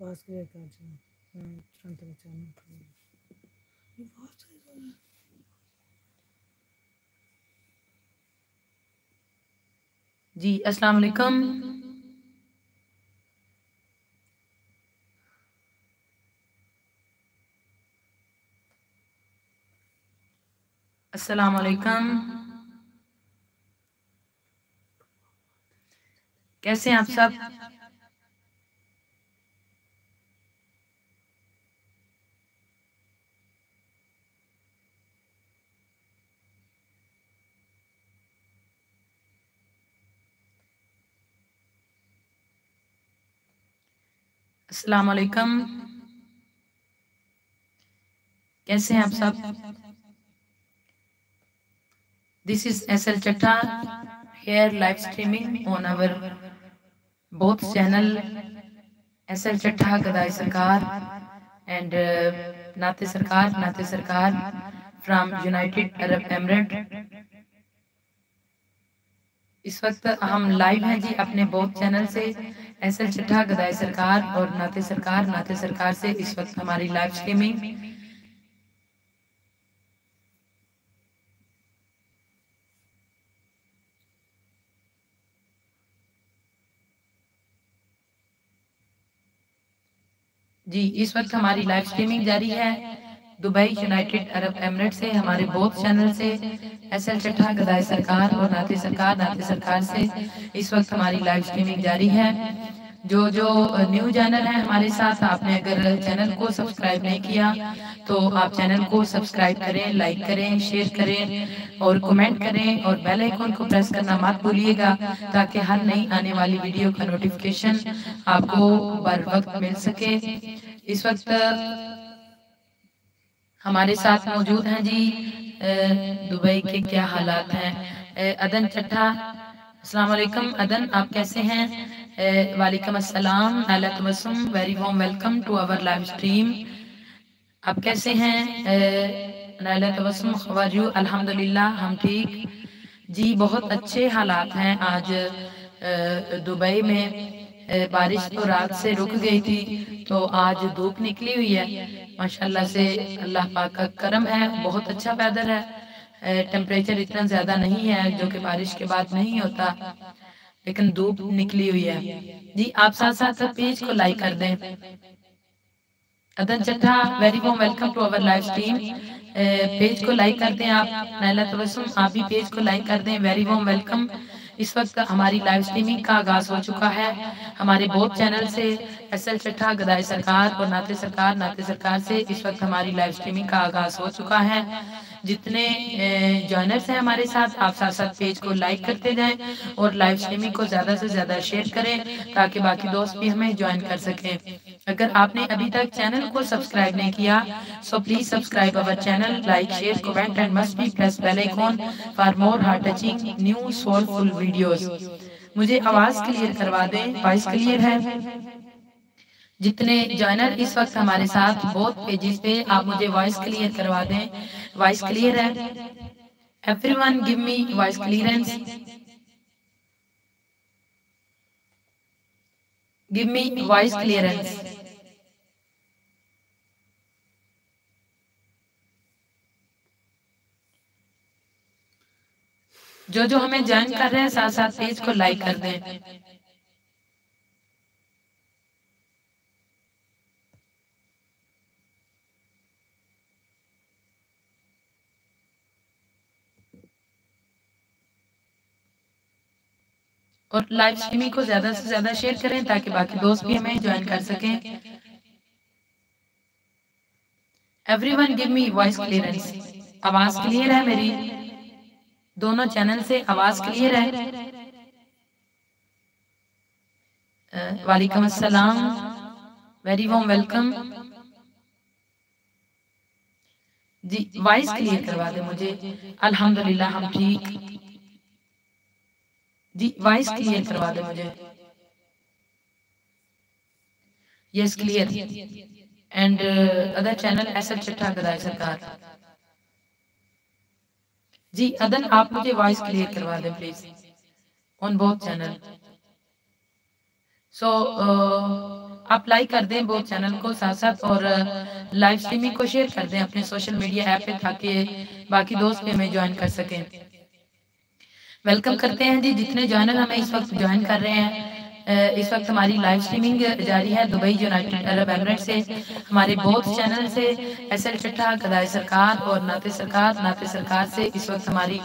मैं तुरंत बचाना जी अस्सलाम वालेकुम अस्सलाम वालेकुम कैसे हैं आप सब? अस्सलाम वालेकुम कैसे हैं आप सब? This is S L Chatta here live streaming on our both channel S L Chatta Gadai Sarkar and नाते सरकार नाते सरकार फ्रॉम यूनाइटेड अरब एमरेट इस वक्त हम लाइव हैं जी अपने बोथ चैनल से। एल चिट्ठा गदाई सरकार और नाते सरकार नाते सरकार से इस वक्त हमारी लाइव स्ट्रीमिंग जी, इस वक्त हमारी लाइव स्ट्रीमिंग जारी है। दुबई यूनाइटेड अरब एमरेट से, हमारे बोथ चैनल से एस एल चट्ठा गदाई सरकार और नाते सरकार नाते सरकार से इस वक्त हमारी लाइव स्ट्रीमिंग जारी है। जो जो न्यू चैनल है हमारे साथ, आपने अगर चैनल को सब्सक्राइब नहीं किया तो आप चैनल को सब्सक्राइब करें लाइक करें शेयर करें और कमेंट करें और बेल आइकन को प्रेस करना मत भूलिएगा, ताकि हर नई आने वाली वीडियो का नोटिफिकेशन आपको बर वक्त मिल सके। इस वक्त हमारे साथ मौजूद हैं जी दुबई के क्या हालात हैं? अदन चट्ठा, अस्सलाम अदन, आप कैसे हैं? वालेकुम अस्सलाम नाला very warm welcome to our live stream. आप कैसे हैं? नाला तबसुम अल्हम्दुलिल्लाह, हम ठीक। जी, बहुत अच्छे हालात हैं आज दुबई में। बारिश तो रात से रुक गई थी तो आज धूप निकली हुई है। माशाल्लाह से अल्लाह पाक का करम है, बहुत अच्छा वेदर है। टेम्परेचर इतना ज़्यादा नहीं है जो कि बारिश के बाद नहीं होता, लेकिन धूप निकली हुई है। जी, आप साथ साथ पेज को लाइक कर दें। Adan Chattha very warm welcome to our live stream page को लाइक कर दें आप, नैला तबसुम आप भी पेज को लाइक कर दें। वेरी वॉम वेलकम इस वक्त हमारी लाइव स्ट्रीमिंग का आगाज़ हो चुका है। हमारे बहुत चैनल से एस एल चट्ठा गदाई सरकार और नाते सरकार नाते सरकार से इस वक्त हमारी लाइव स्ट्रीमिंग का आगाज़ हो चुका है। जितने ज्वाइनर्स हैं हमारे साथ, आप साथ साथ पेज को लाइक करते जाएँ और लाइव स्ट्रीमिंग को ज़्यादा से ज़्यादा शेयर करें ताकि बाकी दोस्त भी हमें ज्वाइन कर सकें। अगर आपने अभी तक चैनल को सब्सक्राइब नहीं किया so please subscribe our channel like share comment and must be press bell icon for more heart touching new soulful videos मुझे आवाज़ क्लियर करवा दें वॉइस क्लियर है। जितने ज्वाइनर इस वक्त हमारे साथ बहुत पेजेस पे आप मुझे वॉइस क्लियर करवा दें। वॉइस क्लियर है। Everyone give me voice clearance give me voice clearance जो जो हमें ज्वाइन कर रहे हैं साथ साथ पेज को लाइक कर दें। और लाइव स्ट्रीमिंग को ज़्यादा से ज़्यादा शेयर करें ताकि बाकी दोस्त भी हमें ज्वाइन कर सकें। Everyone give me voice clearance आवाज़ क्लियर है मेरी। दोनों चैनल से आवाज़ क्लियर है। वालेकुम अस्सलाम। Very warm welcome. जी वॉइस क्लियर करवा दे मुझे। अल्हम्दुलिल्लाह हम ठीक। जी वॉइस क्लियर करवा दे मुझे। Yes clear and other channel L Chittha Gadai Sarkar. जी, अदन, आप मुझे वॉइस क्लियर करवा दें please on both channel so आप लाइक कर दें बहुत चैनल को साथ साथ और लाइव स्ट्रीमिंग को शेयर कर दें अपने सोशल मीडिया ऐप पे ताकि बाकी दोस्त भी हमें ज्वाइन कर सकें। वेलकम करते हैं जी, जितने ज्वाइनर हमें इस वक्त ज्वाइन कर रहे हैं इस वक्त हमारी लाइव स्ट्रीमिंग जारी है दुबई यूनाइटेड अरब एमरेट से। हमारे बहुत चैनल से एस एल चट्टा गदाई सरकार और नाते सरकार नाते सरकार से इस वक्त हमारी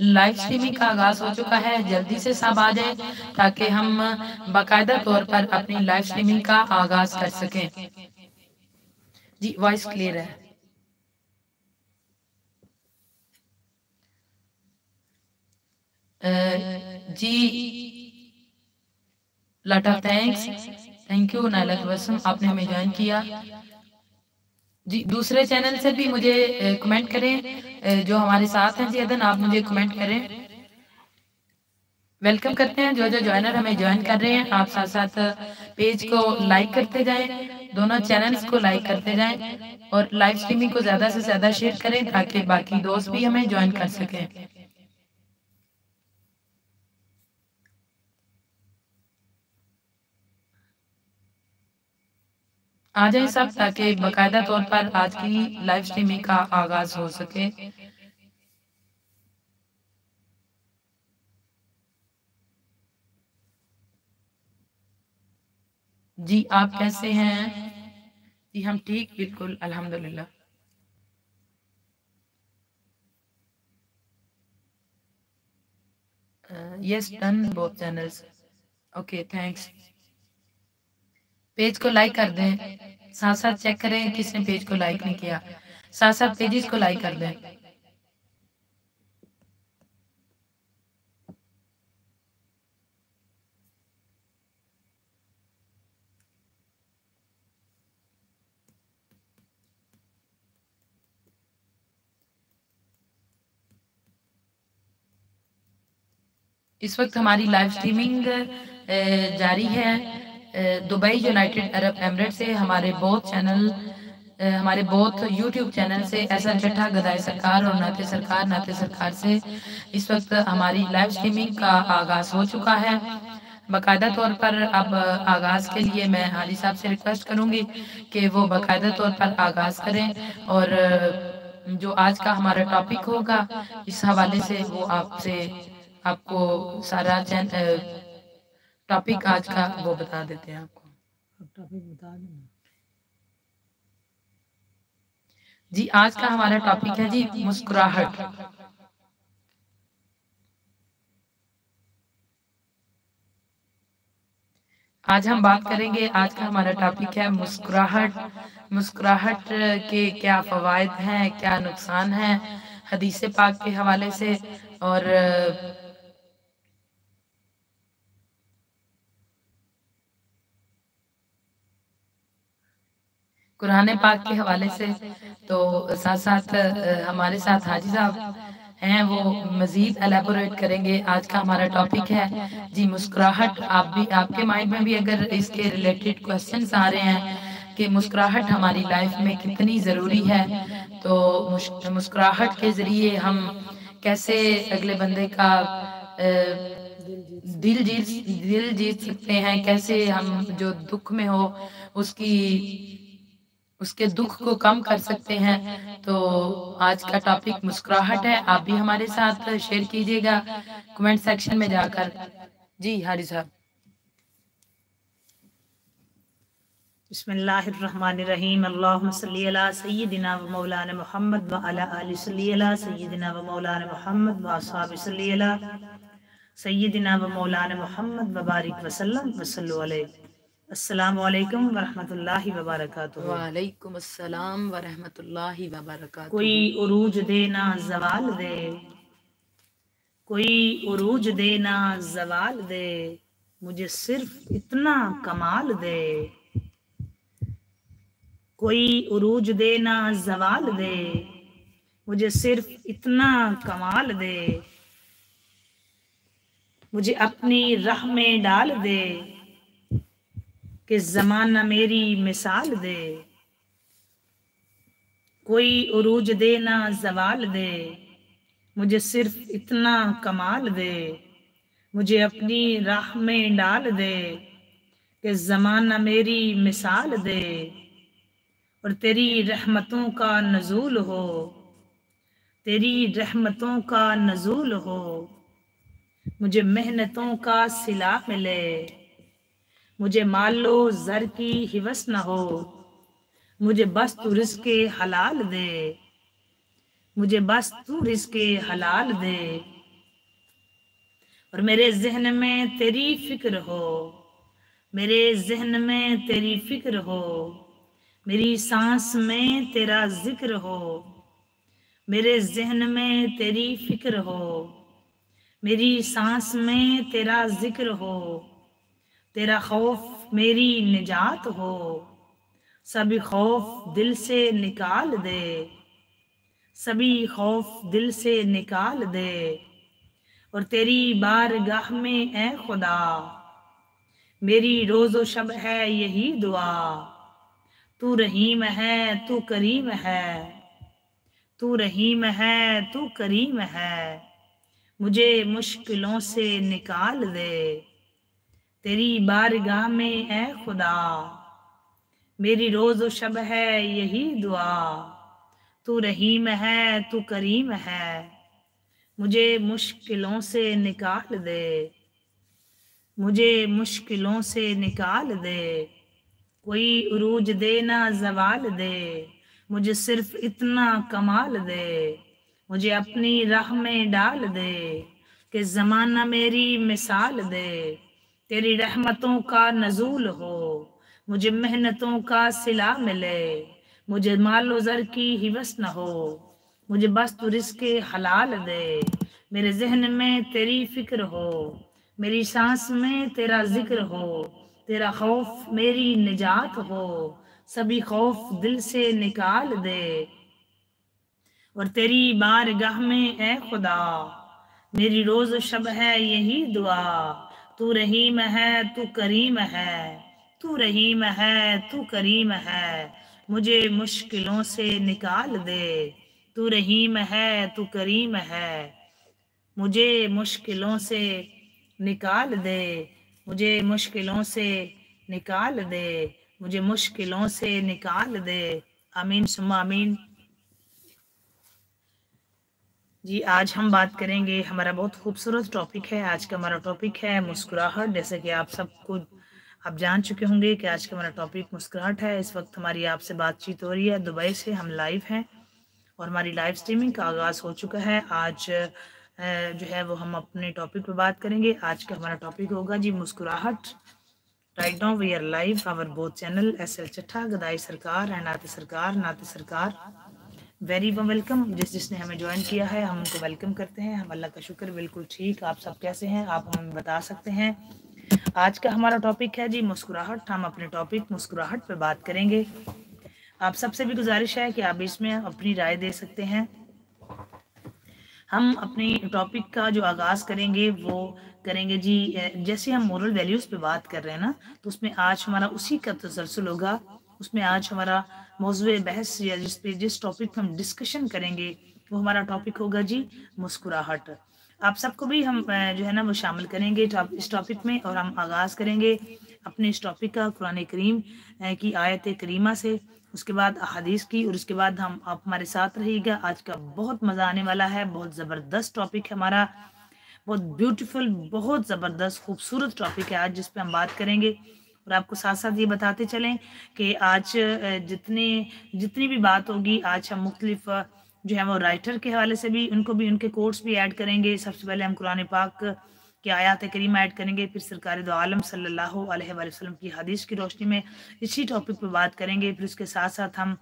लाइव स्ट्रीमिंग का आगाज़ हो चुका है। जल्दी से सब आ जाए ताकि हम बाकायदा तौर पर अपनी लाइव स्ट्रीमिंग का आगाज़ कर सकें। जी वॉइस क्लियर है। जी lot of thanks thank you Naila Wasam आपने हमें ज्वाइन किया। जी, दूसरे चैनल से भी मुझे कमेंट करें। जो हमारे साथ हैं जी अदन आप मुझे कमेंट करें। वेलकम करते हैं। जो जो ज्वाइनर हमें ज्वाइन कर रहे हैं, आप साथ साथ पेज को लाइक करते जाएँ। दोनों चैनल्स को लाइक करते जाएँ और लाइव स्ट्रीमिंग को ज़्यादा से ज़्यादा शेयर करें, ताकि बाकी दोस्त भी हमें ज्वाइन कर सकें। आ जाए सब ताकि बाकायदा तौर पर आज की लाइव स्ट्रीमिंग का आगाज़ हो सके। जी, आप कैसे हैं? जी, हम ठीक, बिल्कुल, अल्हम्दुलिल्लाह। Yes done both channels okay thanks page को लाइक कर दें। साथ साथ चेक करें किसने पेज को लाइक नहीं किया। साथ साथ पेजेस को लाइक कर दें। इस वक्त हमारी लाइव स्ट्रीमिंग जारी है। दुबई यूनाइटेड अरब एमरेट से हमारे बहुत चैनल हमारे बहुत यूट्यूब चैनल से ऐसा चट्ठा गदाई सरकार और नाते सरकार नाते सरकार से इस वक्त हमारी लाइव स्ट्रीमिंग का आगाज़ हो चुका है। बाकायदा तौर पर अब आगाज़ के लिए मैं हाली साहब से रिक्वेस्ट करूँगी कि वो बाकायदा तौर पर आगाज़ करें और जो आज का हमारा टॉपिक होगा, इस हवाले से वो आपसे, आपको सारा चैनल टॉपिक आज का वो बता देते हैं आपको। टॉपिक बता देना। जी आज का हमारा टॉपिक है जी मुस्कुराहट। आज हम बात करेंगे आज का हमारा टॉपिक है मुस्कुराहट। मुस्कुराहट के क्या फवायद हैं क्या नुकसान हैं हदीस पाक के हवाले से। और कुरान पाक के हवाले से तो साथ साथ हमारे साथ हाजी साहब हैं, वो मजीद एलेबोरेट करेंगे। आज का हमारा टॉपिक है, जी मुस्कुराहट। आप भी, आपके माइंड में भी अगर इसके रिलेटेड क्वेश्चंस आ रहे हैं कि मुस्कुराहट हमारी लाइफ में कितनी ज़रूरी है तो मुस्कुराहट के ज़रिए हम कैसे अगले बंदे का दिल जीत दिल जीत सकते हैं, कैसे हम जो दुख में हो, उसकी उसके दुख को कम कर सकते हैं। तो आज का टॉपिक मुस्कुराहट है। आप भी हमारे साथ शेयर कीजिएगा कमेंट सेक्शन में जाकर। जी हारी साहब। बिस्मिल्लाहिर्रहमानिर्रहीम। अल्लाहुम्मा सल्ली अला सय्यिदिना व मौलाना मुहम्मद व अला आलि सल्ली अला व मौलाना मुहम्मद व असहाबि सल्ली अला सय्यिदिना व मौलाना मुहम्मद व बारिक वसल्लम व सल्लु अलैहि। अस्सलाम वालेकुम वरहमतुल्लाहि वबरकातुहू वालेकुम अस्सलाम वरहमतुल्लाहि वबरकातुहू कोई उरूज देना जवाल दे। कोई उरूज जवाल दे। मुझे सिर्फ़ इतना कमाल दे। कोई उरूज देना जवाल दे। मुझे सिर्फ़ इतना कमाल दे। मुझे अपनी राह में डाल दे। कि जमाना मेरी मिसाल दे। कोई उरूज दे ना जवाल दे। मुझे सिर्फ़ इतना कमाल दे। मुझे अपनी राह में डाल दे कि ज़माना मेरी मिसाल दे। और तेरी रहमतों का नजूल हो। तेरी रहमतों का नजूल हो। मुझे मेहनतों का सिला मिले। मुझे मालो जर की हिवस न हो। मुझे बस तू रिस्के हलाल दे। मुझे बस तू रिस्के हलाल दे। और मेरे जहन में तेरी फ़िक्र हो। मेरे जहन में तेरी फ़िक्र हो। मेरी सांस में तेरा ज़िक्र हो। मेरे जहन में तेरी फ़िक्र हो। मेरी सांस में तेरा ज़िक्र हो। तेरा खौफ मेरी निजात हो। सभी खौफ दिल से निकाल दे। सभी खौफ दिल से निकाल दे। और तेरी बारगाह में ए खुदा, मेरी रोज़ो शब है यही दुआ। तू रहीम है, तू करीम है। तू रहीम है, तू करीम है। मुझे मुश्किलों से निकाल दे। तेरी बारगाह में ए खुदा। मेरी रोज शब है यही दुआ। तू रहीम है, तू करीम है। मुझे मुश्किलों से निकाल दे। मुझे मुश्किलों से निकाल दे। कोई उरूज दे ना जवाल दे। मुझे सिर्फ़ इतना कमाल दे। मुझे अपनी राह में डाल दे कि ज़माना मेरी मिसाल दे। तेरी रहमतों का नजूल हो, मुझे मेहनतों का सिला मिले, मुझे मालो जर की हिवस न हो, मुझे बस तू रिस्के हलाल दे, मेरे जहन में तेरी फ़िक्र हो, मेरी सांस में तेरा ज़िक्र हो, तेरा खौफ मेरी निजात हो, सभी खौफ दिल से निकाल दे। और तेरी बारगाह में ए खुदा, मेरी रोज शब है यही दुआ तू रहीम है, तू करीम है, तू रहीम है, तू करीम है, मुझे मुश्किलों से निकाल दे। तू रहीम है, तू करीम है, मुझे मुश्किलों से निकाल दे, मुझे मुश्किलों से निकाल दे, मुझे मुश्किलों से निकाल दे। अमीन सुमा आमीन। जी, आज हम बात करेंगे, हमारा बहुत खूबसूरत टॉपिक है, आज का हमारा टॉपिक है मुस्कुराहट। जैसे कि आप सबको, आप जान चुके होंगे कि आज का हमारा टॉपिक मुस्कुराहट है। इस वक्त हमारी आपसे बातचीत हो रही है, दुबई से हम लाइव हैं और हमारी लाइव स्ट्रीमिंग का आगाज़ हो चुका है। आज जो है वो हम अपने टॉपिक पर बात करेंगे। आज का हमारा टॉपिक होगा जी, मुस्कुराहट। Right now we are live our both channel S L Chattha Gadai Sarkar and नाते सरकार नाते सरकार वेरी वेलकम। जिस जिसने हमें ज्वाइन किया है, हम उनको वेलकम करते हैं। हम अल्लाह का शुक्र, बिल्कुल ठीक। आप सब कैसे हैं? आप हमें बता सकते हैं। आज का हमारा टॉपिक है जी मुस्कुराहट। हम अपने टॉपिक मुस्कुराहट पे बात करेंगे। आप सबसे भी गुजारिश है कि आप इसमें अपनी राय दे सकते हैं। हम अपनी टॉपिक का जो आगाज़ करेंगे, वो करेंगे जी जैसे हम मोरल वैल्यूज़ पे बात कर रहे हैं ना तो उसमें आज हमारा उसी का तसलसल होगा। उसमें आज हमारा मौजू बहस या जिस पे जिस टॉपिक पे हम डिस्कशन करेंगे, वो हमारा टॉपिक होगा जी, मुस्कुराहट। आप सबको भी हम जो है ना, वो शामिल करेंगे इस टॉपिक में और हम आगाज़ करेंगे अपने इस टॉपिक का कुरान करीम की आयत करीमा से। उसके बाद अहादीस की और उसके बाद हम, आप हमारे साथ रहिएगा। आज का बहुत मज़ा आने वाला है, बहुत ज़बरदस्त टॉपिक है हमारा। बहुत ब्यूटीफुल बहुत ज़बरदस्त, खूबसूरत टॉपिक है आज जिस पे हम बात करेंगे। और आपको साथ साथ ये बताते चलें कि आज जितने, जितनी भी बात होगी, आज हम मुख्तलिफ़ जो है वो राइटर के हवाले से भी, उनको भी, उनके कोर्स भी ऐड करेंगे। सबसे पहले हम कुरान पाक के आयात करीम ऐड करेंगे, फिर सरकार दो आलम सल्लल्लाहु अलैहि वसल्लम की हदीस की रोशनी में इसी टॉपिक पर बात करेंगे। फिर उसके साथ साथ हम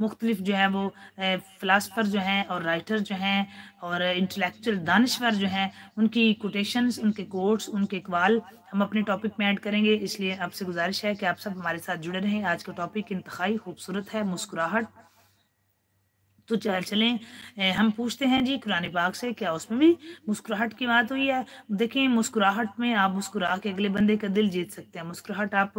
मुख्तलिफ़ जो है वो फ़िलासफ़र जो हैं और राइटर जो हैं और इंटेलेक्चुअल दानश्वर जो हैं, उनकी कोटेशंस उनके कोट्स उनके इकवाल हम अपने टॉपिक में ऐड करेंगे, इसलिए आपसे गुजारिश है कि आप सब हमारे साथ जुड़े रहें। आज का टॉपिक इंतहाई खूबसूरत है, मुस्कुराहट। तो चल चलें हम पूछते हैं जी कुरान पाक से, क्या उसमें भी मुस्कुराहट की बात हुई है? देखें, मुस्कुराहट में आप मुस्कुरा के अगले बंदे का दिल जीत सकते हैं। मुस्कुराहट आप,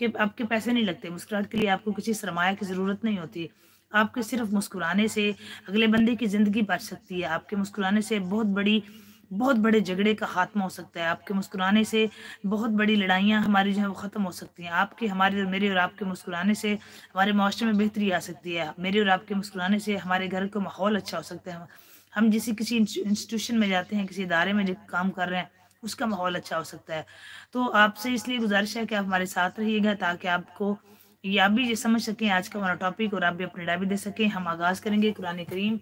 के, आपके पैसे नहीं लगते। मुस्कुराहट के लिए आपको किसी सरमाया की ज़रूरत नहीं होती। आपके सिर्फ़ मुस्कुराने से अगले बंदे की ज़िंदगी बच सकती है। आपके मुस्कुराने से बहुत बड़ी बहुत बड़े झगड़े का खात्मा हो सकता है। आपके मुस्कुराने से बहुत बड़ी लड़ाइयाँ हमारी जो है वो ख़त्म हो सकती हैं। आपके, हमारे, मेरे और आपके मुस्कुराने से हमारे माशरे में बेहतरी आ सकती है। मेरे और आपके मुस्कुराने से हमारे घर का माहौल अच्छा हो सकता है। हम जिस किसी इंस्टीट्यूशन में जाते हैं, किसी इदारे में काम कर रहे हैं, उसका माहौल अच्छा हो सकता है। तो आपसे इसलिए गुजारिश है कि आप हमारे साथ रहिएगा ताकि आपको ये आप भी ये समझ सकें आज का हमारा टॉपिक और आप भी अपनी डायरी दे सकें। हम आगाज़ करेंगे कुरान करीम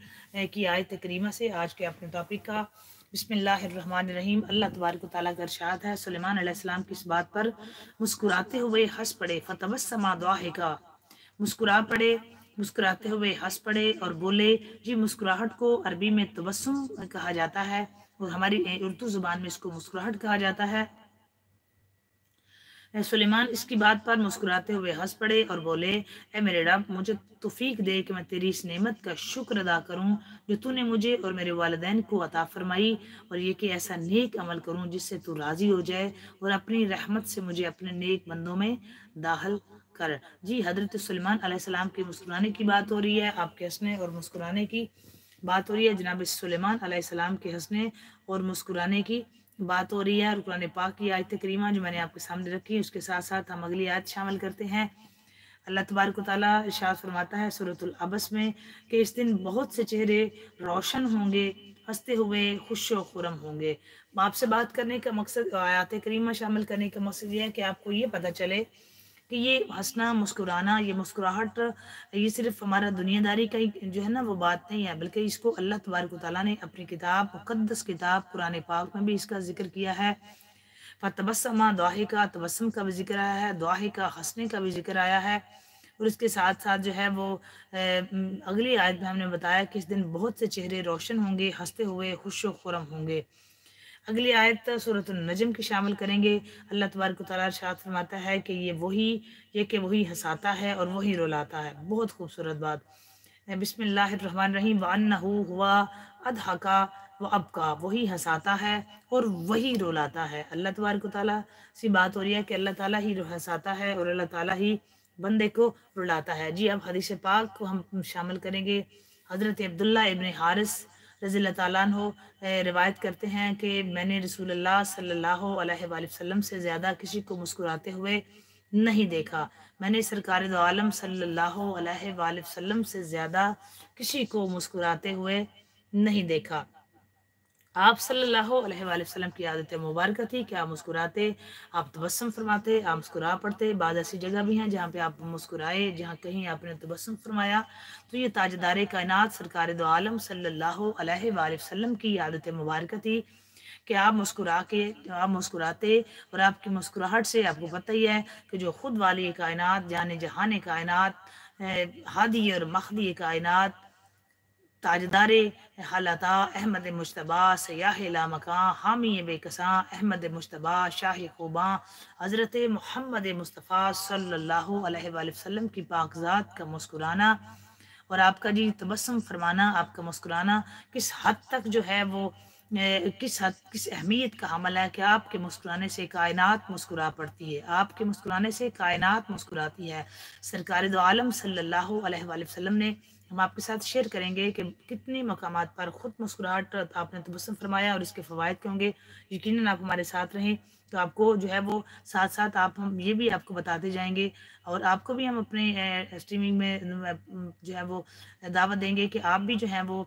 की आयत करीमा से आज के अपने टॉपिक का। बिस्मिल्लाहिर्रहमानिर्रहीम। अल्लाह तबारक ताली का इरशाद है। सुलेमान की इस बात पर मुस्कुराते हुए हंस पड़े। फतबस्समा दुआ मुस्कुरा पड़े, मुस्कुराते हुए हंस पड़े और बोले, जी, मुस्कुराहट को अरबी में तबस्सुम कहा जाता है और हमारी उर्दू ज़ुबान में इसको मुस्कुराहट कहा जाता है। सुलेमान इसकी बात पर मुस्कुराते हुए हंस पड़े और बोले ए मेरे रब, मुझे तोफीक दे कि मैं तेरी इस नेमत का शुक्र अदा करूँ, जो तूने मुझे और मेरे वालदेन को अता फरमाई। और ये कि ऐसा नेक अमल करूँ जिससे तू राज़ी हो जाए और अपनी रहमत से मुझे अपने नेक बंदों में दाखिल कर। जी, हज़रत सलमान सलाम के मुस्कुराने की बात हो रही है। आपके हंसने और मुस्कुराने की बात हो रही है। जनाब सलेमान सलाम के हंसने और मुस्कुराने की बात हो रही है और कुरान पाक की आयत करीमा जो मैंने आपके सामने रखी है, उसके साथ साथ हम अगली आयत शामिल करते हैं। अल्लाह तबारक ताली इशाद फरमाता है सूरतुल में कि इस दिन बहुत से चेहरे रोशन होंगे, हँसते हुए खुश व खुरम होंगे। आपसे बात करने का मकसद, आयत करीमा शामिल करने का मकसद यह है कि आपको ये पता चले कि ये हंसना, मुस्कुराना, ये मुस्कुराहट, ये सिर्फ़ हमारा दुनियादारी का ही जो है ना वो बात नहीं है, बल्कि इसको अल्लाह तबारक ताली ने अपनी किताब मुकदस किताब, कुरान पाक में भी इसका ज़िक्र किया है। फिर फ़तबसमा दुआहे का तबसम का भी ज़िक्र आया है दुआहे का, हंसने का भी ज़िक्र आया है। और इसके साथ साथ जो है वो अगली आयत में हमने बताया कि इस दिन बहुत से चेहरे रोशन होंगे, हँसते हुए खुश खुरम होंगे। अगली आयत सूरत नजम की शामिल करेंगे। अल्लाह तबारक शाद फरमाता है कि ये वही, ये कि वही हंसाता है और वही रुलाता है। बहुत खूबसूरत बात। बिस्मिल्लाहिर्रहमानिर्रहीम। वान्नहु हुआ अदहका व अब का वही हंसाता है और वही रुलाता है। अल्लाह तबारक ताला सी बात हो रही है कि अल्लाह ताला ही हंसाता है और अल्लाह ताला ही बंदे को रुलाता है। जी, अब हदीस पाक को हम शामिल करेंगे। हज़रत अब्दुल्ला इबन हारिस रज़ी तु रिवायत करते हैं कि मैंने रसूल सल्लल्लाहु अलैहि वसल्लम से ज़्यादा किसी को मुस्कुराते हुए नहीं देखा। मैंने सरकार आलम सल्लल्लाहु अलैहि वसल्लम से ज़्यादा किसी को मुस्कुराते हुए नहीं देखा। आप सल्लल्लाहु अलैहि वसल्लम की आदत मुबारक थी कि आप मुस्कुराते? आप तबस्सुम फरमाते, आप मुस्कुरा पड़ते बाद ऐसी जगह भी हैं जहाँ पे आप मुस्कुराए, जहाँ कहीं आपने तबस्सुम फरमाया। तो ये ताजदार कायनात सरकार दो आलम सल्लल्लाहु अलैहि वसल्लम की आदत मुबारक थी। कि आप मुस्कुरा के आप मुस्कुराते? और आपकी मुस्कुराहट से आपको पता ही है कि जो खुद वाली कायनात जान जहान कायनात हादी और मखदी कायनात ताजदार, हालता अहमद मुशतबा सयाह मकां हामी बेकसा, अहमद मुशतबा शाह खुबा, हज़रत मोहम्मद मुस्तफ़ा सल्लल्लाहु अलैहि की पाकजात का मुस्कुराना और आपका जी तबसम फरमाना, आपका मुस्कुराना, किस हद तक जो है वो किस हद, किस अहमियत का हमल है कि आपके मुस्कुराने से कायनात मुस्कुरा पड़ती है, आपके मुस्कुराने से कायनात मुस्कुराती है। सरकार दो आलम सल्लल्लाहु अलैहि वसल्लम ने हम आपके साथ शेयर करेंगे कि कितने मकाम पर ख़ुद मुस्कुराहट आपने तबसम फरमाया और इसके फ़वाद के होंगे। यकीन आप हमारे साथ रहें तो आपको जो है वो साथ साथ आप हम ये भी आपको बताते जाएँगे और आपको भी हम अपने स्ट्रीमिंग में जो है वो दावत देंगे कि आप भी जो है वो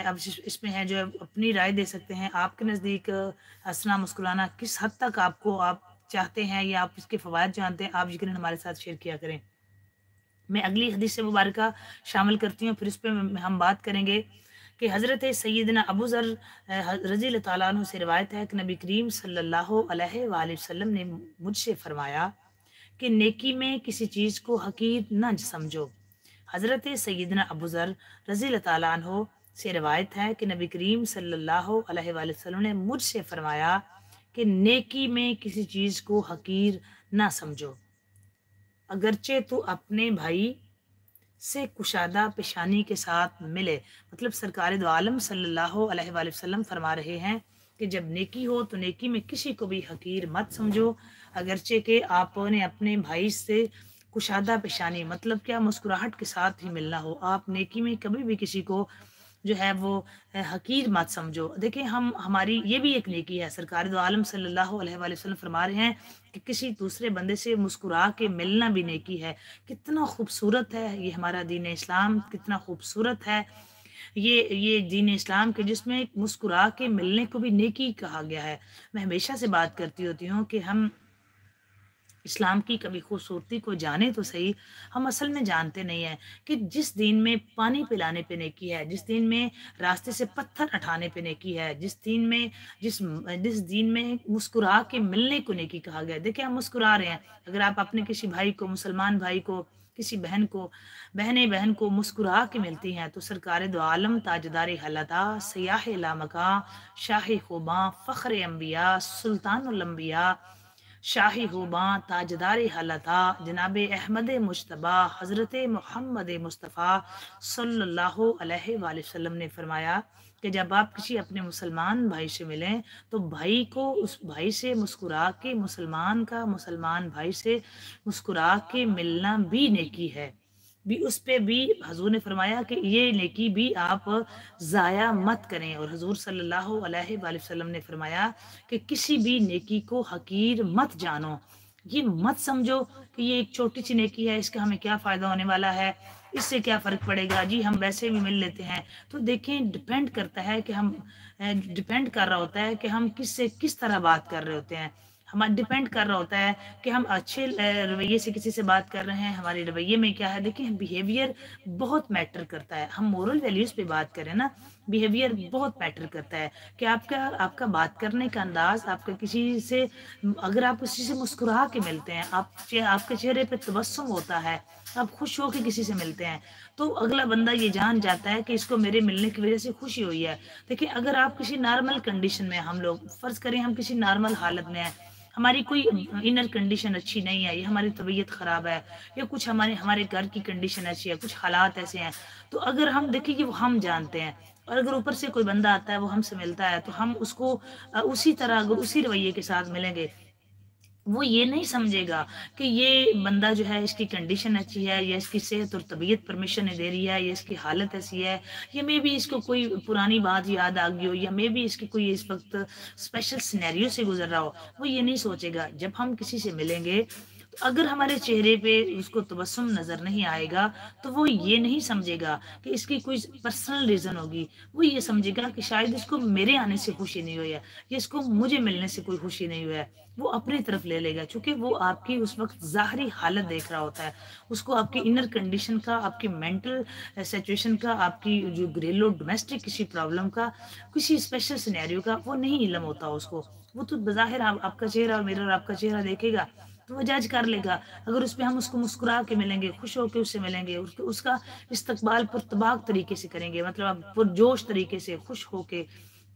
अब इसमें है, जो है अपनी राय दे सकते हैं। आपके नज़दीक, हंसना मुस्कुराना किस हद तक आपको आप चाहते हैं या आप इसके फ़वाद जानते हैं, आप यकीन हमारे साथ शेयर किया करें। मैं अगली हदीस मुबारक शामिल करती हूँ, फिर उस पर हम बात करेंगे कि हज़रत सैदना अबू ज़र रज़ी तु से रिवायत है कि नबी करीम सल्लल्लाहु ने मुझसे फरमाया कि नेकी में किसी चीज़ को हकीर न समझो। हज़रत सैदना अबू ज़र रज़ी तु से रिवायत है कि नबी करीम अलैहि वसल्लम ने मुझसे फरमाया कि नेकी में किसी चीज़ को हकीर ना समझो। अगरचे तो अपने भाई से कुशादा पेशानी के साथ मिले। मतलब सरकार दो आलम सल्लल्लाहु अलैहि वसल्लम फरमा रहे हैं कि जब नेकी हो तो नेकी में किसी को भी हकीर मत समझो। अगरचे के आपने अपने भाई से कुशादा पेशानी मतलब क्या मुस्कुराहट के साथ ही मिलना हो? आप नेकी में कभी भी किसी को जो है वो हकीर मत समझो। देखिए, हम, हमारी ये भी एक नेकी है। सरकार दो आलम सल्लल्लाहु अलैहि वसल्लम फरमा रहे हैं कि किसी दूसरे बंदे से मुस्कुरा के मिलना भी नेकी है। कितना खूबसूरत है ये हमारा दीन इस्लाम, कितना खूबसूरत है ये ये दीन इस्लाम के जिसमें मुस्कुरा के मिलने को भी नेकी कहा गया है। मैं हमेशा से बात करती होती हूँ कि हम इस्लाम की कभी खूबसूरती को जाने तो सही, हम असल में जानते नहीं हैं कि जिस दिन में पानी पिलाने पे नेकी है, जिस दिन में रास्ते से पत्थर हटाने पे नेकी है, जिस दिन में, जिस जिस दिन में मुस्कुरा के मिलने को नेकी कहा गया। देखिए, हम मुस्कुरा रहे हैं। अगर आप अपने किसी भाई को, मुसलमान भाई को, किसी बहन को बहने बहन को मुस्कुरा के मिलती हैं तो सरकार दो आलम ताजदार हलता, सयाह लामका शाह खुबा फ़ख्र अम्बिया सुल्तानबिया शाही हुबा ताजदार हलता, जनाब अहमद मुशतबा, हज़रत महमद मुस्तफ़ा सल्लल्लाहु अलैहि वसल्लम ने फरमाया कि जब आप किसी अपने मुसलमान भाई से मिलें तो भाई को उस भाई से मुस्कुरा के, मुसलमान का मुसलमान भाई से मुस्कुरा के मिलना भी नेकी है। भी उस पर भी हजूर ने फरमाया कि ये नेकी भी आप ज़ाया मत करें। और हजूर सल्लल्लाहु अलैहि वसल्लम ने फरमाया कि किसी भी नेकी को हकीर मत जानो। ये मत समझो कि ये एक छोटी सी नेकी है, इसका हमें क्या फ़ायदा होने वाला है? इससे क्या फ़र्क पड़ेगा? जी, हम वैसे भी मिल लेते हैं। तो देखें, डिपेंड करता है कि हम, डिपेंड कर रहा होता है कि हम किस से किस तरह बात कर रहे होते हैं। हमारा डिपेंड कर रहा होता है कि हम अच्छे रवैये से किसी से बात कर रहे हैं, हमारे रवैये में क्या है। देखिए बिहेवियर बहुत मैटर करता है। हम मोरल वैल्यूज़ पे बात करें ना बिहेवियर बहुत मैटर करता है कि आपका आपका बात करने का अंदाज, आपका किसी से, अगर आप किसी से मुस्कुरा के मिलते हैं, आप आपके चेहरे पर तबस्सुम होता है, आप खुश होकर किसी से मिलते हैं तो अगला बंदा ये जान जाता है कि इसको मेरे मिलने की वजह से खुशी हुई है। देखिए, अगर आप किसी नॉर्मल कंडीशन में हम लोग, फ़र्ज़ करें हम किसी नॉर्मल हालत में हैं हमारी कोई इनर कंडीशन अच्छी नहीं है, या हमारी तबीयत ख़राब है, या कुछ हमारे हमारे घर की कंडीशन अच्छी है, कुछ हालात ऐसे हैं तो अगर हम देखें कि वो हम जानते हैं, और अगर ऊपर से कोई बंदा आता है, वो हमसे मिलता है तो हम उसको उसी तरह, अगर उसी रवैये के साथ मिलेंगे वो ये नहीं समझेगा कि ये बंदा जो है इसकी कंडीशन अच्छी है या इसकी सेहत और तबीयत परमिशन दे रही है या इसकी हालत ऐसी है या मे भी इसको कोई पुरानी बात याद आ गई हो या मे भी इसकी कोई इस वक्त स्पेशल सिनेरियो से गुजर रहा हो वो ये नहीं सोचेगा। जब हम किसी से मिलेंगे अगर हमारे चेहरे पे उसको तबस्सुम नज़र नहीं आएगा तो वो ये नहीं समझेगा कि इसकी कोई पर्सनल रीज़न होगी। वो ये समझेगा कि शायद इसको मेरे आने से खुशी नहीं हुई है या इसको मुझे मिलने से कोई खुशी नहीं हुआ है। वो अपनी तरफ़ ले लेगा क्योंकि वो आपकी उस वक्त ज़ाहरी हालत देख रहा होता है। उसको आपकी इनर कंडीशन का आपकी मेंटल सिचुएशन का आपकी जो घरेलू डोमेस्टिक किसी प्रॉब्लम का किसी स्पेशल सिनेरियो का वो नहीं इलम होता उसको। वो तो बज़ाहिर आप, आपका चेहरा और मेरा आपका चेहरा देखेगा। तो वो जज कर लेगा। अगर उस पर हम उसको मुस्कुरा के मिलेंगे, खुश होकर उससे मिलेंगे, उसके, उसका इस्तकबाल पुरतबाक तरीके से करेंगे मतलब पुरजोश तरीके से खुश होके,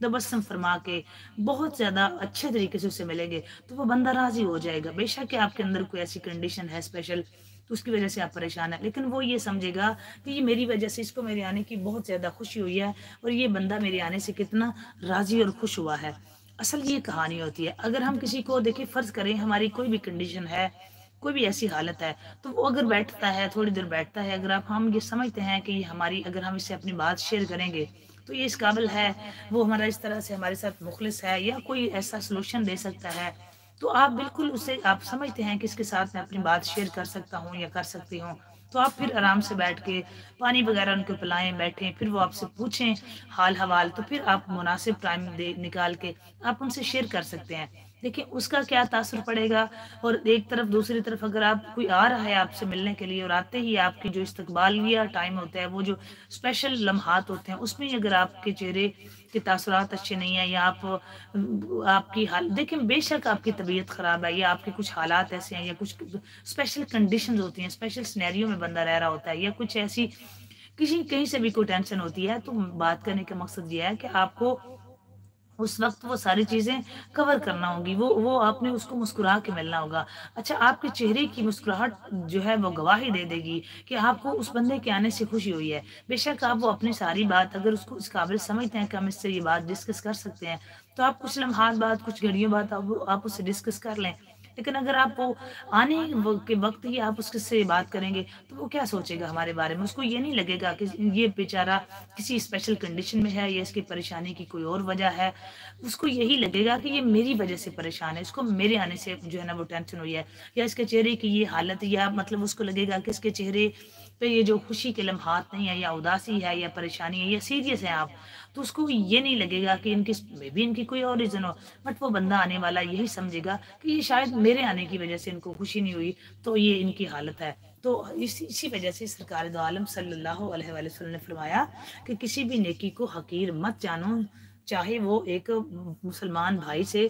तबस्सम फरमा के, बहुत ज़्यादा अच्छे तरीके से उससे मिलेंगे तो वो बंदा राज़ी हो जाएगा। बेशक आपके अंदर कोई ऐसी कंडीशन है स्पेशल तो उसकी वजह से आप परेशान है, लेकिन वो ये समझेगा कि ये मेरी वजह से इसको मेरे आने की बहुत ज़्यादा खुशी हुई है और ये बंदा मेरे आने से कितना राज़ी और खुश हुआ है। असल ये कहानी होती है, अगर हम किसी को देखिए फ़र्ज़ करें हमारी कोई भी कंडीशन है, कोई भी ऐसी हालत है तो वो अगर बैठता है, थोड़ी देर बैठता है, अगर आप, हम ये समझते हैं कि हमारी, अगर हम इससे अपनी बात शेयर करेंगे तो ये इस काबिल है, वो हमारा इस तरह से हमारे साथ मुखलिस है या कोई ऐसा सोल्यूशन दे सकता है तो आप बिल्कुल उसे, आप समझते हैं कि इसके साथ मैं अपनी बात शेयर कर सकता हूँ या कर सकती हूँ। तो आप फिर आराम से बैठ के पानी वगैरह उनको पिलाएँ, बैठें, फिर वो आपसे पूछें हाल हवाल तो फिर आप मुनासिब टाइम दे, निकाल के आप उनसे शेयर कर सकते हैं। देखिए, उसका क्या तासर पड़ेगा? और एक तरफ़, दूसरी तरफ़ अगर आप, कोई आ रहा है आपसे मिलने के लिए और आते ही आपकी जो इस्तकबालिया टाइम होता है, वो जो स्पेशल लम्हात होते हैं, उसमें अगर आपके चेहरे के तासरात अच्छे नहीं है या आप, आपकी हाल देखें बेशक आपकी तबीयत ख़राब है या आपके कुछ हालात ऐसे हैं या कुछ स्पेशल कंडीशन होती हैं स्पेशल स्नैरियो में बंदा रह रहा होता है या कुछ ऐसी, किसी, कहीं से भी कोई टेंशन होती है तो बात करने का मकसद ये है कि आपको उस वक्त वो सारी चीज़ें कवर करना होगी। वो वो आपने उसको मुस्कुरा के मिलना होगा। अच्छा आपके चेहरे की मुस्कुराहट जो है वो गवाही दे देगी कि आपको उस बंदे के आने से खुशी हुई है। बेशक आप वो अपनी सारी बात अगर उसको इस काबिल समझते हैं कि हम इससे ये बात डिस्कस कर सकते हैं तो आप कुछ लम्हात बाद कुछ घड़ियों बाद आप, आप उससे डिस्कस कर लें। लेकिन अगर आप वो आने के वक्त ही आप उसके से बात करेंगे तो वो क्या सोचेगा हमारे बारे में? उसको ये नहीं लगेगा कि ये बेचारा किसी स्पेशल कंडीशन में है या इसकी परेशानी की कोई और वजह है। उसको यही लगेगा कि ये मेरी वजह से परेशान है, इसको मेरे आने से जो है ना वो टेंशन हुई है। या इसके चेहरे की ये हालत, या मतलब उसको लगेगा कि इसके चेहरे पे ये जो खुशी के लम्हात है या उदासी है या परेशानी है, या सीरियस है आप। तो उसको ये नहीं लगेगा कि इनकी, मे भी इनकी कोई और रीज़न हो, बट वो बंदा आने वाला यही समझेगा कि ये शायद मेरे आने की वजह से इनको खुशी नहीं हुई तो ये इनकी हालत है। तो इस, इसी वजह से सरकार दो आलम सल्लल्लाहु ने फरमाया कि किसी भी नेकी को हकीर मत जानो, चाहे वो एक मुसलमान भाई से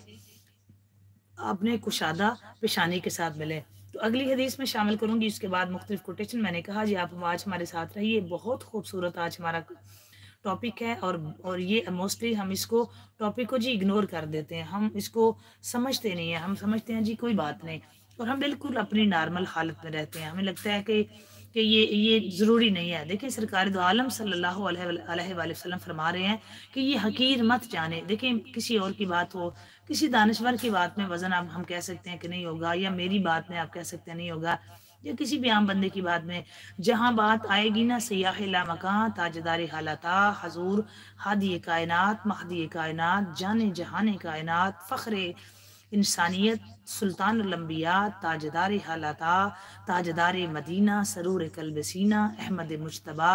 अपने कुशादा पेशानी के साथ मिले। तो अगली हदीस में शामिल करूँगी इसके बाद मुख्तलिफ़ कोटेशन मैंने कहा, जी आप आज हमारे साथ रहिए, बहुत खूबसूरत आज हमारा टॉपिक है और और ये मोस्टली हम इसको टॉपिक को जी इग्नोर कर देते हैं, हम इसको समझते नहीं है, हम समझते हैं, जी कोई बात नहीं, और हम बिल्कुल अपनी नॉर्मल हालत में रहते हैं, हमें लगता है कि कि ये ये ज़रूरी नहीं है, देखिए सरकार दो आलम सल्लल्लाहु अलैहि वसल्लम फरमा रहे हैं कि ये हकीर मत जाने, देखिए किसी और की बात हो किसी दानश्वर की बात में वज़न आप, हम कह सकते हैं कि नहीं होगा, या मेरी बात में आप कह सकते हैं नहीं होगा, या किसी भी आम बंदे की बात में, जहाँ बात आएगी ना, सयाह मकान, ताजदार हालाता, हजूर हादी कायनात महदी कायनात जाने जहान कायनात, फ़ख्र इंसानियत, सुल्तान लम्बिया ताजदार हालाता, ताजदार मदीना, सरूर कलबसीना अहमद मुशतबा,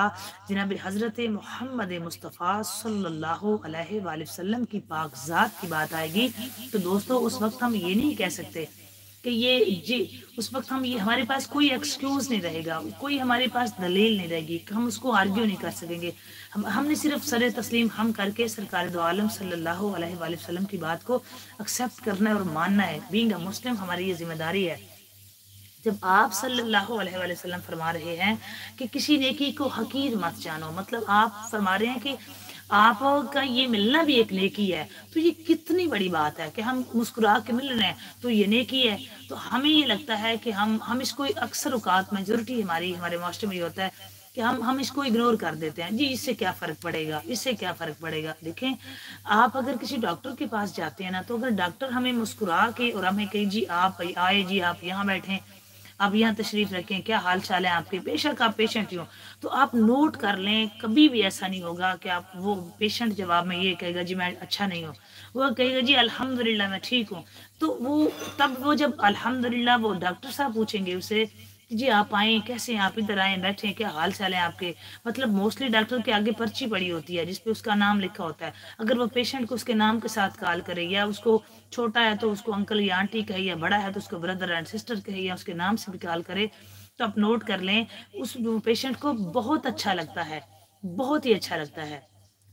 जनाब हज़रत मोहम्मद मुस्तफ़ा सल्लल्लाहु अलैहि वसल्लम की पाकजात की बात आएगी। तो दोस्तों, उस वक्त हम ये नहीं कह सकते कि ये, जी, उस वक्त हम ये, हमारे पास कोई एक्सक्यूज नहीं रहेगा, कोई हमारे पास दलील नहीं रहेगी हम उसको आर्ग्यू नहीं कर सकेंगे। हम, हमने सिर्फ़ सर तस्लीम हम करके सरकार दो आलम सल्लल्लाहु अलैहि वसल्लम की बात को एक्सेप्ट करना है और मानना है। बींग मुस्लिम हमारी ये ज़िम्मेदारी है। जब आप सल्लल्लाहु अलैहि वसल्लम फरमा रहे हैं कि किसी नेकी को हकीर मत जानो मतलब आप फरमा रहे हैं कि आपका ये मिलना भी एक नेकी है तो ये कितनी बड़ी बात है कि हम मुस्कुरा के मिल रहे हैं तो ये नेकी है। तो हमें ये लगता है कि हम हम इसको अक्सर औकात मेजोरिटी हमारी, हमारे मास्टर में ये होता है कि हम हम इसको इग्नोर कर देते हैं। जी, इससे क्या फ़र्क पड़ेगा? इससे क्या फ़र्क पड़ेगा? देखें, आप अगर किसी डॉक्टर के पास जाते हैं ना तो अगर डॉक्टर हमें मुस्कुरा के और हमें कहीं, जी, आप आए, जी, आप यहाँ बैठे आप यहाँ तशरीफ़ रखें। क्या हाल चाल है आपके? बेशक आप पेशेंट ही हो। तो आप नोट कर लें, कभी भी ऐसा नहीं होगा कि आप, वो पेशेंट जवाब में ये कहेगा, जी, मैं अच्छा नहीं हूँ। वो कहेगा, जी, अल्हम्दुलिल्लाह, मैं ठीक हूँ। तो वो, तब वो जब अल्हम्दुलिल्लाह वो डॉक्टर साहब पूछेंगे उसे जी, आप आए, कैसे हैं? आप इधर आए, बैठे हैं, क्या हाल चाल है आपके? मतलब मोस्टली डॉक्टर के आगे पर्ची पड़ी होती है, जिसपे उसका नाम लिखा होता है। अगर वो पेशेंट को उसके नाम के साथ कॉल करे, या उसको छोटा है तो उसको अंकल या आंटी कहे, या बड़ा है तो उसको ब्रदर एंड सिस्टर कहे, या उसके नाम से भी कॉल करे तो आप नोट कर लें, उस पेशेंट को बहुत अच्छा लगता है, बहुत ही अच्छा लगता है।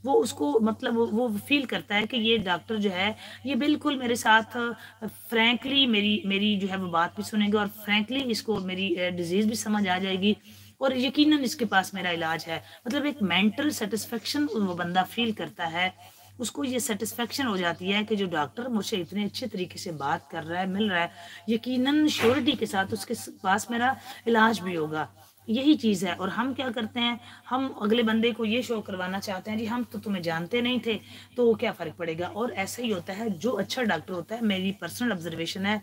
वो उसको मतलब वो फील करता है कि ये डॉक्टर जो है, ये बिल्कुल मेरे साथ फ्रैंकली मेरी मेरी जो है वो बात भी सुनेंगे और फ्रैंकली इसको मेरी डिज़ीज़ भी समझ आ जाएगी और यकीनन इसके पास मेरा इलाज है। मतलब एक मेंटल सेटिस्फेक्शन वो बंदा फील करता है, उसको ये सेटिस्फेक्शन हो जाती है कि जो डॉक्टर मुझे इतने अच्छे तरीके से बात कर रहा है, मिल रहा है, यकीनन श्योरिटी के साथ उसके पास मेरा इलाज भी होगा। यही चीज़ है। और हम क्या करते हैं? हम अगले बंदे को ये शो करवाना चाहते हैं, जी, हम तो तुम्हें जानते नहीं थे तो क्या फ़र्क पड़ेगा? और ऐसा ही होता है। जो अच्छा डॉक्टर होता है, मेरी पर्सनल ऑब्जर्वेशन है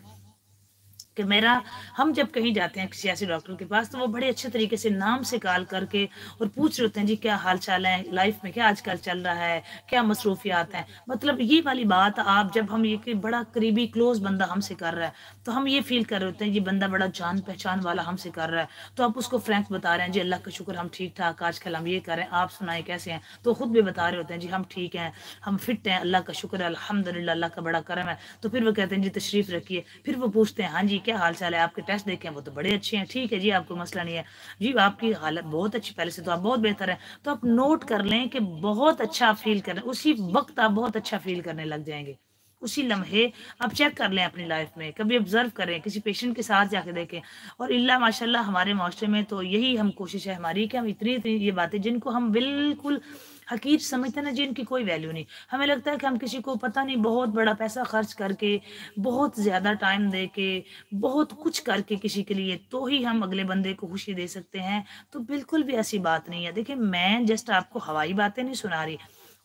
कि मेरा, हम जब कहीं जाते हैं किसी ऐसे डॉक्टर के पास तो वो बड़े अच्छे तरीके से नाम से कॉल करके और पूछ रहे होते हैं, जी, क्या हाल चाल है? लाइफ में क्या आजकल चल रहा है? क्या मसरूफियात हैं? मतलब ये वाली बात आप, जब हम ये कि बड़ा करीबी, क्लोज बंदा हमसे कर रहा है तो हम ये फील कर रहे होते हैं, ये बंदा बड़ा जान पहचान वाला हमसे कर रहा है। तो आप उसको फ्रेंक बता रहे हैं, जी, अल्लाह का शुक्र, हम ठीक ठाक, आजकल हम ये कर रहे हैं आप सुनाए, कैसे हैं? तो खुद भी बता रहे होते हैं, जी, हम ठीक हैं, हम फिट हैं, अल्लाह का शुक्र है अलहमदिल्ला का बड़ा करम है। तो फिर वो कहते हैं, जी, तशरीफ़ रखिए। फिर वो पूछते हैं हाँ जी क्या हाल चाल है? आपके टेस्ट देखे हैं वो तो बड़े अच्छे हैं। ठीक है जी, आपको मसला नहीं है। जी, आपकी हालत बहुत अच्छी, पहले से तो आप बहुत बेहतर है। तो आप नोट कर लें कि बहुत अच्छा फील कर उसी वक्त आप बहुत अच्छा फील करने लग जाएँगे। उसी लम्हे आप चेक कर लें अपनी लाइफ में। कभी ऑब्ज़र्व करें, किसी पेशेंट के साथ जाके देखें। और इल्ला माशाल्लाह, हमारे मास्टर में तो यही हम कोशिश है हमारी कि हम इतनी इतनी ये बातें जिनको हम बिल्कुल हकीर समझते ना जिनकी कोई वैल्यू नहीं। हमें लगता है कि हम किसी को पता नहीं, बहुत बड़ा पैसा खर्च करके, बहुत ज़्यादा टाइम दे के बहुत कुछ करके किसी के लिए तो ही हम अगले बंदे को खुशी दे सकते हैं। तो बिल्कुल भी ऐसी बात नहीं है। देखिए, मैं जस्ट आपको हवाई बातें नहीं सुना रही।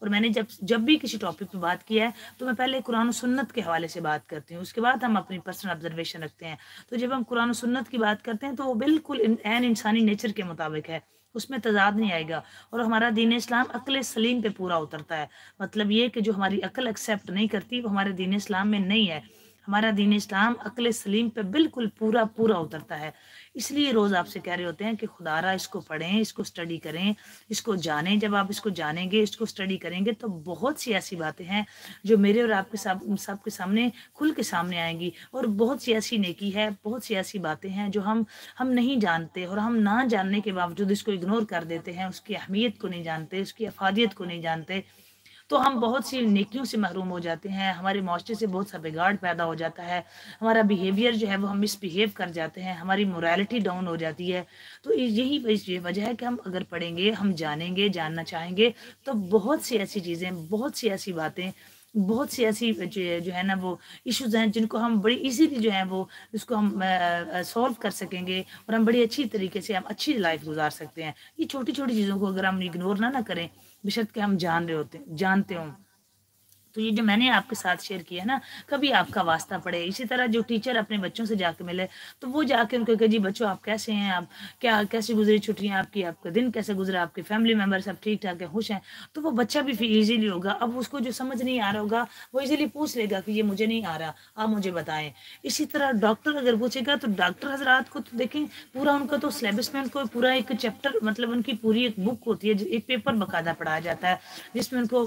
और मैंने जब जब भी किसी टॉपिक पे बात किया है तो मैं पहले कुरान सुन्नत के हवाले से बात करती हूँ। उसके बाद हम अपनी पर्सनल ऑब्जर्वेशन रखते हैं। तो जब हम कुरान सुन्नत की बात करते हैं तो वो बिल्कुल एन इंसानी नेचर के मुताबिक है। उसमें तजाद नहीं आएगा। और हमारा दीन इस्लाम अकल सलीम पे पूरा उतरता है। मतलब ये कि जो हमारी अकल एक्सेप्ट नहीं करती, वो हमारे दीन इस्लाम में नहीं है। हमारा दीन इस्लाम अकल सलीम पे बिल्कुल पूरा पूरा उतरता है। इसलिए रोज़ आपसे कह रहे होते हैं कि खुदारा इसको पढ़ें, इसको स्टडी करें, इसको जानें। जब आप इसको जानेंगे, इसको स्टडी करेंगे तो बहुत सी ऐसी बातें हैं जो मेरे और आपके सब सबके सामने, खुल के सामने आएँगी। और बहुत सी ऐसी नेकी है, बहुत सी ऐसी बातें हैं जो हम हम नहीं जानते और हम ना जानने के बावजूद इसको इग्नोर कर देते हैं। उसकी अहमियत को नहीं जानते, उसकी अफादियत को नहीं जानते। तो हम बहुत सी नेकियों से महरूम हो जाते हैं, हमारे माशरे से बहुत सा बिगाड़ पैदा हो जाता है, हमारा बिहेवियर जो है वो हम मिसबिहेव कर जाते हैं, हमारी मोरालिटी डाउन हो जाती है। तो यही वजह है कि हम अगर पढ़ेंगे, हम जानेंगे, जानना चाहेंगे तो बहुत सी ऐसी चीज़ें, बहुत सी ऐसी बातें, बहुत सी ऐसी जो है ना वो इश्यूज़ हैं जिनको हम बड़ी इजीली जो है वो उसको हम सॉल्व कर सकेंगे और हम बड़ी अच्छी तरीके से हम अच्छी लाइफ गुजार सकते हैं। ये छोटी छोटी चीज़ों को अगर हम इग्नोर ना ना करें बेशक के हम जान रहे होते जानते हों। तो ये जो मैंने आपके साथ शेयर किया है ना, कभी आपका वास्ता पड़े, इसी तरह जो टीचर अपने बच्चों से जाके मिले तो वो जाके उनको कहे, जी बच्चों, आप कैसे हैं? आप क्या, कैसे गुजरी छुट्टियाँ आपकी? आपका दिन कैसे गुजरा? आपके फैमिली मेंबर सब ठीक ठाक है, खुश हैं? तो वो बच्चा भी ईजिली होगा। अब उसको जो समझ नहीं आ रहा होगा, वो ईजिली पूछ लेगा कि ये मुझे नहीं आ रहा, आप मुझे बताएँ। इसी तरह डॉक्टर अगर पूछेगा तो डॉक्टर हजरात को तो देखें, पूरा उनका तो सिलेबस में उनको पूरा एक चैप्टर मतलब उनकी पूरी एक बुक होती है एक पेपर बकायदा पढ़ाया जाता है, जिसमें उनको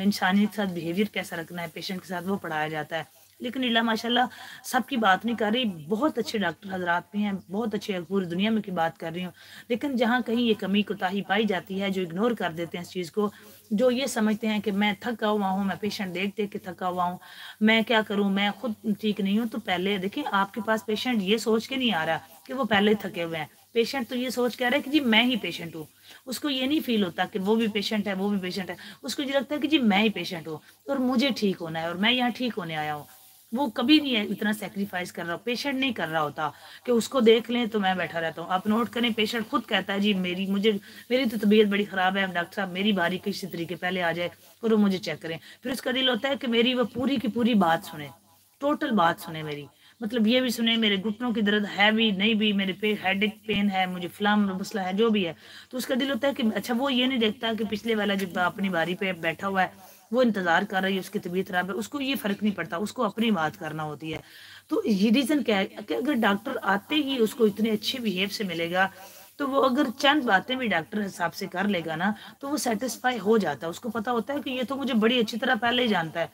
इंसानियत साथ बिहेवियर कैसा रखना है पेशेंट के साथ वो पढ़ाया जाता है। लेकिन इला माशाल्लाह सबकी बात नहीं कर रही, बहुत अच्छे डॉक्टर हजरात भी हैं, बहुत अच्छे पूरी दुनिया में की बात कर रही हूँ। लेकिन जहाँ कहीं ये कमी, कोताही पाई जाती है, जो इग्नोर कर देते हैं इस चीज़ को, जो ये समझते हैं कि मैं थका हुआ हूँ, मैं पेशेंट देख देख के थका हुआ हूँ, मैं क्या करूँ, मैं खुद ठीक नहीं हूँ तो पहले, देखिए, आपके पास पेशेंट ये सोच के नहीं आ रहा कि वो पहले थके हुए हैं। पेशेंट तो ये सोच के आ रहा है कि जी मैं ही पेशेंट हूँ। उसको ये नहीं फील होता कि वो भी पेशेंट है, वो भी पेशेंट है। उसको ये लगता है कि जी मैं ही पेशेंट हूँ और मुझे ठीक होना है और मैं यहाँ ठीक होने आया हूँ। वो कभी नहीं है इतना सेक्रीफाइस कर रहा पेशेंट नहीं कर रहा होता कि उसको देख लें तो मैं बैठा रहता हूँ। आप नोट करें पेशेंट खुद कहता है, जी मेरी, मुझे, मेरी तो तबीयत बड़ी ख़राब है, डॉक्टर साहब, मेरी बारी किसी तरीके पहले आ जाए और वो मुझे चेक करें। फिर उसका दिल होता है कि मेरी वो पूरी की पूरी बात सुने टोटल बात सुने मेरी। मतलब ये भी सुने, मेरे घुटनों की दर्द है भी, नहीं भी, मेरे पे हेड पेन है, मुझे फ्लाम मसला है, जो भी है तो उसका दिल होता है कि अच्छा वो ये नहीं देखता कि पिछले वाला जो अपनी बारी पे बैठा हुआ है, वो इंतज़ार कर रही है उसकी तबीयत खराब है, उसको ये फ़र्क नहीं पड़ता, उसको अपनी बात करना होती है। तो ये रीज़न क्या है कि अगर डॉक्टर आते ही उसको इतने अच्छे बिहेव से मिलेगा तो वो अगर चंद बातें भी डॉक्टर हिसाब से कर लेगा ना तो वो सेटिस्फाई हो जाता है। उसको पता होता है कि ये तो मुझे बड़ी अच्छी तरह पहले ही जानता है।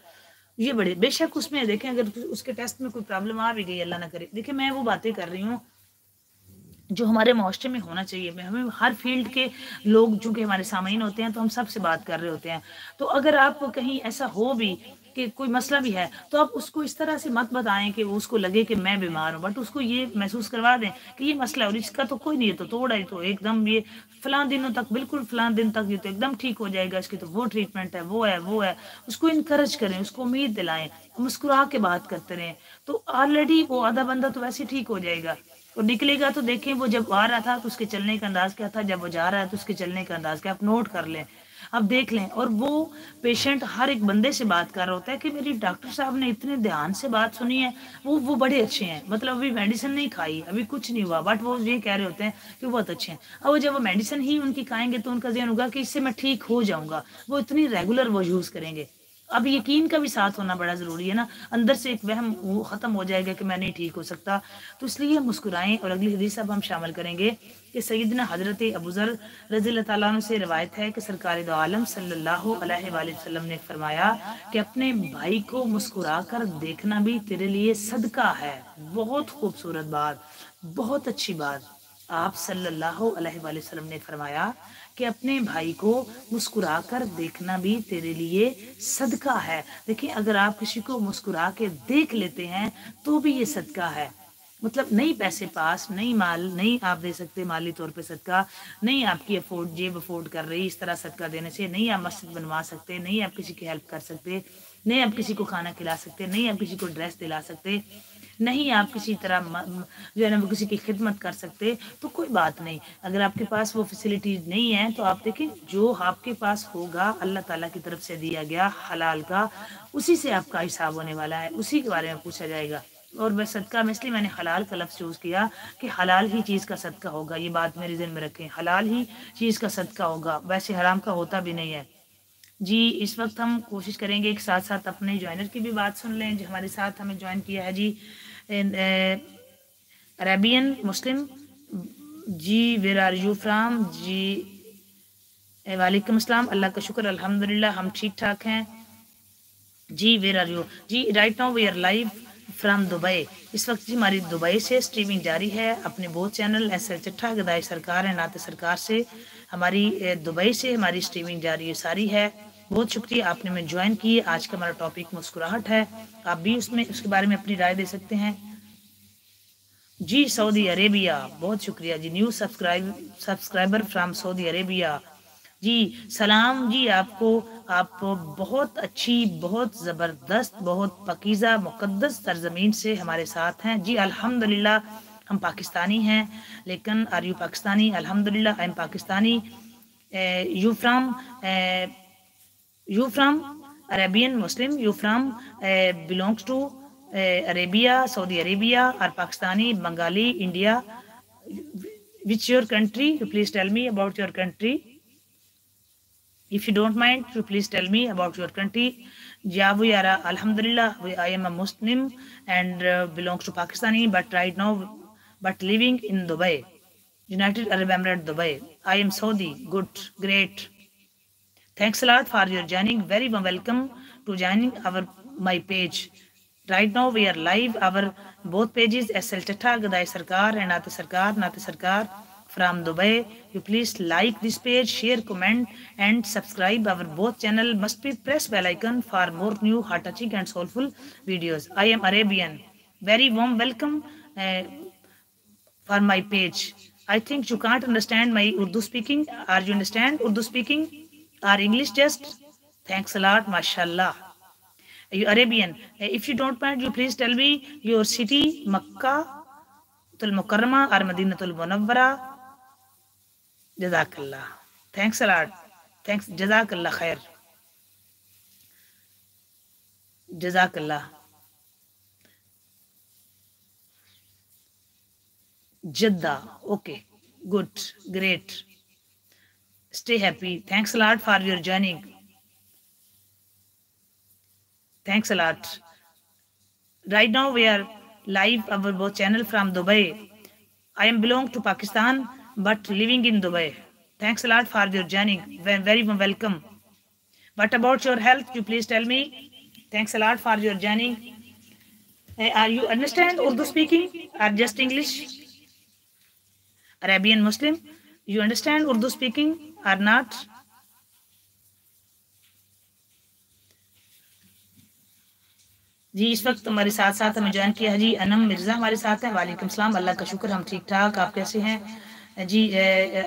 ये बड़े, बेशक उसमें देखें, अगर उसके टेस्ट में कोई प्रॉब्लम आ भी गई, अल्लाह ना करे। देखिए, मैं वो बातें कर रही हूँ, जो हमारे माशरे में होना चाहिए। हमें हर फ़ील्ड के लोग जो कि हमारे सामीन होते हैं तो हम सबसे बात कर रहे होते हैं। तो अगर आप कहीं ऐसा हो भी कि कोई मसला भी है तो आप उसको इस तरह से मत बताएँ कि उसको लगे कि मैं बीमार हूँ। बट उसको ये महसूस करवा दें कि ये मसला है और इसका तो कोई नहीं है तो थोड़ा ही तो। एकदम ये फलां दिनों तक, बिल्कुल फलां दिन तक ये तो एकदम ठीक हो जाएगा, इसकी तो वो ट्रीटमेंट है, वो है वो है। उसको इनक्रेज करें, उसको उम्मीद दिलाएँ, मुस्कुरा के बात करते रहें। तो ऑलरेडी वो आधा बंदा तो वैसे ठीक हो जाएगा। और निकलेगा तो देखें वो जब आ रहा था तो उसके चलने का अंदाज क्या था, जब वो जा रहा है तो उसके चलने का अंदाज क्या, आप नोट कर लें। अब देख लें, और वो पेशेंट हर एक बंदे से बात कर रहा होता है कि मेरी डॉक्टर साहब ने इतने ध्यान से बात सुनी है, वो वो बड़े अच्छे हैं। मतलब अभी मेडिसिन नहीं खाई, अभी कुछ नहीं हुआ बट वो ये कह रहे होते हैं कि बहुत अच्छे हैं। अब जब वो मेडिसिन ही उनकी खाएँगे तो उनका जहन होगा कि इससे मैं ठीक हो जाऊँगा। वो इतनी रेगुलर वो यूज़ करेंगे। अब यकीन का भी साथ होना बड़ा ज़रूरी है ना। अंदर से एक वहम वो ख़त्म हो जाएगा कि मैं नहीं ठीक हो सकता। तो इसलिए मुस्कुराएँ और अगली हदीस अब हम शामिल करेंगे कि सईदना हज़रत अबूज़र रज़ी तु से रवायत है कि सरकार दो आलम ने फरमाया कि अपने भाई को मुस्कुरा कर देखना भी तेरे लिए सदका है। बहुत खूबसूरत बात, बहुत अच्छी बात। आप सल्लल्लाहु अलैहि वसल्लम ने फरमाया कि अपने भाई को मुस्कुरा कर देखना भी तेरे लिए सदका है। देखिए, अगर आप किसी को मुस्कुरा के देख लेते हैं तो भी ये सदका है। मतलब नहीं पैसे पास नहीं माल नहीं आप दे सकते माली तौर पे सदका। नहीं आपकी अफोर्ड, जेब अफोर्ड कर रही इस तरह सदका देने से, नहीं आप मस्जिद बनवा सकते, नहीं आप किसी की हेल्प कर सकते, नहीं आप किसी को खाना खिला सकते, नहीं आप किसी को ड्रेस दिला सकते। नहीं आप किसी तरह जो है ना, वो किसी की खिदमत कर सकते तो कोई बात नहीं। अगर आपके पास वो फैसिलिटीज़ नहीं है तो आप देखें जो आपके पास होगा, अल्लाह ताला की तरफ़ से दिया गया हलाल का, उसी से आपका हिसाब होने वाला है, उसी के बारे में पूछा जाएगा। और वह सदका, में इसलिए मैंने हलाल का लफ्ज़ चूज़ किया कि हलाल ही चीज़ का सदका होगा, ये बात मेरे जहन में रखें। हलाल ही चीज़ का सदका होगा, वैसे हराम का होता भी नहीं है। जी, इस वक्त हम कोशिश करेंगे एक साथ साथ अपने ज्वाइनर की भी बात सुन लें, जो हमारे साथ हमें ज्वाइन किया है। जी अरेबियन मुस्लिम जी वेर आर यू फ्राम जी वालेकुम अस्सलाम अल्लाह का शुक्र अल्हम्दुलिल्लाह हम ठीक ठाक हैं जी where are you ji right now we are live from Dubai इस वक्त जी हमारी दुबई से स्ट्रीमिंग जारी है, अपने बहुत channel S L Chittha Gadai Sarkar है, नाते सरकार से हमारी दुबई से हमारी स्ट्रीमिंग जारी सारी है। बहुत शुक्रिया, आपने मैं ज्वाइन की। आज का हमारा टॉपिक मुस्कुराहट है। आप भी उसमें, उसके बारे में अपनी राय दे सकते हैं। जी सऊदी अरेबिया बहुत शुक्रिया जी। New subscribe subscriber from Saudi Arabia जी, सलाम जी आपको। आप बहुत अच्छी, बहुत ज़बरदस्त, बहुत पकीज़ा, मुकद्दस सरजमीन से हमारे साथ हैं। जी, अल्हम्दुलिल्लाह, हम पाकिस्तानी हैं, लेकिन आर यू पाकिस्तानी? अल्हम्दुलिल्लाह I am Pakistani you from you from Arabian Muslim, you from uh, belongs to uh, Arabia, Saudi Arabia, or Pakistani, Bengali, India. Which your country? You please tell me about your country. If you don't mind, you please tell me about your country. Yeah, we are Alhamdulillah. We, I am a Muslim and uh, belongs to Pakistani, but right now, but living in Dubai, United Arab Emirates, Dubai. I am Saudi. Good, great. Thanks a lot for your joining. Very welcome to joining our my page. Right now we are live. Our both pages SL Tata Gadai Sarkar and Nate Sarkar, Nate Sarkar from Dubai. You please like this page, share, comment and subscribe our both channel. Must be press bell icon for more new heart touching and soulful videos. I am Arabian. Very warm welcome uh, for my page. I think you can't understand my Urdu speaking. Are you understand Urdu speaking? Our English test? Thanks a lot, mashallah. You Arabian. Uh, if you don't mind, you please tell me your city, Makkah, Tul Mukarrama or Madinatul Munawwara. Jazakallah. Thanks a lot. Thanks. Jazakallah khair. Jazakallah. Jeddah. Okay. Good. Great. Stay happy. Thanks a lot for your joining. Thanks a lot. Right now we are live our both channel from Dubai. I am belong to Pakistan but living in Dubai. Thanks a lot for your joining. Very welcome. What about your health? You please tell me. Thanks a lot for your joining. Uh, are you understand Urdu speaking or just English? Arabian Muslim? You understand Urdu speaking? Are not जी, इस वक्त हमारे साथ साथ हमें join किया है। जी, अनम मिर्ज़ा हमारे साथ हैं। वालेकुम सलाम। अल्लाह का शुक्र, हम ठीक ठाक आप कैसे हैं? जी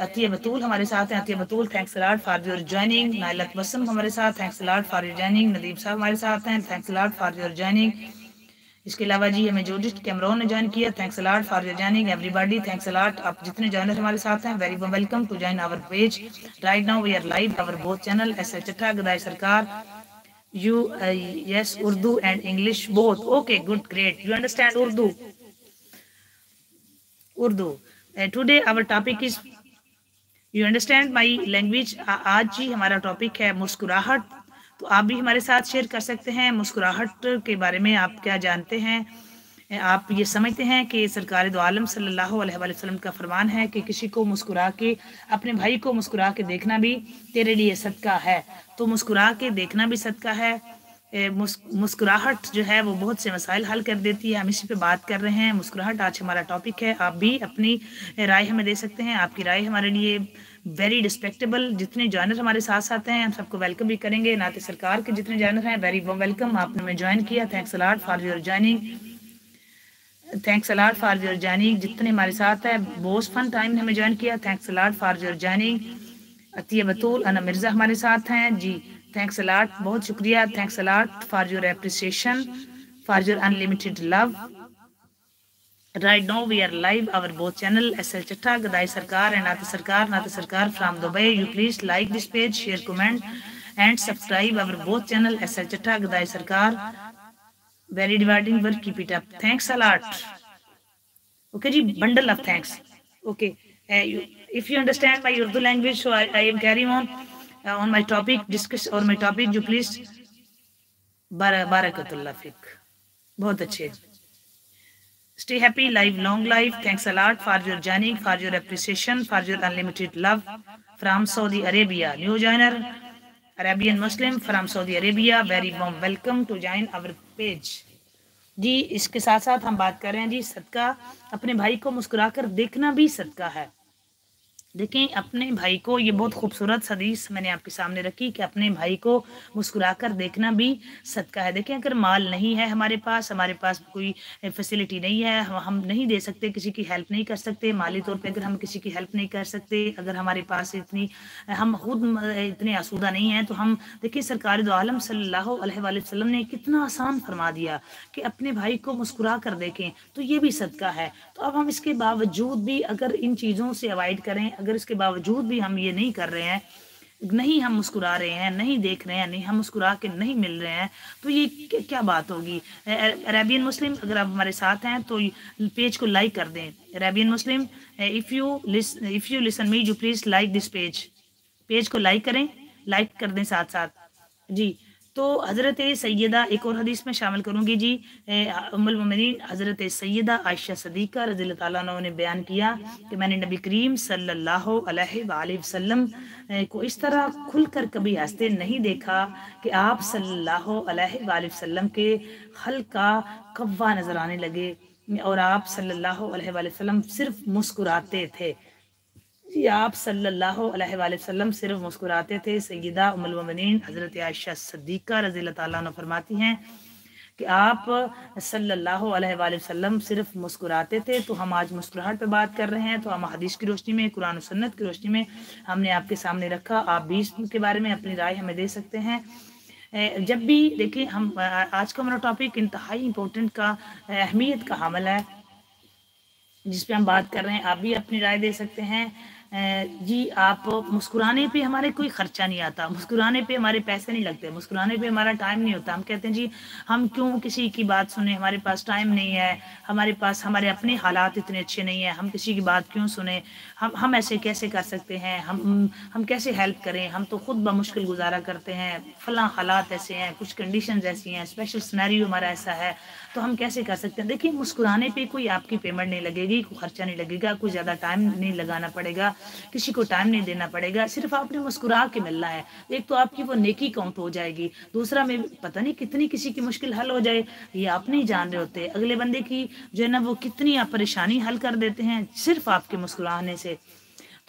अतिया बतूल हमारे साथ हैं। Atiya Batool thanks lot for your joining Nailat Wasam हमारे साथ thanks lot for your joining Nadeem Sahab हमारे साथ हैं। Thanks lot for your joining इसके अलावा जी, हमें जोजिस्ट कैमरोन ने ज्वाइन किया thanks a lot for your joining everybody thanks a lot आप जितने ज्वाइनर हमारे साथ हैं very welcome to join our page right now we are live our both channel S L Chatta Gadai Sarkar you yes Urdu and English both okay good great you understand Urdu Urdu today our topic is you understand my language आज जी हमारा topic है मुस्कुराहट. तो आप भी हमारे साथ शेयर कर सकते हैं मुस्कुराहट के बारे में, आप क्या जानते हैं? आप ये समझते हैं कि सरकार दो आलम सल्लल्लाहु अलैहि वसल्लम का फरमान है कि किसी को मुस्कुरा के, अपने भाई को मुस्कुरा के देखना भी तेरे लिए सदका है। तो मुस्कुरा के देखना भी सदका है। मुस्कुराहट जो है वो बहुत से मसाइल हल कर देती है। हम इसी पे बात कर रहे हैं। मुस्कुराहट आज हमारा टॉपिक है। आप भी अपनी राय हमें दे सकते हैं। आपकी राय हमारे लिए वेरी रिस्पेक्टेबल जितने जानर हमारे साथ साथ हैं, हम सबको वेलकम भी करेंगे। नाते सरकार के जितने जानर हैं वेरी वेलकम आपने हमें ज्वाइन किया। Thanks a lot for your joining thanks a lot for your joining जितने हमारे साथ है, बहुत फन टाइम ने हमें ज्वाइन किया। Thanks a lot for your joining Atiya Batool, Ana Mirza हमारे साथ हैं। जी थैंक्स अलाट बहुत शुक्रिया। Thanks a lot for your appreciation for your unlimited love Right now we are live our both channel SL Chatta Gadai Sarkar and Nata Sarkar Nata Sarkar from Dubai. You please like this page, share, comment and subscribe our both channel SL Chatta Gadai Sarkar. Very dividing work. Keep it up. Thanks a lot. Okay, ji bundle of thanks. Okay, uh, you, if you understand my Urdu language, so I, I am carrying on uh, on my topic. Discuss on my topic. You please. Barkatullah फिक बहुत अच्छे Stay happy, live long life. Thanks a lot for your joining, for your appreciation, for your unlimited love from Saudi Arabia. New joiner, Arabian Muslim from Saudi Arabia. Very warm welcome to join our page. जी इसके साथ साथ हम बात कर रहे हैं जी सदका अपने भाई को मुस्कुराकर देखना भी सदका है देखें, अपने भाई को ये बहुत खूबसूरत सदीस मैंने आपके सामने रखी कि अपने भाई को मुस्कुराकर देखना भी सदका है। देखें, अगर माल नहीं है हमारे पास हमारे पास कोई फैसिलिटी नहीं है, हम नहीं दे सकते, किसी की हेल्प नहीं कर सकते, माली तौर पे अगर हम किसी की हेल्प नहीं कर सकते, अगर हमारे पास इतनी, हम खुद, इतने आसूदा नहीं हैं तो हम, देखिए, सरकार दो आलम अलैहि ने कितना आसान फरमा दिया कि अपने भाई को मुस्कुरा कर देखें तो ये भी सदका है। तो अब हम इसके बावजूद भी अगर इन चीज़ों से अवॉइड करें अगर इसके बावजूद भी हम ये नहीं कर रहे हैं, नहीं हम मुस्कुरा रहे हैं, नहीं देख रहे हैं, नहीं हम मुस्कुरा के नहीं मिल रहे हैं तो ये क्या बात होगी? अरेबियन मुस्लिम अगर आप हमारे साथ हैं तो पेज को लाइक कर दें। Arabian Muslim if you if you listen me you please like this page page को लाइक करें, लाइक कर दें साथ साथ जी। तो हज़रत सैदा एक और हदीस में शामिल करूँगी जी। उममिन हज़रत सैदा आयशा सदीक़ा रज़ी तु ने बयान किया कि मैंने नबी करीम वसल्लम को इस तरह खुलकर कभी हँसते नहीं देखा कि आप सल्लल्लाहु अलैहि के हल्का कव्वा नज़र आने लगे। और आप सल्लल्लाहु अलैहि वसल्लम सिर्फ़ मुस्कुराते थे। जी, आप सल्लल्लाहु अलैहि वसल्लम सिर्फ़ मुस्कुराते थे सैदा उमलमिन हज़रत आयशा सद्दीक़ा रज़ी तला फरमाती हैं कि आप सल्लल्लाहु अलैहि वसल्लम सिर्फ़ मुस्कुराते थे तो हम आज मुस्कुराहट पे बात कर रहे हैं तो हम हदीस की रोशनी में, कुरान सन्नत की रोशनी में हमने आपके सामने रखा। आप भी के बारे में अपनी राय हमें दे सकते हैं। जब भी देखिए, हम आज का हमारा टॉपिक इंतहाई इम्पोर्टेंट का अहमियत का हमल है, जिस पे हम बात कर रहे हैं, आप भी अपनी राय दे सकते हैं। जी, आप मुस्कुराने पे हमारे कोई खर्चा नहीं आता, मुस्कुराने पे हमारे पैसे नहीं लगते, मुस्कुराने पे हमारा टाइम नहीं होता। हम कहते हैं, जी, हम क्यों किसी की बात सुने? हमारे पास टाइम नहीं है, हमारे पास, हमारे अपने हालात इतने अच्छे नहीं है, हम किसी की बात क्यों सुने? हम हम ऐसे कैसे कर सकते हैं? हम हम कैसे हेल्प करें? हम तो खुद बमुश्किल गुजारा करते हैं, फला हालात ऐसे हैं, कुछ कंडीशन ऐसी हैं स्पेशल स्नैरियो हमारा ऐसा है तो हम कैसे कर सकते हैं? देखिए, मुस्कुराने पे कोई आपकी पेमेंट नहीं लगेगी, कोई खर्चा नहीं लगेगा, कोई ज़्यादा टाइम नहीं लगाना पड़ेगा, किसी को टाइम नहीं देना पड़ेगा, सिर्फ़ आपने मुस्कुरा के मिलना है। एक तो आपकी वो नेकी काउंट हो जाएगी, दूसरा में पता नहीं कितनी किसी की मुश्किल हल हो जाए, ये आप नहीं जान रहे होते। अगले बंदे की जो है ना, वो कितनी आप परेशानी हल कर देते हैं सिर्फ़ आपके मुस्कुराने से।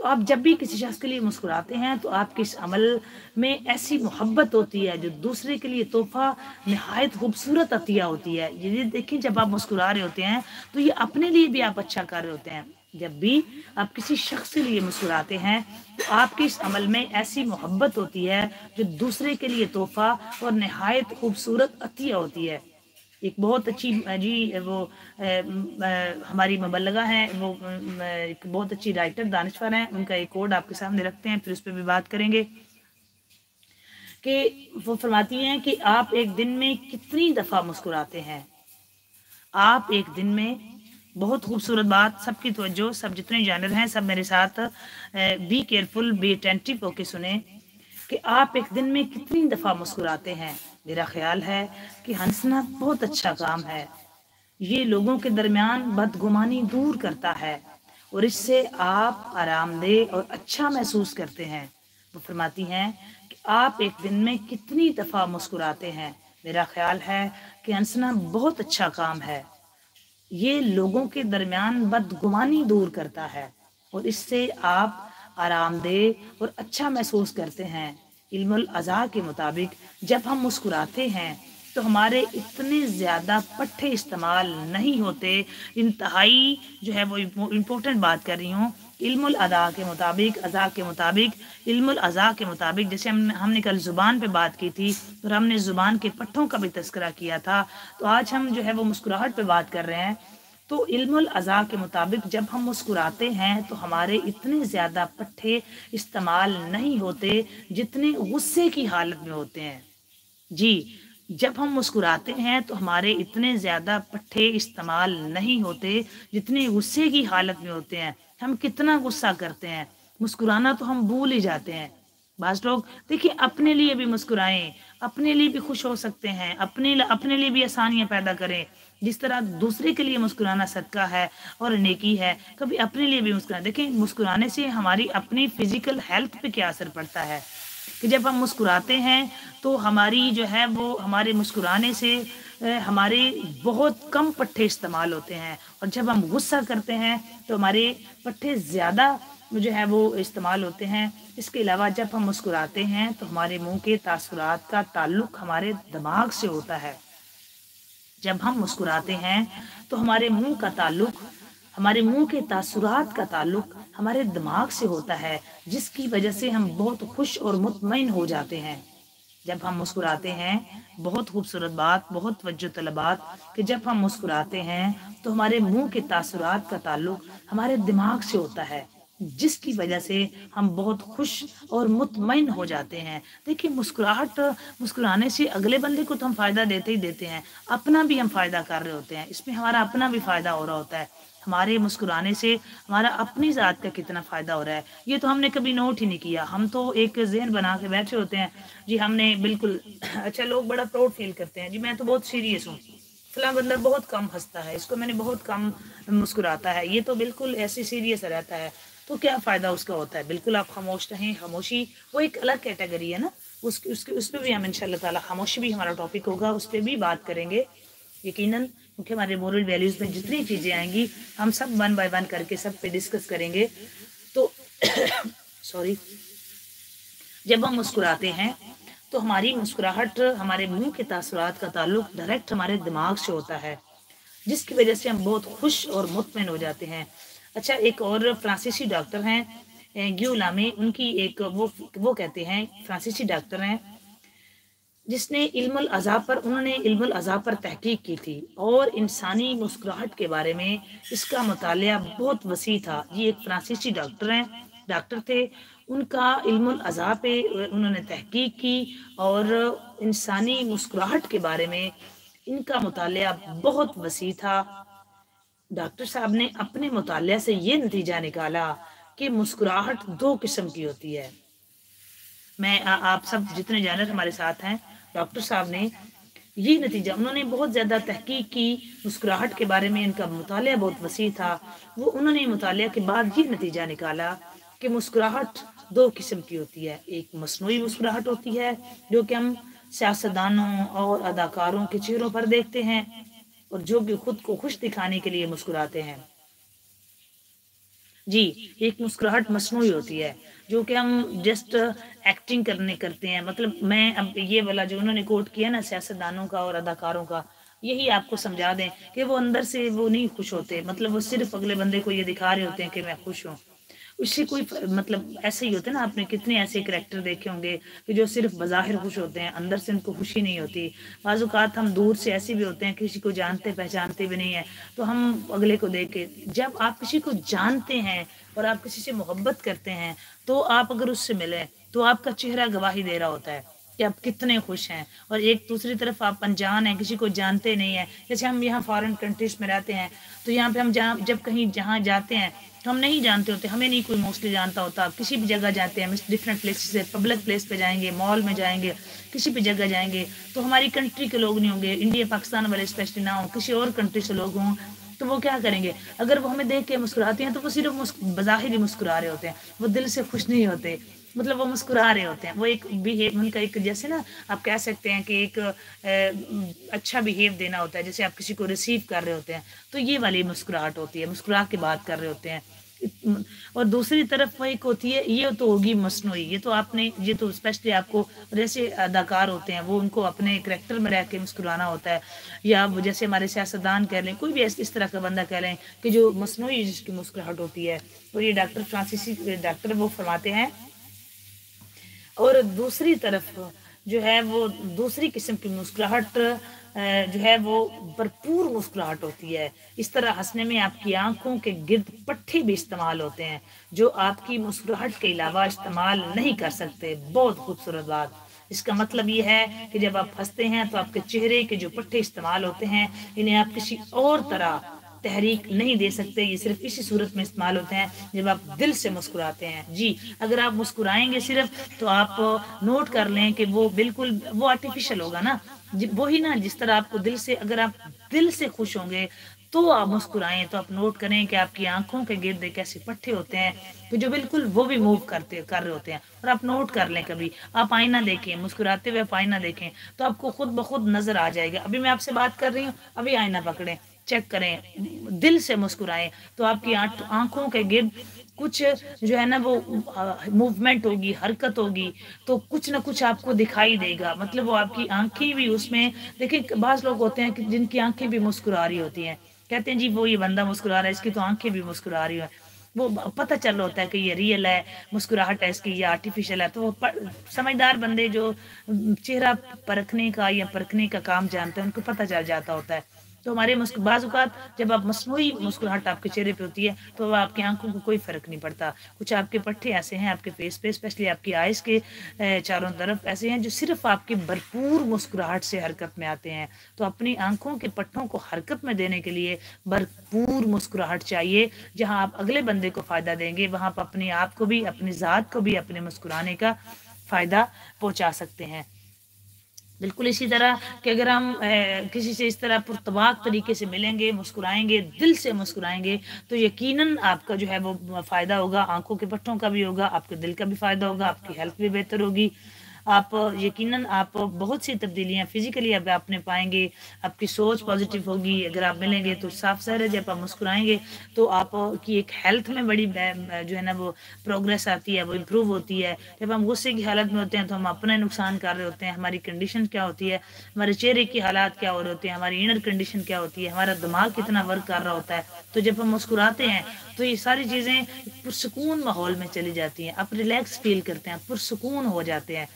तो आप जब भी किसी शख्स के लिए मुस्कुराते हैं तो आपके इस अमल में ऐसी मोहब्बत होती है जो दूसरे के लिए तोहफा नहायत खूबसूरत अतिया होती है। ये देखिए, जब आप मुस्कुरा रहे होते हैं तो ये अपने लिए भी आप अच्छा कर रहे होते हैं। जब भी आप किसी शख्स के लिए मुस्कुराते हैं तो आपके इस अमल में ऐसी मोहब्बत होती है जो दूसरे के लिए तोहफा और नहायत खूबसूरत अतिया होती है। एक बहुत अच्छी जी, वो हमारी मुबलगा है, वो एक बहुत अच्छी राइटर दानश्वर हैं, उनका एक कोड आपके सामने रखते हैं, फिर उस पर भी बात करेंगे। कि वो फरमाती हैं कि आप एक दिन में कितनी दफ़ा मुस्कुराते हैं? आप एक दिन में बहुत खूबसूरत बात, सबकी तवज्जो, सब जितने जानवर हैं, सब मेरे साथ बी केयरफुल बी अटेंटिव होके सुने कि आप एक दिन में कितनी दफ़ा मुस्कुराते हैं? मेरा ख्याल है कि हंसना बहुत अच्छा काम है। ये लोगों के दरमियान बदगुमानी दूर करता है और इससे आप आरामदेह और अच्छा महसूस करते हैं। वो फरमाती हैं कि आप एक दिन में कितनी दफ़ा मुस्कुराते हैं। मेरा ख्याल है कि हंसना बहुत अच्छा काम है। ये लोगों के दरमियान बदगुमानी दूर करता है और इससे आप आरामदेह और अच्छा महसूस करते हैं। इल्मुल अज़ा के मुताबिक जब हम मुस्कुराते हैं तो हमारे इतने ज़्यादा पट्टे इस्तेमाल नहीं होते। इंतहाई जो है वो इम्पोर्टेंट बात कर रही हूँ। इल्मुल अदा के मुताबिक, अज़ा के मुताबिक, इल्मुल अज़ा के मुताबिक, जैसे हम हमने कल ज़ुबान पे बात की थी, और हमने ज़ुबान के पट्टों का भी तस्करा किया था तो आज हम जो है वो मुस्कुराहट पे बात कर रहे हैं। तो इल्मुल अज़ा के मुताबिक जब हम मुस्कुराते हैं तो हमारे इतने ज़्यादा पट्टे इस्तेमाल नहीं होते जितने गुस्से की हालत में होते हैं। जी, जब हम मुस्कुराते हैं तो हमारे इतने ज़्यादा पट्टे इस्तेमाल नहीं होते जितने गुस्से की हालत में होते हैं। हम कितना गुस्सा करते हैं। मुस्कुराना तो हम भूल ही जाते हैं। बाज लोग, देखिए, अपने लिए भी मुस्कुराएँ, अपने लिए भी खुश हो सकते हैं, अपने अपने लिए भी आसानियाँ पैदा करें। जिस तरह दूसरे के लिए मुस्कुराना सदका है और नेकी है, कभी अपने लिए भी मुस्कुरा देखिए, मुस्कुराने से हमारी अपनी फ़िज़िकल हेल्थ पे क्या असर पड़ता है? कि जब हम मुस्कुराते हैं तो हमारी जो है वो, हमारे मुस्कुराने से हमारे बहुत कम पट्टे इस्तेमाल होते हैं। और जब हम गुस्सा करते हैं तो हमारे पट्टे ज़्यादा जो है वो इस्तेमाल होते हैं। इसके अलावा जब हम मुस्कुराते हैं तो हमारे मुँह के तासुरात का ताल्लुक हमारे दिमाग से होता है। जब हम मुस्कुराते हैं तो हमारे मुँह का ताल्लुक, हमारे मुँह के तासुरात का ताल्लुक हमारे दिमाग से होता है, जिसकी वजह से हम बहुत खुश और मुतमिन हो जाते हैं। जब हम मुस्कुराते हैं, बहुत खूबसूरत बात, बहुत वजह तलबात कि जब हम मुस्कुराते हैं तो हमारे मुँह के तासुरात का ताल्लुक हमारे दिमाग से होता है। जिसकी वजह से हम बहुत खुश और मुतमिन हो जाते हैं। देखिए, मुस्कुराहट, मुस्कुराने से अगले बंदे को तो हम फ़ायदा देते ही देते हैं। अपना भी हम फ़ायदा कर रहे होते हैं। इसमें हमारा अपना भी फ़ायदा हो रहा होता है। हमारे मुस्कुराने से हमारा अपनी ज़ात का कितना फ़ायदा हो रहा है। ये तो हमने कभी नोट ही नहीं किया। हम तो एक जहन बना के बैठे होते हैं। जी, हमने बिल्कुल अच्छा लोग बड़ा प्राउड फील करते हैं। जी, मैं तो बहुत सीरियस हूँ। फला बंदा बहुत कम हंसता है। इसको मैंने बहुत कम मुस्कुराता है। ये तो बिल्कुल ऐसे सीरियस रहता है। तो क्या फ़ायदा उसका होता है? बिल्कुल आप खामोश रहें, खामोशी, वो एक अलग कैटेगरी है ना? उस उसके उस पर भी हम इन ताला खामोशी भी हमारा टॉपिक होगा, उस पर भी बात करेंगे। यकीनन, क्योंकि हमारे मोरल वैल्यूज़ में जितनी चीज़ें आएँगी, हम सब वन बाय वन करके सब पे डिस्कस करेंगे। तो सॉरी जब हम मुस्कुराते हैं तो हमारी मुस्कुराहट, हमारे मुँह के तासुरात का ताल्लुक डायरेक्ट हमारे दिमाग से होता है, जिसकी वजह से हम बहुत खुश और मुतमिन हो जाते हैं। अच्छा एक और फ्रांसीसी डॉक्टर हैं ग्यूलामी उनकी एक वो वो कहते हैं, फ्रांसीसी डॉक्टर हैं, जिसने इल्मुल अजाब पर, उन्होंने इल्मुल अजाब पर तहकीक की थी और इंसानी मुस्कुराहट के बारे में इसका मुताल बहुत वसी था। ये एक फ्रांसीसी डॉक्टर हैं, डॉक्टर थे। उनका इल्मुल अजाब पे, उन्होंने तहकीक की और इंसानी मुस्कुराहट के बारे में इनका मुताल बहुत वसी था। डॉक्टर साहब ने अपने मुताल से ये नतीजा निकाला कि मुस्कुराहट दो किस्म की होती है। मैं आ, आप सब जितने जानर हमारे साथ हैं डॉक्टर साहब ने ये नतीजा उन्होंने बहुत ज़्यादा तहकीक की मुस्कुराहट के बारे में इनका मुताल बहुत वसी था। वो उन्होंने मुताल के बाद ये नतीजा निकाला कि मुस्कुराहट दो किस्म की होती है। एक मसनू मुस्कुराहट होती है जो कि हम सियासतदानों और अदाकारों के चेहरों पर देखते हैं। और जो कि खुद को खुश दिखाने के लिए मुस्कुराते हैं। जी, एक मुस्कुराहट मसनू होती है, जो कि हम जस्ट एक्टिंग करने करते हैं। मतलब मैं अब ये वाला जो उन्होंने कोट किया ना, सियासतदानों का और अदाकारों का, यही आपको समझा दें कि वो अंदर से वो नहीं खुश होते। मतलब वो सिर्फ़ अगले बंदे को ये दिखा रहे होते हैं कि मैं खुश हूँ। उससे कोई मतलब ऐसे ही होते हैं ना आपने कितने ऐसे करेक्टर देखे होंगे कि जो सिर्फ़ बाहिर खुश होते हैं, अंदर से उनको खुशी नहीं होती। बाज़ात हम दूर से ऐसे भी होते हैं, किसी को जानते, पहचानते भी नहीं है। तो हम अगले को देख के, जब आप किसी को जानते हैं और आप किसी से मोहब्बत करते हैं तो आप अगर उससे मिले तो आपका चेहरा गवाही दे रहा होता है कि आप कितने खुश हैं। और एक दूसरी तरफ़ आप अनजान हैं, किसी को जानते नहीं है। जैसे हम यहाँ फॉरेन कंट्रीज़ में रहते हैं तो यहाँ पे हम जहाँ, जब कहीं जहाँ जाते हैं हम नहीं जानते होते, हमें नहीं कोई मोस्टली जानता होता। आप किसी भी जगह जाते हैं, हम डिफरेंट प्लेस से पब्लिक प्लेस पे जाएँगे मॉल में जाएँगे, किसी भी जगह जाएँगे तो हमारी कंट्री के लोग नहीं होंगे इंडिया पाकिस्तान वाले स्पेशली ना हो, किसी और कंट्री से लोग हों तो वो क्या करेंगे? अगर वो हमें देख के मुस्कुराते हैं तो वो सिर्फ़ बाहिर ही मुस्कुरा रहे होते हैं, वो दिल से खुश नहीं होते। मतलब वो मुस्कुरा रहे होते हैं। वो एक बिहेव उनका एक जैसे ना आप कह सकते हैं कि एक ए, अच्छा बिहेव देना होता है जैसे आप किसी को रिसीव कर रहे होते हैं। तो ये वाली मुस्कुराहट होती है मुस्कुरा के बात कर रहे होते हैं। और दूसरी तरफ़ वो एक होती है ये तो होगी मसनू ये तो आपने ये तो स्पेशली आपको जैसे अदाकार होते हैं वो उनको अपने करेक्टर में रह के मुस्कुराना होता है। या जैसे हमारे सियासतदान कह लें कोई भी इस तरह का बंदा कह लें कि जो मसनू जिसकी मुस्कुराहट होती है और ये डॉक्टर फ्रांसीसी डॉक्टर वो फरमाते हैं और दूसरी तरफ़ जो है वो दूसरी किस्म की मुस्कुराहट जो है वो भरपूर मुस्कुराहट होती है। इस तरह हंसने में आपकी आँखों के गिर्द पट्टे भी इस्तेमाल होते हैं, जो आपकी मुस्कुराहट के अलावा इस्तेमाल नहीं कर सकते। बहुत खूबसूरत बात। इसका मतलब ये है कि जब आप हँसते हैं तो आपके चेहरे के जो पट्टे इस्तेमाल होते हैं, इन्हें आप किसी और तरह तहरीक नहीं दे सकते, ये सिर्फ़ इसी सूरत में इस्तेमाल होते हैं जब आप दिल से मुस्कुराते हैं। जी, अगर आप मुस्कुराएँगे सिर्फ़ तो आप नोट कर लें कि वो बिल्कुल, वो आर्टिफिशियल होगा ना। वही ना, जिस तरह आपको दिल से, अगर आप दिल से खुश होंगे तो आप मुस्कुराएँ तो आप नोट करें कि आपकी आँखों के गिर्द कैसे पट्टे होते हैं, कि जो बिल्कुल वो भी मूव करते, कर रहे होते हैं। और आप नोट कर लें कभी, आप आईना देखें, मुस्कुराते हुए आप आईना देखें तो आपको खुद ब खुद नज़र आ जाएगा। अभी मैं आपसे बात कर रही हूँ, अभी आईना पकड़ें। चेक करें, दिल से मुस्कुराएँ तो आपकी आँखों के गिर्द कुछ जो है ना वो मूवमेंट होगी, हरकत होगी तो कुछ ना कुछ आपको दिखाई देगा। मतलब वो आपकी आँखें भी उसमें, देखिए, बाज लोग होते हैं जिनकी आँखें भी मुस्कुरा रही होती हैं। कहते हैं, जी, वो ये बंदा मुस्कुरा रहा है, इसकी तो आँखें भी मुस्कुरा रही है। वो पता चल होता है कि ये रियल है, मुस्कुराहट है इसकी, ये आर्टिफिशियल है। तो वो समझदार बंदे जो चेहरा परखने का या परखने का काम जानते हैं, उनको पता चल जाता होता है। तो हमारे बाजुकात, जब आप मसनू मुस्कुराहट आपके चेहरे पे होती है तो आपकी आँखों को कोई फ़र्क नहीं पड़ता। कुछ आपके पट्टे ऐसे हैं, आपके फेस पे, स्पेशली आपकी आइस के चारों तरफ़ ऐसे हैं, जो सिर्फ़ आपकी भरपूर मुस्कुराहट से हरकत में आते हैं। तो अपनी आँखों के पट्टों को हरकत में देने के लिए भरपूर मुस्कुराहट चाहिए, जहाँ आप अगले बंदे को फ़ायदा देंगे, वहाँ आप अपने आप को भी, अपनी ज़ात को भी, अपने मुस्कुराने का फ़ायदा पहुँचा सकते हैं। बिल्कुल इसी तरह कि अगर हम ए, किसी से इस तरह पुरतबाक तरीके से मिलेंगे मुस्कुराएँगे दिल से मुस्कुराएँगे तो यकीनन आपका जो है वो फ़ायदा होगा आँखों के पट्टों का भी होगा आपके दिल का भी फ़ायदा होगा आपकी हेल्थ भी बेहतर होगी। आप यकीनन आप बहुत सी तब्दीलियाँ फिजिकली अब आपने पाएँगे आपकी सोच पॉजिटिव होगी, अगर आप मिलेंगे तो साफ़ सर है, जब आप मुस्कुराएँगे तो आपकी एक हेल्थ में बड़ी जो है ना वो प्रोग्रेस आती है, वो इम्प्रूव होती है। जब हम गुस्से की हालत में होते हैं तो हम अपना नुकसान कर रहे होते हैं, हमारी कंडीशन क्या होती है, हमारे चेहरे की हालात क्या हो रहे होते हैं, हमारी इनर कंडीशन क्या होती है, हमारा दिमाग कितना वर्क कर रहा होता है। तो जब हम मुस्कुराते हैं तो ये सारी चीज़ें पुरसकून माहौल में चली जाती हैं। आप रिलैक्स फील करते हैं पुरसकून हो जाते हैं।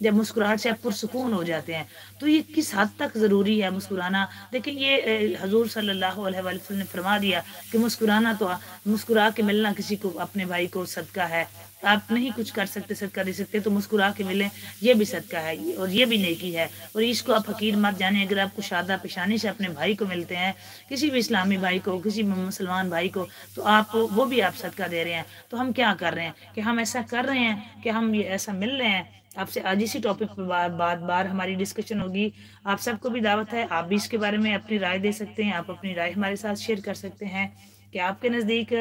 जब मुस्कुराहट से आप पुरसकून हो जाते हैं। तो ये किस हद तक ज़रूरी है मुस्कुराना? देखिए ये हजूर सल्लल्लाहु अलैहि वसल्लम ने फरमा दिया कि मुस्कुराना तो मुस्कुरा के मिलना किसी को, अपने भाई को सदका है। आप नहीं कुछ कर सकते, सदका दे सकते तो मुस्कुरा के मिले, ये भी सदका है, और ये भी नेकी है। और इसको आप फकीर मत जाने, अगर आपको शादा पेशानी से अपने भाई को मिलते हैं, किसी भी इस्लामी भाई को, किसी मुसलमान भाई को तो आप, वो भी आप सदका दे रहे हैं। तो हम क्या कर रहे हैं? कि हम ऐसा कर रहे हैं कि हम ये ऐसा मिल रहे हैं। आपसे आज इसी टॉपिक पर बार बार बार हमारी डिस्कशन होगी। आप सबको भी दावत है, आप भी इसके बारे में अपनी राय दे सकते हैं, आप अपनी राय हमारे साथ शेयर कर सकते हैं। कि आपके नज़दीक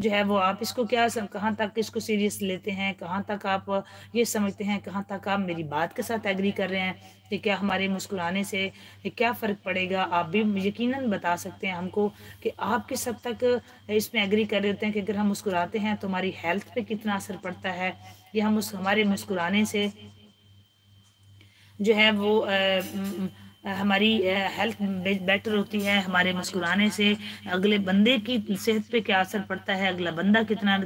जो है वो आप इसको क्या कहाँ तक इसको सीरियस लेते हैं कहाँ तक आप ये समझते हैं कहाँ तक आप मेरी बात के साथ एग्री कर रहे हैं कि क्या हमारे मुस्कुराने से क्या फ़र्क पड़ेगा? आप भी यकीनन बता सकते हैं हमको कि आप किस हद तक इसमें एग्री कर होते हैं कि अगर हम मुस्कुराते हैं तो हमारी हेल्थ पे कितना असर पड़ता है? या हम उस हमारे मुस्कुराने से जो है वो आ, हमारी हेल्थ बेटर होती है, हमारे मुस्कुराने से अगले बंदे की सेहत पे क्या असर पड़ता है, अगला बंदा कितना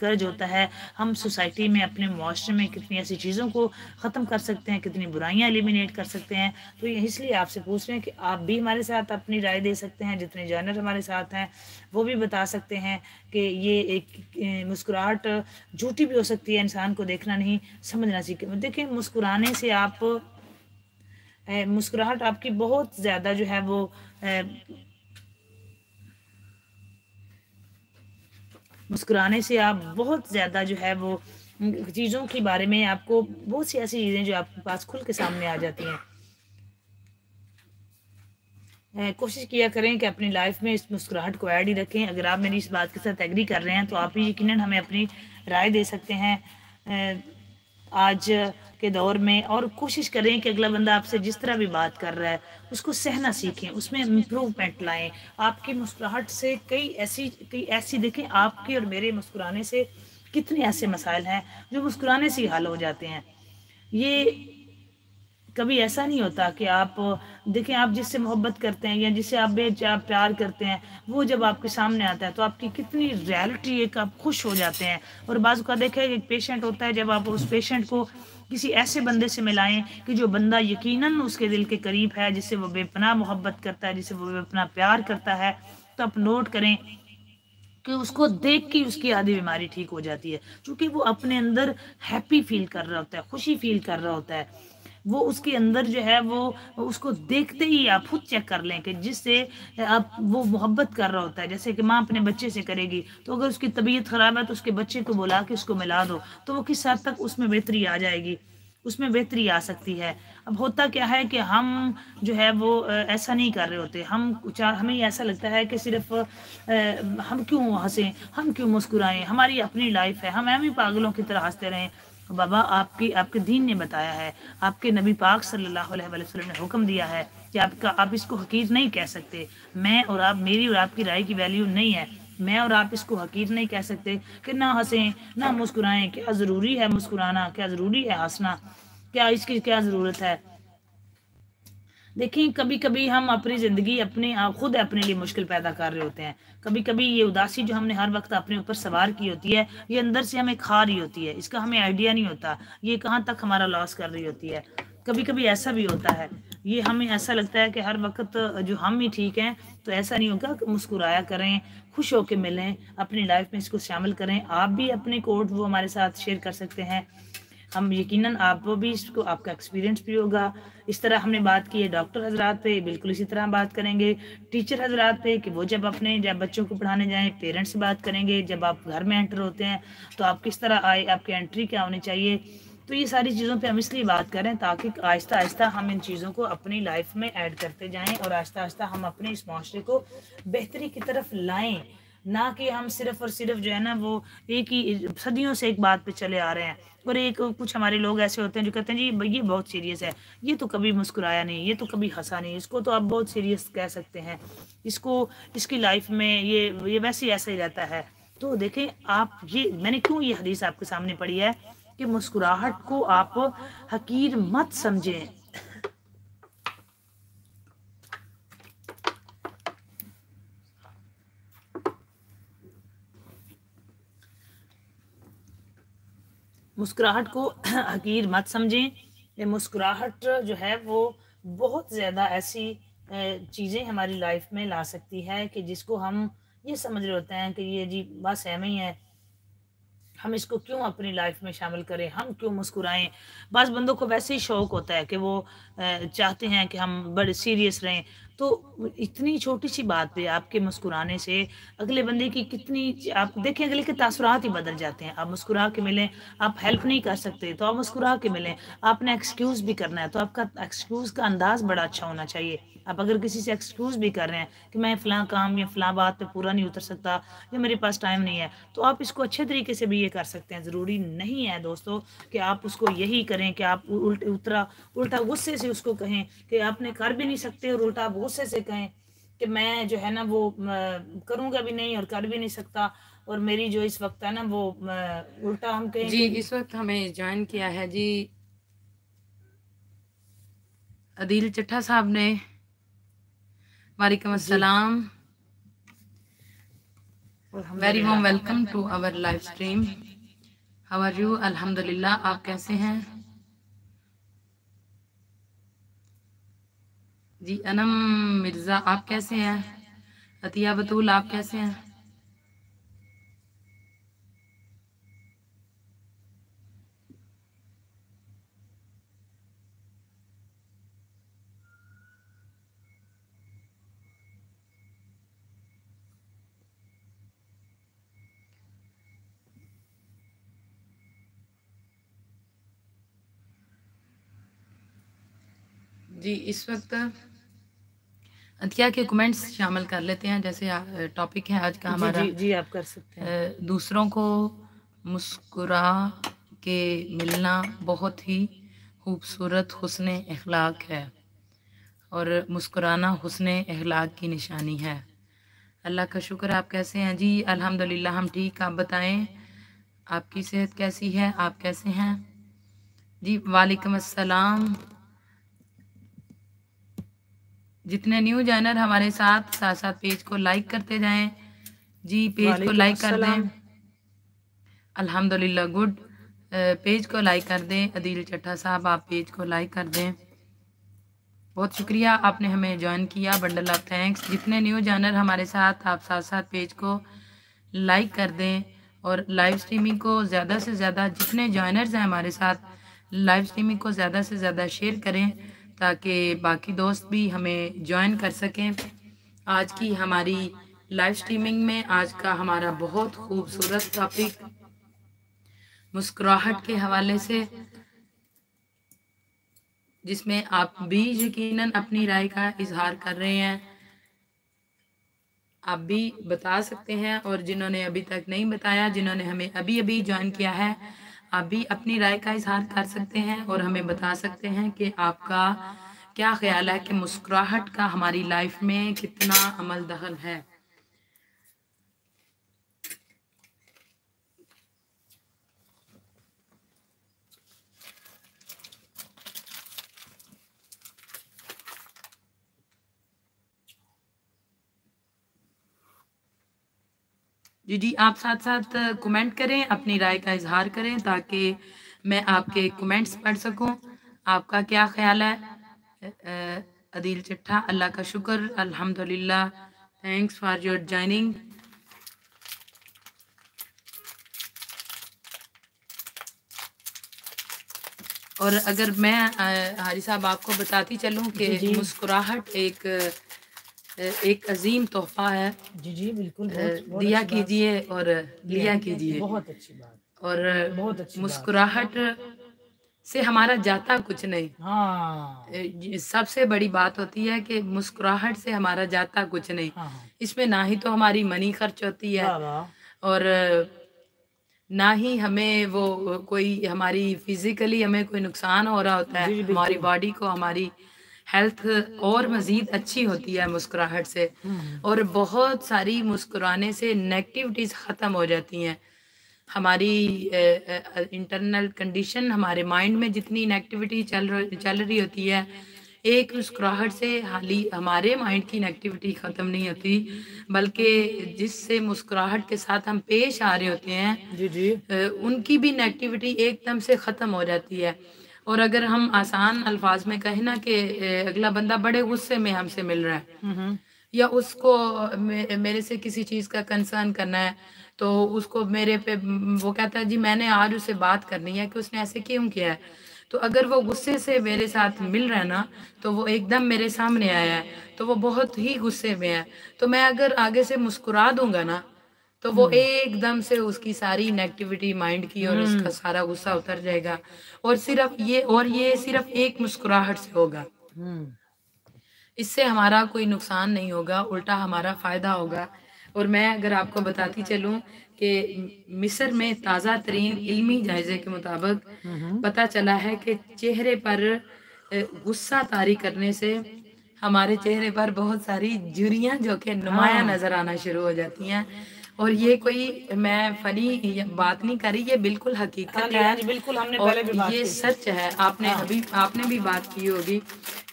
कर्ज होता है, हम सोसाइटी में अपने माशरे में कितनी ऐसी चीज़ों को ख़त्म कर सकते हैं, कितनी बुराइयाँ एलिमिनेट कर सकते हैं तो इसलिए आपसे पूछ रहे हैं कि आप भी हमारे साथ अपनी राय दे सकते हैं, जितने जानर हमारे साथ हैं, वो भी बता सकते हैं कि ये एक मुस्कुराहट झूठी भी हो सकती है, इंसान को देखना नहीं, समझना सीखे, देखिए मुस्कुराने से आप मुस्कुराहट आपकी बहुत ज़्यादा जो है वो मुस्कुराने से आप बहुत ज़्यादा जो है वो, चीज़ों के बारे में आपको बहुत सी ऐसी चीज़ें जो आपके पास खुल के सामने आ जाती हैं। कोशिश किया करें कि अपनी लाइफ में इस मुस्कुराहट को ऐड ही रखें। अगर आप मेरी इस बात के साथ एग्री कर रहे हैं तो आप यकीन हमें अपनी राय दे सकते हैं, आज के दौर में और कोशिश करें कि अगला बंदा आपसे जिस तरह भी बात कर रहा है, उसको सहना सीखें, उसमें इम्प्रूवमेंट लाएँ। आपकी मुस्कुराहट से कई ऐसी कई ऐसी देखें, आपके और मेरे मुस्कुराने से कितने ऐसे मसाइल हैं जो मुस्कुराने से ही हल हो जाते हैं। ये कभी ऐसा नहीं होता कि आप, देखें, आप जिससे मोहब्बत करते हैं या जिससे आप बे आप प्यार करते हैं, वो जब आपके सामने आता है तो आपकी कितनी रियलिटी एक आप खुश हो जाते हैं। और बाजू का देखें एक पेशेंट होता है, जब आप उस पेशेंट को किसी ऐसे बंदे से मिलाएँ कि जो बंदा यकीनन उसके दिल के करीब है, जिससे वो बेपना मोहब्बत करता है, जिससे वो बेपना प्यार करता है। तो आप नोट करें कि उसको देख के उसकी आधी बीमारी ठीक हो जाती है। क्योंकि वो अपने अंदर हैप्पी फील कर रहा होता है, खुशी फील कर रहा होता है। वो उसके अंदर जो है वो उसको देखते ही आप खुद चेक कर लें कि जिससे आप वो मोहब्बत कर रहा होता है। जैसे कि माँ अपने बच्चे से करेगी तो अगर उसकी तबीयत ख़राब है तो उसके बच्चे को बुला के उसको मिला दो तो वो किस हद तक उसमें बेहतरी आ जाएगी? उसमें बेहतरी आ सकती है। अब होता क्या है कि हम जो है वो ऐसा नहीं कर रहे होते। हम चार हमें ऐसा लगता है कि सिर्फ़ हम क्यों हंसें? हम क्यों मुस्कुराएँ? हमारी अपनी लाइफ है। हम एम ही पागलों की तरह हँसते रहें। बाबा आपकी, आपके दीन ने बताया है। आपके नबी पाक सल्लल्लाहु अलैहि वसल्लम ने हुक्म दिया है कि आपका, आप इसको हकीर नहीं कह सकते। मैं और आप, मेरी और आपकी राय की वैल्यू नहीं है। मैं और आप इसको हकीर नहीं कह सकते कि ना हंसें, ना मुस्कुराएँ, क्या ज़रूरी है मुस्कुराना, क्या ज़रूरी है हंसना, क्या इसकी क्या ज़रूरत है? देखिए कभी कभी हम अपनी ज़िंदगी अपने आप खुद अपने लिए मुश्किल पैदा कर रहे होते हैं। कभी कभी ये उदासी जो हमने हर वक्त अपने ऊपर सवार की होती है, ये अंदर से हमें खा रही होती है, इसका हमें आइडिया नहीं होता, ये कहाँ तक हमारा लॉस कर रही होती है। कभी कभी ऐसा भी होता है, ये हमें ऐसा लगता है कि हर वक्त जो हम ही ठीक हैं तो ऐसा नहीं होगा कि मुस्कुराया करें, खुश होकर मिलें, अपनी लाइफ में इसको शामिल करें। आप भी अपने कोड वो हमारे साथ शेयर कर सकते हैं। हम यकीनन आप भी इसको, आपका एक्सपीरियंस भी होगा। इस तरह हमने बात की है, डॉक्टर हजरात पे, बिल्कुल इसी तरह बात करेंगे। टीचर हजरात पे, कि वो जब अपने, जब बच्चों को पढ़ाने जाएँ, पेरेंट्स से बात करेंगे, जब आप घर में एंटर होते हैं तो आप किस तरह आए, आपकी एंट्री क्या होनी चाहिए? तो ये सारी चीज़ों पे हम इसलिए बात करें ताकि आहिस्ता आहिस्ता हम इन चीज़ों को अपनी लाइफ में ऐड करते जाएँ और आहिस्ता आहिस्ता हम अपने इस माशरे को बेहतरी की तरफ़ लाएँ। ना कि हम सिर्फ़ और सिर्फ़ जो है ना, वो एक ही सदियों से एक बात पे चले आ रहे हैं। और एक कुछ हमारे लोग ऐसे होते हैं जो कहते हैं, जी ये बहुत सीरियस है। ये तो कभी मुस्कुराया नहीं, ये तो कभी हंसा नहीं, इसको तो आप बहुत सीरियस कह सकते हैं। इसको, इसकी लाइफ में ये ये वैसे ही ऐसा ही रहता है। तो देखें, आप ये, मैंने क्यों ये हदीस आपके सामने पढ़ी है कि मुस्कुराहट को आप हकीर मत समझें। मुस्कुराहट को हकीर मत समझें। ये मुस्कुराहट जो है, वो बहुत ज़्यादा ऐसी चीज़ें हमारी लाइफ में ला सकती है कि जिसको हम ये समझ रहे होते हैं कि ये जी बस एम ही है। हम इसको क्यों अपनी लाइफ में शामिल करें? हम क्यों मुस्कुराएँ? बस बंदों को वैसे ही शौक होता है कि वो चाहते हैं कि हम बड़े सीरियस रहें। तो इतनी छोटी सी बात पे आपके मुस्कुराने से अगले बंदे की कितनी आप देखें अगले के तासुरात ही बदल जाते हैं। आप मुस्कुरा के मिलें, आप हेल्प नहीं कर सकते तो आप मुस्कुरा के मिलें, आपने एक्सक्यूज़ भी करना है तो आपका एक्सक्यूज़ का अंदाज बड़ा अच्छा होना चाहिए। आप अगर किसी से एक्सक्यूज़ भी कर रहे हैं कि मैं फ़लाँ काम या फ़लाँ बात पे पूरा नहीं उतर सकता या मेरे पास टाइम नहीं है तो आप इसको अच्छे तरीके से भी ये कर सकते हैं। ज़रूरी नहीं है दोस्तों कि आप उसको यही करें कि आप उल्ट उतरा उल्टा गुस्से से उसको कहें कि आपने कर भी नहीं सकते और उल्टा आप गुस्से से कहें कि मैं जो है ना वो करूँगा भी नहीं और कर भी नहीं सकता और मेरी जो इस वक्त है ना वो उल्टा हम कहें जी इस वक्त हमें ज्वाइन किया है जी। अदील चट्ठा साहब ने वालेकुम अस्सलाम। Very warm welcome to our live stream how are you अल्हम्दुलिल्लाह आप कैसे हैं? जी अनम मिर्ज़ा आप कैसे हैं? अतिया बतूल आप कैसे हैं? जी इस वक्त अतिया के कमेंट्स शामिल कर लेते हैं जैसे टॉपिक है आज का हमारा। जी, जी आप कर सकते हैं। दूसरों को मुस्कुरा के मिलना बहुत ही खूबसूरत हसन अखलाक है और मुस्कुराना हसन अखलाक की निशानी है। अल्लाह का शुक्र आप कैसे हैं? जी अल्हम्दुलिल्लाह हम ठीक आप बताएँ आपकी सेहत कैसी है? आप कैसे हैं? जी वालेकुम अस्सलाम। जितने न्यू जॉइनर हमारे साथ साथ साथ पेज को लाइक करते जाएँ। जी पेज को लाइक कर दें। अल्हम्दुलिल्लाह गुड पेज को लाइक कर दें। अदील चट्टा साहब आप पेज को लाइक कर दें। बहुत शुक्रिया आपने हमें ज्वाइन किया। बंडल ऑफ़ थैंक्स जितने न्यू जानर हमारे साथ आप साथ साथ पेज को लाइक कर दें। और लाइव स्ट्रीमिंग को ज़्यादा से ज़्यादा जितने ज्वाइनर्स हैं हमारे साथ लाइव स्ट्रीमिंग को ज़्यादा से ज़्यादा शेयर करें। ताकि बाकी दोस्त भी हमें ज्वाइन कर सकें। आज की हमारी लाइव स्ट्रीमिंग में आज का हमारा बहुत खूबसूरत टॉपिक मुस्कुराहट के हवाले से, जिसमें आप भी यकीनन अपनी राय का इजहार कर रहे हैं। आप भी बता सकते हैं और जिन्होंने अभी तक नहीं बताया, जिन्होंने हमें अभी अभी ज्वाइन किया है आप भी अपनी राय का इजहार कर सकते हैं और हमें बता सकते हैं कि आपका क्या ख्याल है कि मुस्कुराहट का हमारी लाइफ में कितना अमल दखल है। जी जी आप साथ साथ कमेंट करें अपनी राय का इजहार करें ताकि मैं आपके कमेंट्स पढ़ सकूँ। आपका क्या ख्याल है? अदील चिट्ठा अल्लाह का शुक्र अल्हम्दुलिल्लाह। थैंक्स फॉर योर ज्वाइनिंग और अगर मैं हारी साहब आपको बताती चलूँ कि मुस्कुराहट एक एक अजीम तोहफा है। जी जी बिल्कुल दिया कीजिए और लिया कीजिए बहुत अच्छी बात। और बहुत अच्छी मुस्कुराहट से हमारा जाता कुछ नहीं। हाँ। सबसे बड़ी बात होती है कि मुस्कुराहट से हमारा जाता कुछ नहीं। हाँ, हाँ। इसमें ना ही तो हमारी मनी खर्च होती है। और ना ही हमें वो कोई हमारी फिजिकली हमें कोई नुकसान हो रहा होता है। हमारी बॉडी को हमारी हेल्थ और मज़ीद अच्छी होती है मुस्कुराहट से। और बहुत सारी मुस्कुराने से नेगेटिविटीज़ ख़त्म हो जाती हैं। हमारी इंटरनल कंडीशन हमारे माइंड में जितनी नेगेटिविटी चल रही चल रही होती है एक मुस्कुराहट से हाली हमारे माइंड की नेगेटिविटी ख़त्म नहीं होती बल्कि जिससे मुस्कुराहट के साथ हम पेश आ रहे होते हैं जी जी। उनकी भी नेगेटिविटी एकदम से ख़त्म हो जाती है। और अगर हम आसान अल्फाज में कहें ना कि अगला बंदा बड़े गुस्से में हमसे मिल रहा है। या उसको मे, मेरे से किसी चीज़ का कंसर्न करना है तो उसको मेरे पे वो कहता है जी मैंने आज उससे बात करनी है कि उसने ऐसे क्यों किया है? तो अगर वो गुस्से से मेरे साथ मिल रहा है ना तो वो एकदम मेरे सामने आया है तो वो बहुत ही गुस्से में है। तो मैं अगर आगे से मुस्कुरा दूँगा ना तो वो एकदम से उसकी सारी नेगेटिविटी माइंड की और उसका सारा गुस्सा उतर जाएगा। और सिर्फ़ ये और ये सिर्फ़ एक मुस्कुराहट से होगा। हम्म, इससे हमारा कोई नुकसान नहीं होगा उल्टा हमारा फ़ायदा होगा। और मैं अगर आपको बताती चलूँ कि मिस्र में ताज़ा तरीन इल्मी जायजे के मुताबिक पता चला है कि चेहरे पर गुस्सा तारी करने से हमारे चेहरे पर बहुत सारी जुरियाँ जो कि नुमाया नज़र आना शुरू हो जाती हैं। और ये कोई मैं फनी बात नहीं कर रही ये बिल्कुल हाँ हकीकत है हाँ। बिल्कुल हमने और पहले भी बात ये। सच है आपने अभी आपने भी बात की होगी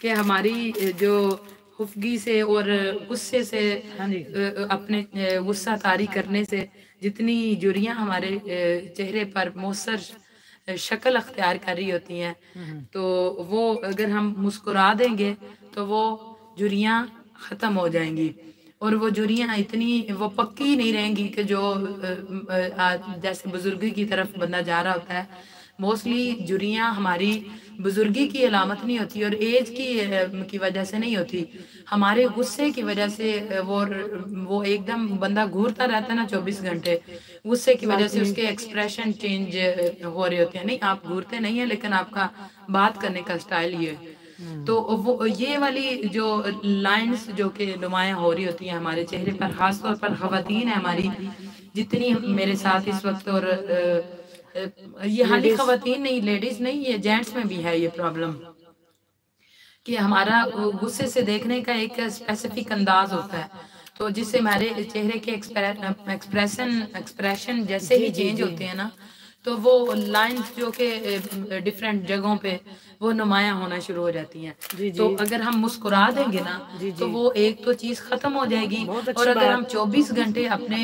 कि हमारी जो खुफगी से और गुस्से से हाँ अपने गुस्सा तारी करने से जितनी जुरियाँ हमारे चेहरे पर मौसर शक्ल अख्तियार कर रही होती हैं तो वो अगर हम मुस्कुरा देंगे तो वो जुरियाँ ख़त्म हो जाएँगी। और वो जुरियाँ इतनी वो पक्की नहीं रहेंगी कि जो जैसे बुजुर्गी की तरफ़ बंदा जा रहा होता है। मोस्टली जुरियाँ हमारी बुजुर्गी की अलामत नहीं होती और एज की की वजह से नहीं होती। हमारे गुस्से की वजह से वो वो एकदम बंदा घूरता रहता है ना चौबीस घंटे। गुस्से की वजह से उसके एक्सप्रेशन चेंज हो रहे होते हैं। नहीं आप घूरते नहीं है लेकिन आपका बात करने का स्टाइल ये है। तो वो ये वाली जो लाइंस जो कि नुमाया हो रही होती हैं हमारे चेहरे पर खास तौर पर खातन है हमारी जितनी मेरे साथ इस वक्त और ये हाली खातन नहीं लेडीज़ नहीं ये जेंट्स में भी है ये प्रॉब्लम कि हमारा गुस्से से देखने का एक स्पेसिफिक अंदाज होता है। तो जिससे हमारे चेहरे के एक्सप्रेशन एक्सप्रेशन जैसे ही चेंज होते हैं ना तो वो लाइंस जो कि डिफरेंट जगहों पे वो नुमाया होना शुरू हो जाती हैं। जी, जी। तो अगर हम मुस्कुरा देंगे ना जी, जी। तो वो एक तो चीज़ खत्म हो जाएगी और अगर हम 24 घंटे अपने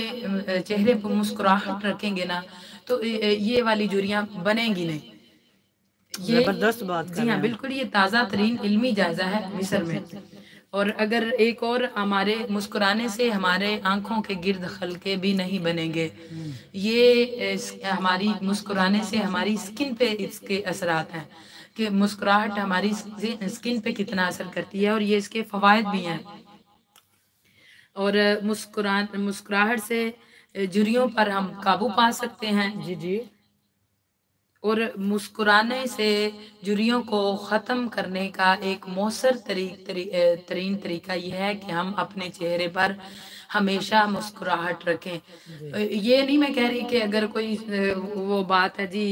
चेहरे पर मुस्कुराहट रखेंगे ना तो ये वाली जुरियाँ बनेंगी नहीं। ये ज़बरदस्त बात जी हाँ। बिल्कुल ये ताज़ा तरीन इल्मी जायजा है मिस्र में। और अगर एक और हमारे मुस्कुराने से हमारे आँखों के गिर्द खलके भी नहीं बनेंगे। ये हमारी मुस्कुराने से हमारी स्किन पे इसके असरात हैं कि मुस्कुराहट हमारी स्किन पे कितना असर करती है और ये इसके फवायद भी हैं। और मुस्कुरा मुस्कुराहट से, जुरियों पर हम काबू पा सकते हैं। जी जी। और मुस्कुराने से जुरियों को ख़त्म करने का एक मौसर तरी, तरी, तरीन तरीका यह है कि हम अपने चेहरे पर हमेशा मुस्कुराहट रखें। ये नहीं मैं कह रही कि अगर कोई वो बात है जी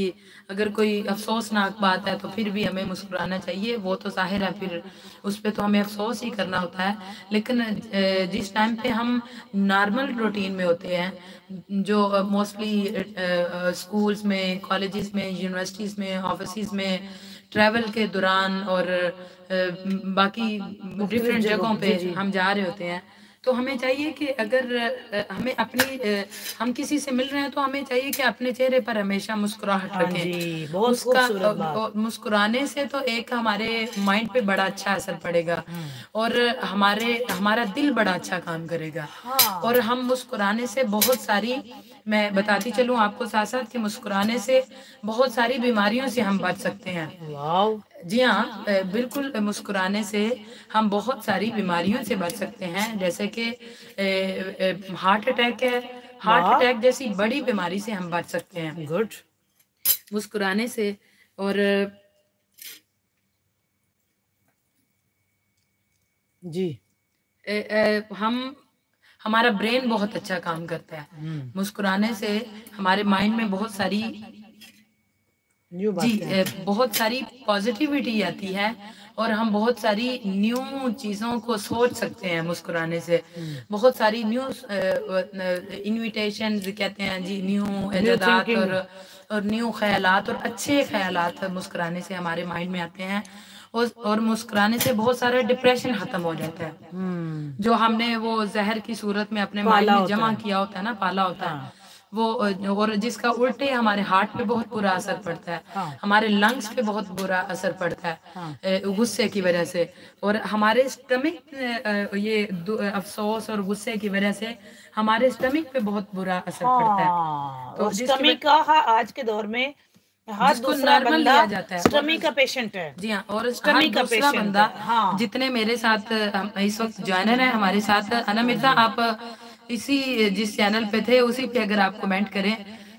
अगर कोई अफसोसनाक बात है तो फिर भी हमें मुस्कुराना चाहिए वो तो ज़ाहिर है फिर उस पर तो हमें अफसोस ही करना होता है। लेकिन जिस टाइम पे हम नॉर्मल रूटीन में होते हैं जो मोस्टली स्कूल्स में कॉलेजेस में यूनिवर्सिटीज़ में ऑफ़िस में ट्रैवल के दौरान और बाकी डिफरेंट जगहों पे हम जा रहे होते हैं तो हमें चाहिए कि अगर हमें अपनी हम किसी से मिल रहे हैं तो हमें चाहिए कि अपने चेहरे पर हमेशा मुस्कुराहट हाँ रखें। बहुत उसका मुस्कुराने से तो एक हमारे माइंड पे बड़ा अच्छा असर पड़ेगा और हमारे हमारा दिल बड़ा अच्छा काम करेगा। हाँ। और हम मुस्कुराने से बहुत सारी मैं बताती चलूँ आपको साथ साथ कि मुस्कुराने से बहुत सारी बीमारियों से हम बच सकते हैं। जी हाँ बिल्कुल मुस्कुराने से हम बहुत सारी बीमारियों से बच सकते हैं जैसे कि हार्ट अटैक है हार्ट अटैक जैसी बड़ी बीमारी से हम बच सकते हैं। गुड। मुस्कुराने से और जी। अ, अ, हम हमारा ब्रेन बहुत अच्छा काम करता है। मुस्कुराने से हमारे माइंड में बहुत सारी न्यू जी बहुत सारी पॉजिटिविटी आती है और हम बहुत सारी न्यू चीज़ों को सोच सकते हैं मुस्कुराने से। बहुत सारी न्यू इनविटेशन कहते हैं जी न्यू और और न्यू ख्यालात और अच्छे ख्यालात मुस्कुराने से हमारे माइंड में आते हैं। और और मुस्कुराने से बहुत सारा डिप्रेशन खत्म हो जाता है। हम्म। जो हमने वो जहर की सूरत में अपने माइंड में जमा किया होता है ना पाला होता है। वो और जिसका उल्टे हमारे हार्ट पे बहुत बुरा असर पड़ता है। हाँ। हमारे लंग्स पे बहुत बुरा असर पड़ता है। अ, गुस्से की वजह से। और हमारे स्टमिक ये अफसोस और गुस्से की वजह से हमारे स्टमिक पे बहुत बुरा असर पड़ता है। हाँ। तो तो जिसकी स्टमी का हाँ, आज के दौर में हर दूसरा बंदा जाता है। स्टमी का पेशेंट है जी हाँ और का बंदा हाँ। जितने मेरे साथ इस वक्त ज्वाइनर है हमारे साथ अनामिता आप इसी जिस चैनल पे थे उसी पे अगर आप कमेंट करें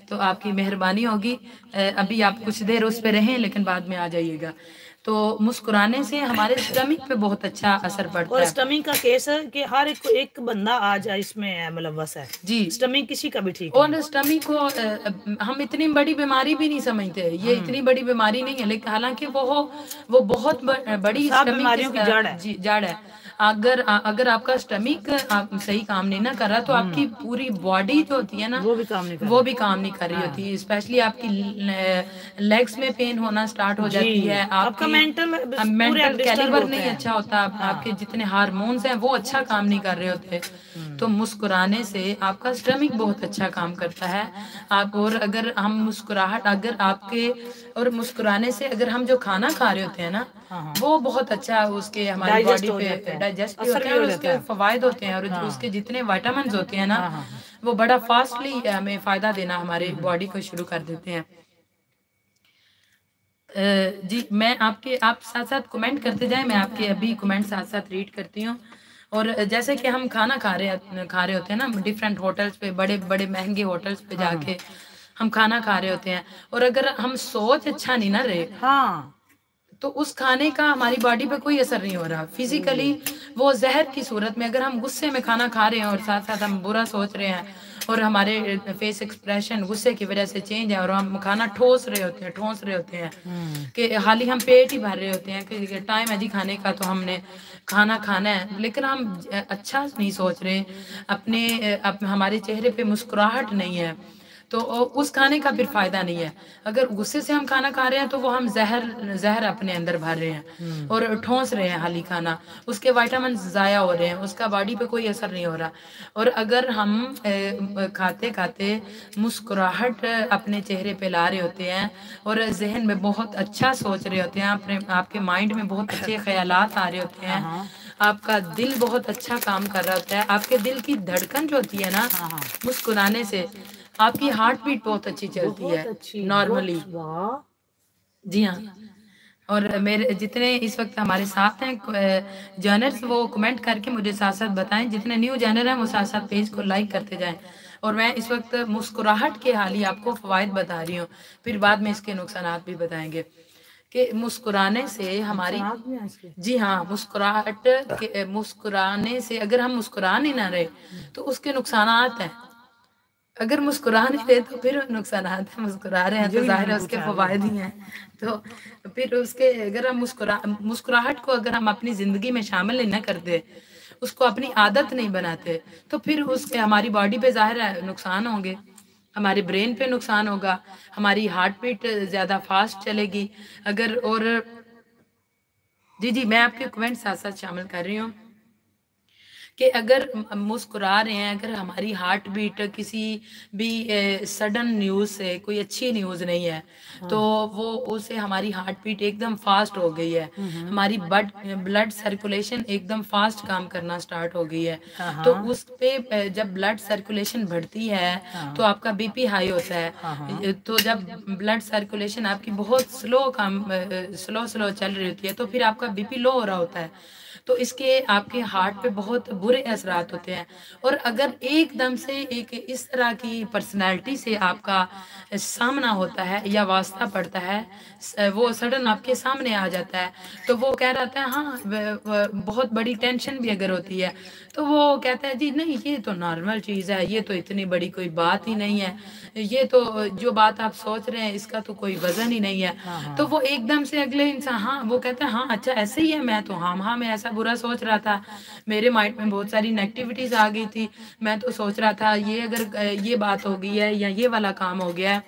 तो आपकी मेहरबानी होगी अभी आप कुछ देर उस पे रहें लेकिन बाद में आ जाइएगा तो मुस्कुराने से हमारे स्टमिक पे बहुत अच्छा असर पड़ता और है। स्टमी का केस है कि हर एक एक बंदा आज इसमें है मुलवस है। जी। स्टमिक किसी का भी ठीक और स्टमिक को हम इतनी बड़ी बीमारी भी नहीं समझते। ये हम्म। इतनी बड़ी बीमारी नहीं है लेकिन हालाँकि वो वो बहुत बड़ी बीमारियों की जड़ है। जी जड़ है। अगर अगर आपका स्टमिक आप सही काम नहीं ना कर रहा तो आपकी पूरी बॉडी जो होती है ना हम्म। वो भी काम नहीं कर वो भी काम नहीं कर रही हाँ। होती स्पेशली आपकी लेग्स में पेन होना स्टार्ट हो जाती है। आपका पूरे मेंटल कैलिबर नहीं अच्छा होता। आपके जितने हार्मोन्स हैं वो अच्छा काम नहीं कर रहे होते। तो मुस्कुराने से आपका स्टमिक बहुत अच्छा काम करता है। आप और अगर हम मुस्कुराहट अगर आपके और मुस्कुराने से अगर हम जो खाना खा रहे होते हैं ना हाँ, हाँ। वो बहुत अच्छा उसके हमारी बॉडी पे डाइजेस्ट होते हैं और उसके फवायद होते हैं और हाँ। उसके जितने वाइटामिन होते हैं ना हाँ। वो बड़ा फास्टली हमें फ़ायदा देना हमारे बॉडी को शुरू कर देते हैं जी मैं आपके आप साथ साथ कमेंट करते जाए मैं आपके अभी कमेंट साथ साथ रीड करती हूँ और जैसे कि हम खाना खा रहे खा रहे होते हैं ना डिफरेंट होटल्स पे बड़े बड़े महँगे होटल्स पे जाके हम खाना खा रहे होते हैं। और अगर हम सोच अच्छा नहीं ना रहे हाँ। तो उस खाने का हमारी बॉडी पे कोई असर नहीं हो रहा। फिजिकली वो जहर की सूरत में अगर हम गुस्से में खाना खा रहे हैं और साथ साथ हम बुरा सोच रहे हैं और हमारे फेस एक्सप्रेशन गुस्से की वजह से चेंज है और हम खाना ठोस रहे होते हैं ठोस रहे होते हैं कि हाल ही हम पेट ही भर रहे होते हैं कि टाइम है जी खाने का तो हमने खाना खाना है। लेकिन हम अच्छा नहीं सोच रहे। अपने अप, हमारे चेहरे पे मुस्कुराहट नहीं है। तो उस खाने का फिर फ़ायदा नहीं है अगर गुस्से से हम खाना खा रहे हैं तो वो हम जहर जहर अपने अंदर भर रहे हैं हम्म। और ठोंस रहे हैं हाली खाना उसके वाइटामिन ज़ाया हो रहे हैं उसका बॉडी पे कोई असर नहीं हो रहा और अगर हम खाते खाते मुस्कुराहट अपने चेहरे पे ला रहे होते हैं और जहन में बहुत अच्छा सोच रहे होते हैं अपने आपके माइंड में बहुत अच्छे ख्याल आ रहे होते हैं हाँ। आपका दिल बहुत अच्छा काम कर रहा होता है आपके दिल की धड़कन जो होती है ना हाँ, हाँ। मुस्कुराने से आपकी हार्ट बीट बहुत अच्छी चलती है नॉर्मली जी हाँ। और मेरे जितने इस वक्त हमारे साथ हैं जर्नर्स वो कमेंट करके मुझे साथ साथ बताएँ। जितने न्यू जर्नर हैं वो साथ साथ पेज को लाइक करते जाएँ। और मैं इस वक्त मुस्कुराहट के हाल ही आपको फवायद बता रही हूँ। फिर बाद में इसके नुकसान भी बताएँगे। कि मुस्कुराने से हमारी? जी हाँ मुस्कुराहट के मुस्कुराने से अगर हम मुस्कुरा नहीं ना रहे तो उसके नुकसान हैं। अगर मुस्कुरा नहीं रहे तो फिर नुकसानात हैं मुस्कुरा रहे हैं तो ज़ाहिर है उसके फवायद ही हैं। तो फिर उसके अगर हम मुस्कुरा मुस्कुराहट को अगर हम अपनी ज़िंदगी में शामिल नहीं ना करते उसको अपनी आदत नहीं बनाते तो फिर उसके हमारी बॉडी पे ज़ाहिर है नुकसान होंगे। हमारे ब्रेन पे नुकसान होगा हमारी हार्ट बीट ज़्यादा फास्ट चलेगी। अगर और जी जी मैं आपके कमेंट साथ साथ शामिल कर रही हूँ। कि अगर मुस्कुरा रहे हैं अगर हमारी हार्ट बीट किसी भी सडन न्यूज़ से कोई अच्छी न्यूज़ नहीं है हाँ। तो वो उसे हमारी हार्ट बीट एकदम फास्ट हो गई है हमारी ब्लड ब्लड सर्कुलेशन एकदम फास्ट काम करना स्टार्ट हो गई है हाँ, तो उस पे जब ब्लड सर्कुलेशन बढ़ती है हाँ। तो आपका बीपी हाई होता है हाँ, हाँ। तो जब ब्लड सर्कुलेशन आपकी बहुत स्लो काम स्लो स्लो चल रही होती है तो फिर आपका बीपी लो हो रहा होता है तो इसके आपके हार्ट पे बहुत बुरे असरात होते हैं। और अगर एकदम से एक इस तरह की पर्सनालिटी से आपका सामना होता है या वास्ता पड़ता है वो सडन आपके सामने आ जाता है तो वो कह रहा था हाँ बहुत बड़ी टेंशन भी अगर होती है। तो वो कहता है जी नहीं ये तो नॉर्मल चीज़ है ये तो इतनी बड़ी कोई बात ही नहीं है। ये तो जो बात आप सोच रहे हैं इसका तो कोई वज़न ही नहीं है। तो वो एकदम से अगले इंसान हाँ वो कहता है हाँ अच्छा ऐसे ही है मैं तो हाँ हाँ मैं ऐसा बुरा सोच रहा था। मेरे माइंड में बहुत सारी नेगेटिविटीज आ गई थी। मैं तो सोच रहा था, ये अगर ये बात हो गई है या ये वाला काम हो गया है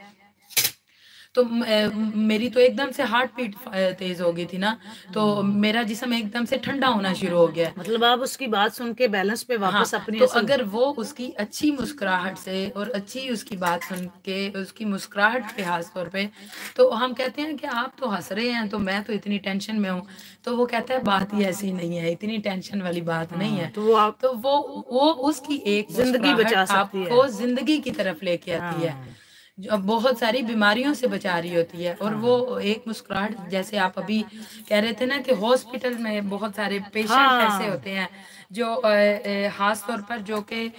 तो मेरी तो एकदम से हार्ट बीट तेज हो गई थी ना। तो मेरा जिसम एकदम से ठंडा होना शुरू हो गया। मतलब आप उसकी बात सुन के बैलेंस पे वापस हाँ, अपनी तो अगर वो उसकी अच्छी मुस्कुराहट से और अच्छी उसकी बात सुन के उसकी मुस्कुराहट पे खास तौर पे तो हम कहते हैं कि आप तो हंस रहे हैं तो मैं तो इतनी टेंशन में हूँ। तो वो कहता है बात ही ऐसी नहीं है इतनी टेंशन वाली बात नहीं है। तो वो आप तो वो वो उसकी एक ज़िंदगी बचा सकती है। आपको ज़िंदगी की तरफ़ लेके आती है। हाँ। जो अब बहुत सारी बीमारियों से बचा रही होती है और वो एक मुस्कुराहट जैसे आप अभी कह रहे थे ना कि हॉस्पिटल में बहुत सारे पेशेंट हाँ। ऐसे होते हैं जो खास तौर पर जो कि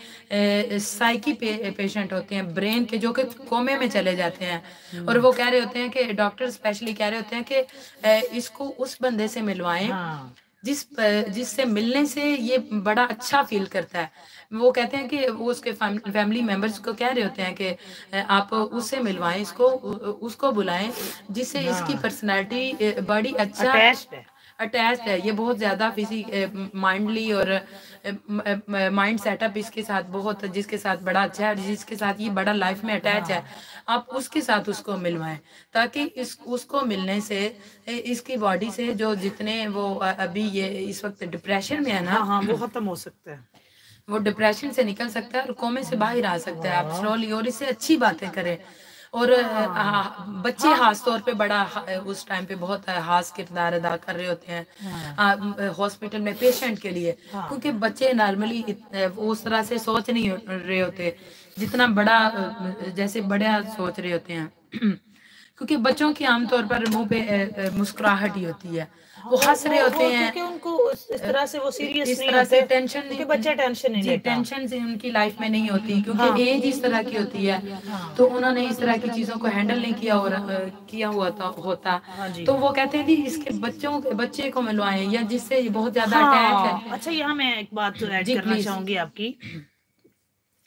साइकी पे, पेशेंट होते हैं ब्रेन के जो कि कोमे में चले जाते हैं और वो कह रहे होते हैं कि डॉक्टर स्पेशली कह रहे होते हैं कि इसको उस बंदे से मिलवाएँ हाँ जिस जिससे मिलने से ये बड़ा अच्छा फील करता है। वो कहते हैं कि वो उसके फैमिली मेंबर्स को कह रहे होते हैं कि आप उससे मिलवाएँ इसको उसको बुलाएँ जिससे इसकी पर्सनालिटी बड़ी अच्छा अटैच्ड है। ये बहुत ज़्यादा फिजिक माइंडली और माइंड सेटअप इसके साथ बहुत जिसके साथ बड़ा अच्छा है जिसके साथ ये बड़ा लाइफ में अटैच है। आप उसके साथ उसको मिलवाएँ ताकि इस उसको मिलने से इसकी बॉडी से जो जितने वो अभी ये इस वक्त डिप्रेशन में है ना हाँ हाँ वो खत्म हो सकता है। वो डिप्रेशन से निकल सकता है और कोमे से बाहर आ सकता है। आप स्लोली और इससे अच्छी बातें करें। और बच्चे खास तौर पे बड़ा उस टाइम पे बहुत खास किरदार अदा कर रहे होते हैं हॉस्पिटल में पेशेंट के लिए क्योंकि बच्चे नॉर्मली उस तरह से सोच नहीं रहे होते जितना बड़ा जैसे बड़ा सोच रहे होते हैं। क्योंकि बच्चों की आमतौर पर मुँह पे मुस्कुराहट ही होती है। वो हंस रहे होते हैं। क्योंकि उनको इस तरह से वो सीरियस इस तरह से टेंशन नहीं बच्चा टेंशन नहीं टेंशन से उनकी लाइफ में नहीं होती क्योंकि एज इस तरह की होती है। तो उन्होंने इस तरह की चीज़ों को हैंडल नहीं किया और किया हुआ था होता। तो वो कहते हैं जी इसके बच्चों के बच्चे को मिलवाएँ या जिससे बहुत ज़्यादा है। हाँ, अच्छा यहाँ मैं एक बात ऐड करना चाहूँगी आपकी।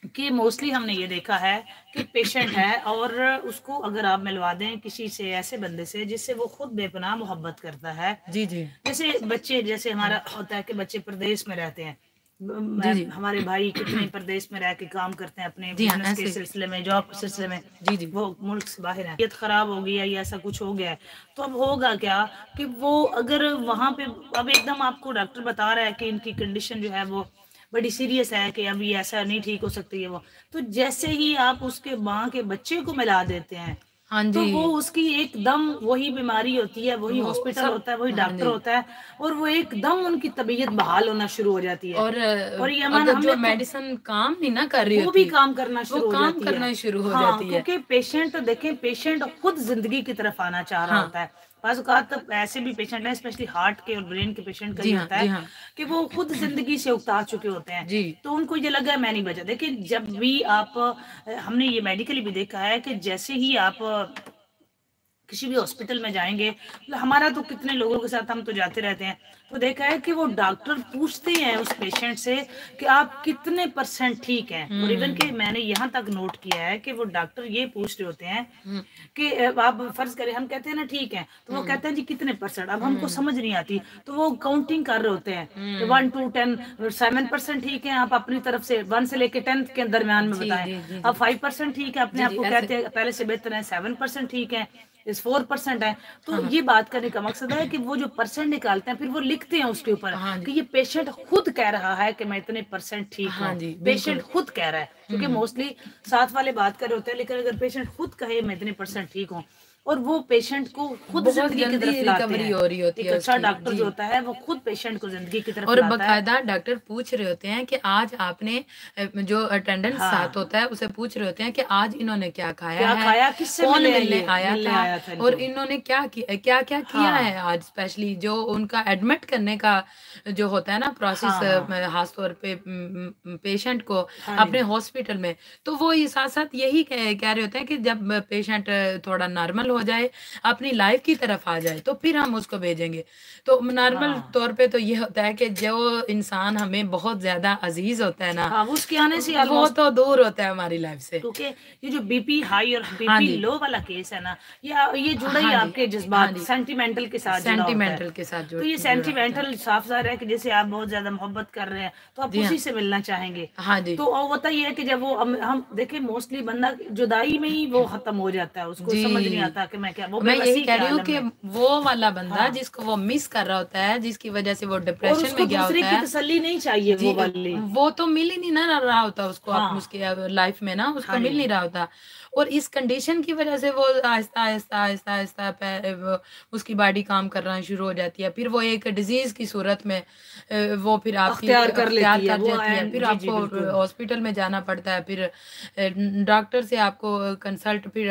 कि मोस्टली हमने ये देखा है कि पेशेंट है और उसको अगर आप मिलवा दें किसी से ऐसे बंदे से जिससे वो खुद बेपनाह मोहब्बत करता है। जी जी। जैसे बच्चे जैसे हमारा होता है कि बच्चे प्रदेश में रहते हैं। मैं- जी। हमारे भाई कितने प्रदेश में रह के काम करते हैं अपने हाँ, बिज़नेस के सिलसिले में जॉब के सिलसिले में। जी जी। वो मुल्क से बाहर है। खराब हो गई है या ऐसा कुछ हो गया है। तो अब होगा क्या कि वो अगर वहाँ पे अब एकदम आपको डॉक्टर बता रहा है कि इनकी कंडीशन जो है वो बड़ी सीरियस है कि अभी ऐसा नहीं ठीक हो सकती है वो। तो जैसे ही आप उसके माँ के बच्चे को मिला देते हैं हाँ तो वो उसकी एकदम वही बीमारी होती है वही हॉस्पिटल होता है वही हाँ डॉक्टर जी। होता है और वो एकदम उनकी तबीयत बहाल होना शुरू हो जाती है। और और ये अगर जो तो- मेडिसिन काम नहीं ना कर रही वो भी काम करना शुरू काम करना शुरू हो हाँ, जाती है। क्योंकि पेशेंट देखें पेशेंट खुद ज़िंदगी की तरफ़ आना चाह रहा हाँ। होता है। औक़ात तो ऐसे भी पेशेंट है स्पेशली हार्ट के और ब्रेन के पेशेंट का जी हाँ, होता है हाँ। कि वो खुद ज़िंदगी से उगता चुके होते हैं। तो उनको ये लगा मैं नहीं बचा। देखिए जब भी आप हमने ये मेडिकली भी देखा है कि जैसे ही आप किसी भी हॉस्पिटल में जाएँगे मतलब हमारा तो कितने लोगों के साथ हम तो जाते रहते हैं। तो देखा है कि वो डॉक्टर पूछते हैं उस पेशेंट से कि आप कितने परसेंट ठीक हैं? और इवन कि मैंने यहाँ तक नोट किया है कि वो डॉक्टर ये पूछ रहे होते हैं हम्म। कि आप फ़र्ज़ करें हम कहते हैं ना ठीक है तो वो कहते हैं जी कितने परसेंट अब हमको समझ नहीं आती तो वो काउंटिंग कर रहे होते हैं कि one two ten seven percent ठीक है आप अपनी तरफ़ से वन से लेके टेंथ के दरमियान में बताएँ। अब फाइव परसेंट ठीक है अपने आप को कहते हैं पहले से बेहतर है सेवन परसेंट ठीक है इस फोर परसेंट है। तो हाँ। ये बात करने का मकसद है कि वो जो परसेंट निकालते हैं फिर वो लिखते हैं उसके ऊपर हाँ कि ये पेशेंट खुद कह रहा है कि मैं इतने परसेंट ठीक हाँ हूँ। पेशेंट खुद कह रहा है। क्योंकि मोस्टली साथ वाले बात कर रहे होते हैं लेकिन अगर पेशेंट खुद कहे मैं इतने परसेंट ठीक हूँ और वो पेशेंट को खुद ज़िंदगी की तरफ़ recovery हैं। हो रही होती है अच्छा डॉक्टर जो। होता है वो खुद पेशेंट को ज़िंदगी की तरफ़ और बकायदा डॉक्टर पूछ रहे होते हैं कि आज आपने जो अटेंडेंट हाँ। साथ होता है उसे पूछ रहे होते हैं कि आज इन्होंने क्या खाया क्या है खाया, किससे कौन मिलने आया था, और इन्होंने क्या किया क्या क्या किया हाँ। है आज स्पेशली जो उनका एडमिट करने का जो होता है ना प्रोसेस खासतौर खास तौर पे पेशेंट को हाँ अपने हॉस्पिटल में। तो वो साथ साथ यही कह रहे होते हैं कि जब पेशेंट थोड़ा नॉर्मल हो जाए अपनी लाइफ की तरफ़ आ जाए तो फिर हम उसको भेजेंगे तो नॉर्मल हाँ। तौर पे तो ये होता है कि जो इंसान हमें बहुत ज़्यादा अज़ीज़ होता है ना हाँ उसके आने से वो तो दूर होता है हमारी लाइफ से क्योंकि ये जो बीपी हाई और हाँ बीपी जी। लो वाला केस है ना ये ये जुड़ा ही हाँ आपके हाँ जज्बात सेंटिमेंटल के साथ है। सेंटिमेंटल के साथ जुड़ तो ये है। सेंटिमेंटल साफ़ ज़ाहिर है कि जैसे आप बहुत ज़्यादा मोहब्बत कर रहे हैं तो आप हाँ। उसी से मिलना चाहेंगे हाँ जी तो होता ये है कि जब वो हम देखे मोस्टली बंदा जुदाई में ही वो खत्म हो जाता है उसको समझ नहीं आता कि मैं क्या वो मैं यही कह रही हूँ कि वो वाला बंदा हाँ। जिसको वो मिस कर रहा होता है जिसकी वजह से वो डिप्रेशन में गया होता है तसली नहीं चाहिए वो वाली वो तो मिल ही नहीं ना रहा होता उसको हाँ। उसके लाइफ में ना उसको हाँ मिल नहीं रहा होता और इस कंडीशन की वजह से वो आहिस्ता आहिस्ता आहिस्ता आहिस्ता उसकी बॉडी काम करना शुरू हो जाती है। फिर वो एक डिज़ीज़ की सूरत में वो फिर आपकी अख्तियार कर लेती है, कर जाती है। फिर आपको हॉस्पिटल में जाना पड़ता है। फिर डॉक्टर से आपको कंसल्ट फिर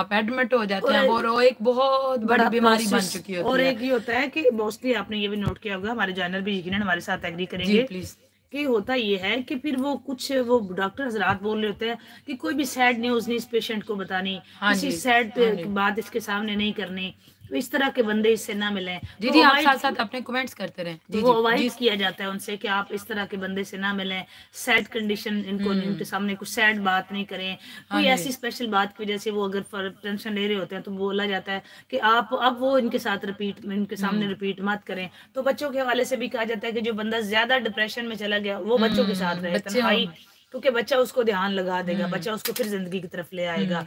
आप एडमिट हो जाते हैं। और और वो एक बहुत बड़ी बीमारी बन चुकी और होती है। एक ये होता है कि मोस्टली आपने ये भी नोट किया होगा हमारे जानर भी यकीनन हमारे साथ एग्री करेंगे। प्लीज़ कि होता ये है कि फिर वो कुछ वो डॉक्टर हजरात बोल रहे होते हैं कि कोई भी सैड न्यूज़ नहीं इस पेशेंट को बतानी। हाँ किसी सैड हाँ बात इसके सामने नहीं करनी। तो इस तरह के बंदे इससे ना मिले। जी तो जी आप साथ साथ अपने कमेंट्स करते रहें। जी वो अवॉइड किया जाता है उनसे कि आप इस तरह के बंदे से ना मिलें। सैड कंडीशन इनको इनके सामने कुछ सैड बात नहीं करें। कोई हम्म। ऐसी स्पेशल बात की वजह से वो अगर टेंशन ले रहे होते हैं तो बोला जाता है कि आप अब वो इनके साथ रिपीट इनके सामने हम्म। रिपीट मत करें। तो बच्चों के हवाले से भी कहा जाता है कि जो बंदा ज़्यादा डिप्रेशन में चला गया वो बच्चों के साथ रहे। हम्म, क्योंकि बच्चा उसको ध्यान लगा देगा हम्म। बच्चा उसको फिर ज़िंदगी की तरफ़ ले आएगा।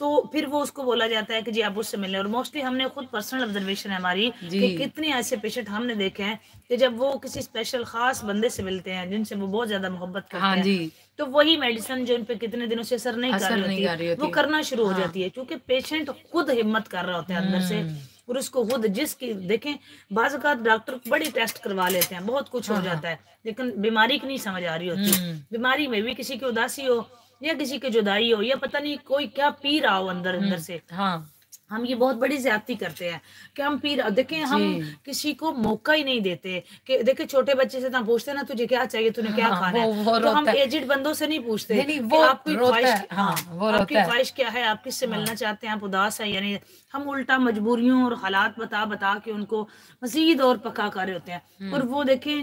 तो फिर वो उसको बोला जाता है कि जी आप उससे मिलें और मोस्टली हमने खुद पर्सनल ऑब्जर्वेशन है हमारी कि कितने ऐसे पेशेंट हमने देखे हैं कि जब वो किसी स्पेशल खास बंदे से मिलते हैं जिनसे वो बहुत ज़्यादा मोहब्बत करते हाँ हैं तो वही मेडिसिन जो उन पे कितने दिनों से असर नहीं कर असर रही होती, कर रही वो करना शुरू हो हाँ। जाती है क्योंकि पेशेंट खुद हिम्मत कर रहा होता है अंदर से हम्म। और उसको खुद जिसकी देखें बाज डॉक्टर बड़े टेस्ट करवा लेते हैं बहुत कुछ हो हाँ, जाता है लेकिन बीमारी की नहीं समझ आ रही होती हम्म। बीमारी में भी किसी की उदासी हो या किसी की जुदाई हो या पता नहीं कोई क्या पी रहा हो अंदर अंदर से। हाँ। हम ये बहुत बड़ी ज़्यादा करते हैं कि हम पीर देखे हम किसी को मौका ही नहीं देते कि देखे छोटे बच्चे से ना पूछते ना तुझे क्या चाहिए तूने क्या हाँ, खाना वो- है तो हम एजिड बंदों से नहीं पूछते नहीं, नहीं, वो आपकी ख्वाहिश है, हाँ, आपकी ख्वाहिश क्या है? आप किससे मिलना चाहते हैं? आप उदास है? यानी हम उल्टा मजबूरियों और हालात बता बता के उनको मजीद और पका कर रहे होते हम्म। हैं और वो देखें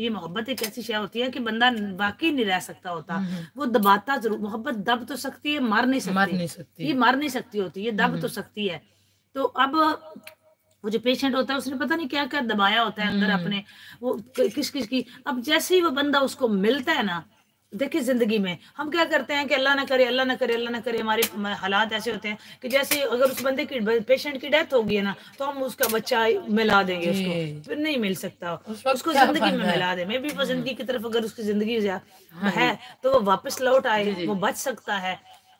ये मोहब्बत एक ऐसी शय होती है कि बंदा बाकी नहीं रह सकता होता। वो दबाता ज़रूर मोहब्बत दब तो सकती है मर नहीं सकती। हम्म, मर नहीं सकती। ये मर नहीं सकती होती ये दब तो सकती है। तो अब वो जो पेशेंट होता है उसने पता नहीं क्या क्या दबाया होता है अंदर हम्म। अपने वो किस किस की अब जैसे ही वो बंदा उसको मिलता है ना देखिए ज़िंदगी में हम क्या करते हैं कि अल्लाह ना करे अल्लाह ना करे अल्लाह ना करे। हमारे हालात ऐसे होते हैं कि जैसे अगर उस बंदे की पेशेंट की डेथ होगी ना तो हम उसका बच्चा मिला देंगे उसको। फिर नहीं मिल सकता। उस उसको ज़िंदगी में मिला दे। मैं भी वो ज़िंदगी की तरफ़ अगर उसकी ज़िंदगी हाँ है तो वो वापस लौट आए वो बच सकता है।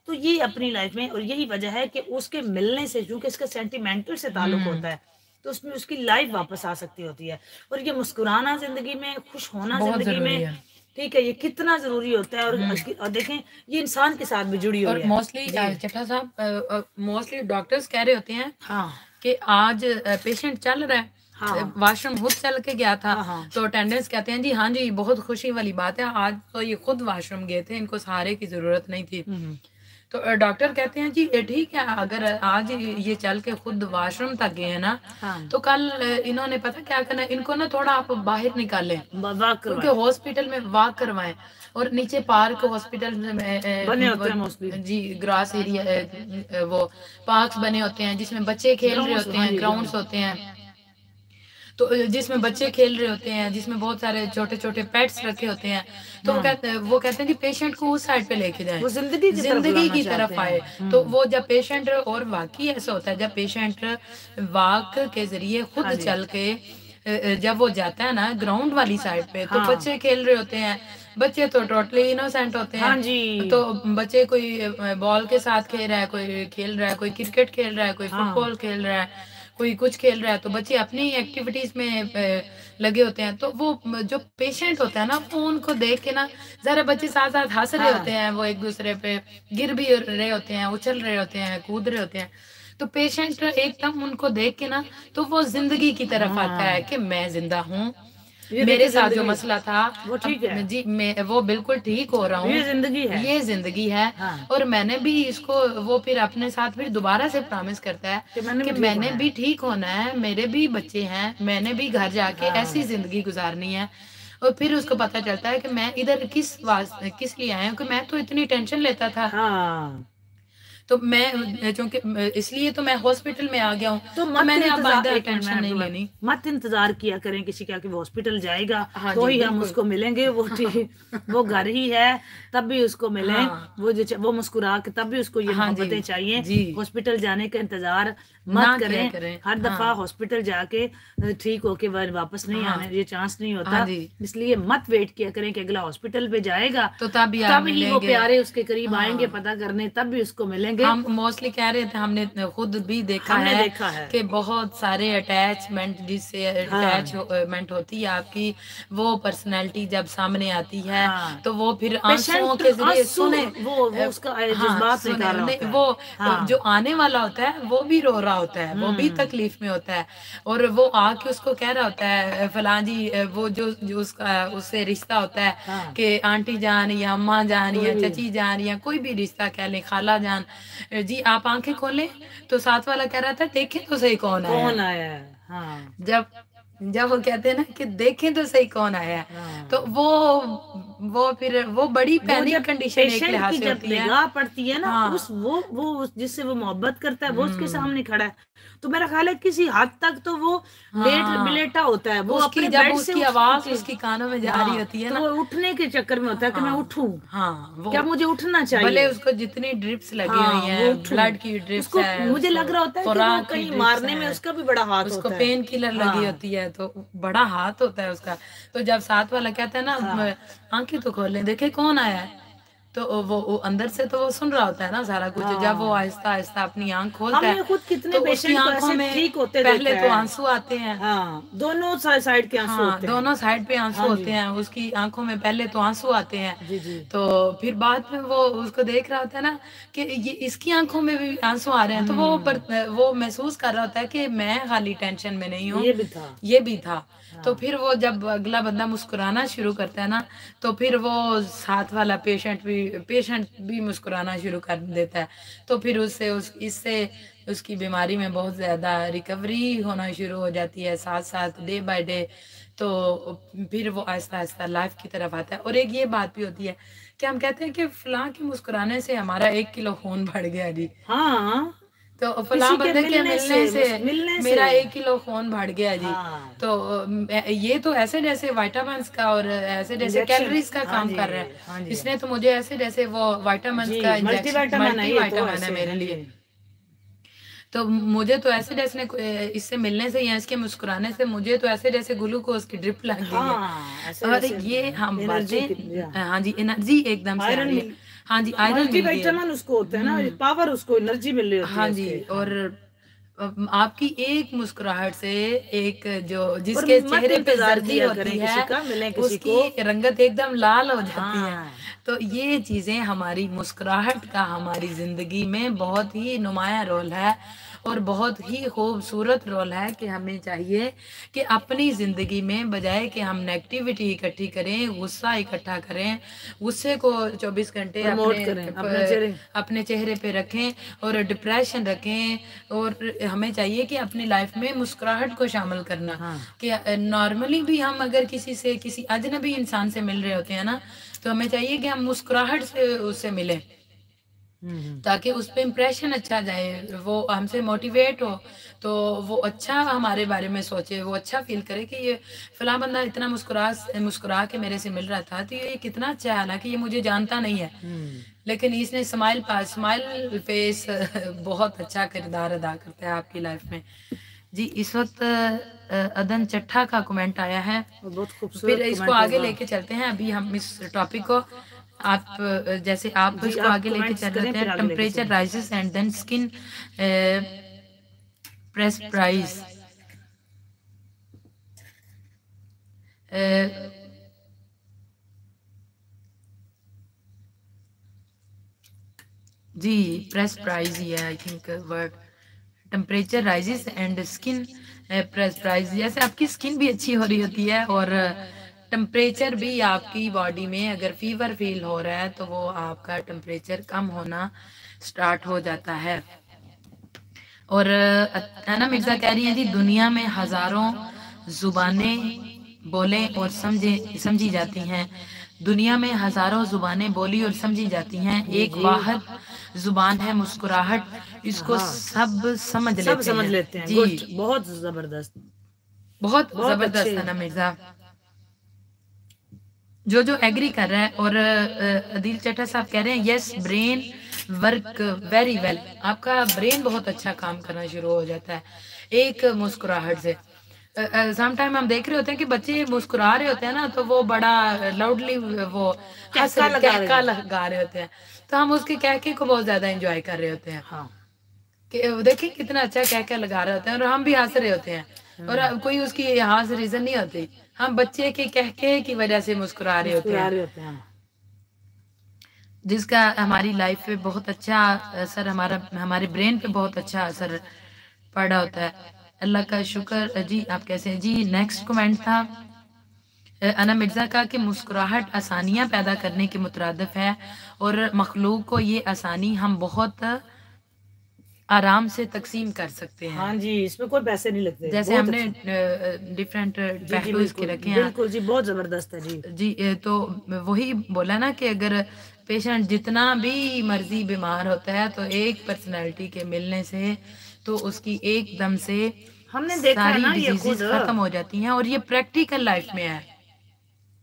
तो ये अपनी लाइफ में और यही वजह है कि उसके मिलने से क्योंकि इसका सेंटिमेंटल से ताल्लुक हम्म। होता है तो उसमें उसकी लाइफ वापस आ सकती होती है। और ये मुस्कुराना ज़िंदगी में खुश होना ज़िंदगी में। ठीक है ये कितना ज़रूरी होता है और, और देखें ये इंसान के साथ भी जुड़ी और है। मोस्टली चट्टा साहब मोस्टली डॉक्टर्स कह रहे होते हैं हाँ। कि आज पेशेंट चल रहा है। हाँ। वाशरूम खुद चल के गया था। हाँ, हाँ। तो अटेंडेंस कहते हैं जी हाँ जी बहुत खुशी वाली बात है। आज तो ये खुद वाशरूम गए थे इनको सहारे की ज़रूरत नहीं थी। हम्म, तो डॉक्टर कहते हैं जी ये ठीक है अगर आज ये चल के खुद वॉशरूम तक गए हैं ना हाँ तो कल इन्होंने पता क्या करना इनको ना थोड़ा आप बाहर निकालें करवाएँ। हॉस्पिटल में वॉक करवाएँ और नीचे पार्क हॉस्पिटल में हैं। जी ग्रास एरिया वो पार्क बने होते हैं जिसमें बच्चे खेल रहे होते हाँ हैं ग्राउंड होते हैं तो जिसमें बच्चे खेल रहे होते हैं जिसमें बहुत सारे छोटे छोटे पेट्स रखे होते हैं तो वो कहते हैं वो कहते हैं कि पेशेंट को उस साइड पे लेके जाए। वो ज़िंदगी ज़िंदगी की तरफ़ आए। हम्म। तो वो जब पेशेंट और वाकई ऐसा होता है जब पेशेंट वाक के ज़रिए खुद हाँ चल के जब वो जाता है ना ग्राउंड वाली साइड पे तो हाँ। बच्चे खेल रहे होते हैं। बच्चे तो टोटली इनोसेंट होते हैं। हाँ जी। तो बच्चे कोई बॉल के साथ खेल रहा है कोई खेल रहा है कोई क्रिकेट खेल रहा है कोई हाँ। फुटबॉल खेल रहा है। कोई कुछ खेल रहा है तो बच्चे अपनी एक्टिविटीज़ में लगे होते हैं। तो वो जो पेशेंट होता है ना वो उनको देख के ना जरा बच्चे साथ साथ हंस रहे हाँ। होते हैं। वो एक दूसरे पे गिर भी रहे होते हैं उछल रहे होते हैं कूद रहे होते हैं। तो पेशेंट एकदम उनको देख के ना तो वो ज़िंदगी की तरफ़ आता है। कि मैं ज़िंदा हूँ। मेरे साथ जो मसला था वो ठीक है। जी मैं वो बिल्कुल ठीक हो रहा हूँ ये ज़िंदगी है ये ज़िंदगी है हाँ। और मैंने भी इसको वो फिर अपने साथ फिर दोबारा से प्रॉमिस करता है कि मैंने कि भी ठीक मैंने होना है। भी ठीक होना है मेरे भी बच्चे हैं मैंने भी घर जाके हाँ। ऐसी ज़िंदगी गुजारनी है और फिर उसको पता चलता है कि मैं इधर किस किस लिए आया हूँ कि मैं तो इतनी टेंशन लेता था हाँ तो मैं क्योंकि इसलिए तो मैं हॉस्पिटल में आ गया हूँ। तो मत मैंने अब इंतजार- आइंदा एक मिनट, टेंशन नहीं लेनी। मत इंतज़ार किया करें किसी का कि वो हॉस्पिटल जाएगा हाँ तो ही हम उसको मिलेंगे वो वो घर ही है तब भी उसको मिले हाँ। वो जो वो मुस्कुरा के तब भी उसको ये हाँ मोहब्बतें चाहिए। हॉस्पिटल जाने का इंतज़ार मत करें करें, हर दफ़ा हाँ। हॉस्पिटल जाके ठीक होके वापस नहीं हाँ। आने ये चांस नहीं होता हाँ इसलिए मत वेट किया करें कि अगला हॉस्पिटल पे जाएगा तो तब ही तब ही वो प्यारे उसके करीब हाँ। आएँगे पता करने तब भी उसको मिलेंगे हम मोस्टली कह रहे थे हमने खुद भी देखा हमने है देखा है। कि बहुत सारे अटैचमेंट जिससे हाँ। अटैचमेंट होती है आपकी वो पर्सनैलिटी जब सामने आती है हाँ। तो वो फिर आंसुओं के ज़रिए सुने वो- उसका है। वो हाँ। जो आने वाला होता है वो भी रो रहा होता है वो भी तकलीफ़ में होता है। और वो आके उसको कह रहा होता है फलां जी वो जो, जो उसका उससे रिश्ता होता है हाँ। कि आंटी जान या अम्मा जान या चची चाची जान या कोई भी रिश्ता कह लें खाला जान जी आप आँखें खोलें तो साथ वाला कह रहा था देखे तो सही कौन आया कौन आया है? हाँ। जब जब वो कहते हैं ना कि देखें तो सही कौन आया है हाँ। तो वो वो फिर वो बड़ी पैनिक कंडीशन एक लिहाज से होती है पड़ती है ना हाँ। उस वो वो जिससे वो मोहब्बत करता है वो उसके हम्म। सामने खड़ा है तो मेरा ख्याल है किसी हद तक तो वो लेट हाँ। बिलेटा होता है वो अपने जब उसकी आवाज़ उसकी कानों में जा हाँ, रही होती है तो ना वो उठने के चक्कर में होता है कि मैं हाँ। उठूं हाँ क्या मुझे उठना भले चाहिए उसको जितनी ड्रिप्स लगी हाँ, हुई हैं। ब्लड की ड्रिप्स है मुझे लग रहा होता है कि वो कहीं मारने में उसका भी बड़ा हाथ उसको पेन किलर लगी हाँ। होती है तो बड़ा हाथ होता है उसका तो जब साथ वाला कहता है ना हाँ। आँखें तो खोल लें देखे कौन आया है तो वो, वो अंदर से तो वो सुन रहा होता है ना सारा कुछ हाँ। जब वो आहिस्ता आहिस्ता अपनी आँख खोलता है खुद कितने तो पेशेंट आँखों में ठीक होते पहले तो आँसू आते हैं। हाँ दोनों साइड के आँसू हाँ दोनों साइड पे आँसू हाँ होते हैं उसकी आँखों में पहले तो आँसू आते हैं। तो फिर बाद में वो उसको देख रहा होता है ना कि ये इसकी आँखों में भी आँसू आ रहे हैं तो वो पर, वो महसूस कर रहा होता है कि मैं खाली टेंशन में नहीं हूँ। ये भी था। ये भी था। तो फिर वो जब अगला बंदा मुस्कुराना शुरू करता है ना तो फिर वो साथ वाला पेशेंट भी पेशेंट भी मुस्कुराना शुरू कर देता है। तो फिर उससे, उस, इससे उसकी बीमारी में बहुत ज़्यादा रिकवरी होना शुरू हो जाती है साथ साथ डे बाय डे तो फिर वो आहिस्ता आहिस्ता लाइफ की तरफ़ आता है। और एक ये बात भी होती है कि हम कहते हैं कि फलां के मुस्कुराने से हमारा एक किलो खून बढ़ गया जी। हाँ। तो फलां बंदे के मिलने से, से मिलने मेरा से। एक किलो खून बढ़ गया जी। हाँ। तो ये तो ऐसे जैसे वाइटामिन का और ऐसे जैसे कैलोरीज का हाँ काम कर रहा हाँ। है इसने तो मुझे ऐसे जैसे वो वाइटामिन का मल्टीविटामिन है तो मेरे हाँ लिए। तो मुझे तो ऐसे जैसे इससे मिलने से या इसके मुस्कुराने से मुझे तो ऐसे जैसे ग्लूकोज की ड्रिप लग गई है। और ये हम बातें हाँ जी एनर्जी एकदम से आ रही है। हाँ जी आयरन। उसको होता है ना पावर उसको एनर्जी मिल रही होती है हाँ जी और आपकी एक मुस्कुराहट से एक जो जिसके चेहरे पे जर्दी होती है किसी किसी उसकी रंगत एकदम लाल हो जाती है। हाँ। तो ये चीज़ें हमारी मुस्कुराहट का हमारी ज़िंदगी में बहुत ही नुमाया रोल है। और बहुत ही खूबसूरत रोल है कि हमें चाहिए कि अपनी ज़िंदगी में बजाय कि हम नेगेटिविटी इकट्ठी करें गुस्सा इकट्ठा करें गुस्से को 24 घंटे अपने अपने चेहरे- अपने चेहरे पे रखें और डिप्रेशन रखें और हमें चाहिए कि अपनी लाइफ में मुस्कुराहट को शामिल करना हाँ। कि नॉर्मली भी हम अगर किसी से किसी अजनबी इंसान से मिल रहे होते हैं ना तो हमें चाहिए कि हम मुस्कुराहट से उससे मिलें। ताकि उस पर इम्प्रेशन अच्छा जाए वो हमसे मोटिवेट हो तो वो अच्छा हमारे बारे में सोचे वो अच्छा फील करे कि ये फला बंदा इतना मुस्कुरा मुस्कुरा के मेरे से मिल रहा था तो ये कितना अच्छा है हालाँकि ये मुझे जानता नहीं है। हम्म। लेकिन इसने स्माइल पास स्माइल फेस बहुत अच्छा किरदार अदा करता है आपकी लाइफ में। जी इस वक्त अदन चट्ठा का कमेंट आया है। बहुत खूबसूरत फिर इसको आगे लेके चलते हैं अभी हम इस टॉपिक को आप जैसे आप जी, इसको आगे लेके चल रहे हैं temperature rises and then skin press price ji press price ही है I think word temperature rises and skin press prize जैसे आपकी स्किन भी अच्छी हो रही होती है और टेम्परेचर भी आपकी बॉडी में अगर फीवर फील हो रहा है तो वो आपका टेम्परेचर कम होना स्टार्ट हो जाता है। और अना मिर्ज़ा कह रही है जी दुनिया में हज़ारों जुबानें बोले और समझे समझी जाती हैं। दुनिया में हज़ारों जुबानें बोली और समझी जाती हैं। एक वाहद ज़ुबान है मुस्कुराहट इसको हाँ। सब समझ लेते सब समझ हैं। लेते हैं। जी। बहुत ज़बरदस्त। बहुत बहुत ज़बरदस्त है ना मिर्ज़ा। जो जो एग्री कर रहा है और अदिल चट्टा साहब कह रहे हैं yes brain work very well आपका ब्रेन बहुत अच्छा काम करना शुरू हो जाता है। एक मुस्कुराहट से। सम टाइम हम देख रहे होते हैं कि बच्चे मुस्कुरा रहे होते हैं ना तो वो बड़ा लाउडली वो हंस कहका लगा रहे लगा रहे होते हैं। तो हम उसके कहके को बहुत ज़्यादा एंजॉय कर रहे होते हैं। हाँ। कि देखिए कितना अच्छा कह के लगा रहे होते हैं और हम भी हंस रहे होते हैं। और कोई उसकी यहाँ से रीजन नहीं होती। हम बच्चे के कह के की वजह से मुस्कुरा रहे होते हैं। हैं जिसका हमारी लाइफ पे बहुत अच्छा असर हमारा हमारे ब्रेन पे बहुत अच्छा असर पड़ा होता है। अल्लाह का शुक्र जी आप कैसे हैं? जी नेक्स्ट कमेंट था। अना मिर्ज़ा का कि मुस्कुराहट आसानियाँ पैदा करने के मुतरदफ है और मखलूक को ये आसानी हम बहुत आराम से तकसीम कर सकते हैं। हाँ जी इसमें कोई पैसे नहीं लगते। जैसे हमने। डिफरेंट बिल्कुल, रखे हैं। बिल्कुल जी बहुत ज़बरदस्त है जी। जी तो वही बोला ना कि अगर पेशेंट जितना भी मर्ज़ी बीमार होता है तो एक पर्सनालिटी के मिलने से तो उसकी एकदम से हमने देखा सारी ना ये खुद खत्म हो जाती हैं और ये प्रैक्टिकल लाइफ में है।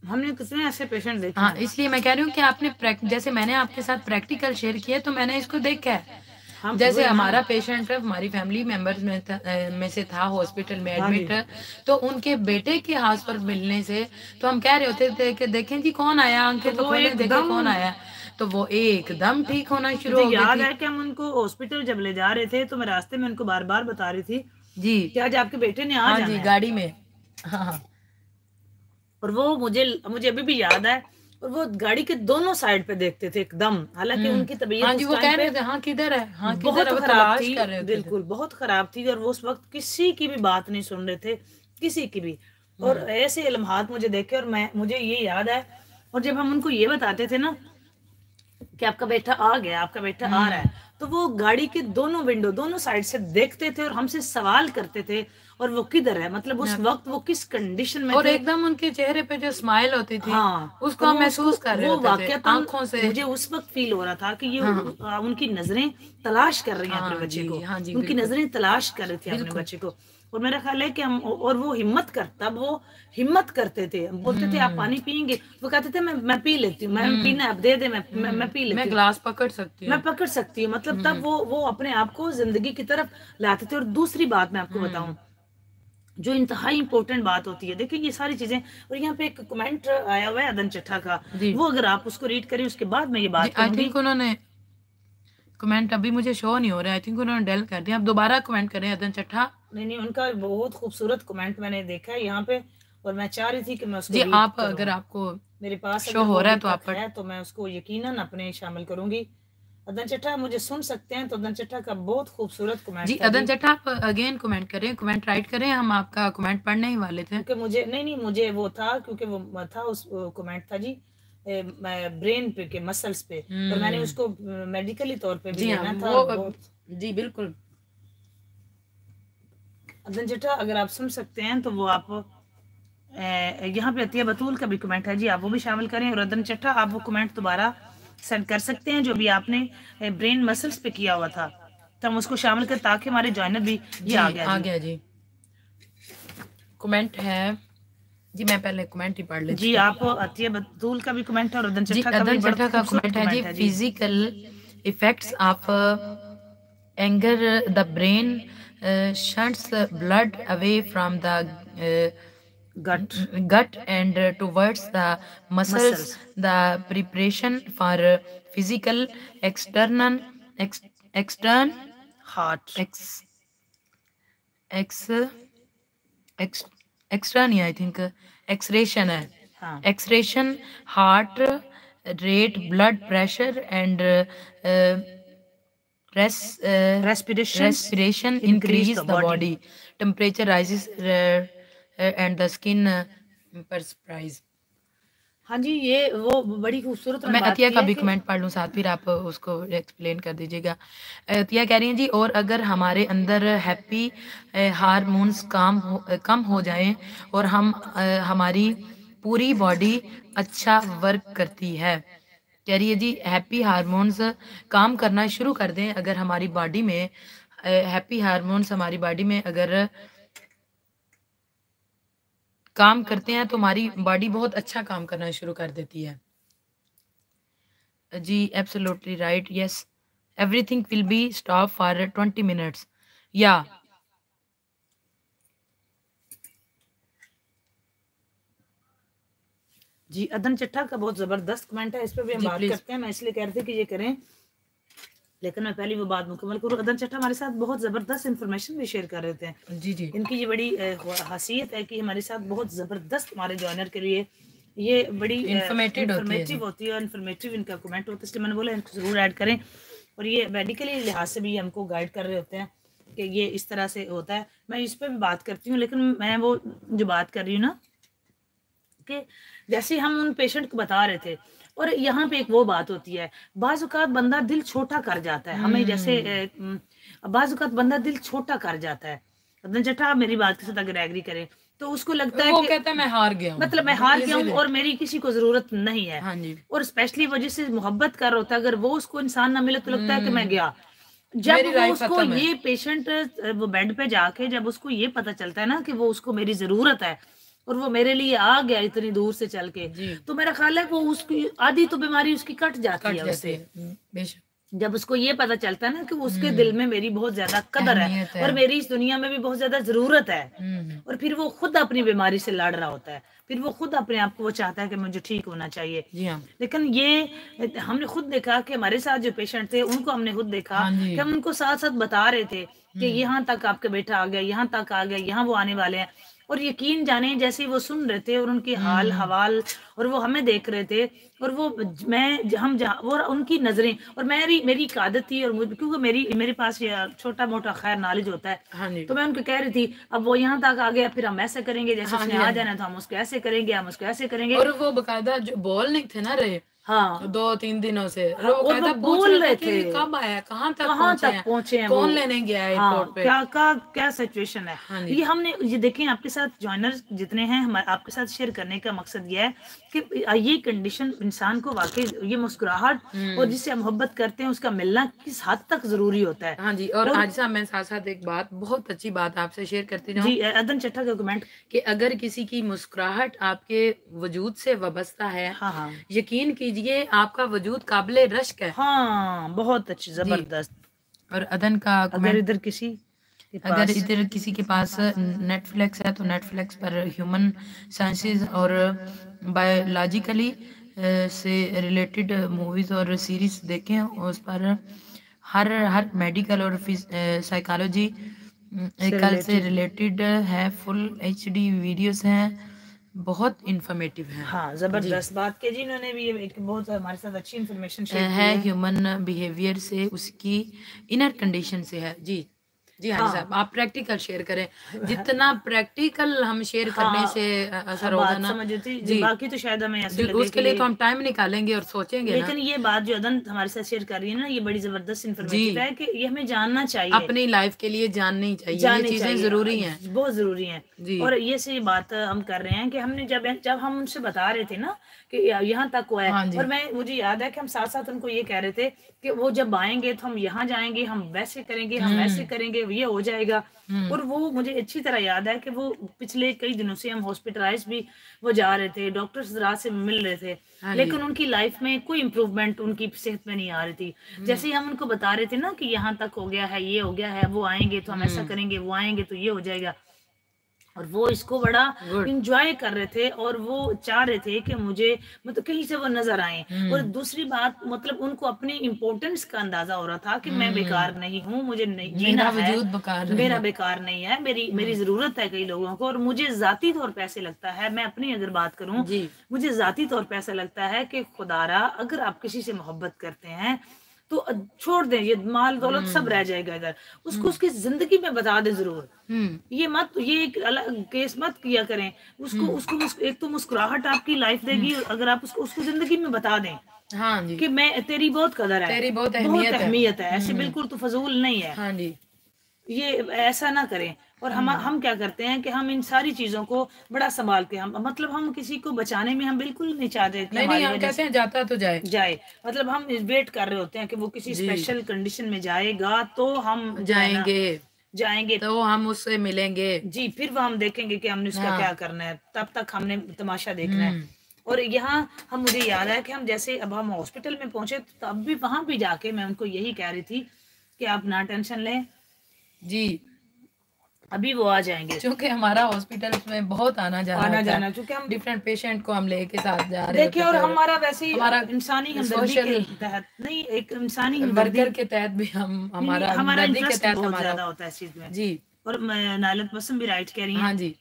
हमने कितने ऐसे पेशेंट देखे हाँ इसलिए मैं कह रही हूँ कि आपने जैसे मैंने आपके साथ प्रैक्टिकल शेयर किया तो मैंने इसको देखा है। हम जैसे। हमारा पेशेंट हमारी फैमिली मेंबर्स में था, में से था हॉस्पिटल में हाँ जी। एडमिट तो उनके बेटे के हाथ पर मिलने से तो हम कह रहे होते थे कि देखें जी कौन आया आँखें तो खोले देखे कौन आया। तो वो एकदम ठीक होना शुरू हो गया याद है कि हम उनको हॉस्पिटल जब ले जा रहे थे तो मैं रास्ते में उनको बार बार बता रही थी जी। कि आज आपके बेटे ने आ हाँ जी गाड़ी में। हाँ हाँ। और वो मुझे मुझे अभी भी याद है और वो गाड़ी के दोनों साइड पे देखते थे एकदम हालाँकि उनकी तबीयत हाँ जी वो कह रहे थे हाँ किधर है हाँ बहुत खराब थे। बिल्कुल बहुत खराब थी और वो उस वक्त किसी की भी बात नहीं सुन रहे थे किसी की भी और हम्म। ऐसे लम्हात मुझे देखे और मैं मुझे ये याद है और जब हम उनको ये बताते थे ना कि आपका बेटा आ गया आपका बेटा आ रहा है हम्म। तो वो गाड़ी के दोनों विंडो दोनों साइड से देखते थे और हमसे सवाल करते थे और वो किधर है? मतलब उस वक्त वो किस कंडीशन में और एकदम उनके चेहरे पे जो स्माइल होती थी हाँ। उसको और हम महसूस कर रहे वो होते थे वाकयातन आँखों से। मुझे उस वक्त फील हो रहा था कि ये हाँ। उनकी नज़रें तलाश कर रही हैं हाँ अपने बच्चे को। हाँ उनकी नज़रें तलाश कर रही थी अपने बच्चे को। और मेरा ख्याल है कि हम और वो हिम्मत कर तब वो हिम्मत करते थे। हम बोलते थे आप हम्म। पानी पियेंगे? वो कहते थे मैं मैं पी लेती हूँ मैं पीना आप दे दे मैं मैं, मैं पी लेती मैं ग्लास पकड़ सकती हूँ। मैं पकड़ सकती हूँ। मतलब तब वो वो अपने आप को ज़िंदगी की तरफ़ लाते थे। और दूसरी बात मैं आपको बताऊँ जो इंतहाई इंपॉर्टेंट बात होती है। देखिए ये सारी चीज़ें और यहाँ पे एक कमेंट आया हुआ है अदन चट्ठा का। वो अगर आप उसको रीड करें उसके बाद मैं ये बात आई थिंक उन्होंने कमेंट अभी मुझे शो नहीं हो रहा है। आई थिंक उन्होंने डेल कर दिया। अब दोबारा कमेंट करें अदन चट्ठा। नहीं नहीं उनका बहुत खूबसूरत कमेंट मैंने देखा है यहाँ पे और मैं चाह रही थी कि मैं उसको जी आप अगर आपको मेरे पास शो हो रहा है तो आप है तो मैं उसको यकीनन अपने शामिल करूँगी। अदन चट्टा मुझे सुन सकते हैं तो अदन चट्टा का बहुत खूबसूरत कमेंट जी अदन चट्टा आप अगेन कमेंट करें कमेंट राइट करें हम आपका कमेंट पढ़ने ही वाले थे। क्योंकि मुझे नहीं नहीं मुझे वो था क्योंकि वो था उस कमेंट था जी ब्रेन पे के मसल्स पे। और मैंने उसको मेडिकली तौर पे भी हम्म। जी हाँ लेना था वो जी बिल्कुल। अदन चट्टा अगर आप सुन सकते हैं तो वो आप यहाँ पे अतिया बतूल का भी कमेंट है जी आप वो भी शामिल करें और अदन चट्टा आप वो कमेंट दोबारा सेंड कर सकते हैं जो भी आपने ब्रेन मसल्स पे किया हुआ था। तो हम उसको शामिल कर ताकि हमारे जॉइनर भी ये आ गया आ गया जी कमेंट है। जी मैं पहले कमेंट ही पढ़ लेती जी आप अतिया बतूल का भी कमेंट है और अदन जी चट्टा का भी बड़ा का कमेंट है। जी। Physical effects of anger the brain shunts blood away from the gut mm, mm, gut and uh, towards the muscles, muscles. the preparation for uh, physical external ex, external heart ex ex ex external i think uh, exration uh, huh. exration heart rate blood pressure and uh, uh, res, respiration respiration increase, the, the body. body. temperature rises and the skin uh, हाँ जी ये वो बड़ी खूबसूरत मैं अतिया का भी comment पढ़ लूँ साथ फिर आप उसको एक्सप्लेन कर दीजिएगा। अतिया कह रही हैं जी और अगर हमारे अंदर हैप्पी हारमोन्स काम हो कम हो जाएँ और हम हमारी पूरी बॉडी अच्छा वर्क करती है। कह रही है जी हैप्पी हारमोन्स काम करना शुरू कर दें अगर हमारी बॉडी में हैप्पी हारमोन्स हमारी बॉडी में अगर काम करते हैं तो हमारी बॉडी बहुत अच्छा काम करना शुरू कर देती है। जी absolutely right yes everything will be stop for twenty minutes या जी अदन चट्टा का बहुत ज़बरदस्त कमेंट है इस पर भी हम बात करते हैं मैं इसलिए कह रही थी कि ये करें। लेकिन मैं पहले वो बात मुकम्मल करूँ। अदन चट्टा हमारे साथ बहुत ज़बरदस्त इन्फॉर्मेशन भी शेयर कर रहे थे। जी जी। इनकी ये बड़ी खासियत है कि हमारे साथ बहुत ज़बरदस्त हमारे जॉइनर के लिए ये बड़ी है। इन्फॉर्मेटिव होती है इन्फॉर्मेटिव इनका कमेंट होता है। इसलिए मैंने बोला इनको ज़रूर ऐड करें। और ये मेडिकली लिहाज से भी हमको गाइड कर रहे होते हैं कि ये इस तरह से होता है। मैं इस पर भी बात करती हूँ लेकिन मैं वो जो बात कर रही हूँ ना कि जैसे हम उन पेशेंट को बता रहे थे और यहाँ पे एक वो बात होती है बाज औकात बंदा दिल छोटा कर जाता है। हमें जैसे अ, अम, बाज औकात बंदा दिल छोटा कर जाता है। आप मेरी बात के साथ अगर एग्री करें तो उसको लगता है वो कि कहता है मैं हार गया हूँ। मतलब मैं हार गया हूँ और मेरी किसी को ज़रूरत नहीं है। हाँ जी। और स्पेशली वो जिससे मोहब्बत कर रहा होता है अगर वो उसको इंसान ना मिले तो लगता है कि मैं गया। जब वो उसको ये पेशेंट वो बेड पे जाके जब उसको ये पता चलता है ना कि वो उसको मेरी ज़रूरत है और वो मेरे लिए आ गया इतनी दूर से चल के। तो मेरा ख्याल है वो उसकी आधी तो बीमारी उसकी कट जाती कट है उससे जब उसको ये पता चलता है ना कि उसके दिल में मेरी बहुत ज़्यादा कदर है है। और मेरी इस दुनिया में भी बहुत ज़्यादा ज़रूरत है। हम्म, और फिर वो खुद अपनी बीमारी से लड़ रहा होता है। फिर वो खुद अपने आप को वो चाहता है कि मुझे ठीक होना चाहिए। हाँ। लेकिन ये हमने खुद देखा कि हमारे साथ जो पेशेंट थे उनको हमने खुद देखा हाँ कि हम उनको साथ साथ बता रहे थे कि यहाँ तक आपका बेटा आ गया यहाँ तक आ गया यहाँ वो आने वाले हैं। और यकीन जाने जैसे ही वो सुन रहे थे और उनके हाल हवाल और वो हमें देख रहे थे और वो मैं हम जहाँ वो उनकी नज़रें और मेरी मेरी एक आदत थी और मुझे क्योंकि मेरी मेरे पास ये छोटा मोटा खैर नॉलेज होता है। हाँ तो मैं उनको कह रही थी अब वो यहाँ तक आ गया फिर हम ऐसे करेंगे जैसे हाँ उसने आ जाना तो हम उसको ऐसे करेंगे हम उसको ऐसे करेंगे। और वो बकायदा जो बोल नहीं थे ना रहे हाँ। दो तीन दिनों से। हाँ, वो कहता बोल रहे थे कब आया कहाँ तक कहाँ तक पहुँचे हैं कौन लेने गया है हाँ पे? क्या का क्या सिचुएशन है? हाँ ये हमने ये देखें आपके साथ ज्वाइनर जितने हैं हमारे आपके साथ शेयर करने का मकसद ये है कि ये कंडीशन इंसान को वाकई ये मुस्कुराहट हम्म। और जिससे हम मोहब्बत करते हैं उसका मिलना किस हद तक ज़रूरी होता है? हाँ जी और और- आज साहब मैं साथ साथ एक बात बहुत अच्छी बात आपसे शेयर करती जाऊँ जी अदन चट्टा का कमेंट कि अगर किसी की मुस्कुराहट आपके वजूद से वाबस्ता है हाँ हाँ। यकीन कीजिए आपका वजूद काबिल रश्क है। हाँ बहुत अच्छी ज़बरदस्त। और अदन का अगर इधर किसी अगर इधर किसी के पास नेटफ्लिक्स है तो नेटफ्लिक्स पर ह्यूमन साइंसेज और बायोलॉजिकली से रिलेटेड मूवीज़ और सीरीज़ देखें। उस पर हर हर मेडिकल और साइकोलॉजी कल से रिलेटेड है फुल एच डी वीडियोस हैं। बहुत इंफॉर्मेटिव है। हाँ ज़बरदस्त। बात के जी इन्होंने भी एक बहुत हमारे साथ अच्छी इन्फॉर्मेशन शेयर है ह्यूमन बिहेवियर से उसकी इनर कंडीशन से है। जी जी हाँ हाँ। साहब आप प्रैक्टिकल शेयर करें। जितना प्रैक्टिकल हम शेयर हाँ, करने हाँ, से असर अब होगा ना। जी। बाकी तो शायद हमें ऐसे लगे उसके लिए तो हम टाइम निकालेंगे और सोचेंगे ना। लेकिन ये बात जो अदन हमारे साथ शेयर कर रही है ना ये बड़ी ज़बरदस्त इन्फॉर्मेटिव है कि ये हमें जानना चाहिए। अपनी लाइफ के लिए जाननी चाहिए। ये चीज़ें ज़रूरी है। बहुत ज़रूरी है। और ये से बात हम कर रहे हैं कि हमने जब जब हम उनसे बता रहे थे ना कि यहाँ तक हुआ हाँ। है। और मैं मुझे याद है कि हम साथ साथ उनको ये कह रहे थे कि वो जब आएँगे तो हम यहाँ जाएँगे हम वैसे करेंगे हम वैसे करेंगे। ये हो जाएगा हम्म। और वो मुझे अच्छी तरह याद है कि वो पिछले कई दिनों से हम हॉस्पिटलाइज भी वो जा रहे थे डॉक्टर्स रात से मिल रहे थे हाँ लेकिन उनकी लाइफ में कोई इम्प्रूवमेंट उनकी सेहत में नहीं आ रही थी हम्म। जैसे ही हम उनको बता रहे थे ना कि यहाँ तक हो गया है ये हो गया है वो आएँगे तो हम ऐसा हम्म। करेंगे वो आएँगे तो ये हो जाएगा और वो इसको बड़ा इंजॉय कर रहे थे और वो चाह रहे थे कि मुझे मतलब कहीं से वो नज़र आए हम्म। और दूसरी बात मतलब उनको अपनी इम्पोर्टेंस का अंदाज़ा हो रहा था कि मैं बेकार नहीं हूँ मुझे नहीं जीना। मेरा है बेकार मेरा। बेकार नहीं है मेरी मेरी ज़रूरत है कई लोगों को और मुझे जाती तौर पर ऐसे लगता है मैं अपनी अगर बात करूँ मुझे जाती तौर पर ऐसा लगता है कि खुदारा अगर आप किसी से मोहब्बत करते हैं तो छोड़ दें ये माल दौलत सब रह जाएगा इधर। उसको उसकी ज़िंदगी में बता दे ज़रूर। हम्म। ये मत ये एक अलग केस मत किया करें। उसको उसको एक तो मुस्कुराहट आपकी लाइफ देगी अगर आप उसको उसको ज़िंदगी में बता दें हाँ जी। कि मैं तेरी बहुत कदर है। तेरी बहुत अहमियत है। अहमियत है। ऐसे बिल्कुल तो फजूल नहीं है। हाँ जी। ये ऐसा ना करें। और हम हम्म। हम क्या करते हैं कि हम इन सारी चीज़ों को बड़ा संभाल के हम मतलब हम किसी को बचाने में हम बिल्कुल नहीं चाहते नहीं नहीं हम कहते हैं जाता तो जाए। जाए। मतलब हम वेट कर रहे होते हैं कि वो किसी स्पेशल कंडीशन में जाएगा तो हम है जाएँगे। जाएँगे। तो हम उससे मिलेंगे। जी फिर वो हम देखेंगे कि हमने उसका हाँ। क्या करना है। तब तक हमने तमाशा देखना है। हम्म, और यहाँ हम मुझे याद है कि हम जैसे अब हम हॉस्पिटल में पहुँचे तब भी वहाँ भी जाके मैं उनको यही कह रही थी कि आप ना टेंशन लें। जी। अभी वो आ जाएँगे। क्योंकि हमारा हॉस्पिटल में बहुत आना जाना आना जाना क्योंकि हम डिफरेंट पेशेंट को हम लेके साथ जा रहे देखिए और हमारा वैसे ही हमारा इंसानी के तहत नहीं एक इंसानी वर्कर के तहत भी हम हमारा हमारा के तहत हमारा होता है इस चीज़ में। जी। और नायलत मसम भी राइट कह रही हैं। हाँ जी।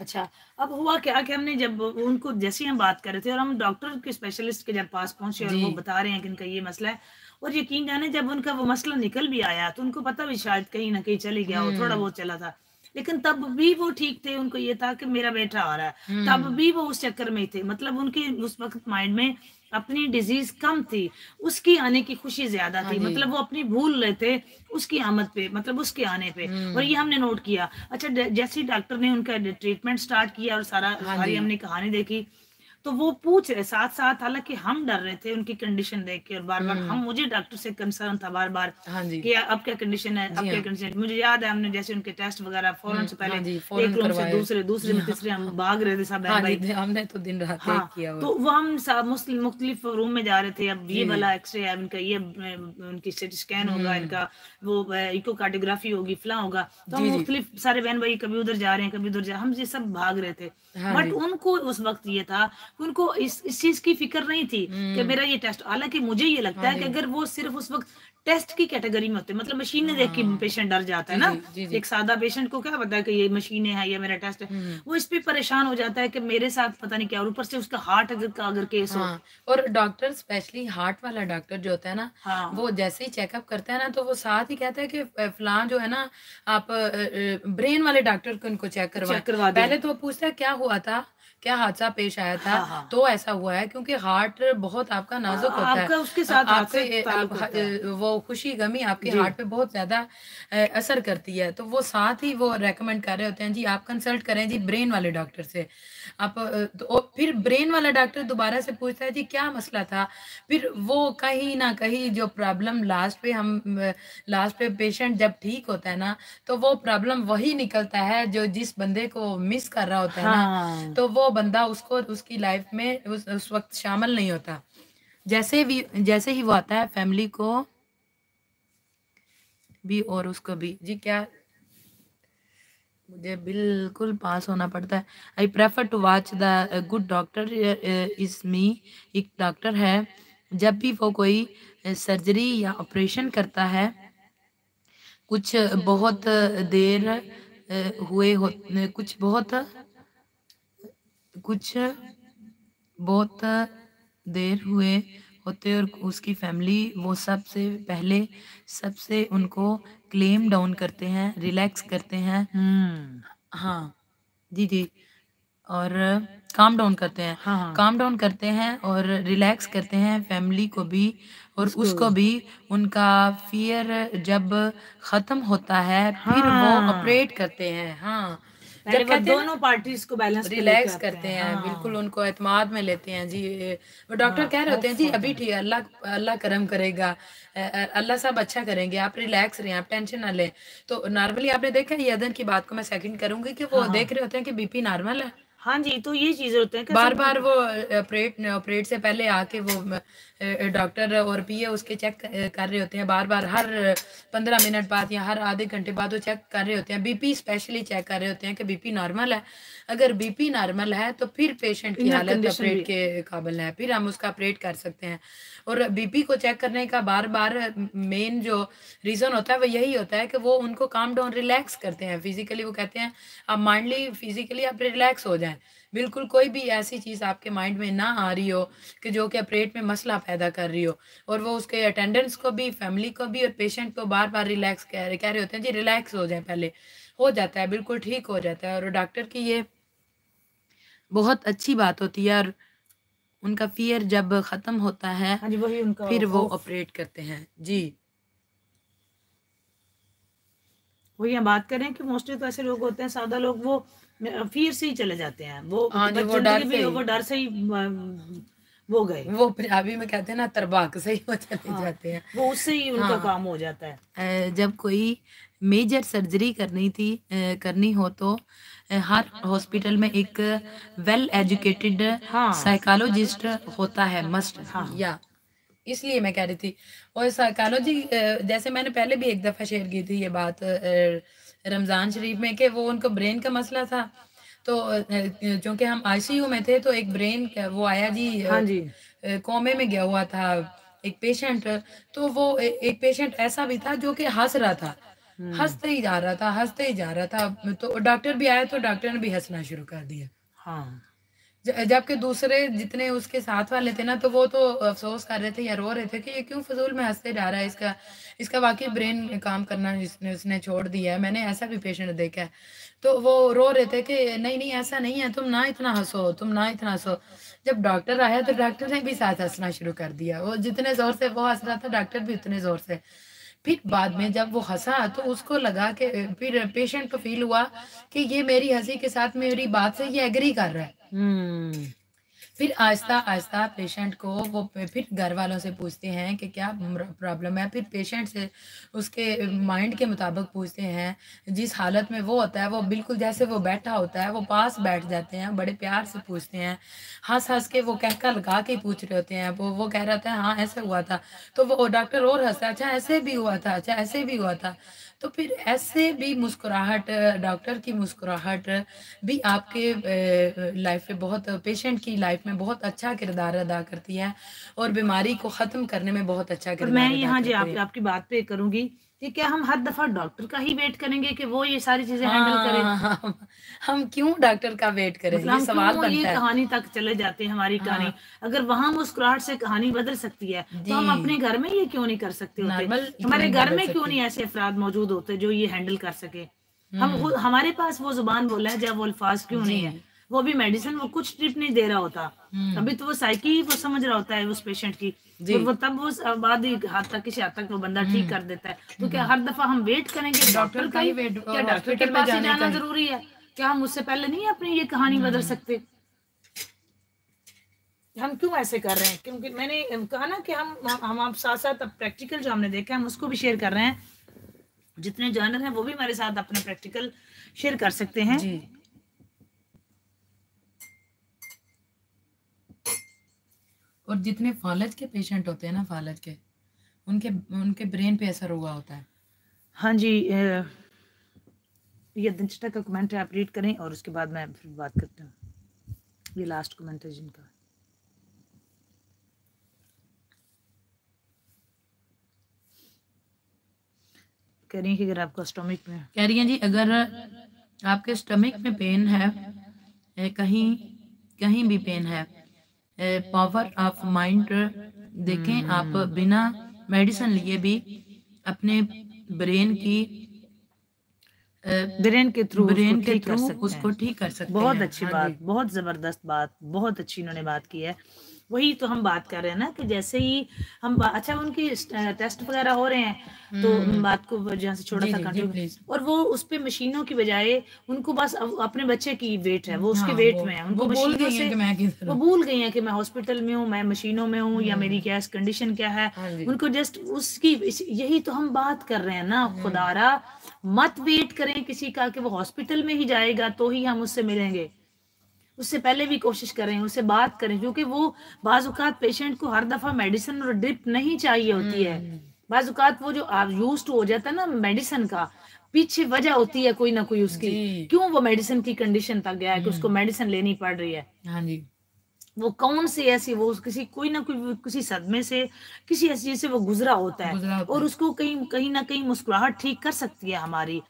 अच्छा अब हुआ क्या कि हमने जब उनको जैसे हम बात कर रहे थे और हम डॉक्टर के स्पेशलिस्ट के जब पास पहुँचे और वो बता रहे हैं कि इनका ये मसला है और यकीन जाने जब उनका वो मसला निकल भी आया तो उनको पता भी शायद कहीं ना कहीं चली गया हो हम्म। थोड़ा बहुत चला था। लेकिन तब भी वो ठीक थे उनको ये था कि मेरा बेटा आ रहा है। हम्म। तब भी वो उस चक्कर में थे। मतलब उनके उस वक्त माइंड में अपनी डिज़ीज़ कम थी उसकी आने की खुशी ज़्यादा हाँ थी। मतलब वो अपनी भूल रहे थे उसकी आमद पे मतलब उसके आने पे। हम्म। और ये हमने नोट किया। अच्छा जैसे ही डॉक्टर ने उनका ट्रीटमेंट स्टार्ट किया और सारा हाँ सारी हमने कहानी देखी तो वो पूछ रहे साथ साथ हालाँकि हम डर रहे थे उनकी कंडीशन देख के और बार बार हम्म। हम मुझे डॉक्टर से कंसर्न था बार बार हाँ जी। कि अब क्या कंडीशन है अब क्या हाँ। कंडीशन है। मुझे याद है हमने जैसे उनके टेस्ट वगैरह फ़ौरन से हाँ पहले फ़ौरन एक रूम से दूसरे दूसरे में तीसरे हम भाग रहे थे सब हाँ हमने तो दिन रात हाँ किया तो वो हम सा- मुस्लिम मुख्तलिफ़ रूम में जा रहे थे। अब ये वाला एक्सरे है इनका ये उनकी सिटी स्कैन होगा हम्म। इनका वो इको इकोकार्डियोग्राफी होगी फला होगा। तो हम। मुख्तलिफ़ सारे बहन भाई कभी उधर जा रहे हैं कभी उधर जा हम ये सब भाग रहे थे। हाँ बट उनको उस वक्त ये था उनको इस इस चीज़ की फ़िक्र नहीं थी कि हम्म। मेरा ये टेस्ट हालाँकि मुझे ये लगता हाँ है कि अगर वो सिर्फ़ उस वक्त टेस्ट की कैटेगरी में होते हैं मतलब मशीनें देख के हाँ। पेशेंट डर जाता है ना जी, जी। एक सादा पेशेंट को क्या पता है कि ये मशीनें हैं या मेरा टेस्ट है हम्म। वो इस पे परेशान हो जाता है कि मेरे साथ पता नहीं क्या और ऊपर से उसका हार्ट अगर का अगर केस हाँ, हो हाँ और डॉक्टर स्पेशली हार्ट वाला डॉक्टर जो होता है ना हाँ वो जैसे ही चेकअप करता है ना तो वो साथ ही कहता है कि फलां जो है ना आप ब्रेन वाले डॉक्टर को इनको चेक करवा पहले तो वो पूछता है क्या हुआ था क्या हादसा पेश आया था? हाँ, हाँ। तो ऐसा हुआ है क्योंकि हार्ट बहुत आपका नाजुक होता है। उसके साथ आपके आप, होता। वो खुशी गमी आपके हार्ट पे बहुत ज़्यादा असर करती है। तो वो साथ ही वो रेकमेंड कर रहे होते हैं जी आप कंसल्ट करें जी ब्रेन वाले डॉक्टर से। आप तो और फिर ब्रेन वाला डॉक्टर दोबारा से पूछता है जी क्या मसला था? फिर वो कहीं ना कहीं जो प्रॉब्लम लास्ट पे हम लास्ट पे पेशेंट जब ठीक होता है ना तो वो प्रॉब्लम वही निकलता है जो जिस बंदे को मिस कर रहा होता है ना हाँ। तो वो बंदा उसको उसकी लाइफ में उस, उस वक्त शामिल नहीं होता। जैसे भी जैसे ही वो आता है फैमिली को भी और उसको भी। जी क्या मुझे बिल्कुल पास होना पड़ता है। I prefer to watch the good doctor is me एक डॉक्टर है। जब भी वो कोई सर्जरी या ऑपरेशन करता है, कुछ बहुत देर हुए हो, कुछ बहुत कुछ बहुत देर हुए होते और उसकी फैमिली वो सबसे पहले, सबसे उनको क्लेम डाउन करते हैं रिलैक्स करते हैं। हम्म। हाँ जी जी। और काम डाउन करते हैं। हाँ हाँ। काम डाउन करते हैं और रिलैक्स करते हैं फैमिली को भी और उसको उसको भी। उनका फियर जब खत्म होता है फिर वो हाँ। ऑपरेट करते हैं। हाँ। जब दोनों पार्टीज़ को बैलेंस रिलैक्स करते हैं हाँ। बिल्कुल उनको एतमाद में लेते हैं जी वो डॉक्टर हाँ, कह रहे होते हैं जी अभी ठीक है अल्लाह अल्लाह करम करेगा अल्लाह सब अच्छा करेंगे आप रिलैक्स रहें आप टेंशन ना लें तो नॉर्मली आपने देखा ये अदन की बात को मैं सेकंड करूँगी कि वो हाँ। देख रहे होते हैं कि बीपी नॉर्मल है हाँ जी तो ये चीज़ें होते हैं बार बार वो ऑपरेट ऑपरेट से पहले आके वो डॉक्टर और पीए उसके चेक कर रहे होते हैं बार बार हर पंद्रह मिनट बाद या हर आधे घंटे बाद वो चेक कर रहे होते हैं। बीपी स्पेशली चेक कर रहे होते हैं कि बीपी नॉर्मल है। अगर बीपी नॉर्मल है तो फिर पेशेंट की हालत ऑपरेट के काबिल है फिर हम उसका ऑपरेट कर सकते हैं। और बीपी को चेक करने का बार बार मेन जो रीज़न होता है, वो यही होता है कि वो उनको काम डाउन रिलैक्स करते हैं। फिजिकली वो कहते हैं, आप माइंडली फिजिकली आप रिलैक्स हो जाएँ। बिल्कुल कोई भी ऐसी चीज़ आपके माइंड में ना आ रही हो कि जो कि ऑपरेट में मसला पैदा कर रही हो। और वो उसके अटेंडेंस को भी फैमिली को भी और पेशेंट को बार बार रिलैक्स कह रहे कह रहे होते हैं, जी रिलैक्स हो जाए पहले। हो जाता है, बिल्कुल ठीक हो जाता है। और डॉक्टर की ये बहुत अच्छी बात होती है और उनका फियर जब ख़त्म होता है हाँ जी वही उनका फिर वो ऑपरेट करते हैं जी वही हम बात करें कि मोस्टली तो ऐसे लोग होते हैं सादा लोग वो फिर से ही चले जाते हैं वो हाँ जी, वो डर से ही। वो डर से ही वो गए वो पंजाबी में कहते हैं ना तरबाक से ही वो चले हाँ। जाते हैं वो उससे ही उनका हाँ। काम हो जाता है जब कोई मेजर सर्जरी करनी थी करनी हो तो हर हॉस्पिटल में एक वेल एजुकेटेड। साइकोलॉजिस्ट होता है मस्ट हाँ। या इसलिए मैं कह रही थी और साइकोलॉजी जैसे मैंने पहले भी एक दफ़ा शेयर की थी ये बात रमज़ान शरीफ में कि वो उनको ब्रेन का मसला था तो चूँकि हम आईसीयू में थे तो एक ब्रेन वो आया जी हाँ जी कोमे में गया हुआ था एक पेशेंट तो वो एक पेशेंट ऐसा भी था जो कि हंस रहा था हँसते ही जा रहा था हँसते ही जा रहा था। तो डॉक्टर भी आया तो डॉक्टर ने भी हंसना शुरू कर दिया। हाँ। जबकि दूसरे जितने उसके साथ वाले थे ना तो वो तो अफसोस कर रहे थे या रो रहे थे कि ये क्यों फजूल में हँसते जा रहा है? इसका इसका वाकई ब्रेन काम करना इसने उसने छोड़ दिया है। मैंने ऐसा भी पेशेंट देखा है। तो वो रो रहे थे कि नहीं नहीं ऐसा नहीं है। तुम ना इतना हंसो तुम ना इतना हंसो। जब डॉक्टर आया तो डॉक्टर ने भी साथ हंसना शुरू कर दिया। वो जितने ज़ोर से वो हंस रहा था डॉक्टर भी उतने ज़ोर से। फिर बाद में जब वो हंसा तो उसको लगा के, फिर पेशेंट को फील हुआ कि ये मेरी हँसी के साथ मेरी बात से ये एग्री कर रहा है। हम्म। फिर आहिस्ता आहिस्ता पेशेंट को वो फिर घर वालों से पूछते हैं कि क्या प्रॉब्लम है। फिर पेशेंट से उसके माइंड के मुताबिक पूछते हैं, जिस हालत में वो होता है, वो बिल्कुल जैसे वो बैठा होता है, वो पास बैठ जाते हैं, बड़े प्यार से पूछते हैं। हंस हंस के वो कहका लगा के पूछ रहे होते हैं, वो वो कह रहा था हाँ ऐसे हुआ था। तो वो डॉक्टर और हंसता अच्छा ऐसे भी हुआ था अच्छा ऐसे भी हुआ था। तो फिर ऐसे भी मुस्कुराहट डॉक्टर की मुस्कुराहट भी आपके लाइफ में बहुत पेशेंट की लाइफ में बहुत अच्छा किरदार अदा करती है और बीमारी को ख़त्म करने में बहुत अच्छा किरदार मैं यहाँ जी आप, आपकी बात पे करूँगी। कि क्या हम हर दफ़ा डॉक्टर का ही वेट करेंगे कि वो ये सारी चीज़ें हैंडल करें? हाँ, हम हम क्यों डॉक्टर का वेट करें? मतलब ये हम सवाल क्यों ये है। कहानी तक चले जाते हैं हमारी हाँ। कहानी? हाँ। अगर वहाँ मुस्कुराहट से कहानी बदल सकती है तो हम अपने घर में ये क्यों नहीं कर सकते होते? हमारे घर में क्यों नहीं ऐसे अफराद मौजूद होते जो ये हैंडल कर सके? हम हम्म। हमारे पास वो ज़ुबान बोला है जब वो अल्फाज क्यों नहीं है? वो भी मेडिसिन वो कुछ ट्रिप नहीं दे रहा होता। हम्म। अभी तो वो साइकी वो समझ रहा होता है उस पेशेंट की। और वो तब वो बाद ही हद तक किसी हद तक वो बंदा ठीक कर देता है। तो क्या हर दफ़ा हम वेट करेंगे डॉक्टर का ही वेट- क्या डॉक्टर के पास ही जाना ज़रूरी है? क्या हम उससे पहले नहीं अपनी ये कहानी बदल सकते? हम क्यों ऐसे कर रहे हैं? क्योंकि मैंने कहा ना कि हम हम आप साथ साथ अब प्रैक्टिकल जो हमने देखा है हम उसको भी शेयर कर रहे हैं। जितने जानर हैं वो भी हमारे साथ अपने प्रैक्टिकल शेयर कर सकते हैं। और जितने फालज के पेशेंट होते हैं ना फालज के उनके उनके ब्रेन पे असर हुआ होता है। हाँ जी ये दिनचटा का कमेंट है आप रीड करें और उसके बाद मैं फिर बात करती हूँ। ये लास्ट कमेंट है जिनका। कह रही हैं कि अगर आपका स्टोमिक में कह रही हैं जी अगर आपके स्टमक में पेन है कहीं कहीं भी पेन है पावर ऑफ़ माइंड देखें आप बिना मेडिसिन लिए भी अपने ब्रेन की ब्रेन के थ्रू ब्रेन के थ्रू उसको ठीक कर सकते बहुत हैं। अच्छी हाँ बात बहुत ज़बरदस्त बात बहुत अच्छी इन्होंने बात की है। वही तो हम बात कर रहे हैं ना कि जैसे ही हम अच्छा उनकी टेस्ट वगैरह हो रहे हैं तो बात को जहाँ से छोड़ा कंटिन्यू प्लीज़। और वो उस पे मशीनों की बजाय उनको बस अपने बच्चे की वेट है वो उसके हाँ, वेट में है। उनको मशीनों गई हैं से कि मैं वो भूल गई हैं कि मैं हॉस्पिटल में हूँ मैं मशीनों में हूँ या मेरी गैस कंडीशन क्या है। हाँ उनको जस्ट उसकी यही तो हम बात कर रहे हैं ना खुदारा। मत वेट करें किसी का कि वो हॉस्पिटल में ही जाएगा तो ही हम उससे मिलेंगे। उससे पहले भी कोशिश करें उससे बात करें क्योंकि वो बाजुकात पेशेंट को हर दफ़ा मेडिसिन और ड्रिप नहीं चाहिए होती है हम्म। बाजुकात वो जो आप यूज़ हो जाता है ना मेडिसिन का पीछे वजह होती है कोई ना कोई उसकी हम्म। क्यों वो मेडिसिन की कंडीशन तक गया है कि उसको मेडिसिन लेनी पड़ रही है हाँ जी वो कौन सी ऐसी वो किसी कोई ना कोई किसी सदमे से किसी ऐसी चीज़ से वो गुजरा होता है गुजरा होता और है। उसको कहीं कहीं ना कहीं मुस्कुराहट ठीक कर सकती है हमारी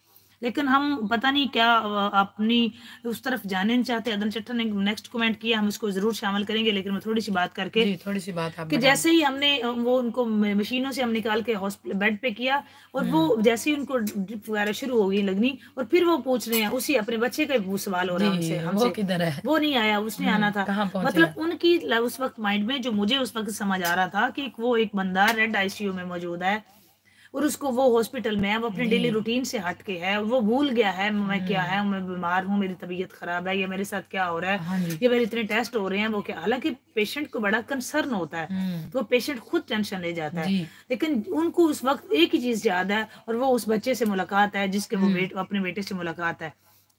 लेकिन हम पता नहीं क्या अपनी उस तरफ़ जाने नहीं चाहते। अदन चट्टा ने नेक्स्ट कमेंट किया हम इसको ज़रूर शामिल करेंगे लेकिन मैं थोड़ी सी बात करके जी थोड़ी सी बात कि जैसे ही हमने वो उनको मशीनों से हम निकाल के हॉस्पिटल बेड पे किया और वो हम्म। जैसे ही उनको ड्रिप वगैरह शुरू हो गई लगनी और फिर वो पूछ रहे हैं उसी अपने बच्चे का वो सवाल हो रहा है हमसे किधर है? वो नहीं आया उसने आना था। मतलब उनकी उस वक्त माइंड में जो मुझे उस वक्त समझ आ रहा था कि वो एक बंदा रेड आईसीयू में मौजूद है और उसको वो हॉस्पिटल में है वो अपने डेली रूटीन से हट के है वो भूल गया है मैं क्या है मैं बीमार हूँ मेरी तबीयत खराब है या मेरे साथ क्या हो रहा हाँ है या मेरे इतने टेस्ट हो रहे हैं वो क्या? हालाँकि पेशेंट को बड़ा कंसर्न होता है वो तो पेशेंट खुद टेंशन ले जाता है। लेकिन उनको उस वक्त एक ही चीज़ याद है और वो उस बच्चे से मुलाकात है जिसके हम्म। वो बेट अपने बेटे से मुलाकात है।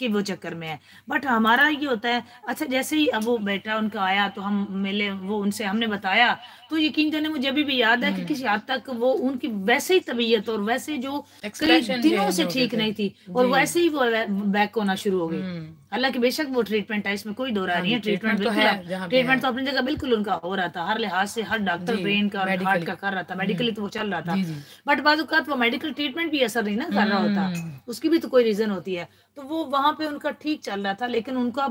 कि वो चक्कर में है। बट हमारा ये होता है अच्छा जैसे ही अब वो बेटा उनका आया तो हम मिले वो उनसे हमने बताया तो यकीन जाने मुझे अभी भी याद है हम्म। कि किसी हद तक वो उनकी वैसे ही तबीयत और वैसे जो कई दिनों से ठीक नहीं थी और वैसे ही वो बैक होना शुरू हो गई। हम्म, हालाँकि बेशक वो ट्रीटमेंट है इसमें कोई दो राय हाँ नहीं है ट्रीटमेंट तो बिल्कुल है, ट्रीटमेंट तो अपनी जगह बिल्कुल उनका हो रहा था हर लिहाज से हर डॉक्टर ब्रेन का और हार्ट का कर रहा था मेडिकली तो वो चल रहा था। बट बाजुकात वो मेडिकल ट्रीटमेंट भी असर नहीं ना कर रहा होता। हम्म, उसकी भी तो कोई रीजन होती है। तो वो वहाँ पे उनका ठीक चल रहा था लेकिन उनका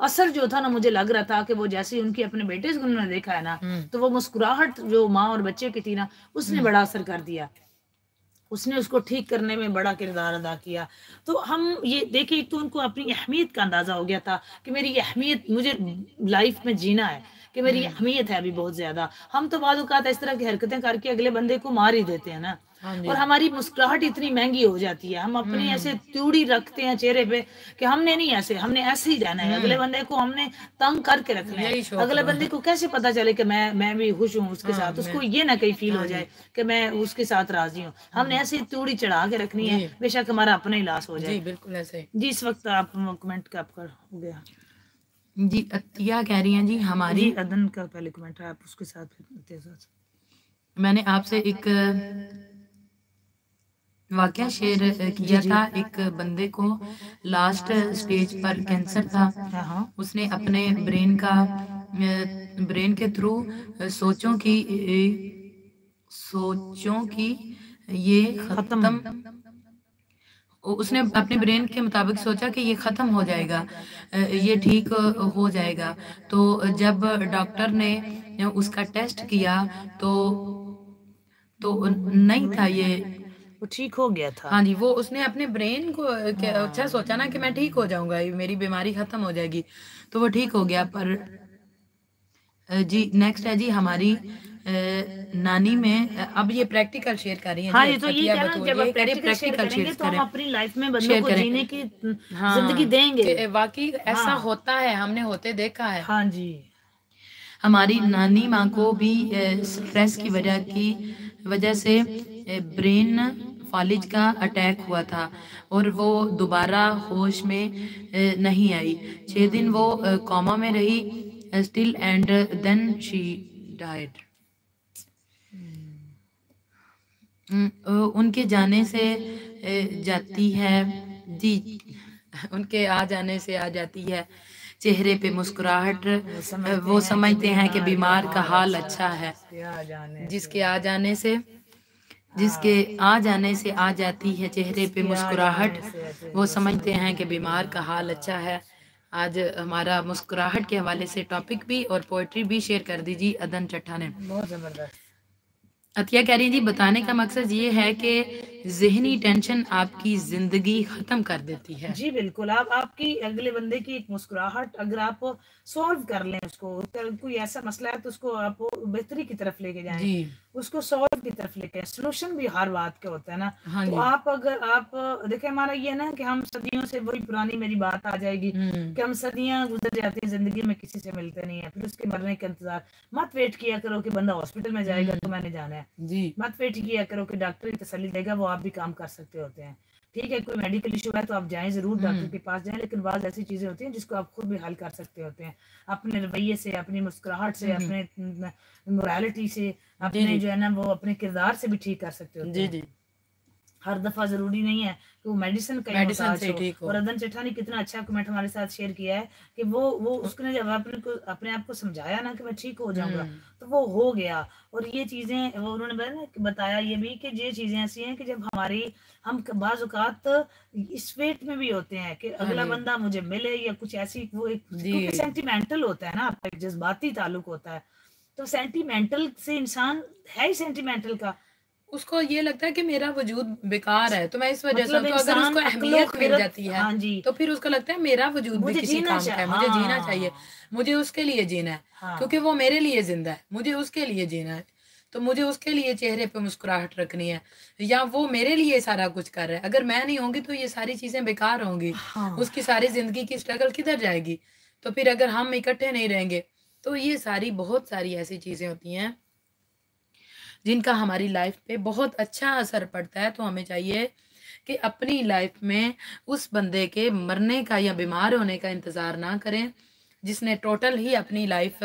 असर जो था ना मुझे लग रहा था कि वो जैसे ही उनकी अपने बेटे से उन्होंने देखा है ना हम्म, तो वो मुस्कुराहट जो माँ और बच्चे की थी ना उसने बड़ा असर कर दिया। उसने उसको ठीक करने में बड़ा किरदार अदा किया। तो हम ये देखिए एक तो उनको अपनी अहमियत का अंदाज़ा हो गया था कि मेरी अहमियत मुझे लाइफ में जीना है कि मेरी अहमियत है अभी बहुत ज़्यादा। हम तो बाद इस तरह की हरकतें करके अगले बंदे को मार ही देते हैं ना। और हमारी मुस्कुराहट इतनी महँगी हो जाती है। हम अपने ऐसे त्यूड़ी रखते हैं चेहरे पे कि हमने नहीं ऐसे हमने ऐसे ही जाना है। अगले बंदे को हमने तंग करके रखना है। अगले बंदे को कैसे पता चले कि मैं मैं भी खुश हूँ उसके हाँ, साथ? उसको ये ना कहीं फील हो हाँ जाए कि मैं उसके साथ राज़ी हूँ। हमने ऐसे त्यूड़ी चढ़ा के रखनी है। बेशक हमारा अपना ही लाश हो जाए। बिल्कुल ऐसे। जी इस वक्त आप कमेंट का आपका हो गया? जी अतिया कह रही हैं जी हमारी। जी अदन का पहले कमेंट है। आप उसके साथ। मैंने आपसे एक वाकया शेयर किया था एक बंदे को लास्ट स्टेज पर कैंसर था। हाँ। उसने अपने ब्रेन का ब्रेन के थ्रू सोचों की सोचों की ये खत्म। उसने अपने ब्रेन के मुताबिक सोचा कि ये ख़त्म हो जाएगा ये ठीक हो जाएगा। तो जब डॉक्टर ने उसका टेस्ट किया तो तो नहीं था ये वो ठीक हो गया था। हाँ जी वो उसने अपने ब्रेन को क्या- अच्छा सोचा ना कि मैं ठीक हो जाऊँगा मेरी बीमारी खत्म हो जाएगी तो वो ठीक हो गया पर जी नेक्स्ट है जी हमारी नानी में अब ये प्रैक्टिकल शेयर कर रही है हाँ ये तो ये अतिया क्या ना जब ये आप कह रही प्रैक्टिकल शेयर करेंगे तो हम अपनी लाइफ में बंदों शेयर को जीने की हाँ, ज़िंदगी देंगे। वाकई ऐसा हाँ। होता है हमने होते देखा है। हाँ जी। हमारी नानी माँ को भी स्ट्रेस की वजह की वजह से ब्रेन फालिज का अटैक हुआ था और वो दोबारा होश में नहीं आई। छः दिन वो कॉमा में रही still and then she died. उनके जाने से जाती है, जी, उनके आ जाने से आ जाती है चेहरे पे मुस्कुराहट, वो समझते हैं कि बीमार का हाल अच्छा है। जिसके आ जाने से, जिसके आ जाने से आ जाती है चेहरे पे मुस्कुराहट, वो समझते हैं कि बीमार का हाल अच्छा है। आज हमारा मुस्कुराहट के हवाले से टॉपिक भी और पोइट्री भी शेयर कर दीजिए अदन चट्टा ने बहुत ज़बरदस्त अतिया कह रही जी, बताने का मकसद ये है कि जहनी टेंशन आपकी ज़िंदगी खत्म कर देती है। जी बिल्कुल। आप आपकी अगले बंदे की एक मुस्कुराहट अगर आप सॉल्व कर लें उसको कोई ऐसा मसला है तो उसको आप बेहतरी की तरफ़ लेके जाए। उसको सॉल्व की तरफ़ लेके सोल्यूशन भी हर बात का होता है ना। हाँ तो आप अगर आप देखें हमारा ये ना कि हम सदियों से वही पुरानी मेरी बात आ जाएगी हम्म, कि हम सदियाँ गुजर जाती हैं ज़िंदगी में किसी से मिलते नहीं है। फिर उसके मरने का इंतज़ार। मत वेट किया करो कि बंदा हॉस्पिटल में जाएगा तो मैंने जाना है। जी। मत वेट किया करो कि डॉक्टर की तसल्ली देगा वो आप भी काम कर सकते होते हैं। ठीक है कोई मेडिकल इशू है तो आप जाएँ ज़रूर डॉक्टर के पास जाएँ लेकिन बाद ऐसी चीज़ें होती हैं जिसको आप खुद भी हल कर सकते होते हैं। अपने रवैये से अपनी मुस्कुराहट से अपने मोरालिटी से अपने जो है ना वो अपने किरदार से भी ठीक कर सकते होते जी हैं। जी। हर दफ़ा ज़रूरी नहीं है कि वो मेडिसिन का मेडिसिन से ठीक हो। और अदन चेठा ने कितना अच्छा कमेंट हमारे साथ शेयर किया है कि वो वो उसने जब अपने को अपने आप को समझाया ना कि मैं ठीक हो जाऊँगा हम्म, तो वो हो गया। और ये चीज़ें वो उन्होंने बताया कि बताया ये भी कि ये चीज़ें ऐसी हैं कि जब हमारी हम क- बाज औकात इस वेट में भी होते हैं कि अगला बंदा मुझे मिले या कुछ ऐसी वो एक क्योंकि सेंटिमेंटल होता है ना आपका एक जज्बाती ताल्लुक होता है। तो सेंटिमेंटल से इंसान है ही सेंटिमेंटल का। उसको ये लगता है कि मेरा वजूद बेकार है तो मैं इस वजह से मतलब तो अगर उसको अहमियत मिल जाती है हाँ जी। तो फिर उसको लगता है मेरा वजूद भी किसी काम का है मुझे जीना हाँ। चाहिए मुझे उसके लिए जीना है हाँ। क्योंकि वो मेरे लिए ज़िंदा है मुझे उसके लिए जीना है तो मुझे उसके लिए चेहरे पे मुस्कुराहट रखनी है या वो मेरे लिए सारा कुछ कर रहा है। अगर मैं नहीं होंगी तो ये सारी चीज़ें बेकार होंगी हाँ। उसकी सारी ज़िंदगी की स्ट्रगल किधर जाएगी? तो फिर अगर हम इकट्ठे नहीं रहेंगे तो ये सारी बहुत सारी ऐसी चीज़ें होती हैं जिनका हमारी लाइफ पे बहुत अच्छा असर पड़ता है तो हमें चाहिए कि अपनी लाइफ में उस बंदे के मरने का या बीमार होने का इंतज़ार ना करें, जिसने टोटल ही अपनी लाइफ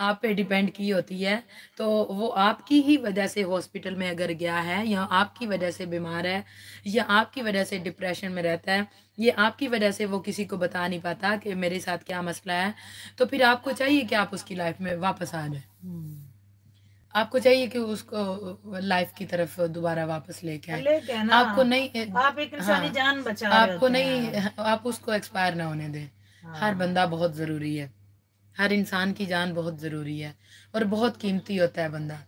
आप पे डिपेंड की होती है तो वो आपकी ही वजह से हॉस्पिटल में अगर गया है, या आपकी वजह से बीमार है, या आपकी वजह से डिप्रेशन में रहता है, ये आपकी वजह से वो किसी को बता नहीं पाता कि मेरे साथ क्या मसला है तो फिर आपको चाहिए कि आप उसकी लाइफ में वापस आ जाए हम्म। आपको चाहिए कि उसको लाइफ की तरफ़ दोबारा वापस लेके आए? आपको नहीं आप एक इंसानी हाँ, जान बचा आपको नहीं हैं। आप उसको एक्सपायर ना होने दें। हाँ। हर बंदा बहुत ज़रूरी है। हर इंसान की जान बहुत ज़रूरी है और बहुत कीमती होता है बंदा।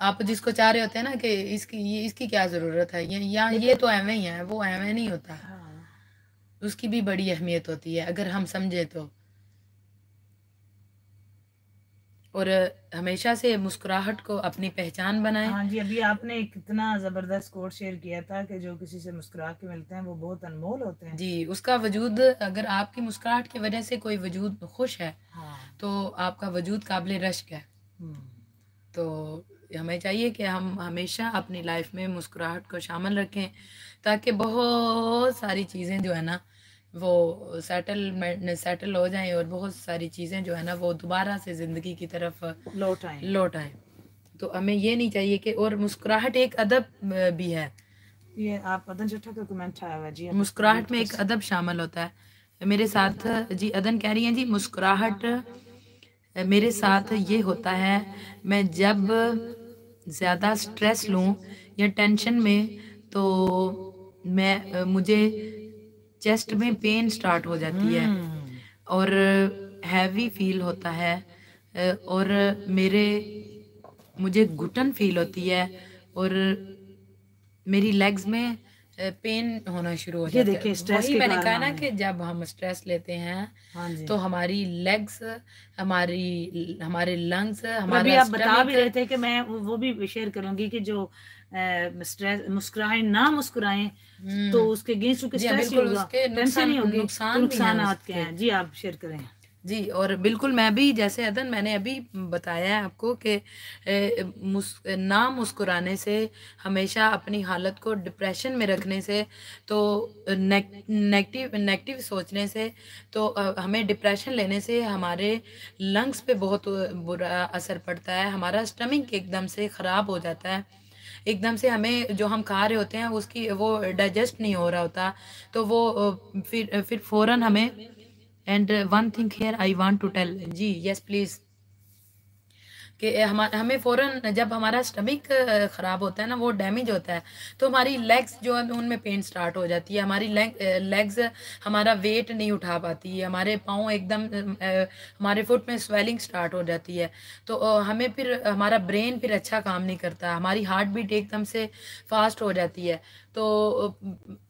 आप जिसको चाह रहे होते हैं ना कि इसकी ये इसकी क्या ज़रूरत है? ये या ये तो एवं ही है वो एवं नहीं होता। हाँ। उसकी भी बड़ी अहमियत होती है। अगर हम समझे तो। और हमेशा से मुस्कुराहट को अपनी पहचान बनाएँ। हाँ जी अभी आपने कितना ज़बरदस्त कोट शेयर किया था कि जो किसी से मुस्कुरा के मिलते हैं वो बहुत अनमोल होते हैं। जी उसका वजूद अगर आपकी मुस्कुराहट की वजह से कोई वजूद खुश है हाँ। तो आपका वजूद काबिल रश्क है। हम्म। तो हमें चाहिए कि हम हमेशा अपनी लाइफ में मुस्कुराहट को शामिल रखें ताकि बहुत सारी चीज़ें जो है ना वो सेटलमेंट सेटल हो जाएँ और बहुत सारी चीज़ें जो है ना वो दोबारा से ज़िंदगी की तरफ़ लौट आए। लौट आए। तो हमें ये नहीं चाहिए कि और मुस्कुराहट एक अदब भी है। ये आप अदन का कमेंट आया हुआ जी मुस्कुराहट में एक अदब शामिल होता है। मेरे साथ जी अदन कह रही हैं जी मुस्कुराहट मेरे साथ ये होता है मैं जब ज़्यादा स्ट्रेस लूँ या टेंशन में तो मैं मुझे चेस्ट में पेन स्टार्ट हो जाती है। हम्म। और हैवी फील होता है और मेरे मुझे घुटन फील होती है और मेरी लेग्स में पेन होना शुरू हो जाता है। स्ट्रेस के मैंने कहा ना कि जब हम स्ट्रेस लेते हैं हाँ तो हमारी लेग्स हमारी हमारे लंग्स हमारे आप बता भी रहे थे कि मैं वो भी शेयर करूँगी कि जो मुस्कुराए ना मुस्कुराए तो उसके अगेंस्ट हाँ, स्ट्रेस ही होगा। टेंशन होगी। नुकसान तो हैं नुकसान उसके। हैं। जी आप शेयर करें। जी और बिल्कुल मैं भी जैसे अदन मैंने अभी बताया है आपको कि मुस, ना मुस्कुराने से हमेशा अपनी हालत को डिप्रेशन में रखने से तो नेगेटिव नेगेटिव सोचने से तो हमें डिप्रेशन लेने से हमारे लंग्स पे बहुत बुरा असर पड़ता है। हमारा स्टमक एकदम से ख़राब हो जाता है। एकदम से हमें जो हम खा रहे होते हैं, उसकी वो डाइजेस्ट नहीं हो रहा होता। तो वो फिर फिर फ़ौरन हमें and one thing here I want to tell ji yes please कि हम, हमें फ़ौरन जब हमारा स्टमक ख़राब होता है ना, वो डैमेज होता है तो हमारी लेग्स जो है, उनमें पेन स्टार्ट हो जाती है। हमारी लेग्स हमारा वेट नहीं उठा पाती है, हमारे पाँव एकदम हमारे फुट में स्वेलिंग स्टार्ट हो जाती है। तो हमें फिर हमारा ब्रेन फिर अच्छा काम नहीं करता, हमारी हार्ट बीट एकदम से फास्ट हो जाती है। तो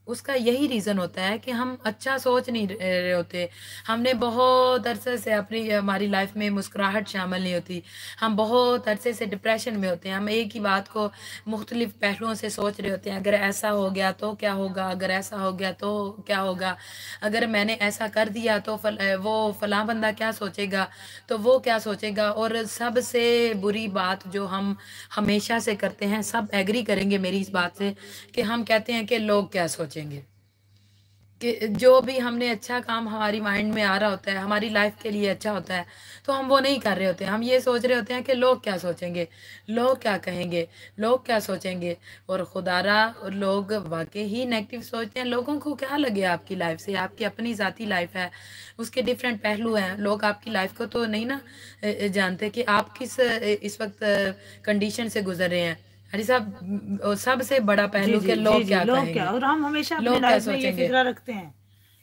उसका यही रीज़न होता है कि हम अच्छा सोच नहीं रहे होते। हमने बहुत अरसे से अपनी हमारी लाइफ में मुस्कुराहट शामिल नहीं होती। हम बहुत अरसे से डिप्रेशन में होते हैं। हम एक ही बात को मुख्तलिफ़ पहलुओं से सोच रहे होते हैं। अगर ऐसा हो गया तो क्या होगा? अगर ऐसा हो गया तो क्या होगा? अगर मैंने ऐसा कर दिया तो फल, वो फलां बंदा क्या सोचेगा? तो वो क्या सोचेगा? और सबसे बुरी बात जो हम हमेशा से करते हैं सब एग्री करेंगे मेरी इस बात से कि हम कहते हैं कि लोग क्या सोचेंगे। कि जो भी हमने अच्छा काम हमारी माइंड में आ रहा होता है, हमारी लाइफ के लिए अच्छा होता है तो हम वो नहीं कर रहे होते। हम ये सोच रहे होते हैं कि लोग क्या सोचेंगे, लोग क्या कहेंगे, लोग क्या सोचेंगे। और खुदारा, और लोग वाकई ही नेगेटिव सोचते हैं। लोगों को क्या लगे आपकी लाइफ से? आपकी अपनी ज़ाती लाइफ है, उसके डिफरेंट पहलू हैं। लोग आपकी लाइफ को तो नहीं ना जानते कि आप किस इस वक्त कंडीशन से गुजर रहे हैं। हरी साहब सबसे बड़ा पहलू के लोग क्या लोग क्या? और हम हमेशा अपने लाइफ में ये सोचेंगे? रखते हैं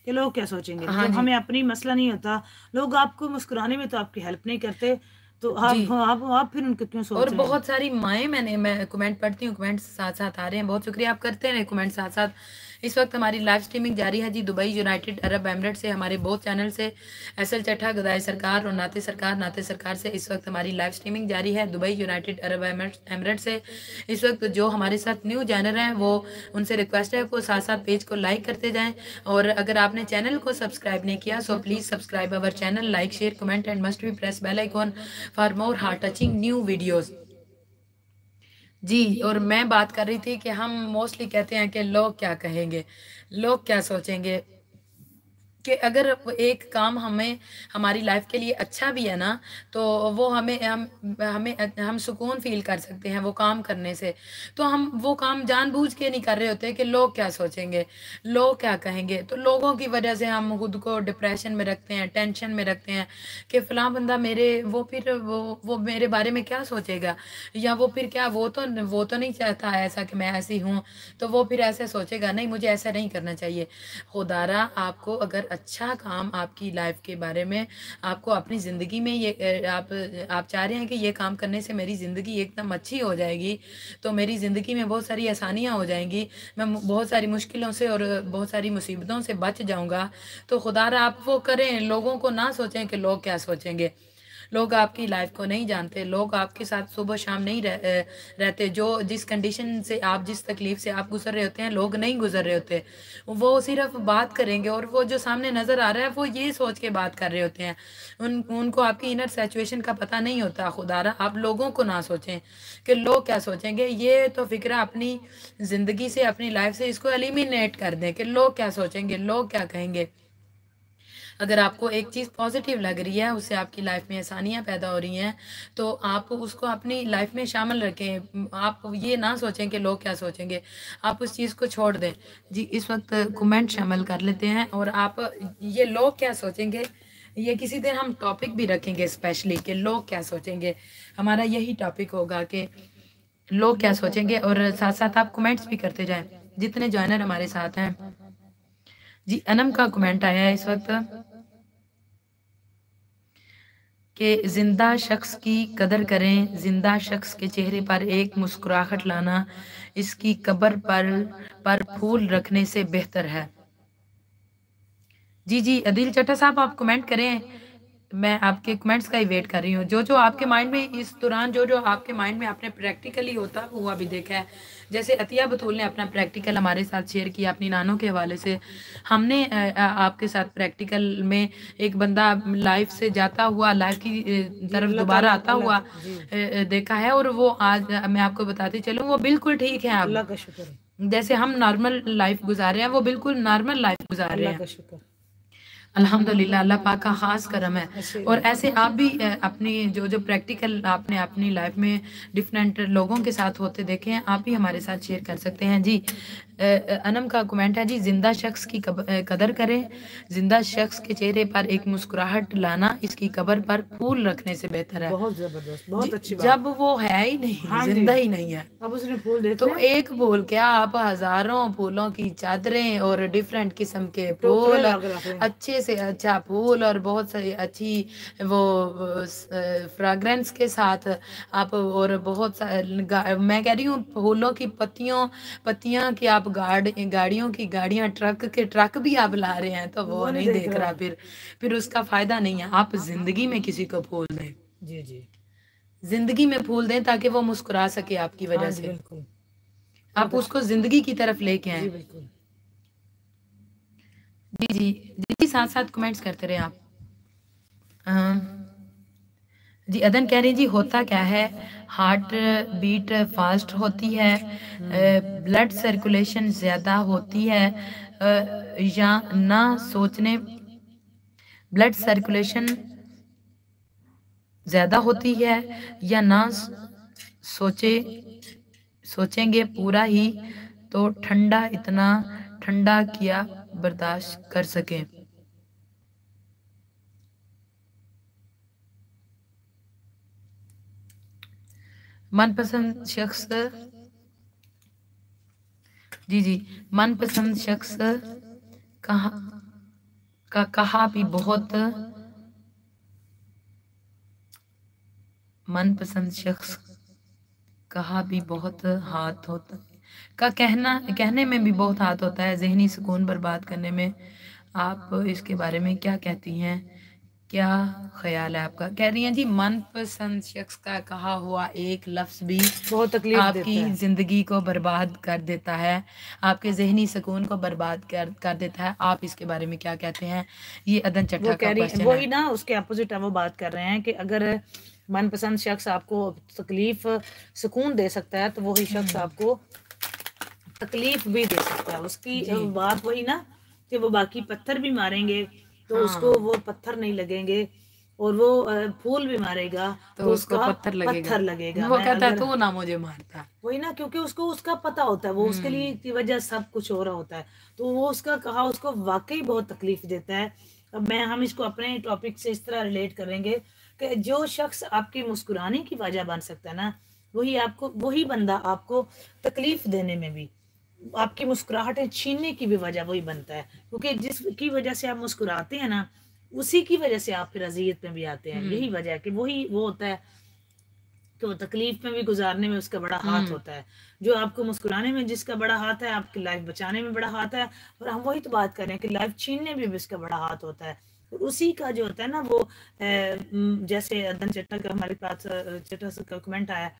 कि लोग क्या सोचेंगे? हाँ जब हमें अपनी मसला नहीं होता लोग आपको मुस्कुराने में तो आपकी हेल्प नहीं करते तो आप जी। आप आप फिर उनके क्यों सोच और बहुत सारी माए मैंने मैं कमेंट पढ़ती हूँ कमेंट साथ साथ आ रहे हैं बहुत शुक्रिया आप करते हैं कमेंट साथ साथ इस वक्त हमारी लाइव स्ट्रीमिंग जारी है जी दुबई यूनाइटेड अरब एमरेट से, हमारे बहुत चैनल से एस एल चट्ठा गदाई सरकार और नाते सरकार नाते सरकार से इस वक्त हमारी लाइव स्ट्रीमिंग जारी है। दुबई यूनाइटेड अरब एमरेट से इस वक्त जो हमारे साथ न्यू जानर हैं, वो उनसे रिक्वेस्ट है, वो साथ साथ पेज को लाइक करते जाएँ। और अगर आपने चैनल को सब्सक्राइब नहीं किया so please subscribe our channel like share comment and must be press bell icon for more heart touching new videos जी, और मैं बात कर रही थी कि हम मोस्टली कहते हैं कि लोग क्या कहेंगे, लोग क्या सोचेंगे। कि अगर एक काम हमें, हमारी लाइफ के लिए अच्छा भी है ना तो वो हमें, हम हमें, हम सुकून फील कर सकते हैं वो काम करने से। तो हम वो काम जानबूझ के नहीं कर रहे होते कि लोग क्या सोचेंगे, लोग क्या कहेंगे। तो लोगों की वजह से हम खुद को डिप्रेशन में रखते हैं टेंशन में रखते हैं कि फ़लाँ बंदा मेरे, वो फिर वो वो मेरे बारे में क्या सोचेगा? या वो फिर क्या, वो तो वो तो नहीं चाहता ऐसा कि मैं ऐसी हूँ तो वो फिर ऐसे सोचेगा, नहीं, मुझे ऐसा नहीं करना चाहिए। खुदारा, आपको अगर अच्छा काम आपकी लाइफ के बारे में, आपको अपनी ज़िंदगी में ये आप आप चाह रहे हैं कि ये काम करने से मेरी ज़िंदगी एकदम अच्छी हो जाएगी तो मेरी ज़िंदगी में बहुत सारी आसानियाँ हो जाएँगी, मैं बहुत सारी मुश्किलों से और बहुत सारी मुसीबतों से बच जाऊँगा। तो खुदा आप वो करें, लोगों को ना सोचें कि लोग क्या सोचेंगे। लोग आपकी लाइफ को नहीं जानते लोग आपके साथ सुबह शाम नहीं रह, रहते जो जिस कंडीशन से आप जिस तकलीफ़ से आप गुजर रहे होते हैं लोग नहीं गुजर रहे होते। वो सिर्फ़ बात करेंगे और वो जो सामने नज़र आ रहा है वो ये सोच के बात कर रहे होते हैं। उन उनको आपकी इनर सिचुएशन का पता नहीं होता खुदारा आप लोगों को ना सोचें कि लोग क्या सोचेंगे। ये तो फिक्रा अपनी ज़िंदगी से अपनी लाइफ से इसको एलिमिनेट कर दें कि लोग क्या सोचेंगे लोग क्या कहेंगे। अगर आपको एक चीज़ पॉजिटिव लग रही है उससे आपकी लाइफ में आसानियाँ पैदा हो रही हैं तो आप उसको अपनी लाइफ में शामिल रखें। आप ये ना सोचें कि लोग क्या सोचेंगे। आप उस चीज़ को छोड़ दें। जी, इस वक्त कमेंट शामिल कर लेते हैं और आप ये लोग क्या सोचेंगे? ये किसी दिन हम टॉपिक भी रखेंगे स्पेशली कि लोग क्या सोचेंगे। हमारा यही टॉपिक होगा कि लोग क्या सोचेंगे और साथ साथ आप कमेंट्स भी करते जाएँ। जितने ज्वाइनर हमारे साथ हैं जी, अनम का कमेंट आया है इस वक्त कि ज़िंदा शख्स की कदर करें, ज़िंदा शख्स के चेहरे पर एक मुस्कुराहट लाना, इसकी कब्र पर पर फूल रखने से बेहतर है। जी जी, अदिल चट्टा साहब, आप कमेंट करें। मैं आपके कमेंट्स का ही वेट कर रही हूँ। जो जो आपके माइंड में इस दौरान जो जो आपके माइंड में आपने प्रैक्टिकली होता हुआ भी देखा है। जैसे अतिया बतूल ने अपना प्रैक्टिकल हमारे साथ शेयर किया अपनी नानों के हवाले से। हमने आपके साथ प्रैक्टिकल में एक बंदा लाइफ से जाता हुआ लाइफ की तरफ़ दोबारा आता हुआ देखा है और वो आज मैं आपको बताती चलूँ वो बिल्कुल ठीक है आप जैसे हम नॉर्मल लाइफ गुजार रहे हैं वो बिल्कुल नॉर्मल लाइफ गुजार रहे हैं। अल्हम्दुलिल्लाह अल्लाह पाक का ख़ास करम है। और ऐसे आप भी अपनी जो जो प्रैक्टिकल आपने अपनी लाइफ में डिफरेंट लोगों के साथ होते देखे हैं आप भी हमारे साथ शेयर कर सकते हैं। जी अनम का कमेंट है जी ज़िंदा शख्स की कदर करें। ज़िंदा शख्स के चेहरे पर एक मुस्कुराहट लाना इसकी कबर पर फूल रखने से बेहतर है। बहुत ज़बरदस्त बहुत अच्छी बात। जब वो है ही नहीं हाँ ज़िंदा ही नहीं है। अब उसने फूल दे तो एक फूल क्या आप हज़ारों फूलों की चादरें और डिफरेंट किस्म के फूल अच्छे से अच्छा फूल और बहुत सारी अच्छी वो फ्रेग्रेंस के साथ आप और बहुत मैं कह रही हूँ फूलों की पत्तियों पत्तियाँ की आप गाड़ गाड़ियों की गाड़ियाँ ट्रक के ट्रक भी आप ला रहे हैं तो वो, नहीं देख रहा फिर फिर उसका फ़ायदा नहीं है। आप ज़िंदगी में किसी को फूल दें। जी जी। ज़िंदगी में फूल दें ताकि वो मुस्कुरा सके आपकी वजह हाँ से। आप उसको ज़िंदगी की तरफ़ लेके आए। जी जी जी साथ साथ कमेंट्स करते रहे आप। हाँ। जी, अदन कह रही जी, होता क्या है? हार्ट बीट फास्ट होती है ब्लड सर्कुलेशन ज़्यादा होती है या ना सोचने ब्लड सर्कुलेशन ज़्यादा होती है, या ना सोचे, सोचेंगे पूरा ही तो ठंडा इतना ठंडा किया बर्दाश्त कर सकें। मनपसंद शख्स जी जी। मनपसंद शख्स कहा, का, कहा भी बहुत मनपसंद शख्स कहा भी बहुत हाथ होता है। का कहना, कहने में भी बहुत हाथ होता है, जहनी सुकून बर्बाद करने में। आप इसके बारे में क्या कहती हैं? क्या ख्याल है आपका? कह रही हैं जी मनपसंद शख्स का कहा हुआ एक लफ्ज भी बहुत तकलीफ़ आपकी ज़िंदगी को बर्बाद कर देता है आपके जहनी सुकून को बर्बाद कर कर देता है। आप इसके बारे में क्या कहते हैं? ये अदन चट्टा कह रही वही ना उसके अपोजिट वो बात कर रहे हैं कि अगर मनपसंद शख्स आपको तकलीफ़ सुकून दे सकता है तो वही शख्स हम्म। आपको तकलीफ़ भी दे सकता है। उसकी बात वही ना कि वो बाकी पत्थर भी मारेंगे तो हाँ। उसको वो पत्थर नहीं लगेंगे और वो फूल भी मारेगा तो, तो उसको पत्थर लगेगा। पत्थर लगेगा। वो कहता है तू ना मुझे मारता। वही ना क्योंकि उसको उसका पता होता है वो उसके लिए हम्म। की वजह सब कुछ हो रहा होता है। तो वो उसका कहा उसको वाकई बहुत तकलीफ़ देता है। अब मैं हम इसको अपने टॉपिक से इस तरह रिलेट करेंगे कि जो शख्स आपकी मुस्कुराने की वजह बन सकता है ना वही आपको वही बंदा आपको तकलीफ़ देने में भी आपकी मुस्कुराहटें छीनने की भी वजह वही बनता है क्योंकि जिसकी वजह से आप मुस्कुराते हैं ना उसी की वजह से आप फिर अजियत में भी आते हैं यही हम्म। वजह है कि वही वो होता है कि वो तकलीफ़ में भी गुजारने में उसका बड़ा हाथ हम्म। होता है जो आपको मुस्कुराने में जिसका बड़ा हाथ है आपकी लाइफ बचाने में बड़ा हाथ है और हम वही तो बात कर रहे हैं कि लाइफ छीनने में भी उसका बड़ा हाथ होता है तो उसी का जो होता है ना वो जैसे अदन चट्टा का हमारे पास चट्टा का कमेंट आया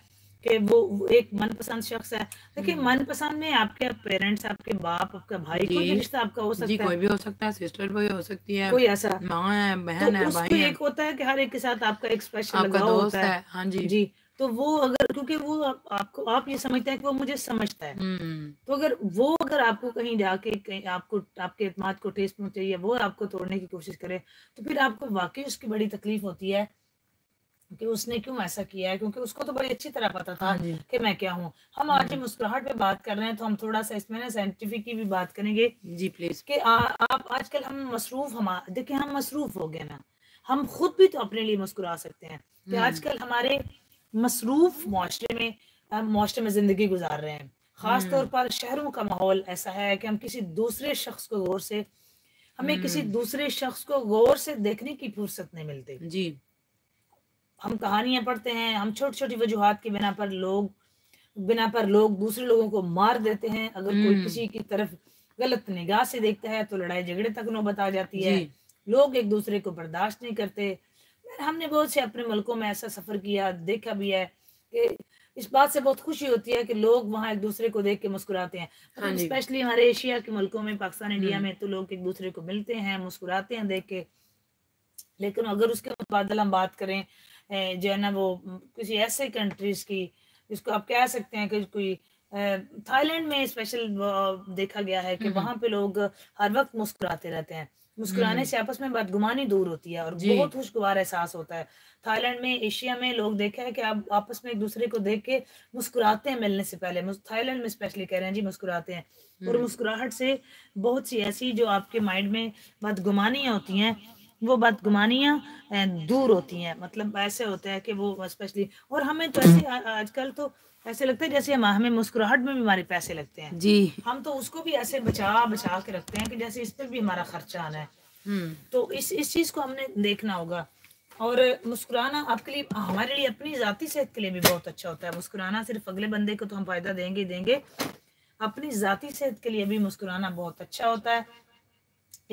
कि वो एक मनपसंद शख्स है। देखिए हम्म। मनपसंद में आपके पेरेंट्स आपके बाप आपका भाई कोई रिश्ता आपका हो सकता जी, है। कोई भी हो सकता है सिस्टर भी हो सकती है कोई ऐसा। माँ है बहन तो है भाई एक होता है कि हर एक के साथ आपका एक स्पेशल लगाव होता है। हाँ जी। जी। तो वो अगर क्योंकि वो आप, आपको आप ये समझते हैं कि वो मुझे समझता है। हम्म। तो अगर वो अगर आपको कहीं जाके कहीं आपको आपके एतमाद को ठेस पहुँचे या वो आपको तोड़ने की कोशिश करे तो फिर आपको वाकई उसकी बड़ी तकलीफ़ होती है। कि उसने क्यों ऐसा किया है? क्योंकि उसको तो बड़ी अच्छी तरह पता था हाँ कि मैं क्या हूँ। हम आज ये हम्म। मुस्कुराहट पे बात कर रहे हैं तो हम थोड़ा सा इसमें ना साइंटिफिक की भी बात करेंगे जी प्लीज़ कि आ, आप आजकल हम मसरूफ हम देखिए हम मसरूफ हो गए ना। हम खुद भी तो अपने लिए मुस्कुरा सकते हैं कि हम्म। आजकल हमारे मसरूफ माशरे में माशरे में ज़िंदगी गुजार रहे हैं। खास तौर हम्म। पर शहरों का माहौल ऐसा है कि हम किसी दूसरे शख्स को गौर से हमें किसी दूसरे शख्स को गौर से देखने की फुर्सत नहीं मिलती। जी। हम कहानियाँ पढ़ते हैं हम छोटी छोटी वजूहात के बिना पर लोग बिना पर लोग दूसरे लोगों को मार देते हैं। अगर कोई हम्म। किसी की तरफ़ गलत निगाह से देखता है तो लड़ाई झगड़े तक नौबत आ जाती है। लोग एक दूसरे को बर्दाश्त नहीं करते। हमने बहुत से अपने मुल्कों में ऐसा सफ़र किया देखा भी है कि इस बात से बहुत खुशी होती है कि लोग वहाँ एक दूसरे को देख के मुस्कुराते हैं। हाँ स्पेशली हमारे एशिया के मुल्कों में पाकिस्तान इंडिया हम्म। में तो लोग एक दूसरे को मिलते हैं मुस्कुराते हैं देख के। लेकिन अगर उसके मुतबादल हम बात करें जो है ना वो किसी ऐसे कंट्रीज़ की जिसको आप कह सकते हैं कि कोई थाईलैंड में स्पेशल देखा गया है कि हम्म वहाँ पे लोग हर वक्त मुस्कुराते रहते हैं। मुस्कुराने हम्म। से आपस में बदगुमानी दूर होती है और बहुत खुशगवार एहसास होता है। थाईलैंड में एशिया में लोग देखा है कि आप आपस में एक दूसरे को देख के मुस्कुराते हैं मिलने से पहले। थाईलैंड में स्पेशली कह रहे हैं जी मुस्कुराते हैं। और हम्म। मुस्कुराहट से बहुत सी ऐसी जो आपके माइंड में बदगुमानियाँ होती हैं वो बदगुमानियाँ दूर होती हैं। मतलब ऐसे होता है कि वो स्पेशली और हमें तो ऐसे आजकल तो ऐसे लगता है जैसे हम हमें मुस्कुराहट में भी हमारे पैसे लगते हैं। जी। हम तो उसको भी ऐसे बचा बचा के रखते हैं कि जैसे इस पर भी हमारा खर्चा आना है। हम्म। तो इस इस चीज़ को हमने देखना होगा। और मुस्कुराना आपके लिए हमारे लिए अपनी जाती सेहत के लिए भी बहुत अच्छा होता है। मुस्कुराना सिर्फ़ अगले बंदे को तो हम फ़ायदा देंगे देंगे। अपनी जाती सेहत के लिए भी मुस्कुराना बहुत अच्छा होता है।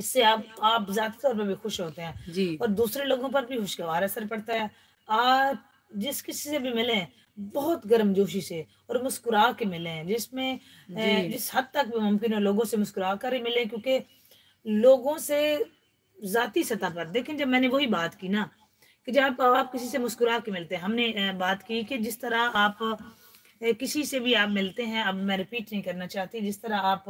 इससे आप आप जाती तौर पर भी खुश होते हैं। और दूसरे लोगों पर भी खुशगवार असर पड़ता है। आज जिस किसी से भी मिले बहुत गर्म जोशी से और मुस्कुरा के मिले जिसमें जिस हद तक भी मुमकिन है लोगों से मुस्कुरा कर ही मिले क्योंकि लोगों से जाती सतह पर। देखें जब मैंने वही बात की ना कि जब आप, आप किसी से मुस्कुरा के मिलते हैं हमने बात की कि जिस तरह आप किसी से भी आप मिलते हैं अब मैं रिपीट नहीं करना चाहती जिस तरह आप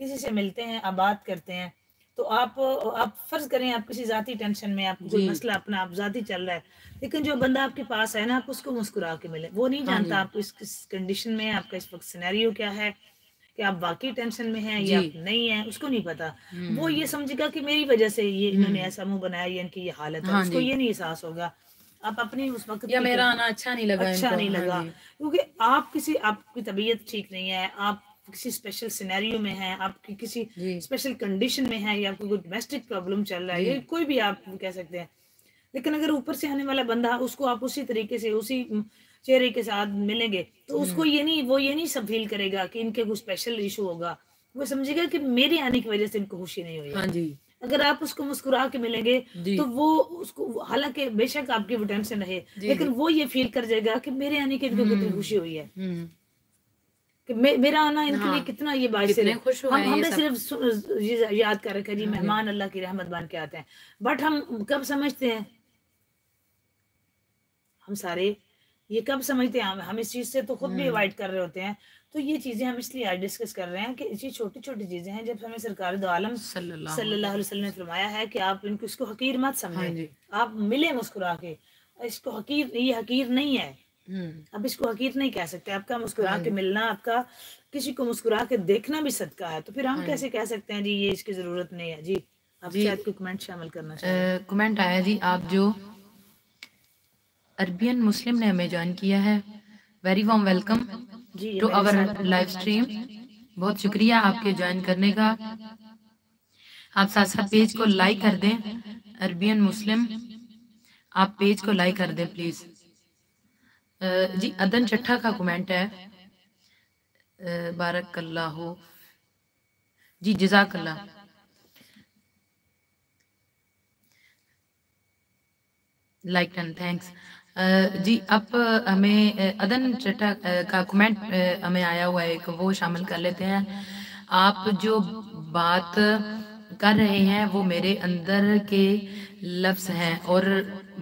किसी से मिलते हैं आप बात करते हैं तो आप आप फ़र्ज़ करें आप किसी जाती टेंशन में आपको कोई मसला अपना आप जाती चल रहा है। लेकिन जो बंदा आपके पास है ना आप उसको मुस्कुरा के मिले। वो नहीं हाँ जानता आप इस किस कंडीशन में हैं, आपका इस वक्त सिनेरियो क्या है कि आप वाकई टेंशन में हैं या आप नहीं हैं उसको नहीं पता। वो हम्म। ये समझेगा कि मेरी वजह से ये इन्होंने हम्म। ऐसा मुँह बनाया या इनकी ये हालत है। हाँ उसको ये नहीं एहसास होगा। आप अपनी उस वक्त या मेरा आना अच्छा नहीं लगा अच्छा नहीं हाँ लगा। क्योंकि आप किसी आपकी तबीयत ठीक नहीं है आप किसी स्पेशल सिनेरियो में है आपकी किसी स्पेशल कंडीशन में है या आपको कोई डोमेस्टिक प्रॉब्लम चल रहा है कोई भी आप कह सकते हैं। लेकिन अगर ऊपर से आने वाला बंदा उसको आप उसी तरीके से उसी चेहरे के साथ मिलेंगे तो उसको ये नहीं वो ये नहीं सब फील करेगा कि इनके कोई स्पेशल इशू होगा। वो समझेगा कि मेरे आने की वजह से इनको खुशी नहीं हुई हाँ। जी। अगर आप उसको मुस्कुरा के मिलेंगे तो वो उसको हालाँकि बेशक आपकी वो टेंशन रहे लेकिन वो ये फील कर जाएगा कि मेरे आने की इनको कितनी हम्म। खुशी हुई है। हम्म। कि मे, मेरा आना इनके हाँ, लिए हाँ। कितना ये बाइस कितने है खुश हम हैं हमने सिर्फ़ ये याद कर रखा जी हाँ मेहमान अल्लाह की रहमत बन के आते हैं। बट हम कब समझते हैं? हम सारे ये कब समझते हैं? हम इस चीज़ से तो खुद भी हम्म। अवॉइड कर रहे होते हैं। तो ये चीज़ें हम इसलिए आज डिस्कस कर रहे हैं कि ये छोटी छोटी चीज़ें हैं जब हमें सरकार दो आलम सल्लल्लाहु अलैहि वसल्लम ने फरमाया है कि आप इनको इसको हकीर मत हाँ समझें जी। आप मिले मुस्कुरा के। इसको हकीर ये हकीर नहीं है। हम्म। अब इसको हकीर नहीं कह सकते आपका मुस्कुरा हाँ के मिलना आपका किसी को मुस्कुरा के देखना भी सदका है तो फिर हम हाँ कैसे कह सकते हैं जी ये इसकी ज़रूरत नहीं है जी आप जी। शायद कोई कमेंट शामिल करना कमेंट आया जी आप जो अरबियन मुस्लिम ने हमें ज्वाइन किया है very warm welcome to our live stream बहुत शुक्रिया आपके ज्वाइन करने का। आप साथ साथ पेज को लाइक कर दें अरबियन मुस्लिम। आप पेज को लाइक कर दें प्लीज़ जी, अदन चट्ठा का कमेंट है। बारक अल्लाह जी जजाक अल्लाह लाइक एंड थैंक्स जी, अब हमें अदन चट्टा का कमेंट हमें आया हुआ है, एक वो शामिल कर लेते हैं। आप जो बात कर रहे हैं, वो मेरे अंदर के लफ्ज हैं और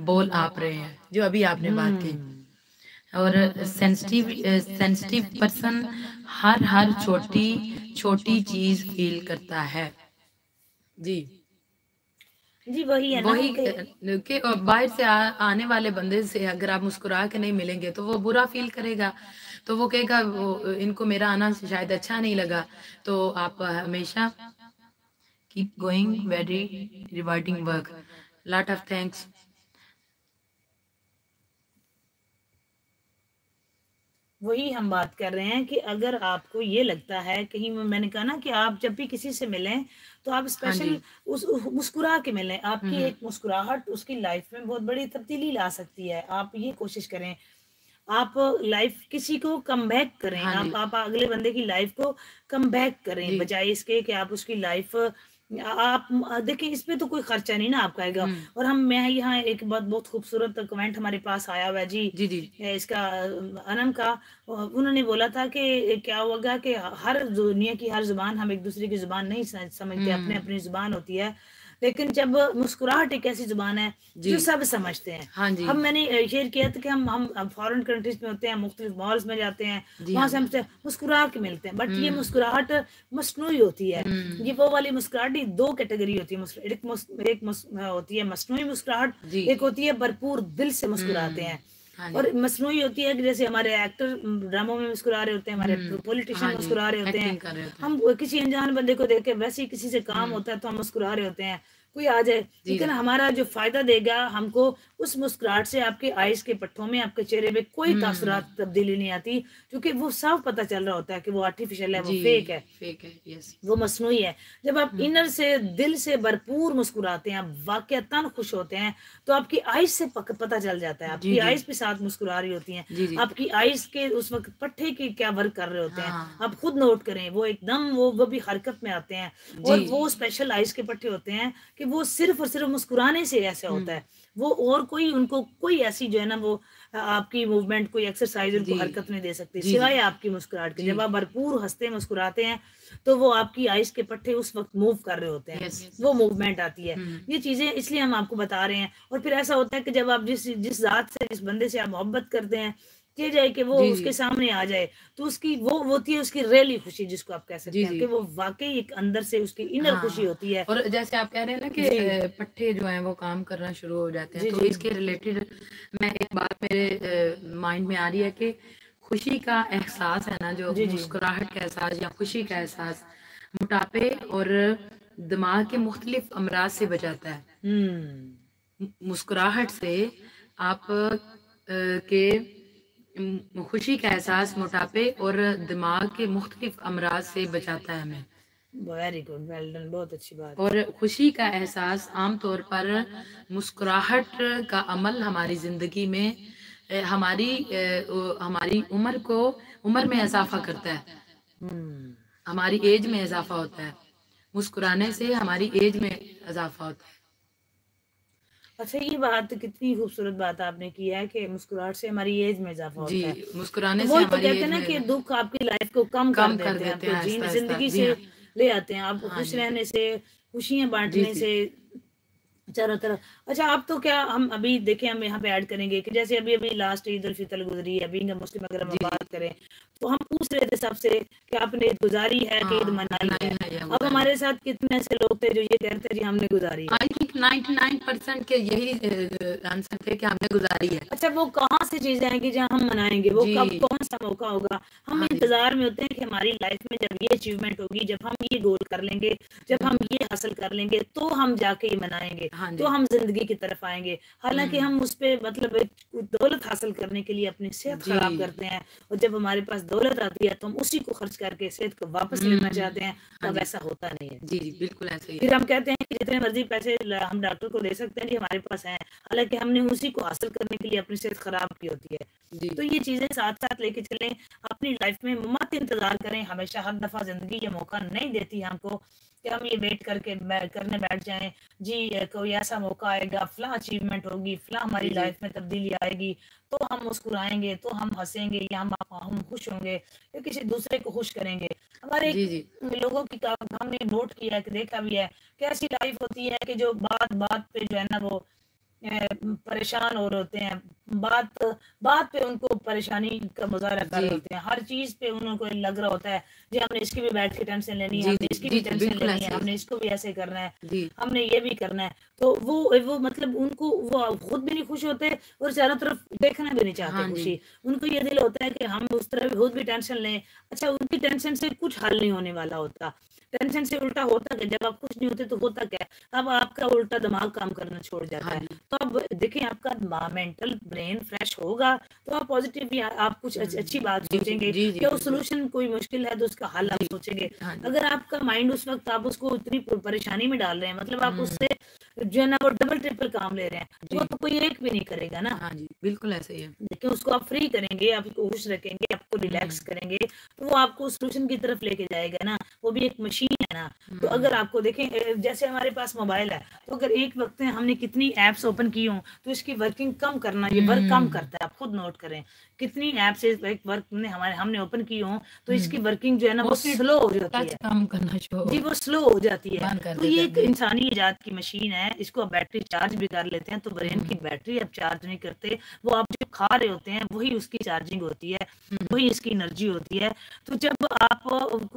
बोल आप रहे हैं, जो अभी आपने बात की। और सेंसिटिव सेंसिटिव पर्सन हर हर छोटी छोटी चीज़ फील करता है। जी। जी वही है ना वही कि- कि बाहर से आ, आने वाले बंदे से अगर आप मुस्कुरा के नहीं मिलेंगे तो वो बुरा फील करेगा। तो वो कहेगा वो इनको मेरा आना शायद अच्छा नहीं लगा। तो आप हमेशा keep going very rewarding work lot of thanks वही हम बात कर रहे हैं कि अगर आपको ये लगता है कहीं मैंने कहा ना कि आप जब भी किसी से मिलें तो आप स्पेशल जी। उस उस- मुस्कुरा के मिलें। आपकी हम्म। एक मुस्कुराहट उसकी लाइफ में बहुत बड़ी तब्दीली ला सकती है। आप ये कोशिश करें। आप लाइफ किसी को कम बैक करें। हाँ आप आप अगले बंदे की लाइफ को कम बैक करें बजाय इसके कि आप उसकी लाइफ आप देखिए इस पे तो कोई खर्चा नहीं ना आपका आएगा। हम्म। और हम मैं यहाँ एक बहुत बहुत खूबसूरत कमेंट हमारे पास आया हुआ जी। जी जी। इसका अनम का। उन्होंने बोला था कि क्या होगा कि हर दुनिया की हर ज़ुबान हम एक दूसरे की ज़ुबान नहीं समझते। हम्म। अपनी अपनी ज़ुबान होती है। लेकिन जब मुस्कुराहट एक ऐसी ज़ुबान है जो। सब समझते हैं। हाँ जी। हम मैंने शेयर किया था कि हम हम फॉरेन कंट्रीज़ में होते हैं मुख्तलिफ़ मॉल्स में जाते हैं वहाँ हाँ। से हमसे मुस्कुरा के मिलते हैं। बट ये हम्म। मुस्कुराहट मसनू होती है। हम्म। ये वो वाली मुस्कुराहट दो कैटेगरी होती है। एक मुस- एक मुस- होती है मसनूई मुस्कुराहट एक होती है भरपूर दिल से मुस्कुराते हम्म। हैं। हाँ और मसनू होती है कि जैसे हमारे एक्टर ड्रामों में मुस्कुरा रहे होते हैं हमारे पॉलिटिशियन हाँ मुस्कुरा रहे होते हैं। हम किसी अनजान बंदे को देख के वैसे ही किसी से काम। होता है तो हम मुस्कुरा रहे होते हैं। कोई आ जाए लेकिन हमारा जो फ़ायदा देगा हमको उस मुस्कुराहट से आपके आइस के पट्टों में आपके चेहरे में कोई हम्म। तासुरात तब्दीली नहीं आती क्योंकि वो साफ़ पता चल रहा होता है कि वो आर्टिफिशियल है वो फेक है फेक है यस वो मसनूई है जब आप हम्म। इनर से दिल से भरपूर मुस्कुराते हैं आप वाकयातन खुश होते हैं तो आपकी आइज़ से पता चल जाता है आपकी। आइज़ भी साथ मुस्कुरा रही होती हैं आपकी आइज़ के उस वक्त पट्टे के क्या वर्क कर रहे होते हैं हाँ। आप खुद नोट करें वो एकदम वो वो भी हरकत में आते हैं और वो स्पेशल आइज़ के पट्टे होते हैं कि वो सिर्फ़ और सिर्फ़ मुस्कुराने से ऐसा हम्म। होता है वो और कोई उनको कोई ऐसी जो है ना वो आपकी मूवमेंट कोई एक्सरसाइज उनको हरकत नहीं दे सकती। सिवाय आपकी मुस्कुराहट के। जब आप भरपूर हँसते मुस्कुराते हैं तो वो आपकी आइस के पट्टे उस वक्त मूव कर रहे होते हैं. वो मूवमेंट आती है। हम्म। ये चीज़ें इसलिए हम आपको बता रहे हैं। और फिर ऐसा होता है कि जब आप जिस जिस जात से जिस बंदे से आप मोहब्बत करते हैं ये जाए कि वो। उसके सामने आ जाए तो उसकी वो होती है उसकी रियली खुशी जिसको आप कह सकते हैं कि वो वाकई एक अंदर से उसकी इनर हाँ। खुशी होती है और जैसे आप कह रहे हैं ना कि पट्टे जो हैं वो काम करना शुरू हो जाते हैं तो इसके रिलेटेड मैं एक बात मेरे माइंड में आ रही है कि खुशी का एहसास है ना जो। मुस्कुराहट का एहसास या खुशी का एहसास मोटापे और दिमाग के मुख्तलिफ़ अमराज से बचाता है हम्म मुस्कुराहट से आप के खुशी का एहसास मोटापे और दिमाग के मुख्तलिफ़ अमराज से बचाता है हमें। वेरी गुड वेल डन बहुत अच्छी बात। और खुशी का एहसास आमतौर पर मुस्कुराहट का अमल हमारी ज़िंदगी में हमारी हमारी उम्र को उम्र में इजाफा करता है। हम्म हमारी एज में इजाफा होता है। मुस्कुराने से हमारी एज में इजाफा होता है। अच्छा ये बात कितनी खूबसूरत बात आपने की है कि मुस्कुराहट से हमारी एज में इजाफा होता है। जी मुस्कुराने से तो हमारी कहते हैं ना कि दुख आपकी लाइफ को कम, कम कर देते हैं देते हैं आपको जीने ज़िंदगी से ले आते हैं आपको हाँ खुश रहने से खुशियाँ बांटने से चारों तरफ़। अच्छा आप तो क्या हम अभी देखें हम यहाँ पे ऐड करेंगे कि जैसे अभी अभी लास्ट ईद उल फितर गुजरी है अभी मुस्लिम अगर हम बात करें तो हम पूछ रहे थे सबसे कि आपने ईद गुजारी है कि ईद हाँ, मनाई है। है अब हमारे साथ कितने ऐसे लोग थे जो ये कहते हैं जी हमने गुजारी आई थिंक 99 परसेंट के यही आंसर थे कि हमने गुजारी है। अच्छा वो कहाँ से चीज़ें आएँगी जहाँ हम मनाएँगे? वो कब कौन सा मौका होगा? हम हाँ इंतज़ार में होते हैं कि हमारी लाइफ में जब ये अचीवमेंट होगी जब हम ये गोल कर लेंगे जब हम ये हासिल कर लेंगे तो हम जाके ये मनाएँगे। हाँ तो हम ज़िंदगी की तरफ़ आएँगे। हालाँकि हम्म। हम उस पे मतलब दौलत हासिल करने के लिए अपनी सेहत खराब करते हैं और जब हमारे पास दौलत आती है तो हम उसी को खर्च करके सेहत को वापस लेना हम्म। चाहते हैं तो तब ऐसा होता नहीं है। जी जी बिल्कुल ऐसे ही फिर हम कहते हैं कि जितने मर्ज़ी पैसे हम डॉक्टर को दे सकते हैं जी हमारे पास है हालाँकि हमने उसी को हासिल करने के लिए अपनी सेहत खराब की होती है। तो ये चीज़ें साथ साथ लेके चले अपनी लाइफ में मत इंतज़ार करें हमेशा हर दफ़ा ज़िंदगी ये मौका नहीं देती हमको कि हम ये वेट करके करने बैठ जाएँ। जी ये कोई ऐसा मौका आएगा फला अचीवमेंट होगी फला हमारी। लाइफ में तब्दीली आएगी तो हम मुस्कुराएँगे तो हम हंसेंगे या हम हम खुश होंगे या किसी दूसरे को खुश करेंगे। हमारे जी जी। लोगों की हमने नोट किया है कि देखा भी है कि ऐसी लाइफ होती है कि जो बात बात पे जो है ना वो परेशान हो रहे होते हैं बात बात पे उनको परेशानी का मुजाहरा कर होते हैं। हर चीज़ पे उनको लग रहा होता है जी हमने इसकी भी बैठ के टेंशन लेनी है हमने इसकी भी टेंशन लेनी है हमने इसको भी ऐसे करना है हमने ये भी करना है। तो वो वो मतलब उनको वो खुद भी नहीं खुश होते और चारों तरफ़ देखना भी नहीं चाहते हाँ खुशी। उनको ये दिल होता है कि हम उस तरह भी खुद भी टेंशन लें। अच्छा उनकी टेंशन से कुछ हल नहीं होने वाला होता। टेंशन से उल्टा होता क्या जब आप कुछ नहीं होते तो होता क्या? अब आपका उल्टा दिमाग काम करना छोड़ जाता हाँ है। तो अब देखिए आपका मेंटल ब्रेन फ्रेश होगा तो आप पॉजिटिव भी आप कुछ अच्छ- अच्छी बात सोचेंगे क्या बिल्कुल। सोल्यूशन कोई मुश्किल है तो उसका हल आप सोचेंगे। हाँ अगर आपका माइंड उस वक्त आप उसको इतनी परेशानी में डाल रहे हैं मतलब आप हम्म। उससे जो है ना वो डबल ट्रिपल काम ले रहे हैं वो तो कोई एक भी नहीं करेगा ना। हाँ जी बिल्कुल ऐसे ही है। लेकिन उसको आप फ्री करेंगे आपको खुश रखेंगे आपको रिलैक्स करेंगे तो वो आपको सोल्यूशन की तरफ़ लेके जाएगा ना वो भी एक मशीन है ना। तो हम्म, अगर आपको देखें जैसे हमारे पास मोबाइल है तो अगर एक वक्त में हमने कितनी एप्स ओपन की हों तो इसकी वर्किंग कम करना ये वर्क कम हम्म। करता है आप खुद नोट करें कितनी एप्स एक वर्क ने हमारे हमने ओपन की हो तो इसकी वर्किंग जो है ना वो स्लो हो जाती है। काम करना जी वो स्लो हो जाती है। तो ये एक इंसानी इजाद की मशीन है इसको आप बैटरी चार्ज भी कर लेते हैं तो ब्रेन की हम्म। बैटरी आप चार्ज नहीं करते वो आप जो खा रहे होते हैं वही उसकी चार्जिंग होती है हम्म, वही इसकी एनर्जी होती है। तो जब आप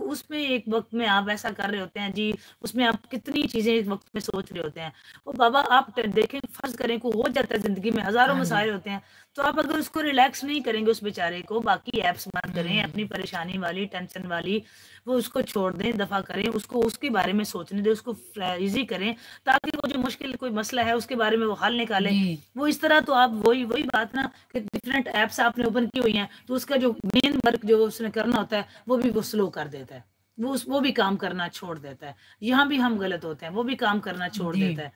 उसमें एक वक्त में आप ऐसा कर रहे होते हैं जी उसमें आप कितनी चीज़ें एक वक्त में सोच रहे होते हैं वो बाबा आप देखें फ़र्ज़ करें को हो जाता है ज़िंदगी में हज़ारों हाँ। मसाइल होते हैं तो आप अगर उसको रिलैक्स नहीं करेंगे उस बेचारे को बाकी एप्स बंद करें हम्म। अपनी परेशानी वाली टेंशन वाली वो उसको छोड़ दें दफ़ा करें उसको उसके बारे में सोचने दें उसको इजी करें ताकि वो जो मुश्किल कोई मसला है उसके बारे में वो हल निकालें। वो इस तरह तो आप वही वही बात ना कि डिफरेंट एप्स आपने ओपन की हुई हैं तो उसका जो मेन वर्क जो उसने करना होता है वो भी वो स्लो कर देता है। वो उस वो भी काम करना छोड़ देता है। यहाँ भी हम गलत होते हैं वो भी काम करना छोड़ देता है।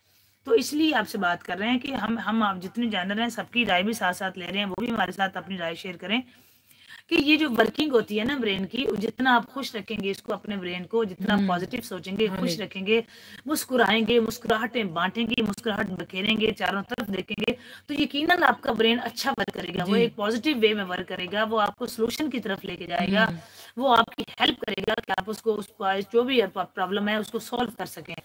तो इसलिए आपसे बात कर रहे हैं कि हम हम आप जितने जानर हैं, सबकी राय भी साथ साथ ले रहे हैं, वो भी हमारे साथ अपनी राय शेयर करें। कि ये जो वर्किंग होती है ना ब्रेन की जितना आप खुश रखेंगे इसको अपने ब्रेन को जितना हम्म। पॉजिटिव सोचेंगे हाँ खुश रखेंगे मुस्कुराएँगे मुस्कुराहटें बांटेंगे मुस्कुराहट बखेरेंगे चारों तरफ़ देखेंगे तो यकीन आपका ब्रेन अच्छा वर्क करेगा। वो एक पॉजिटिव वे में वर्क करेगा वो आपको सोल्यूशन की तरफ़ लेके जाएगा हम्म, वो आपकी हेल्प करेगा कि आप उसको उसको जो भी प्रॉब्लम है उसको सॉल्व कर सकें।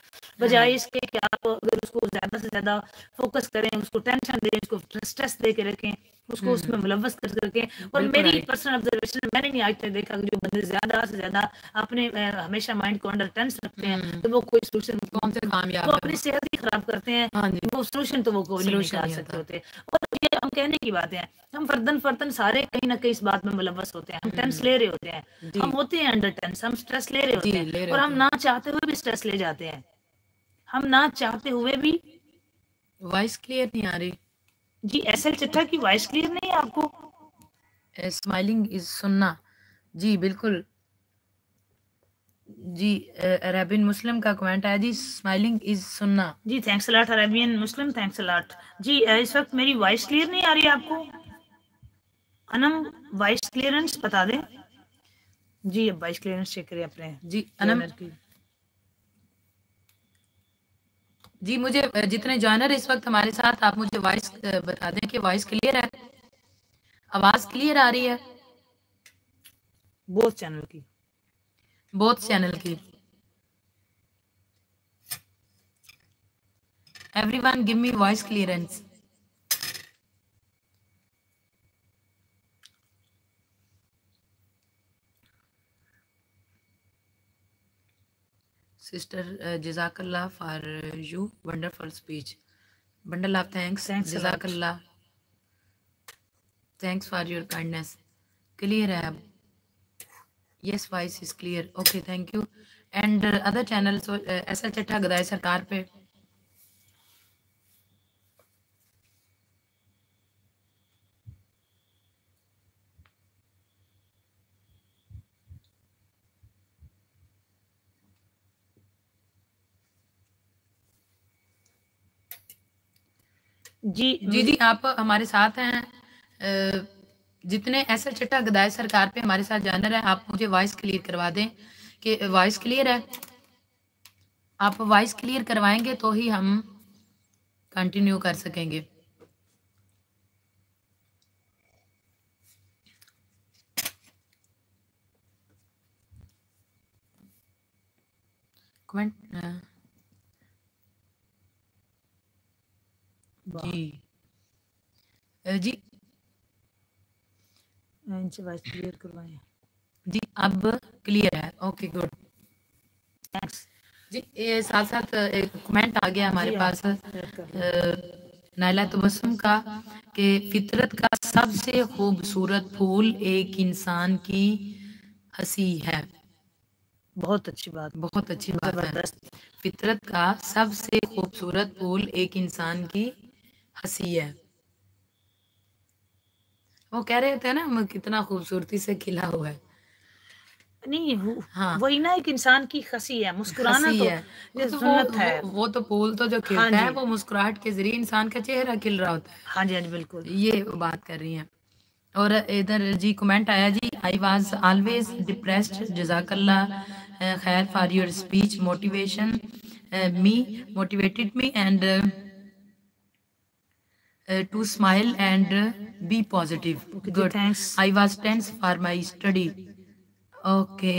बजाय इसके कि आप अगर उसको ज़्यादा से ज़्यादा फोकस करें उसको टेंशन दें उसको स्ट्रेस दे के रखें उसको उसमें मुलवस कर सकें। और मेरी पर्सनल ऑब्जर्वेशन मैंने नहीं आज तक देखा कि जो बंदे ज़्यादा से ज़्यादा अपने हमेशा माइंड को अंडर टेंस रखते हैं हम्म। तो वो कोई सोल्यूशन कौन से वो कामयाब अपनी सेहत ही खराब करते हैं हाँ वो सोल्यूशन तो वो कोई नहीं निकाल सकते होते। और ये हम कहने की बात है हम फर्दन फर्दन सारे कहीं ना कहीं इस बात में मुलवस होते हैं हम टेंस ले रहे होते हैं हम होते हैं अंडर टेंस हम स्ट्रेस ले रहे होते हैं और हम ना चाहते हुए भी स्ट्रेस ले जाते हैं। हम ना चाहते हुए भी वॉइस क्लियर नहीं आ रही। जी एस एल चिट्ठा की वॉइस क्लियर नहीं है आपको? स्माइलिंग इज़ सुनना। जी बिल्कुल। जी अरेबियन मुस्लिम का कमेंट है जी स्माइलिंग इज़ सुनना। जी thanks a lot Arabian Muslim thanks a lot जी इस वक्त मेरी वॉइस क्लियर नहीं आ रही आपको? अनम वॉइस क्लियरेंस बता दें। जी अब वॉइस क्लियरेंस चेक करें अपने जी अनम joiner की जी मुझे जितने ज्वाइनर इस वक्त हमारे साथ आप मुझे वॉइस बता दें कि वॉइस क्लियर है? आवाज़ क्लियर आ रही है? बोथ चैनल की। बोथ चैनल की। Everyone give me voice clearance sister uh, jazakallah for uh, you wonderful speech bundle of thanks Thanks jazakallah thanks for your kindness clear है yes voice is clear okay thank you and uh, other channels so uh, SL Chatta Gadai Sarkar पे जी जी जी आप हमारे साथ हैं। जितने SL चट्टा गदाई सरकार पे हमारे साथ जानर हैं आप मुझे वॉइस क्लियर करवा दें कि वॉइस क्लियर है। आप वॉइस क्लियर करवाएँगे तो ही हम कंटिन्यू कर सकेंगे। कमेंट जी। जी। क्लियर करवाएँ। जी अब क्लियर है। Okay good. थैंक्स। जी ये साथ साथ एक कमेंट आ गया हमारे पास। नायला का कि फितरत का सबसे खूबसूरत फूल एक इंसान की हँसी है। बहुत अच्छी बात। बहुत अच्छी बात है। फितरत का सबसे खूबसूरत फूल एक इंसान की हँसी है। वो कह रहे थे ना कितना खूबसूरती से खिला हुआ है। नहीं हाँ। वही ना एक इंसान की हँसी है मुस्कुराना तो है। ये तो वो, है। वो, वो तो फूल तो जो खिलता हाँ है वो मुस्कुराहट के ज़रिए इंसान का चेहरा खिल रहा होता है। हाँ जी हाँ जी बिल्कुल। ये बात कर रही हैं। और इधर जी कमेंट आया जी आई वाज ऑलवेज डिप्रेस्ड जजाकल्ला खैर for your speech motivation me motivated me and to smile and be positive Okay, ji, good thanks. I was tense for my study okay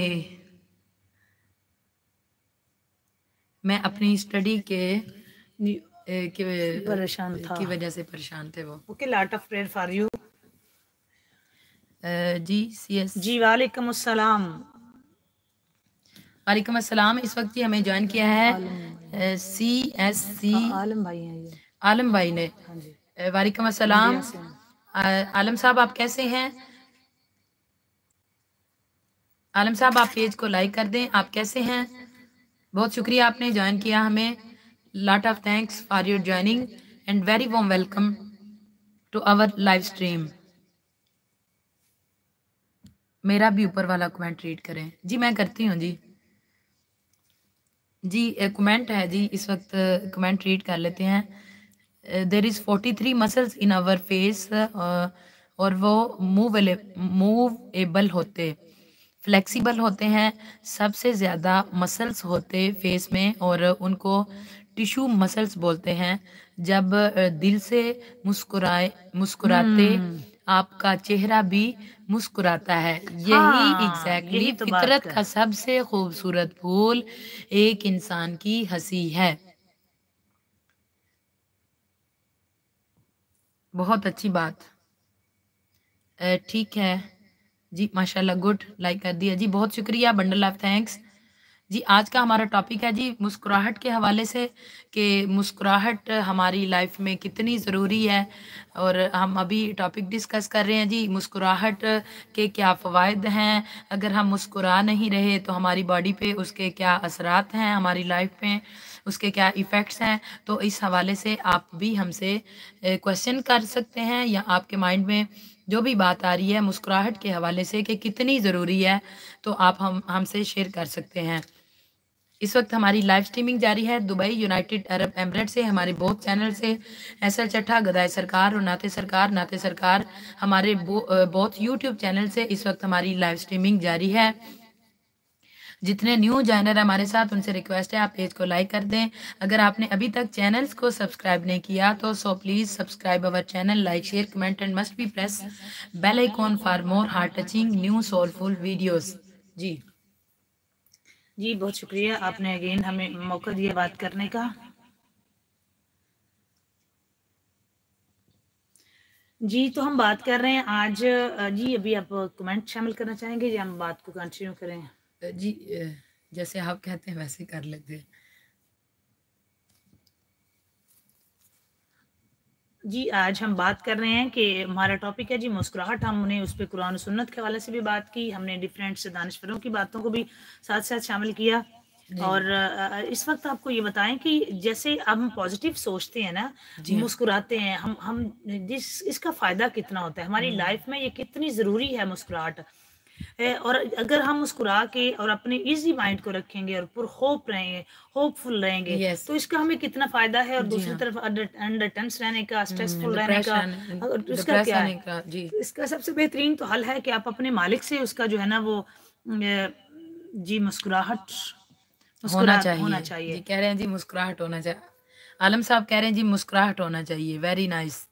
मैं अपनी स्टडी के ए, के परेशान था। की वजह से परेशान थे वो। Okay lot of prayer for you ji C S जी वालेकुम अस्सलाम। वालेकुम अस्सलाम इस वक्त जी हमें ज्वाइन किया है सी एस सी आलम भाई हैं ये। आलम भाई ने। हाँ जी। वालेकुम अस्सलाम। आलम साहब आप कैसे हैं? आलम साहब आप पेज को लाइक कर दें। आप कैसे हैं? बहुत शुक्रिया आपने ज्वाइन किया हमें। Lot of thanks for your joining and very warm welcome to our live stream मेरा भी ऊपर वाला कमेंट रीड करें। जी मैं करती हूँ जी। जी कमेंट है जी। इस वक्त कमेंट रीड कर लेते हैं। There is forty three muscles in our face और वो मूव मूवेबल होते फ्लेक्सिबल होते हैं सबसे ज़्यादा मसल्स होते फेस में और उनको टिश्यू मसल्स बोलते हैं। जब दिल से मुस्कुराए मुस्कुराते आपका चेहरा भी मुस्कुराता है। यही हाँ, एग्जैक्टली यही तो फितरत का सबसे खूबसूरत फूल एक इंसान की हँसी है। बहुत अच्छी बात। ठीक है। जी, माशाल्लाह, गुड। लाइक कर दिया। जी, बहुत शुक्रिया, बंडल ऑफ़ थैंक्स जी, आज का हमारा टॉपिक है जी, मुस्कुराहट के हवाले से कि मुस्कुराहट हमारी लाइफ में कितनी ज़रूरी है। और हम अभी टॉपिक डिस्कस कर रहे हैं जी, मुस्कुराहट के क्या फ़वाद हैं? अगर हम मुस्कुरा नहीं रहे तो हमारी बॉडी पे उसके क्या असरात हैं हमारी लाइफ में? उसके क्या इफ़ेक्ट्स हैं? तो इस हवाले से आप भी हमसे क्वेश्चन कर सकते हैं या आपके माइंड में जो भी बात आ रही है, मुस्कुराहट के हवाले से कि कितनी ज़रूरी है तो आप हम, हमसे शेयर कर सकते हैं। इस वक्त हमारी लाइव स्ट्रीमिंग जारी है। दुबई यूनाइटेड अरब एमरेट से, हमारे बहुत चैनल से एस एल चट्ठा गदाई सरकार और नाते सरकार नाते सरकार हमारे बहुत यूट्यूब चैनल से इस वक्त हमारी लाइव स्ट्रीमिंग जारी है। जितने न्यू जॉइनर हमारे साथ उनसे रिक्वेस्ट है, आप पेज को लाइक कर दें। अगर आपने अभी तक चैनल्स को सब्सक्राइब नहीं किया तो so please subscribe our channel like share comment and must be press bell icon for more heart touching new soulful videos जी। जी, बहुत शुक्रिया आपने अगेन हमें मौका दिया बात करने का। जी तो हम बात कर रहे हैं आज जी, अभी आप कमेंट शामिल करना चाहेंगे या हम बात को कंटिन्यू करें? जी जैसे आप कहते हैं वैसे कर लेते हैं। जी आज हम बात कर रहे हैं कि हमारा टॉपिक है जी मुस्कुराहट। हमने उस पर कुरान सुन्नत के हवाले से भी बात की हमने डिफरेंट से दानश्वरों की बातों को भी साथ साथ शामिल किया। और इस वक्त आपको ये बताएँ कि जैसे हम पॉजिटिव सोचते हैं ना जी। मुस्कुराते हैं हम हम जिस इसका फ़ायदा कितना होता है? हमारी लाइफ में ये कितनी ज़रूरी है मुस्कुराहट? और अगर हम मुस्कुरा के और अपने इजी माइंड को रखेंगे और पुर होप रहेंगे होपफुल रहेंगे Yes. तो इसका हमें कितना फ़ायदा है और दूसरी हाँ। तरफ़ अंडर टेंस रहने का स्ट्रेसफुल रहने का डिप्रेशन और इसका क्या है? जी। इसका सबसे बेहतरीन तो हल है कि आप अपने मालिक से उसका जो है ना वो जी मुस्कुराहट होना चाहिए। होना जी चाहिए कह रहे हैं जी मुस्कुराहट होना चाहिए। आलम साहब कह रहे हैं जी मुस्कुराहट होना चाहिए। वेरी नाइस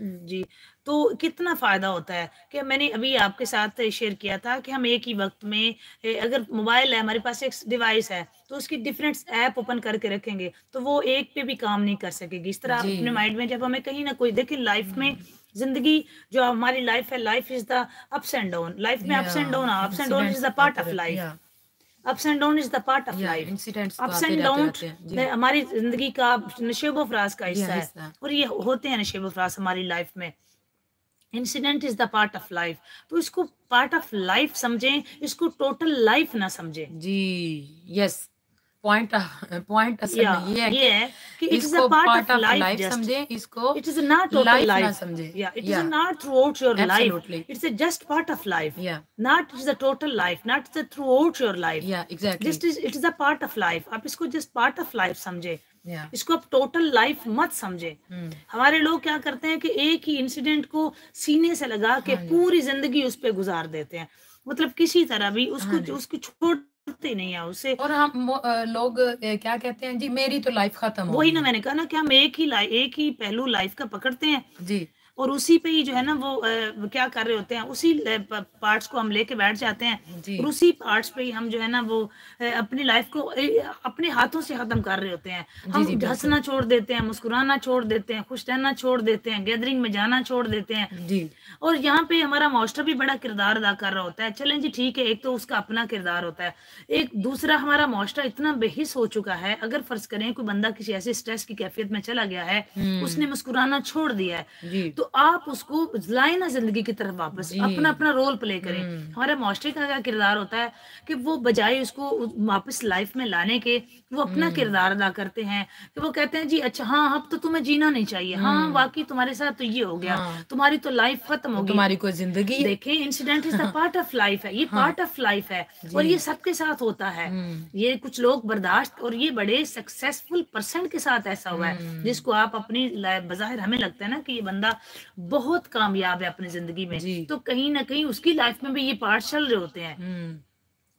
जी तो कितना फ़ायदा होता है? कि मैंने अभी आपके साथ शेयर किया था कि हम एक ही वक्त में अगर मोबाइल है हमारे पास एक डिवाइस है तो उसकी डिफरेंट ऐप ओपन करके रखेंगे तो वो एक पे भी काम नहीं कर सकेगी। इस तरह अपने माइंड में जब हमें कहीं ना कोई देखिए लाइफ में ज़िंदगी जो हमारी लाइफ है life is the ups and down. Life में ups and down ups and down is the part of life. Ups and down is the part of life. Ups and down हमारी ज़िंदगी का नशेबो फराज का हिस्सा है। और ये होते हैं नशेबो फराज हमारी लाइफ में। Incident is the part of life तो इसको पार्ट ऑफ़ लाइफ समझें इसको टोटल लाइफ ना समझें। जी यस पॉइंट पॉइंट असल में ये है, ये है कि it is a part of life समझे इसको it is not total life समझे। या it is not throughout your life it's a just part of life not is a total life not the throughout your life या exactly just it is a part of life आप इसको just part of life समझे। या इसको आप total life मत समझे। Hmm. हमारे लोग क्या करते हैं कि एक ही इंसिडेंट को सीने से लगा के हाँ पूरी ज़िंदगी उस पर गुजार देते हैं। मतलब किसी तरह भी उसको उसको छोड़ करते नहीं है उसे और हम लोग क्या कहते हैं जी मेरी तो लाइफ खत्म वही ना मैंने कहा ना कि हम एक ही एक ही पहलू लाइफ का पकड़ते हैं। जी। और उसी पे ही जो है ना वो आ, क्या कर रहे होते हैं उसी पार्ट्स को हम लेके बैठ जाते हैं। और उसी पार्ट्स पे ही हम जो है ना वो अपनी लाइफ को अपने हाथों से खत्म कर रहे होते हैं। हम हंसना छोड़ देते हैं मुस्कुराना छोड़ देते हैं खुश रहना छोड़ देते हैं गैदरिंग में जाना छोड़ देते हैं। और यहाँ पे हमारा मास्टर भी बड़ा किरदार अदा कर रहा होता है। चलें जी ठीक है एक तो उसका अपना किरदार होता है। एक दूसरा हमारा मास्टर इतना बेहिस हो चुका है अगर फ़र्ज़ करें कोई बंदा किसी ऐसे स्ट्रेस की कैफियत में चला गया है उसने मुस्कुराना छोड़ दिया है तो आप उसको लाए ना ज़िंदगी की तरफ़ वापस अपना अपना रोल प्ले करें। हमारे मास्टर का क्या किरदार होता है कि वो बजाय उसको वापस लाइफ में लाने के वो अपना किरदार अदा करते हैं कि वो कहते हैं जी अच्छा हाँ अब तो तुम्हें जीना नहीं चाहिए। हाँ वाकई तुम्हारे साथ तो ये हो गया। तुम्हारी तो लाइफ खत्म होगी तुम्हारी कोई ज़िंदगी देखें incident is the part of life है। ये पार्ट ऑफ़ लाइफ है। और ये सबके साथ होता है। ये कुछ लोग बर्दाश्त और ये बड़े सक्सेसफुल पर्सन के साथ ऐसा हुआ है जिसको आप अपनी बाहिर हमें लगता है ना कि ये बंदा बहुत कामयाब है अपनी ज़िंदगी में। तो कहीं ना कहीं उसकी लाइफ में भी ये पार्ट चल रहे होते हैं।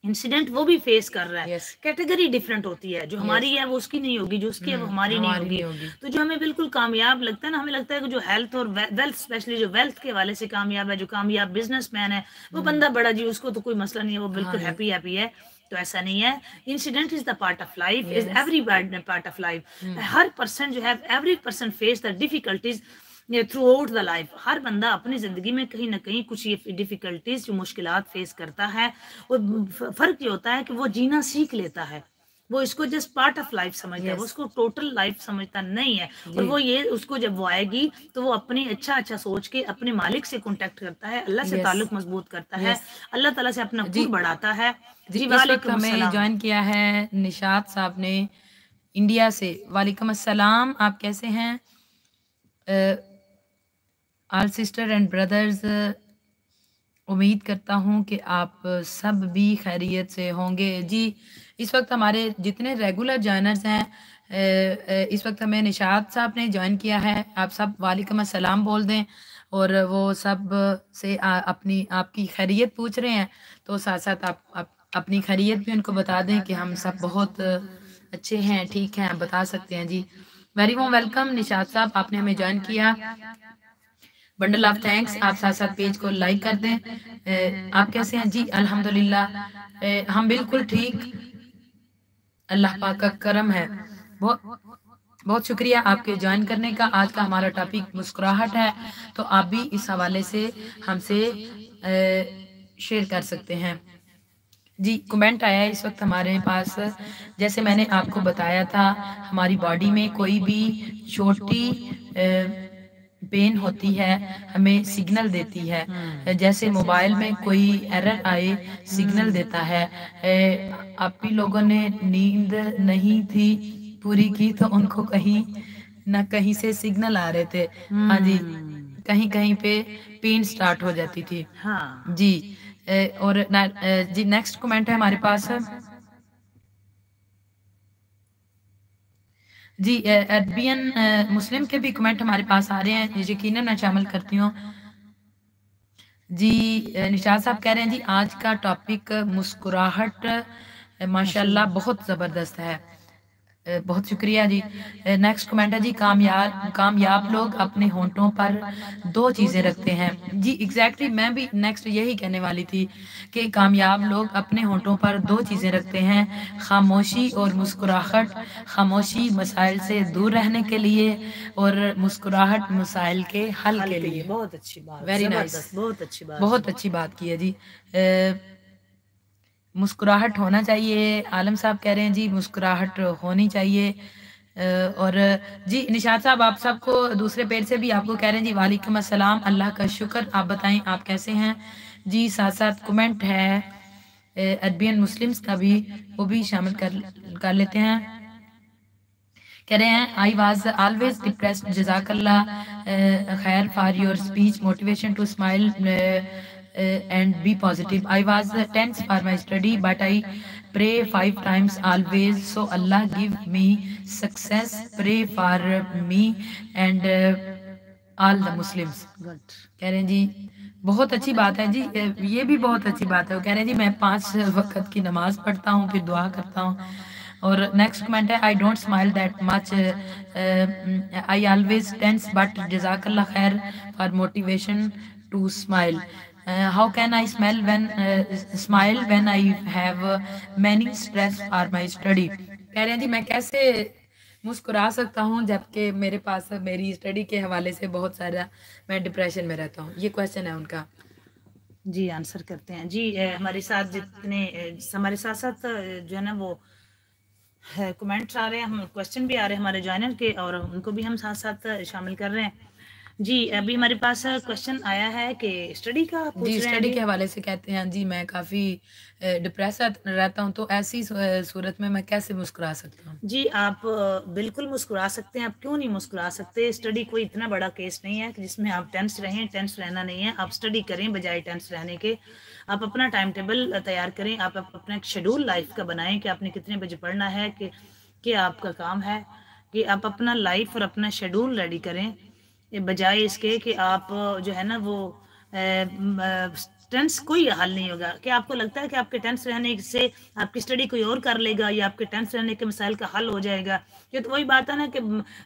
इंसिडेंट वो भी फेस कर रहा है। Category yes. डिफरेंट होती है। जो हमारी yes. है वो उसकी नहीं होगी जो उसकी है वो हमारी, हमारी नहीं, होगी। नहीं होगी। तो जो हमें बिल्कुल कामयाब लगता है ना हमें लगता है कि जो हेल्थ और वेल्थ स्पेशली जो वेल्थ के वाले से कामयाब है जो कामयाब बिजनेसमैन है वो बंदा बड़ा जी उसको तो कोई मसला नहीं है वो बिल्कुल हैप्पी हैप्पी है। तो ऐसा नहीं है। Incident is the part of life is every part of life her person जो है every person face the difficulties throughout the life हर बंदा अपनी ज़िंदगी में कहीं ना कहीं कुछ ये डिफ़िकल्टीज जो मुश्किल फेस करता है और फ़र्क ये होता है कि वो जीना सीख लेता है। वो इसको जस्ट पार्ट ऑफ़ लाइफ समझता है वो उसको टोटल लाइफ समझता नहीं है। और वो ये उसको जब वो आएगी तो वो अपनी अच्छा अच्छा सोच के अपने मालिक से कांटेक्ट करता है अल्लाह से ताल्लुक मज़बूत करता है अल्लाह ताला से अपना खुद बढ़ाता है। जी हमें ज्वाइन किया है निशात साहब ने इंडिया से। वालेकुम अस्सलाम आप कैसे हैं? आल सिस्टर एंड ब्रदर्स उम्मीद करता हूँ कि आप सब भी खैरियत से होंगे। जी इस वक्त हमारे जितने रेगुलर जॉइनर्स हैं इस वक्त हमें निशात साहब ने ज्वाइन किया है। आप सब वालेकुम अस्सलाम बोल दें और वो सबसे आ, अपनी आपकी खैरियत पूछ रहे हैं तो साथ साथ आप, आप अपनी खैरियत भी उनको बता दें कि हम सब बहुत अच्छे हैं ठीक हैं बता सकते हैं। जी वेरी वो वेलकम निशात साहब आपने हमें ज्वाइन किया। बंडल ऑफ़ थैंक्स आप साथ साथ पेज को लाइक कर दें। आप कैसे हैं? जी, अल्हम्दुलिल्लाह। हम बिल्कुल ठीक। अल्लाह पाक का करम है। बहुत बहुत शुक्रिया आपके ज्वाइन करने का। आज का हमारा टॉपिक मुस्कुराहट है। तो आप भी इस हवाले से हमसे शेयर कर सकते हैं। जी कमेंट आया है इस वक्त हमारे पास। जैसे मैंने आपको बताया था, हमारी बॉडी में कोई भी छोटी पेन होती है हमें सिग्नल देती है। जैसे मोबाइल में कोई एरर आए सिग्नल देता है। आप भी लोगों ने नींद नहीं थी पूरी की तो उनको कहीं न कहीं से सिग्नल आ रहे थे। हाँ जी हम्म। कहीं कहीं पे पेन स्टार्ट हो जाती थी। हाँ। जी और जी नेक्स्ट कमेंट है हमारे पास। जी अरबियन मुस्लिम के भी कमेंट हमारे पास आ रहे हैं। यकीन मैं शामिल करती हूँ। जी निशाद साहब कह रहे हैं जी आज का टॉपिक मुस्कुराहट माशाल्लाह। बहुत ज़बरदस्त है। बहुत शुक्रिया जी। नेक्स्ट कमेंट है जी कामयाब कामयाब लोग अपने होंठों पर दो चीज़ें रखते हैं। जी एग्जैक्टली exactly, मैं भी नेक्स्ट यही कहने वाली थी कि कामयाब लोग अपने होंठों पर दो चीज़ें रखते हैं खामोशी और मुस्कुराहट। खामोशी मसाइल से दूर रहने के लिए और मुस्कुराहट मसाइल के हल के लिए। बहुत अच्छी बात। वेरी नाइस बहुत अच्छी बात। बहुत अच्छी बात की है जी। मुस्कुराहट होना चाहिए। आलम साहब कह रहे हैं जी मुस्कुराहट होनी चाहिए। और जी निशाद साहब आप सबको दूसरे पेड़ से भी आपको कह रहे हैं जी वालेकुम अस्सलाम अल्लाह का शुक्र। आप बताएँ आप कैसे हैं? जी साथ साथ कमेंट है। अरबियन मुस्लिम्स का भी वो भी शामिल कर कर लेते हैं। कह रहे हैं आई वॉज़ ऑलवेज डिप्रेस्ड जजाकल्ला खैर for your speech motivation to smile and be positive. I was uh, tense for my study, but I pray five times always. So Allah give me success. Pray for me and uh, all the Muslims. कह रहे हैं जी बहुत अच्छी बात है जी ये भी बहुत अच्छी बात है वो कह रहे हैं जी मैं पाँच वक्त की नमाज़ पढ़ता हूँ फिर दुआ करता हूँ और नेक्स्ट कमेंट है I don't smile that much I always tense but जजाकल्ला खैर for motivation to smile Uh, how can I smell when uh, smile when I have uh, many stress for my study? कह रहे हैं जी मैं कैसे मुस्कुरा सकता हूँ जबकि मेरे पास मेरी स्टडी के हवाले से बहुत सारा मैं डिप्रेशन में रहता हूँ? ये क्वेश्चन है उनका। जी आंसर करते हैं। जी हमारे साथ जितने हमारे साथ साथ जो है ना वो कमेंट्स आ रहे हैं हम क्वेश्चन भी आ रहे हैं हमारे ज्वाइनर के और उनको भी हम साथ साथ शामिल कर रहे हैं। जी अभी हमारे पास क्वेश्चन आया है कि स्टडी का पूछ जी स्टडी के हवाले से कहते हैं जी मैं काफ़ी डिप्रेस रहता हूँ तो ऐसी सूरत में मैं कैसे मुस्कुरा सकता हूँ? जी आप बिल्कुल मुस्कुरा सकते हैं आप क्यों नहीं मुस्कुरा सकते? स्टडी कोई इतना बड़ा केस नहीं है कि जिसमें आप टेंस रहें टेंस रहना नहीं है आप स्टडी करें बजाय टेंस रहने के। आप अपना टाइम टेबल तैयार करें आप अपना एक शेड्यूल लाइफ का बनाएँ कि आपने कितने बजे पढ़ना है कि क्या आपका काम है कि आप अपना लाइफ और अपना शेड्यूल रेडी करें। बजाय इसके कि आप जो है ना, वो टेंस कोई हल नहीं होगा। क्या आपको लगता है कि आपके टेंस रहने से आपकी स्टडी कोई और कर लेगा या आपके टेंस रहने के मसाइल का हल हो जाएगा? ये तो वही बात है ना कि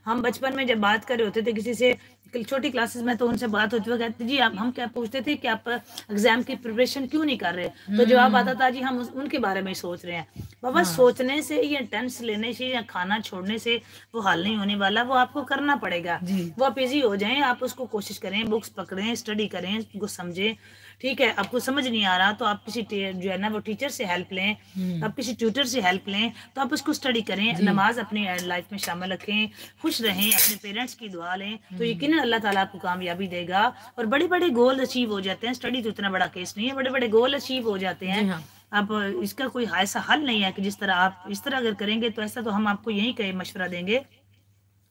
हम बचपन में जब बात कर रहे होते थे किसी से छोटी क्लासेस में तो उनसे बात होती है कहते जी आप हम क्या पूछते थे कि आप एग्ज़ाम की प्रिपरेशन क्यों नहीं कर रहे? तो जवाब आता था जी हम उनके बारे में सोच रहे हैं। बाबा हाँ। सोचने से या टेंस लेने से या खाना छोड़ने से वो हल नहीं होने वाला वो आपको करना पड़ेगा। वो आप इजी हो जाए आप उसको कोशिश करें बुक्स पकड़ें स्टडी करें उसको समझें। ठीक है आपको समझ नहीं आ रहा तो आप किसी जो है ना वो टीचर से हेल्प लें हम्म। आप किसी ट्यूटर से हेल्प लें तो आप उसको स्टडी करें नमाज़ अपनी लाइफ में शामिल रखें खुश रहें अपने पेरेंट्स की दुआ लें तो हम्म। यकीन अल्लाह ताला आपको कामयाबी देगा और बड़े बड़े गोल अचीव हो जाते हैं स्टडी तो इतना बड़ा केस नहीं है बड़े बड़े गोल अचीव हो जाते हैं हाँ। अब इसका कोई ऐसा हल नहीं है कि जिस तरह आप इस तरह अगर करेंगे तो ऐसा तो हम आपको यही कहे मशवरा देंगे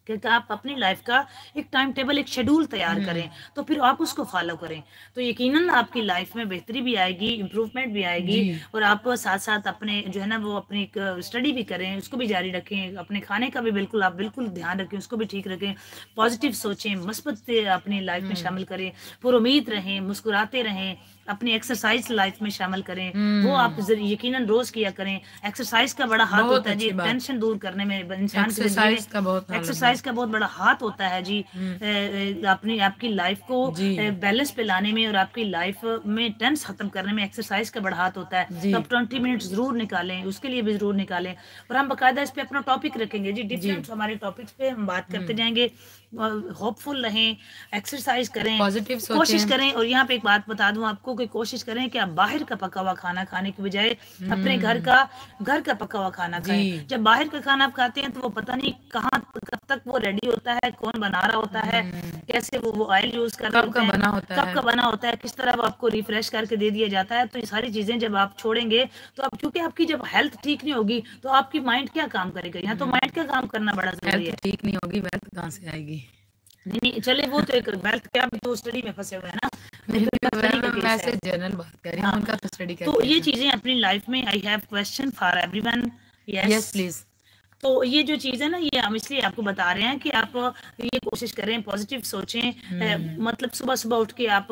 कि आप अपनी लाइफ का एक टाइम टेबल एक शेड्यूल तैयार करें हम्म। तो फिर आप उसको फॉलो करें तो यकीनन आपकी लाइफ में बेहतरी भी आएगी इम्प्रूवमेंट भी आएगी और आप साथ साथ अपने जो है ना वो अपनी स्टडी भी करें उसको भी जारी रखें अपने खाने का भी बिल्कुल आप बिल्कुल ध्यान रखें उसको भी ठीक रखें पॉजिटिव सोचें मस्बत अपनी लाइफ में हम्म। शामिल करें पुरुद रहें मुस्कुराते रहें अपनी एक्सरसाइज लाइफ में शामिल करें। वो आप हम्म। यकीनन रोज किया करें। एक्सरसाइज का बड़ा हाथ होता है जी टेंशन दूर करने में इंसान एक्सरसाइज का बहुत एक्सरसाइज का बहुत बड़ा हाथ होता है जी। हम्म। अपनी आपकी लाइफ को बैलेंस पे लाने में और आपकी लाइफ में टेंस खत्म करने में एक्सरसाइज का बड़ा हाथ होता है। तो आप ट्वेंटी मिनट ज़रूर निकालें उसके लिए भी ज़रूर निकालें। और हम बाकायदा इस पे अपना टॉपिक रखेंगे जी। डिफरेंट हमारे टॉपिक्स पे हम बात करते हम्म। जाएँगे। होपफुल रहें एक्सरसाइज करें पॉजिटिव कोशिश करें। और यहाँ पे एक बात बता दूँ आपको कि कोशिश करें कि आप बाहर का पका हुआ खाना खाने की बजाय अपने हम्म। घर का घर का पका हुआ खाना खाएँ। जब बाहर का खाना आप खाते हैं तो वो पता नहीं कहाँ कब तक वो रेडी होता है कौन बना रहा होता है हम्म। कैसे वो वो ऑयल यूज़ कर बना होता है कब का बना होता है किस तरह वो आपको रिफ्रेश करके दे दिया जाता है। तो ये सारी चीज़ें जब आप छोड़ेंगे तो अब क्योंकि आपकी जब हेल्थ ठीक नहीं होगी तो आपकी माइंड क्या काम करेगा? यहाँ तो माइंड हम्म। का काम करना बड़ा ज़रूरी है। ठीक नहीं होगी वेल्थ कहाँ से आएगी? नहीं चले वो तो एक वेल्थ तो स्टडी में फंसे हुए हैं ना। जनरल तो बात कर रही हूँ। उनका तो स्टडी तो ये चीज़ें अपनी लाइफ में I have question for everyone yes please तो ये जो चीज़ है ना ये हम इसलिए आपको बता रहे हैं कि आप ये कोशिश करें पॉजिटिव सोचें। hmm. मतलब सुबह सुबह उठ के आप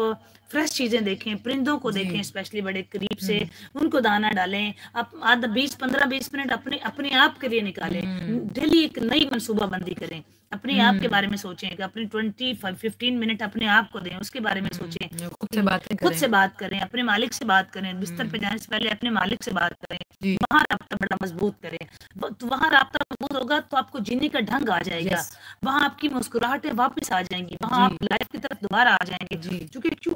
फ्रेश चीज़ें देखें परिंदों को देखें स्पेशली बड़े करीब से। उनको दाना डालें आप आधा बीस पंद्रह बीस मिनट अपने अपने आप के लिए निकालें। हम्म। डेली एक नई मनसूबाबंदी करें। अपने आप के हम्म। बारे में सोचें अपने ट्वेंटी फिफ्टीन मिनट अपने आप को दें उसके बारे में सोचें। हम्म, खुद से बातें खुद से बात करें अपने मालिक से बात करें बिस्तर पे हम्म। जाने से पहले अपने मालिक से बात करें। वहाँ राब्ता बड़ा मज़बूत करें। तो वहाँ राब्ता मज़बूत होगा तो आपको जीने का ढंग आ जाएगा। वहाँ आपकी मुस्कुराहटें वापस आ जाएँगी। वहाँ आप लाइफ की तरफ़ दोबारा आ जाएँगे। जी। क्योंकि क्यों?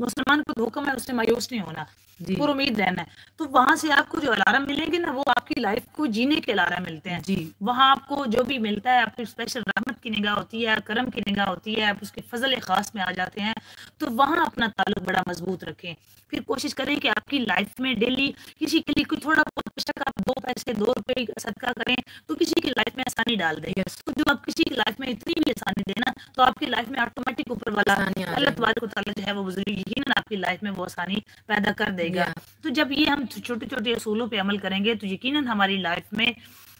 मुसलमान को धोखा है उससे मायूस नहीं होना। जी। पूरा उम्मीद रहना है। तो वहाँ से आपको जो अलार्म मिलेंगे ना वो आपकी लाइफ को जीने के अलार्म मिलते हैं। जी। वहाँ आपको जो भी मिलता है आपकी स्पेशल रहमत की निगाह होती है करम की निगाह होती है आप उसके फजल खास में आ जाते हैं। तो वहाँ अपना ताल्लुक बड़ा मज़बूत रखें। फिर कोशिश करें कि आपकी लाइफ में डेली किसी के लिए कोई थोड़ा बहुत बेशक आप दो पैसे दो रुपए सदका करें तो किसी की लाइफ में आसानी डाल दें। तो जब आप किसी की लाइफ में इतनी भी आसानी देना तो आपकी लाइफ में ऑटोमेटिक ऊपर वाला अल्लाह तबारक जो है वो बुज़ुर्ग यकीनन आपकी लाइफ में वो आसानी पैदा कर देगा। Yeah. तो जब ये हम छोटे छोटे असूलों पे अमल करेंगे तो यकीनन हमारी लाइफ में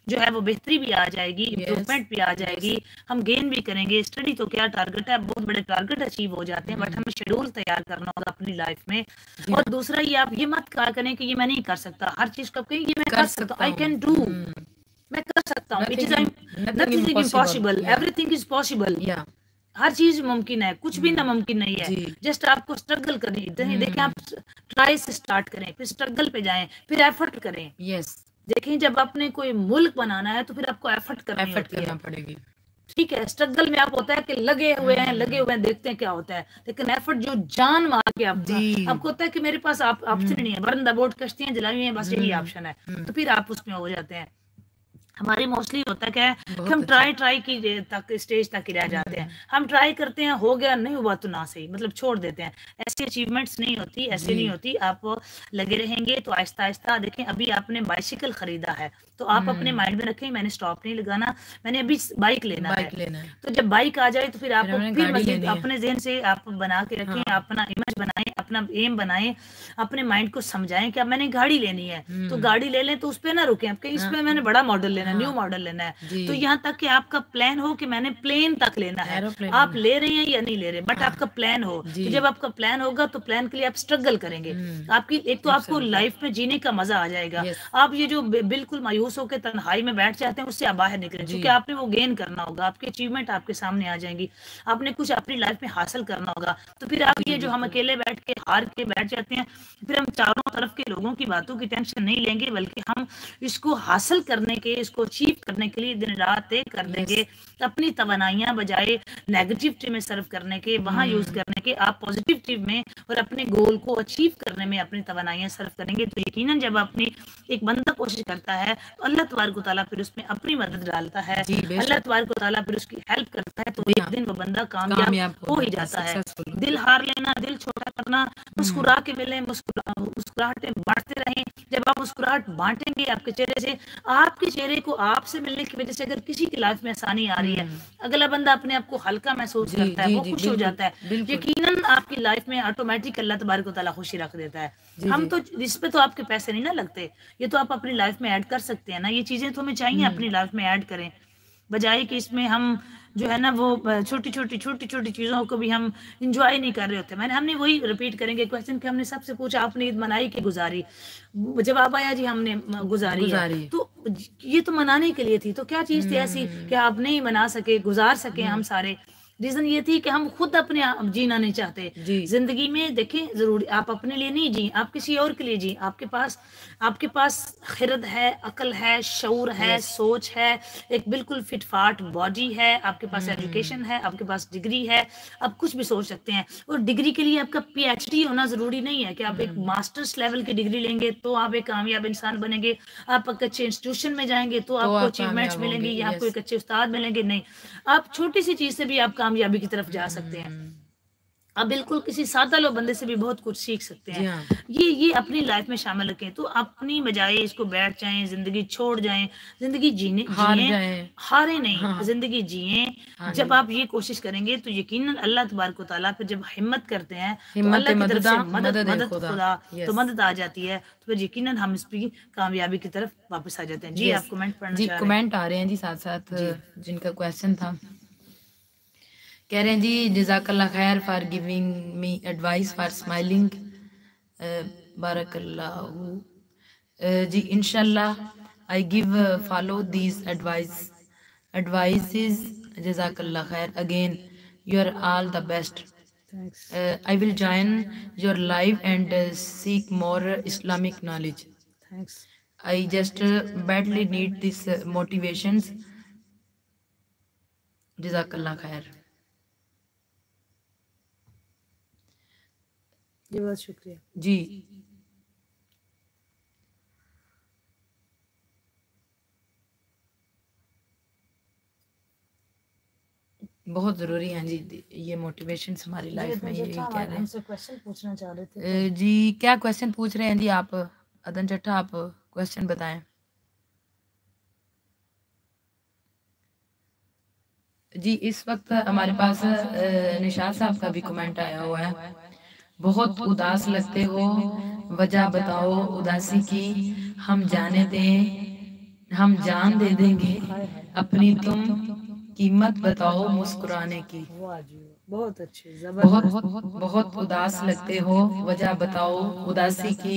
जो है वो बेहतरी भी आ जाएगी इम्प्रूवमेंट Yes. भी आ जाएगी। हम गेन भी करेंगे। स्टडी तो क्या टारगेट है? बहुत बड़े टारगेट अचीव हो जाते हैं बट हम्म। हमें शेड्यूल तैयार करना होगा अपनी लाइफ में। जी और दूसरा ये आप ये मत कहा करें कि ये मैं नहीं कर सकता। हर चीज़ कब कहें ये मैं कर सकता हूँ। आई कैन डू मैं कर सकता हूँ। It is nothing nothing. Impossible everything is possible या हर चीज़ मुमकिन है कुछ भी हम्म। नामुमकिन नहीं है। जस्ट आपको स्ट्रगल करनी है। देखें हम्म। आप ट्राई से स्टार्ट करें फिर स्ट्रगल पे जाएँ फिर एफर्ट करें। यस देखें जब आपने कोई मुल्क बनाना है तो फिर आपको एफर्ट करनी एफर्ट करना पड़ेगी। ठीक है स्ट्रगल में आप होता है कि लगे हुए हैं हम्म। लगे हुए हैं देखते हैं क्या होता है। लेकिन एफर्ट जो जान मार के आप आपको होता है कि मेरे पास आप ऑप्शन हम्म। नहीं है। बरंदा बोर्ड कश्तियाँ जलाई हुई हैं बस यही हम्म। ऑप्शन है। हम्म, तो फिर आप उसमें हो जाते हैं। हमारे मोस्टली होता क्या है कि हम अच्छा। ट्राई ट्राई की तक स्टेज तक ही रह जाते हैं। हम ट्राई करते हैं हो गया नहीं हुआ तो ना सही। मतलब छोड़ देते हैं। ऐसी अचीवमेंट्स नहीं होती ऐसी नहीं होती। आप लगे रहेंगे तो आहिस्ता आहिस्ता देखें अभी आपने बाइसिकल खरीदा है। तो आप अपने हम्म। माइंड में रखें मैंने स्टॉप नहीं लगाना मैंने अभी बाइक लेना है। लेना है। तो जब बाइक आ जाए तो फिर आप फिर मजीद अपने जहन से आप बना के रखें हाँ। अपना इमेज बनाएँ अपना एम बनाएँ अपने माइंड को समझाएँ कि अब मैंने गाड़ी लेनी है। तो हम्म। गाड़ी ले लें तो उस पे ना रुकें। आपके इसमें हाँ। मैंने बड़ा मॉडल लेना है न्यू हाँ। मॉडल लेना है। तो यहाँ तक कि आपका प्लान हो कि मैंने प्लेन तक लेना है। आप ले रहे हैं या नहीं ले रहे बट हाँ। आपका प्लान हो। तो जब आपका प्लान होगा तो प्लान के लिए आप स्ट्रगल करेंगे। हम्म, आपकी एक तो आपको लाइफ में जीने का मज़ा आ जाएगा। आप ये जो बिल्कुल मायूस होकर तनहाई में बैठ जाते हैं उससे आप बाहर निकलें। क्योंकि आपने वो गेन करना होगा आपकी अचीवमेंट आपके सामने आ जाएँगी। आपने कुछ अपनी लाइफ में हासिल करना होगा। तो फिर आप ये जो हम अकेले बैठ के हार के बैठ जाते हैं फिर हम चारों तरफ़ के लोगों की बातों की टेंशन नहीं लेंगे बल्कि हम इसको हासिल करने के इसको अचीव करने के लिए दिन रात एक कर. देंगे। अपनी तवनाइयाँ बजाय नेगेटिविटी में सर्व करने के वहाँ यूज़ हम्म। करने के आप पॉजिटिविटी में और अपने गोल को अचीव करने में अपनी तवनाइयाँ सर्व करेंगे। तो यकीनन जब अपनी एक बंदा कोशिश करता है तो अल्लाह तबारक व तआला फिर उसमें अपनी मदद डालता है। अल्लाह तबारक व फिर उसकी हेल्प करता है तो एक हाँ। दिन वो बंदा कामयाब हो ही जाता जाता है। दिल हार लेना दिल छोटा करना मुस्कुरा के मिले मुस्कुरा मुस्कुराहटें बांटते रहें। जब आप मुस्कुराहट बांटेंगे आपके चेहरे से आपके चेहरे को आपसे मिलने की वजह से अगर किसी की लाइफ में आसानी आ रही है अगला बंदा अपने आप को हल्का महसूस करता है वो खुश हो जाता है। यकीन यकीनन आपकी लाइफ में ऑटोमेटिक अल्लाह तबारक व तआला खुशी रख देता है। हम तो इस पे तो आपके पैसे नहीं ना लगते ये तो आप अपनी लाइफ में ऐड कर सकते हैं ना ये चीज़ें तो हमें चाहिए हम्म। अपनी लाइफ में ऐड करें। बजाय कि इसमें हम जो है ना वो छोटी छोटी छोटी छोटी चीज़ों को भी हम इंजॉय नहीं कर रहे होते मैंने हमने वही रिपीट करेंगे क्वेश्चन कि हमने सबसे पूछा आपने ईद मनाई कि गुजारी जवाब आया जी हमने गुजारी गुजारी। है है। तो ये तो मनाने के लिए थी तो क्या चीज़ थी ऐसी हम्म। कि आप नहीं मना सके गुजार सके हम सारे रीजन ये थी कि हम खुद अपने आप जीना नहीं चाहते। जी। ज़िंदगी में देखें ज़रूरी आप अपने लिए नहीं जी आप किसी और के लिए जी। आपके पास आपके पास खिरद है अकल है शौर है सोच है एक बिल्कुल फिट फाट बॉडी है आपके पास हम्म। एजुकेशन है आपके पास डिग्री है आप कुछ भी सोच सकते हैं। और डिग्री के लिए आपका पीएचडी होना ज़रूरी नहीं है कि आप एक हम्म। मास्टर्स लेवल की डिग्री लेंगे तो आप एक कामयाब इंसान बनेंगे। आप एक अच्छे इंस्टीट्यूशन में जाएँगे तो आपको आप अचीवमेंट्स कामयाब या आपको एक अच्छे उस्ताद मिलेंगे नहीं। आप छोटी सी चीज़ से भी आप कामयाबी की तरफ़ जा सकते हैं। आप बिल्कुल किसी सादा लो बंदे से भी बहुत कुछ सीख सकते हैं। हाँ। ये ये अपनी लाइफ में शामिल रखें तो अपनी बजाय इसको बैठ जाएँ ज़िंदगी छोड़ जाएँ ज़िंदगी जीने हार जिएँ हारे नहीं हाँ। ज़िंदगी जिए। हाँ जब आप ये कोशिश करेंगे तो यकीनन अल्लाह तबारक तआला फिर जब हिम्मत करते हैं तो अल्लाह की तरफ़ से मदद मदद खुदा। तो मदद आ जाती है तो फिर यकीनन हम इसकी कामयाबी की तरफ़ वापस आ जाते हैं। जी आप कमेंट पढ़ना जी कमेंट आ रहे हैं जी साथ साथ जिनका क्वेश्चन था। कह रहे हैं जी जजाकल्ला खैर for giving me advice for smiling बारकल्लाहु Uh, जी इंशाल्लाह I give follow these advice advices जजाकल्ला खैर again you are all the best thanks I will join your live and seek more Islamic knowledge thanks I just uh, badly need this uh, motivations. Jazakallah khair. जी बहुत शुक्रिया। जी। बहुत ज़रूरी है जी ये motivation हमारी लाइफ में ये कह रहे हैं। क्वेश्चन पूछना चाह रहे थे। जी क्या क्वेश्चन पूछ रहे हैं जी आप? अदन चट्टा आप क्वेश्चन बताएँ। जी इस वक्त हमारे पास निशाद साहब का भी कमेंट आया हुआ है। बहुत उदास लगते हो। वजह बताओ उदासी की। हम जाने दें हम जान दे देंगे। अपनी तुम कीमत बताओ मुस्कुराने की। बहुत अच्छे बहुत बहुत बहुत उदास लगते हो। वजह बताओ उदासी की।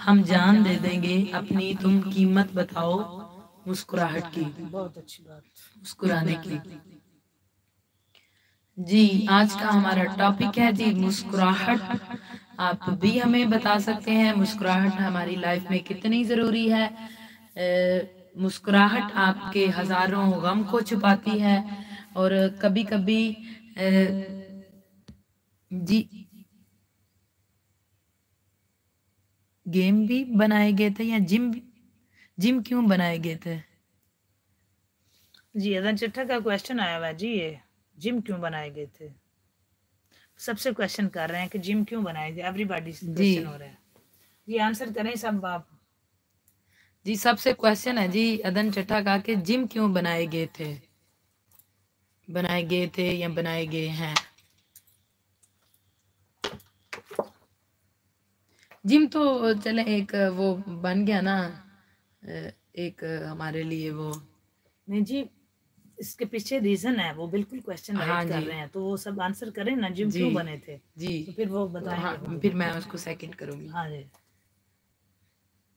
हम जान दे देंगे। अपनी तुम कीमत बताओ मुस्कुराहट की। बहुत अच्छी बात। मुस्कुराने की। जी, आज का हमारा टॉपिक है जी, मुस्कुराहट। आप भी हमें बता सकते हैं, मुस्कुराहट हमारी लाइफ में कितनी ज़रूरी है। मुस्कुराहट आपके हज़ारों गम को छुपाती है और कभी कभी जी, गेम भी बनाए गए थे या जिम जिम क्यों बनाए गए थे? जी अदन चिट्ठा का क्वेश्चन आया हुआ जी ये। जिम क्यों बनाए गए थे? सबसे क्वेश्चन कर रहे हैं कि जिम क्यों बनाए गए? एवरीबॉडी क्वेश्चन हो रहा है। जी आंसर करें सब आप जी सबसे क्वेश्चन है जी अदन चट्टा का कि जिम क्यों बनाए गए थे? बनाए गए थे या बनाए गए हैं? जिम तो चले एक वो बन गया ना एक हमारे लिए वो। नहीं जी इसके पीछे रीजन है वो बिल्कुल क्वेश्चन हाँ कर रहे हैं तो वो सब आंसर करें ना जिम क्यों बने थे? जी। तो फिर वो बताएँगे हाँ फिर मैं उसको सेकंड करूँगी। हाँ जी।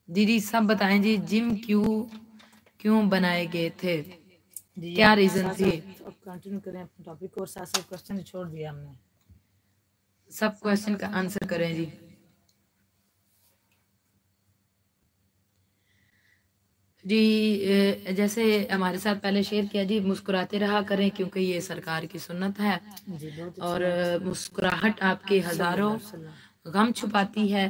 दीदी सब बताएँ जी जिम क्यों क्यों बनाए गए थे? क्या साथ- थी? अब कंटिन्यू करें अपने टॉपिक और साथ साथ क्वेश्चन छोड़ दिया हमने। सब क्वेश्चन का आंसर करें जी। जी जैसे हमारे साथ पहले शेयर किया जी मुस्कुराते रहा करें क्योंकि ये सरकार की सुन्नत है। और मुस्कुराहट आपके हज़ारों गम छुपाती है।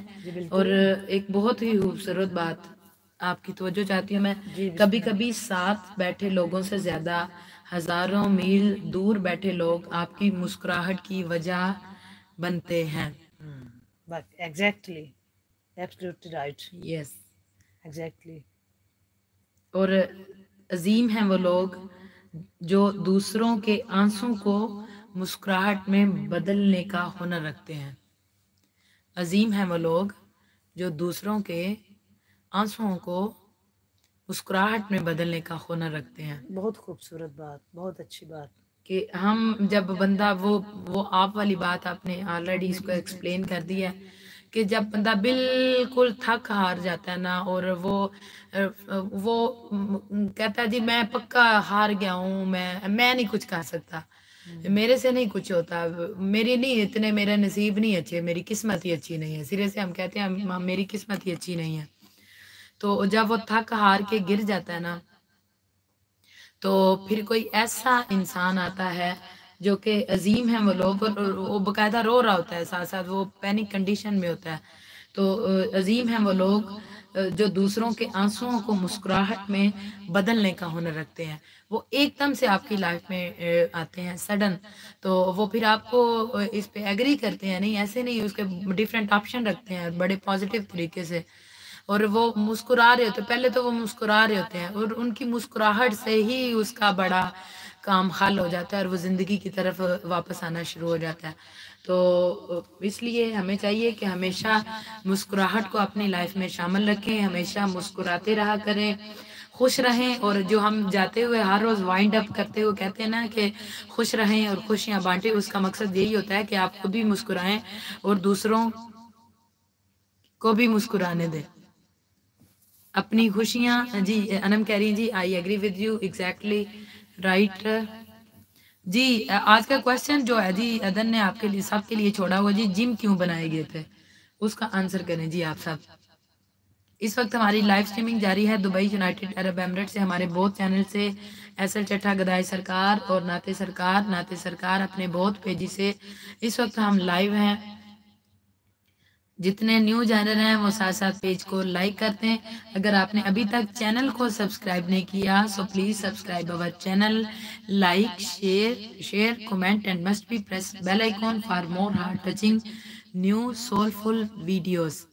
और एक बहुत ही खूबसूरत बात आपकी तवज्जो चाहती हूँ मैं। कभी कभी साथ बैठे लोगों से ज़्यादा हज़ारों मील दूर बैठे लोग आपकी मुस्कुराहट की वजह बनते हैं। But exactly absolutely right yes exactly और अजीम हैं वो लोग जो दूसरों के आँसू को मुस्कुराहट में बदलने का हुनर रखते हैं। अजीम हैं वो लोग जो दूसरों के आंसुओं को मुस्कुराहट में बदलने का हुनर रखते हैं। बहुत खूबसूरत बात बहुत अच्छी बात। कि हम जब बंदा वो वो आप वाली बात आपने ऑलरेडी इसको एक्सप्लेन कर दिया है कि जब बंदा बिल्कुल थक हार जाता है ना और वो वो कहता है, जी, मैं पक्का हार गया हूँ, मैं मैं नहीं कुछ कर सकता। मेरे से नहीं कुछ होता। मेरी नहीं, इतने मेरे नसीब नहीं अच्छे, मेरी किस्मत ही अच्छी नहीं है। सिरे से हम कहते हैं, "हम- मेरी किस्मत ही अच्छी नहीं है। तो जब वो थक हार के गिर जाता है ना तो फिर कोई ऐसा इंसान आता है जो कि अजीम है वो लोग और वो बकायदा रो रहा होता है, साथ साथ वो पैनिक कंडीशन में होता है। तो अजीम है वो लोग जो दूसरों के आंसुओं को मुस्कुराहट में बदलने का हुनर रखते हैं। वो एकदम से आपकी लाइफ में आते हैं सडन तो वो फिर आपको इस पे एग्री करते हैं, नहीं, ऐसे नहीं, उसके डिफरेंट ऑप्शन रखते हैं बड़े पॉजिटिव तरीके से। और वो मुस्कुरा रहे होते पहले तो वो मुस्कुरा रहे होते हैं और उनकी मुस्कुराहट से ही उसका बड़ा काम हल हो जाता है और वो ज़िंदगी की तरफ़ वापस आना शुरू हो जाता है। तो इसलिए हमें चाहिए कि हमेशा मुस्कुराहट को अपनी लाइफ में शामिल रखें, हमेशा मुस्कुराते रहा करें, खुश रहें और जो हम जाते हुए हर रोज़ वाइंड अप करते हुए कहते हैं ना कि खुश रहें और खुशियाँ बांटें, उसका मकसद यही होता है कि आप खुद भी मुस्कुराएँ और दूसरों को भी मुस्कुराने दें। अपनी खुशियाँ, जी अनम कह रही जी I agree with you exactly right जी आज का क्वेश्चन जो है, जी, अदन ने आपके लिए, सबके लिए छोड़ा हुआ, जी जिम क्यों बनाए गए थे? उसका आंसर करें, जी, आप सब। इस वक्त हमारी लाइव स्ट्रीमिंग जारी है दुबई यूनाइटेड अरब एमरेट से, हमारे बहुत चैनल से। एस एल चट्ठा गदाई सरकार और नाते सरकार नाते सरकार अपने बहुत पेजी से। इस वक्त हम लाइव हैं। जितने न्यू जानर हैं, वो साथ साथ पेज को लाइक करते हैं। अगर आपने अभी तक चैनल को सब्सक्राइब नहीं किया so please subscribe our channel like share share comment and must be press bell icon for more heart touching new soulful videos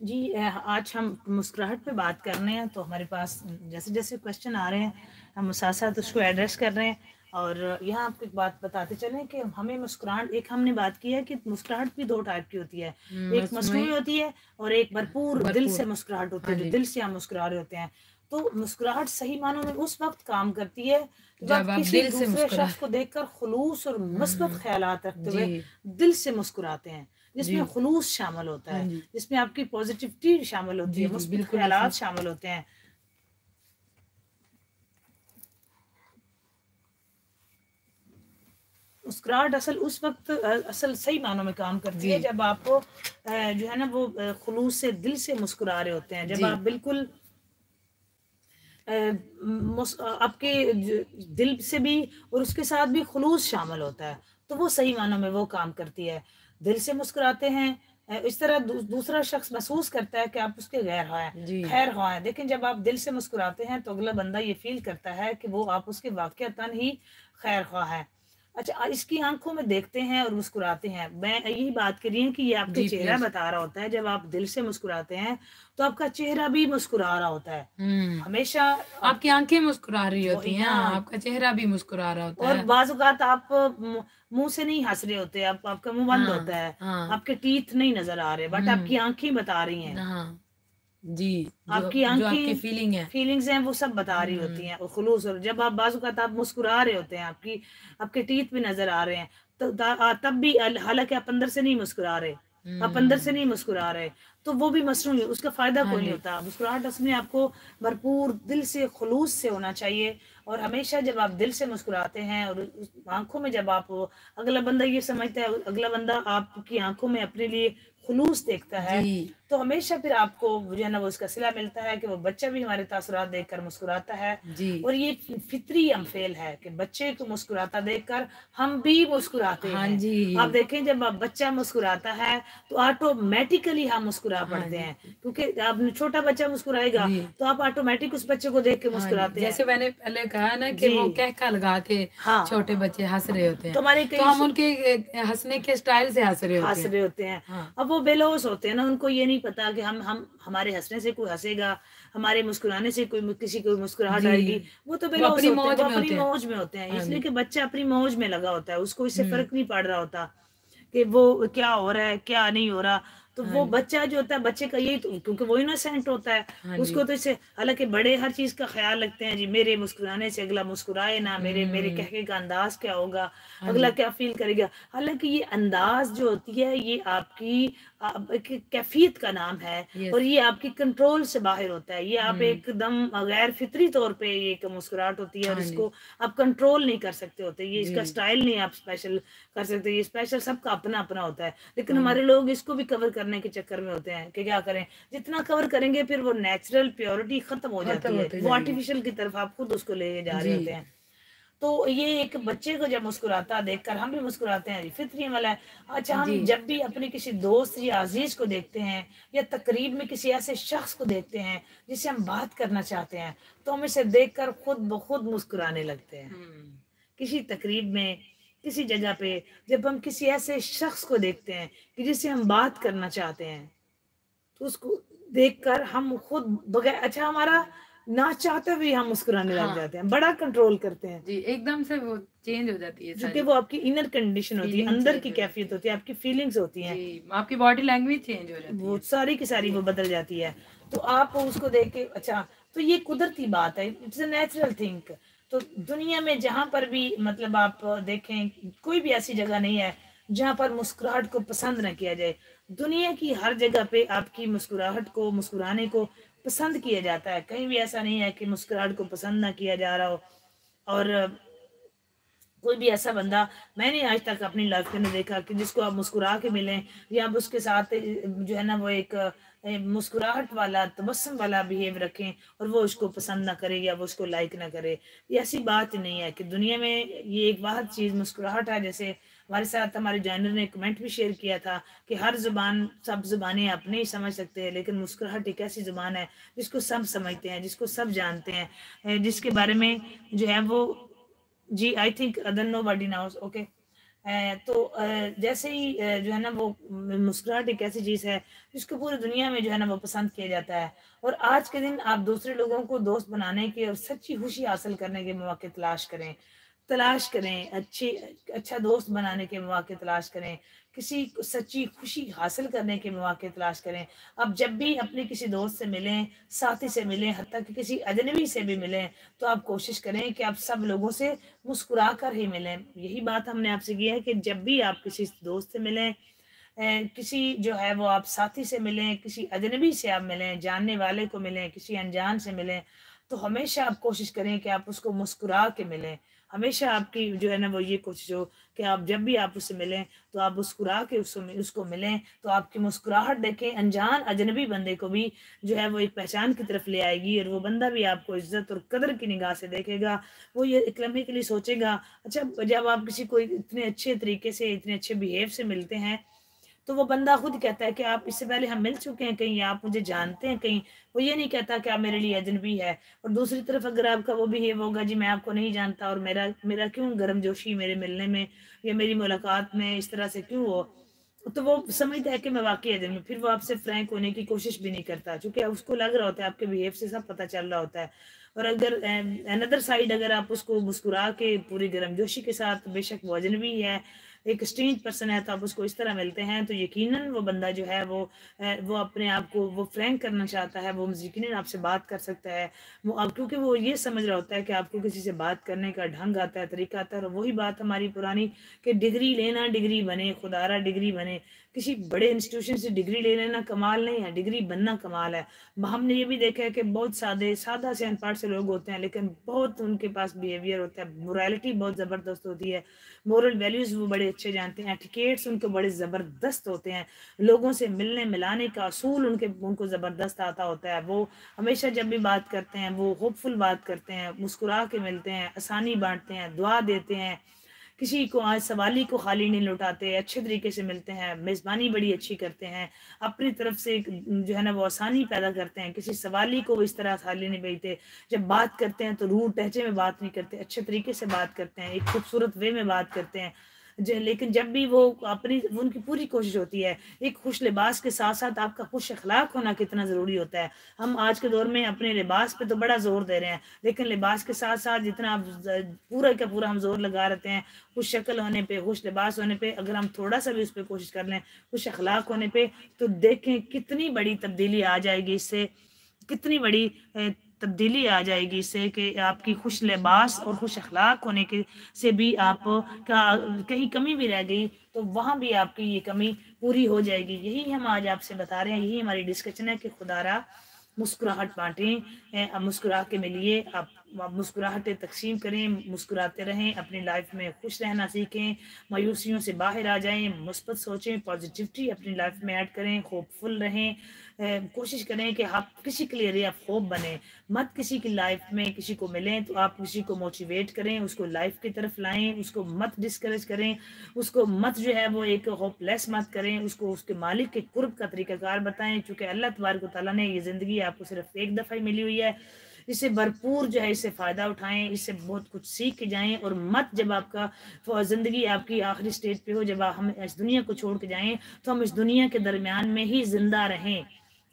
जी आज हम मुस्कुराहट पे बात कर रहे हैं तो हमारे पास जैसे जैसे क्वेश्चन आ रहे हैं, हम साथ साथ उसको एड्रेस कर रहे हैं। और यहाँ आपको एक बात बताते चले कि हमें मुस्कुराहट एक हमने बात की है कि मुस्कुराहट भी दो टाइप की होती है। हम्म, एक मसनूई होती है और एक भरपूर दिल से मुस्कुराहट होती है हाँ जो। दिल से हम मुस्कुरा रहे होते हैं। तो मुस्कुराहट सही मानों में उस वक्त काम करती है जब किसी दूसरे शख्स को देखकर खुलूस और मस्बत हम्म, ख्याल रखते हुए दिल से मुस्कुराते हैं जिसमें खुलूस शामिल होता है हाँ जिसमें आपकी पॉजिटिविटी शामिल होती है मुस्बत ख्याल शामिल होते हैं। मुस्कुराहट असल उस वक्त असल सही मानों में काम करती है जब आप जो है ना वो खलूस से दिल से मुस्कुरा रहे होते हैं। जब आप बिल्कुल आपके दिल से भी और उसके साथ भी खलूस शामिल होता है तो वो सही मानों में वो काम करती है। दिल से मुस्कुराते हैं इस तरह दू, दूसरा शख्स महसूस करता है कि आप उसके गैर हैं खैर हाँ हैं। लेकिन जब आप दिल से मुस्कुराते हैं तो अगला बंदा ये फील करता है कि वो आप उसके वाक्यतन ही खैर खा है। अच्छा इसकी आँखों में देखते हैं और मुस्कुराते हैं मैं यही बात कर रही हूँ कि ये आपका चेहरा बता रहा होता है जब आप दिल से मुस्कुराते हैं तो आपका चेहरा भी मुस्कुरा रहा होता है हम्म। हमेशा आपकी आँखें मुस्कुरा रही होती हैं हाँ। आपका चेहरा भी मुस्कुरा रहा होता और है और बाजुकात आप मुँह से नहीं हंस रहे होते आप आपका मुँह बंद हाँ, होता है हाँ। आपके टीथ नहीं नज़र आ रहे बट हम्म। आपकी आँखें बता रही हैं जी आपकी आँखें फीलिंग है। फीलिंग्स हैं वो सब बता रही होती हैं और खुलूस और जब आप बाजू का आप मुस्कुरा रहे होते हैं आपकी आपके टीथ भी नज़र आ रहे हैं तो तब भी हालाँकि आप अंदर से नहीं मुस्कुरा रहे आप अंदर से नहीं मुस्कुरा रहे तो वो भी मसरू है उसका फ़ायदा हाँ कोई नहीं होता। मुस्कुराहट उसमें आपको भरपूर दिल से खलूस से होना चाहिए और हमेशा जब आप दिल से मुस्कुराते हैं और आँखों में जब आप अगला बंदा ये समझता है अगला बंदा आपकी आँखों में अपने लिए खुलूस देखता है तो हमेशा फिर आपको जो है ना वो उसका सिला मिलता है कि वो बच्चा भी हमारे तासुरात देखकर मुस्कुराता है। और ये फितरी अमफेल है कि बच्चे को मुस्कुराता देख कर हम भी मुस्कुराते हाँ हैं। जी। आप देखें जब आप बच्चा मुस्कुराता है तो ऑटोमेटिकली हम मुस्कुरा हाँ पड़ते हैं। क्योंकि आप छोटा बच्चा मुस्कुराएगा तो आप ऑटोमेटिक उस बच्चे को देख के हाँ मुस्कुराते हैं। जैसे मैंने पहले कहा ना कि वो कहका लगा के हाँ। छोटे बच्चे हंस रहे होते हैं। तो हमारे तो हम उनके हंसने के स्टाइल से हंस रहे हंस रहे होते हैं। हाँ। अब वो बेलोस होते हैं ना उनको ये नहीं नहीं पता कि हम हम हमारे हंसने से कोई हंसेगा हमारे मुस्कुराने से कोई किसी को मुस्कुराहट आएगी वो तो पहले अपनी मौज में अपनी मौज में होते हैं हाँ इसलिए कि बच्चा अपनी मौज में लगा होता है उसको इससे हम्म। फ़र्क नहीं पड़ रहा होता कि वो क्या हो रहा है क्या नहीं हो रहा तो वो हाँ बच्चा जो होता है बच्चे का यही तो क्योंकि वो इनोसेंट होता है हाँ उसको तो इसे हालाँकि बड़े हर चीज़ का ख्याल रखते हैं जी मेरे मुस्कुराने से अगला मुस्कुराए ना मेरे मेरे हम्म। कहने का अंदाज क्या होगा अगला क्या फील करेगा हालाँकि ये अंदाज जो होती है ये आपकी कैफियत का नाम है yes. और ये आपकी कंट्रोल से बाहर होता है। ये आप हम्म। एकदम गैर फितरी तौर पे ये एक मुस्कुराहट होती है और हाँ इसको आप कंट्रोल नहीं कर सकते होते। ये इसका स्टाइल नहीं आप स्पेशल कर सकते। ये स्पेशल सबका अपना अपना होता है। लेकिन हम्म। हमारे लोग इसको भी कवर करने के चक्कर में होते हैं कि क्या करें? जितना कवर करेंगे फिर वो नेचुरल प्योरिटी खत्म हो जाती है। वो आर्टिफिशियल की तरफ़ आप खुद उसको ले जा रहे होते हैं। तो ये एक बच्चे को जब मुस्कुराता देखकर हम भी मुस्कुराते हैं फितरी वाला है। अच्छा हम जब भी अपने किसी दोस्त या अज़ीज़ को देखते हैं या तकरीब में किसी ऐसे शख्स को देखते हैं जिससे हम बात करना चाहते हैं तो हम इसे देखकर खुद ब खुद मुस्कुराने लगते हैं। हम्म। किसी तकरीब में किसी जगह पे जब हम किसी ऐसे शख्स को देखते हैं कि जिससे हम बात करना चाहते हैं तो उसको देखकर हम खुद बगैर अच्छा हमारा ना चाहते हुए हम मुस्कुराने लग हाँ। जाते हैं बड़ा कंट्रोल करते हैं। जी एकदम से वो चेंज हो जाती है क्योंकि वो आपकी इनर कंडीशन होती है अंदर की कैफियत होती है आपकी फीलिंग्स होती हैं। आपकी बॉडी लैंग्वेज चेंज हो जाती है। वो सारी की सारी वो बदल जाती है। तो आप उसको देख के अच्छा तो ये कुदरती बात है इट्स अ नेचुरल थिंग तो दुनिया में जहाँ पर भी मतलब आप देखें कोई भी ऐसी जगह नहीं है जहाँ पर मुस्कुराहट को पसंद न किया जाए। दुनिया की हर जगह पे आपकी मुस्कुराहट को मुस्कुराने को पसंद किया जाता है। कहीं भी ऐसा नहीं है कि मुस्कुराहट को पसंद ना किया जा रहा हो। और, कोई भी ऐसा बंदा, मैंने आज तक अपनी लाइफ में देखा कि जिसको आप मुस्कुरा के मिलें, या आप उसके साथ, जो है ना, वो एक मुस्कुराहट वाला, तबस्सुम वाला बिहेव रखें और वो उसको पसंद ना करे या वो उसको लाइक ना करे। ये ऐसी बात नहीं है कि दुनिया में ये एक वाहद चीज़ मुस्कुराहट है जैसे हमारे साथ हमारे जॉइनर ने कमेंट भी शेयर किया था कि हर ज़ुबान, सब जुबानें आप नहीं समझ सकते हैं, लेकिन मुस्कुराहट एक ऐसी ज़ुबान है जिसको सब समझते हैं, जिसको सब जानते हैं जिसके बारे में जो है वो, जी I think other nobody knows okay तो जैसे ही जो है ना वो मुस्कुराहट एक ऐसी चीज़ है जिसको पूरी दुनिया में जो है ना वो पसंद किया जाता है। और आज के दिन आप दूसरे लोगों को दोस्त बनाने के और सच्ची खुशी हासिल करने के मौके तलाश करें। तलाश करें, अच्छी अच्छा दोस्त बनाने के मौके तलाश करें, किसी सच्ची खुशी हासिल करने के मौके तलाश करें। अब जब भी अपने किसी दोस्त से मिलें, साथी से मिलें हती कि किसी अजनबी से भी मिलें तो आप कोशिश करें कि आप सब लोगों से मुस्कुरा कर ही मिलें। यही बात हमने आपसे की है कि जब भी आप किसी दोस्त से मिलें किसी जो है वो आप साथी से मिलें, किसी अजनबी से आप मिलें, जानने वाले को मिलें, किसी अनजान से मिलें तो हमेशा आप कोशिश करें कि आप उसको मुस्कुरा के मिलें। हमेशा आपकी जो है ना वो ये कोशिश हो कि आप जब भी आप उससे मिलें तो आप मुस्कुरा के उसको उसको मिलें तो आपकी मुस्कुराहट देखें। अनजान अजनबी बंदे को भी जो है वो एक पहचान की तरफ़ ले आएगी और वो बंदा भी आपको इज़्ज़त और कदर की निगाह से देखेगा। वो ये एक लम्हे के लिए सोचेगा अच्छा जब आप किसी को इतने अच्छे तरीके से, इतने अच्छे बिहेव से मिलते हैं तो वो बंदा खुद कहता है कि आप इससे पहले हम मिल चुके हैं, कहीं आप मुझे जानते हैं, कहीं वो ये नहीं कहता कि आप मेरे लिए अजनबी है। और दूसरी तरफ़ अगर आपका वो बिहेव होगा, जी, मैं आपको नहीं जानता और मेरा मेरा क्यों गर्म जोशी मेरे मिलने में या मेरी मुलाकात में इस तरह से क्यों हो? तो वो समझता है कि मैं वाकई अजनबी फिर वो आपसे फ्रैंक होने की कोशिश भी नहीं करता, क्योंकि उसको लग रहा होता है, आपके बिहेव से सब पता चल रहा होता है। और अगर अनदर साइड अगर आप उसको मुस्कुरा के पूरी गर्मजोशी के साथ, बेशक वो अजनबी है एक स्ट्रेंज पर्सन है तो आप उसको इस तरह मिलते हैं तो यकीनन वो बंदा जो है, वो वो अपने आप को, वो फ्रेंक करना चाहता है, वो यकीनन आपसे बात कर सकता है। वो आप, क्योंकि वो ये समझ रहा होता है कि आपको किसी से बात करने का ढंग आता है, तरीका आता है, और वही बात हमारी पुरानी कि डिग्री लेना डिग्री बने, खुदारा डिग्री बने किसी बड़े इंस्टीट्यूशन से डिग्री ले लेना कमाल नहीं है डिग्री बनना कमाल है। हमने ये भी देखा है कि बहुत सादे, सादा से अनपढ़ से लोग होते हैं, लेकिन बहुत उनके पास बिहेवियर होता है मोरालिटी बहुत ज़बरदस्त होती है। मोरल वैल्यूज़ वो बड़े अच्छे जानते हैं एटिकेट्स उनको बड़े ज़बरदस्त होते हैं। लोगों से मिलने, मिलाने का असूल उनके, उनको ज़बरदस्त आता होता है। वो हमेशा जब भी बात करते हैं, वो होपफुल बात करते हैं, मुस्कुरा के मिलते हैं, आसानी बांटते हैं, दुआ देते हैं। किसी को आज सवाली को खाली नहीं लौटाते, अच्छे तरीके से मिलते हैं, मेज़बानी बड़ी अच्छी करते हैं, अपनी तरफ़ से जो है ना, वो आसानी पैदा करते हैं, किसी सवाली को इस तरह खाली नहीं भेजते, जब बात करते हैं तो रूह टहचे में बात नहीं करते, अच्छे तरीके से बात करते हैं, एक खूबसूरत वे में बात करते हैं लेकिन जब भी वो अपनी, उनकी पूरी कोशिश होती है, एक खुश लिबास के साथ साथ आपका खुश अखलाक होना कितना ज़रूरी होता है। हम आज के दौर में अपने लिबास पे तो बड़ा ज़ोर दे रहे हैं, लेकिन लिबास के साथ साथ जितना आप पूरा का पूरा हम ज़ोर लगा रहते हैं, खुश शक्ल होने पर खुश लिबास होने पर अगर हम थोड़ा सा भी उस पर कोशिश कर लें, खुश अखलाक होने पर तो देखें कितनी बड़ी तब्दीली आ जाएगी इससे, कितनी बड़ी तब्दीली आ जाएगी इससे कि आपकी खुश लिबास और खुश अखलाक होने के से भी आप का, कहीं कमी भी रह गई तो वहाँ भी आपकी ये कमी पूरी हो जाएगी। यही हम आज आपसे बता रहे हैं, यही हमारी डिस्कशन है कि खुदारा मुस्कुराहट बांटें मुस्कुरा के मिलिए आप आप मुस्कुराहटें तकसीम करें, मुस्कुराते रहें, अपनी लाइफ में खुश रहना सीखें, मायूसियों से बाहर आ जाएँ, मुस्बत सोचें पॉजिटिविटी अपनी लाइफ में ऐड करें होपफुल रहें कोशिश करें कि आप किसी के लिए रे आप होप बने। मत किसी की लाइफ में किसी को मिलें तो आप किसी को मोटिवेट करें, उसको लाइफ की तरफ़ लाएँ, उसको मत डिस्करेज करें, उसको मत जो है वो एक होपलेस मत करें, उसको उसके मालिक के कुर्ब का तरीकाकार बताएँ, क्योंकि अल्लाह तबारक ताला ने ये ज़िंदगी आपको सिर्फ़ एक दफ़ा ही मिली हुई है। इससे भरपूर जो है इससे फ़ायदा उठाएँ, इससे बहुत कुछ सीख के जाएँ, और मत जब आपका ज़िंदगी आपकी आखिरी स्टेज पे हो, जब हम इस दुनिया को छोड़ के जाएँ तो हम इस दुनिया के दरमियान में ही ज़िंदा रहें।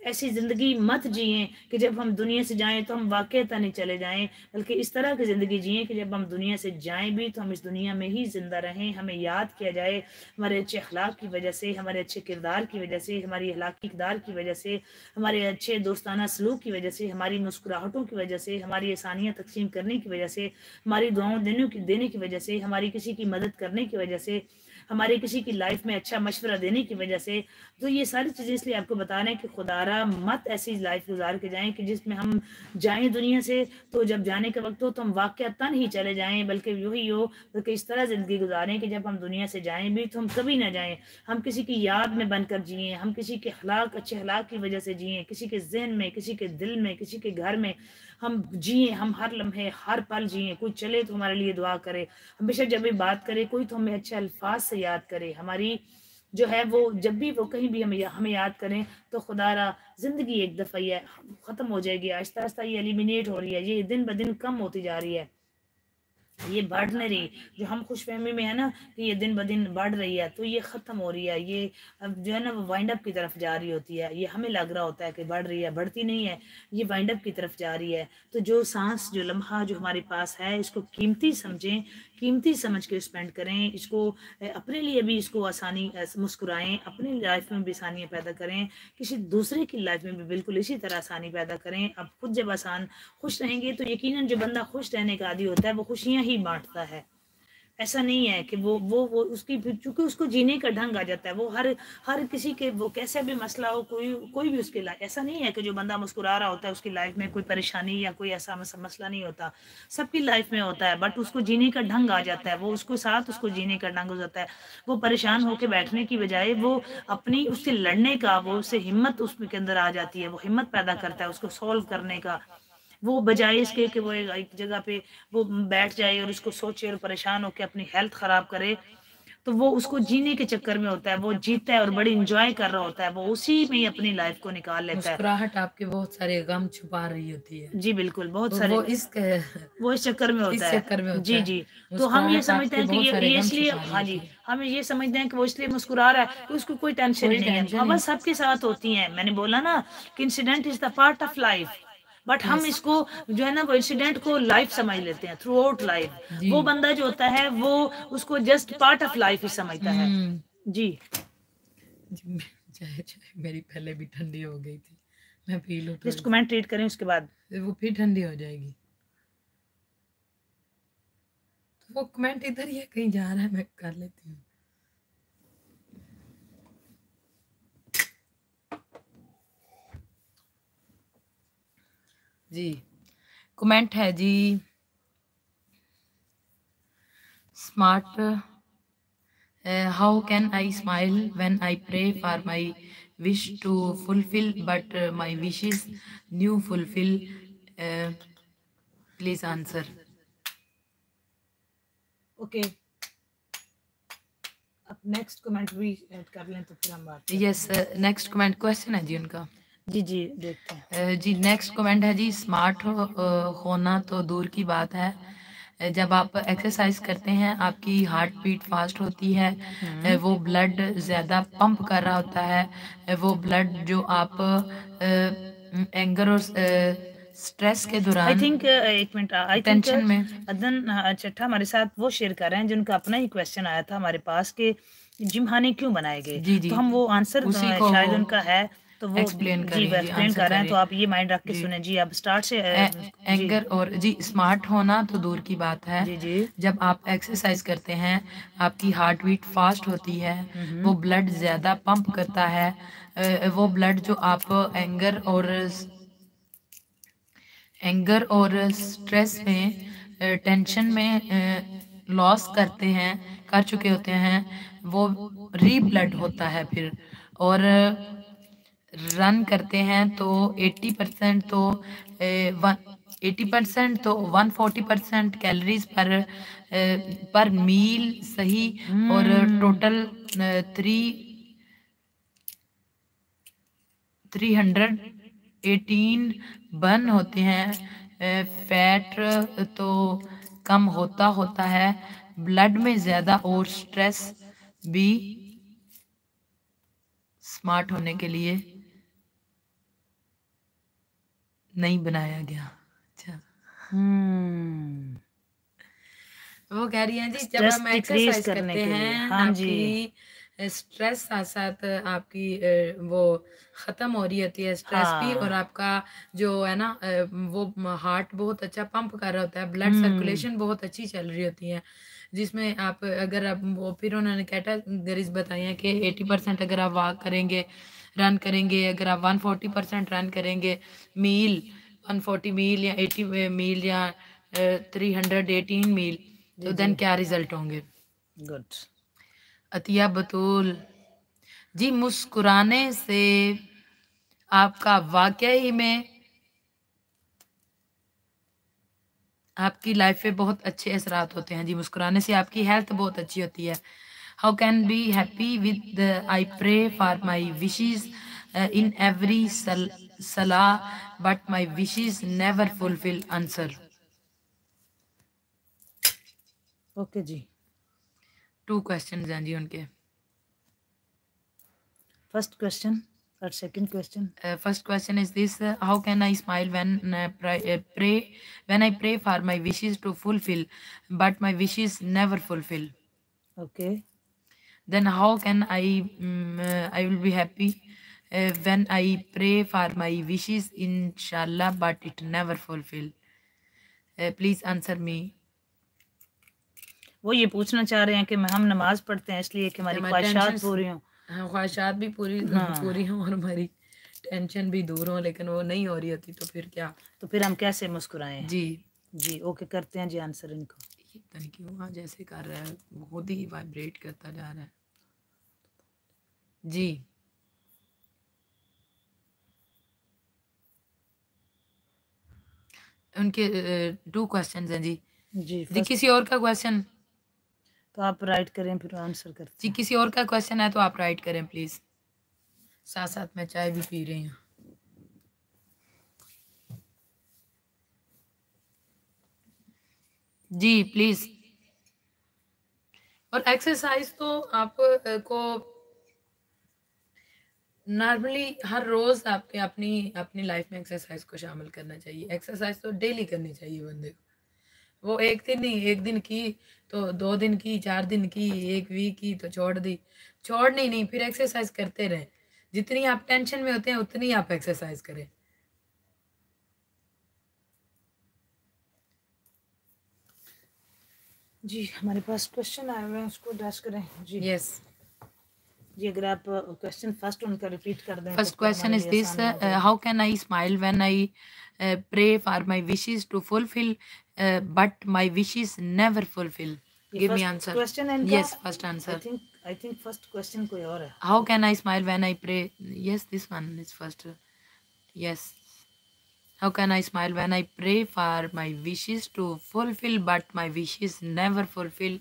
ऐसी ज़िंदगी मत जिए कि जब हम दुनिया से जाएँ तो हम वाक़ता नहीं चले जाएँ, बल्कि इस तरह की ज़िंदगी जिए कि जब हम दुनिया से जाएँ भी तो हम इस दुनिया में ही ज़िंदा रहें, हमें याद किया जाए हमारे अच्छे अखलाक की वजह से, हमारे अच्छे किरदार की वजह से, हमारी अखलाकी किरदार की वजह से, हमारे अच्छे दोस्ताना सलूक की वजह से, हमारी मुस्कुराहटों की वजह से, हमारी आसानियाँ तकसीम करने की वजह से, हमारी दुआओं देने की देने की वजह से, हमारी किसी की मदद करने की वजह से हमारे किसी की लाइफ में अच्छा मशवरा देने की वजह से। तो ये सारी चीज़ें इसलिए आपको बता रहे हैं कि खुदारा मत ऐसी लाइफ गुजार के जाएँ कि जिसमें हम जाएँ दुनिया से। तो जब जाने का वक्त हो तो हम वाक़ता ही चले जाएँ, बल्कि ही हो, बल्कि इस तरह ज़िंदगी गुजारें कि जब हम दुनिया से जाएँ भी तो हम कभी ना जाएँ। हम किसी की याद में बनकर जिए, हम किसी के हलाक अच्छे हलाक की वजह से जिए, किसी के जहन में, किसी के दिल में, किसी के घर में। हम जिए, हम हर लम्हे, हर पल जिए। कोई चले तो हमारे लिए दुआ करे। हमेशा जब भी बात करे, कोई तो हमें अच्छे अल्फाज से याद करे। हमारी जो है वो, जब भी वो कहीं भी हमें हमें याद करें तो खुदा खुदारा ज़िंदगी एक दफ़ा ये ख़त्म हो जाएगी। आहिस्ता आहिस्ता ये एलिमिनेट हो रही है। ये दिन ब दिन कम होती जा रही है। ये बढ़ नहीं रही। जो हम खुश फहमी में है ना, कि ये दिन ब दिन बढ़ रही है तो ये ख़त्म हो रही है। ये अब जो है ना, वो वाइंड अप की तरफ़ जा रही होती है। ये हमें लग रहा होता है कि बढ़ रही है, बढ़ती नहीं है, ये वाइंड अप की तरफ़ जा रही है। तो जो सांस, जो लम्हा, जो हमारे पास है, इसको कीमती समझें कीमती समझ के स्पेंड करें, इसको अपने लिए भी इसको आसानी मुस्कुराएँ, अपनी लाइफ में भी आसानियाँ पैदा करें, किसी दूसरे की लाइफ में भी बिल्कुल इसी तरह आसानी पैदा करें। अब खुद जब आसान, खुश रहेंगे तो यकीनन जो बंदा खुश रहने का आदि होता है, वो खुशियाँ ही बांटता है। ऐसा नहीं है कि वो वो वो उसकी, चूँकि उसको जीने का ढंग आ जाता है, वो हर हर किसी के, वो कैसे भी मसला हो, कोई कोई भी उसके लाइफ ऐसा नहीं है कि जो बंदा मुस्कुरा रहा होता है, उसकी लाइफ में कोई परेशानी या कोई ऐसा मसला नहीं होता। सबकी लाइफ में होता है, बट उसको जीने का ढंग आ जाता है, वो उसको साथ उसको जीने का ढंग हो जाता है। वो परेशान होकर बैठने की बजाय वो अपनी, उससे लड़ने का, वो उससे हिम्मत उसके अंदर आ जाती है, वो हिम्मत पैदा करता है उसको सॉल्व करने का। वो बजाय इसके कि वो एक जगह पे वो बैठ जाए और उसको सोचे और परेशान होकर अपनी हेल्थ खराब करे। तो वो उसको जीने के चक्कर में होता है वो जीता है और बड़ी इंजॉय कर रहा होता है वो उसी में ही अपनी लाइफ को निकाल लेता है। मुस्कुराहट आपके बहुत सारे गम छुपा रही होती है। जी बिल्कुल बहुत तो सारे वो इस वो इस चक्कर में होता है। चक्कर में होता जी जी। तो हम ये समझते हैं कि ये इसलिए हाँ जी हम ये समझते हैं कि वो इसलिए मुस्कुरा रहा है कि उसको कोई टेंशन नहीं है। टेंशन बस सबके साथ होती है। मैंने बोला ना कि incident is the part of life but हम इसको जो है ना वो इंसिडेंट को लाइफ समझ लेते हैं थ्रू आउट लाइफ। वो बंदा जो होता है वो उसको जस्ट पार्ट ऑफ़ लाइफ ही समझता है। हम्म, जी। चाय चाय मेरी पहले भी ठंडी हो गई थी। मैं पी लूँ जिस कमेंट ट्रीट करें उसके बाद। वो फिर ठंडी हो जाएगी। तो वो कमेंट इधर ही है कहीं जा रहा है मैं कर लेती हूँ। जी। कमेंट है जी। Smart how can I smile when I pray for my wish to fulfil but my wishes new fulfil please answer okay अब नेक्स्ट कमेंट भी ऐड कर लें तो फिर हम बात यस नेक्स्ट कमेंट क्वेश्चन है जी उनका। जी जी देखते हैं। जी नेक्स्ट कमेंट है जी स्मार्ट हो, होना तो दूर की बात है। जब आप एक्सरसाइज करते हैं आपकी हार्ट बीट फास्ट होती है। वो ब्लड ज़्यादा पंप कर रहा होता है। वो ब्लड जो आप एंगर और स्ट्रेस के दौरान आई थिंक एक मिनट आई टेंशन में अदन चट्टा हमारे साथ वो शेयर कर रहे हैं जिनका अपना ही क्वेश्चन आया था हमारे पास कि जिमखाने क्यों बनाए गए। तो हम वो आंसर शायद उनका है। तो वो जी, एक्सप्लेन कर रहे हैं तो आप ये माइंड रख के सुने। जी अब स्टार्ट से एंगर और जी स्मार्ट होना तो दूर की बात है। जी जी। जब आप एक्सरसाइज करते हैं आपकी हार्ट बीट फास्ट होती है वो ब्लड ज़्यादा पंप करता है वो ब्लड जो आप एंगर और एंगर और स्ट्रेस में टेंशन में लॉस करते हैं कर चुके होते हैं वो री ब्लड होता है फिर। और रन करते हैं तो 80 परसेंट तो एटी परसेंट तो 140 परसेंट कैलोरीज पर पर मील सही और total three three hundred eighteen burn होते हैं। फैट तो कम होता होता है ब्लड में ज़्यादा और स्ट्रेस भी स्मार्ट होने के लिए। नहीं बनाया गया अच्छा हम्म वो कह रही हैं जी जब हम एक्सरसाइज करते हैं हाँ जी। स्ट्रेस साथ साथ आपकी वो खत्म हो रही होती है स्ट्रेस हाँ। भी। और आपका जो है ना वो हार्ट बहुत अच्छा पंप कर रहा होता है ब्लड हम्म। सर्कुलेशन बहुत अच्छी चल रही होती है जिसमें आप अगर आप वो फिर उन्होंने कैटेगरीज बताई हैं कि एटी परसेंट अगर आप वॉक करेंगे रन करेंगे अगर आप वन फोर्टी परसेंट रन करेंगे मील वन फोर्टी मील या एटी मील या थ्री हंड्रेड एटीन मील तो देन क्या रिज़ल्ट होंगे? गुड अतिया बतूल। जी मुस्कुराने से आपका वाकई में आपकी लाइफ पे बहुत अच्छे असरात होते हैं। जी मुस्कुराने से आपकी हेल्थ बहुत अच्छी होती है। How can be happy with the, I pray for my wishes uh, in every sal salah, but my wishes never fulfill answer. Okay, ji. Two questions, Anji, unke. First question or second question? Uh, first question is this: uh, How can I smile when uh, pray, uh, pray when I pray for my wishes to fulfill, but my wishes never fulfill? Okay. Then how can i mm, uh, i will be happy uh, when i pray for my wishes? Inshallah but it never fulfill uh, please answer me. वो ये पूछना चाह रहे हैं कि हम नमाज़ पढ़ते हैं इसलिए कि हमारी हमारी ख्वाहिशात पूरी हों। हाँ ख्वाहिशात भी पूरी हाँ। पूरी हों और हमारी टेंशन भी दूर हो लेकिन वो नहीं हो रही होती तो फिर क्या? तो फिर हम कैसे मुस्कुराएँ? जी। जी ओके करते हैं जी आंसर इनको। ये पता नहीं क्यों आज ऐसे कर रहा है बहुत ही वाइब्रेट करता जा रहा है। जी। उनके टू क्वेश्चन हैं जी। जी जी first- किसी और का क्वेश्चन तो आप राइट करें फिर आंसर करते जी हैं। किसी और का क्वेश्चन है तो आप राइट करें प्लीज़ साथ साथ मैं चाय भी पी रही हूँ। जी प्लीज़ और एक्सरसाइज तो आप को नॉर्मली हर रोज आपके अपनी अपनी लाइफ में एक्सरसाइज को शामिल करना चाहिए। एक्सरसाइज तो डेली करनी चाहिए बंदे को। वो एक दिन नहीं एक दिन की तो दो दिन की चार दिन की एक वीक की तो छोड़ दी। छोड़नी नहीं नहीं फिर एक्सरसाइज करते रहें। जितनी आप टेंशन में होते हैं उतनी आप एक्सरसाइज करें। जी हमारे पास क्वेश्चन आए हुए हैं उसको अड्रेस करें। जी। यस जी अगर आप क्वेश्चन फ़र्स्ट उनका रिपीट कर दें first question is this how can I smile when I pray for my wishes to fulfil but my wishes never fulfil give me answer question and yes first answer I think I think first question कोई और है। How can I smile when I pray yes this one is first yes how can I smile when I pray for my wishes to fulfil but my wishes never fulfil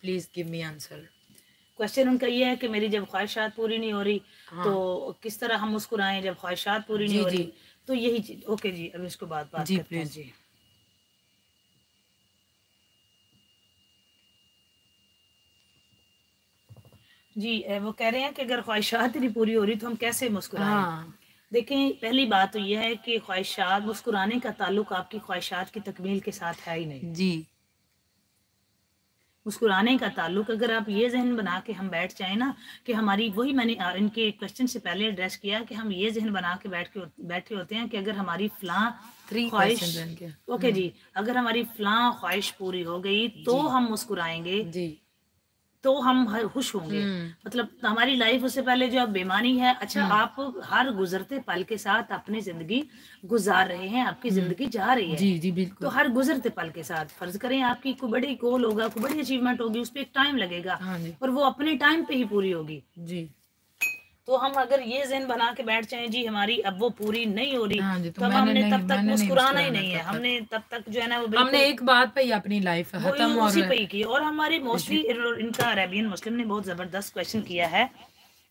please give me answer question उनका ये है कि मेरी जब ख्वाहिशात पूरी नहीं हो रही हाँ। तो किस तरह हम मुस्कुराएँ जब ख्वाहिशात पूरी नहीं हो रही? तो यही चीज़ ओके जी अब इसको बात बात जी, करते हैं जी। जी वो कह रहे हैं कि अगर ख्वाहिशात नहीं पूरी हो रही तो हम कैसे मुस्कुराएँ? हाँ। देखें पहली बात तो यह है कि ख्वाहिशात मुस्कुराने का ताल्लुक आपकी ख्वाहिशात की तकमील के साथ है ही नहीं। जी। मुस्कुराने का ताल्लुक अगर आप ये जहन बना के हम बैठ जाए ना कि हमारी वही मैंने इनके क्वेश्चन से पहले एड्रेस किया कि हम ये जहन बना के बैठ के बैठे होते हैं कि अगर हमारी फलां थ्री ख्वाहिश। ओके जी अगर हमारी फलां ख्वाहिश पूरी हो गई तो हम मुस्कुराएँगे। जी। तो हम हर खुश होंगे। हम्म। मतलब हमारी लाइफ उससे पहले जो अब बेमानी है अच्छा आप हर गुजरते पल के साथ अपनी ज़िंदगी गुजार रहे हैं आपकी ज़िंदगी जा रही है। जी जी तो हर गुजरते पल के साथ फ़र्ज़ करें आपकी कोई बड़ी गोल होगा कोई बड़ी अचीवमेंट होगी उस पर एक टाइम लगेगा हाँ और वो अपने टाइम पे ही पूरी होगी। जी। तो हम अगर ये जहन बना के बैठ जाए जी हमारी अब वो पूरी नहीं हो रही हाँ जी, तो तो हमने तब तक मुस्कुराना ही नहीं है। हमने तब तक जो है ना वो हमने एक बात पे ही अपनी लाइफ खत्म उसी पे ही की और हमारे मोस्टली इनका अरेबियन मुस्लिम ने बहुत ज़बरदस्त क्वेश्चन किया है।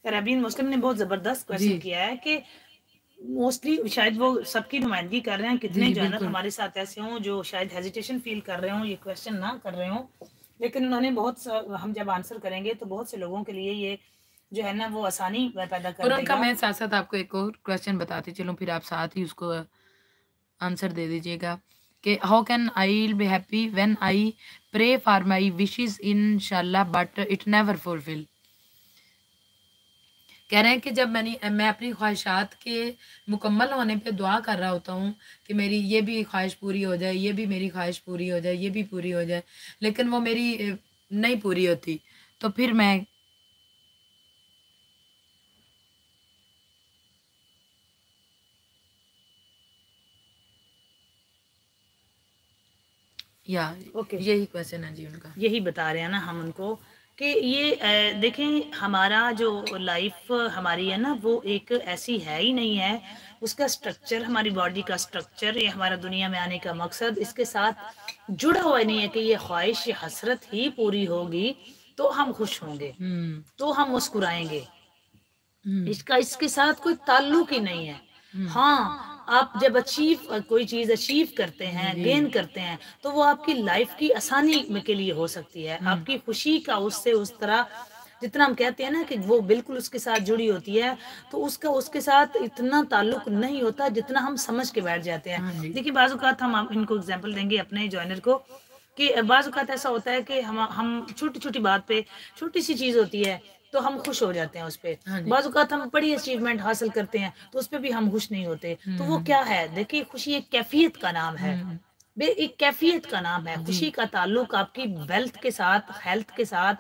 अरेबियन मुस्लिम ने बहुत ज़बरदस्त क्वेश्चन किया है कि मोस्टली शायद वो सबकी नुमाइंदगी कर रहे हैं। कितने जी, है ना हमारे साथ ऐसे हों जो शायद हेजिटेशन फील कर रहे हों ये क्वेश्चन ना कर रहे हों। लेकिन उन्होंने बहुत हम जब आंसर करेंगे तो बहुत से लोगों के लिए ये जो है ना वो आसानी पैदा कर और उनका देगा मैं साथ साथ आपको एक और क्वेश्चन बताती चलूँ फिर आप साथ ही उसको आंसर दे दीजिएगा कि how can I be happy when I pray for my wishes in but it never fulfil कह रहे हैं कि जब मैंने मैं अपनी ख्वाहिशात के मुकम्मल होने पे दुआ कर रहा होता हूँ कि मेरी ये भी ख्वाहिश पूरी हो जाए ये भी मेरी ख्वाहिश पूरी हो जाए ये भी पूरी हो जाए लेकिन वो मेरी नहीं पूरी होती तो फिर मैं या ओके okay. यही क्वेश्चन है जी उनका यही बता रहे हैं ना हम उनको कि ये देखें हमारा जो लाइफ हमारी है ना वो एक ऐसी है ही नहीं है उसका स्ट्रक्चर हमारी बॉडी का स्ट्रक्चर ये हमारा दुनिया में आने का मकसद इसके साथ जुड़ा हुआ नहीं है कि ये ख्वाहिश ये हसरत ही पूरी होगी तो हम खुश होंगे हम्म। तो हम मुस्कुराएँगे हम्म। इसका इसके साथ कोई ताल्लुक ही नहीं है हम्म। हाँ आप जब अचीव कोई चीज़ अचीव करते हैं गेन करते हैं तो वो आपकी लाइफ की आसानी के लिए हो सकती है। हम्म। आपकी खुशी का उससे उस तरह जितना हम कहते हैं ना कि वो बिल्कुल उसके साथ जुड़ी होती है तो उसका उसके साथ इतना ताल्लुक नहीं होता जितना हम समझ के बैठ जाते हैं। हाँ देखिए बाजूकात हम इनको एग्ज़ाम्पल देंगे अपने ज्वाइनर को कि बाजूकात ऐसा होता है कि हम हम छोटी छोटी बात पे छोटी सी चीज़ होती है तो हम खुश हो जाते हैं उस पर हाँ हम बड़ी अचीवमेंट हासिल करते हैं तो उस पर भी हम खुश नहीं होते। तो वो हम्म। क्या है? देखिए खुशी एक कैफियत का नाम है। हम्म। एक कैफियत का नाम है। खुशी का ताल्लुक आपकी वेल्थ के साथ हेल्थ के साथ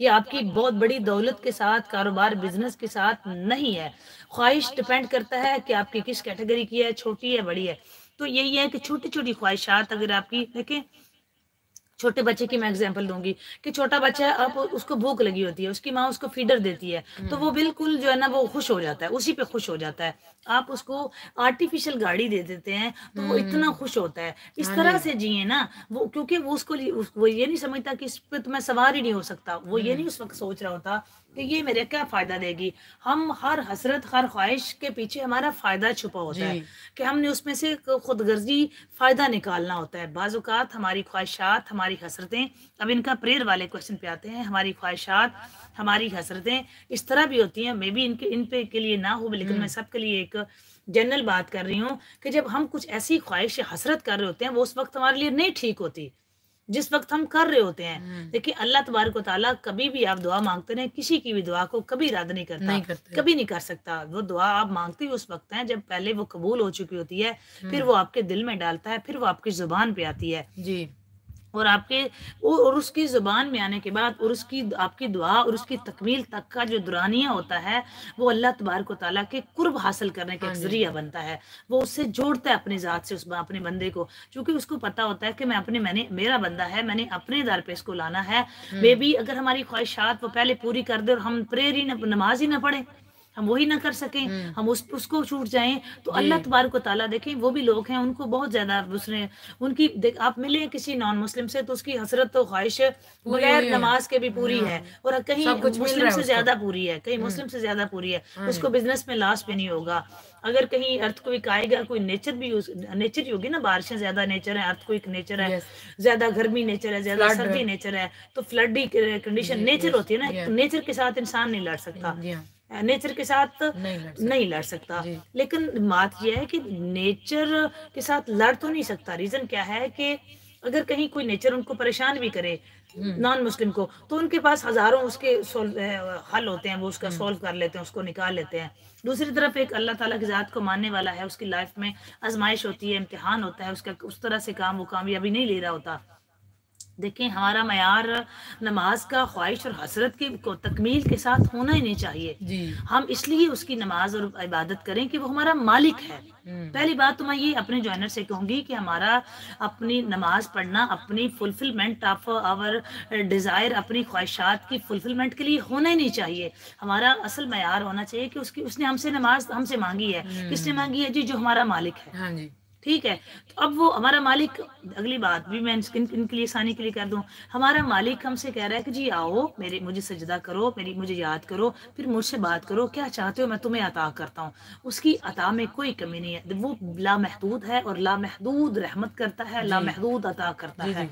या आपकी बहुत बड़ी दौलत के साथ कारोबार बिज़नेस के साथ नहीं है। ख्वाहिश डिपेंड करता है कि आपकी किस कैटेगरी की है? छोटी है बड़ी है। तो यही है कि छोटी छोटी ख्वाहिशात अगर आपकी देखें छोटे बच्चे की मैं एग्ज़ाम्पल दूँगी कि छोटा बच्चा अब उसको भूख लगी होती है उसकी माँ उसको फीडर देती है तो वो बिल्कुल जो है ना वो खुश हो जाता है उसी पे खुश हो जाता है आप उसको आर्टिफिशियल गाड़ी दे देते हैं तो वो इतना हम्म। खुश होता है इस हाँ तरह से जिए ना वो क्योंकि वो उसको वो ये नहीं समझता कि इस पर तो मैं सवार ही नहीं हो सकता वो ये नहीं हम्म। उस वक्त सोच रहा होता कि ये मेरे क्या फ़ायदा देगी? हम हर हसरत हर ख्वाहिश के पीछे हमारा फ़ायदा छुपा होता है कि हमने उसमें से खुद गर्जी फ़ायदा निकालना होता है। बाज़ात हमारी ख्वाहिशात हमारी हसरतें अब इनका प्रेयर वाले क्वेश्चन पे आते हैं। हमारी ख्वाहिशात हमारी हसरतें इस तरह भी होती हैं। मे बी इनके इन पे के लिए ना हो लेकिन मैं हम्म। सबके लिए एक जनरल बात कर रही हूँ कि जब हम कुछ ऐसी ख्वाहिश हसरत कर रहे होते हैं वो उस वक्त हमारे लिए नहीं ठीक होती। जिस वक्त हम कर रहे होते हैं हम्म। देखिए अल्लाह तबारक ताला कभी भी आप दुआ मांगते रहे किसी की भी दुआ को कभी रद्द नहीं करता नहीं करते। कभी नहीं कर सकता वो दुआ आप मांगते ही उस वक्त है जब पहले वो कबूल हो चुकी होती है फिर हम्म। वो आपके दिल में डालता है फिर वो आपकी ज़ुबान पे आती है जी और आपके और उसकी ज़ुबान में आने के बाद और उसकी आपकी दुआ और उसकी तकमील तक का जो दुरानिया होता है वो अल्लाह तबारक ताली के कुर्ब हासिल करने का हाँ ज़रिया बनता है। वो उससे जोड़ता है अपनी ज़ात से उस अपने बंदे को। क्योंकि उसको पता होता है कि मैं अपने मैंने मेरा बंदा है मैंने अपने दर पे इसको लाना है। मे हम्म। अगर हमारी ख्वाहिशात वो पहले पूरी कर दे और हम प्रेयर ही नमाज़ ही ना पढ़े। हम वही ना कर सके हम्म। हम उस उसको छूट जाएँ। तो अल्लाह तबारक ताला देखें वो भी लोग हैं उनको बहुत ज़्यादा उसने उनकी आप मिले किसी नॉन मुस्लिम से तो उसकी हसरत तो ख्वाहिश बगैर नमाज़ के भी पूरी हाँ। है। और कहीं कुछ मुस्लिम से ज़्यादा पूरी है कहीं हम्म। मुस्लिम से ज़्यादा पूरी है उसको बिज़नेस में लॉस भी नहीं होगा। अगर कहीं अर्थ को आएगा कोई नेचर भी नेचर ही होगी ना बारिशें ज़्यादा नेचर है अर्थ को एक नेचर है ज़्यादा गर्मी नेचर है ज़्यादा सर्दी नेचर है तो फ्लड कंडीशन नेचर होती है ना नेचर के साथ इंसान नहीं लड़ सकता। नेचर के साथ नहीं लड़ सकता, नहीं लड़ सकता। लेकिन बात यह है कि नेचर के साथ लड़ तो नहीं सकता रीजन क्या है कि अगर कहीं कोई नेचर उनको परेशान भी करे नॉन। मुस्लिम को तो उनके पास हज़ारों उसके हल होते हैं वो उसका सॉल्व हम्म। कर लेते हैं उसको निकाल लेते हैं दूसरी तरफ़ एक अल्लाह ताला की ज़ात को मानने वाला है उसकी लाइफ में आजमाइश होती है इम्तिहान होता है उसका उस तरह से काम वो कामयाबी नहीं ले रहा होता देखें हमारा मैार नमाज़ का ख्वाहिश और हसरत की को तकमील के साथ होना ही नहीं चाहिए। हम इसलिए उसकी नमाज़ और इबादत करें कि वो हमारा मालिक है। हम्म। पहली बात तो मैं ये अपने ज्वाइनर से कहूँगी कि हमारा अपनी नमाज़ पढ़ना अपनी फुलफिलमेंट ऑफ़ आवर डिज़ायर अपनी ख्वाहिशात की फुलफिलमेंट के लिए होना ही नहीं चाहिए। हमारा असल मैार होना चाहिए कि उसकी उसने हमसे नमाज़ हमसे मांगी है। हम्म। किसने मांगी है? जी जो हमारा मालिक है। हाँ जी। ठीक है? तो अब वो हमारा मालिक अगली बात भी मैं इन, इनके लिए आसानी के लिए कर दूँ। हमारा मालिक हमसे कह रहा है कि जी आओ मेरे मुझे सजदा करो मेरी मुझे याद करो फिर मुझसे बात करो क्या चाहते हो मैं तुम्हें अता करता हूँ? उसकी अता में कोई कमी नहीं है। वो लामहदूद है और लामहदूद रहमत करता है लामहदूद अता करता है।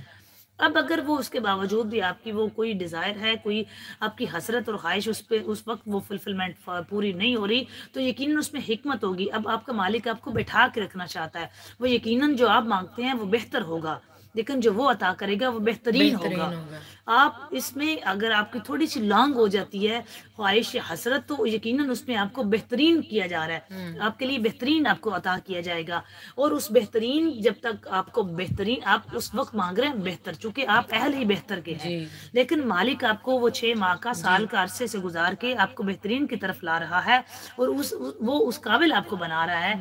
अब अगर वो उसके बावजूद भी आपकी वो कोई डिज़ायर है कोई आपकी हसरत और ख्वाहिश उस पर उस वक्त वो फुलफिलमेंट पूरी नहीं हो रही तो यकीन उसमें हिकमत होगी। अब आपका मालिक आपको बैठा के रखना चाहता है। वो यकीन जो आप मांगते हैं वो बेहतर होगा। लेकिन जो वो अता करेगा वो बेहतरीन होगा। आप इसमें अगर आपकी थोड़ी सी लॉन्ग हो जाती है ख्वाहिश हसरत तो यकीनन उसमें आपको बेहतरीन किया जा रहा है। हम्म। आपके लिए बेहतरीन आपको अता किया जाएगा। और उस बेहतरीन जब तक आपको बेहतरीन आप उस वक्त मांग रहे हैं बेहतर चूँकि आप अहल ही बेहतर के हैं। लेकिन मालिक आपको वो छह माह का साल का अरसे से गुजार के आपको बेहतरीन की तरफ़ ला रहा है और उस वो उस काबिल आपको बना रहा है।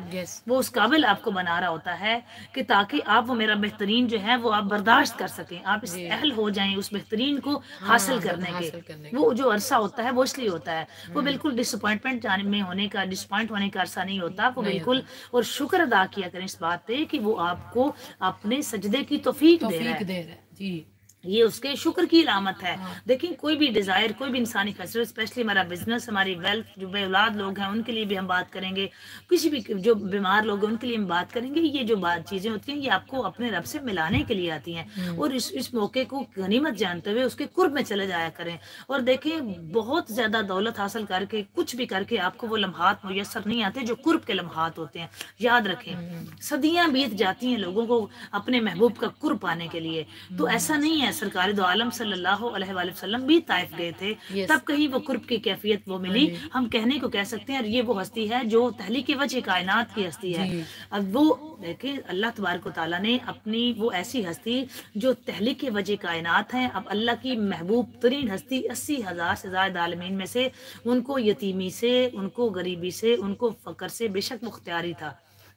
वो उस काबिल आपको बना रहा होता है कि ताकि आप वो मेरा बेहतरीन जो है वो आप बर्दाश्त कर सकें। आप इस अहल हो जाए उस बेहतरीन को हाँ, हासिल करने के वो जो अरसा होता है वो इसलिए होता है। वो हम्म। बिल्कुल डिसअपॉइंटमेंट में होने का डिसअपॉइंट होने का अरसा नहीं होता। वो बिल्कुल और शुक्र अदा किया करें इस बात पे कि वो आपको अपने सजदे की तोफीक दे रहा है। जी। ये उसके शुक्र की इलामत है हाँ। देखिए कोई भी डिज़ायर कोई भी इंसानी फैसले स्पेशली हमारा बिज़नेस हमारी वेल्थ जो बेऔलाद लोग हैं उनके लिए भी हम बात करेंगे किसी भी जो बीमार लोग हैं उनके लिए हम बात करेंगे ये जो बात चीज़ें होती हैं ये आपको अपने रब से मिलाने के लिए आती हैं हम्म। और इस इस मौके को गनीमत जानते हुए उसके कुर्ब में चले जाया करें और देखें बहुत ज़्यादा दौलत हासिल करके कुछ भी करके आपको वो लम्हात मुयसर नहीं आते जो कुर्ब के लम्हात होते हैं याद रखें हम्म। सदियाँ बीत जाती हैं लोगों को अपने महबूब का कुर्ब पाने के लिए तो हम्म। ऐसा नहीं है सरकार दो आलम सल्लल्लाहु अलैहि वसल्लम भी ताइफ गए थे। Yes. तब कहीं वो कुर्ब की कैफियत वो मिली। हम कहने को कह सकते हैं ये वो हस्ती है जो तहलीक वजह कायनात की हस्ती है। अब वो देखे अल्लाह तबारक ताला ने अपनी वो ऐसी हस्ती जो तहली तहलीक वजह कायनात है अब अल्लाह की महबूब तरीन हस्ती अस्सी हज़ार से ज़्यादा आलमीन में से उनको यतीमी से उनको गरीबी से उनको फ़कर से बेशक मुख्तियारी था।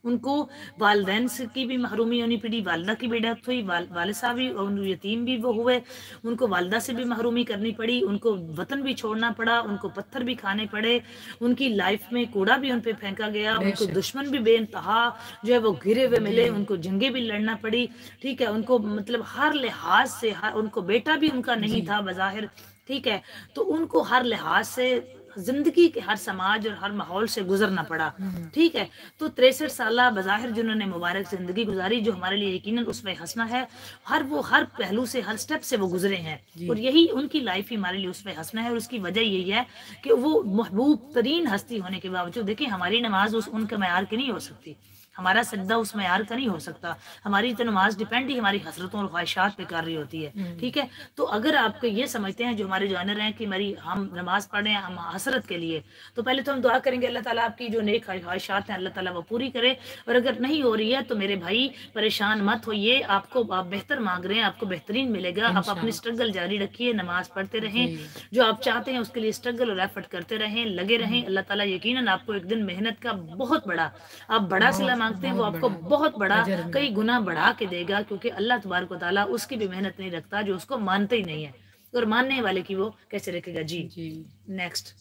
उनको वालदेन की भी महरूमी होनी पड़ी वालदा की भी डेथ हुई वाल, वाल साहब भी और यतीम भी वो हुए। उनको वालदा से भी महरूमी करनी पड़ी उनको वतन भी छोड़ना पड़ा उनको पत्थर भी खाने पड़े उनकी लाइफ में कूड़ा भी उन पर फेंका गया उनको दुश्मन भी बेनतहा जो है वो घिरे हुए मिले उनको जंगे भी लड़ना पड़ी ठीक है? उनको मतलब हर लिहाज से हर उनको बेटा भी उनका नहीं था बज़ाहिर ठीक है? तो उनको हर लिहाज से ज़िंदगी के हर समाज और हर माहौल से गुजरना पड़ा। ठीक है? तो तिरसठ साल बज़ाहिर जिन्होंने मुबारक ज़िंदगी गुजारी जो हमारे लिए यकीन उसमें हंसना है हर वो हर पहलू से हर स्टेप से वो गुजरे हैं। और यही उनकी लाइफ ही हमारे लिए उसमें हंसना है। और उसकी वजह यही है कि वो महबूब तरीन हस्ती होने के बावजूद देखिए हमारी नमाज़ उस उनके मैार की नहीं हो सकती। हमारा सज्जा उस मैार का नहीं हो सकता। हमारी तो नमाज़ डिपेंड ही हमारी हसरतों और ख्वाहिशात पे कर रही होती है हम्म। ठीक है? तो अगर आप ये समझते हैं जो हमारे जानर हैं कि हमारी हम नमाज़ पढ़ रहे हैं हम हसरत के लिए तो पहले तो हम दुआ करेंगे अल्लाह ताला आपकी जो नेक ख्वाहिशात हैं अल्लाह ताला वो पूरी करे। और अगर नहीं हो रही है तो मेरे भाई परेशान मत होइए। आपको आप बेहतर मांग रहे हैं आपको बेहतरीन मिलेगा। आप अपनी स्ट्रगल जारी रखिए नमाज़ पढ़ते रहें। जो। आप चाहते हैं उसके लिए स्ट्रगल और एफर्ट करते रहें लगे रहें। अल्लाह ताला यकीनन आपको एक दिन मेहनत का बहुत बड़ा आप बड़ा सिला मांगते हैं वो आपको बहुत बड़ा कई गुना बढ़ा के देगा क्योंकि अल्लाह तबारक ताला उसकी भी मेहनत नहीं रखता जो उसको मानते ही नहीं है। और मानने वाले की वो कैसे रखेगा? जी जी। नेक्स्ट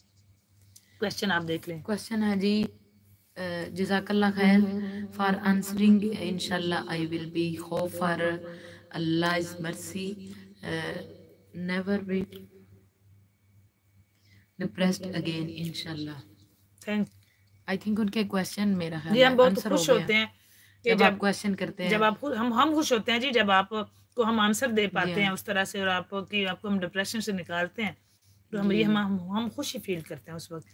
क्वेश्चन आप देख लें। क्वेश्चन है जी जजाकल्ला खैर फॉर आंसरिंग इंशाल्लाह I will be hope for Allah is mercy never be depressed again इंशाल्लाह। थैंक आई थिंक उनके क्वेश्चन मेरा है जी हम बहुत खुश होते हैं कि जब, आप क्वेश्चन करते हैं। जब आप हम हम खुश होते हैं जी जब आप को हम आंसर दे पाते हैं उस तरह से और आप की आपको हम डिप्रेशन से निकालते हैं तो हम ये हम हम खुशी फील करते हैं उस वक्त।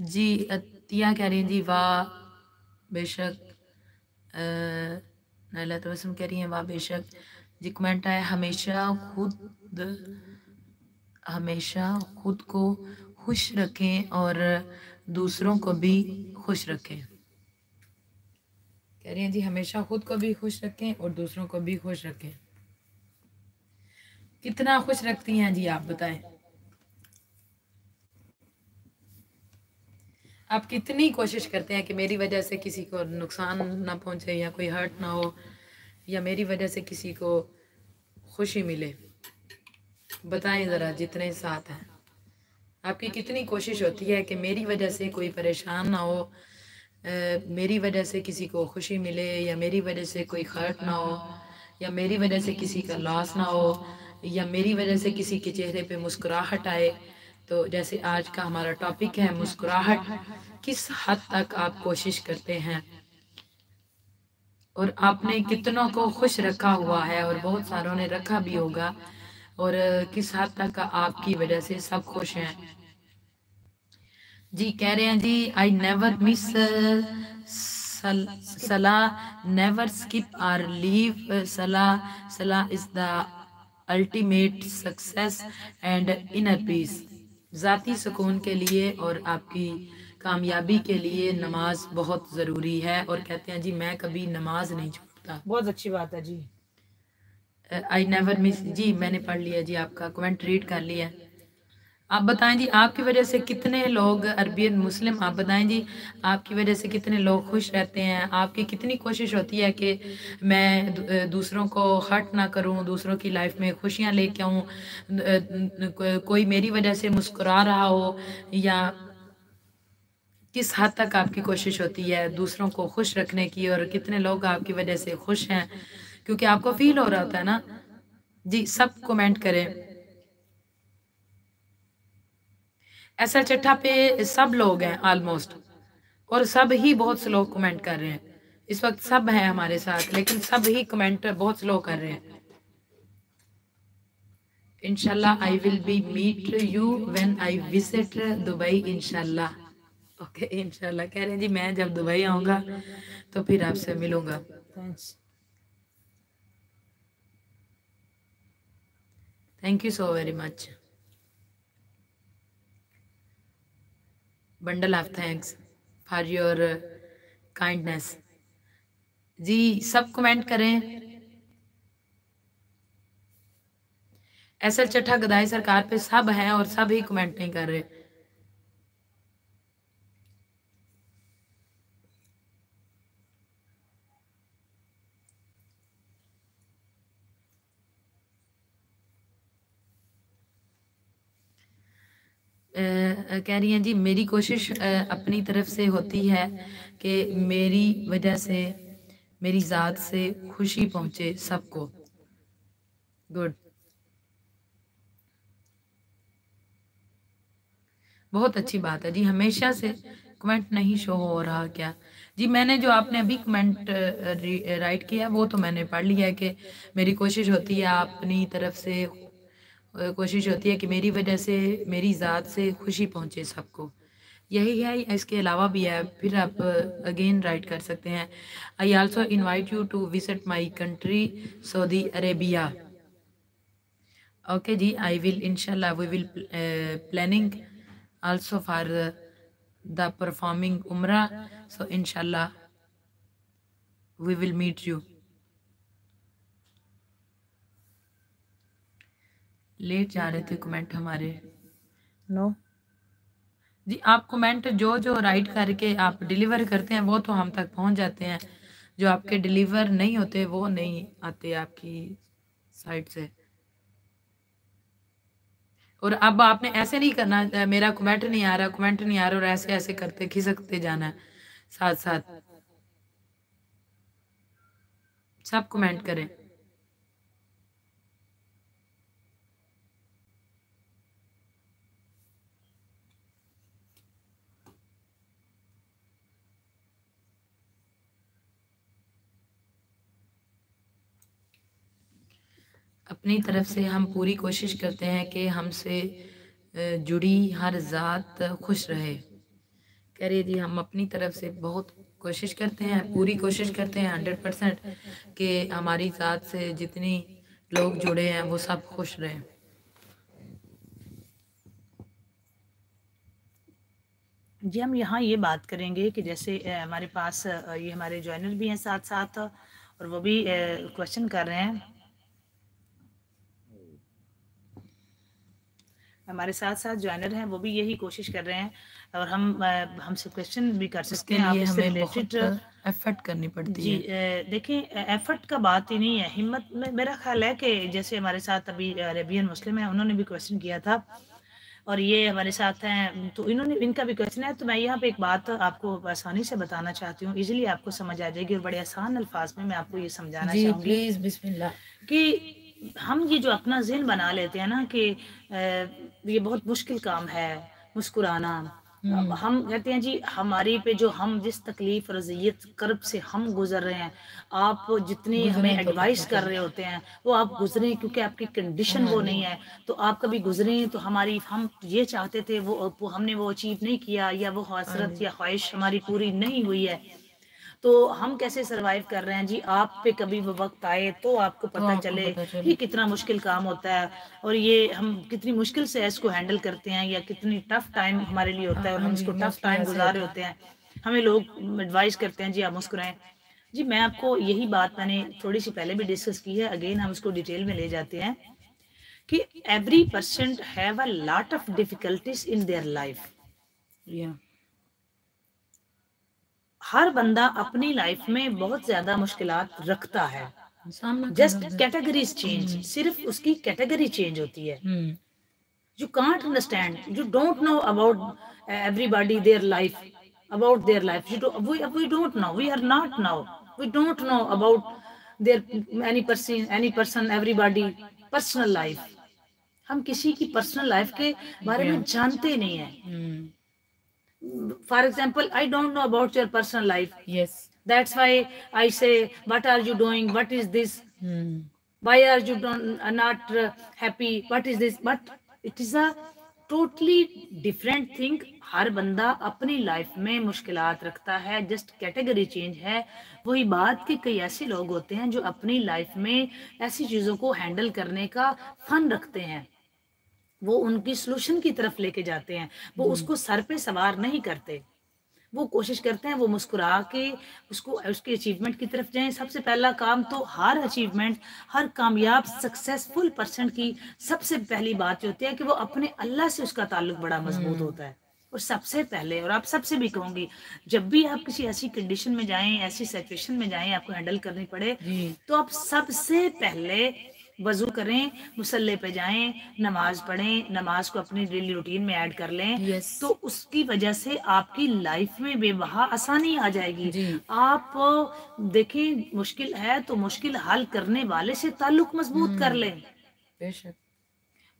जी अतिया कह रही हैं जी वाह बेशक नैला तबसम कह रही हैं वाह बेशक। जी कमेंट आया हमेशा खुद हमेशा खुद को खुश रखें और दूसरों को भी खुश रखें। कह रही हैं, जी, हमेशा खुद को भी खुश रखें और दूसरों को भी खुश रखें। कितना खुश रखती हैं, जी, आप बताएँ। आप कितनी कोशिश करते हैं कि मेरी वजह से किसी को नुकसान ना पहुँचे या कोई हर्ट ना हो, या मेरी वजह से किसी को खुशी मिले? बताएँ ज़रा, जितने साथ हैं। आपकी कितनी कोशिश होती है कि मेरी वजह से कोई परेशान ना हो मेरी वजह से किसी को खुशी मिले या मेरी वजह से कोई खर्च ना हो, या मेरी वजह से किसी का लॉस ना हो, या मेरी वजह से किसी के चेहरे पे मुस्कुराहट आए। तो जैसे आज का हमारा टॉपिक है मुस्कुराहट, किस हद तक आप कोशिश करते हैं? और आपने कितनों को खुश रखा हुआ है और बहुत सारों ने रखा भी होगा और किस हद तक आपकी वजह से सब खुश हैं? जी, कह रहे हैं, जी I never miss salah never skip or leave salah salah is the ultimate success and inner peace ज़ाती सुकून के लिए और आपकी कामयाबी के लिए नमाज़ बहुत ज़रूरी है और कहते हैं, जी, मैं कभी नमाज़ नहीं छोड़ता। बहुत अच्छी बात है, जी। आई नेवर मिस जी, मैंने पढ़ लिया जी आपका कमेंट रीड कर लिया। आप बताएँ जी, आपकी वजह से कितने लोग अरबियन मुस्लिम, आप बताएँ जी, आपकी वजह से कितने लोग खुश रहते हैं? आपकी कितनी कोशिश होती है कि मैं दूसरों को हर्ट ना करूँ, दूसरों की लाइफ में खुशियाँ लेके आऊँ? कोई मेरी वजह से मुस्कुरा रहा हो? या किस हद तक आपकी कोशिश होती है दूसरों को खुश रखने की? और कितने लोग आपकी वजह से खुश हैं? क्योंकि आपको फील हो रहा होता है ना? जी, सब कमेंट करें। ऐसा चट्ठा पे सब लोग हैं ऑलमोस्ट और सब ही बहुत स्लो कमेंट कर रहे हैं। इस वक्त सब हैं हमारे साथ, लेकिन सब ही कमेंट बहुत स्लो कर रहे हैं। इनशाला I will be meet you when I visit Dubai इनशाला ओके इनशाला कह रहे हैं, जी, मैं जब दुबई आऊँगा तो फिर आपसे मिलूँगा। Thanks thank you so very much bundle of thanks for your kindness जी, सब कमेंट करें। एस एल चट्ठा गदाई सरकार पे सब हैं और सब ही कमेंट नहीं कर रहे कह रही हैं, जी, मेरी कोशिश अपनी तरफ़ से होती है कि मेरी वजह से, मेरी ज़ात से खुशी पहुँचे सबको. गुड बहुत अच्छी बात है। जी, हमेशा से कमेंट नहीं शो हो रहा क्या? जी, मैंने जो आपने अभी कमेंट राइट किया, वो तो मैंने पढ़ लिया है कि मेरी कोशिश होती है अपनी तरफ़ से कोशिश होती है कि मेरी वजह से, मेरी ज़ात से खुशी पहुँचे सबको। यही है, इसके अलावा भी है। फिर आप अगेन राइट कर सकते हैं। I also invite you to visit my country Saudi Arabia okay ji I will इनशाला we will planning also for the performing उमरा सो इनशाला वी विल मीट यू लेट जा रहे थे कमेंट हमारे। नो जी आप कमेंट जो जो राइट करके आप डिलीवर करते हैं वो तो हम तक पहुँच जाते हैं। जो आपके डिलीवर नहीं होते वो नहीं आते आपकी साइड से। और अब आपने ऐसे नहीं करना मेरा कमेंट नहीं आ रहा कमेंट नहीं आ रहा और ऐसे ऐसे करते खिसकते जाना है साथ साथ। सब कमेंट करें। अपनी तरफ़ से हम पूरी कोशिश करते हैं कि हमसे जुड़ी हर ज़ात खुश रहे। कह रही जी, हम अपनी तरफ़ से बहुत कोशिश करते हैं, पूरी कोशिश करते हैं हंड्रेड परसेंट कि हमारी ज़ात से जितनी लोग जुड़े हैं वो सब खुश रहें। जी, हम यहाँ ये बात करेंगे कि जैसे हमारे पास ये हमारे ज्वाइनर भी हैं साथ साथ और वो भी क्वेश्चन कर रहे हैं। हमारे साथ साथ ज्वाइनर हैं वो भी यही कोशिश कर रहे हैं और हम हमसे क्वेश्चन भी कर सकते हैं। आप इससे रिलेटेड एफर्ट करनी पड़ती जी है। देखें एफर्ट का बात ही नहीं है। हिम्मत में मेरा ख्याल है कि जैसे हमारे साथ अभी अरेबियन मुस्लिम है उन्होंने भी क्वेश्चन किया था और ये हमारे साथ हैं तो इन्होंने इनका भी क्वेश्चन है तो मैं यहाँ पे एक बात आपको आसानी से बताना चाहती हूँ। इजीली आपको समझ आ जाएगी और बड़े आसान अल्फाज में मैं आपको ये समझाना चाहूँगी कि हम ये जो अपना जहन बना लेते हैं ना कि ये बहुत मुश्किल काम है मुस्कुराना। हम कहते हैं जी हमारी पे जो हम जिस तकलीफ़ रजियत कर्ब से हम गुजर रहे हैं आप जितनी हमें तो एडवाइस कर रहे होते हैं वो आप गुजरे क्योंकि आपकी कंडीशन वो नहीं है। तो आप कभी गुजरे तो हमारी हम ये चाहते थे वो, वो हमने वो अचीव नहीं किया या वो हसरत या ख्वाहिश हमारी पूरी नहीं हुई है। तो हम कैसे सरवाइव कर रहे हैं? जी आप पे कभी वो वक्त आए तो आपको पता आपको चले। कि कितना मुश्किल काम होता है और ये हम कितनी मुश्किल से इसको हैंडल करते हैं या कितनी टफ टाइम हमारे लिए होता है और हाँ हम इसको टफ टाइम गुजार रहे होते हैं। हमें लोग एडवाइस करते हैं जी आप मुस्कुराएँ। जी मैं आपको यही बात मैंने थोड़ी सी पहले भी डिस्कस की है। अगेन हम इसको डिटेल में ले जाते हैं कि every person have a lot of difficulties in their life या हर बंदा अपनी लाइफ में बहुत ज़्यादा मुश्किल रखता है। जस्ट कैटेगरीज चेंज सिर्फ़ उसकी कैटेगरी चेंज होती है। You can't understand you don't know about everybody their life about their life we don't know we are not now we don't know about their any person any person everybody personal life हम किसी की personal life के बारे में जानते नहीं है. For example I don't know about your personal life yes that's why I say what are you doing what is this hmm why are you don't, are not uh, happy? What is this? But it is a totally different thing. हर बंदा अपनी life में मुश्किल रखता है just category change है। वही बात कि कई ऐसे लोग होते हैं जो अपनी लाइफ में ऐसी चीज़ों को हैंडल करने का फन रखते हैं। वो उनकी सोल्यूशन की तरफ़ लेके जाते हैं। वो उसको सर पे सवार नहीं करते। वो कोशिश करते हैं वो मुस्कुरा के उसको उसके अचीवमेंट की तरफ़ जाएँ। सबसे पहला काम तो हर अचीवमेंट हर कामयाब सक्सेसफुल पर्सन की सबसे पहली बात होती है कि वो अपने अल्लाह से उसका ताल्लुक बड़ा मज़बूत होता है। और सबसे पहले और आप सबसे भी कहूँगी जब भी आप किसी ऐसी कंडीशन में जाएँ ऐसी सिचुएशन में जाएँ आपको हैंडल करनी पड़े तो आप सबसे पहले वज़ू करें मुसल्ले पे जाएँ नमाज़ पढ़ें नमाज़ को अपनी डेली रूटीन में ऐड कर लें Yes. तो उसकी वजह से आपकी लाइफ में बेवहा आसानी आ जाएगी। जी। आप देखें मुश्किल है तो मुश्किल हल करने वाले से ताल्लुक मज़बूत कर लें। बेशक।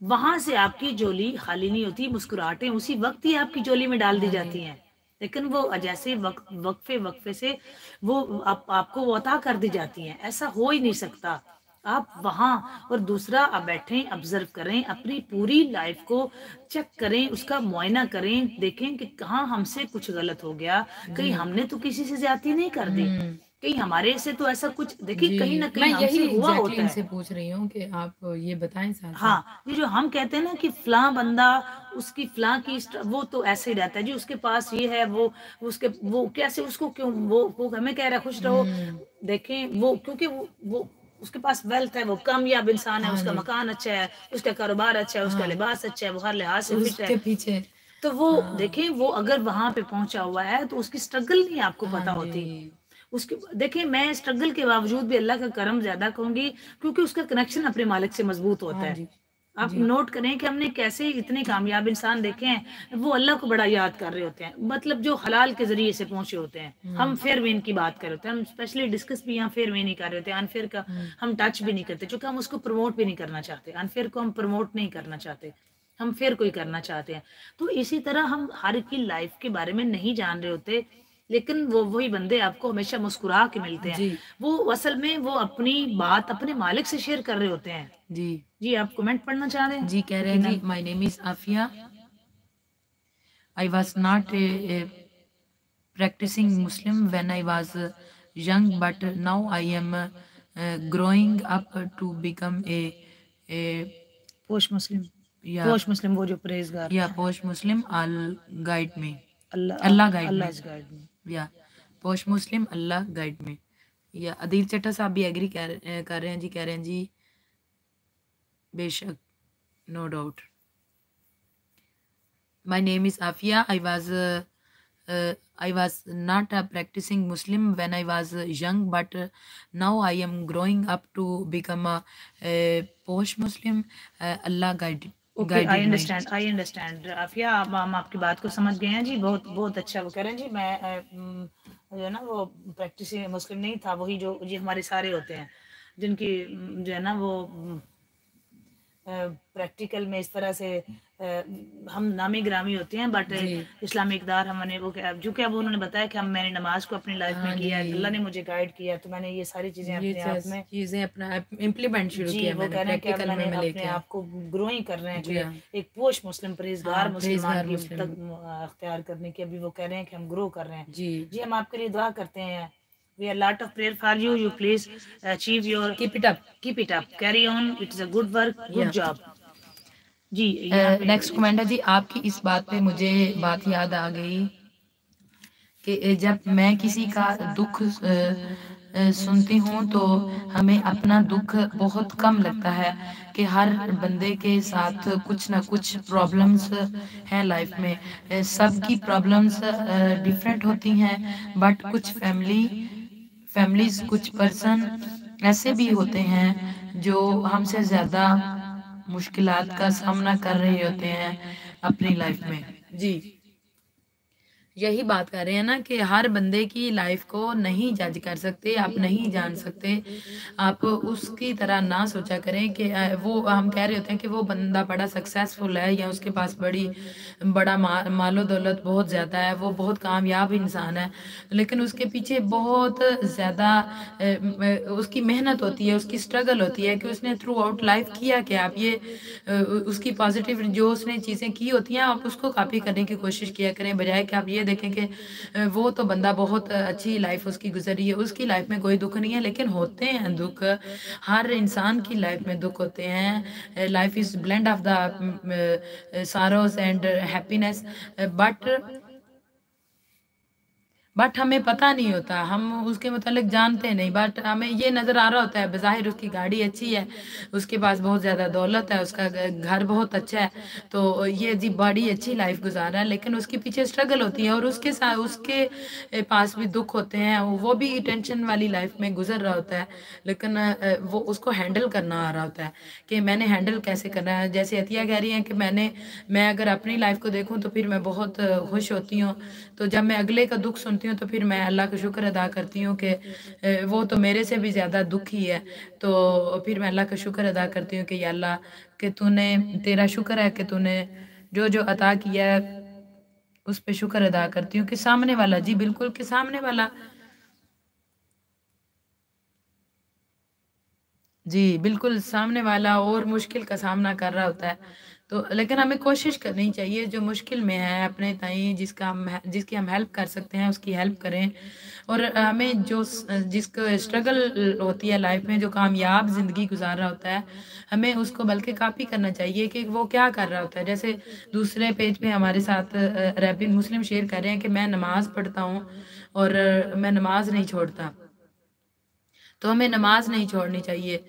वहाँ से आपकी जोली खाली नहीं होती मुस्कुराहटें उसी वक्त ही आपकी जोली में डाल दी जाती हैं। लेकिन वो जैसे वक्त वक्फे वक्फे से वो आप, आपको वो अता कर दी जाती हैं। ऐसा हो ही नहीं सकता। आप वहाँ और दूसरा आप बैठें ऑब्ज़र्व करें अपनी पूरी लाइफ को चेक करें उसका मुआयना करें देखें कि कहाँ हमसे कुछ गलत हो गया। कहीं हमने तो किसी से ज़्यादा नहीं कर दी। हम्म। कहीं हमारे से तो ऐसा कुछ देखिए कहीं ना कहीं यही हुआ exactly होता है। पूछ रही हूँ कि आप ये बताएँ साथ साथ। हाँ ये जो हम कहते हैं ना कि फलां बंदा उसकी फलां की वो तो ऐसे ही रहता है। जी उसके पास ये है वो उसके वो कैसे उसको क्यों वो वो हमें कह रहा है खुश रहो। देखें वो क्योंकि वो वो उसके पास वेल्थ है वो कामयाब इंसान है उसका मकान अच्छा है उसका कारोबार अच्छा है उसका लिबास अच्छा है वो हर लिहाज से फिट है। पीछे। तो वो देखें वो अगर वहाँ पे पहुँचा हुआ है तो उसकी स्ट्रगल नहीं आपको पता होती। उसके देखिए मैं स्ट्रगल के बावजूद भी अल्लाह का कर्म ज़्यादा कहूँगी क्योंकि उसका कनेक्शन अपने मालिक से मज़बूत होता हाँ है। आप नोट करें कि हमने कैसे इतने कामयाब इंसान देखे हैं वो अल्लाह को बड़ा याद कर रहे होते हैं मतलब जो हलाल के ज़रिए से पहुँचे होते हैं। हम फेयर वेन की बात कर रहे होते हैं हम स्पेशली डिस्कस भी यहाँ फेयर वे नहीं कर रहे होते अनफेयर का हम टच भी नहीं करते क्योंकि हम उसको प्रमोट भी नहीं करना चाहते। अनफेयर को हम प्रमोट नहीं करना चाहते हम फेयर कोई करना चाहते हैं। तो इसी तरह हम हर की लाइफ के बारे में नहीं जान रहे होते लेकिन वो वही बंदे आपको हमेशा मुस्कुरा के मिलते हैं। वो असल में वो अपनी बात अपने मालिक से शेयर कर रहे होते हैं। जी। जी आप कमेंट पढ़ना चाह रहे हैं? जी कह रहे हैं जी my name is Afia I was not practicing muslim when i was uh, young but now i am uh, uh, growing up to become a a pious Muslim yeah pious Muslim वो जो परहेजगार yeah posh muslim all guide me अल्लाह अल्लाह guide अल्लाह me. guide me या posh Muslim अल्लाह guide में। या अदील चट्टा साहब भी agree कर रहे हैं जी, कह रहे हैं जी, बेशक no doubt my name is Afia I was I was not a practicing Muslim when I was young but now I am growing up to become a pious Muslim Allah guide okay I understand I understand Afia आप हम आपकी बात को समझ गए हैं जी बहुत बहुत अच्छा वो कह रहे हैं जी मैं जो है ना वो प्रैक्टिस मुस्लिम नहीं था वही जो जी हमारे सारे होते हैं जिनकी जो है ना वो प्रैक्टिकल में इस तरह से हम नामी ग्रामी होते हैं बट जी। इस्लामिक दार हमने वो जो कि अब उन्होंने बताया कि हम मैंने नमाज़ को अपनी लाइफ में हाँ किया है अल्लाह ने मुझे गाइड किया तो मैंने ये सारी चीज़ें अपने आप में चीज़ें अपना इम्प्लीमेंट शुरू किया वो कह रहे हैं कि में मैंने अपने आप को ग्रोइंग कर रहे हैं हाँ। एक पोश मुस्लिम परहेजगार मुसलमान। तक अख्तियार करने की अभी वो कह रहे हैं कि हम ग्रो कर रहे हैं जी हम आपके लिए दुआ करते हैं we are lot of prayer for you you please achieve your keep it up keep it up carry on it is a good work good Yeah. Job जी नेक्स्ट कमेंट है जी आपकी इस बात पे मुझे बात याद आ गई कि जब मैं किसी का दुख सुनती हूँ तो हमें अपना दुख बहुत कम लगता है कि हर बंदे के साथ कुछ ना कुछ प्रॉब्लम्स हैं लाइफ में। सबकी प्रॉब्लम्स डिफरेंट होती हैं बट कुछ फैमिली फैमिलीज़ कुछ पर्सन ऐसे भी होते हैं जो हमसे ज़्यादा मुश्किलात का सामना कर रहे होते हैं अपनी लाइफ में। जी। यही बात कर रहे हैं ना कि हर बंदे की लाइफ को नहीं जज कर सकते आप नहीं जान सकते। आप उसकी तरह ना सोचा करें कि वो हम कह रहे होते हैं कि वो बंदा बड़ा सक्सेसफुल है या उसके पास बड़ी बड़ा मा, मालो दौलत बहुत ज़्यादा है वो बहुत कामयाब इंसान है। लेकिन उसके पीछे बहुत ज़्यादा उसकी मेहनत होती है उसकी स्ट्रगल होती है कि उसने थ्रू आउट लाइफ किया क्या? आप ये उसकी पॉजिटिव जो उसने चीज़ें की होती हैं आप उसको कॉपी करने की कोशिश किया करें बजाय कि आप ये देखें कि वो तो बंदा बहुत अच्छी लाइफ उसकी गुजरी है। उसकी लाइफ में कोई दुख नहीं है, लेकिन होते हैं दुख। हर इंसान की लाइफ में दुख होते हैं। Life is blend of the sorrows and happiness but but हमें पता नहीं होता। हम उसके मतलब जानते नहीं। बट हमें ये नज़र आ रहा होता है, बज़ाहिर उसकी गाड़ी अच्छी है, उसके पास बहुत ज़्यादा दौलत है, उसका घर बहुत अच्छा है तो ये जी बड़ी अच्छी लाइफ गुजार रहा है, लेकिन उसके पीछे स्ट्रगल होती है और उसके साथ उसके पास भी दुख होते हैं, वो भी टेंशन वाली लाइफ में गुजर रहा होता है, लेकिन वो उसको हैंडल करना आ रहा होता है कि मैंने हैंडल कैसे करना है। जैसे अतिया कह रही हैं कि मैंने, मैं अगर अपनी लाइफ को देखूँ तो फिर मैं बहुत, खुश होती हूँ तो जब मैं अगले का दुख सुनती हूँ तो फिर मैं अल्लाह का शुक्र अदा करती हूँ कि वो तो मेरे से भी ज़्यादा दुखी है। तो फिर मैं अल्लाह का शुक्र अदा करती हूँ कि अल्लाह, कि तूने, तेरा शुक्र है कि तूने जो जो अता किया है, उस पे शुक्र अदा करती हूँ कि सामने वाला, जी बिल्कुल कि सामने वाला। जी, बिल्कुल सामने वाला और मुश्किल का सामना कर रहा होता है। तो लेकिन हमें कोशिश करनी चाहिए, जो मुश्किल में है, अपने ताई जिसका हम जिसकी हम हेल्प कर सकते हैं, उसकी हेल्प करें। और हमें जो जिसको स्ट्रगल होती है लाइफ में, जो कामयाब ज़िंदगी गुजार रहा होता है, हमें उसको बल्कि कापी करना चाहिए कि वो क्या कर रहा होता है। जैसे दूसरे पेज पे हमारे साथ रैबिन मुस्लिम शेयर कर रहे हैं कि मैं नमाज़ पढ़ता हूँ और मैं नमाज़ नहीं छोड़ता। तो हमें नमाज़ नहीं छोड़नी चाहिए।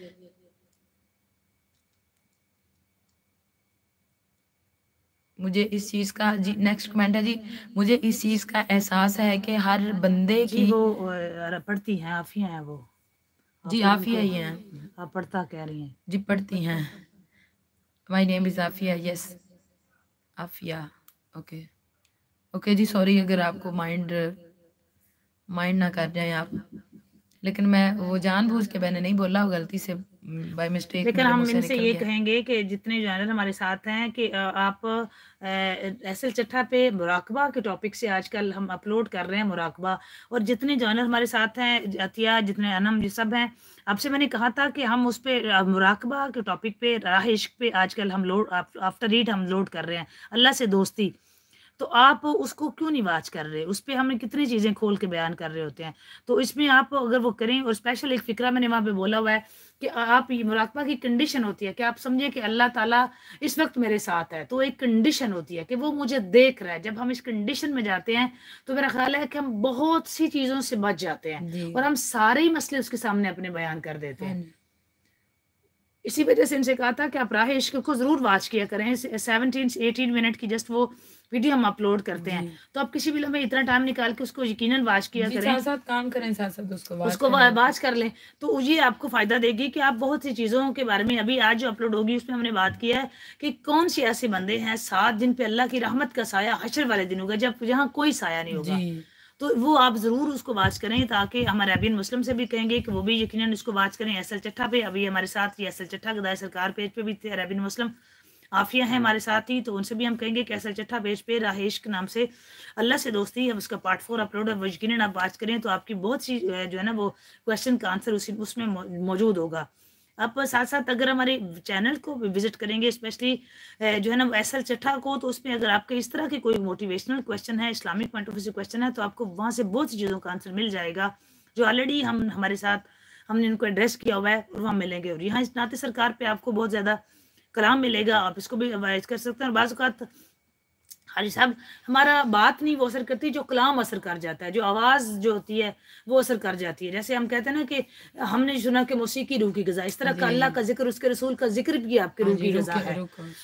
मुझे इस चीज़ का जी नेक्स्ट कमेंट है जी। मुझे इस चीज़ का एहसास है कि हर बंदे की वो पढ़ती हैं आफिया हैं वो। जी आप आफिया ही हैं। आप पढ़ता कह रही हैं। जी पढ़ती हैं। My name is Afia yes Afia okay okay ji sorry अगर आपको माइंड माइंड ना कर जाए आप। लेकिन मैं वो जानबूझ के मैंने नहीं बोला वो गलती से बाय मिस्टेक लेकिन हम इनसे ये कहेंगे कि जितने जानर हमारे साथ हैं कि आप एस एल चट्ठा पे मुराकबा के टॉपिक से आजकल हम अपलोड कर रहे हैं मुराकबा। और जितने जानर हमारे साथ हैं अतिया जितने अनम ये सब हैं आपसे मैंने कहा था कि हम उस पे अ, मुराकबा के टॉपिक पे राह इश्क पे आजकल हम लोड आफ्टर रीड हम लोड कर रहे हैं। अल्लाह से दोस्ती। तो आप उसको क्यों नहीं वाच कर रहे? उस पर हमने कितनी चीज़ें खोल के बयान कर रहे होते हैं। तो इसमें आप अगर वो करें और स्पेशल एक फिक्रा मैंने वहाँ पे बोला हुआ है कि आप ये मुराकबा की कंडीशन होती है कि आप समझे कि अल्लाह ताला इस वक्त मेरे साथ है। तो एक कंडीशन होती है कि वो मुझे देख रहा है। जब हम इस कंडीशन में जाते हैं तो मेरा ख्याल है कि हम बहुत सी चीज़ों से बच जाते हैं और हम सारे ही मसले उसके सामने अपने बयान कर देते हैं। हाँ। इसी वजह से इनसे कहा था कि आप राह इश्क को ज़रूर वाच किया करें। सेवनटीन एटीन मिनट की जस्ट वो वीडियो हम अपलोड करते हैं। तो आप किसी भी लम्हे इतना टाइम निकाल के उसको यकीनन वाच किया करें। साथ साथ काम करें साथ साथ उसको बात उसको करें। बाज कर लें। तो ये आपको फ़ायदा देगी कि आप बहुत सी चीज़ों के बारे में अभी आज जो अपलोड होगी उसमें हमने बात किया है कि कौन से ऐसे बंदे हैं सात दिन पे अल्लाह की रहमत का साया हशर वाले दिन होगा जब जहाँ कोई साया नहीं होगा। जी। तो वो आप ज़रूर उसको वाच करें ताकि हमारे अबिन मुस्लिम से भी कहेंगे कि वो भी यकीन उसको वाच करें एस एल चट्ठा पे। अभी हमारे साथ ये एस एल चट्ठा गदाय सरकार पेज पे भी थे अरबिन मुस्लिम आफिया है हमारे साथ ही तो उनसे भी हम कहेंगे कि असल चट्ठा पेज पे राहेश के नाम से अल्लाह से दोस्ती है उसका पार्ट फोर अपलोड है। यकीन आप बात करें तो आपकी बहुत सी जो है ना वो क्वेश्चन का आंसर उसी उसमें मौजूद होगा। आप साथ साथ अगर हमारे चैनल को विज़िट करेंगे स्पेशली जो है ना एस एल चट्ठा को तो उसमें अगर आपके इस तरह के कोई मोटिवेशनल क्वेश्चन है इस्लामिक पॉइंट ऑफ़ व्यू से क्वेश्चन है तो आपको वहाँ से बहुत सी चीज़ों का आंसर मिल जाएगा, जो ऑलरेडी हम, हमारे साथ, हमने इनको एड्रेस किया हुआ है और वहाँ मिलेंगे। और यहाँ इस नाते सरकार पे आपको बहुत ज़्यादा कलाम मिलेगा, आप इसको भी कर सकते हैं और बाज़ हाजी साहब हमारा बात नहीं वो असर करती जो कलाम असर कर जाता है जो आवाज़ जो होती है वो असर कर जाती है। जैसे हम कहते हैं ना कि हमने सुना कि मौसीकी रूह की गजा इस तरह का अल्लाह का ज़िक्र उसके रसूल का ज़िक्र भी आपके रूह की गजा है।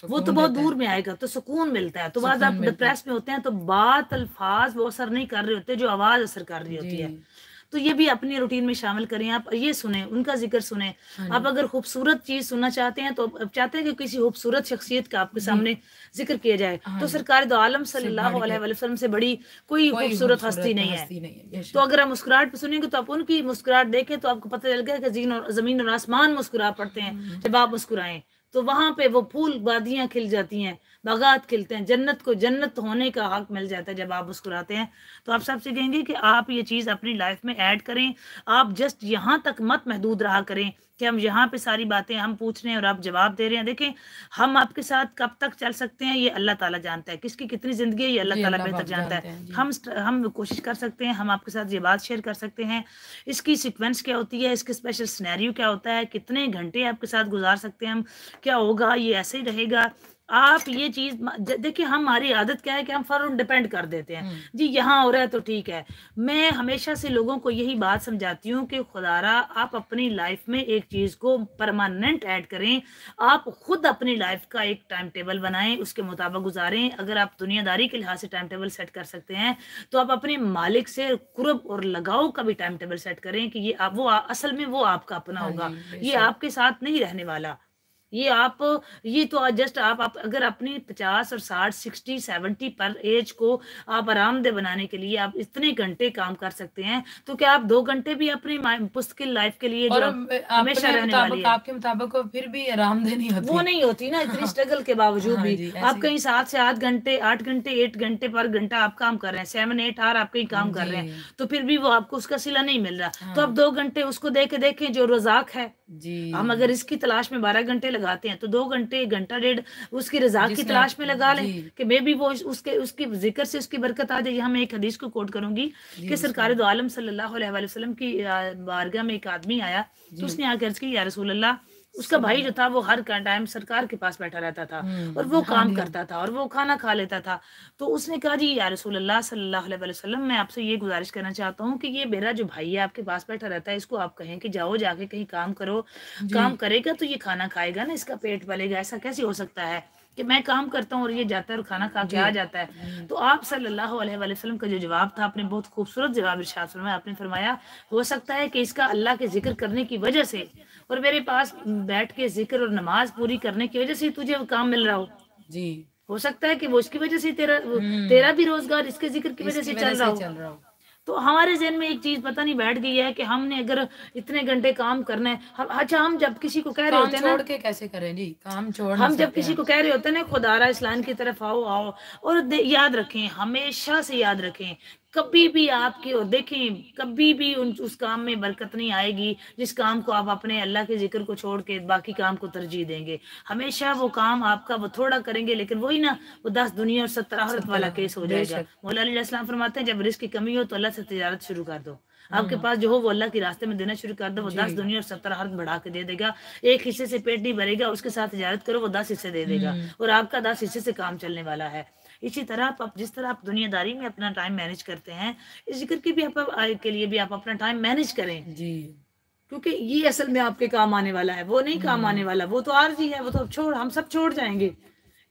वो तो बहुत दूर में आएगा तो सुकून मिलता है। तो बाद आप डिप्रेस में होते हैं तो बात अल्फाज वो असर नहीं कर रहे होते जो आवाज़ असर कर रही होती है। तो ये भी अपनी रूटीन में शामिल करें। आप ये सुने उनका ज़िक्र सुने। हाँ आप अगर खूबसूरत चीज़ सुनना चाहते हैं तो आप चाहते हैं कि किसी खूबसूरत शख्सियत का आपके सामने ज़िक्र किया जाए हाँ तो सरकार दो आलम सल्लल्लाहु अलैहि वसल्लम से बड़ी कोई खूबसूरत हस्ती नहीं है। तो अगर आप मुस्कुराहट पे सुनेंगे तो आप उनकी मुस्कुराहट देखें तो आपको पता चल गया कि ज़मीन और आसमान मुस्कुरा पड़ते हैं हम्म। जब आप मुस्कुराएँ तो वहाँ पे वो फूल वादियाँ खिल जाती हैं। बागात खिलते हैं जन्नत को जन्नत होने का हक मिल जाता है जब आप मुस्कुराते हैं। तो आप सबसे कहेंगे कि आप ये चीज़ अपनी लाइफ में ऐड करें आप जस्ट यहाँ तक मत महदूद रहा करें कि हम यहाँ पे सारी बातें हम पूछ रहे हैं और आप जवाब दे रहे हैं। देखें हम आपके साथ कब तक चल सकते हैं ये अल्लाह ताला जानता है। किसकी कितनी ज़िंदगी है ये अल्लाह ताला बेहतर जानता है। हम हम कोशिश कर सकते हैं हम आपके साथ ये बात शेयर कर सकते हैं। इसकी सिक्वेंस क्या होती है इसके स्पेशल स्नैरियो क्या होता है कितने घंटे आपके साथ गुजार सकते हैं हम क्या होगा ये ऐसे ही रहेगा। आप ये चीज़ देखिए हमारी आदत क्या है कि हम फ़ौरन डिपेंड कर देते हैं। हम्म। जी यहाँ हो रहा है तो ठीक है। मैं हमेशा से लोगों को यही बात समझाती हूँ कि खुदारा आप अपनी लाइफ में एक चीज़ को परमानेंट ऐड करें। आप खुद अपनी लाइफ का एक टाइम टेबल बनाएँ उसके मुताबिक गुजारें। अगर आप दुनियादारी के लिहाज से टाइम टेबल सेट कर सकते हैं तो आप अपने मालिक से कुरब और लगाव का भी टाइम टेबल सेट करें कि ये आप वो असल में वो आपका अपना हाँ होगा। ये आपके साथ नहीं रहने वाला। ये आप ये तो जस्ट आप, आप अगर अपनी पचास और साठ सिक्सटी सेवेंटी पर एज को आप आरामदेह बनाने के लिए आप इतने घंटे काम कर सकते हैं तो क्या आप दो घंटे भी अपनी पुस्तकिल लाइफ के लिए हमेशा रहने वाली है? आपके मुताबिक फिर भी आरामदेह नहीं होती। वो नहीं होती ना इतनी स्ट्रगल के बावजूद हाँ भी। आप कहीं सात से आठ घंटे आठ घंटे एट घंटे पर घंटा आप काम कर रहे हैं सेवन एट आवर आप कहीं काम कर रहे हैं तो फिर भी वो आपको उसका सिला नहीं मिल रहा। तो आप हाँ। दो घंटे उसको देखे देखें जो रोजाक है हम अगर इसकी तलाश में बारह घंटे लगाते हैं तो दो घंटे घंटा डेढ़ उसकी रजाक की तलाश में लगा लें कि मे भी वो उसके उसकी ज़िक्र से उसकी बरकत आ जाए। मैं एक हदीस को कोट करूँगी कि सरकार दो आलम सल्लल्लाहु अलैहि वसल्लम की बारगाह में एक आदमी आया तो उसने आकर की या रसूल अल्लाह उसका भाई जो था वो हर टाइम सरकार के पास बैठा रहता था हम्म, और वो हाँ काम करता था और वो खाना खा लेता था। तो उसने कहा जी या रसूल अल्लाह सल्लल्लाहु अलैहि वसल्लम मैं आपसे ये गुजारिश करना चाहता हूँ कि ये मेरा जो भाई है आपके पास बैठा रहता है इसको आप कहें कि जाओ जाके कहीं काम करो काम करेगा तो ये खाना खाएगा ना इसका पेट पलेगा ऐसा कैसे हो सकता है कि मैं काम करता हूँ और ये जाता है और खाना खा के आ जाता है? हम्म। तो आप सल्लल्लाहु अलैहि वसल्लम का जो जवाब था आपने बहुत खूबसूरत जवाब इरशाद फरमाया। आपने फरमाया हो सकता है कि इसका अल्लाह के ज़िक्र करने की वजह से और मेरे पास बैठ के ज़िक्र और नमाज़ पूरी करने की वजह से तुझे काम मिल रहा हो। जी। हो सकता है कि वो इसकी वजह से तेरा हम्म। तेरा भी रोज़गार इसके ज़िक्र की वजह से चल रहा हो तो हमारे जहन में एक चीज़ पता नहीं बैठ गई है कि हमने अगर इतने घंटे काम करना है हम अच्छा हम जब किसी को कह रहे होते हैं ना के कैसे करें? जी काम छोड़ हम जब किसी को कह रहे होते हैं ना खुदारा इस्लाम की तरफ़ आओ आओ। और याद रखें हमेशा से याद रखें कभी भी आपकी और देखें कभी भी उन उस काम में बरकत नहीं आएगी जिस काम को आप अपने अल्लाह के ज़िक्र को छोड़ के बाकी काम को तरजीह देंगे। हमेशा वो काम आपका वो थोड़ा करेंगे लेकिन वही ना वो दस दुनिया और सत्तर आहरत वाला केस हो जाएगा। मौला फरमाते हैं जब रिस्क की कमी हो तो अल्लाह से तजारत शुरू कर दो। आपके हम्म। पास जो हो वो अल्लाह के रास्ते में देना शुरू कर दो वो दस दुनिया और सत्तर हर्फ बढ़ा के दे देगा। एक हिस्से से पेट नहीं भरेगा उसके साथ इजारत करो वो दस हिस्से दे देगा। हम्म। और आपका दस हिस्से से काम चलने वाला है। इसी तरह आप जिस तरह आप दुनियादारी में अपना टाइम मैनेज करते हैं इस ज़िक्र के भी आप के लिए भी आप अपना टाइम मैनेज करें। जी। क्योंकि ये असल में आपके काम आने वाला है वो नहीं काम आने हम्म। वाला वो तो आरजी है वो तो छोड़ हम सब छोड़ जाएँगे।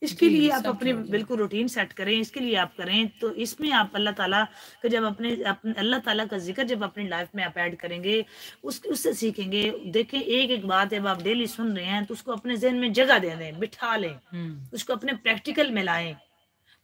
इसके लिए आप अपने बिल्कुल रूटीन सेट करें इसके लिए आप करें तो इसमें आप अल्लाह ताला का जब अपने अपने अल्लाह ताला का ज़िक्र जब अपनी लाइफ में आप ऐड करेंगे उस उससे सीखेंगे देखें एक एक बात जब आप डेली सुन रहे हैं तो उसको अपने जहन में जगह दे दें बिठा लें हम्म। उसको अपने प्रैक्टिकल में लाएँ।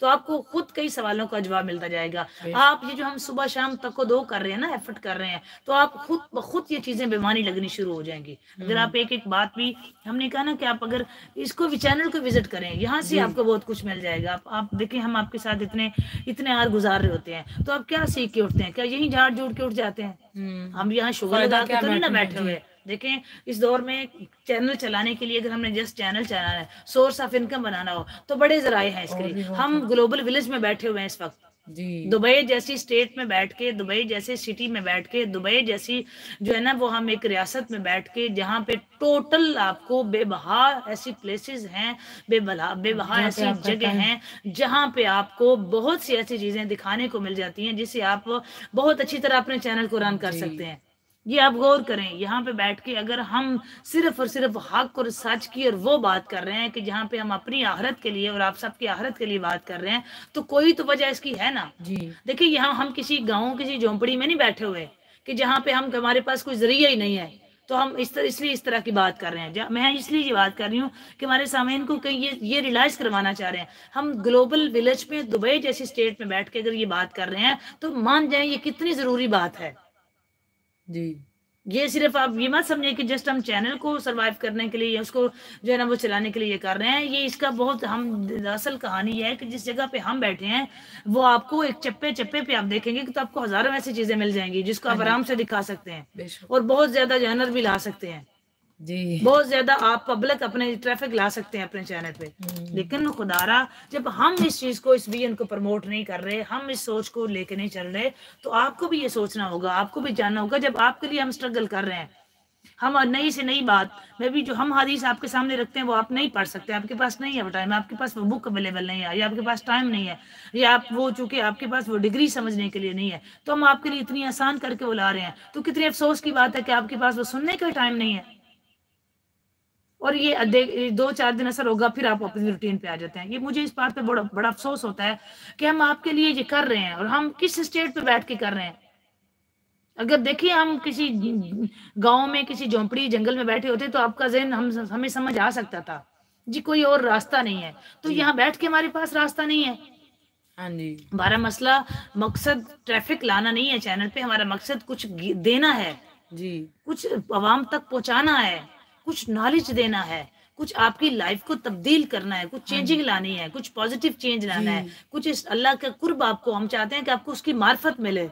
तो आपको खुद कई सवालों का जवाब मिलता जाएगा। आप ये जो हम सुबह शाम तक को दो कर रहे हैं ना एफर्ट कर रहे हैं तो आप खुद ब खुद ये चीज़ें बेमानी लगनी शुरू हो जाएँगी। अगर आप एक एक बात भी हमने कहा ना कि आप अगर इसको भी चैनल को विज़िट करें यहाँ से आपको बहुत कुछ मिल जाएगा। आप, आप देखें हम आपके साथ इतने इतने आर गुजार रहे होते हैं। तो आप क्या सीख के उठते हैं? क्या यही झाड़ झूठ के उठ जाते हैं? हम्म, हम यहाँ शुगर अदा के तो नहीं ना बैठे हुए देखें इस दौर में चैनल चलाने के लिए अगर हमने जस्ट चैनल चलाना है सोर्स ऑफ़ इनकम बनाना हो तो बड़े जराए हैं इसके लिए। हम ग्लोबल विलेज में बैठे हुए हैं इस वक्त। दुबई जैसी स्टेट में बैठ के दुबई जैसे सिटी में बैठ के दुबई जैसी जो है ना वो हम एक रियासत में बैठ के जहाँ पे टोटल आपको बेबहा ऐसी प्लेसेस हैं बेबला बेबहा ऐसी जगह हैं। जहाँ पे आपको बहुत सी ऐसी चीज़ें दिखाने को मिल जाती हैं जिसे आप बहुत अच्छी तरह अपने चैनल को रन कर सकते हैं। ये आप गौर करें यहाँ पे बैठ के अगर हम सिर्फ़ और सिर्फ़ हक और सच की और वो बात कर रहे हैं कि जहाँ पे हम अपनी आहरत के लिए और आप सबकी आहरत के लिए बात कर रहे हैं तो कोई तो वजह इसकी है ना? जी। देखिए यहाँ हम किसी गाँव किसी झोंपड़ी में नहीं बैठे हुए कि जहाँ पे हम हमारे पास कोई ज़रिया ही नहीं है। तो हम इस तरह इसलिए इस तरह की बात कर रहे हैं। मैं इसलिए ये बात कर रही हूँ कि हमारे सामने को कहीं ये ये रियलाइज़ करवाना चाह रहे हैं। हम ग्लोबल विलेज में दुबई जैसी स्टेट में बैठ के अगर ये बात कर रहे हैं तो मान जाए ये कितनी ज़रूरी बात है। जी। ये सिर्फ़ आप ये मत समझे कि जस्ट हम चैनल को सरवाइव करने के लिए उसको जो है ना वो चलाने के लिए ये कर रहे हैं। ये इसका बहुत हम असल कहानी है कि जिस जगह पे हम बैठे हैं वो आपको एक चप्पे चप्पे पे आप देखेंगे कि तो आपको हज़ारों ऐसी चीज़ें मिल जाएँगी जिसको आप हाँ आराम से दिखा सकते हैं और बहुत ज़्यादा जानर भी ला सकते हैं। जी। बहुत ज़्यादा आप पब्लिक अपने ट्रैफ़िक ला सकते हैं अपने चैनल पे। हम्म, लेकिन खुदारा जब हम इस चीज़ को इस विजन को प्रमोट नहीं कर रहे हम इस सोच को लेके नहीं चल रहे तो आपको भी ये सोचना होगा आपको भी जानना होगा जब आपके लिए हम स्ट्रगल कर रहे हैं हम नई से नई बात मैं भी जो हम हदीस आपके सामने रखते हैं वो आप नहीं पढ़ सकते आपके पास नहीं है वो टाइम आपके पास वो बुक अवेलेबल नहीं है या आपके पास टाइम नहीं है या आप वो चूँकि आपके पास वो डिग्री समझने के लिए नहीं है तो हम आपके लिए इतनी आसान करके वो ला रहे हैं तो कितनी अफसोस की बात है कि आपके पास वो सुनने का टाइम नहीं है। और ये दो चार दिन असर होगा फिर आप अपनी रूटीन पे आ जाते हैं। ये मुझे इस बात पे बड़ा बड़ा अफसोस होता है कि हम आपके लिए ये कर रहे हैं और हम किस स्टेट पे बैठ के कर रहे हैं। अगर देखिए हम किसी गाँव में किसी झोंपड़ी जंगल में बैठे होते तो आपका जहन हम हमें समझ आ सकता था जी कोई और रास्ता नहीं है। तो यहाँ बैठ के हमारे पास रास्ता नहीं है। हाँ जी। हमारा मसला मकसद ट्रैफ़िक लाना नहीं है चैनल पे हमारा मकसद कुछ देना है। जी। कुछ आवाम तक पहुंचाना है। कुछ नॉलेज देना है कुछ आपकी लाइफ को तब्दील करना है कुछ चेंजिंग लानी है कुछ पॉजिटिव चेंज लाना है कुछ इस अल्लाह का कुर्ब आपको हम चाहते हैं कि आपको उसकी मार्फत मिले।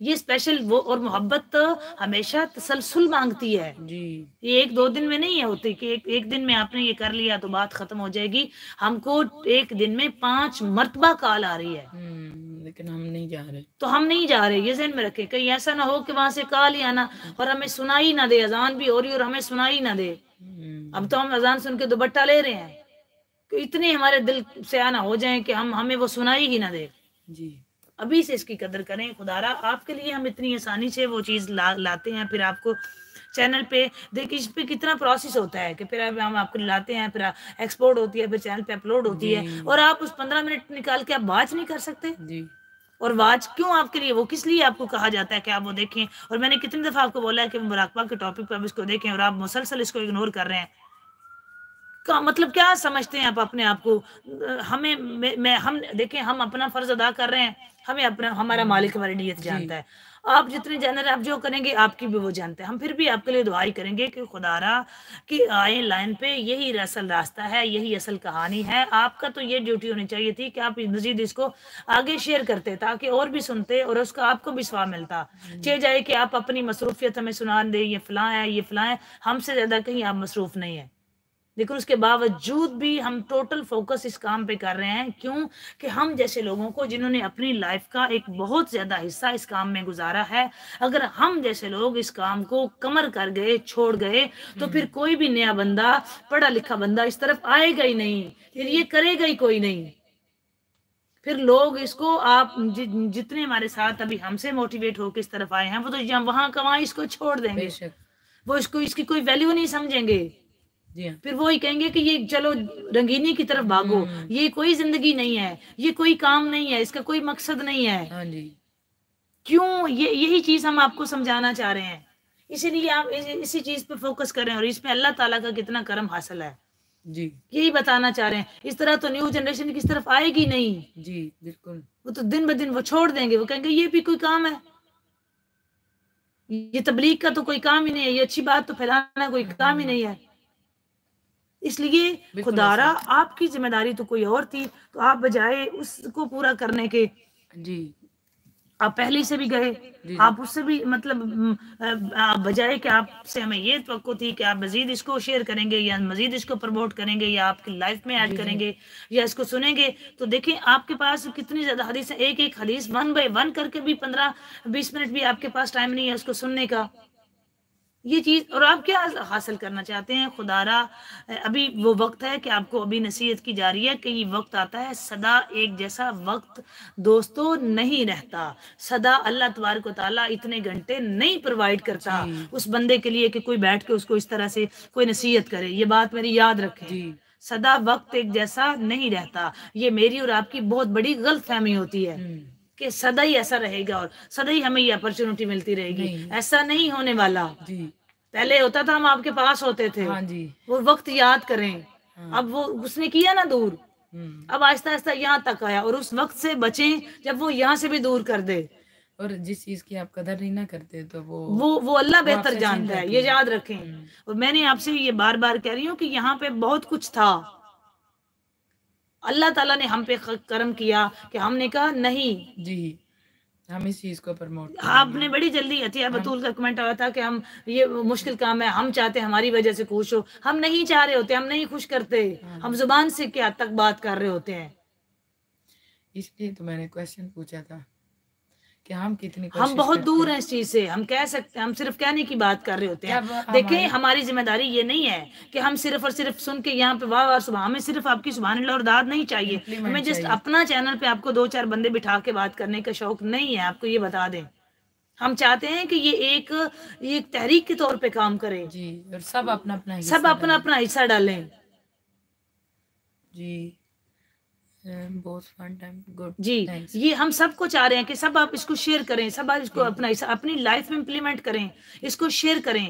ये स्पेशल वो और मोहब्बत तो हमेशा तसलसल मांगती है। जी। ये एक दो दिन में नहीं है होती कि एक, एक दिन में आपने ये कर लिया तो बात खत्म हो जाएगी। हमको एक दिन में पाँच मरतबा कॉल आ रही है। हम्म, लेकिन हम नहीं जा रहे। तो हम नहीं जा रहे ये जहन में रखे कहीं ऐसा ना हो कि वहाँ से कॉल ही आना और हमें सुनाई ना दे अजान भी हो रही और हमें सुनाई ना दे। हम्म, अब तो हम अजान सुन के दुबट्टा ले रहे हैं इतने हमारे दिल से आना हो जाए कि हम हमें वो सुनाई ही ना दे। जी। अभी से इसकी कदर करें। खुदारा आपके लिए हम इतनी आसानी से वो चीज़ ला, लाते हैं फिर आपको चैनल पे देखिए इस पे कितना प्रोसेस होता है कि फिर अब हम आपको लाते हैं फिर एक्सपोर्ट होती है फिर चैनल पे अपलोड होती है और आप उस पंद्रह मिनट निकाल के आप वाच नहीं कर सकते। जी। और वाच क्यों आपके लिए? वो किस लिए आपको कहा जाता है कि आप वो देखें? और मैंने कितनी दफ़ा आपको बोला है कि मुराकबा के टॉपिक पर आप इसको देखें और आप मुसलसल इसको इग्नोर कर रहे हैं। का मतलब क्या समझते हैं आप अपने आप को? हमें मैं, मैं हम देखें हम अपना फ़र्ज़ अदा कर रहे हैं। हमें अपना हमारा मालिक हमारी नीयत जानता है। आप जितने जानर आप जो करेंगे आपकी भी वो जानते हैं। हम फिर भी आपके लिए दुआई करेंगे कि खुदारा कि आए लाइन पे यही असल रास्ता है यही असल कहानी है। आपका तो ये ड्यूटी होनी चाहिए थी कि आप मजीद इसको आगे शेयर करते ताकि और भी सुनते और उसका आपको भी स्वाब मिलता। चे जाए कि आप अपनी मसरूफियत हमें सुना दे ये फलां है ये फलां है हमसे ज़्यादा कहीं आप मसरूफ नहीं है। लेकिन उसके बावजूद भी हम टोटल फोकस इस काम पे कर रहे हैं। क्यों? कि हम जैसे लोगों को जिन्होंने अपनी लाइफ का एक बहुत ज़्यादा हिस्सा इस काम में गुजारा है अगर हम जैसे लोग इस काम को कमर कर गए छोड़ गए तो फिर कोई भी नया बंदा पढ़ा लिखा बंदा इस तरफ़ आएगा ही नहीं फिर ये करेगा ही कोई नहीं। फिर लोग इसको आप जि, जितने हमारे साथ अभी हमसे मोटिवेट होकर इस तरफ़ आए हैं वो तो वहाँ का वहाँ इसको छोड़ देंगे। वो इसको इसकी कोई वैल्यू नहीं समझेंगे। जी हाँ। फिर वो ही कहेंगे कि ये चलो रंगीनी की तरफ़ भागो। हम्म। ये कोई ज़िंदगी नहीं है ये कोई काम नहीं है इसका कोई मकसद नहीं है। हाँ जी। क्यों? ये यही चीज़ हम आपको समझाना चाह रहे हैं। इसीलिए आप इस, इसी चीज़ पे फोकस करें और इसमें अल्लाह ताला का कितना करम हासिल है। जी। यही बताना चाह रहे हैं। इस तरह तो न्यू जनरेशन किस तरफ़ आएगी नहीं? जी बिल्कुल। वो तो दिन ब दिन वो छोड़ देंगे। वो कहेंगे ये भी कोई काम है। ये तबलीग का तो कोई काम ही नहीं है। ये अच्छी बात तो फैलाना कोई काम ही नहीं है। इसलिए खुदारा आपकी ज़िम्मेदारी तो कोई और थी तो आप बजाय उसको पूरा करने के। जी। आप पहले से भी गए आप उससे भी मतलब आप बजाय कि आपसे हमें ये तो थी कि आप मजीद इसको शेयर करेंगे या मजीद इसको प्रमोट करेंगे या आपकी लाइफ में ऐड करेंगे या इसको सुनेंगे तो देखें आपके पास कितनी ज़्यादा हदीस है एक एक हदीस वन बाय वन करके भी पंद्रह बीस मिनट भी आपके पास टाइम नहीं है उसको सुनने का। ये चीज़ और आप क्या हासिल करना चाहते हैं? खुदारा अभी वो वक्त है कि आपको अभी नसीहत की जा रही है कि ये वक्त आता है सदा एक जैसा वक्त दोस्तों नहीं रहता। सदा अल्लाह तबारक व ताला इतने घंटे नहीं प्रोवाइड करता उस बंदे के लिए कि कोई बैठ के उसको इस तरह से कोई नसीहत करे। ये बात मेरी याद रखें। जी। सदा वक्त एक जैसा नहीं रहता। ये मेरी और आपकी बहुत बड़ी गलत फहमी होती है। हम्म, कि सदा ही ऐसा रहेगा और सदा ही हमें ये अपॉर्चुनिटी मिलती रहेगी। नहीं। ऐसा नहीं होने वाला। जी। पहले होता था हम आपके पास होते थे। हाँ जी। वो वक्त याद करें। हाँ, अब वो उसने किया ना दूर। हम्म, अब आहिस्ता आहिस्ता यहाँ तक आया और उस वक्त से बचें जब वो यहाँ से भी दूर कर दे। और जिस चीज़ की आप कदर नहीं ना करते तो वो वो वो अल्लाह बेहतर जानता है ये याद रखें। हम्म, और मैंने आपसे ये बार बार कह रही हूँ कि यहाँ पे बहुत कुछ था। अल्लाह ताला ने हम पे कर्म किया कि हमने कहा नहीं। जी। हम इस चीज़ को प्रमोट आपने बड़ी जल्दी अतिया बतूल का कमेंट आया था कि हम ये मुश्किल काम है हम चाहते हैं हमारी वजह से खुश हो। हम नहीं चाह रहे होते हम नहीं खुश करते। हाँ। हम ज़ुबान से क्या तक बात कर रहे होते हैं? इसलिए तो मैंने क्वेश्चन पूछा था। कि हम कितनी हम बहुत दूर हैं। इस चीज़ से। हम कह सकते हैं हम सिर्फ़ कहने की बात कर रहे होते हैं। देखें हमारी ज़िम्मेदारी ये नहीं है कि हम सिर्फ़ और सिर्फ़ सुन के यहाँ पे वाह वाह सुबह हमें सिर्फ़ आपकी सुबह और दाद नहीं चाहिए। हमें जस्ट अपना चैनल पे आपको दो चार बंदे बिठा के बात करने का शौक नहीं है आपको ये बता दें। हम चाहते हैं कि ये एक ये एक तहरीक के तौर पे काम करे। जी और सब अपना अपना सब अपना अपना हिस्सा डालें। जी। गुड जी Thanks. ये हम सबको चाह रहे हैं कि सब आप इसको शेयर करें सब आप इसको अपना हिस्सा अपनी लाइफ में इम्प्लीमेंट करें इसको शेयर करें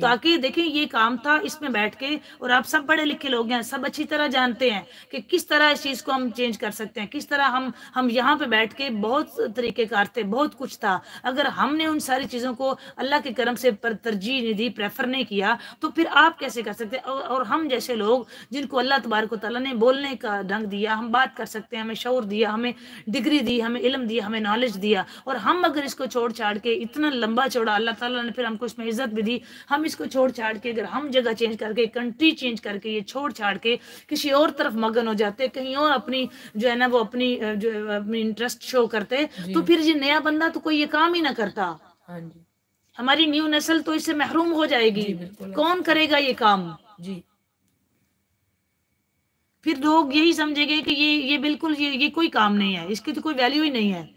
ताकि देखिए ये काम था इसमें बैठ के और आप सब पढ़े लिखे लोग हैं सब अच्छी तरह जानते हैं कि किस तरह इस चीज़ को हम चेंज कर सकते हैं किस तरह हम हम यहाँ पे बैठ के बहुत तरीके कार थे बहुत कुछ था। अगर हमने उन सारी चीज़ों को अल्लाह के करम से पर तरजीह नहीं दी प्रेफर नहीं किया तो फिर आप कैसे कर सकते और, हम जैसे लोग जिनको अल्लाह तबारक व तआला ने बोलने का ढंग दिया हम बात कर सकते हैं हमें शौर दिया हमें डिग्री दी हमें इल्म दिया हमें नॉलेज दिया। और हम अगर इसको छोड़ छाड़ के इतना लंबा चौड़ा अल्लाह ताला ने फिर हमको इसमें इज़्ज़त भी दी हम इसको छोड़ छाड़ के अगर हम जगह चेंज करके कंट्री चेंज करके ये छोड़ छाड़ के किसी और तरफ़ मगन हो जाते कहीं और अपनी जो है ना वो अपनी जो अपनी इंटरेस्ट शो करते तो फिर ये नया बंदा तो कोई ये काम ही ना करता। हाँ जी। हमारी न्यू नस्ल तो इससे महरूम हो जाएगी। कौन करेगा ये काम? जी। फिर लोग यही समझेंगे कि ये ये बिल्कुल ये ये कोई काम नहीं है इसकी तो कोई वैल्यू ही नहीं है।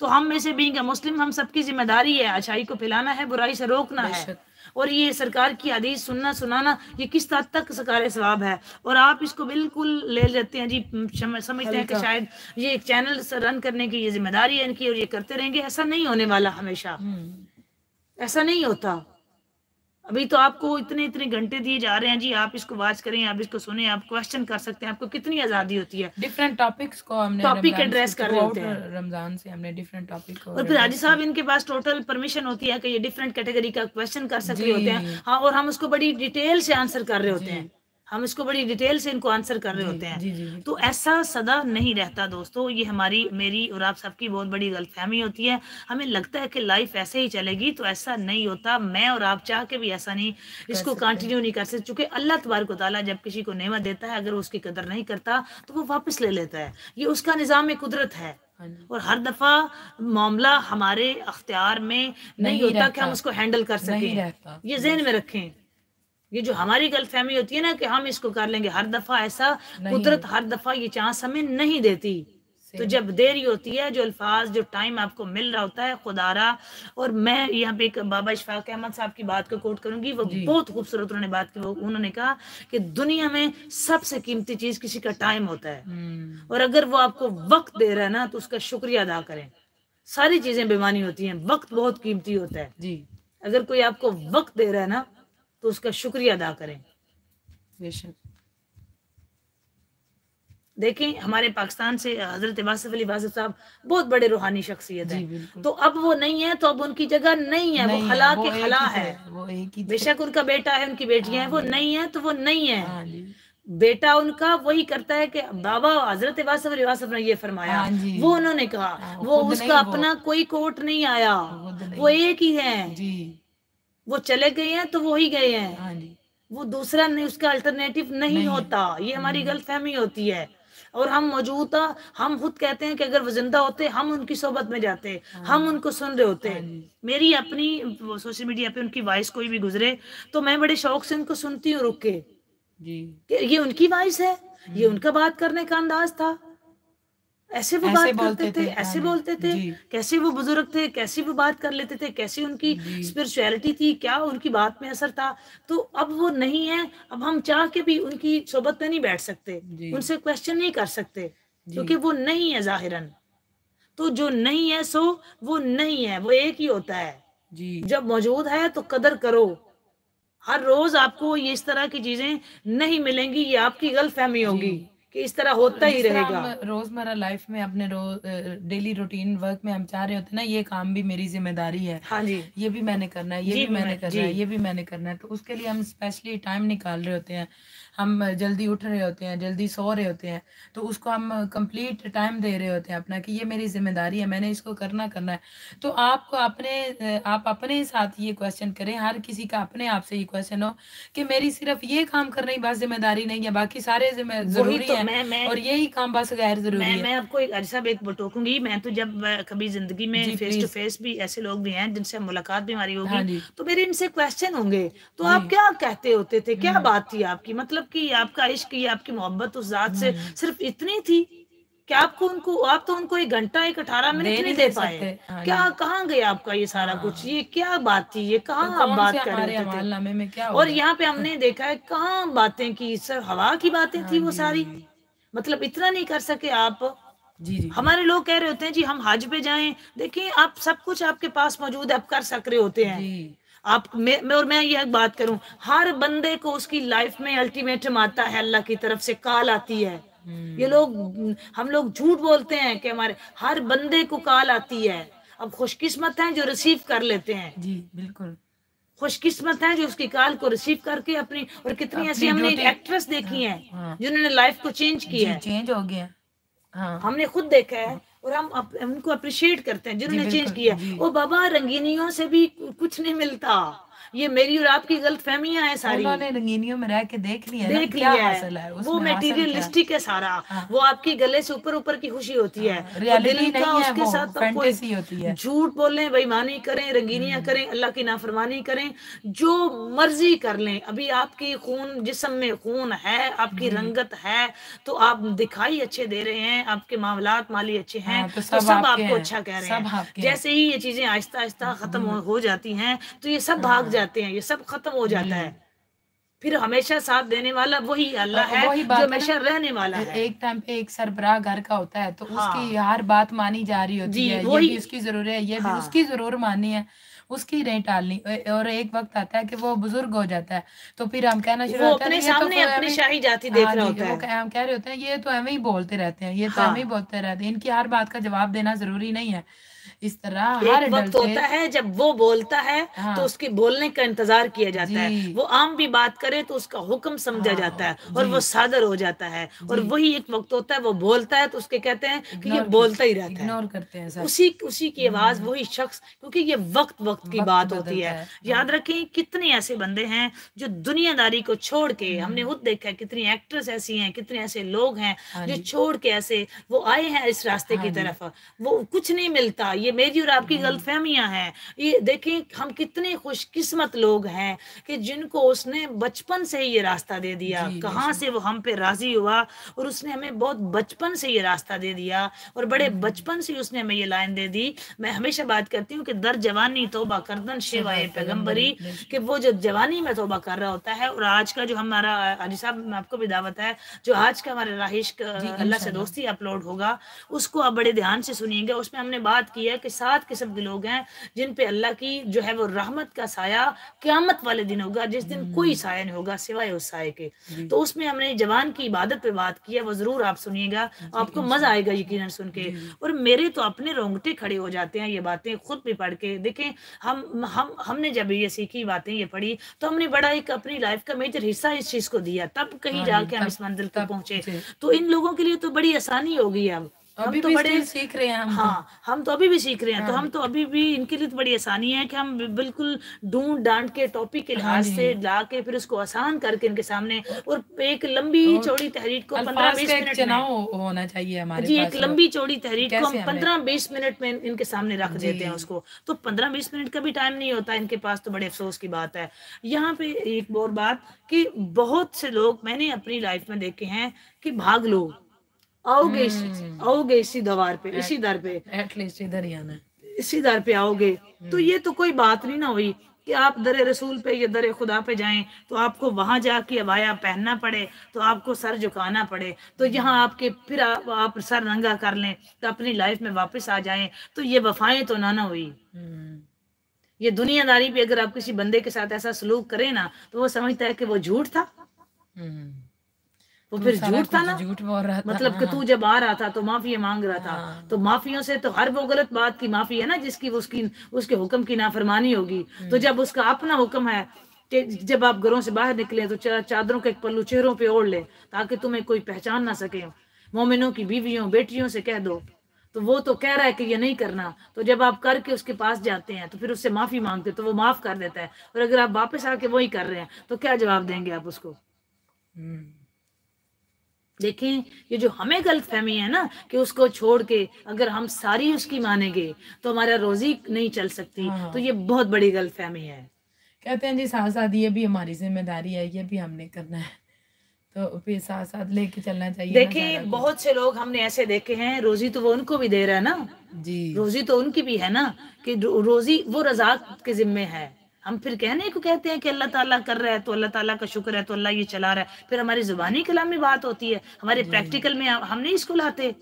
तो हम में से बींग मुस्लिम हम सबकी ज़िम्मेदारी है अच्छाई को फैलाना है बुराई से रोकना है। और ये सरकार की हदीस सुनना सुनाना ये किस हद तक सरकार सवाब है? और आप इसको बिल्कुल ले लेते हैं जी समझते हैं कि शायद ये एक चैनल रन करने की ये ज़िम्मेदारी है इनकी और ये करते रहेंगे ऐसा नहीं होने वाला हमेशा। हम्म। ऐसा नहीं होता। अभी तो आपको इतने इतने घंटे दिए जा रहे हैं जी आप इसको वॉच करें आप इसको सुने आप क्वेश्चन कर सकते हैं आपको कितनी आज़ादी होती है? डिफरेंट टॉपिक्स को हमने टॉपिक एड्रेस कर रहे होते हैं। रमज़ान से हमने डिफरेंट टॉपिक को और फिर हाजी साहब इनके पास टोटल परमिशन होती है कि ये डिफरेंट कैटेगरी का क्वेश्चन कर सकते होते हैं। हाँ और हम उसको बड़ी डिटेल से आंसर कर रहे होते हैं। हम इसको बड़ी डिटेल से इनको आंसर कर रहे होते हैं। जी, जी, जी। तो ऐसा सदा नहीं रहता दोस्तों। ये हमारी मेरी और आप सबकी बहुत बड़ी गलतफहमी होती है। हमें लगता है कि लाइफ ऐसे ही चलेगी तो ऐसा नहीं होता। मैं और आप चाह के भी ऐसा नहीं इसको कंटिन्यू नहीं कर सकते। चूँकि अल्लाह तबारक ताला जब किसी को नेमत देता है अगर उसकी कदर नहीं करता तो वो वापस ले लेता है। ये उसका निज़ाम कुदरत है। हाँ और हर दफ़ा मामला हमारे अख्तियार में नहीं, नहीं होता कि हम उसको हैंडल कर सकें। ये जहन में रखें। ये जो हमारी गलतफहमी होती है ना कि हम इसको कर लेंगे हर दफ़ा ऐसा कुदरत हर दफ़ा ये चांस हमें नहीं देती। तो जब देरी होती है जो अल्फाज जो टाइम आपको मिल रहा होता है खुदारा और मैं यहाँ पे एक बाबा इशफाक अहमद साहब की बात को कोट करूँगी वो बहुत खूबसूरत उन्होंने बात की वो उन्होंने कहा कि दुनिया में सबसे कीमती चीज़ किसी का टाइम होता है। हम्म। और अगर वो आपको वक्त दे रहा है ना तो उसका शुक्रिया अदा करें। सारी चीज़ें बेमानी होती हैं वक्त बहुत कीमती होता है। जी। अगर कोई आपको वक्त दे रहा है ना तो उसका शुक्रिया अदा करें। बेशक। देखें हमारे पाकिस्तान से हज़रत वासिफ अली वासिफ साहब बहुत बड़े रूहानी शख्सियत है। तो अब वो नहीं है तो अब उनकी जगह नहीं है। नहीं वो खला के खला ही। बेशक उनका बेटा है उनकी बेटियाँ हैं वो हाँ, नहीं है तो वो नहीं है। हाँ बेटा उनका वही करता है कि बाबा हज़रत वासिफ अली वासिफ ने ये फरमाया हाँ वो उन्होंने कहा वो उसका अपना कोई कोर्ट नहीं आया वो एक ही है। जी। वो चले गए हैं तो वो ही गए हैं। हाँ वो दूसरा नहीं उसका अल्टरनेटिव नहीं, नहीं। होता। ये हमारी गलत फहमी होती है। और हम मौजूदा हम खुद कहते हैं कि अगर वो ज़िंदा होते हम उनकी सोबत में जाते हम उनको सुन रहे होते। हाँ मेरी अपनी सोशल मीडिया पे उनकी वॉइस कोई भी गुजरे तो मैं बड़े शौक से उनको सुनती हूँ रुक के। ये उनकी वॉइस है ये उनका बात करने का अंदाज था। ऐसे वो ऐसे बात बोलते करते थे थे, ऐसे बोलते थे कैसे वो बुज़ुर्ग थे कैसे वो बात कर लेते थे कैसे उनकी स्पिरिचुअलिटी थी क्या उनकी बात में असर था। तो अब वो नहीं है अब हम चाह के भी उनकी सोबत में नहीं बैठ सकते उनसे क्वेश्चन नहीं कर सकते क्योंकि वो नहीं है जाहिरन। तो जो नहीं है सो वो नहीं है वो एक ही होता है। जी। जब मौजूद है तो कदर करो। हर रोज आपको ये इस तरह की चीज़ें नहीं मिलेंगी ये आपकी गलत फहमी होगी। कि इस तरह होता ही रहेगा। रोज़मर्रा लाइफ में अपने रोज डेली रूटीन वर्क में हम चाह रहे होते हैं ना ये काम भी मेरी ज़िम्मेदारी है। हाँ जी। ये भी मैंने करना है ये भी मैंने करना है ये भी मैंने करना है। तो उसके लिए हम स्पेशली टाइम निकाल रहे होते हैं। हम जल्दी उठ रहे होते हैं जल्दी सो रहे होते हैं तो उसको हम कंप्लीट टाइम दे रहे होते हैं अपना कि ये मेरी ज़िम्मेदारी है मैंने इसको करना करना है। तो आपको अपने आप अपने साथ ये क्वेश्चन करें हर किसी का अपने आप से ये क्वेश्चन हो कि मेरी सिर्फ़ ये काम करने की बस ज़िम्मेदारी नहीं है बाकी सारे ज़रूरी तो है मैं मैं और यही काम बस गैर ज़रूरी मैं है। मैं आपको एक साहब एक टोकूँगी मैं तो जब कभी ज़िंदगी में फेस टू फेस भी ऐसे लोग भी हैं जिनसे मुलाकात भी हमारी हाँ होगी तो मेरे इनसे क्वेश्चन होंगे तो आप क्या कहते होते थे क्या हम्म। बात थी आपकी? मतलब कि आपका इश्क या आपकी मोहब्बत उस जात से हम्म। सिर्फ़ इतनी थी कि आपको उनको आप तो उनको एक घंटा एक अठारह मिनट नहीं दे पाए। हाँ क्या कहाँ गया आपका ये सारा हाँ। कुछ ये क्या बात थी? ये कहाँ तो आप बात कर रहे थे? और यहाँ पे हमने देखा है कहाँ बातें की सब हवा की बातें थी हाँ वो सारी मतलब इतना नहीं कर सके आप। जी जी। हमारे लोग कह रहे होते हैं जी हम हज पे जाएँ। देखिए आप सब कुछ आपके पास मौजूद है आप कर सक रहे होते हैं। जी। आप मैं, मैं और मैं यह बात करूँ हर बंदे को उसकी लाइफ में अल्टीमेटम आता है अल्लाह की तरफ़ से काल आती है। हम्म, ये लोग हम लोग झूठ बोलते हैं कि हमारे हर बंदे को काल आती है। अब खुशकिस्मत है जो रिसीव कर लेते हैं। जी बिल्कुल। खुशकिस्मत है जो उसकी काल को रिसीव करके अपनी और कितनी ऐसी हमने एक्ट्रेस देखी है हाँ। जिन्होंने लाइफ को चेंज किया है। चेंज हो गया। हाँ। हमने खुद देखा है। और हम अप, उनको अप्रिशिएट करते हैं जिन्होंने चेंज किया। वो बाबा रंगीनियों से भी कुछ नहीं मिलता। ये मेरी और आपकी गलत फहमियाँ हैं सारी। उन्होंने रंगीनियों में रह के देख लिया देख लिया है। है वो मेटीरियलिस्टिक है सारा। हाँ। वो आपकी गले से ऊपर ऊपर की खुशी होती है। हाँ, दिल का नहीं है उसके साथ है। झूठ बोलें बेईमानी करें रंगीनियाँ हम्म। करें अल्लाह की नाफरमानी करें जो मर्ज़ी कर लें। अभी आपकी खून जिसम में खून है आपकी रंगत है तो आप दिखाई अच्छे दे रहे हैं आपके मामलात माली अच्छे हैं हाँ, तो तो सब आपके हैं, अच्छा कह रहे हैं। जैसे ही ये चीज़ें आहिस्ता आहिस्ता खत्म हो, हो जाती हैं तो ये सब भाग जाते हैं ये सब खत्म हो जाता है। फिर हमेशा साथ देने वाला वही अल्लाह है वही जो है हमेशा रहने वाला है। एक टाइम पे एक सरबराह घर का होता है तो हाँ। उसकी हर बात मानी जा रही होती है ये भी उसकी ज़रूरत है ये भी हाँ। उसकी ज़रूर माननी है उसकी नहीं टालनी। और एक वक्त आता है कि वो बुज़ुर्ग हो जाता है तो फिर हम कहना शुरू होता है अपने तो सामने कोई अपनी शाही जाति देख हाँ रहा होता है। हम कह रहे होते हैं ये तो हमें ही बोलते रहते हैं ये तो हमें ही बोलते रहते हैं इनकी हर बात का जवाब देना ज़रूरी नहीं है। इस तरह हर वक्त होता है जब वो बोलता है हाँ। तो उसके बोलने का इंतज़ार किया जाता है। वो आम भी बात करे तो उसका हुक्म समझा हाँ, जाता है और वो सादर हो जाता है। और वही एक वक्त होता है वो बोलता है तो उसके कहते हैं कि ये बोलता ही रहता है। इग्नोर करते हैं उसी उसी की आवाज़ वही शख्स क्योंकि ये वक्त वक्त की बात होती है। है, याद रखें कितने ऐसे बंदे हैं जो दुनियादारी को छोड़ के हमने खुद देखा है कितनी एक्ट्रेस ऐसी हैं कितने ऐसे लोग हैं हाँ जो छोड़ के ऐसे वो आए हैं इस रास्ते हाँ की तरफ़। वो कुछ नहीं मिलता ये मेरी और आपकी गलतफहमियाँ हैं। ये देखें हम कितने खुशकिस्मत लोग हैं कि जिनको उसने बचपन से ही ये रास्ता दे दिया। कहाँ से वो हम पे राज़ी हुआ और उसने हमें बहुत बचपन से ये रास्ता दे दिया और बड़े हम्म। बचपन से उसने हमें ये लाइन दे दी। मैं हमेशा बात करती हूँ कि दर जवानी तो तोबा करदन शिवाय पैगम्बरी। कि वो जो जवानी में तोबा कर रहा होता है और आज का जो हमारा हाजी साहब मैं आपको भी दावत है जो आज का हमारे राहिश अल्लाह से दोस्ती अपलोड होगा उसको आप बड़े ध्यान से सुनिएगा। उसमें हमने बात की है कि सात किस्म के लोग हैं जिन पे अल्लाह की जो है वो रहमत का साया क्यामत वाले दिन होगा जिस दिन कोई साया नहीं होगा सिवाय उस साय के। तो उसमें हमने जवान की इबादत पे बात की है वो ज़रूर आप सुनिएगा आपको मज़ा आएगा यकीनन सुन के। और मेरे तो अपने रोंगटे खड़े हो जाते हैं ये बातें खुद भी पढ़ के। देखें हम हम हमने जब ये सीखी बातें ये पढ़ी तो हमने बड़ा एक अपनी लाइफ का मेजर हिस्सा इस चीज़ को दिया। तब कहीं हाँ जाके हम इस मंजिल तक पहुँचे। तो इन लोगों के लिए तो बड़ी आसानी हो गई अब। हम अभी तो भी बड़े सीख रहे हैं हम। हाँ हम तो अभी भी सीख रहे हैं तो हाँ। हम तो अभी भी इनके लिए तो बड़ी आसानी है कि हम बिल्कुल ढूंढ डांट के टॉपिक के हाँ लिहाज जी। से ला के फिर उसको आसान करके इनके सामने और एक लंबी चौड़ी तहरीर को पंद्रह बीस मिनट में चुनाव होना चाहिए हमारे जी एक लंबी चौड़ी तहरीर को हम पंद्रह बीस मिनट में इनके सामने रख देते हैं उसको। तो पंद्रह बीस मिनट का भी टाइम नहीं होता इनके पास तो बड़े अफसोस की बात है। यहाँ पे एक और बात कि बहुत से लोग मैंने अपनी लाइफ में देखे हैं कि भाग लो। आओगे हम्म। आओगे इसी दवार पे इसी दर पे। एटलीस्ट इधर ही आना। इसी दर पे आओगे। तो हम्म। ये तो कोई बात नहीं ना हुई कि आप दर रसूल पे या दर खुदा पे जाएँ तो आपको वहाँ जाके अबाया पहनना पड़े तो आपको सर झुकाना पड़े। तो यहाँ आपके फिर आप, आप सर नंगा कर लें तो अपनी लाइफ में वापस आ जाएँ। तो ये वफाएँ तो ना ना हुई। हम्म, ये दुनियादारी पे अगर आप किसी बंदे के साथ ऐसा सलूक करें ना तो वो समझता है कि वो झूठ था। हम्म। वो फिर झूठ था ना? झूठ बोल रहा था। मतलब कि हाँ, तू जब आ रहा था तो माफ़ी मांग रहा था। हाँ। तो माफियों से तो हर वो गलत बात की माफ़ी है ना जिसकी वो उसकी उसके हुक्म की नाफरमानी होगी। तो जब उसका अपना हुक्म है कि जब आप घरों से बाहर निकले तो चादरों के एक पल्लू चेहरों पे ओढ़ ले ताकि तुम्हें कोई पहचान ना सके। मोमिनों की बीवियों बेटियों से कह दो। तो वो तो कह रहा है कि ये नहीं करना। तो जब आप करके उसके पास जाते हैं तो फिर उससे माफ़ी मांगते तो वो माफ़ कर देता है। और अगर आप वापस आके वही कर रहे हैं तो क्या जवाब देंगे आप उसको? हम्म, देखें ये जो हमें गलत फहमी है ना कि उसको छोड़ के अगर हम सारी उसकी मानेंगे तो हमारा रोजी नहीं चल सकती। हाँ। तो ये बहुत बड़ी गलत फहमी है। कहते हैं जी साथ साथ ये भी हमारी ज़िम्मेदारी है ये भी हमने करना है। तो फिर साथ साथ लेके चलना चाहिए देखें बहुत से लोग हमने ऐसे देखे हैं रोजी तो वो उनको भी दे रहा है ना? जी। रोजी तो उनकी भी है ना कि रोजी वो रजाक के जिम्मे है। हम फिर कहने को कहते हैं कि अल्लाह ताला कर रहा है तो अल्लाह ताला का शुक्र है तो अल्लाह ये चला रहा है। फिर हमारी जुबानी कलामी बात होती है हमारे प्रैक्टिकल में हम नहीं इसको लाते।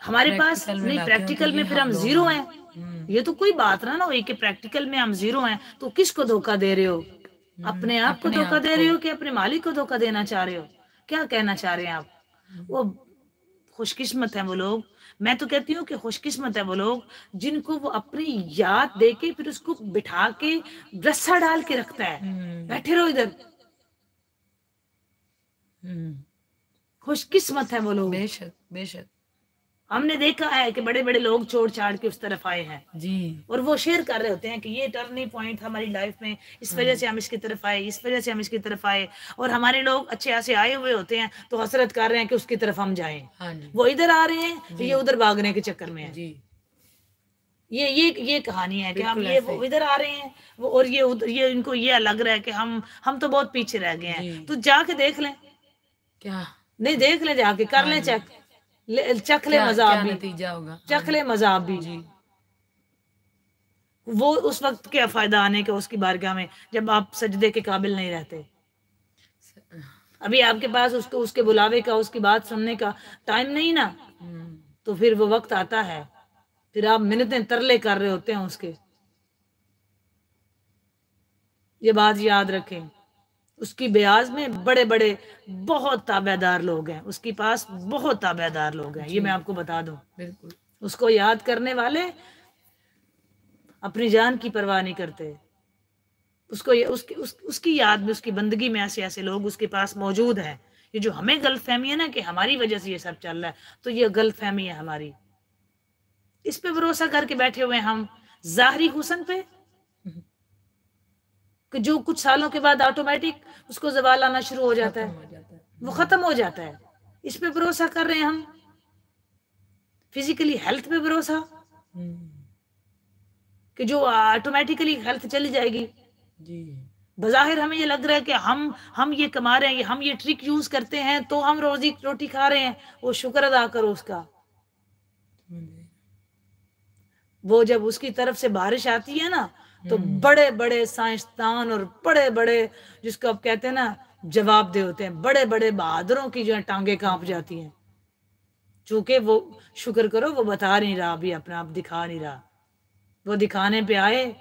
हमारे पास नहीं प्रैक्टिकल में फिर हम ज़ीरो हैं। हैं। हम्म, ये तो कोई बात ना ना हुई कि प्रैक्टिकल में हम ज़ीरो हैं। तो किसको धोखा दे रहे हो? अपने आप को धोखा दे रहे हो कि अपने मालिक को धोखा देना चाह रहे हो? क्या कहना चाह रहे हैं आप? वो खुशकिस्मत है वो लोग। मैं तो कहती हूँ कि खुशकिस्मत है वो लोग जिनको वो अपनी याद दे के फिर उसको बिठा के रस्सा डाल के रखता है। हम्म, बैठे रहो इधर। हम्म, खुशकिस्मत है वो लोग। बेशक बेशक। हमने देखा है कि बड़े बड़े लोग छोड़ छाड़ के उस तरफ़ आए हैं। जी। और वो शेयर कर रहे होते हैं कि ये टर्निंग पॉइंट हमारी लाइफ में इस वजह से हम इसकी तरफ़ आए इस वजह से हम इसकी तरफ़ आए। और हमारे लोग अच्छे ऐसे आए हुए होते हैं तो हसरत कर रहे हैं कि उसकी तरफ़ हम जाएँ। हाँ वो इधर आ रहे हैं तो ये उधर भागने के चक्कर में है। जी। ये ये ये कहानी है कि हम ये वो इधर आ रहे हैं वो और ये उधर ये इनको ये लग रहा है कि हम हम तो बहुत पीछे रह गए हैं। तो जाके देख लें। क्या? नहीं देख लें जाके कर लें चेक। ले- चख ले क्या मज़ा क्या आप भी। नतीजा होगा? चख ले मज़ा भी। जी। वो उस वक्त क्या फ़ायदा आने का उसकी बारगाह में जब आप सजदे के काबिल नहीं रहते। अभी आपके पास उसको उसके बुलावे का उसकी बात सुनने का टाइम नहीं ना। हम्म, तो फिर वो वक्त आता है। फिर आप मिन्नतें तरले कर रहे होते हैं उसके। ये बात याद रखें। उसकी ब्याज में बड़े बड़े बहुत ताबेदार लोग हैं। उसके पास बहुत ताबेदार लोग हैं। ये मैं आपको बता दूँ। बिल्कुल। उसको याद करने वाले अपनी जान की परवाह नहीं करते। उसको ये उसकी उस, उसकी याद में उसकी बंदगी में ऐसे ऐसे लोग उसके पास मौजूद हैं। ये जो हमें गलत फहमी है ना कि हमारी वजह से ये सब चल रहा है तो ये गलत फहमी है हमारी। इस पे भरोसा करके बैठे हुए हम। जाहरी हुसन पे कि जो कुछ सालों के बाद ऑटोमेटिक उसको जवाल आना शुरू हो जाता है। वो खत्म हो जाता है। इस पे भरोसा कर रहे हैं हम। फिजिकली हेल्थ पे भरोसा। कि जो ऑटोमेटिकली हेल्थ चली जाएगी। जी। बजाहिर हमें ये लग रहा है कि हम हम ये कमा रहे हैं हम ये ट्रिक यूज़ करते हैं तो हम रोजी रोटी खा रहे हैं। वो शुक्र अदा करो उसका। वो जब उसकी तरफ़ से बारिश आती है ना तो हम्म। बड़े बड़े साइंसदान और बड़े बड़े जिसको आप कहते हैं ना जवाब दे होते हैं बड़े बड़े बहादुरों की जो है टांगे काँप जाती हैं। चूँकि वो शुक्र करो वो बता नहीं रहा अभी अपना आप दिखा नहीं रहा। वो दिखाने पे आए।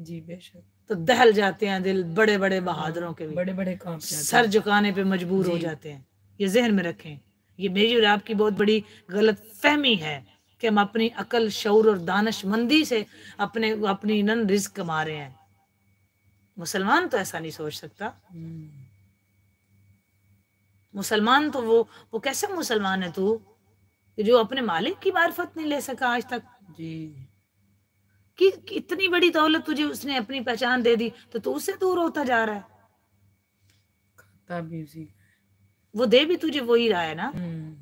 जी बेशक। तो दहल जाते हैं दिल बड़े बड़े बहादुरों के भी बड़े बड़े काम सर झुकाने पे मजबूर हो जाते हैं। ये जहन में रखें। ये मेरी और आपकी बहुत बड़ी गलत फहमी है। कि हम अपनी अकल शौर और दानशमंदी से अपने अपनी नन रिस्क कमा रहे हैं मुसलमान तो ऐसा नहीं सोच सकता। मुसलमान तो वो वो कैसा मुसलमान है तू जो अपने मालिक की मार्फत नहीं ले सका आज तक जी कि कि इतनी बड़ी दौलत तुझे उसने अपनी पहचान दे दी तो तू उससे दूर होता जा रहा है खाता भी उसी वो दे भी तुझे वही रहा है ना। हम्म।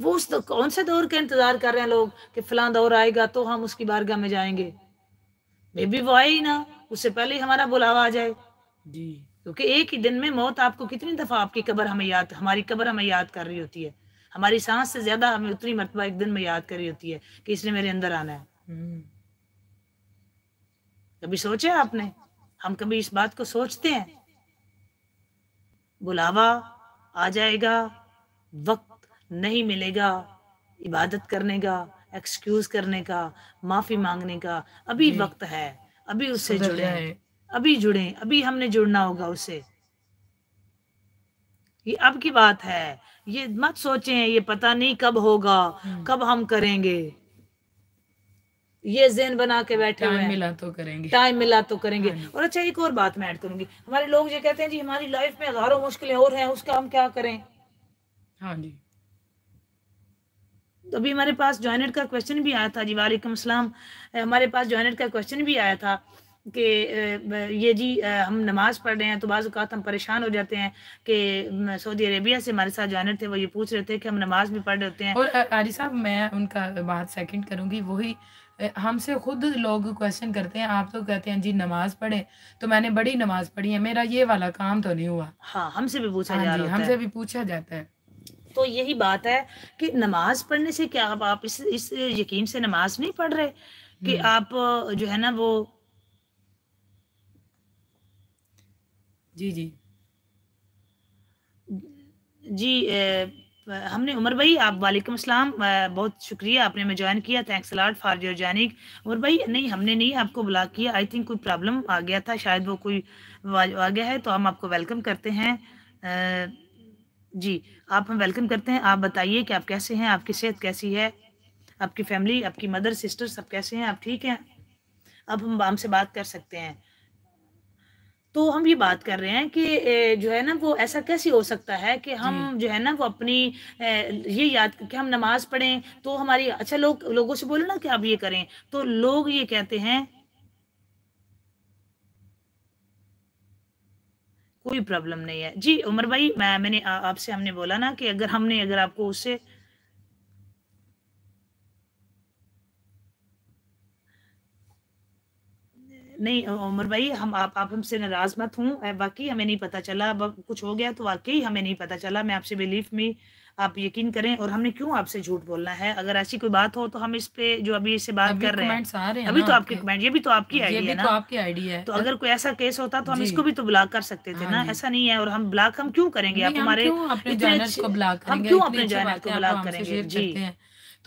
वो उस दौ- कौन से दौर का इंतज़ार कर रहे हैं लोग कि फलां दौर आएगा तो हम उसकी बारगाह में जाएँगे? मे भी वो आए ही ना उससे पहले ही हमारा बुलावा आ जाए। जी। क्योंकि एक ही दिन में मौत आपको कितनी दफ़ा आपकी कब्र हमें याद हमारी कबर हमें याद कर रही होती है। हमारी सांस से ज़्यादा हमें उतनी मरतबा एक दिन में याद कर रही होती है कि इसने मेरे अंदर आना है। हम्म। कभी सोचा आपने? हम कभी इस बात को सोचते हैं? बुलावा आ जाएगा वक्त नहीं मिलेगा इबादत करने का एक्सक्यूज करने का माफ़ी मांगने का अभी वक्त है अभी उससे जुड़े। अभी जुड़े अभी हमने जुड़ना होगा उससे ये अब की बात है ये मत सोचें ये पता नहीं कब होगा हम्म। कब हम करेंगे। ये जेन बना के बैठे हुए टाइम मिला तो करेंगे। टाइम मिला तो करेंगे। हाँ और अच्छा एक और बात मैं ऐड करूँगी। हमारे लोग ये कहते हैं जी हमारी लाइफ में हज़ारों मुश्किलें और हैं उसका हम क्या करें? हाँ जी। तो अभी हमारे पास ज्वाइनेट का क्वेश्चन भी आया था जी वालेकुम सलाम। हमारे पास ज्वाइनेट का क्वेश्चन भी आया था कि ये जी हम नमाज़ पढ़ रहे हैं तो बाज़ हम परेशान हो जाते हैं कि सऊदी अरेबिया से हमारे साथ ज्वाइनेट थे वो ये पूछ रहे थे कि हम नमाज़ भी पढ़ रहे हैं। और आरी साहब मैं उनका बात सेकंड करूँगी वही हमसे खुद लोग क्वेश्चन करते हैं आप तो कहते हैं जी नमाज़ पढ़े। तो मैंने बड़ी नमाज़ पढ़ी है मेरा ये वाला काम तो नहीं हुआ। हाँ हमसे भी पूछा जा हाँ रहा होता हमसे भी पूछा जाता है। तो यही बात है कि नमाज़ पढ़ने से क्या आप, आप इस इस यकीन से नमाज़ नहीं पढ़ रहे कि हम्म। आप जो है ना वो जी जी। जी अ, हमने उमर भाई आप वालेकुम अस्सलाम बहुत शुक्रिया आपने हमें ज्वाइन किया। Thanks lot for your joining Umar भाई नहीं हमने नहीं आपको ब्लॉक किया। आई थिंक कोई प्रॉब्लम आ गया था शायद वो कोई आ गया है तो हम आपको वेलकम करते हैं। अ, जी आप हम वेलकम करते हैं। आप बताइए कि आप कैसे हैं? आपकी सेहत कैसी है? आपकी फैमिली आपकी मदर सिस्टर सब कैसे हैं? आप ठीक हैं? अब हम से बात कर सकते हैं। तो हम ये बात कर रहे हैं कि जो है ना वो ऐसा कैसे हो सकता है कि हम जो। है ना वो अपनी ये याद कि हम नमाज़ पढ़ें तो हमारी अच्छा लोग लोगों से बोलो ना कि आप ये करें तो लोग ये कहते हैं कोई प्रॉब्लम नहीं है। जी, उमर भाई, मैं, मैंने आपसे हमने बोला ना कि अगर हमने, अगर आपको उससे नहीं उमर भाई, हम, आप आप हमसे नाराज़ मत हूँ। बाकी हमें नहीं पता चला। अब कुछ हो गया तो वाकई हमें नहीं पता चला। मैं आपसे बिलीफ में आप यकीन करें और हमने क्यों आपसे झूठ बोलना है? अगर ऐसी कोई बात हो तो हम इस पे जो अभी इससे बात कर रहे हैं। अभी तो आपके। कमेंट ये भी तो आपकी आइडिया है तो ना। आपकी आइडिया है। तो अगर कोई ऐसा केस होता तो हम इसको भी तो ब्लॉक कर सकते थे हाँ ना। ऐसा नहीं है और हम ब्लॉक हम क्यों करेंगे? आप हमारे हम क्यों अपने जानवर को ब्लॉक करेंगे? जी।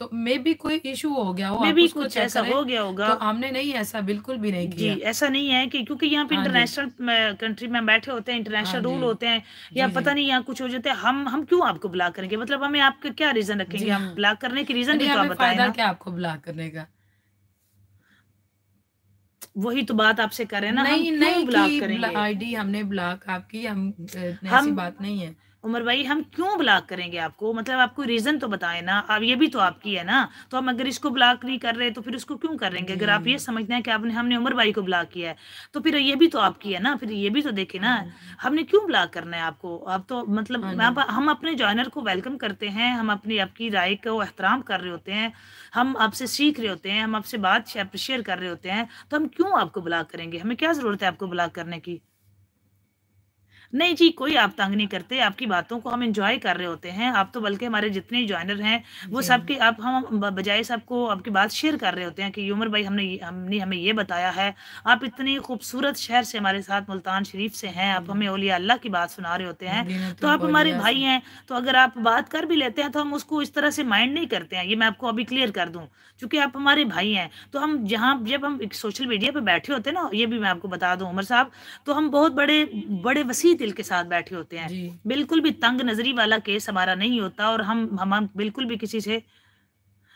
तो मे भी कोई इशू हो गया हो मे भी कुछ ऐसा हो गया होगा। तो हमने नहीं ऐसा बिल्कुल भी नहीं किया। जी ऐसा नहीं है कि क्योंकि यहाँ पे हाँ इंटरनेशनल कंट्री में बैठे होते हैं इंटरनेशनल हाँ रूल होते हैं या पता नहीं यहाँ कुछ हो जाते हैं हम हम क्यों आपको ब्लॉक करेंगे? मतलब हमें आपका क्या रीजन रखेंगे? हम ब्लॉक करने की रीजन भी तो आप हमें बताएँ क्या आपको ब्लॉक करने का? वही तो बात आपसे कर हैं ना नहीं क्यों नहीं ब्लॉक करेंगे? आईडी हमने ब्लॉक आपकी हम ऐसी हम- बात नहीं है। उमर भाई हम क्यों ब्लॉक करेंगे आपको? मतलब आपको रीजन तो बताएँ ना। अब ये भी तो आपकी है ना। तो हम अगर इसको ब्लॉक नहीं कर रहे तो फिर उसको क्यों करेंगे अगर आप ये समझते हैं कि आपने हमने उमर भाई को ब्लॉक किया है तो फिर ये भी तो आपकी है ना। फिर ये भी तो देखे ना हमने क्यों ब्लॉक करना है आपको? आप तो मतलब हाँ आप, हम अपने जॉइनर को वेलकम करते हैं हम अपनी आपकी राय को एहतराम कर रहे होते हैं हम आपसे सीख रहे होते हैं हम आपसे बात शेयर कर रहे होते हैं तो हम क्यों आपको ब्लॉक करेंगे? हमें क्या ज़रूरत है आपको ब्लॉक करने की? नहीं जी कोई आप तंग नहीं करते आपकी बातों को हम इंजॉय कर रहे होते हैं आप तो बल्कि हमारे जितने ज्वाइनर हैं वो। सबके आप हम बजाय सबको आपकी बात शेयर कर रहे होते हैं कि उमर भाई हमने हमने हमें ये बताया है आप इतनी खूबसूरत शहर से हमारे साथ मुल्तान शरीफ से हैं आप हमें ओलिया अल्लाह की बात सुना रहे होते हैं तो आप हमारे भाई हैं तो अगर आप बात कर भी लेते हैं तो हम उसको इस तरह से माइंड नहीं करते हैं ये मैं आपको अभी क्लियर कर दूँ क्योंकि आप हमारे भाई हैं तो हम जहाँ जब हम सोशल मीडिया पर बैठे होते हैं ना ये भी मैं आपको बता दूँ उमर साहब तो हम बहुत बड़े बड़े वसी दिल के साथ बैठे होते हैं। बिल्कुल भी तंग नजरी वाला केस हमारा नहीं होता और हम हम हम बिल्कुल भी किसी से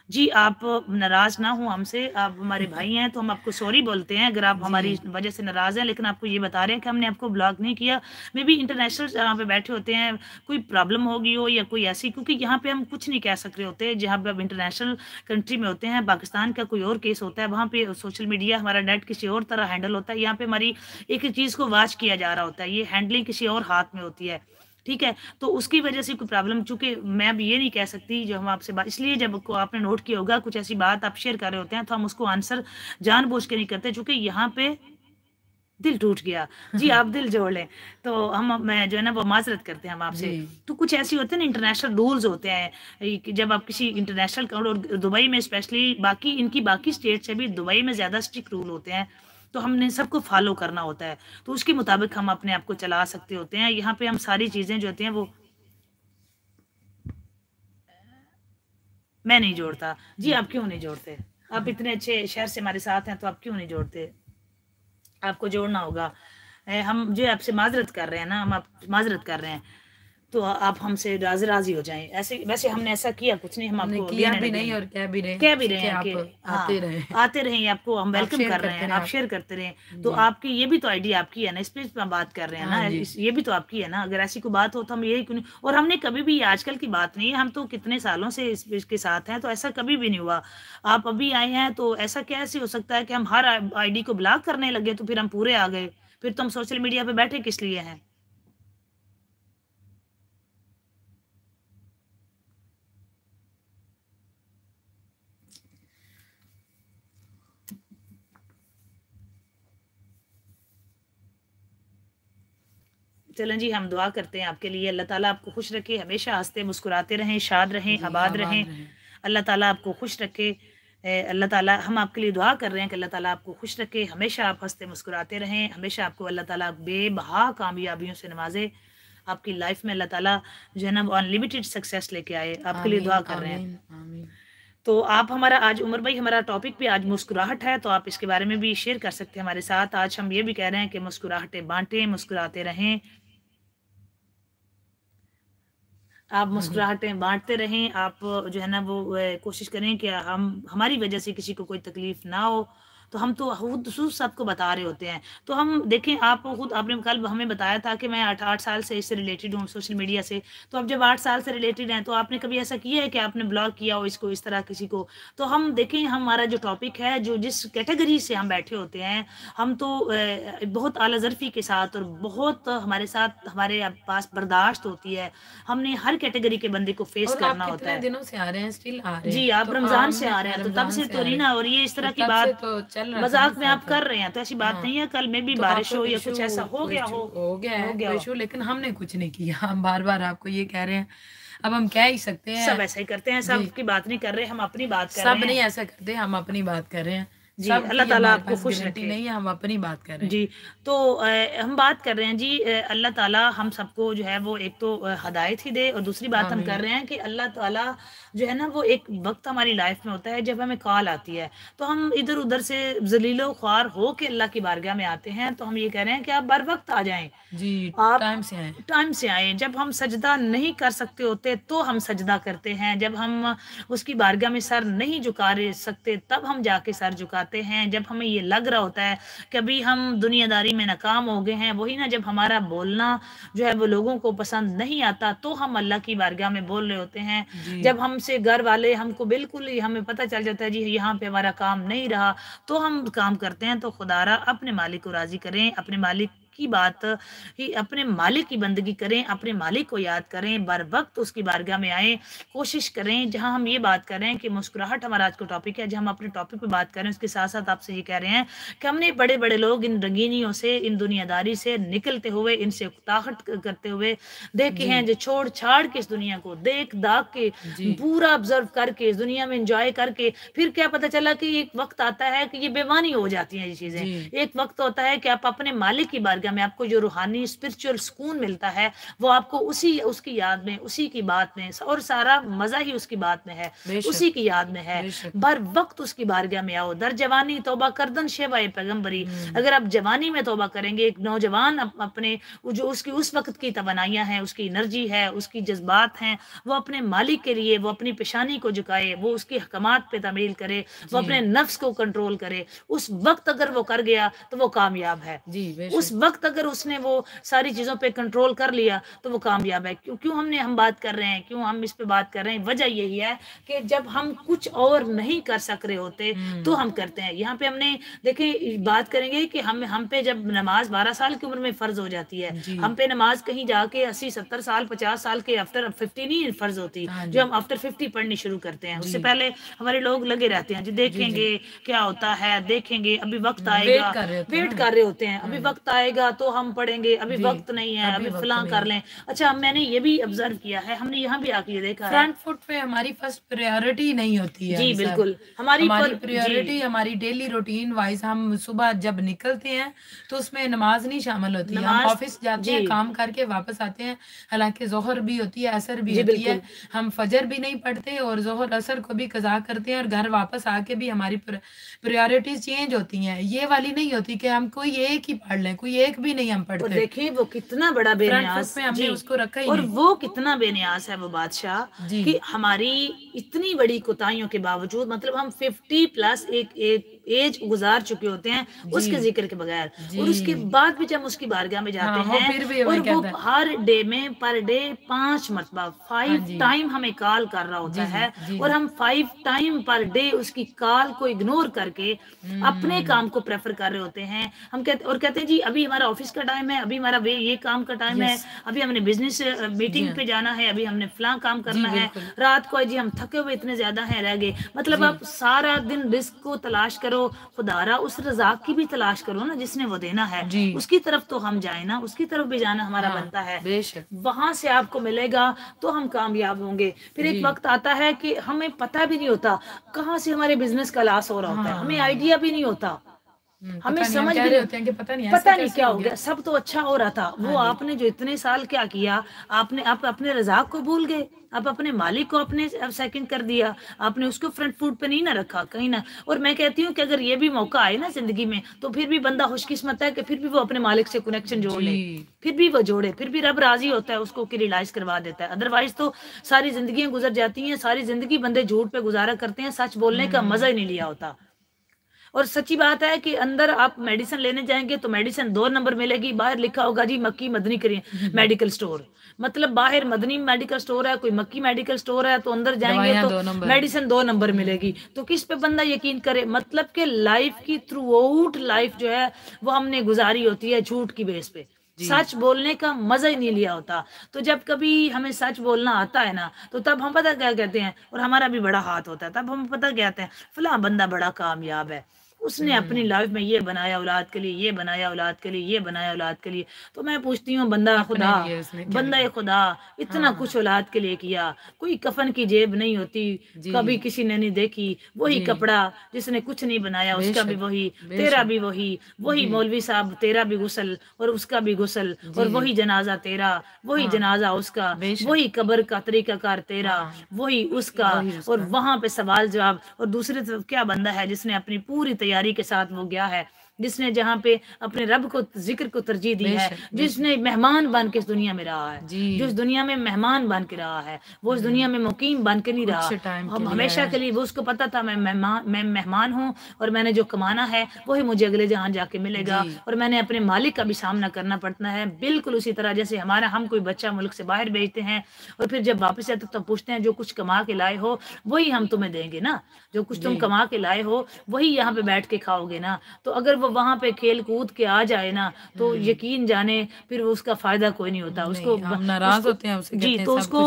जी आप नाराज़ ना हो हमसे। आप हमारे भाई हैं तो हम आपको सॉरी बोलते हैं। अगर आप हमारी वजह से नाराज़ हैं लेकिन आपको ये बता रहे हैं कि हमने आपको ब्लॉग नहीं किया। मे बी इंटरनेशनल जहाँ पे बैठे होते हैं कोई प्रॉब्लम होगी हो या कोई ऐसी क्योंकि यहाँ पे हम कुछ नहीं कह सक रहे होते। जहाँ पे अब इंटरनेशनल कंट्री में होते हैं पाकिस्तान का कोई और केस होता है वहाँ पे सोशल मीडिया हमारा नेट किसी और तरह हैंडल होता है। यहाँ पे हमारी एक चीज़ को वॉच किया जा रहा होता है। ये हैंडलिंग किसी और हाथ में होती है। ठीक है? तो उसकी वजह से कोई प्रॉब्लम चूँकि मैं अब ये नहीं कह सकती जो हम आपसे बात इसलिए जब को आपने नोट किया होगा कुछ ऐसी बात आप शेयर कर रहे होते हैं तो हम उसको आंसर जानबूझ के नहीं करते चूँकि यहाँ पे दिल टूट गया। जी आप दिल जोड़ लें। तो हम मैं जो है ना वो माजरत करते हैं हम आपसे। तो कुछ ऐसी होते हैं ना इंटरनेशनल रूल्स होते हैं जब आप किसी इंटरनेशनल और दुबई में स्पेशली बाकी इनकी बाकी स्टेट से भी दुबई में ज़्यादा स्ट्रिक्ट रूल होते हैं। तो हमने सबको फॉलो करना होता है। तो उसके मुताबिक हम अपने आप को चला सकते होते हैं। यहाँ पे हम सारी चीज़ें जो होती हैं वो मैं नहीं जोड़ता। जी, आप क्यों नहीं जोड़ते? आप इतने अच्छे शहर से हमारे साथ हैं तो आप क्यों नहीं जोड़ते? आपको जोड़ना होगा। हम जो आपसे माजरत कर रहे हैं ना, हम आप माजरत कर रहे हैं। तो आप हमसे राज़ी राज़ी हो जाएँ। ऐसे वैसे हमने ऐसा किया कुछ नहीं हम आपको किया भी नहीं। और कह भी रहे कह भी रहे आप आते हाँ, रहे। आते रहें आपको हम वेलकम कर रहे हैं आप शेयर करते रहें। तो आपकी ये भी तो आईडी आपकी है ना इस पे हम बात कर रहे हैं ना हाँ। इस- ये भी तो आपकी है ना अगर ऐसी कोई बात हो तो हम यही क्यों नहीं और हमने कभी भी आजकल की बात नहीं है हम तो कितने सालों से इस इसके साथ हैं तो ऐसा कभी भी नहीं हुआ। आप अभी आए हैं तो ऐसा कैसे हो सकता है कि हम हर आईडी को ब्लॉक करने लगे तो फिर हम पूरे आ गए। फिर तो हम सोशल मीडिया पे बैठे किस लिए हैं? चलें जी हम दुआ करते हैं आपके लिए। अल्लाह ताला आपको खुश रखे हमेशा हँसते मुस्कुराते रहें शाद रहें आबाद रहें। अल्लाह ताला आपको खुश रखे अल्लाह ताला हम आपके लिए दुआ कर रहे हैं कि अल्लाह ताला आपको खुश रखे हमेशा आप हँसते मुस्कुराते रहें हमेशा आपको अल्लाह ताला बेबहा कामयाबियों से नवाजे। आपकी लाइफ में अल्लाह ताला जो है ना अनलिमिटेड सक्सेस लेके आए। आपके लिए दुआ कर रहे हैं। तो आप हमारा आज उमर भाई हमारा टॉपिक भी आज मुस्कुराहट है तो आप इसके बारे में भी शेयर कर सकते हैं हमारे साथ। आज हम ये भी कह रहे हैं कि मुस्कुराहटें बांटें मुस्कुराते रहें। आप मुस्कुराहटें बांटते रहें आप जो है ना वो कोशिश करें कि हम हमारी वजह से किसी को कोई तकलीफ़ ना हो। तो हम तो खुद सबको बता रहे होते हैं। तो हम देखें आप खुद आपने कल हमें बताया था कि मैं आठ आठ साल से इससे रिलेटेड हूँ सोशल मीडिया से। तो अब जब आठ साल से रिलेटेड हैं तो आपने कभी ऐसा किया है कि आपने ब्लॉग किया हो इसको इस तरह किसी को? तो हम देखें हमारा जो टॉपिक है जो जिस कैटेगरी से हम बैठे होते हैं हम तो बहुत आला ज़रफ़ी के साथ और बहुत हमारे साथ हमारे पास बर्दाश्त होती है। हमने हर कैटेगरी के बंदे को फेस करना होता है। दिनों से आ रहे हैं? स्टिल आ रहे हैं। जी आप तो रमज़ान से आ रहे हैं तो तब से तो रहे नहीं ना और ये इस तरह तो की बात तो चल रहा मज़ाक में आप कर रहे हैं तो ऐसी बात हाँ। नहीं है कल में भी तो बारिश हो या कुछ ऐसा हो गया हो हो गया हो गया हो। लेकिन हमने कुछ नहीं किया हम बार बार आपको ये कह रहे हैं अब हम कह ही सकते हैं सब ऐसा ही करते हैं सब की बात नहीं कर रहे हम अपनी बात कर सब नहीं ऐसा करते हम अपनी बात कर रहे हैं जी, अल्लाह ताला आपको खुश रखे। नहीं है हम अपनी बात कर रहे हैं। जी तो अ, हम बात कर रहे हैं जी अल्लाह ताला हम सबको जो है वो एक तो हदायत ही दे और दूसरी बात हम कर रहे हैं कि अल्लाह ताला जो है ना वो एक वक्त हमारी लाइफ में होता है जब हमें कॉल आती है। तो हम इधर उधर से जलीलो ख्वार हो के अल्लाह की बारगाह में आते हैं तो हम ये कह रहे हैं कि आप बर वक्त आ जाए। जी आप- टाइम से आए। टाइम से आए। जब हम सजदा नहीं कर सकते होते तो हम सजदा करते हैं। जब हम उसकी बारगाह में सर नहीं झुका सकते तब हम जाके सर झुकाते हैं जब हमें ये लग रहा होता है कि अभी हम दुनियादारी में नाकाम हो गए हैं वही ना जब हमारा बोलना जो है वो लोगों को पसंद नहीं आता तो हम अल्लाह की बारगाह में बोल रहे होते हैं। जब हमसे घर वाले हमको बिल्कुल ही हमें पता चल जाता है जी यहाँ पे हमारा काम नहीं रहा। तो हम काम करते हैं तो खुदारा अपने मालिक को राज़ी करें अपने मालिक की बात ही अपने मालिक की बंदगी करें अपने मालिक को याद करें बर वक्त उसकी बारगाह में आए कोशिश करें जहाँ हम ये बात कर रहे हैं कि मुस्कुराहट हमारा आज का टॉपिक है जहाँ हम अपने टॉपिक पे बात करें उसके साथ साथ आपसे ये कह रहे हैं कि हमने बड़े बड़े लोग इन रंगीनियों से इन दुनियादारी से निकलते हुए इनसे उकताहट करते हुए देखे हैं जो छोड़ छाड़ के इस दुनिया को देख दाग के पूरा ऑब्ज़र्व करके इस दुनिया में इंजॉय करके फिर क्या पता चला कि एक वक्त आता है कि ये बेवानी हो जाती है ये चीज़ें। एक वक्त होता है कि आप अपने मालिक की बारगाह में आपको जो रूहानी स्पिरिचुअल सुकून मिलता है वो आपको उसी उसकी याद में उसी की बात में और सारा मज़ा ही उसकी बात में है उसी की याद में है। बर वक्त उसकी बारगाह में आओ। दर जवानी तोबा करदन शेवा पैगम्बरी हम्म। अगर आप जवानी में तोबा करेंगे एक नौजवान अपने जो उसकी उस वक्त की तमन्नाइयाँ हैं उसकी एनर्जी है उसकी जज्बात हैं वो अपने मालिक के लिए वो अपनी पेशानी को झुकाए वो उसकी हकमात पे तमील करे वो अपने नफ्स को कंट्रोल करे उस वक्त अगर वो कर गया तो वो कामयाब है। जी उस वक्त अगर उसने वो सारी चीज़ों पे कंट्रोल कर लिया तो वो कामयाब है। क्यों क्यों हमने हम बात कर रहे हैं क्यों हम इस पे बात कर रहे हैं? वजह यही है कि जब हम कुछ और नहीं कर सक रहे होते हम्म। तो हम करते हैं। यहाँ पे हमने देखें बात करेंगे कि हम हम पे जब नमाज़ बारह साल की उम्र में फ़र्ज़ हो जाती है हम पे नमाज़ कहीं जाके अस्सी सत्तर साल पचास साल के आफ्टर फिफ्टी नहीं फ़र्ज़ होती हाँ जो। हम आफ्टर फिफ्टी पढ़नी शुरू करते हैं। उससे पहले हमारे लोग लगे रहते हैं जी देखेंगे क्या होता है देखेंगे अभी वक्त आएगा। होते हैं वेट कर रहे होते हैं अभी वक्त आएगा तो हम पढ़ेंगे अभी वक्त नहीं है अभी अभी कर लें। अच्छा मैंने ये भी ऑब्ज़र्व किया है हमने यहाँ भी आके देखा फ्रंट फुट पे हमारी फ़र्स्ट प्रायोरिटी नहीं होती है जी बिल्कुल। हमारी प्रायोरिटी हमारी डेली रूटीन वाइज हम सुबह जब निकलते हैं तो उसमें नमाज़ नहीं शामिल होती। है हम ऑफ़िस जाते हैं काम करके वापस आते हैं हालाँकि जोहर भी होती है असर भी होती है। हम फजर भी नहीं पढ़ते और जोहर असर को भी कजा करते हैं और घर वापस आके भी हमारी प्रायोरिटीज चेंज होती हैं। ये वाली नहीं होती कि हम कोई एक ही पढ़ लें कोई एक भी नहीं हम और पढ़ते देखिए वो कितना बड़ा फुट हमने उसको रखा ही और वो कितना बेनियाज है वो बादशाह कि हमारी इतनी बड़ी कोताहियों के बावजूद मतलब हम 50 प्लस एक एक एज गुजार चुके होते हैं उसके ज़िक्र के बगैर। और उसके बाद भी जब उसकी बारगाह में जाते हाँ, हैं और वो हर डे में पर डे पाँच मरतबा हाँ फाइव जी। टाइम हमें कॉल कर रहा होता जी, जी, है जी, और हम फाइव टाइम पर डे उसकी कॉल को इग्नोर करके अपने काम को प्रेफर कर रहे होते हैं। हम कहते और कहते हैं जी अभी हमारा ऑफ़िस का टाइम है अभी हमारा ये काम का टाइम है। अभी हमने बिज़नेस मीटिंग पे जाना है अभी हमने फलां काम करना है। रात को जी हम थके हुए इतने ज़्यादा हैं रह गए। मतलब आप सारा दिन रिस्क को तलाश करो खुदारा उस रजाक की भी तलाश करो ना जिसने वो देना है। उसकी तरफ़ तो हम जाए ना उसकी तरफ़ भी जाना हमारा हाँ, बनता है। वहाँ से आपको मिलेगा तो हम कामयाब होंगे। फिर एक वक्त आता है कि हमें पता भी नहीं होता कहाँ से हमारे बिज़नेस का लॉस हो रहा होता है। हाँ। हमें आइडिया भी नहीं होता। हमें पता नहीं, समझ भी नहीं- होते हैं कि पता नहीं पता नहीं क्या हो गया सब तो अच्छा हो रहा था। वो हाँ आपने जो इतने साल क्या किया आपने आप अपने रजाक को भूल गए आप अपने मालिक को अपने सेकंड कर दिया आपने उसको फ्रंट फुट पे नहीं ना रखा कहीं ना। और मैं कहती हूँ कि अगर ये भी मौका आए ना ज़िंदगी में तो फिर भी बंदा खुशकिस्मत है कि फिर भी वो अपने मालिक से कनेक्शन जोड़ ले। फिर भी वो जोड़े फिर भी रब राज़ी होता है उसको कि रिलाइज करवा देता है। अदरवाइज़ तो सारी ज़िंदगी गुजर जाती हैं सारी ज़िंदगी बंदे झूठ पे गुजारा करते हैं सच बोलने का मज़ा ही नहीं लिया होता। और सच्ची बात है कि अंदर आप मेडिसिन लेने जाएँगे तो मेडिसिन दो नंबर मिलेगी। बाहर लिखा होगा जी मक्की मदनी करी मेडिकल स्टोर मतलब बाहर मदनी मेडिकल स्टोर है कोई मक्की मेडिकल स्टोर है तो अंदर जाएँगे तो। मेडिसिन दो नंबर मिलेगी। तो किस पे बंदा यकीन करे? मतलब कि लाइफ की थ्रू आउट लाइफ जो है वो हमने गुजारी होती है झूठ की बेस पे। सच बोलने का मज़ा ही नहीं लिया होता। तो जब कभी हमें सच बोलना आता है ना तो तब हम पता क्या कहते हैं? और हमारा भी बड़ा हाथ होता है तब हम पता क्या कहते हैं? फला बंदा बड़ा कामयाब है। उसने अपनी लाइफ में ये बनाया औलाद के लिए ये बनाया औलाद के लिए ये बनाया औलाद के लिए। तो मैं पूछती हूँ बंदा खुदा बंदा खुदा इतना हाँ। कुछ औलाद के लिए किया। कोई कफन की जेब नहीं होती कभी किसी ने नहीं देखी। वही कपड़ा जिसने कुछ नहीं बनाया उसका भी वही तेरा भी वही वही मौलवी साहब तेरा भी गुसल और उसका भी गुसल और वही जनाजा तेरा वही जनाजा उसका वही कब्र का तरीकाकार तेरा हाँ। वही उसका वही उसका। और वहाँ पे सवाल जवाब और दूसरी तरफ़ क्या बंदा है जिसने अपनी पूरी तैयारी के साथ वो गया है। जिसने जहाँ पे अपने रब को ज़िक्र को तरजीह दी है। जिसने मेहमान बन के इस दुनिया में रहा है जी। इस दुनिया में मेहमान बन के रहा है वो इस दुनिया में मुकीम बन के नहीं रहा। हम हमेशा के लिए वो उसको पता था मैं मेहमान मैं मेहमान हूँ और मैंने जो कमाना है वही मुझे अगले जहाँ जाके मिलेगा और मैंने अपने मालिक का भी सामना करना पड़ता है। बिल्कुल उसी तरह जैसे हमारा हम कोई बच्चा मुल्क से बाहर भेजते हैं और फिर जब वापस आते तो पूछते हैं जो कुछ कमा के लाए हो वही हम तुम्हें देंगे ना? जो कुछ तुम कमा के लाए हो वही यहाँ पे बैठ के खाओगे ना? तो अगर वो वहाँ पे खेल कूद के आ जाए ना तो यकीन जाने फिर वो उसका फ़ायदा कोई नहीं होता। उसको हम नाराज़ उसको- होते हैं उससे जी तो उसको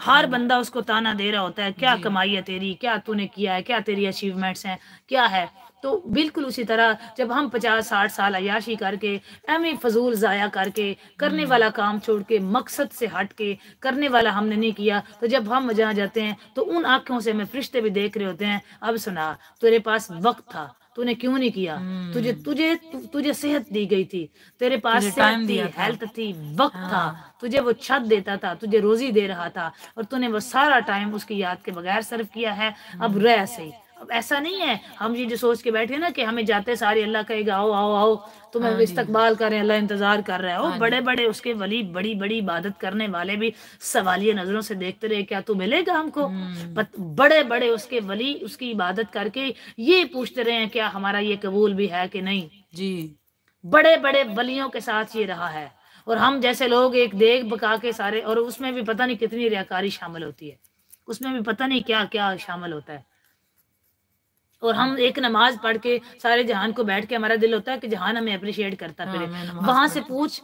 हर बंदा उसको ताना दे रहा होता है क्या कमाई है तेरी क्या तूने किया है क्या तेरी अचीवमेंट्स हैं क्या है? तो बिल्कुल उसी तरह जब हम पचास साठ साल अयाशी करके एमी फजूल ज़ाया करके करने वाला काम छोड़ के मकसद से हट के करने वाला हमने नहीं किया तो जब हम जहाँ जाते हैं तो उन आँखों से हमें फरिश्ते भी देख रहे होते हैं अब सुना तेरे पास वक्त था तूने क्यों नहीं किया? तुझे तुझे तु, तुझे सेहत दी गई थी। तेरे पास टाइम सेहत थी हेल्थ थी। वक्त था। तुझे वो छत देता था तुझे रोजी दे रहा था। और तूने वो सारा टाइम उसकी याद के बगैर सर्व किया है। अब रह सही। अब ऐसा नहीं है। हम ये जो सोच के बैठे ना कि हमें जाते सारे अल्लाह कहेगा आओ आओ आओ। तुम्हें इस्तकबाल करें अल्लाह इंतज़ार कर रहा है। वो बड़े बड़े उसके वली बड़ी बड़ी इबादत करने वाले भी सवालिया नज़रों से देखते रहे क्या तू मिलेगा हमको? बड़े बड़े उसके वली उसकी इबादत करके ये पूछते रहे हैं क्या हमारा ये कबूल भी है कि नहीं? जी। बड़े बड़े वलियों के साथ ये रहा है। और हम जैसे लोग एक देख बका के सारे और उसमें भी पता नहीं कितनी रियाकारी शामिल होती है। उसमें भी पता नहीं क्या क्या शामिल होता है। और हम एक नमाज़ पढ़ के सारे जहान को बैठ के हमारा दिल होता है कि जहान हमें अप्रिशिएट करता हाँ, फिरे। वहाँ से पूछ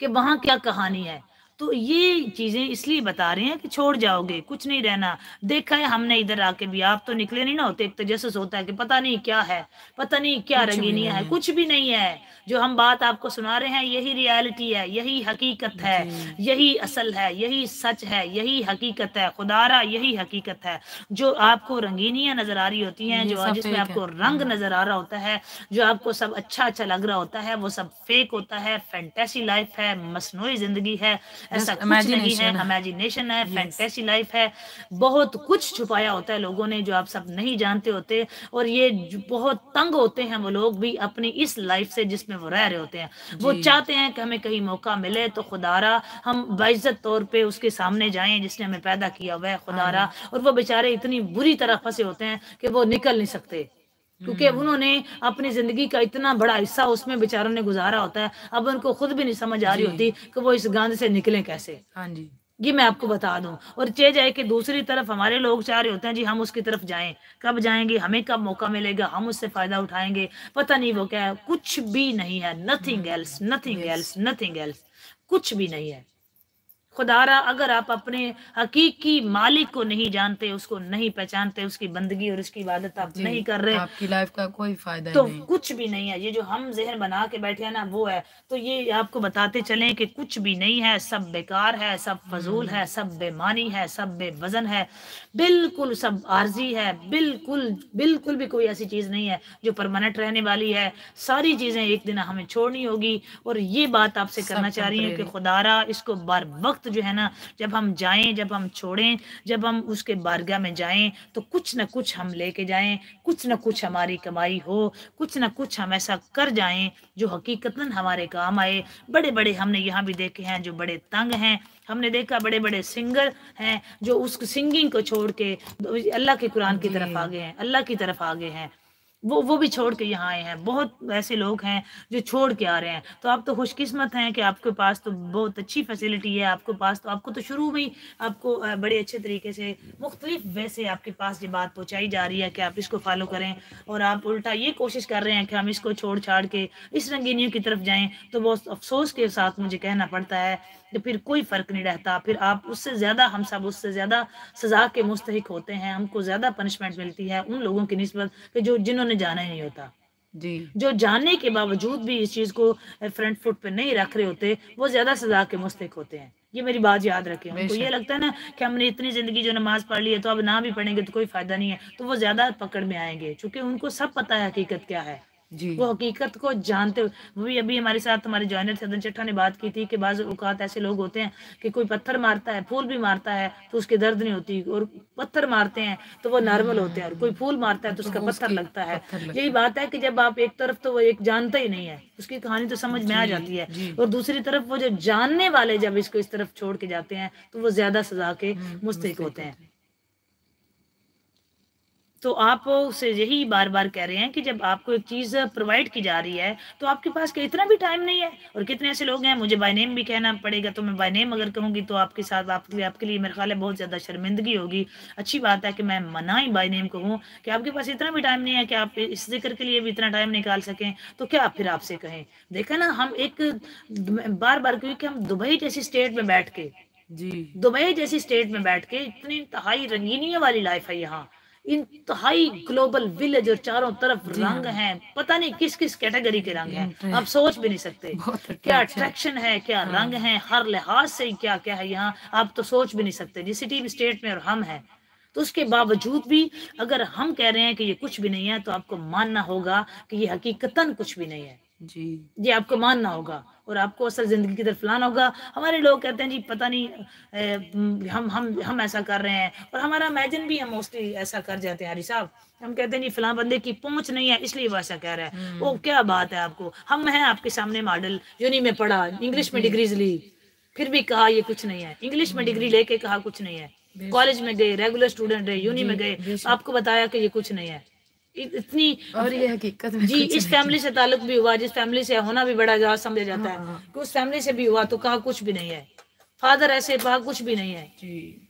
कि वहाँ क्या कहानी है? तो ये चीज़ें इसलिए बता रहे हैं कि छोड़ जाओगे कुछ नहीं रहना। देखा है हमने इधर आके भी आप तो निकले नहीं ना होते एक तजस्सुस होता है कि पता नहीं क्या है पता नहीं क्या रंगीनी है है। कुछ भी नहीं है। जो हम बात आपको सुना रहे हैं यही रियलिटी है यही हकीकत है यही असल है यही सच है यही हकीकत है। खुदारा यही हकीकत है। जो आपको रंगीनियाँ नज़र आ रही होती हैं जो जिसमें आपको रंग नज़र आ रहा होता है जो आपको सब अच्छा अच्छा लग रहा होता है वो सब फेक होता है। फैंटेसी लाइफ है मसनू ज़िंदगी है। ऐसा कुछ नहीं है इमेजिनेशन है। फैंटेसी लाइफ है। बहुत कुछ छुपाया होता है लोगों ने जो आप सब नहीं जानते होते और ये बहुत तंग होते हैं वो लोग भी अपनी इस लाइफ से जिसमें वो रह रहे होते हैं। वो चाहते हैं कि हमें कहीं मौका मिले तो खुदारा हम बाइज्जत तौर पे उसके सामने जाएँ जिसने हमें पैदा किया हुआ है खुदारा। और वो बेचारे इतनी बुरी तरह फंसे होते हैं कि वो निकल नहीं सकते। क्योंकि उन्होंने अपनी ज़िंदगी का इतना बड़ा हिस्सा उसमें बेचारों ने गुजारा होता है। अब उनको खुद भी नहीं समझ आ रही होती कि वो इस गांध से निकले कैसे। हाँ जी। ये मैं आपको बता दूँ। और चे जाए कि दूसरी तरफ़ हमारे लोग चाह रहे होते हैं जी हम उसकी तरफ़ जाएँ। कब जाएँगे हमें कब मौका मिलेगा हम उससे फ़ायदा उठाएँगे। पता नहीं वो क्या है कुछ भी नहीं है। Nothing else nothing else nothing else कुछ भी नहीं है। खुदारा अगर आप अपने हकीकी मालिक को नहीं जानते उसको नहीं पहचानते उसकी बंदगी और उसकी इबादत आप नहीं कर रहे आपकी लाइफ का कोई फ़ायदा तो नहीं। कुछ भी नहीं है। ये जो हम जहन बना के बैठे हैं ना वो है। तो ये आपको बताते चले कि कुछ भी नहीं है। सब बेकार है सब फजूल है सब बेमानी है सब बेवजन है। बिल्कुल सब आर्जी है बिल्कुल बिल्कुल भी कोई ऐसी चीज़ नहीं है जो परमानेंट रहने वाली है। सारी चीज़ें एक दिन हमें छोड़नी होगी और ये बात आपसे करना चाह रही हूँ कि। खुदारा इसको बार वक्त जो है ना जब हम जाएँ जब हम छोड़ें जब हम उसके बारगाह में जाएँ तो कुछ ना कुछ हम लेके जाएँ कुछ ना कुछ हमारी कमाई हो कुछ ना कुछ हम ऐसा कर जाएँ जो हकीकतन हमारे काम आए। बड़े बड़े हमने यहाँ भी देखे हैं जो बड़े तंग हैं। हमने देखा बड़े बड़े सिंगर हैं जो उस सिंगिंग को छोड़ के अल्लाह के कुरान की तरफ़ आ गए हैं अल्लाह की तरफ़ आ गए हैं। वो वो भी छोड़ के यहाँ आए हैं। बहुत ऐसे लोग हैं जो छोड़ के आ रहे हैं। तो आप तो खुशकिस्मत हैं कि आपके पास तो बहुत अच्छी फैसिलिटी है। आपके पास तो आपको तो शुरू में ही आपको बड़े अच्छे तरीके से मुख्तलिफ़ वैसे आपके पास ये बात पहुँचाई जा रही है कि आप इसको फॉलो करें और आप उल्टा ये कोशिश कर रहे हैं कि हम इसको छोड़ छाड़ के इस रंगीनियों की तरफ़ जाएँ तो बहुत अफसोस के साथ मुझे कहना पड़ता है कि फिर कोई फ़र्क नहीं रहता। फिर आप उससे ज़्यादा हम सब उससे ज़्यादा सज़ा के मुस्तक होते हैं हमको ज़्यादा पनिशमेंट मिलती है उन लोगों की नस्बत कि जो जिन्होंने जाना ही नहीं होता। जी। जो जानने के बावजूद भी इस चीज़ को फ्रंट फुट पे नहीं रख रहे होते वो ज़्यादा सज़ा के मुस्तक होते हैं। ये मेरी बात याद रखें। उनको ये लगता है ना कि हमने इतनी ज़िंदगी जो नमाज़ पढ़ ली है तो अब ना भी पढ़ेंगे तो कोई फ़ायदा नहीं है तो वो ज़्यादा पकड़ में आएँगे क्योंकि उनको सब पता है हकीकत क्या है। जी। वो हकीकत को जानते हुए वो भी अभी हमारे साथ हमारे जॉइनर सदन चट्टा ने बात की थी कि बाज़ औकात ऐसे लोग होते हैं कि कोई पत्थर मारता है फूल भी मारता है तो उसके दर्द नहीं होती और पत्थर मारते हैं तो वो नॉर्मल होते हैं और कोई फूल मारता है तो उसका पत्थर लगता है। यही बात है कि जब आप एक तरफ़ तो वो एक जानता ही नहीं है उसकी कहानी तो समझ में आ जाती है और दूसरी तरफ़ वो जो जानने वाले जब इसको इस तरफ़ छोड़ के जाते हैं तो वो ज़्यादा सजा के मुस्तक होते हैं। तो आप उसे यही बार बार कह रहे हैं कि जब आपको एक चीज़ प्रोवाइड की जा रही है तो आपके पास क्या इतना भी टाइम नहीं है। और कितने ऐसे लोग हैं मुझे बाय नेम भी कहना पड़ेगा तो मैं बाय नेम अगर कहूँगी तो आपके साथ आपके लिए आपके लिए मेरे ख्याल है बहुत ज़्यादा शर्मिंदगी होगी। अच्छी बात है कि मैं मना ही बाय नेम कहूँ कि आपके पास इतना भी टाइम नहीं है कि आप इस ज़िक्र के लिए भी इतना टाइम निकाल सकें। तो क्या आप फिर आपसे कहें? देखा ना हम एक बार बार क्योंकि हम दुबई जैसी स्टेट में बैठ के जी। दुबई जैसी स्टेट में बैठ के इतनी इंतहाई रंगीनियों वाली लाइफ है यहाँ। इंतहाई ग्लोबल विलेज और चारों तरफ़ रंग हैं। पता नहीं किस किस कैटेगरी के रंग हैं। आप सोच भी नहीं सकते। क्या अट्रैक्शन है क्या रंग है हर लिहाज से क्या क्या है यहाँ आप तो सोच भी नहीं सकते। जिस सिटी स्टेट में और हम हैं तो उसके बावजूद भी अगर हम कह रहे हैं कि ये कुछ भी नहीं है तो आपको मानना होगा कि ये हकीकतन कुछ भी नहीं है। जी। ये आपको मानना होगा। और आपको असल ज़िंदगी की तरफ़ लाना होगा। हमारे लोग कहते हैं जी पता नहीं ए, हम हम हम ऐसा कर रहे हैं। और हमारा इमेजिन भी हम मोस्टली ऐसा कर जाते हैं हरी साहब। हम कहते हैं जी फलां बंदे की पहुँच नहीं है इसलिए वो ऐसा कह रहा है। वो क्या बात है आपको। हम हैं आपके सामने मॉडल यूनी में पढ़ा। इंग्लिश में डिग्रीज ली फिर भी कहा ये कुछ नहीं है। इंग्लिश में डिग्री लेके कहा कुछ नहीं है। कॉलेज में गए रेगुलर स्टूडेंट रहे यूनी में गए आपको बताया कि ये कुछ नहीं है। इतनी और ये हकीकत में जी इस फैमिली से ताल्लुक भी हुआ जिस फैमिली से होना भी बड़ा जहाज़ समझा जाता हाँ। है। कि उस फैमिली से भी हुआ तो कहा कुछ भी नहीं है। फादर ऐसे कहा कुछ भी नहीं है। जी।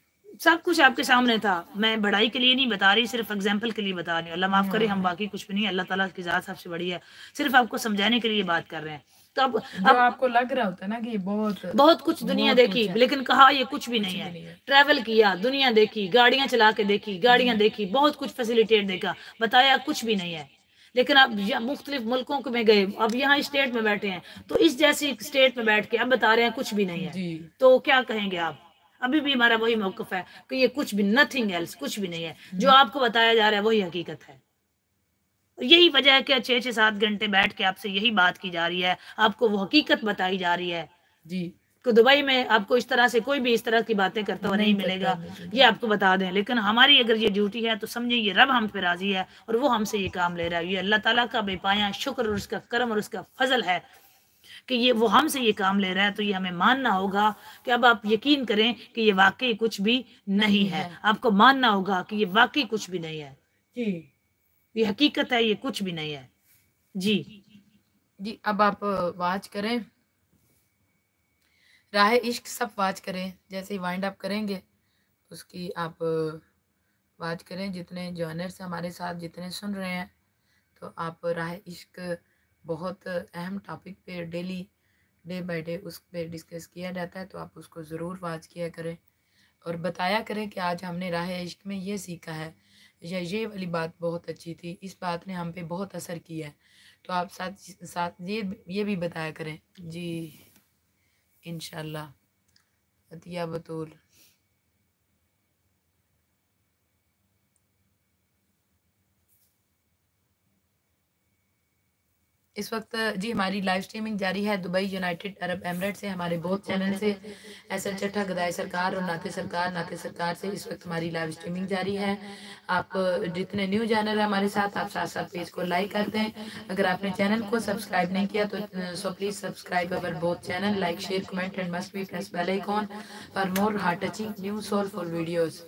सब कुछ आपके सामने था। मैं बढ़ाई के लिए नहीं बता रही सिर्फ़ एग्ज़ाम्पल के लिए बता रही हूँ। अल्लाह माफ़ करे हम बाकी कुछ भी नहीं अल्लाह ताला की जात सबसे बड़ी है। सिर्फ़ आपको समझाने के लिए बात कर रहे हैं। तो अब जो आपको लग रहा होता है ना कि बहुत बहुत कुछ दुनिया बहुत देखी कुछ लेकिन कहा ये कुछ भी नहीं है। ट्रैवल किया दुनिया देखी गाड़ियाँ चला के देखी गाड़ियाँ देखी बहुत कुछ फैसिलिटेट देखा बताया कुछ भी नहीं है। लेकिन अब मुख्तलिफ़ मुल्कों में गए अब यहाँ स्टेट में बैठे हैं तो इस जैसी स्टेट में बैठ के अब बता रहे हैं कुछ भी नहीं है। तो क्या कहेंगे आप? अभी भी हमारा वही मौकफ है कि ये कुछ भी नथिंग एल्स कुछ भी नहीं है। जो आपको बताया जा रहा है वही हकीकत है। यही वजह है कि छह छह सात घंटे बैठ के आपसे यही बात की जा रही है आपको वो हकीकत बताई जा रही है। जी। कि दुबई में आपको इस तरह से कोई भी इस तरह की बातें करता हुआ नहीं मिलेगा ये आपको बता दें। लेकिन हमारी अगर ये ड्यूटी है तो समझे ये रब हम पे राज़ी है और वो हमसे ये काम ले रहा है। ये अल्लाह ताला का बेपाया शुक्र और उसका कर्म और उसका फजल है कि ये वो हमसे ये काम ले रहा है तो ये हमें मानना होगा कि अब आप यकीन करें कि ये वाकई कुछ भी नहीं है। आपको मानना होगा कि ये वाकई कुछ भी नहीं है। जी। ये हकीकत है, ये कुछ भी नहीं है। जी। जी, अब आप वाच करें। राह इश्क सब वाच करें, जैसे ही वाइंड अप करेंगे, उसकी आप वाच करें। जितने जॉनर्स हमारे साथ, जितने सुन रहे हैं तो आप राह इश्क बहुत अहम टॉपिक पे डेली डे बाय डे उस पे डिस्कस किया जाता है तो आप उसको ज़रूर वाच किया करें। और बताया करें कि आज हमने राह इश्क में ये सीखा है या, ये वाली बात बहुत अच्छी थी। इस बात ने हम पे बहुत असर किया है। तो आप साथ साथ ये ये भी बताया करें। जी इनशाला अतिया बतूल। इस वक्त, जी, हमारी लाइव स्ट्रीमिंग जारी है दुबई यूनाइटेड अरब एमरेट से, हमारे बहुत चैनल से। एल चट्ठा गदाई सरकार और नाते सरकार नाते सरकार से इस वक्त हमारी लाइव स्ट्रीमिंग जारी है। आप, जितने न्यू चैनल है हमारे साथ, आप साथ साथ पेज को लाइक कर दें अगर आपने चैनल को सब्सक्राइब नहीं किया तो so please subscribe our both channel like share comment and must be press bell icon for more heart touching new soulful videos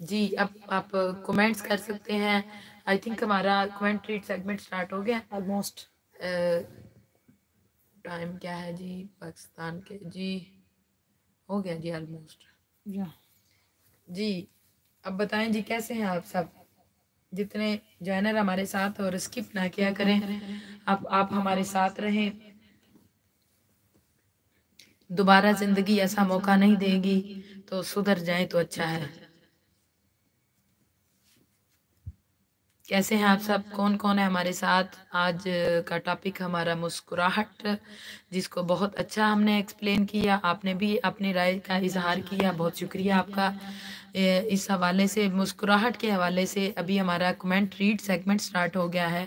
जी, अब आप कमेंट्स कर सकते हैं। आई थिंक हमारा कमेंट रीड सेगमेंट स्टार्ट हो गया। ऑलमोस्ट टाइम क्या है जी? पाकिस्तान के जी हो गया जी ऑलमोस्ट जी अब बताएँ जी कैसे हैं आप सब? जितने जॉइनर हमारे साथ और स्किप ना किया करें। आप आप हमारे साथ रहें। दोबारा ज़िंदगी ऐसा मौका नहीं देगी तो सुधर जाए तो अच्छा है। कैसे हैं आप सब? कौन कौन है हमारे साथ? आज का टॉपिक हमारा मुस्कुराहट, जिसको बहुत अच्छा हमने एक्सप्लेन किया। आपने भी अपनी राय का इजहार किया। बहुत शुक्रिया आपका। इस हवाले से, मुस्कुराहट के हवाले से अभी हमारा कमेंट रीड सेगमेंट स्टार्ट हो गया है।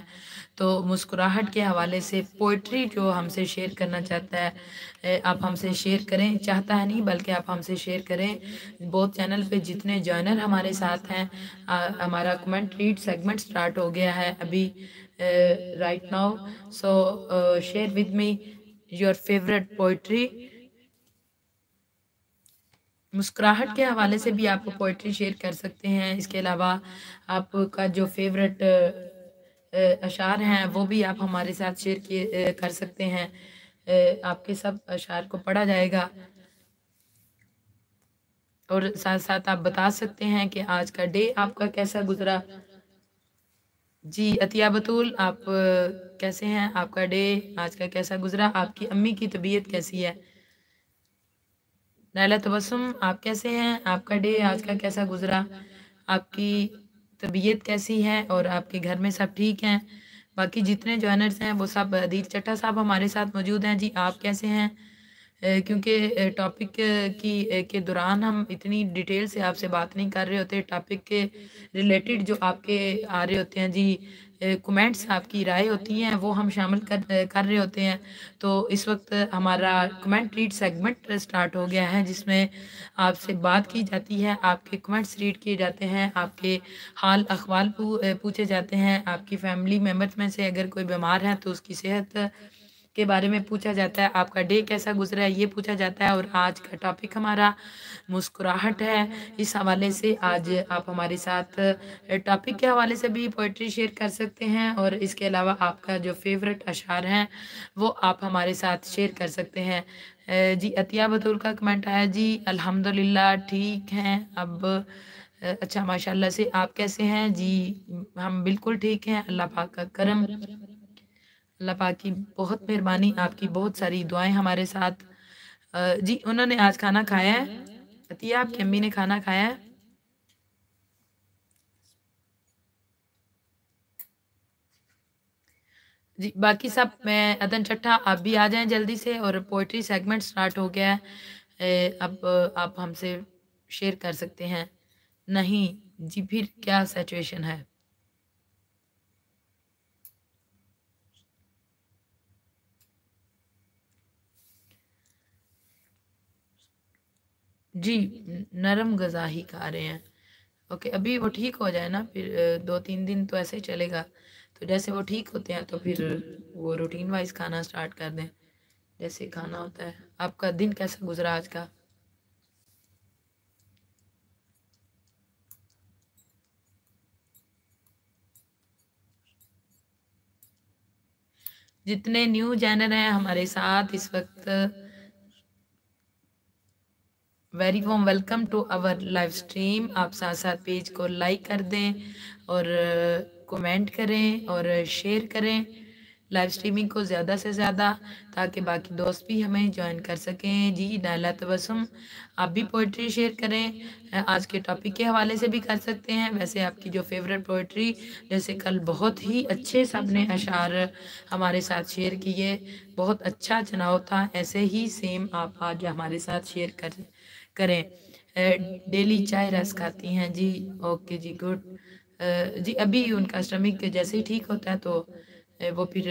तो मुस्कुराहट के हवाले से पोइट्री जो हमसे शेयर करना चाहता है आप हमसे शेयर करें। चाहता है नहीं, बल्कि आप हमसे शेयर करें। बहुत चैनल पे जितने जॉइनर हमारे साथ हैं हमारा कमेंट रीड सेगमेंट स्टार्ट हो गया है अभी right now so share with me your favourite poetry मुस्कुराहट के हवाले से भी आप पोइट्री शेयर कर सकते हैं। इसके अलावा आपका जो फेवरेट अशार हैं, वो भी आप हमारे साथ शेयर किए कर सकते हैं। आपके सब अशार को पढ़ा जाएगा। और साथ साथ आप बता सकते हैं कि आज का डे आपका कैसा गुजरा। जी अतिया बतूल आप कैसे हैं? आपका डे आज का कैसा गुजरा? आपकी अम्मी की तबीयत कैसी है? नैला तबसम आप कैसे हैं? आपका डे आज का कैसा गुजरा? आपकी तबीयत कैसी है और आपके घर में सब ठीक हैं? बाकी जितने ज्वाइनर्स हैं वो सब अदील चट्टा साहब हमारे साथ मौजूद हैं। जी, आप कैसे हैं? क्योंकि टॉपिक की के दौरान हम इतनी डिटेल से आपसे बात नहीं कर रहे होते टॉपिक के रिलेटेड जो आपके आ रहे होते हैं। जी कमेंट्स आपकी राय होती हैं, वो हम शामिल कर कर रहे होते हैं। तो इस वक्त हमारा कमेंट रीड सेगमेंट स्टार्ट हो गया है, जिसमें आपसे बात की जाती है, आपके कमेंट्स रीड किए जाते हैं, आपके हाल अखबार पूछे जाते हैं, आपकी फैमिली मेंबर्स में से अगर कोई बीमार है तो उसकी सेहत के बारे में पूछा जाता है, आपका डे कैसा गुजरा है, ये पूछा जाता है और आज का टॉपिक हमारा मुस्कुराहट है। इस हवाले से आज आप हमारे साथ टॉपिक के हवाले से भी पोइट्री शेयर कर सकते हैं और इसके अलावा आपका जो फेवरेट अशार हैं, वो आप हमारे साथ शेयर कर सकते हैं। जी, अतिया बतूल का कमेंट आया, जी, अल्हम्दुलिल्लाह, ठीक हैं, अब अच्छा माशाल्लाह से आप कैसे हैं? जी, हम बिल्कुल ठीक हैं, अल्लाह पाक का करम। अल्लाह पाक की बहुत मेहरबानी, आपकी बहुत सारी दुआएँ हमारे साथ। जी, उन्होंने आज खाना खाया है। अतिया आपकी अम्मी ने खाना खाया है। जी, बाकी सब, मैं अदन चट्टा, आप भी आ जाएँ जल्दी से और पोइट्री सेगमेंट स्टार्ट हो गया है। अब, आप हमसे शेयर कर सकते हैं। नहीं, जी, फिर क्या सिचुएशन है? जी नरम गज़ा ही खा रहे हैं। ओके अभी वो ठीक हो जाए ना फिर दो तीन दिन तो ऐसे ही चलेगा। तो जैसे वो ठीक होते हैं तो फिर वो रूटीन वाइज खाना स्टार्ट कर दें। जैसे खाना होता है। आपका दिन कैसा गुजरा आज का? जितने न्यू जैनर हैं हमारे साथ इस वक्त very warm welcome to our live stream आप साथ साथ पेज को लाइक कर दें और कमेंट करें और शेयर करें। लाइव स्ट्रीमिंग को ज़्यादा से ज़्यादा ताकि बाकी दोस्त भी हमें ज्वाइन कर सकें। जी नाला तबसम आप भी पोइट्री शेयर करें। आज के टॉपिक के हवाले से भी कर सकते हैं। वैसे आपकी जो फेवरेट पोइट्री जैसे कल बहुत ही अच्छे सब अशार हमारे साथ शेयर किए। बहुत अच्छा चुनाव था। ऐसे ही सेम आप आज हमारे साथ शेयर करें करें। डेली चाय रस खाती हैं। जी, ओके, जी, गुड। जी, अभी उनका स्टमिक जैसे ही ठीक होता है तो वो फिर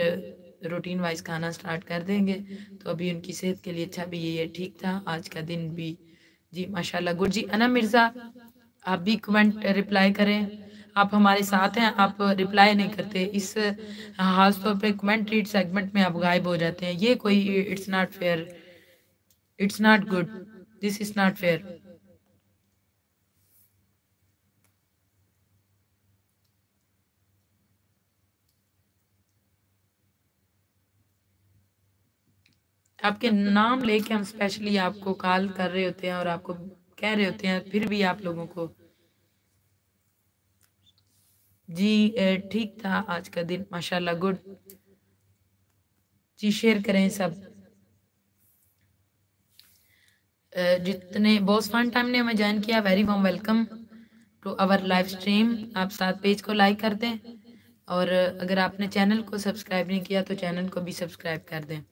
रूटीन वाइज खाना स्टार्ट कर देंगे। तो अभी उनकी सेहत के लिए अच्छा भी ये ठीक था। आज का दिन भी, जी, माशाल्लाह गुड। जी, अना मिर्ज़ा, आप भी कमेंट रिप्लाई करें। आप हमारे साथ हैं, आप रिप्लाई नहीं करते। इस खास तौर पे कमेंट रीड सेगमेंट में आप गायब हो जाते हैं। ये कोई, it's not fair, it's not good. This is not fair. आपके नाम लेके हम स्पेशली आपको कॉल कर रहे होते हैं और आपको कह रहे होते हैं, फिर भी आप लोगों को। जी ठीक था आज का दिन। माशाल्लाह, गुड। जी शेयर करें सब। जितने बॉस फन टाइम ने हमें ज्वाइन किया very warm welcome to our live stream आप साथ पेज को लाइक कर दें और अगर आपने चैनल को सब्सक्राइब नहीं किया तो चैनल को भी सब्सक्राइब कर दें।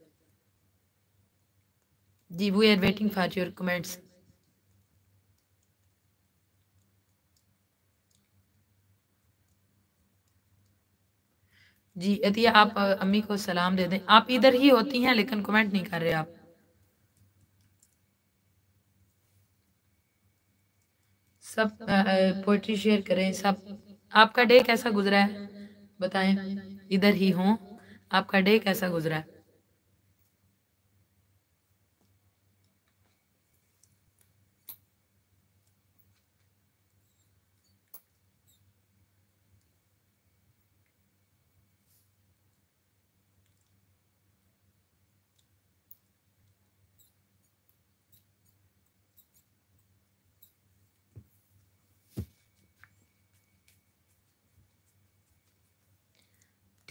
जी we are waiting for your comments जी अतिया आप अम्मी को सलाम दे दें। आप इधर ही होती हैं, लेकिन कमेंट नहीं कर रहे आप। सब पोइट्री शेयर करें, सब। आपका डे कैसा गुजरा है? बताएँ। इधर ही हूँ। आपका डे कैसा गुजरा है?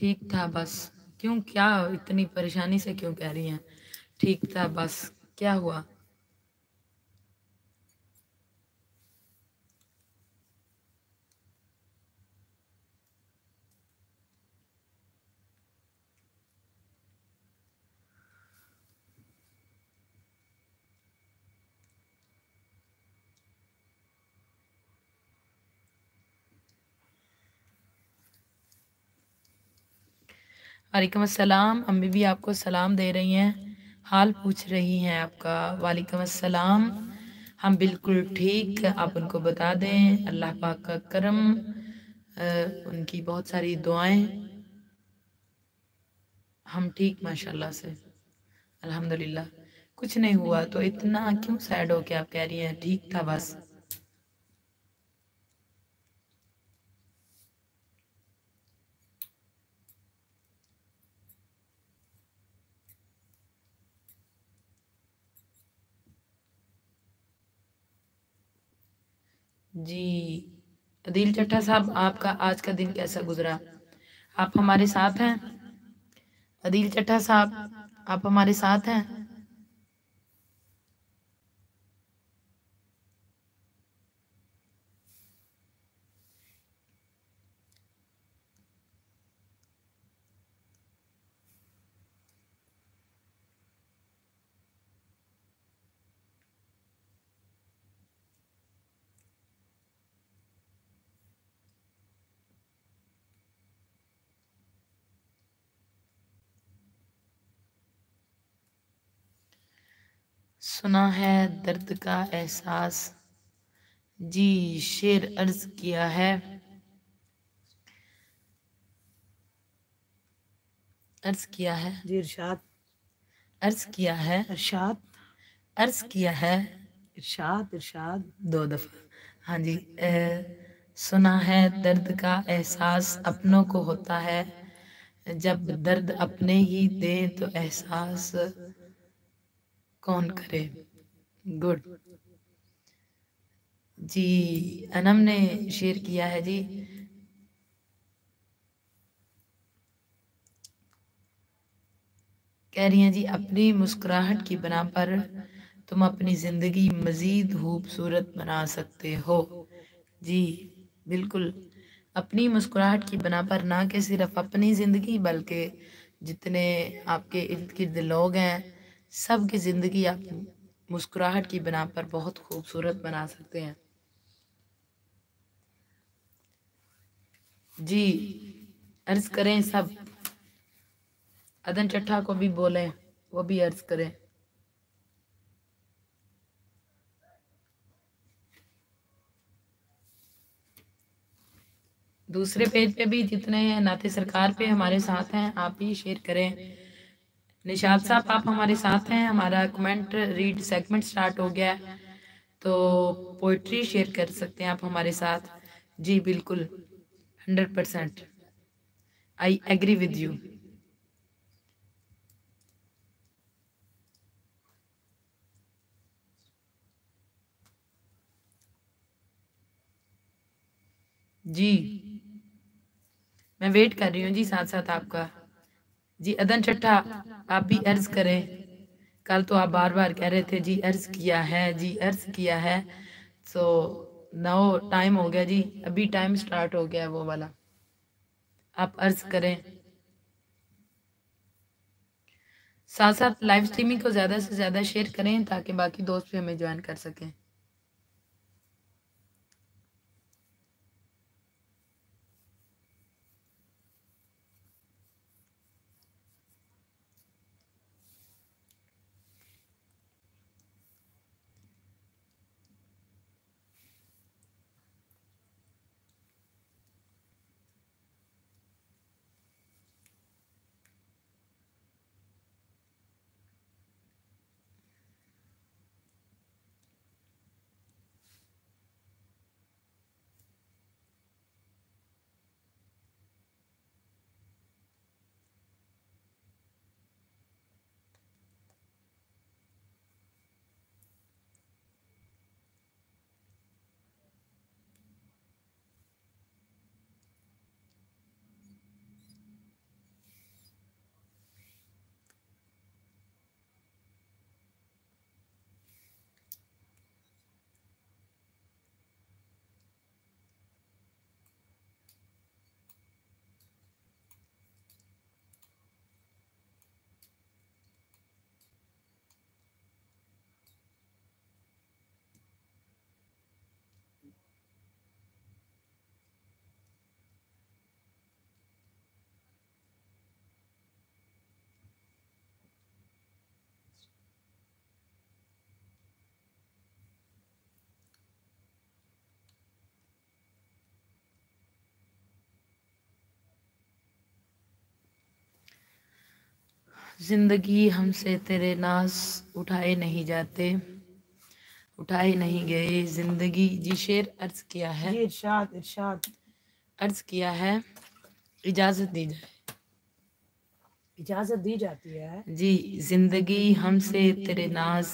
ठीक था बस। क्यों, क्या इतनी परेशानी से क्यों कह रही हैं? ठीक था बस। क्या हुआ? वालेकुम अस्सलाम। अम्मी भी आपको सलाम दे रही हैं। हाल पूछ रही हैं आपका। वालेकुम अस्सलाम। हम बिल्कुल ठीक। आप उनको बता दें। अल्लाह पाक का करम उनकी बहुत सारी दुआएँ। हम ठीक, माशाल्लाह से। अल्हम्दुलिल्लाह। कुछ नहीं हुआ तो इतना क्यों सैड हो के आप कह रही हैं? ठीक था बस। जी। अदिल चट्टा साहब, आपका आज का दिन कैसा गुजरा? आप हमारे साथ हैं? अदिल चट्टा साहब, आप हमारे साथ हैं? सुना है दर्द का एहसास। जी शेर अर्ज़ किया है। अर्ज़ किया है। जी इरशाद। अर्ज़ किया है। इरशाद। अर्ज़ किया है। इरशाद इरशाद। दो दफ़ा। हाँ जी अ, सुना है दर्द का एहसास अपनों को होता है। जब दर्द अपने ही दे तो एहसास कौन करे? गुड जी अनम ने शेयर किया है जी। कह रही हैं जी अपनी मुस्कुराहट की बना पर तुम अपनी ज़िंदगी मजीद खूबसूरत बना सकते हो। जी बिल्कुल। अपनी मुस्कुराहट की बना पर ना कि सिर्फ़ अपनी ज़िंदगी बल्कि जितने आपके इर्द गिर्द लोग हैं सबकी ज़िंदगी आप मुस्कुराहट की बना पर बहुत खूबसूरत बना सकते हैं। जी, अर्ज़ करें सब। अदन चट्ठा को भी बोलें, वो भी अर्ज़ करें। दूसरे पेज पे भी जितने हैं नाते सरकार पे हमारे साथ हैं, आप भी शेयर करें। निशाद साहब, आप हमारे साथ हैं। हमारा कमेंट रीड सेगमेंट स्टार्ट हो गया है। तो पोइट्री शेयर कर सकते हैं आप हमारे साथ। जी, बिल्कुल hundred percent I agree with you जी। मैं वेट कर रही हूँ जी साथ साथ आपका। जी, अदन चट्ठा आप भी अर्ज़ करें। कल तो आप बार बार कह रहे थे, जी, अर्ज़ किया है, जी, अर्ज़ किया है। सो नाउ टाइम हो गया जी, अभी टाइम स्टार्ट हो गया वो वाला। आप अर्ज़ करें। साथ साथ लाइव स्ट्रीमिंग को ज़्यादा से ज़्यादा शेयर करें ताकि बाकी दोस्त भी हमें ज्वाइन कर सकें। ज़िंदगी हमसे तेरे नाज उठाए नहीं जाते उठाए नहीं गए। ज़िंदगी जी शेर अर्ज़ किया है। इरशाद इरशाद। अर्ज़ किया है इजाज़त दी जाए। इजाज़त दी जाती है। जी ज़िंदगी हमसे तेरे नाज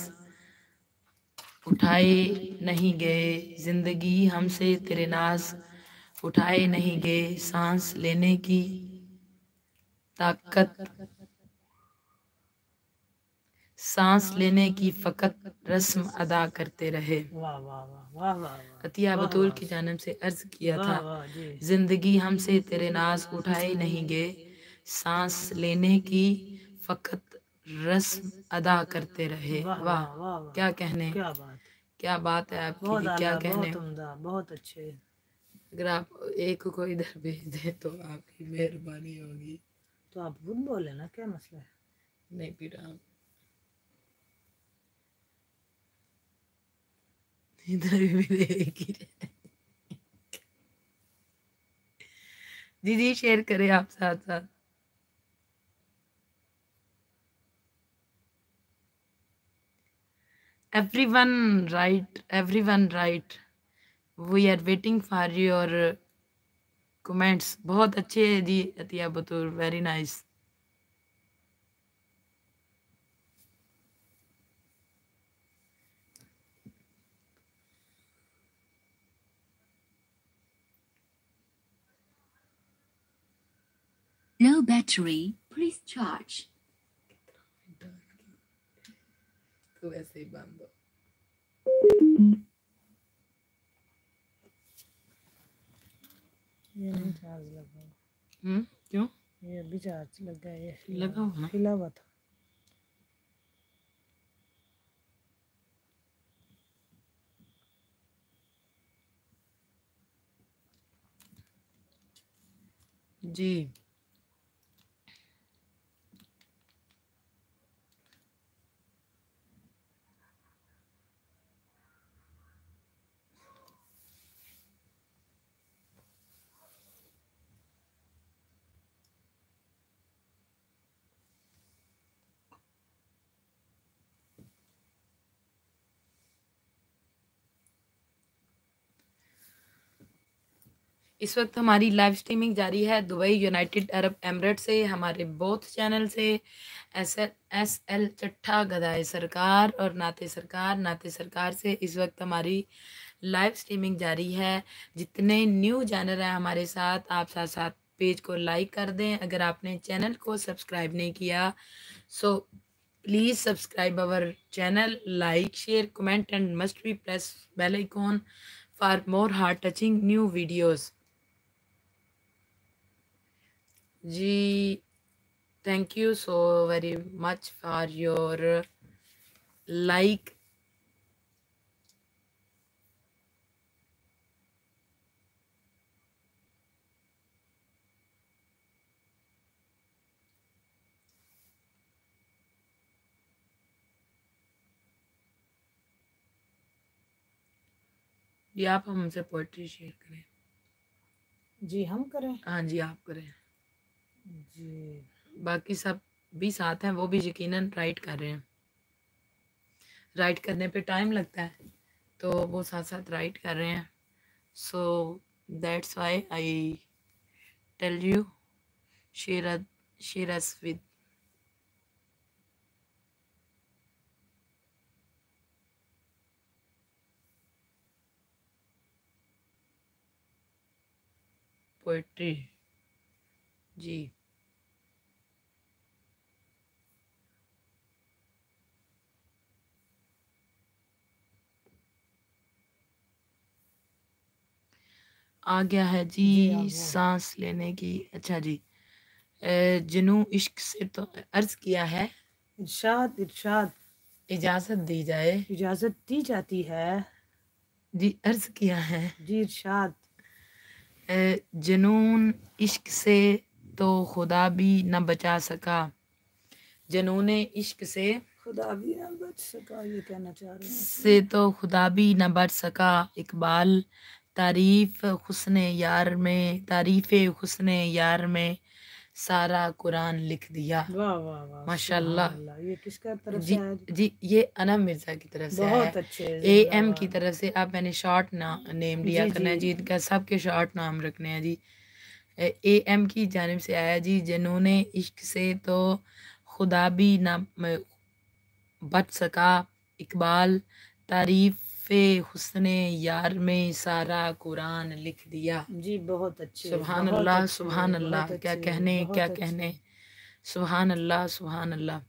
उठाए नहीं गए। ज़िंदगी हमसे तेरे नाज उठाए नहीं गए। सांस लेने की ताकत सांस लेने की फकत रस्म अदा करते रहे। वाह वाह वाह वाह वाह वाह। अतिया बतूल की जानब से अर्ज़ किया था ज़िंदगी हमसे तेरे नाज उठाए नहीं गए। सांस लेने की फकत रस्म अदा करते रहे। वाह क्या कहने? क्या बात क्या बात है आपकी क्या कहने? बहुत बहुत अच्छे। अगर आप एक को इधर भेज दें तो आपकी मेहरबानी होगी। तो आप खुद बोले ना क्या मसला है? नहीं फिर आप दीदी शेयर करें आप साथ साथ everyone right everyone right we are waiting for your comments बहुत अच्छे है जी Atiya Batool very nice nice. Low battery, please charge. तो ऐसे ही बाँध दो ये नहीं चार्ज लगा हम्म क्यों? ये अभी चार्ज लगा है ये लगा हुआ ना? हिला हुआ था। जी। इस वक्त हमारी लाइव स्ट्रीमिंग जारी है दुबई यूनाइटेड अरब एमरेट से, हमारे बोथ चैनल से S L S L Chattha गदाए सरकार और नाते सरकार नाते सरकार से इस वक्त हमारी लाइव स्ट्रीमिंग जारी है। जितने न्यू चैनल हैं हमारे साथ, आप साथ साथ पेज को लाइक कर दें। अगर आपने चैनल को सब्सक्राइब नहीं किया so please subscribe our channel like share comment and must be press bell icon for more heart touching new videos ji thank you so very much for your like आप हमसे poetry share करें। जी हम करें? हाँ जी आप करें। जी। बाकी सब भी साथ हैं, वो भी यकीनन राइट कर रहे हैं। राइट करने पे टाइम लगता है तो वो साथ साथ राइट कर रहे हैं। So that's why I tell you share us with poetry जी। आ गया है जी जी। सांस लेने की। अच्छा जी जुनू इश्क से तो अर्ज़ किया है। इरशाद इरशाद। इजाज़त दी जाए। इजाज़त दी जाती है। जी अर्ज़ किया है। जी इरशाद। जुनून इश्क से तो खुदा भी न बचा सका। जुनून इश्क से खुदा भी ना बच सका ये कहना चाह रहे हैं। से तो खुदा भी न बच सका। इकबाल तारीफ़ हुस्न यार में तारीफ़ हुस्न यार में सारा कुरान लिख दिया वाह वाह वाह माशाल्लाह। ये किसका तरफ़ जी से जी? जी ये अनम मिर्ज़ा की तरफ़ से बहुत अच्छे ए एम की तरफ़ से आप मैंने शॉर्ट ना नेम लिया जी, करना है जी। जी इनका सबके शॉर्ट नाम रखने हैं जी ए एम की जानब से आया जी जिन्होंने इश्क से तो खुदा भी ना बच सका इकबाल तारीफ़ हुस्ने यार में सारा कुरान लिख दिया। जी बहुत अच्छे सुबहान अल्लाह सुबहान अल्लाह क्या कहने क्या कहने। सुबहान अल्लाह सुबहान अल्लाह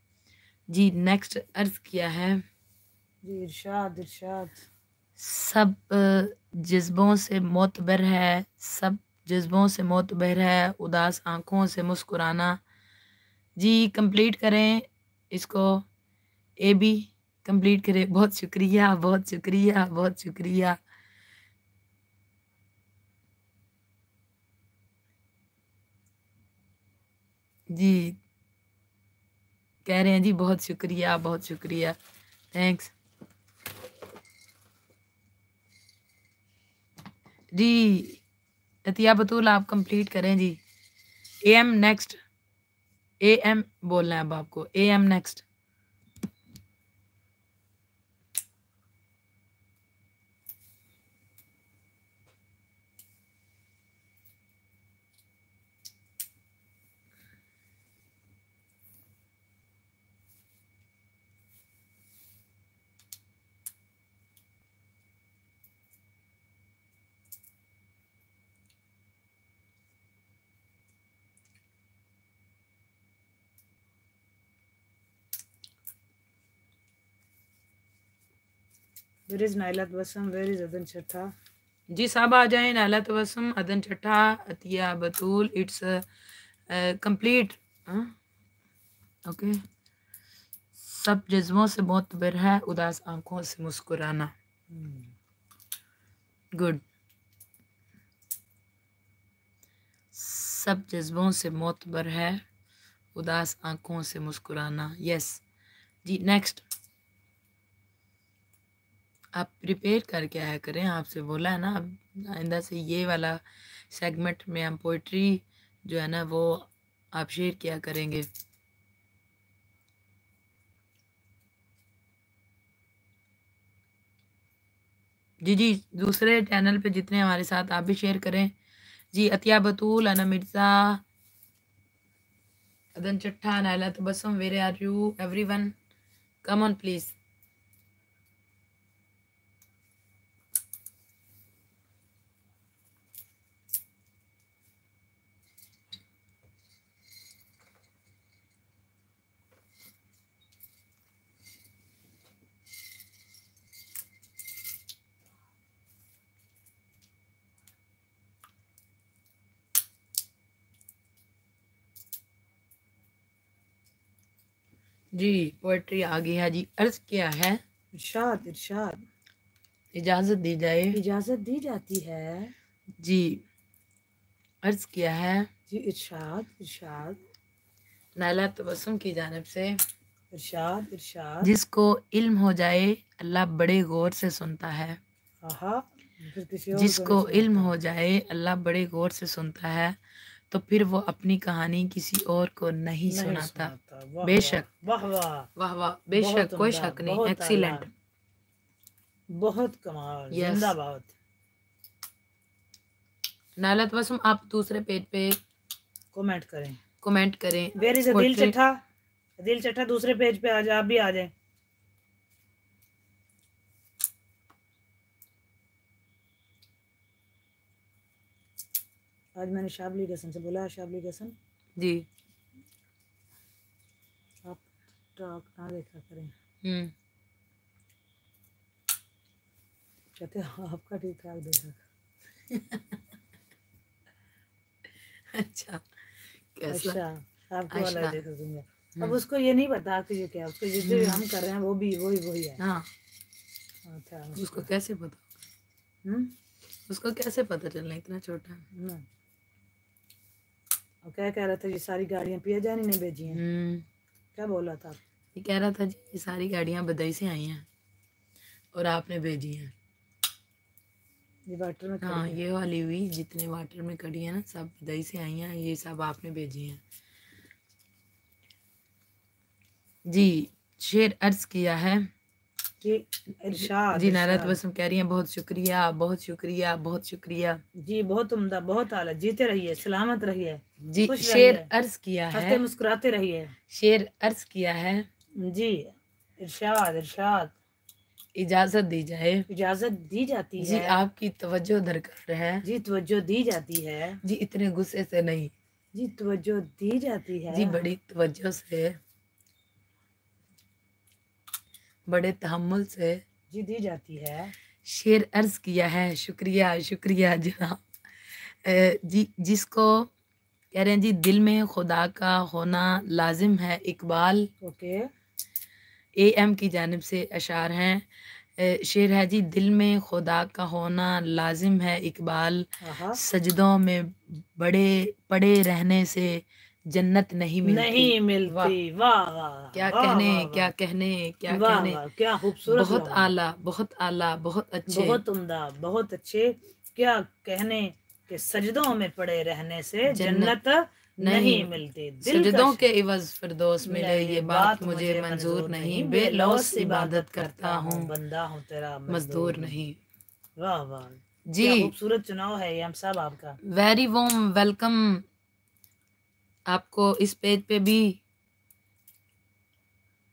जी नेक्स्ट अर्ज़ किया है। जी इरशाद इरशाद। सब जज्बों से मोतबर है सब जज्बों से मोतबर है उदास आँखों से मुस्कुराना। जी कंप्लीट करें इसको। ए बी कंप्लीट करें। बहुत शुक्रिया बहुत शुक्रिया बहुत शुक्रिया। जी। कह रहे हैं जी, बहुत शुक्रिया बहुत शुक्रिया। थैंक्स जी अतिया बतूल आप कंप्लीट करें जी। A M next A M बोलना है अब आपको। A M next where is Nailat Wasam where is अदन छठा जी सब आ जाएँ Nala Tabassum Adan Chattha Atiya Batool it's complete okay सब जज्बों से बहुत मोतबर है, उदास आँखों से मुस्कुराना। गुड सब जज्बों से मोतबर है, उदास आँखों से मुस्कुराना। यस जी नेक्स्ट आप प्रिपेयर करके आया करें। आपसे बोला है ना, अब आइंदा से ये वाला सेगमेंट में हम पोइट्री जो है ना, वो आप शेयर किया करेंगे। जी जी, दूसरे चैनल पे जितने हमारे साथ आप भी शेयर करें। जी, अतिया बतूल, अना Mirza, Adan Chattha Nala Tabassum, where are you every one come on please ji poetry आ गई है जी। अर्ज़ क्या है? इरशाद इरशाद। इजाज़त दी जाए। इजाज़त दी जाती है। जी अर्ज़ किया है? जी इरशाद इरशाद। नाला तबसम की जानब से। इरशाद इरशाद। जिसको इल्म हो जाए अल्लाह बड़े गौर से सुनता है। जिसको इल्म हो। जाए अल्लाह बड़े गौर से सुनता है। तो फिर वो अपनी कहानी किसी और को नहीं नहीं सुनाता। सुनाता। बेशक। वाह वाह। वाह बेशक कोई शक नहीं। एक्सीलेंट बहुत कमाल. जिंदाबाद। नाला तबसम आप दूसरे पेज पे कमेंट करें। कमेंट करें। Where is Portrait- Chattha Adil Chattha दूसरे पेज पे आ जाए आप भी आ जाए। आज मैंने शाबली हसन से बोला शाबली हसन जी आप टॉक ना देखा करें हम्म कहते हैं आपका ठीक ठाक देखा। अच्छा कैसा अच्छा आपको वाला अच्छा। देखा दूँगा अब हम्म। उसको ये नहीं पता कि ये क्या है। उसको जितने हम कर रहे हैं वो भी वही वही है हाँ अच्छा उसको कैसे पता हम्म उसको कैसे पता चलना इतना छोटा हम्म। क्या कह रहा था ये सारी गाड़ियाँ पिया जानी ने भेजी हैं। हम्म। क्या बोला था? ये कह रहा था जी ये सारी गाड़ियाँ बदई से आई हैं और आपने भेजी हैं। ये वाटर में हाँ ये वाली हुई जितने वाटर में खड़ी है ना सब दही से आई हैं ये सब आपने भेजी हैं। जी शेर अर्ज़ किया है जी इरशाद जी नारद। बसम कह रही हैं बहुत शुक्रिया बहुत शुक्रिया बहुत शुक्रिया। जी बहुत उम्दा बहुत आला जीते रहिए सलामत रहिए जी शेर अर्ज़ किया है। मुस्कुराते रहिए। शेर अर्ज़ किया है। जी इरशाद इरशाद। इजाज़त दी जाए। इजाज़त दी जाती जी है। आपकी तवज्जो दरकार है। जी तवज्जो दी जाती है। जी इतने गुस्से से नहीं। जी तवज्जो दी जाती है। जी बड़ी तवज्जो से। बड़े तहमुल से जी दी जाती है। शेर अर्ज़ किया है शुक्रिया शुक्रिया जनाब। जी जिसको कह रहे हैं जी दिल में खुदा का होना लाजिम है इकबाल। ओके। ए एम की जानब से अशार हैं। शेर है जी दिल में खुदा का होना लाजिम है इकबाल। सजदों में बड़े पड़े रहने से जन्नत नहीं मिलती। नहीं मिलती। वाह। वाह क्या वाह, कहने वाह। क्या कहने क्या वाह, कहने। वाह, क्या खूबसूरत बहुत आला बहुत आला बहुत अच्छे। बहुत उम्दा बहुत अच्छे। क्या कहने के सजदों में पड़े रहने से जन्नत जन्नत नहीं मिलती। सजदों के इवज फिरदौस मिले मिले, ये बात मुझे मंजूर नहीं। बेलौस इबादत करता हूँ बंदा हूँ तेरा मजदूर नहीं। वाह वाह। जी। खूबसूरत चुनाव है ये हम सब आपका। वेरी वॉम वेलकम आपको इस पेज पे भी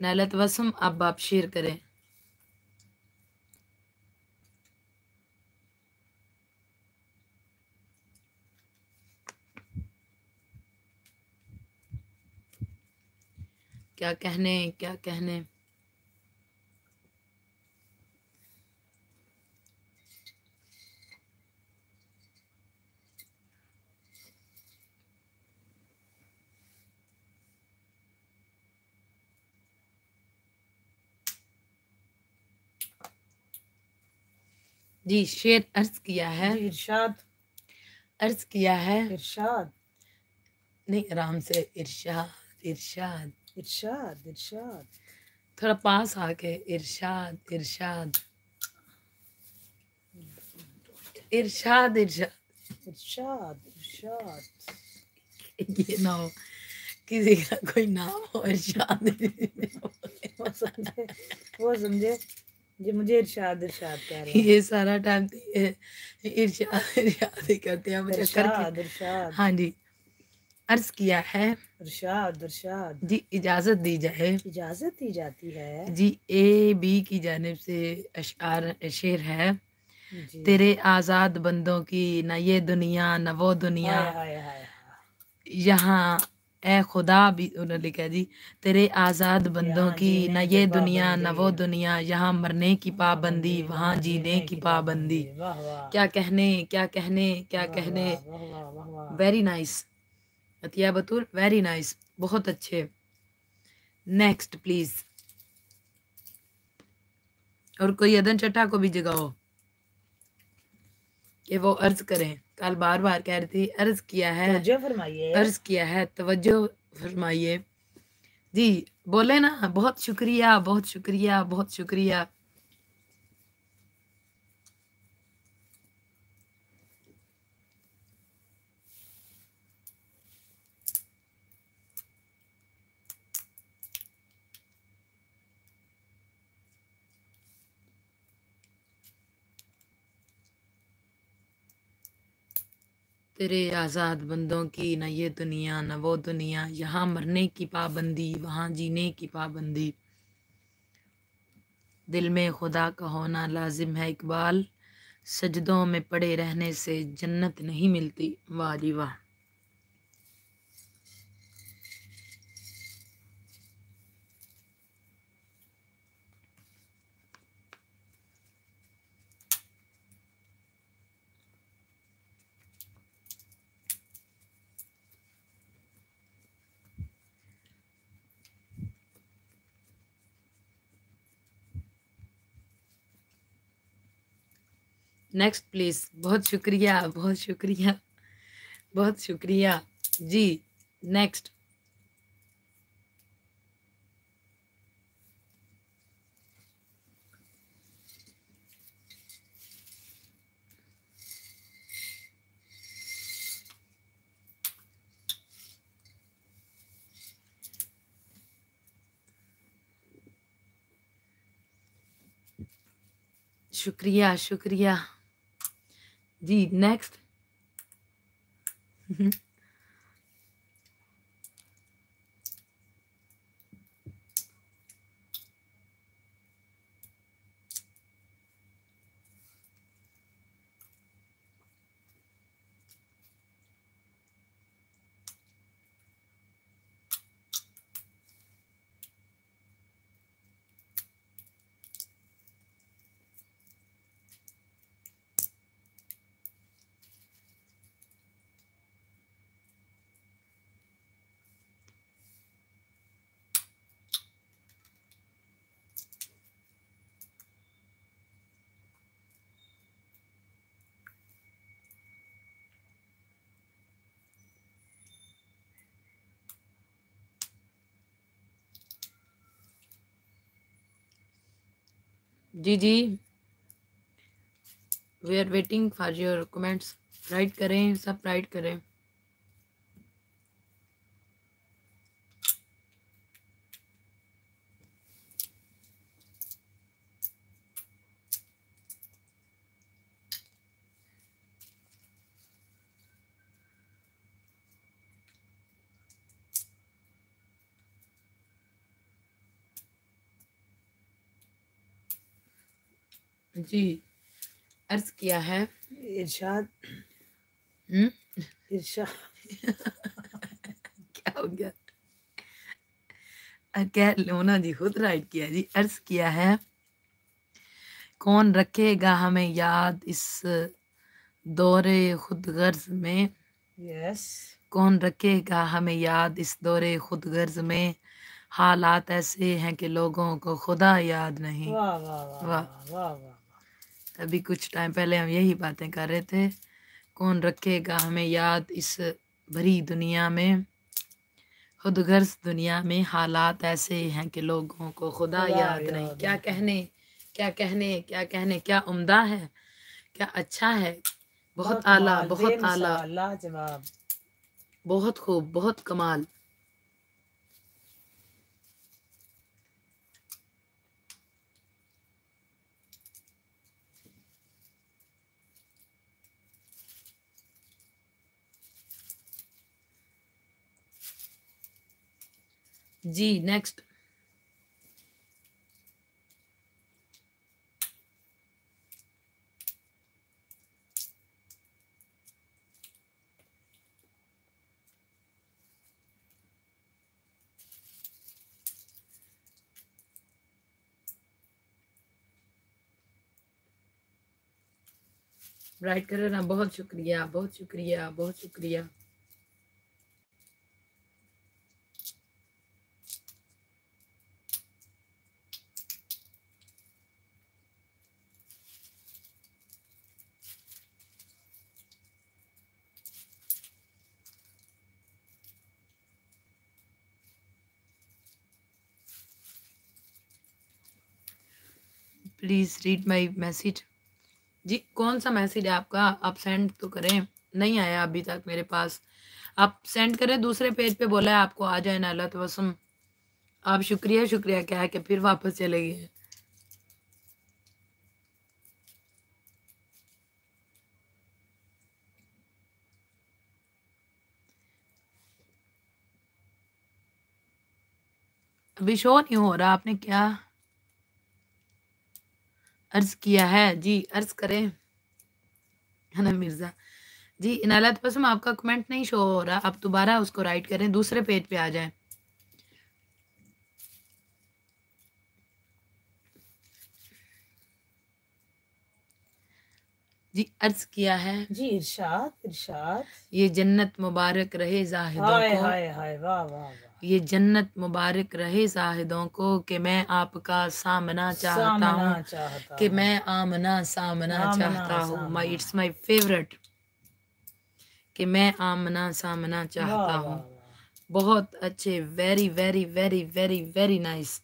नलत वसम अब आप शेयर करें। क्या कहने क्या कहने? जी शेर अर्ज़ किया है। इरशाद। अर्ज़ किया है। इरशाद। नहीं आराम से इरशाद इरशाद। इरशाद इरशाद। थोड़ा पास आके इरशाद इरशाद। इरशाद इरशाद। इरशाद इरशाद। ये ना हो। किसी का कोई नाम हो इरशाद। वो समझे वो समझे। जी मुझे इरशाद इरशाद कह रहे हैं। ये सारा टाइम तो इरशाद इरशाद ही करते हैं मुझे इरशाद इरशाद हाँ जी। अर्ज़ किया है। इरशाद इरशाद। जी इजाज़त दी जाए। इजाज़त दी जाती है। जी ए बी की जानिब से अशार शेर है। तेरे आज़ाद बंदों की न ये दुनिया न वो दुनिया। यहाँ ए खुदा भी उन्होंने लिखा जी तेरे आज़ाद बंदों की न ये दुनिया न वो दुनिया यहाँ मरने की पाबंदी वहाँ जीने की पाबंदी। क्या कहने क्या कहने क्या कहने। Very nice Atiya Batool very nice बहुत अच्छे। नेक्स्ट प्लीज़ और कोई अदन चट्टा को भी जगाओ। कि वो अर्ज़ करें। कल बार बार कह रही थी अर्ज़ किया है। तवज्जो फरमाइए। अर्ज़ किया है तवज्जो फरमाइए। जी बोले ना बहुत शुक्रिया बहुत शुक्रिया बहुत शुक्रिया। तेरे आज़ाद बंदों की न ये दुनिया, न वो दुनिया। यहाँ मरने की पाबंदी, वहाँ जीने की पाबंदी। दिल में खुदा का होना लाजिम है इकबाल। सजदों में पड़े रहने से जन्नत नहीं मिलती, वाह वाह। नेक्स्ट प्लीज़ बहुत शुक्रिया बहुत शुक्रिया बहुत शुक्रिया। जी नेक्स्ट शुक्रिया शुक्रिया। जी नेक्स्ट जी जी। We are waiting for your comments write करें सब राइट करें। जी अर्ज़ किया है। इरशाद। इरशाद। क्या हो गया? अ, कह लो ना जी खुद राइट किया जी। अर्ज़ किया है कौन रखेगा हमें याद इस दौरे खुद गर्ज में? यस कौन रखेगा हमें याद इस दौरे खुद गर्ज में? हालात ऐसे हैं कि लोगों को खुदा याद नहीं। वाह वाह। वाह वाह वाह। अभी कुछ टाइम पहले हम यही बातें कर रहे थे कौन रखेगा हमें याद इस भरी दुनिया में खुद गर्ज दुनिया में हालात ऐसे हैं कि लोगों को खुदा याद याद नहीं। क्या नहीं। कहने क्या कहने क्या कहने क्या उम्दा है क्या अच्छा है? बहुत आला बहुत आला। लाजवाब। बहुत खूब बहुत कमाल। जी नेक्स्ट राइट करे ना बहुत शुक्रिया बहुत शुक्रिया बहुत शुक्रिया। प्लीज़ रीड माय मैसेज जी, कौन सा मैसेज है आपका? आप सेंड तो करें। नहीं आया अभी तक मेरे पास। आप सेंड करें, दूसरे पेज पे बोला है आपको आ जाए ना अल्लाह तो वसम। आप शुक्रिया शुक्रिया क्या है कि फिर वापस चले गए। अभी शो नहीं हो रहा, आपने क्या अर्ज़ किया है। जी, अर्ज़ करें। है ना मिर्ज़ा? जी इनालत पसम आपका कमेंट नहीं शो हो रहा। आप दोबारा उसको राइट करें, दूसरे पेज पे आ जाएँ। जी अर्ज़ किया है। जी इरशाद इरशाद। ये जन्नत मुबारक रहे जाहिदों हाय को। हाय हाय वाह वाह ये जन्नत मुबारक रहे जाहिदों को कि मैं आपका सामना चाहता हूँ कि मैं आमना सामना चाहता हूँ। माई इट्स माई फेवरेट कि मैं आमना सामना चाहता हूँ। बहुत अच्छे very very very very very nice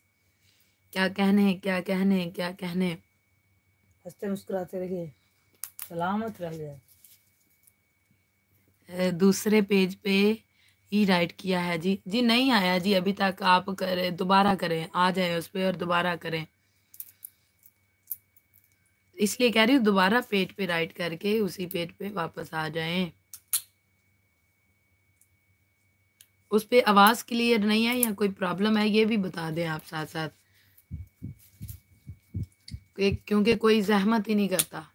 क्या कहने क्या कहने क्या कहने हँसते मुस्कुराते रहिए। सलामत रहिए अ, दूसरे पेज पे ही राइट किया है जी। जी नहीं आया जी अभी तक आप करें दोबारा करें आ जाए उस पर और दोबारा करें। इसलिए कह रही हूँ दोबारा पेज पे राइट करके उसी पेज पे वापस आ जाएँ। उस पर आवाज़ क्लियर नहीं है या कोई प्रॉब्लम है ये भी बता दें आप साथ साथ क्योंकि कोई जहमत ही नहीं करता।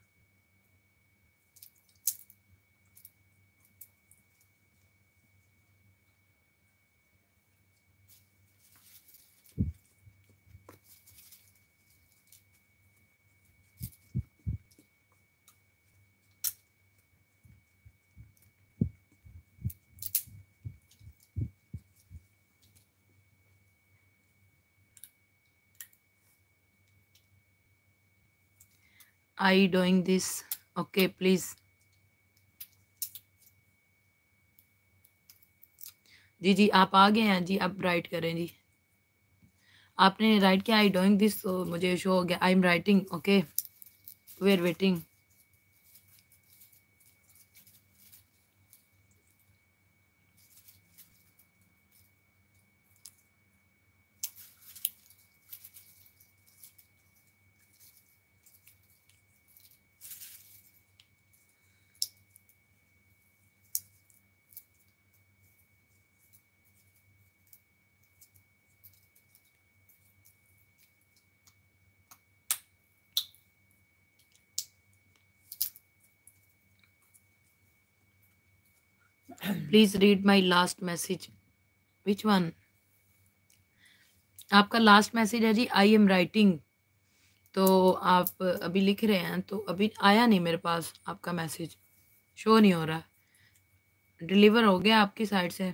आई doing this? Okay, please. जी जी, आप आ गए हैं। जी, आप राइट करें, जी। आपने राइट किया आई डोइंग दिस तो मुझे शो हो गया I am writing okay we are waiting please read my last message which one आपका लास्ट मैसेज है जी आई एम राइटिंग तो आप अभी लिख रहे हैं तो अभी आया नहीं मेरे पास आपका मैसेज शो नहीं हो रहा. डिलीवर हो गया आपकी साइड से.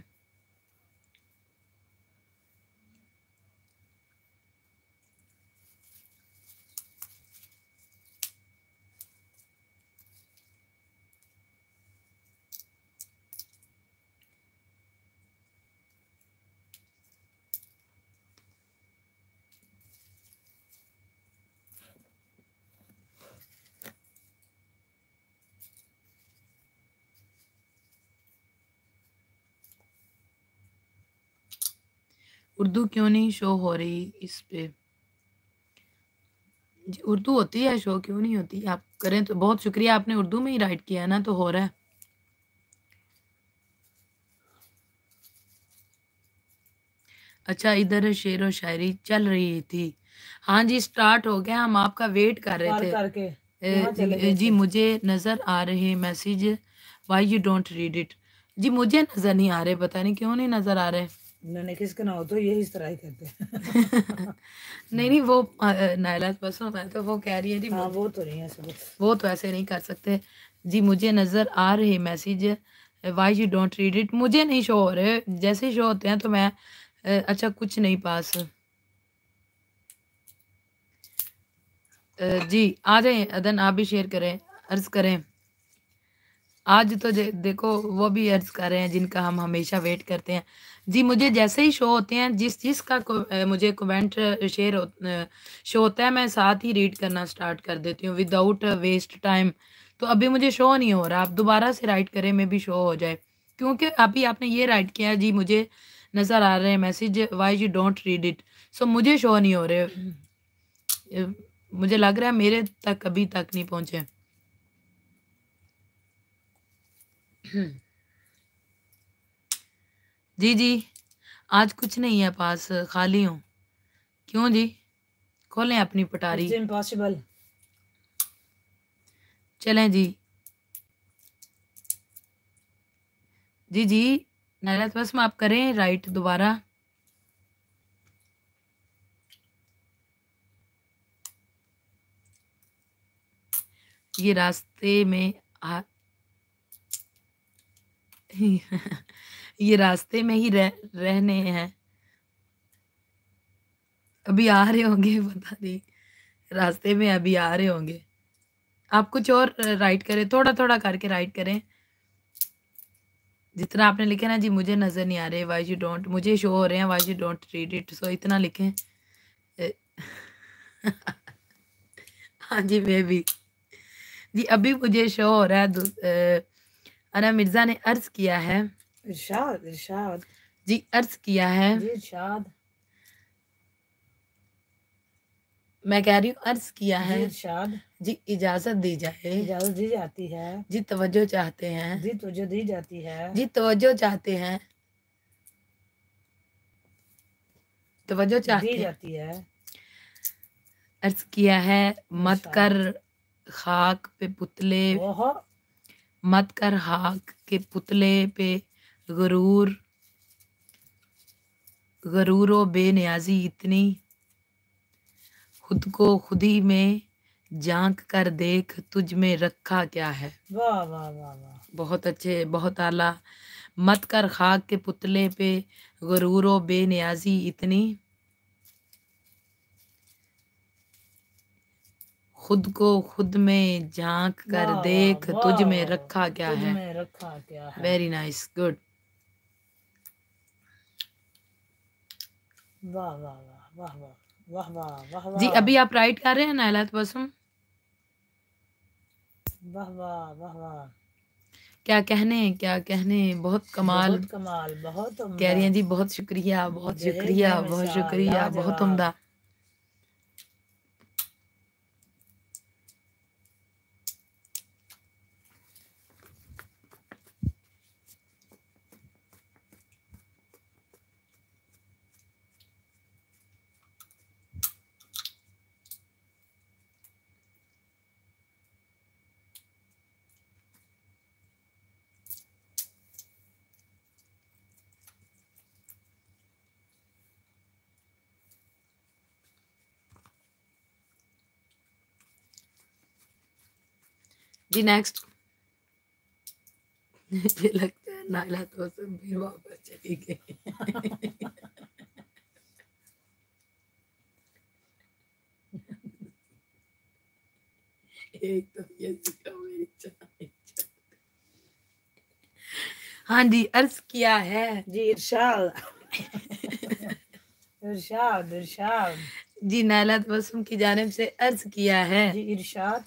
उर्दू क्यों नहीं शो हो रही इस पे? जी उर्दू होती है शो क्यों नहीं होती? आप करें तो बहुत शुक्रिया आपने उर्दू में ही राइट किया है ना तो हो रहा है। अच्छा इधर शेर व शायरी चल रही थी। हाँ जी स्टार्ट हो गया हम आपका वेट कर रहे थे। करके। जी मुझे नज़र आ रहे message why you don't read it जी मुझे नज़र नहीं आ रहे पता नहीं क्यों नहीं नज़र आ रहे। मैंने किसके ना हो तो यही इस तरह ही करते हैं। नहीं नहीं वो नायला बसों में तो वो कह रही है जी हाँ वो तो नहीं है सब वो तो ऐसे नहीं कर सकते। जी मुझे नज़र आ रहे message why you don't read it मुझे नहीं शो हो रहे। जैसे शो होते हैं तो मैं अच्छा कुछ नहीं पास। जी आ जाए अदन आप भी शेयर करें अर्ज़ करें। आज तो देखो वो भी अर्ज़ कर रहे हैं जिनका हम हमेशा वेट करते हैं। जी मुझे जैसे ही शो होते हैं जिस जिसका को, अ, मुझे कमेंट शेयर हो, शो होता है मैं साथ ही रीड करना स्टार्ट कर देती हूँ विदाउट वेस्ट टाइम तो अभी मुझे शो नहीं हो रहा आप दोबारा से राइट करें मैं भी शो हो जाए। क्योंकि अभी आपने ये राइट किया जी मुझे नज़र आ रहे हैं message why you don't read it so मुझे शो नहीं हो रहे। मुझे लग रहा है मेरे तक अभी तक नहीं पहुँचे। जी जी। आज कुछ नहीं है पास खाली हूँ। क्यों जी? खोलें अपनी पटारी। इम्पॉसिबल चलें जी। जी जी। नायला बस आप करें राइट दोबारा। ये रास्ते में आ ये रास्ते में ही रह, रहने हैं। अभी आ रहे होंगे, पता नहीं। रास्ते में अभी आ रहे होंगे। आप कुछ और राइट करें थोड़ा थोड़ा करके राइट करें। जितना आपने लिखे ना, जी, मुझे नज़र नहीं आ रहे वाई यू डोंट मुझे शो हो रहे हैं why you don't read it so इतना लिखें। हाँ जी, मैं भी। जी, अभी मुझे शो हो रहा है अना मिर्ज़ा ने अर्ज़ किया है। इरशाद इरशाद। जी अर्ज़ किया है। जी इरशाद। मैं कह रही हूँ अर्ज़ किया है। इरशाद। जी इजाज़त दी जाए। इजाज़त दी जाती है। जी तवज्जो चाहते हैं। जी तुझे दी जाती है। जी तवज्जो चाहते हैं। तवज्जो दी चाहते हैं। जाती है। अर्ज़ किया है मत। कर खाक पे पुतले। मत कर खाक के पुतले पे गरूर गरूरो बेनियाजी इतनी। खुद को खुदी में झाँक कर देख तुझ में रखा क्या है। वाह वाह वाह वाह। बहुत अच्छे बहुत आला। मत कर खाक के पुतले पे गरूरो बेनियाजी इतनी। खुद को खुद में झाँक कर देख तुझ है। में रखा क्या है। वेरी नाइस गुड वाह वाह वाह वाह वाह वाह वाह वाह वाह। जी अभी आप राइट कर रहे हैं नायला बसुम? वाह वाह वाह वाह। क्या कहने क्या कहने बहुत कमाल। बहुत कमाल बहुत कह रही हैं जी बहुत शुक्रिया बहुत शुक्रिया बहुत शुक्रिया बहुत। उम्दा। जी नेक्स्ट मुझे लगता है नायला तो सब फिर वापस चली गई एक तो ये सीखा मेरी जान हाँ जी अर्ज़ किया है। जी इरशाद। इरशाद इरशाद। जी नायला बसुम की जानिब से अर्ज़ किया है। जी इरशाद।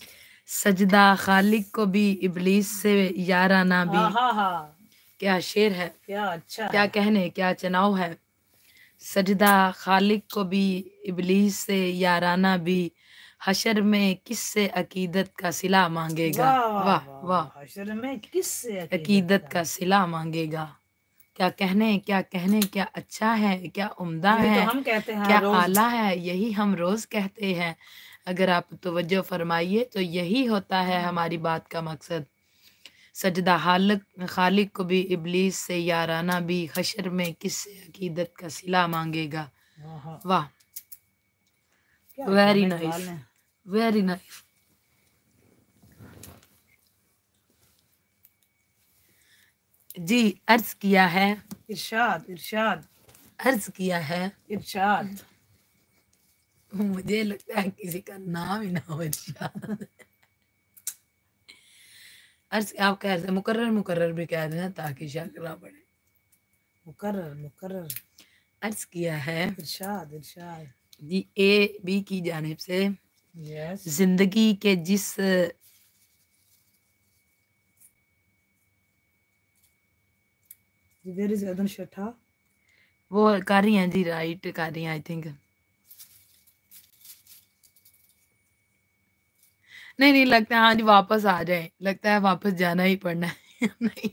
सजदा खालिक को भी इबलीस से याराना भी। हाँ हाँ। हाँ क्या शेर है? क्या अच्छा क्या कहने क्या चनाव है? सजदा खालिक को भी इबलीस से याराना भी हशर में किससे अकीदत का सिला मांगेगा? वाह वाह हशर में किससे अकीदत का? सिला मांगेगा। क्या कहने क्या कहने क्या अच्छा है क्या उम्दा है तो हम कहते हैं क्या आला है यही हम रोज कहते हैं। अगर आप तवज्जो फरमाइए तो यही होता है हमारी बात का मकसद। सजदा हालक खालिक को भी इबलीस से याराना भी हशर में किससे अकीदत का सिला मांगेगा? हाँ, हाँ, वाह. वाले हैं। वेरी नाइस जी अर्ज़ किया है। इरशाद इरशाद। अर्ज़ किया है। इरशाद। मुझे लगता है किसी का नाम ही ना हो अर्ज़ आप कह रहे थे मुकर्रर मुकर्रर भी कह रहे हैं ताकि शक ना पड़े मुकर्रर मुकर्रर अर्ज़ किया है इरशाद इरशाद जी ए बी की जानिब से यस ज़िंदगी के जिस वो कर रही हैं जी राइट कर रही हैं आई थिंक नहीं नहीं, लगता है हाँ जी, वापस आ जाए। लगता है वापस जाना ही पड़ना है। नहीं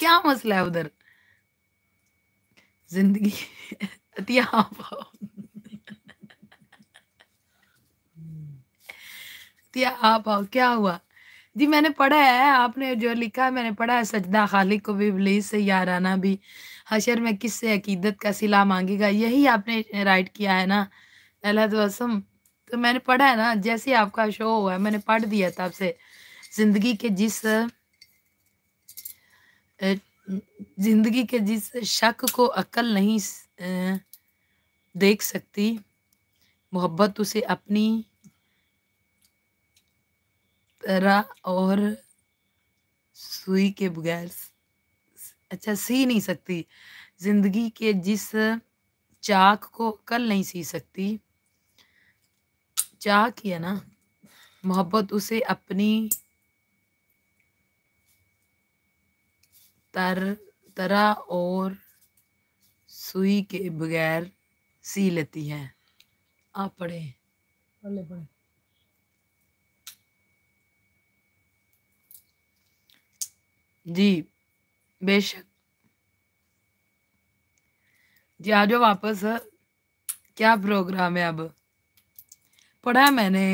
क्या मसला है उधर? ज़िंदगी अतिया आप आओ क्या हुआ? जी, मैंने पढ़ा है, आपने जो लिखा है, मैंने पढ़ा है, सजदा खालिक को भी इब्लीस से याराना भी। हशर में किससे अकीदत का सिला मांगेगा? यही आपने राइट किया है ना? अल्लाह तो असम। तो मैंने पढ़ा है ना, जैसे आपका शो हुआ है, मैंने पढ़ दिया था आपसे। ज़िंदगी के जिस ज़िंदगी के जिस शक को अक्ल नहीं देख सकती, मोहब्बत उसे अपनी तरह और सुई के बगैर अच्छा सी नहीं सकती। ज़िंदगी के जिस चाक को कल नहीं सी सकती चाक ही है ना मोहब्बत उसे अपनी तर तरह और सुई के बगैर सी लेती है। आप पढ़े। जी बेशक। जी आ जाओ वापस। क्या प्रोग्राम है अब? पढ़ा है मैंने।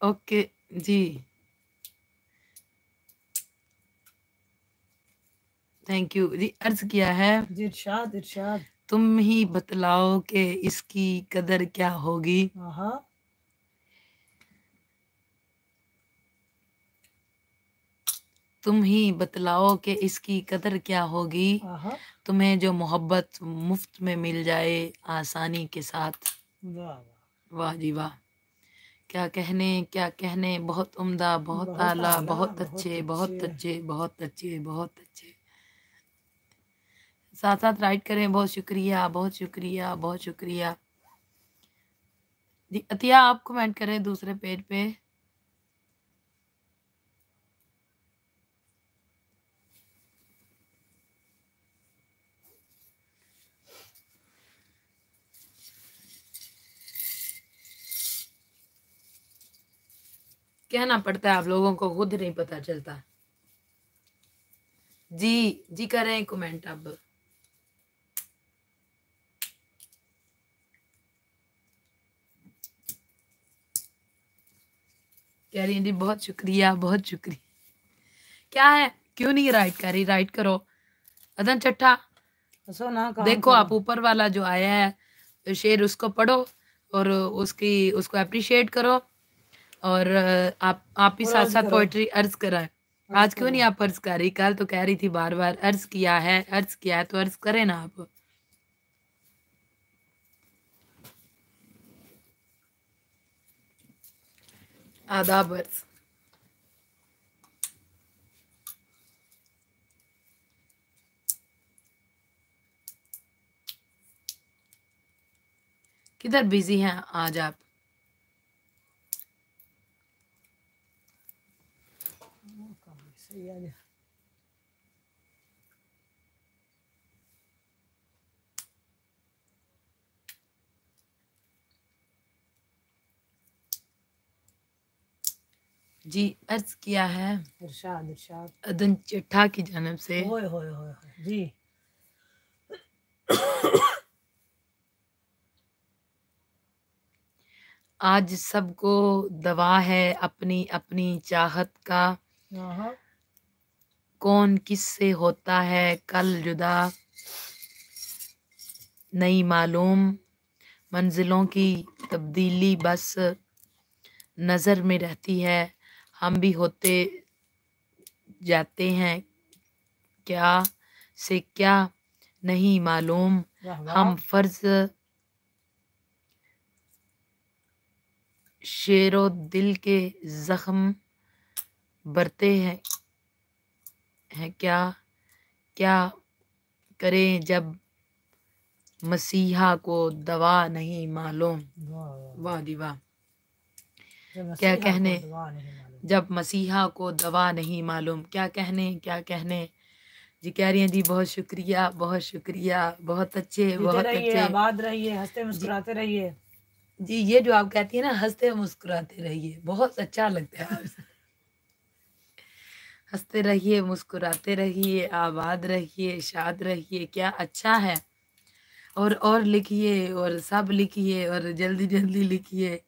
ओके जी। थैंक यू जी अर्ज़ किया है। इरशाद इरशाद। तुम ही बतलाओ कि इसकी कदर क्या होगी। तुम ही बतलाओ कि इसकी कदर क्या होगी। तुम्हें जो मोहब्बत मुफ़्त में मिल जाए आसानी के साथ। वाह जी वाह। क्या कहने क्या कहने बहुत उम्दा बहुत बहुत आला आला, बहुत अच्छे बहुत अच्छे। अच्छे। बहुत अच्छे बहुत अच्छे साथ साथ राइट करें बहुत शुक्रिया बहुत शुक्रिया बहुत शुक्रिया। जी अतिया आप कमेंट करें दूसरे पेज पे। कहना पड़ता है आप लोगों को खुद नहीं पता चलता। जी जी करें कमेंट अब। कह रही हैं जी बहुत शुक्रिया बहुत शुक्रिया। क्या है? क्यों नहीं राइट कर? रही राइट करो। अदन चट्ठा ना देखो आप ऊपर वाला जो आया है शेर उसको पढ़ो और उसकी उसको अप्रिशिएट करो। और आप आप ही साथ साथ। पोइट्री अर्ज़ कराएँ आज क्यों नहीं आप अर्ज़ कर रही? कल तो कह रही थी बार बार अर्ज़ किया है अर्ज़ किया है तो अर्ज़ करें ना आप। आदाब अर्ज़। किधर बिज़ी हैं आज आप? आ गया जी अर्ज़ किया है। इरशाद इरशाद। अदन चिट्ठा की जानब से। होए होए होए होए। जी। आज सबको दवा है अपनी अपनी चाहत का। कौन किससे होता है कल जुदा? नहीं मालूम। मंजिलों की तब्दीली बस नज़र में रहती है। हम भी होते जाते हैं। क्या से क्या? नहीं मालूम। हम फ़र्ज़ शेर दिल के जख्म बरते हैं। हैं? क्या क्या करें जब मसीहा को दवा नहीं मालूम? वाह जब क्या कहने? जब मसीहा को दवा नहीं मालूम। क्या कहने क्या कहने? जी कह रही हैं जी बहुत शुक्रिया बहुत शुक्रिया। बहुत अच्छे बहुत अच्छे। आबाद रहिए हँसते मुस्कुराते रहिए। जी ये जो आप कहती है ना हँसते मुस्कुराते रहिए। बहुत अच्छा लगता है। हँसते रहिए मुस्कुराते रहिए आबाद रहिए शाद रहिए क्या अच्छा है। और और लिखिए और सब लिखिए और जल्दी जल्दी लिखिए।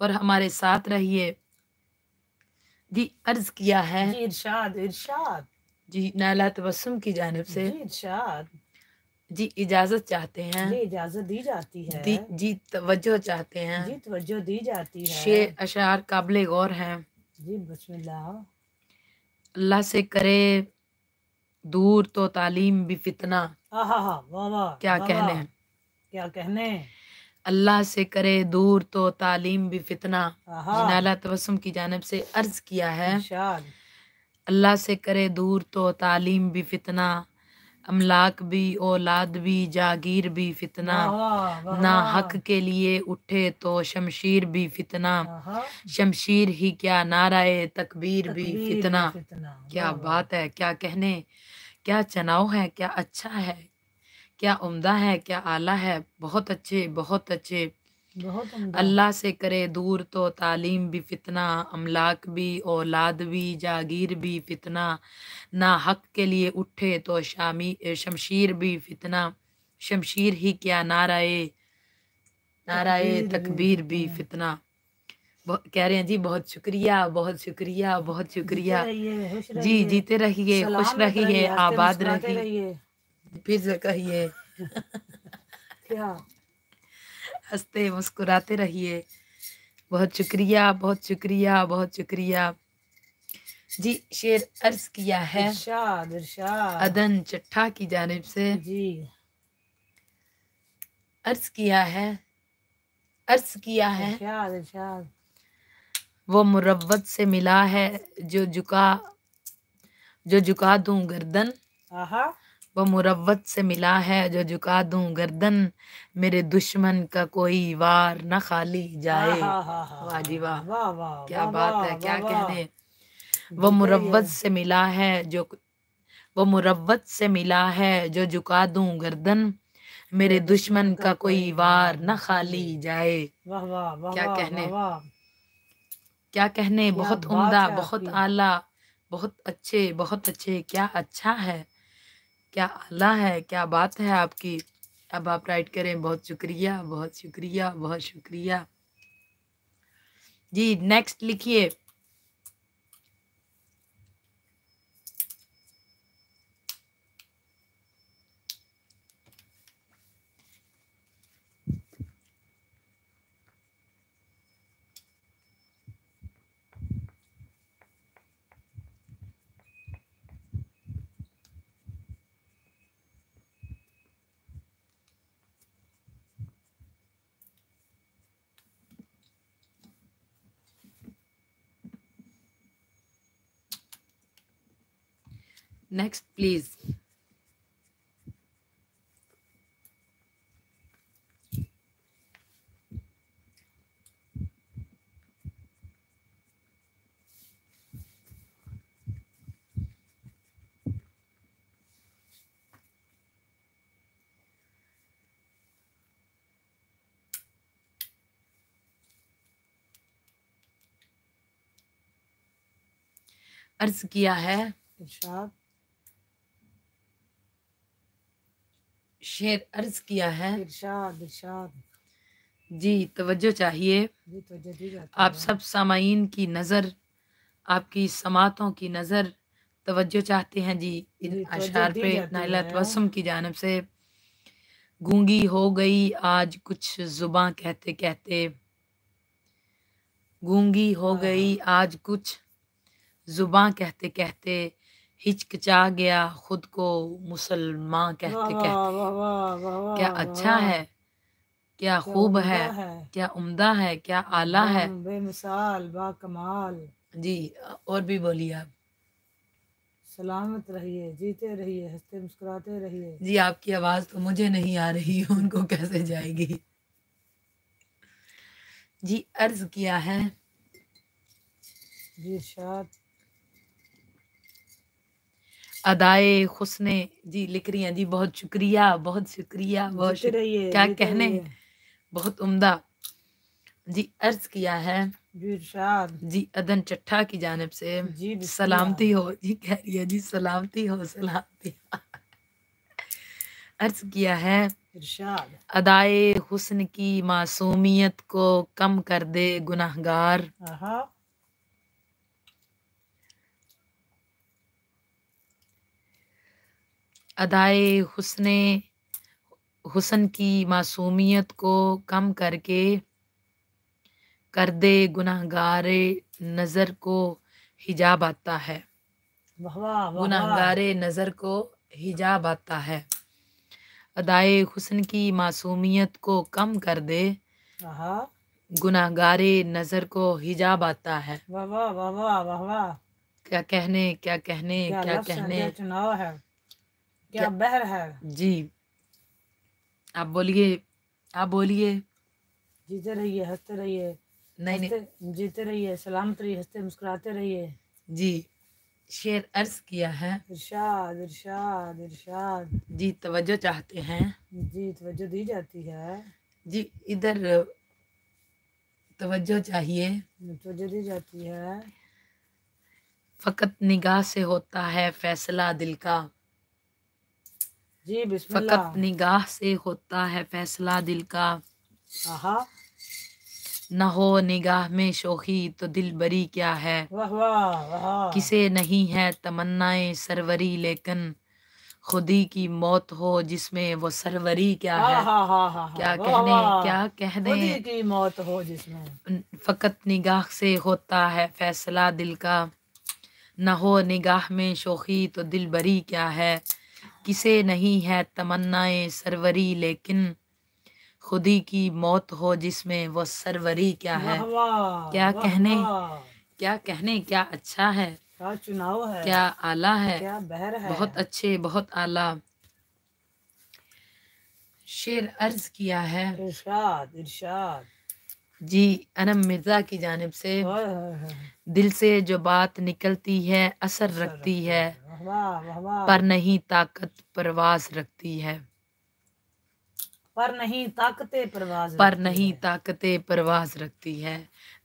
और हमारे साथ रहिए। जी अर्ज़ किया है। इरशाद इरशाद। जी नाला तबस्सुम की जानब जी से इरशाद। जी इजाज़त चाहते हैं। जी इजाज़त दी जाती है। दी जी तवज्जो चाहते हैं। जी तवज्जो दी जाती है। शेर अशार काबिल गौर हैं। जी बिस्मिल्लाह। अल्लाह से करे दूर तो तालीम भी फितना। आहा हा वाह वाह क्या कहने वाह। क्या कहने? अल्लाह से करे दूर तो तालीम भी फितना। नाला तबस्सुम की जानब से अर्ज़ किया है। अल्लाह से करे दूर तो तालीम भी फितना। अमलाक भी औलाद भी जागीर भी फितना। ना हक के लिए उठे तो शमशीर भी फितना। शमशीर ही क्या नाराए तकबीर भी तकबीर फितना भी फितना। क्या। बात है क्या कहने क्या चनाव है क्या अच्छा है क्या उम्दा है क्या आला है। बहुत अच्छे बहुत अच्छे। अल्लाह से करे दूर तो तालीम भी फितना अमलाक भी औलाद भी जागीर भी फितना ना हक के लिए उठे तो शामी शमशीर भी फितना। शमशीर ही क्या नाराए नाराए तकबीर भी फितना। कह रहे हैं जी बहुत शुक्रिया बहुत शुक्रिया बहुत शुक्रिया। जीते जी जीते रहिए खुश रहिए आबाद रहिए। फिर से कहिए। क्या? हँसते मुस्कुराते रहिए। बहुत शुक्रिया बहुत शुक्रिया बहुत शुक्रिया। जी शेर अर्ज़ किया है। इरशाद इरशाद। अदन चट्ठा की जानिब से। जी। अर्ज़ किया है। अर्ज़ किया है। इरशाद इरशाद। वो मुरवत से मिला है जो झुका जो झुका दूँ गर्दन। आहा। वो मुरवत से मिला है जो झुका दूँ गर्दन मेरे दुश्मन का कोई वार न खाली जाए। आहा, वाह जी वाह। वाह वाह क्या वाह, बात है क्या। कहने। वो मुरवत से मिला है जो वो मुरवत से मिला है जो झुका दूँ गर्दन मेरे दुश्मन का कोई वार न खाली जाए। क्या कहने? क्या कहने। बहुत उम्दा बहुत आला बहुत अच्छे बहुत अच्छे। क्या अच्छा है। क्या आला है, क्या बात है आपकी। अब आप राइट करें, बहुत शुक्रिया बहुत शुक्रिया बहुत शुक्रिया। जी नेक्स्ट लिखिए। नेक्स्ट प्लीज़ अर्ज़ किया है। शेर अर्ज़ किया है। इरशाद इरशाद। जी तवज्जो चाहिए। जी आप सब सामाइन की नज़र आपकी समातों की नज़र तवज्जो चाहते हैं जी। इन अशार पे नाइला है। तवस्सुम की जानब से गूँगी हो गई आज कुछ जुबां कहते कहते। गूँगी हो हाँ, गई आज कुछ जुबां कहते कहते। हिचकिचा गया खुद को मुसलमान कहते कहते। क्या अच्छा। है क्या खूब उम्दा है क्या उम्दा है क्या आला है। बेमिसाल बा कमाल जी और भी बोलिए आप। सलामत रहिए जीते रहिए हँसते मुस्कुराते रहिए। जी आपकी आवाज़ तो मुझे नहीं आ रही उनको कैसे जाएगी? जी अर्ज़ किया है। जी इरशाद अदाए खुसने जी लिख रही हैं। जी बहुत शुक्रिया बहुत शुक्रिया बहुत शुक्रिया। क्या कहने? बहुत उम्दा। जी अर्ज़ किया है। जी अदन चट्ठा की जानब से। जी सलामती हो। जी कह रही है जी सलामती हो सलामती अर्ज़ किया है। अदाए हुस्न की मासूमियत को कम कर दे गुनाहगार। अदाए हुस्न हुस्न की मासूमियत को कम करके कर दे गुनाहगार नज़र को हिजाब आता है। गुनाहगार नज़र को हिजाब आता है। अदाए हुस्न की मासूमियत को कम कर दे आहा। गुनाहगार नज़र को हिजाब आता है। वाह वाह वाह वाह वाह वाह। क्या कहने क्या कहने क्या क्या कहने? चुनाव है? क्या बहर है? जी। आप बोलिए आप बोलिए। जीते रहिए हँसते रहिए। नहीं नहीं। जीते रहिए सलामत रहिए हँसते मुस्कुराते रहिए। जी शेर अर्ज़ किया है। इरशाद इरशाद इरशाद। जी तवज्जो चाहते हैं। जी तवज्जो दी जाती है। जी इधर तवज्जो चाहिए। तवज्जो दी जाती है। फकत निगाह से होता है फैसला दिल का। जी बिस्मिल्लाह। फकत निगाह से होता है फैसला दिल का। आहा। न हो निगाह में शोखी तो दिल बरी क्या है? वाह वाह वाह। किसे नहीं है तमन्नाएँ सरवरी लेकिन खुदी की मौत हो जिसमें वो सरवरी क्या है हा? हा हा क्या कहने। क्या कहने? खुदी की मौत हो जिसमें। फकत निगाह से होता है फैसला दिल का। न हो निगाह में शोखी तो दिल बरी क्या है? किसे नहीं है तमन्नाएँ सरवरी लेकिन खुदी की मौत हो जिसमें वो सरवरी क्या है? क्या कहने? क्या कहने क्या अच्छा है? क्या चुनाव है। क्या आला है? क्या बहर है। बहुत अच्छे बहुत आला। शेर अर्ज़ किया है। इरशाद इरशाद। जी अनम मिर्ज़ा की जानब से। दिल से जो बात निकलती है असर रखती है। पर नहीं ताकत परवाज रखती है। पर नहीं ताकते परवाज पर नहीं। ताकते परवाज रखती है।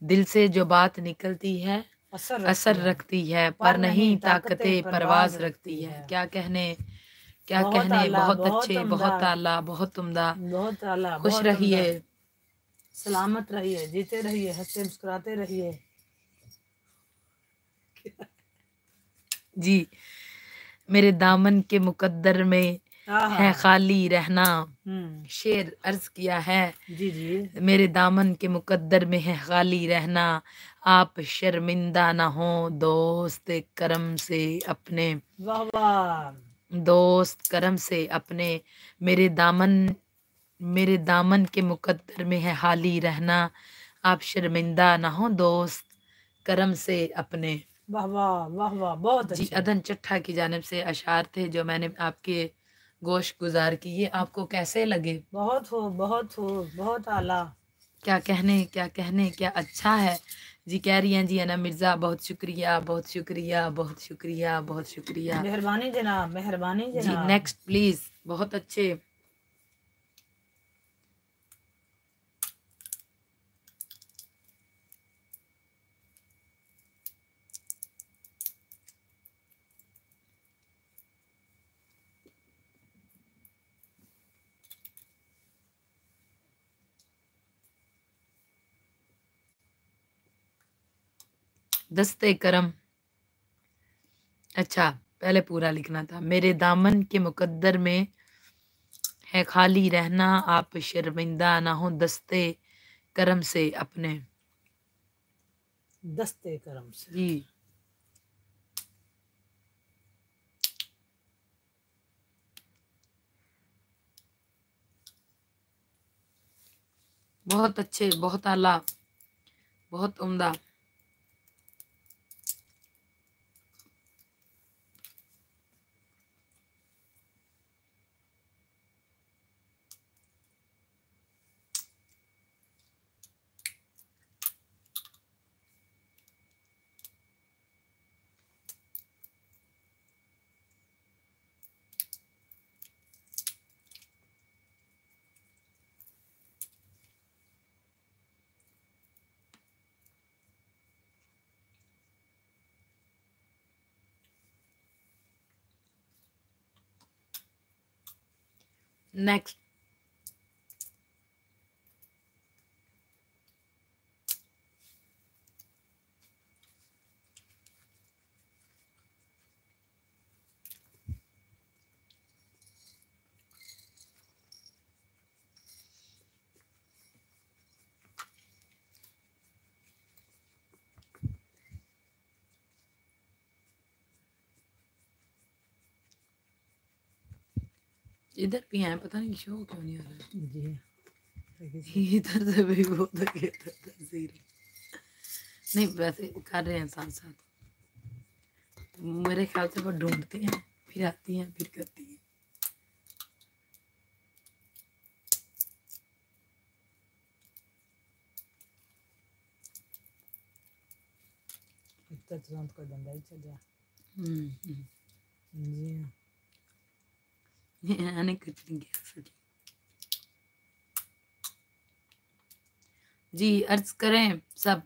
दिल से जो बात निकलती है असर असर रखती है। पर नहीं ताकते परवाज रखती है। क्या कहने क्या कहने बहुत बहुत अच्छे बहुत आला बहुत उम्दा। बहुत आला खुश रहिए। सलामत रहिए जीते रहिए हँसते मुस्कुराते रहिए। जी। मेरे दामन के मुकद्दर में है खाली रहना। हम्म। शेर अर्ज़ किया है। जी जी। मेरे दामन के मुकद्दर में है खाली रहना। आप शर्मिंदा ना हो दोस्त करम से अपने। वाह वाह। दोस्त करम से अपने। मेरे दामन मेरे दामन के मुकद्दर में है हाली रहना। आप शर्मिंदा ना हो दोस्त करम से अपने। वाह वाह वाह वाह बहुत जी अच्छे। अदन चट्ठा की जानिब से अशार थे जो मैंने आपके गोश गुजार किए आपको कैसे लगे? बहुत हो बहुत हो बहुत आला। क्या कहने क्या कहने क्या अच्छा है? जी कह रही हैं जी अना मिर्ज़ा बहुत शुक्रिया बहुत शुक्रिया बहुत शुक्रिया बहुत शुक्रिया। मेहरबानी जनाब मेहरबानी जी जनाब। नेक्स्ट प्लीज़ बहुत अच्छे। दस्ते करम। अच्छा पहले पूरा लिखना था। मेरे दामन के मुकद्दर में है खाली रहना आप शर्मिंदा ना हो दस्ते करम से अपने। दस्ते करम से। जी। बहुत अच्छे बहुत आला बहुत उम्दा। नेक्स्ट इधर भी हैं पता नहीं शो क्यों नहीं हो रहा। जी। इधर से भी वो तक नहीं वैसे कर रहे हैं साथ साथ। मेरे ख्याल से वो ढूंढते हैं फिर आती हैं फिर करती हैं। तुरंत कर ही चल जा हम्म, हम्म। जी हाँ। जी अर्ज़ करें सब।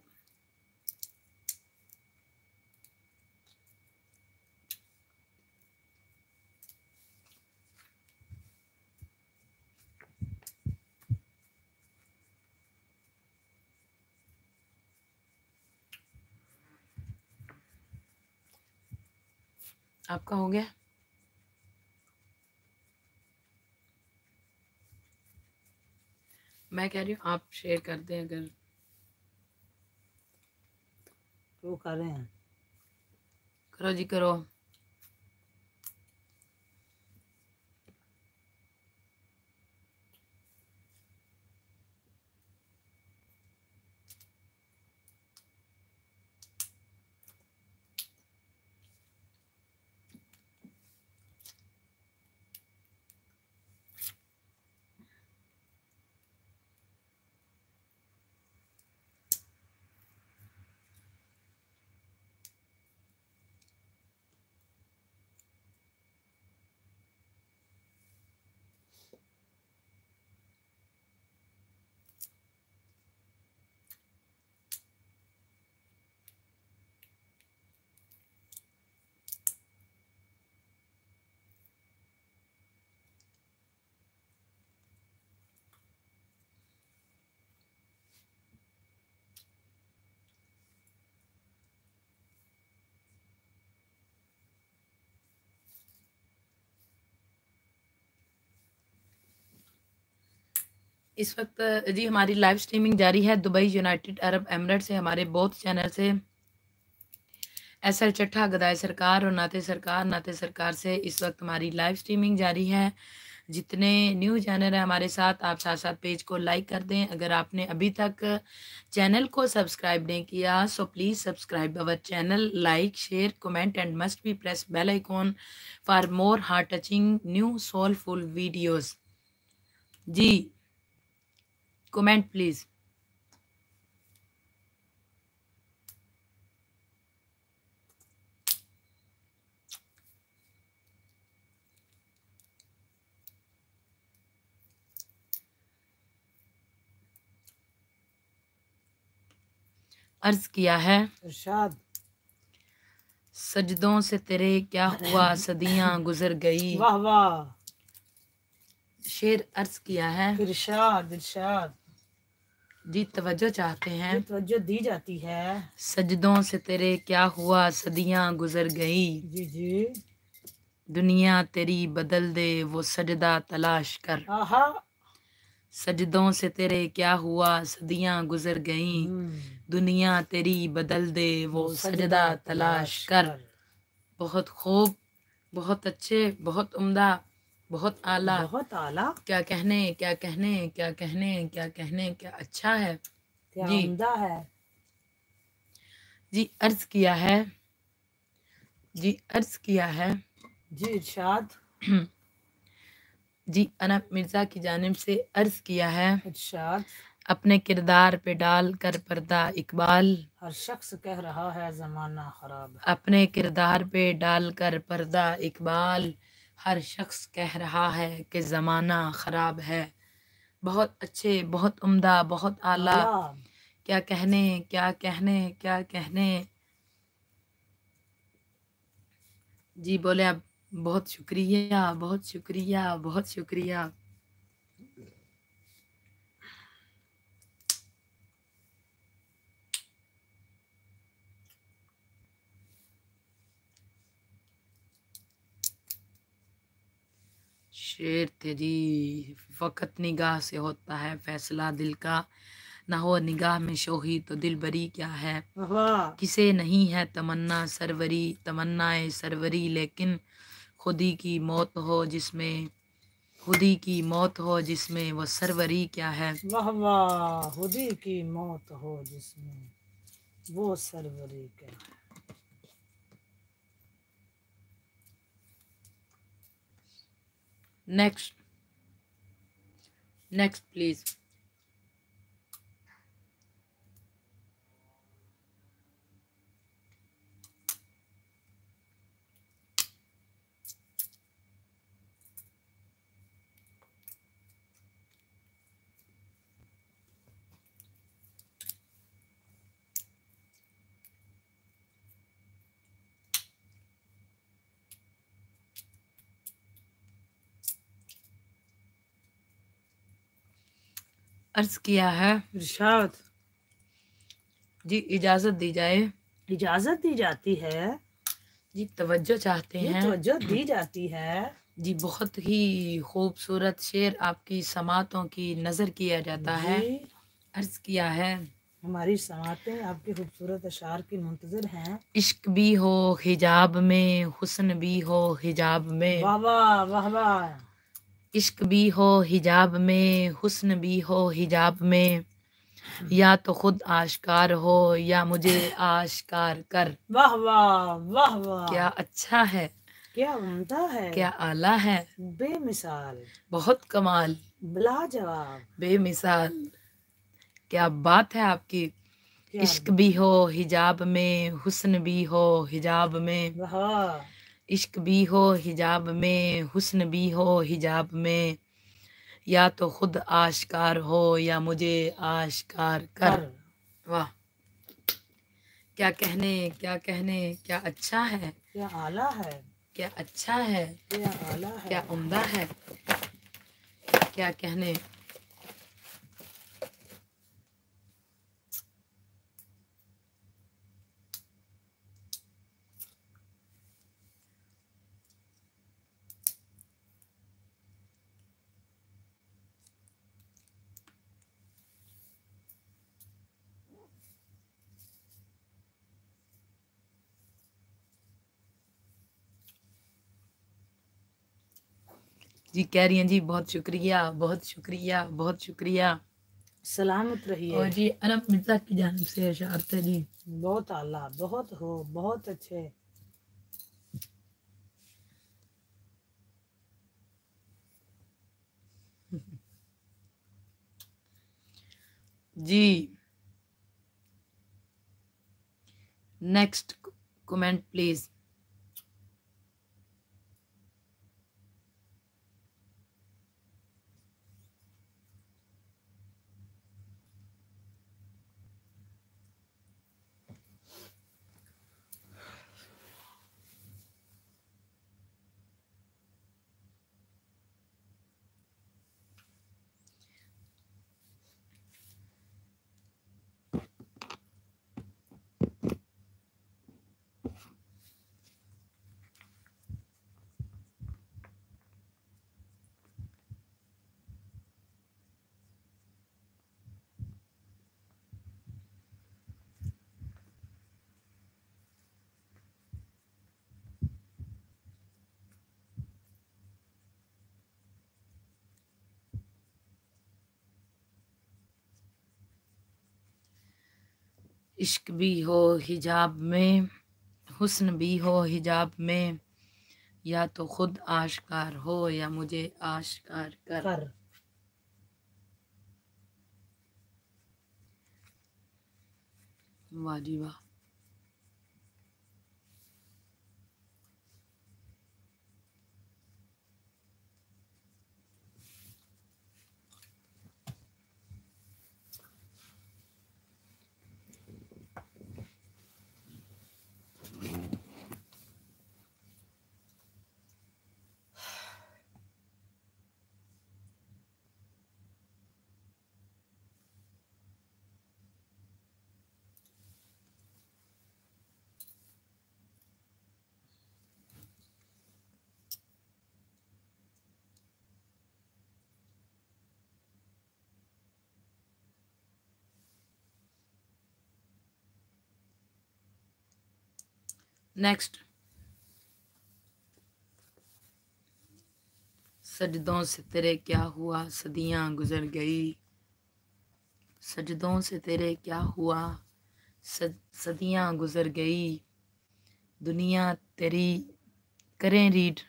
आपका हो गया? मैं कह रही हूँ आप शेयर कर दें अगर तो कर रहे हैं। करो जी करो। इस वक्त, जी, हमारी लाइव स्ट्रीमिंग जारी है दुबई यूनाइटेड अरब एमरेट से, हमारे बहुत चैनल से। एस एल चट्ठा गदाय सरकार और नाते सरकार नाते सरकार से इस वक्त हमारी लाइव स्ट्रीमिंग जारी है। जितने न्यू चैनल हैं हमारे साथ, आप साथ साथ पेज को लाइक कर दें। अगर आपने अभी तक चैनल को सब्सक्राइब नहीं किया so please subscribe our channel like share comment and must be press bell icon for more heart touching new soulful videos ji comment please अर्ज़ किया है। इरशाद। सजदों से तेरे क्या हुआ? सदियाँ गुजर गई। वाह वाह। शेर अर्ज़ किया है। इरशाद इरशाद। जी तवज्जो चाहते हैं। तवज्जो दी जाती है। सजदों से तेरे क्या हुआ? सदियाँ गुजर गई। जी जी। दुनिया तेरी बदल दे वो सजदा तलाश कर। आहा। सजदों से तेरे क्या हुआ? सदियाँ गुजर गई। हम्म, दुनिया तेरी बदल दे वो सजदा तलाश कर। बहुत खूब बहुत अच्छे बहुत उम्दा। बहुत आला। बहुत आला। क्या कहने क्या कहने क्या कहने क्या कहने क्या अच्छा है। क्या जी। उम्दा है। जी अर्ज़ किया है। जी अर्ज़ किया है। जी इरशाद। जी अनब मिर्ज़ा की जानब से अर्ज़ किया है। इरशाद। अपने किरदार पे डाल कर पर्दा इकबाल। हर शख्स कह रहा है जमाना खराब अपने किरदार पे डाल कर पर्दा इकबाल। हर शख्स कह रहा है कि ज़माना ख़राब है। बहुत अच्छे बहुत उम्दा बहुत आला। क्या कहने क्या कहने क्या कहने। जी बोले आप बहुत शुक्रिया बहुत शुक्रिया बहुत शुक्रिया। शेर तेरी फ़कत निगाह से होता है फैसला दिल का। ना हो निगाह में शोही तो दिल बरी क्या है? किसे नहीं है तमन्ना सरवरी? तमन्नाए सरवरी लेकिन खुदी की मौत हो जिसमें खुदी की मौत हो जिसमें वो सरवरी क्या है? वाह वाह। खुदी की मौत हो जिसमें वो सरवरी के नेक्स्ट नेक्स्ट प्लीज़ अर्ज़ किया है। इरशाद। जी इजाज़त दी जाए। इजाज़त दी जाती है। जी तवज्जो चाहते हैं। तवज्जो दी जाती है। जी बहुत ही खूबसूरत शेर आपकी समातों की नज़र किया जाता है। अर्ज़ किया है। हमारी समातें आपके खूबसूरत अशार की मुंतजर हैं। इश्क भी हो हिजाब में हुस्न भी हो हिजाब में। वाह वाह वाह वाह। इश्क भी हो हिजाब में हुस्न भी हो हिजाब में। या तो खुद आश्कार हो या मुझे आश्कार कर। वाह वाह वाह वाह। क्या अच्छा है। क्या उम्दा है। क्या आला है। बेमिसाल। बहुत कमाल। लाजवाब। बेमिसाल। क्या बात है आपकी। इश्क भी हो हिजाब में हुस्न भी हो हिजाब में। वाह। इश्क भी हो हिजाब में हुस्न भी हो हिजाब में। या तो खुद आश्कार हो या मुझे आश्कार कर। वाह। क्या कहने क्या कहने क्या अच्छा है। क्या आला है। क्या अच्छा है। क्या आला है। क्या उम्दा है। क्या कहने। जी कह रही हैं जी बहुत शुक्रिया बहुत शुक्रिया बहुत शुक्रिया। सलामत रहिए। और जी अनम मिर्ज़ा की जानब से है जी। बहुत आला बहुत हो बहुत अच्छे। जी। नेक्स्ट कमेंट प्लीज़ इश्क भी हो हिजाब में हुस्न भी हो हिजाब में या तो खुद आशकार हो या मुझे आशकार कर। कर। वाह जी वाह। नेक्स्ट सजदों से तेरे क्या हुआ? सदियाँ गुजर गई। सजदों से तेरे क्या हुआ? सद, सदियाँ गुजर गई। दुनिया तेरी करें रीड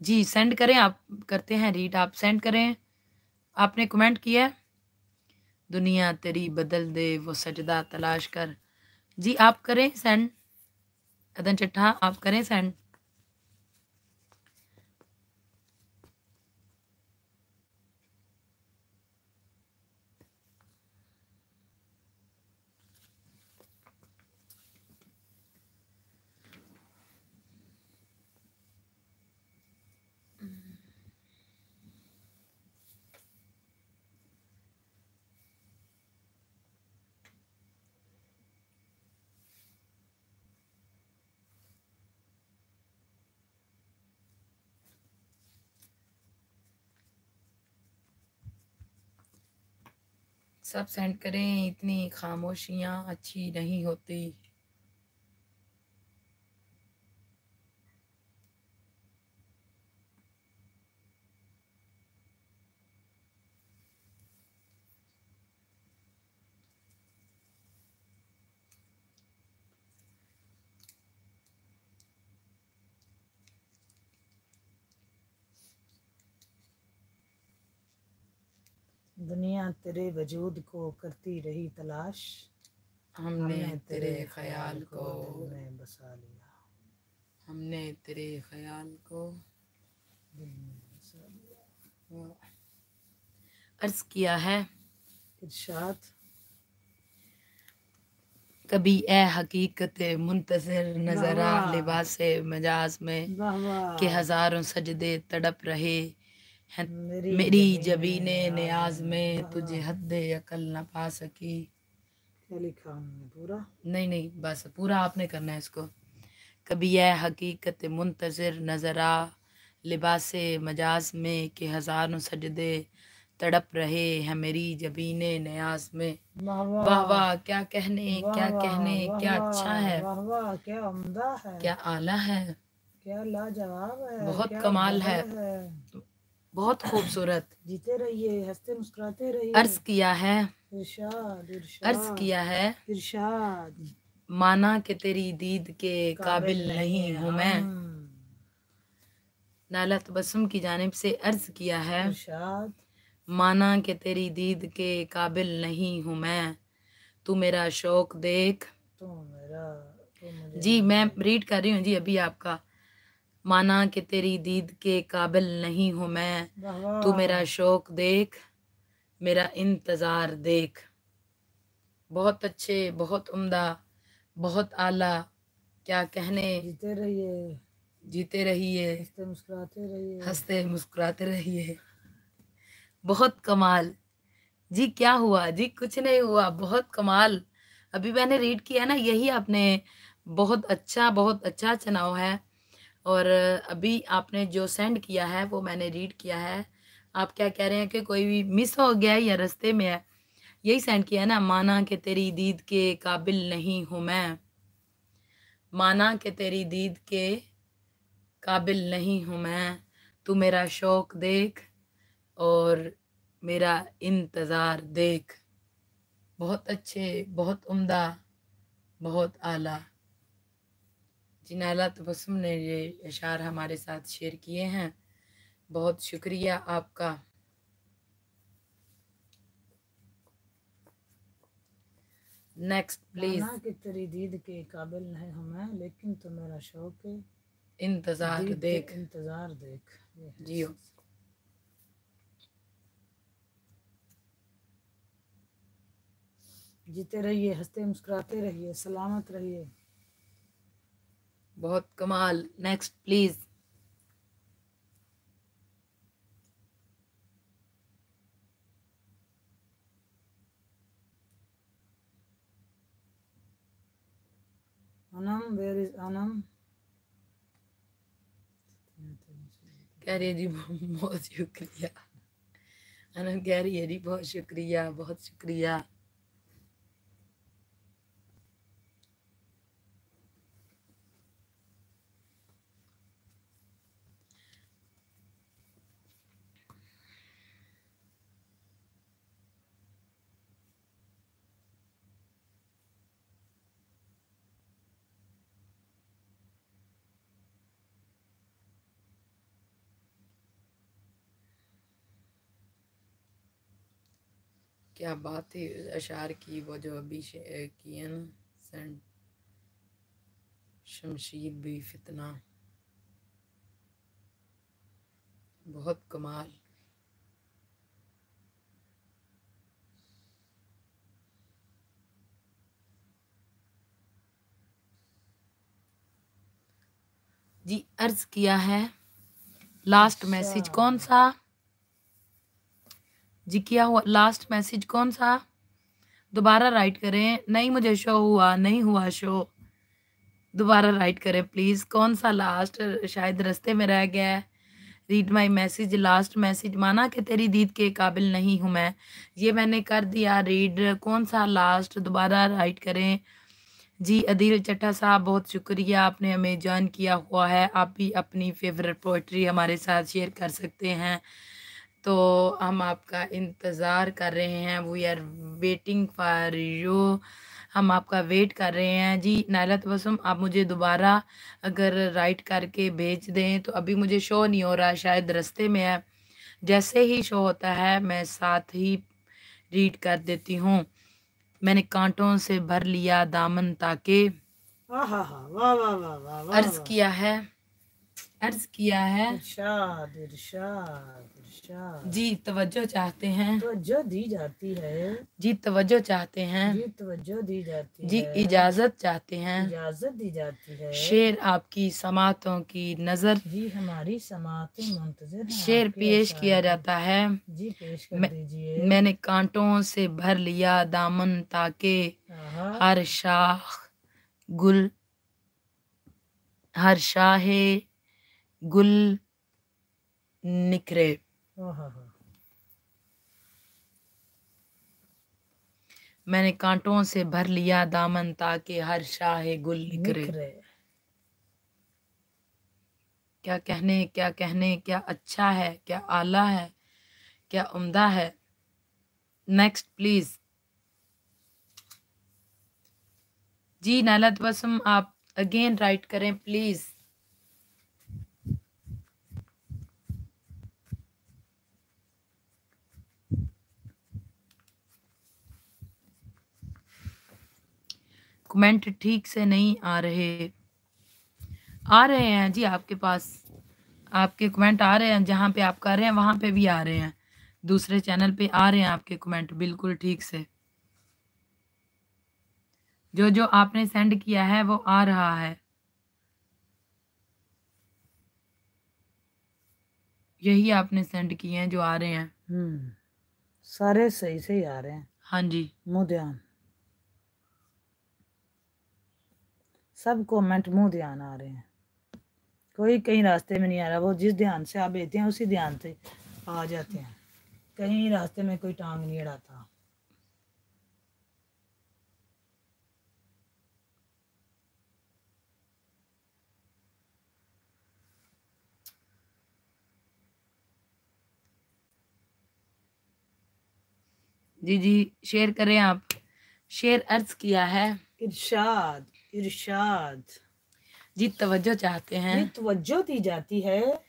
जी सेंड करें आप करते हैं रीड आप सेंड करें। आपने कमेंट किया है? दुनिया तेरी बदल दे, वो सजदा तलाश कर। जी, आप करें सेंड अदन चट्ठा, आप करें सेंड सब सेंड करें इतनी खामोशियाँ अच्छी नहीं होती दुनिया तेरे वजूद को करती रही तलाश। हमने तेरे ख्याल को में बसा लिया। हमने तेरे ख्याल को दिल में बसा लिया। अर्ज़ किया है। इरशाद। कभी ए हकीकत मुंतजर नज़र लिबास मजाज में के हज़ारों सजदे तड़प रहे मेरी जबीने न्याज में, तुझे हद अकल न पा सकी। लिखा पूरा? नहीं नहीं बस पूरा आपने करना है इसको। कभी यह हकीकत मुंतजर नज़र लिबास मजाज में के हज़ारों सजदे तड़प रहे हैं मेरी जबीने न्याज में। वाह वाह। क्या कहने क्या कहने क्या अच्छा है। क्या उम्दा है। क्या आला है। क्या लाजवाब है बहुत कमाल है। बहुत खूबसूरत। जीते रहिए हँसते मुस्कुराते रहिए। अर्ज़ किया है। इरशाद अर्ज़ किया है। इरशाद। माना कि तेरी दीद के काबिल नहीं हूँ। मैं। नाला तबस्सुम की जानब से अर्ज़ किया है। इरशाद। माना कि तेरी दीद के काबिल नहीं हूँ मैं। तू मेरा शौक देख। तू मेरा तू जी मैं रीड कर रही हूँ जी अभी आपका। माना कि तेरी दीद के काबिल नहीं हूँ मैं। तू मेरा शौक देख मेरा इंतज़ार देख। बहुत अच्छे बहुत उम्दा बहुत आला क्या कहने? जीते रहिए। जीते रहिए। हँसते मुस्कुराते रहिए। हँसते मुस्कुराते रहिए। बहुत कमाल। जी क्या हुआ? जी कुछ नहीं हुआ। बहुत कमाल। अभी मैंने रीड किया ना यही आपने। बहुत अच्छा बहुत अच्छा चुनाव है। और अभी आपने जो सेंड किया है, वो मैंने रीड किया है। आप क्या कह रहे हैं कि कोई भी मिस हो गया है या रास्ते में है, यही सेंड किया है ना, माना कि तेरी दीद के काबिल नहीं हूँ मैं। माना कि तेरी दीद के काबिल नहीं हूँ मैं। तू मेरा शौक देख और मेरा इंतज़ार देख। बहुत अच्छे, बहुत उम्दा, बहुत आला। जिनाला तबस्सुम ने ये अशार हमारे साथ शेयर किए हैं। बहुत शुक्रिया आपका। नेक्स्ट प्लीज़ कि तेरी दीद के काबिल नहीं हूँ मैं लेकिन तो मेरा शौक है। इंतज़ार देख। इंतज़ार देख। जियो जीते रहिए हँसते मुस्कुराते रहिए सलामत रहिए। बहुत कमाल next please Anam where is Anam कह रही है जी बहुत शुक्रिया। अनम कह रही है जी बहुत शुक्रिया बहुत शुक्रिया। क्या बात है अशार की वो जो अभी शे- की ना सेंड शमशीर भी फितना। बहुत कमाल। जी अर्ज़ किया है लास्ट मैसेज अच्छा। कौन सा? जी, किया हुआ लास्ट मैसेज कौन सा? दोबारा राइट करें, नहीं मुझे शो हुआ, नहीं हुआ शो दोबारा राइट करें प्लीज़ कौन सा लास्ट शायद रस्ते में रह गया है। Read my message last message माना कि तेरी दीद के काबिल नहीं हूँ मैं। ये मैंने कर दिया रीड कौन सा लास्ट दोबारा राइट करें। जी, अदील चट्टा साहब, बहुत शुक्रिया, आपने हमें ज्वाइन किया हुआ है। आप भी अपनी फेवरेट पोइट्री हमारे साथ शेयर कर सकते हैं। तो हम आपका इंतज़ार कर रहे हैं। We are waiting for you हम आपका वेट कर रहे हैं। जी नायला तबसम आप मुझे दोबारा अगर राइट करके भेज दें तो अभी मुझे शो नहीं हो रहा शायद रस्ते में है। जैसे ही शो होता है मैं साथ ही रीड कर देती हूँ। मैंने कांटों से भर लिया दामन ताकि। अर्ज़ किया है। अर्ज़ किया है। इरशाद इरशाद। जी तवज्जो चाहते हैं। तवज्जो दी जाती है। जी तवज्जो चाहते हैं। जी तवज्जो दी जाती जी है। इजाज़त चाहते हैं। इजाज़त दी जाती है। शेर आपकी समातों की नज़र जी हमारी समातें मुंतजर शेर पेश किया जाता है। जी पेश कर दीजिए। मैंने कांटों से भर लिया दामन ताके। हर शाख गुल हर शाहे गुल निखरे। मैंने कांटों से भर लिया दामन ताकि हर शाह गुल निखरे। निखरे। क्या कहने क्या कहने क्या अच्छा है क्या आला है क्या उम्दा है? नेक्स्ट प्लीज़ जी नाला तबसम आप अगेन राइट करें प्लीज़ कमेंट ठीक से नहीं आ रहे। आ रहे हैं जी आपके पास। आपके कमेंट आ रहे हैं जहाँ पे आप कर रहे हैं वहाँ पे भी आ रहे हैं। दूसरे चैनल पे आ रहे हैं आपके कमेंट बिल्कुल ठीक से। जो जो आपने सेंड किया है वो आ रहा है। यही आपने सेंड किए हैं जो आ रहे हैं। हम्म सारे सही सही आ रहे हैं। हाँ जी। मुँह सब कमेंट मुँह ध्यान आ रहे हैं। कोई कहीं रास्ते में नहीं आ रहा वो जिस ध्यान से आप भेजते हैं उसी ध्यान से आ जाते हैं। कहीं रास्ते में कोई टांग नहीं अड़ाता। जी जी शेयर करें आप। शेयर अर्ज़ किया है। इरशाद। इरशाद। जी तवज्जो चाहते हैं। ये तवज्जो दी जाती है।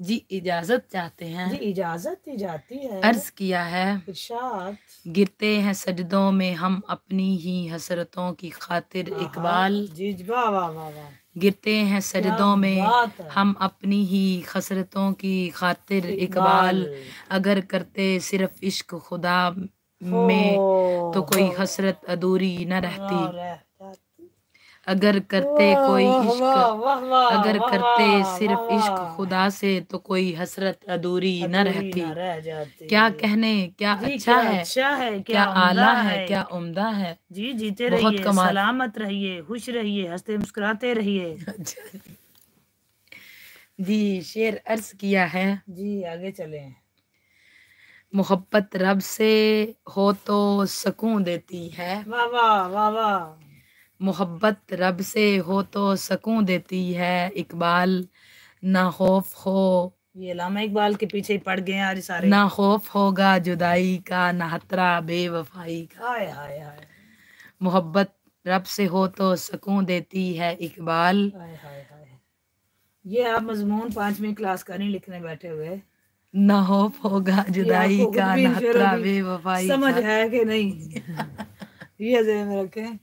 जी इजाज़त चाहते हैं। जी इजाज़त दी जाती है। अर्ज़ किया है। इरशाद। गिरते हैं सजदों में हम अपनी ही हसरतों की खातिर इकबाल। जी जी, वाह वाह वाह वाह। गिरते हैं सजदों में है। हम अपनी ही खसरतों की खातिर इकबाल। अगर करते सिर्फ़ इश्क खुदा में तो कोई हसरत अधूरी न रहती। अगर करते कोई इश्क अगर करते सिर्फ़ इश्क खुदा से तो कोई हसरत अधूरी न रहती। क्या कहने क्या अच्छा है अच्छा है क्या आला है क्या उम्दा है। जी जीते बहुत रहिए सलामत रहिए खुश रहिए हँसते मुस्कुराते रहिए। जी शेर अर्ज़ किया है। जी आगे चले। मोहब्बत रब से हो तो सुकून देती है। वाह वाह वाह वाह। मोहब्बत रब से हो तो सुकून देती है इकबाल। ना खौफ हो। ये लामा इकबाल के पीछे ही पड़ गए आज सारे। ना खौफ होगा जुदाई का ना खतरा बेवफाई का। हाय हाय हाय। मोहब्बत रब से हो तो सुकून देती है इकबाल। हाय हाय हाय। ये आप मजमून पांचवी क्लास का नहीं लिखने बैठे हुए? ना खौफ होगा जुदाई का ना खतरा बेवफाई समझ है कि नहीं? ये में रखें।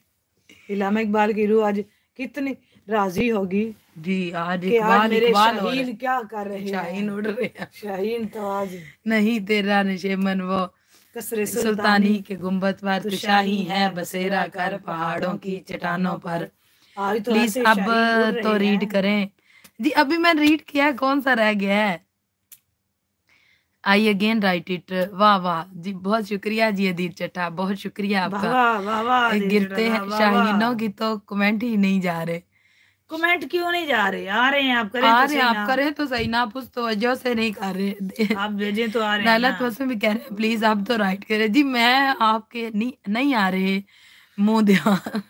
इलामा इकबाल की रूह आज कितनी राज़ी होगी जी आज इकबाल इकबाल शाहीन क्या कर रहे हैं? शाहीन उड़ रहे हैं। शाहीन तो आज नहीं तेरा नशेमन वो कसरे सुल्तानी के गुंबद पर तो शाही है बसेरा कर पहाड़ों की चट्टानों पर। तो प्लीज़ अब तो रीड। करें। जी अभी मैं रीड किया कौन सा रह गया है? आई अगेन राइट इट वाह वाह। जी बहुत शुक्रिया जी अदीर चट्टा। बहुत शुक्रिया आपका। वाह वाह वाह गिरते हैं शाहीनों की तो कमेंट ही नहीं जा रहे। कमेंट क्यों नहीं जा रहे? आ रहे हैं आप करें आ तो रहे सही आप करें तो सही ना। उस तवज्जो से नहीं कर रहे। आप भेजें तो आ रहे हैं नाला। तो उसमें भी कह रहे हैं प्लीज़ आप तो राइट करें। जी मैं आपके नहीं नहीं आ रहे। मुँह ध्यान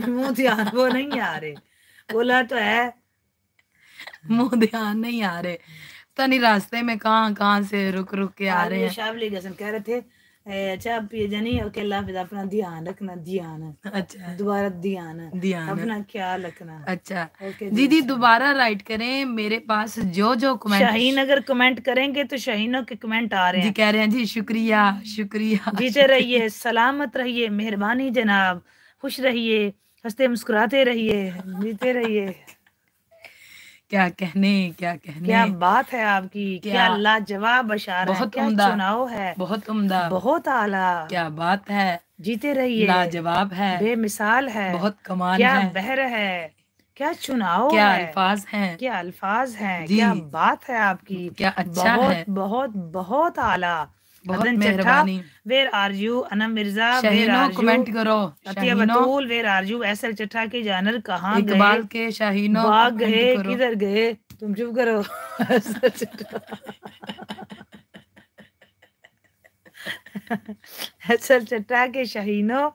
मुँह ध्यान वो नहीं आ रहे। बोला तो है। मुँह ध्यान नहीं आ रहे। पता नहीं रास्ते में कहाँ कहाँ से रुक रुक के आ रहे हैं। शाबली हसन कह रहे थे अच्छा आप ये जानी और के अल्लाह हाफिज़, अपना ध्यान रखना ध्यान। अच्छा। दोबारा ध्यान। ध्यान। अपना ख्याल रखना। अच्छा। ओके दीदी दोबारा राइट करें मेरे पास जो जो कमेंट शाहीन अगर कमेंट करेंगे तो शाहीनों के कमेंट आ रहे हैं। जी कह रहे हैं जी शुक्रिया शुक्रिया। जीते रहिए सलामत रहिए मेहरबानी जनाब खुश रहिए हँसते मुस्कुराते रहिए जीते रहिए। क्या कहने क्या कहने। क्या बात है आपकी क्या क्या- लाजवाब बशार है बहुत क्या उम्दा। चुनाव है। बहुत उम्दा। बहुत आला। क्या बात है। जीते रहिए। लाजवाब है। बेमिसाल है। बहुत कमाल क्या है। बहर है। क्या चुनाव क्या है। अल्फाज हैं। क्या अल्फाज हैं। क्या बात है आपकी। क्या अच्छा बहुत है। बहुत बहुत आला। बहुत मेहरबानी। Where are you? Anam Mirza comment करो Atiya Batool where are you? SL Chattha के जानर कहाँ इकबाल के शाहीनों भाग गए किधर गए? तुम चुप करो। एसएल चट्टा के शहीनों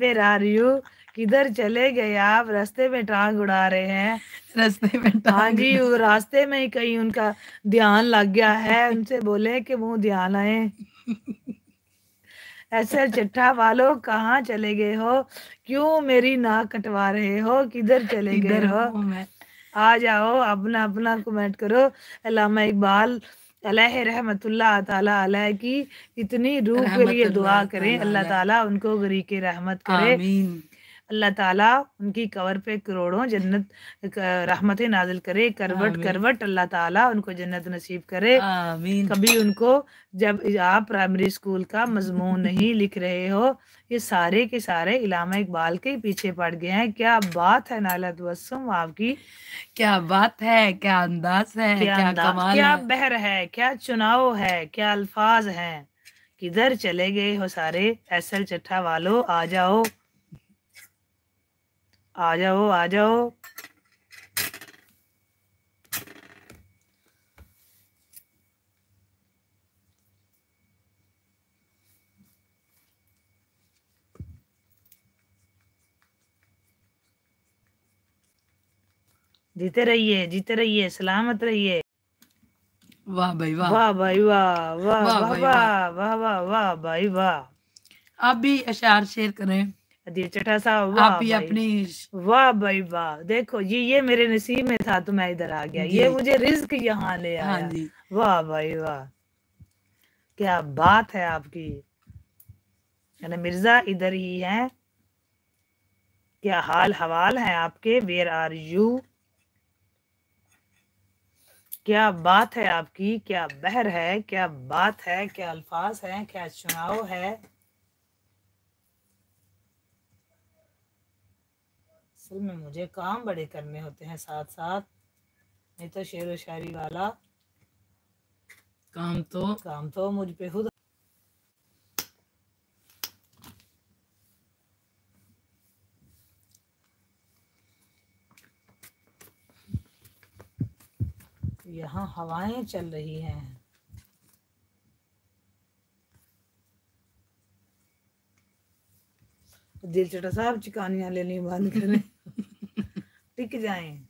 वेर आर यू? किधर चले गए आप? रास्ते में टांग उड़ा रहे हैं। रास्ते में हाँ जी वो रास्ते में ही कहीं उनका ध्यान लग गया है उनसे बोले कि वो ध्यान आए। ऐसे चिट्ठा वालों कहाँ चले गए हो? क्यों मेरी नाक कटवा रहे हो? किधर चले गए हो? आ जाओ अपना अपना कमेंट करो। अलामा इकबाल अलैह रहमतुल्लाह ताला अलैह की इतनी रूह के लिए दुआ करें। अल्लाह। ताला उनको गरी के रहमत करे। आमीन। अल्लाह ताला उनकी कवर पे करोड़ों जन्नत रहमतें नाजिल करे करवट करवट अल्लाह ताला उनको जन्नत नसीब करे। कभी उनको जब आप प्राइमरी स्कूल का मजमून नहीं लिख रहे हो ये सारे के सारे इलामा इकबाल के पीछे पड़ गए हैं। क्या बात है नाला तबस्सुम आपकी। क्या बात है क्या अंदाज है क्या क्या अंदाज कमाल क्या है। बहर है क्या चुनाव है क्या अल्फाज हैं। किधर चले गए हो सारे एसएल चट्ठा वालों आ जाओ। आ जाओ आ जाओ। जीते रहिए जीते रहिए सलामत रहिए। वाह भाई वाह। वाह भाई वाह वाह वाह वाह वाह वाह भाई वाह। आप भी अशार शेयर करें। चटा साहब वाह आप भाई। अपनी वाह भाई वाह। देखो ये ये मेरे नसीब में था तो मैं इधर आ गया। ये मुझे रिज्क यहाँ ले हाँ आया। जी। वाह भाई वाह। क्या बात है आपकी। यानी मिर्ज़ा इधर ही हैं। क्या हाल हवाल है आपके? वेयर आर यू क्या बात है आपकी? क्या बहर है? क्या बात है? क्या अल्फाज है? क्या चुनाव है? असल में मुझे काम बड़े करने होते हैं साथ साथ नहीं तो शेर व शायरी वाला। काम तो काम तो मुझ पे खुद यहाँ हवाएँ चल रही हैं। दिल चटा साहब चिकानियाँ लेनी बंद करें। टिक जाएँ।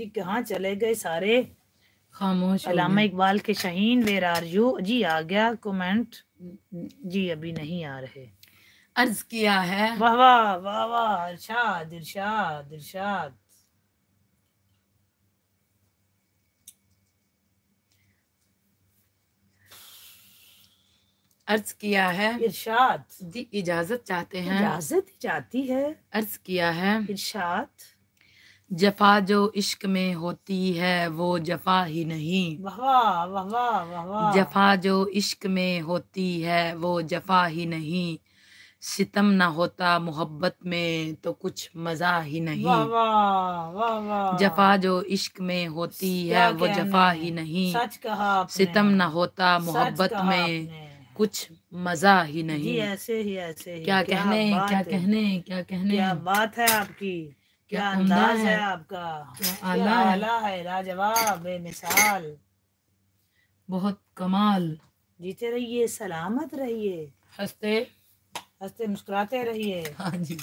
जी कहाँ चले गए सारे? खामोश अलामा इकबाल के शहीन वेर आर यू? जी आ गया कमेंट। जी अभी नहीं आ रहे। अर्ज़ किया है। वाह वाह वाह वाह इरशाद इरशाद इरशाद। अर्ज़ किया है। इरशाद। जी इजाज़त चाहते हैं। इजाज़त चाहती है। अर्ज़ किया है। इरशाद। जफा जो इश्क में होती है वो जफा ही नहीं। वाह वाह वाह। जफा जो इश्क में होती है वो जफा ही नहीं। सितम ना होता मोहब्बत में तो कुछ मज़ा ही नहीं। वाह वाह वाह। जफा जो इश्क में होती है वो जफा ही नहीं। सच कहा सितम ना होता मोहब्बत में कुछ मज़ा ही नहीं। ऐसे ही ऐसे ही। क्या कहने क्या कहने क्या कहने क्या बात है आपकी। क्या अंदाज है। आपका? आला है। आला है लाजवाब बेमिसाल। बहुत कमाल। जीते रहिए सलामत रहिए। हँसते। हँसते मुस्कुराते रहिए। हाँ जी।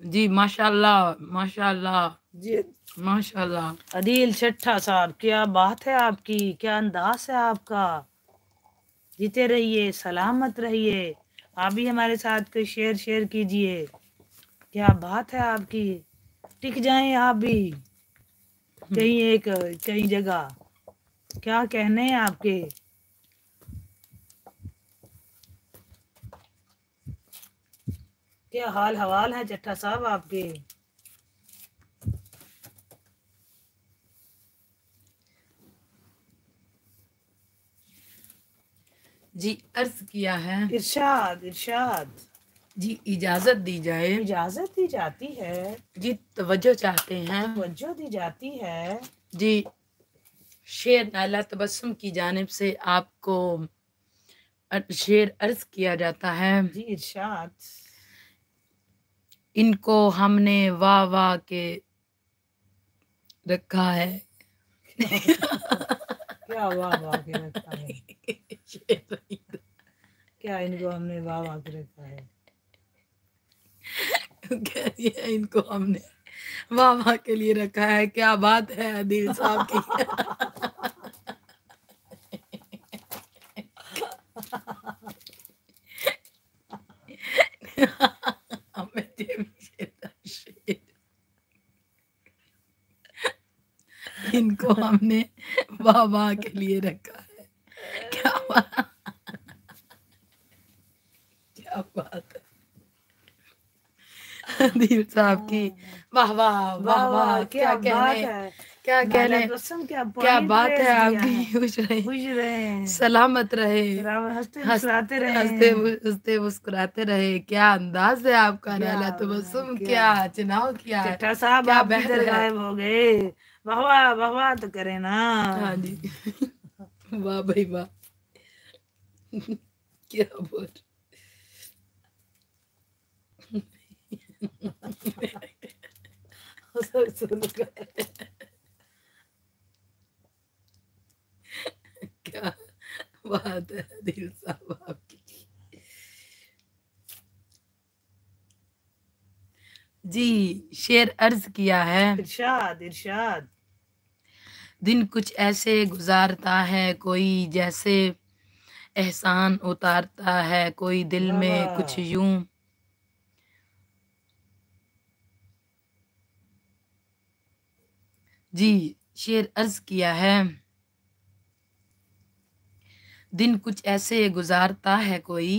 जी माशाल्लाह माशाल्लाह जी। माशाल्लाह। अदील छठा साहब क्या बात है आपकी? क्या अंदाज है आपका? जीते रहिए, सलामत रहिए। आप भी हमारे साथ कोई शेयर शेयर कीजिए। क्या बात है आपकी। टिक जाएँ आप भी। कहीं एक, कहीं जगह। क्या कहने हैं आपके? क्या हाल हवाल है चट्टा साहब आपके? जी अर्ज़ किया है। इरशाद इरशाद। जी इजाज़त दी जाए। इजाज़त दी जाती है। जी तवज्जो चाहते हैं। तवज्जो दी जाती है। जी शेर नाला तबस्सुम की जानिब से आपको शेर अर्ज़ किया जाता है। जी इरशाद। इनको हमने वाह वाह के रखा है। क्या वाह वाह के रखा है। क्या इनको हमने वाह वाह रखा है? है इनको हमने? वाह वाह के लिए रखा है, क्या बात है अदील साहब की। इनको हमने वाह वाह के लिए रखा है। क्या बात क्या बात अदील साहब की। वाह वाह वाह वाह क्या कहने है। क्या कहने क्या क्या बात है आपकी। खुश रहे। खुश रहे। सलामत रहे। हँसते मुस्कुराते रहे। हँसते हँसते मुस्कुराते रहे। क्या अंदाज है आपका नाला बात, तबस्सुम क्या- चुनाव किया। चट्टा साहब आप है? गायब हो गए। वाह वाह वाह वाह तो करे ना। हाँ जी। वाह भाई वाह। क्या बोल क्या बात है दिल साहब आपकी। जी शेर अर्ज़ किया है। इरशाद इरशाद। दिन कुछ ऐसे गुजारता है कोई जैसे एहसान उतारता है कोई दिल में कुछ यूँ। जी शेर अर्ज़ किया है दिन कुछ ऐसे गुजारता है कोई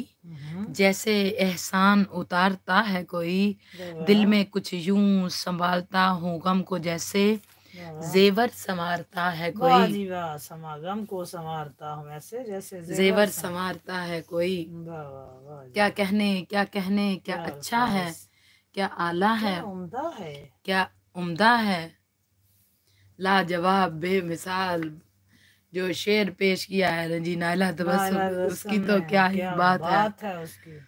जैसे एहसान उतारता है कोई दिल में कुछ यूँ संभालता हूँ गम को जैसे जेवर संवारता है कोई। समागम को संवारता हूँ ऐसे जैसे जेवर संवारता है कोई। क्या कहने क्या कहने क्या अच्छा है क्या आला है क्या उम्दा है। क्या उम्दा है। लाजवाब बेमिसाल जो शेर पेश किया है रंजी नाला तबस्सुम उसकी तो क्या ही बात है। बात है उसकी।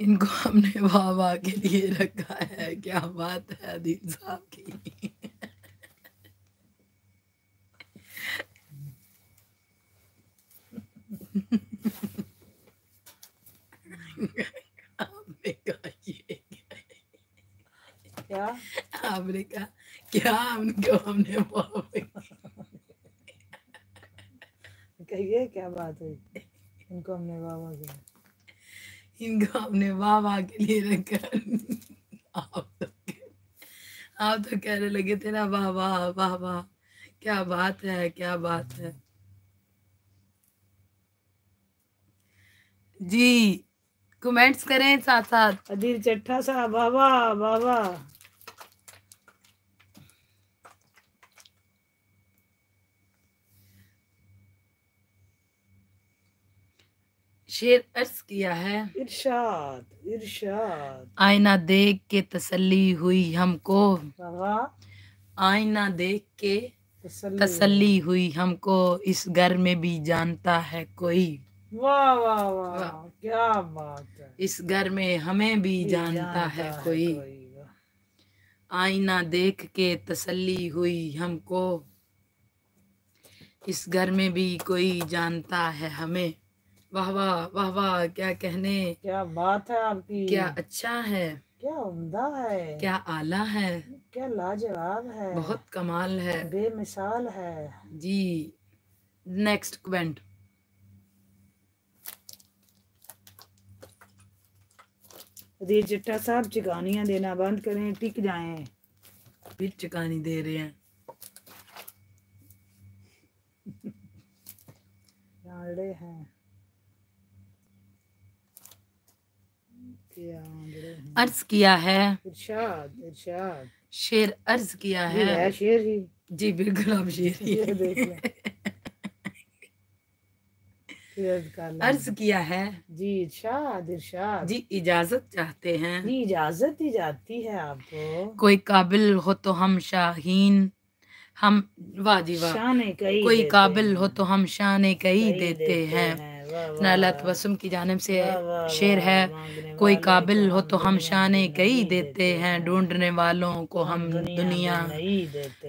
इनको हमने वाह वाह के लिए रखा है क्या बात है अदील साहब की। आपने कहा ये क्या? आपने कहा क्या उनको हमने कहिए क्या बात हुई? इनको हमने वाह वाह किया। इनको हमने वाह वाह के लिए रखा। आप लोग आप तो कहने लगे थे ना वाह वाह वाह वाह। क्या बात है क्या बात है। जी कमेंट्स करें साथ साथ अदील चट्ठा साहब वाह वाह शेर अर्ज़ किया है। इरशाद इरशाद। आईना देख के तसल्ली हुई हमको। आईना देख के तसल्ली। तसल्ली हुई हमको। इस घर में भी जानता है कोई। वाह वाह वाह। क्या बात है। इस घर में हमें भी ये जानता है कोई। वाह। आईना देख के तसल्ली हुई हमको। इस घर में भी कोई जानता है हमें। वाह वाह वाह वाह क्या कहने। क्या बात है आपकी। क्या अच्छा है। क्या उम्दा है। क्या आला है। क्या लाजवाब है। बहुत कमाल है। बेमिसाल है। जी नेक्स्ट कमेंट चट्टा साहब चिकानियाँ देना बंद करें टिक जाएँ। फिर चुकानी दे रहे हैं। अर्ज़ किया है। इरशाद इरशाद। शेर अर्ज़ किया है। है शेर ही। जी बिल्कुल आप शेर ही देख लें। फिर अर्ज़ किया है। जी इरशाद इरशाद। जी इजाज़त चाहते हैं। जी इजाज़त ही जाती है आपको। कोई काबिल हो तो हम शाहीन हम वाह जी वाह कोई काबिल हो तो हम शान कई देते, देते हैं। वाह, वाह, नाला वाह। तबसुम की जानिब से शेर है। कोई काबिल हो तो हम शान कई देते हैं। ढूँढने वालों को हम दुनिया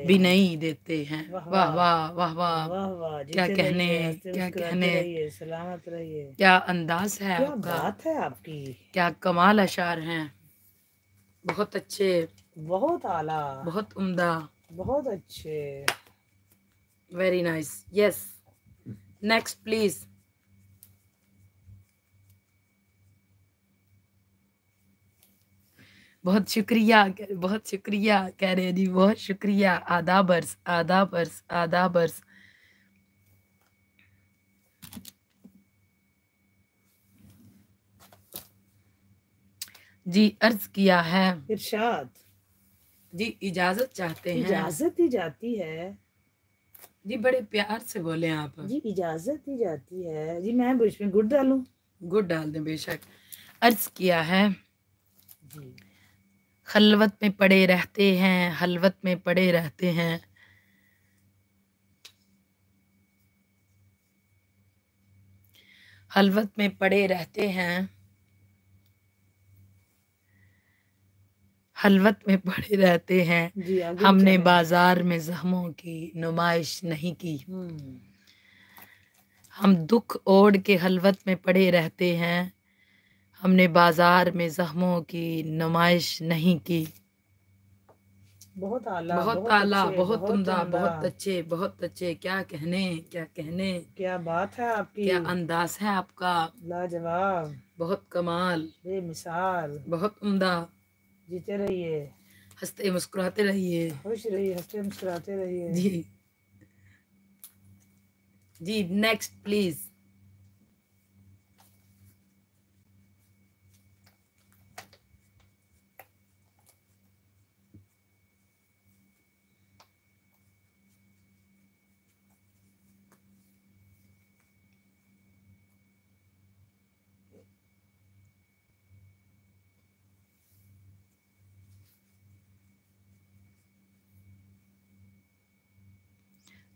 भी नहीं देते हैं। वाह, वाह वाह। वाह। वाह वाह वाह वाह क्या कहने, क्या कहने। सलामत रहिए। क्या अंदाज है आपका? बात है आपकी। क्या कमाल अशार हैं। बहुत अच्छे। बहुत आला। बहुत उम्दा। बहुत अच्छे। Very nice yes next please बहुत शुक्रिया बहुत शुक्रिया कह रहे जी बहुत शुक्रिया। आदाबर्स आदाबर्स आदाबर्स जी अर्ज़ किया है। इरशाद। जी इजाज़त चाहते हैं। इजाज़त दी जाती है। जी बड़े प्यार से बोले आप। जी इजाज़त दी जाती है। जी मैं इसमें गुड़ डालूं? गुड डाल दें बेशक। अर्ज़ किया है। जी। खलवत में पड़े रहते हैं हलवत में पड़े रहते हैं। हलवत में पड़े रहते हैं। हलवत में पड़े रहते हैं। हमने बाज़ार में जख्मों की नुमाइश नहीं की। हम्म, हम दुख ओढ़ के हलवत में पड़े रहते हैं। हमने बाज़ार में जख्मों की नुमाइश नहीं की। बहुत आला बहुत आला बहुत उम्दा। बहुत अच्छे बहुत अच्छे। क्या कहने क्या कहने? क्या बात है आपकी? क्या अंदाज है आपका? लाजवाब। बहुत कमाल। बेमिसाल। बहुत उमदा। जीते रहिए। हँसते मुस्कुराते रहिए। खुश रहिए हँसते मुस्कुराते रहिए। जी। जी नेक्स्ट प्लीज़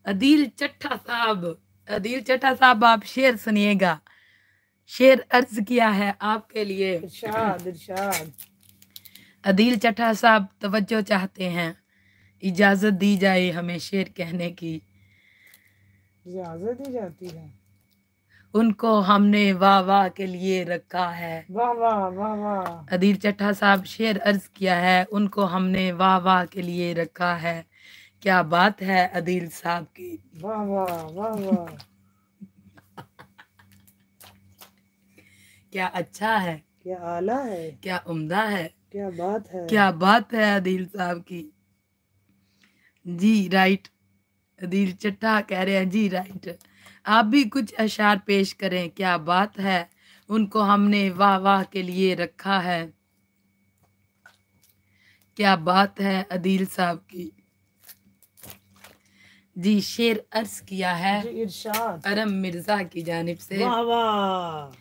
अदील चट्टा साहब अदील चट्टा साहब आप शेर सुनिएगा। शेर अर्ज़ किया है आपके लिए। इरशाद इरशाद। अदील चट्टा साहब तवज्जो चाहते हैं। इजाज़त दी जाए हमें शेर कहने की। इजाज़त दी जाती है। उनको हमने वाह वाह के लिए रखा है। वाह वाह वाह वाह अदील चट्टा साहब शेर अर्ज़ किया है उनको हमने वाह वाह के लिए रखा है। क्या बात है अदील साहब की? वाह वाह वाह वाह। क्या अच्छा है? क्या आला है? क्या उम्दा है? क्या बात है? क्या बात है अदील साहब की? जी राइट अदील चट्टा कह रहे हैं जी राइट आप भी कुछ अशार पेश करें क्या बात है? उनको हमने वाह वाह के लिए रखा है। क्या बात है अदील साहब की? जी शेर अर्ज़ किया है। अरम मिर्ज़ा की जानिब से। वाह वाह।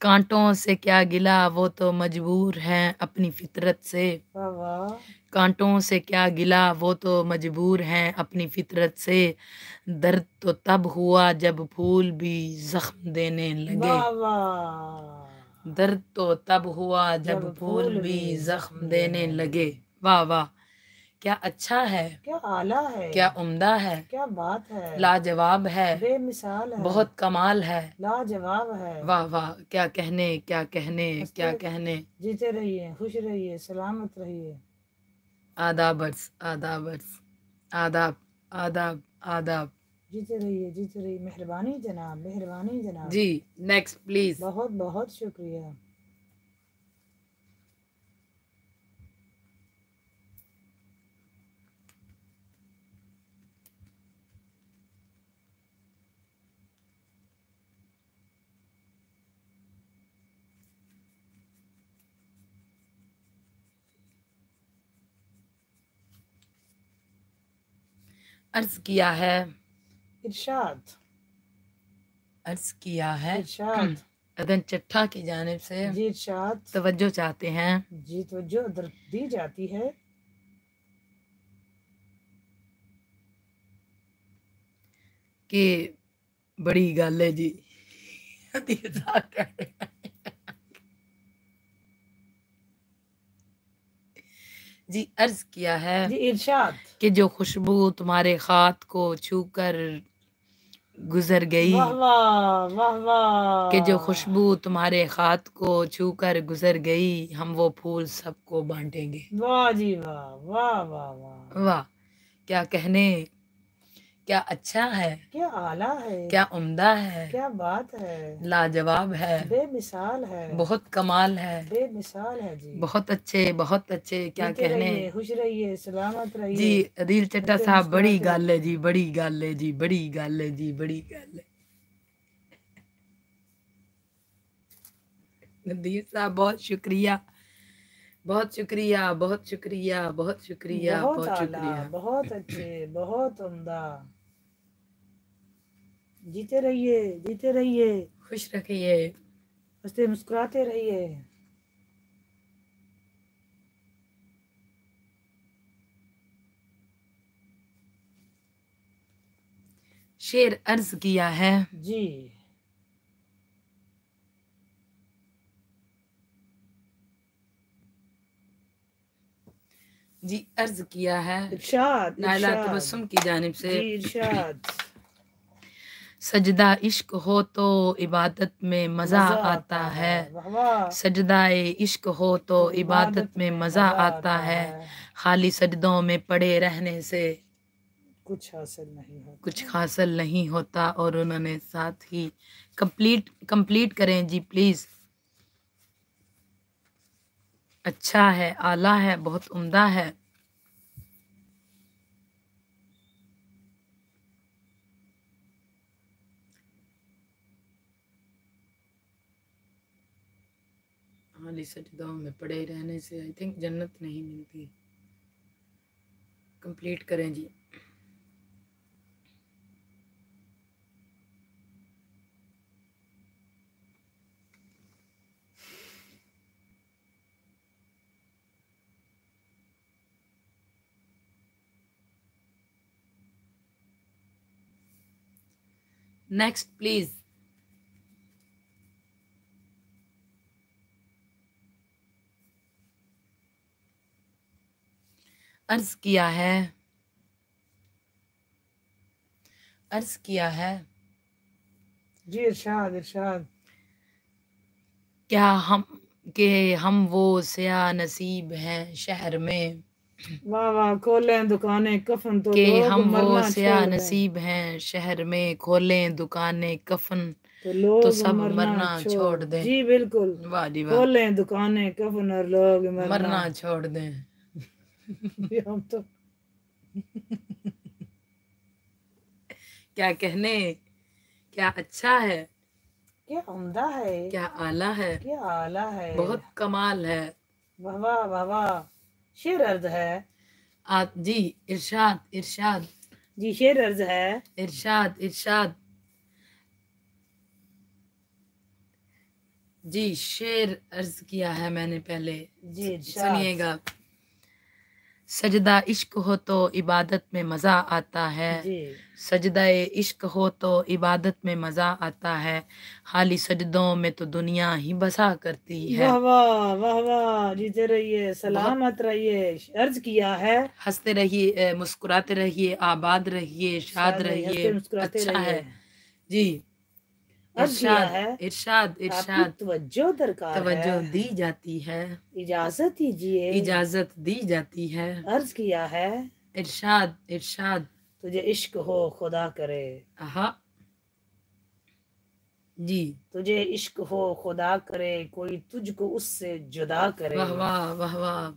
कांटों से क्या गिला वो तो मजबूर हैं अपनी फितरत से। कांटों से क्या गिला वो तो मजबूर हैं अपनी फितरत से। दर्द तो तब हुआ जब फूल भी जख्म देने लगे। दर्द तो तब हुआ जब जब फूल भी जख्म देने लगे। वाह वाह। क्या अच्छा है? क्या आला है? क्या उम्दा है? क्या बात है? लाजवाब है। बेमिसाल है। बहुत कमाल है। लाजवाब है। वाह वाह क्या कहने क्या कहने क्या कहने। जीते रहिए खुश रहिए सलामत रहिए। आदाबर्स आदाबर्स आदाब आदाब आदाब जीते रहिए जीते रहिए। मेहरबानी जनाब मेहरबानी जनाब। जी नेक्स्ट प्लीज़ बहुत बहुत शुक्रिया। अर्ज़ किया है। इरशाद। अर्ज़ किया है। इरशाद। अदन चट्ठा की जानिब से जी इरशाद। तवज्जो चाहते हैं। जी तो जो दी जाती है। कि बड़ी गल है जी अदील साहब कह रहे हैं। जी अर्ज़ किया है जी इरशाद। कि जो खुशबू तुम्हारे खात को छू कर गुजर गई वाह वाह वाह वाह। कि जो खुशबू तुम्हारे खात को छू कर गुजर गई हम वो फूल सबको बांटेंगे। वाह जी वाह वाह वाह वाह। वाह क्या कहने क्या अच्छा है? क्या आला है? क्या उम्दा है? क्या बात है? लाजवाब है। बेमिसाल है। बहुत कमाल है। बेमिसाल है जी। बहुत अच्छे बहुत अच्छे क्या कहने। खुश रहिए सलामत रहिए। जी अदील चट्टा साहब बड़ी गल है जी बड़ी गल है जी बड़ी गल है जी बड़ी गल है। नदीर साहब बहुत शुक्रिया। बहुत शुक्रिया बहुत शुक्रिया बहुत शुक्रिया बहुत बहुत शुक्रिया। बहुत अच्छे बहुत उम्दा। जीते रहिए जीते रहिए। खुश रखिए। हँसते मुस्कुराते रहिए। शेर अर्ज़ किया है। जी। जी अर्ज़ किया है। इरशाद नायला। तबस्सुम की जानिब जी से इरशाद। सजदा इश्क हो तो इबादत में मज़ा आता है। वाह इश्क हो तो इबादत में मज़ा आता है। खाली सजदों में पड़े रहने से कुछ हासिल नहीं होता। कुछ हासिल नहीं होता और उन्होंने साथ ही कंप्लीट कंप्लीट करें। जी प्लीज़। अच्छा है आला है बहुत उम्दा है। खाली सजदाओं में पड़े रहने से आई थिंक जन्नत नहीं मिलती। कंप्लीट करें जी। नेक्स्ट प्लीज़ अर्ज़ किया है। अर्ज़ किया है। जी इरशाद इरशाद। क्या हम के हम वो सया नसीब हैं शहर में? वाह वाह खोलें दुकानें कफन तो कि हम वो सया नसीब हैं शहर में खोलें दुकानें कफन तो लोग तो सब मरना मरना छोड़ दें। जी बिल्कुल। वाह जी वाह। खोलें दुकानें कफन और लोग मरना मरना छोड़ दें। हम तो क्या कहने? क्या अच्छा है? क्या उम्दा है? क्या आला है? क्या आला है? बहुत कमाल है। वाह वाह वाह शेर अर्ज़ है। आ, जी इरशाद इरशाद। जी शेर अर्ज़ है। इरशाद इरशाद। जी शेर अर्ज़ किया है मैंने पहले। जी। सुनिएगा। सजदा इश्क हो तो इबादत में मज़ा आता है। सजदा इश्क हो तो इबादत में मज़ा आता है। खाली सजदों में तो दुनिया ही बसा करती है। वाह वाह वाह वाह जीते रहिए सलामत रहिए अर्ज़ किया है। हँसते रहिए मुस्कुराते रहिए आबाद रहिए शाद रहिए अच्छा है। जी। इरशाद है? इरशाद इरशाद। तवज्जो दरकार तवज्जो दी जाती है। इजाज़त दीजिए। इजाज़त दी जाती है। अर्ज़ किया है। इरशाद इरशाद। तुझे इश्क हो खुदा करे। आहा। जी। तुझे इश्क हो खुदा करे। कोई तुझको उससे जुदा करे। वाह वाह वाह वाह।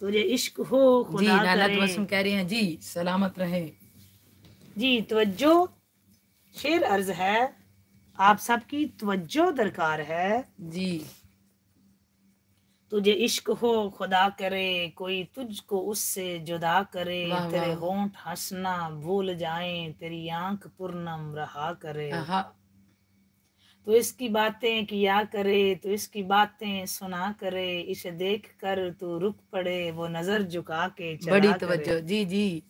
तुझे इश्क हो जी खुदा नाला तबस्सुम कह रहे हैं जी सलामत रहे। जी तवज्जो शेर अर्ज़ है। आप सबकी तवज्जो दरकार है। जी। तुझे इश्क हो खुदा करे कोई तुझको उससे जुदा करे तेरे होंठ हंसना भूल जाए तेरी आँख पूर्णम रहा करे। तो इसकी बातें किया करे तो इसकी बातें सुना करे इसे देख कर तू रुक पड़े वो नज़र झुका के चला बड़ी तवज्जो। जी जी।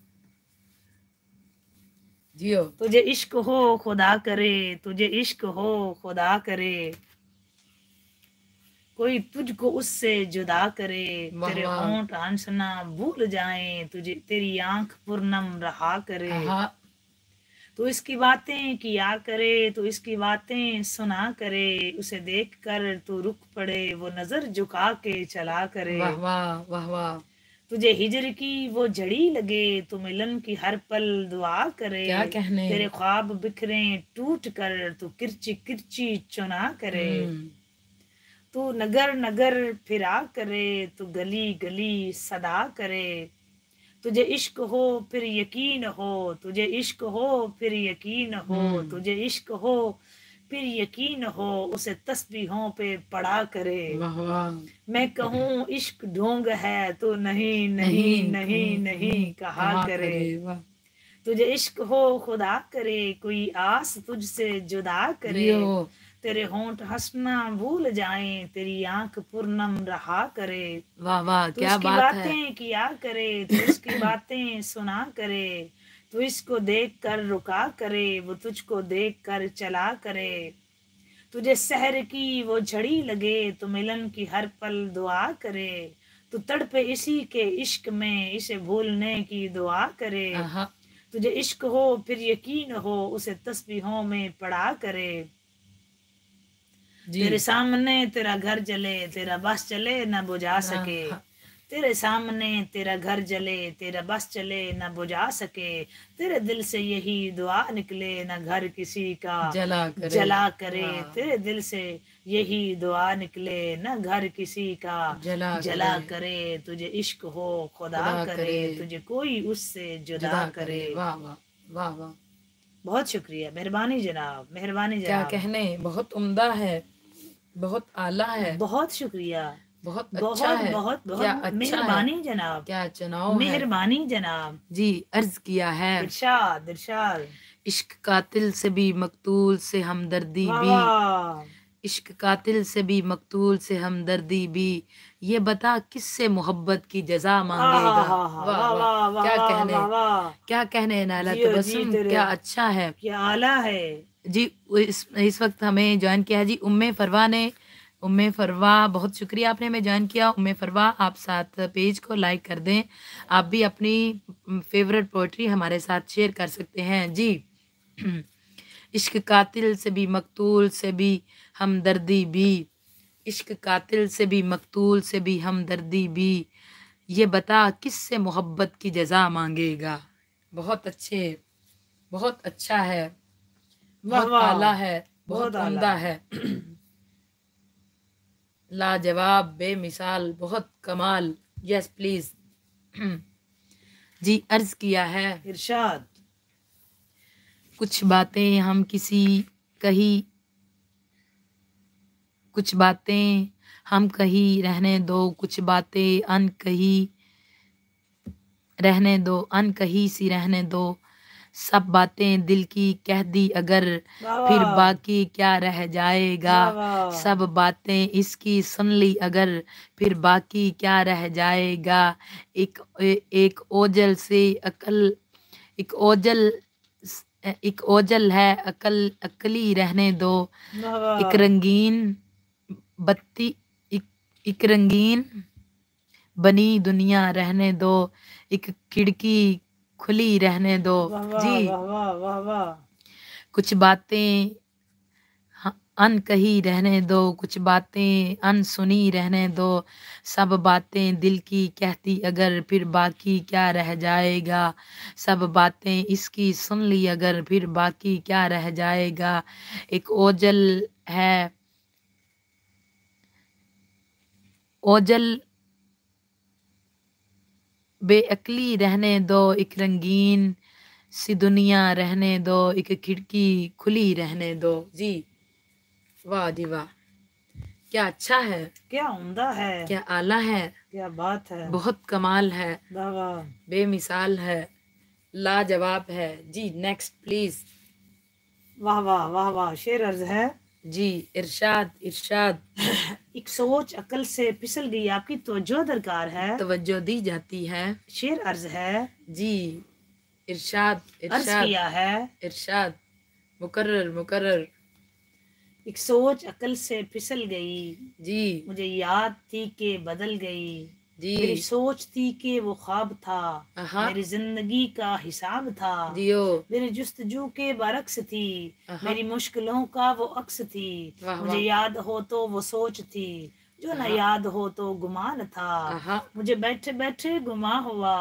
जियो। तुझे इश्क हो खुदा करे। तुझे इश्क हो खुदा करे। कोई तुझको उससे जुदा करे। तेरे। होंठ हंसना भूल जाएँ। तुझे तेरी आँख पूर्णम रहा करे। तो इसकी बातें किया करे। तो इसकी बातें सुना करे। उसे देख कर तू रुक पड़े। वो नज़र झुका के चला करे। वाह वाह वाह वाह। तुझे हिजर की वो जड़ी लगे तो मिलन की हर पल दुआ करे। क्या कहने? तेरे ख्वाब बिखरे टूट कर तू किरची किरची चुना करे। हम्म, तू नगर नगर फिरा करे तू गली गली सदा करे। तुझे इश्क हो फिर यकीन हो तुझे इश्क हो फिर यकीन हो हम्म। तुझे इश्क हो फिर यकीन हो उसे तस्बीहों पे पड़ा करे। मैं कहूँ इश्क ढोंग है तो नहीं नहीं नहीं नहीं कहा करे। तुझे इश्क हो खुदा करे कोई आस तुझसे जुदा करे। तेरे होंठ हंसना भूल जाए तेरी आँख पूर्णम रहा करे। वाह वाह क्या बात है। बातें किया करे तू इसकी बातें सुना करे। तू इसको देख कर रुका करे वो तुझको देख कर चला करे। तुझे शहर की वो झड़ी लगे तो मिलन की हर पल दुआ करे। तू तड़पे इसी के इश्क में इसे भूलने की दुआ करे। तुझे इश्क हो फिर यकीन हो उसे तस्बीहों में पड़ा करे। तेरे सामने तेरा घर जले तेरा बस चले न बुझा सके। हाँ। तेरे सामने तेरा घर जले तेरा बस चले न बुझा सके। तेरे दिल से यही दुआ निकले न घर किसी का जला करे। जला करे। हाँ। तेरे दिल से यही दुआ निकले न घर किसी का जला जला करे, करे। तुझे इश्क हो खुदा करे। करे, तुझे कोई उससे जुदा जुदा करे। वाह वाह वाह वाह। बहुत शुक्रिया। मेहरबानी जनाब मेहरबानी जनाब। क्या कहने? बहुत उम्दा है बहुत आला है। बहुत शुक्रिया। बहुत बहुत अच्छा है। बहुत बहुत अच्छा मेहरबानी जनाब। क्या चुनाव मेहरबानी जनाब। जी अर्ज़ किया है। इरशाद इरशाद। इश्क कातिल से भी मकतूल से हमदर्दी भी। इश्क कातिल से भी मकतूल से हमदर्दी भी। ये बता किससे मोहब्बत की जजा मांगेगा? वाह वाह क्या कहने क्या कहने नाला जियो जी क्या अच्छा है। क्या आला है। जी इस इस वक्त हमें ज्वाइन किया है। जी उम्मे फरवा ने उम्मे फरवा बहुत शुक्रिया आपने हमें ज्वाइन किया। उम्मे फरवा आप साथ पेज को लाइक कर दें। आप भी अपनी फेवरेट पोइट्री हमारे साथ शेयर कर सकते हैं। जी। इश्क कातिल से भी मकतूल से भी हमदर्दी भी। इश्क कातिल से भी मकतूल से भी हमदर्दी भी। ये बता किस से मोहब्बत की जजा मांगेगा? बहुत अच्छे बहुत अच्छा है। बहुत। आला है बहुत आला। है। लाजवाब बेमिसाल बहुत कमाल। यस प्लीज़ जी अर्ज़ किया है। इरशाद। कुछ बातें हम किसी कही कुछ बातें हम कही रहने दो कुछ बातें अन कही रहने दो अन कही सी रहने दो। सब बातें दिल की कह दी अगर फिर बाकी क्या रह जाएगा। सब बातें इसकी सुन ली अगर फिर बाकी क्या रह जाएगा? एक एक ओजल से अकल एक ओजल एक ओजल है अकल अकली रहने दो। एक रंगीन बत्ती एक, एक रंगीन बनी दुनिया रहने दो। एक खिड़की खुली रहने दो। जी। वाह वाह वाह वाह। कुछ बातें ह- अनकही रहने दो कुछ बातें अनसुनी रहने दो। सब बातें दिल की कहती अगर फिर बाकी क्या रह जाएगा? सब बातें इसकी सुन ली अगर फिर बाकी क्या रह जाएगा? एक ओजल है ओजल बेअकली रहने दो एक रंगीन सी दुनिया रहने दो एक खिड़की खुली रहने दो। जी वाह जी वाह। क्या अच्छा है। क्या उम्दा है। क्या आला है। क्या बात है। बहुत कमाल है। वाह वाह। बेमिसाल है। लाजवाब है। जी नेक्स्ट प्लीज़ वाह वाह वाह वाह। शेर अर्ज़ है। जी इरशाद इरशाद। एक सोच अकल से फिसल गई आपकी तवज्जो दरकार है। तवज्जो दी जाती है। शेर अर्ज़ है। जी इरशाद अर्ज़ इरशाद। किया है। इरशाद मुकर्रर मुकर्रर। एक सोच अकल से फिसल गई। जी। मुझे याद थी के बदल गई। जी। मेरी सोच थी कि वो ख्वाब था मेरी ज़िंदगी का हिसाब था। जियो मेरी जुस्तजू के बरक्स थी मेरी मुश्किलों का वो अक्स थी। मुझे याद हो तो वो सोच थी। जो न याद हो तो गुमान था। मुझे बैठे बैठे गुमा हुआ।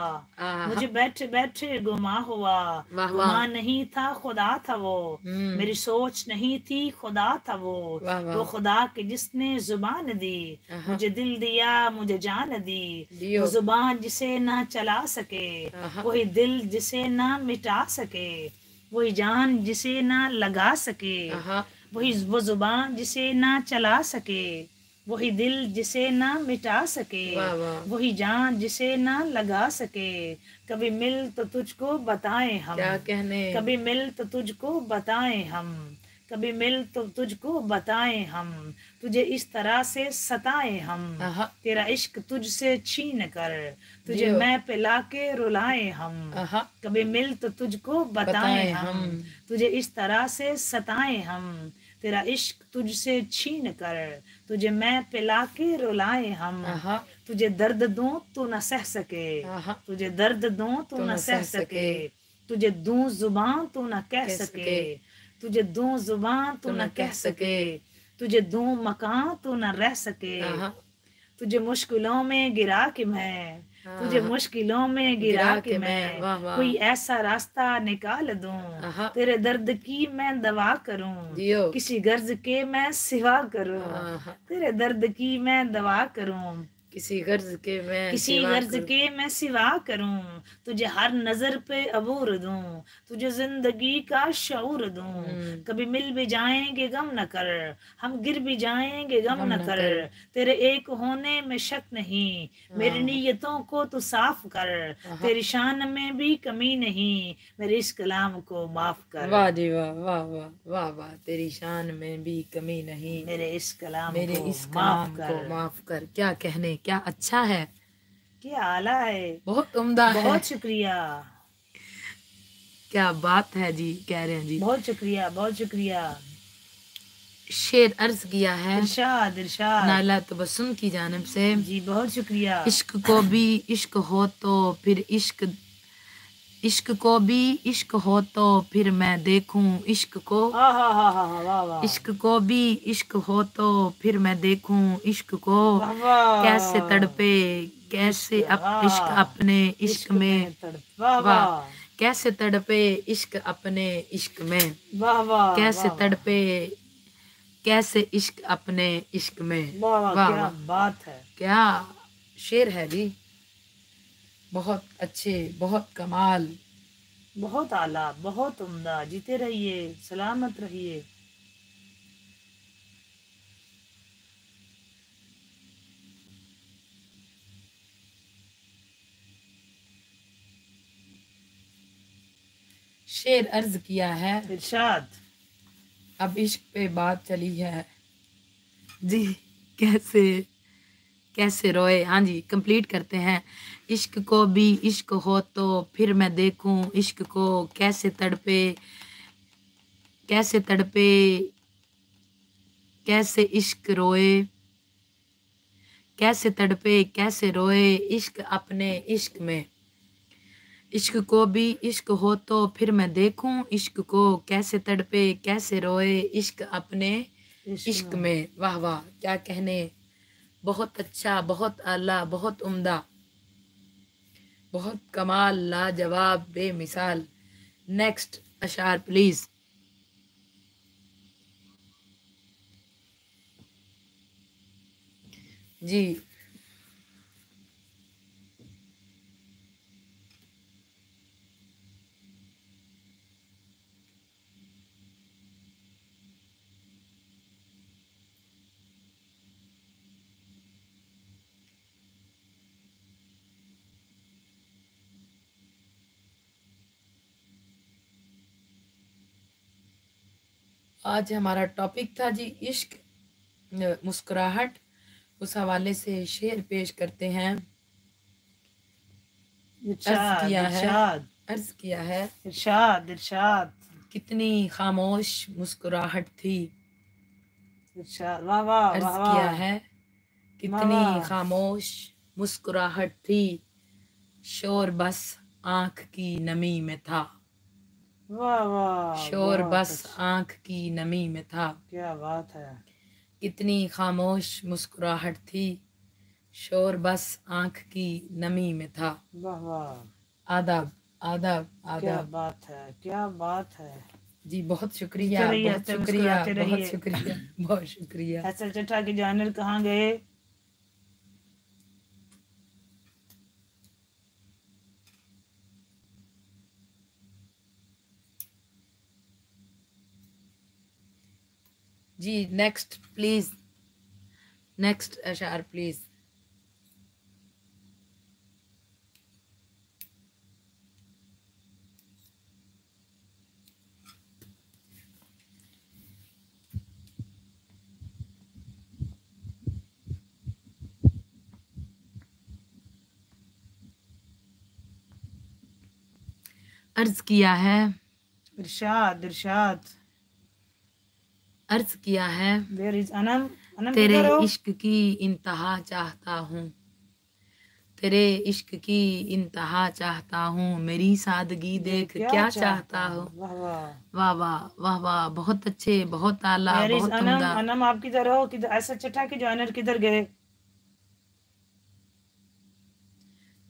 मुझे बैठे बैठे गुमा हुआ। गुमा नहीं था खुदा था वो। हम्म, मेरी सोच नहीं थी खुदा था वो। वो खुदा के जिसने ज़ुबान दी मुझे दिल दिया मुझे जान दी। वो ज़ुबान जिसे ना चला सके। वही दिल जिसे ना मिटा सके वही जान जिसे ना लगा सके वही वो ज़ुबान जिसे ना चला सके। वही दिल जिसे ना मिटा सके वाह, जान जिसे ना लगा सके। कभी मिल तो तुझको बताएँ हम। क्या कहने? कभी मिल तो तुझको बताएँ हम। कभी मिल तो तुझको बताएँ हम। तुझे इस तरह से सताएँ हम। तेरा इश्क तुझसे छीन कर। तुझे मैं पिला के रुलाएँ हम। कभी मिल तो तुझको बताएँ हम। तुझे इस तरह से सताएँ हम। तेरा इश्क तुझसे छीन कर। तुझे मैं पिला के रुलाए हम। तुझे दर्द दो तो न सह सके। तुझे दर्द दो तो न सह सके। तुझे दो ज़ुबान तो न कह सके। सके। तुझे दो ज़ुबान तो न कह सके। तुझे दो मकान तो न रह सके। तुझे मुश्किलों में गिरा के मैं। तुझे मुश्किलों में गिरा के मैं। कोई ऐसा रास्ता निकाल दूँ तेरे दर्द की मैं दवा करूँ किसी गर्ज के मैं सिवा करूँ तेरे दर्द की मैं दवा करूँ। किसी गर्ज के मैं किसी गर्ज के मैं सिवा करूँ तुझे हर नज़र पे अबूर दूँ तुझे ज़िंदगी का शऊर दूँ। हम्म। कभी मिल भी जाएँगे गम न कर हम गिर भी जाएँगे गम गम न न कर। कर। तेरे एक होने में शक नहीं मेरी हाँ। नीयतों को तू साफ़ कर। तेरी शान में भी कमी नहीं मेरे इस कलाम को माफ़ कर। वाह जी वाह वाह वाह वाह वाह। तेरी शान में भी कमी नहीं मेरे इस कलाम मेरे इस कलाम को माफ़ कर। क्या कहने क्या अच्छा है? क्या आला है। बहुत उम्दा है। बहुत शुक्रिया। क्या बात है जी कह रहे हैं जी। बहुत शुक्रिया बहुत शुक्रिया। शेर अर्ज़ किया है। इरशाद इरशाद। नाला की जानब से। जी बहुत शुक्रिया। इश्क को भी इश्क हो तो फिर इश्क इश्क को भी इश्क हो तो फिर मैं देखूँ इश्क को। इश्क को भी इश्क हो तो फिर मैं देखूँ इश्क को। कैसे तड़पे कैसे अप। इश्क अपने इश्क में वाह कैसे तड़पे इश्क अपने इश्क में। वाह कैसे तड़पे कैसे इश्क अपने इश्क में। वाह, क्या बात है। क्या शेर है जी। बहुत अच्छे बहुत कमाल। बहुत आला बहुत उम्दा जीते रहिए सलामत रहिए। शेर अर्ज़ किया है। इरशाद। अब इश्क पे बात चली है। जी कैसे कैसे रोए? हाँ जी कंप्लीट करते हैं। इश्क को भी इश्क हो तो फिर मैं देखूँ इश्क को कैसे तड़पे कैसे तड़पे कैसे इश्क रोए कैसे तड़पे कैसे रोए इश्क अपने इश्क में। इश्क को भी इश्क हो तो फिर मैं देखूँ इश्क को कैसे तड़पे कैसे रोए इश्क अपने इश्क में। वाह वाह क्या कहने। बहुत अच्छा बहुत आला बहुत उम्दा। बहुत कमाल लाजवाब बेमिसाल। नेक्स्ट अशार प्लीज़ जी आज हमारा टॉपिक था जी इश्क मुस्कुराहट। उस हवाले से शेर पेश करते हैं। इरशाद किया है। अर्ज़ किया है। इरशाद इरशाद। कितनी खामोश मुस्कुराहट थी। इरशाद वाह वाह अर्ज़ किया है। कितनी खामोश मुस्कुराहट थी। शोर बस आँख की नमी में था। वाह वाह शोर बस। आँख की नमी में था। क्या बात है। कितनी खामोश मुस्कुराहट थी। शोर बस आँख की नमी में था। वाह वाह। आदाब आदाब क्या बात है क्या बात है। जी बहुत शुक्रिया बहुत शुक्रिया बहुत शुक्रिया बहुत शुक्रिया। ऐसा चटा के जानर कहाँ गए? जी नेक्स्ट प्लीज़ नेक्स्ट अशार प्लीज़ अर्ज़ किया है। इरशाद इरशाद। अर्ज़ किया है। तेरे इश्क की इंतहा चाहता हूँ। तेरे इश्क की इंतहा चाहता हूँ। मेरी सादगी देख क्या, क्या चाहता हो? वाह वाह। वाह वाह बहुत अच्छे बहुत आला बहुत अनम अनम आप किधर हो किधर ऐसा चटा के जानर किधर गए?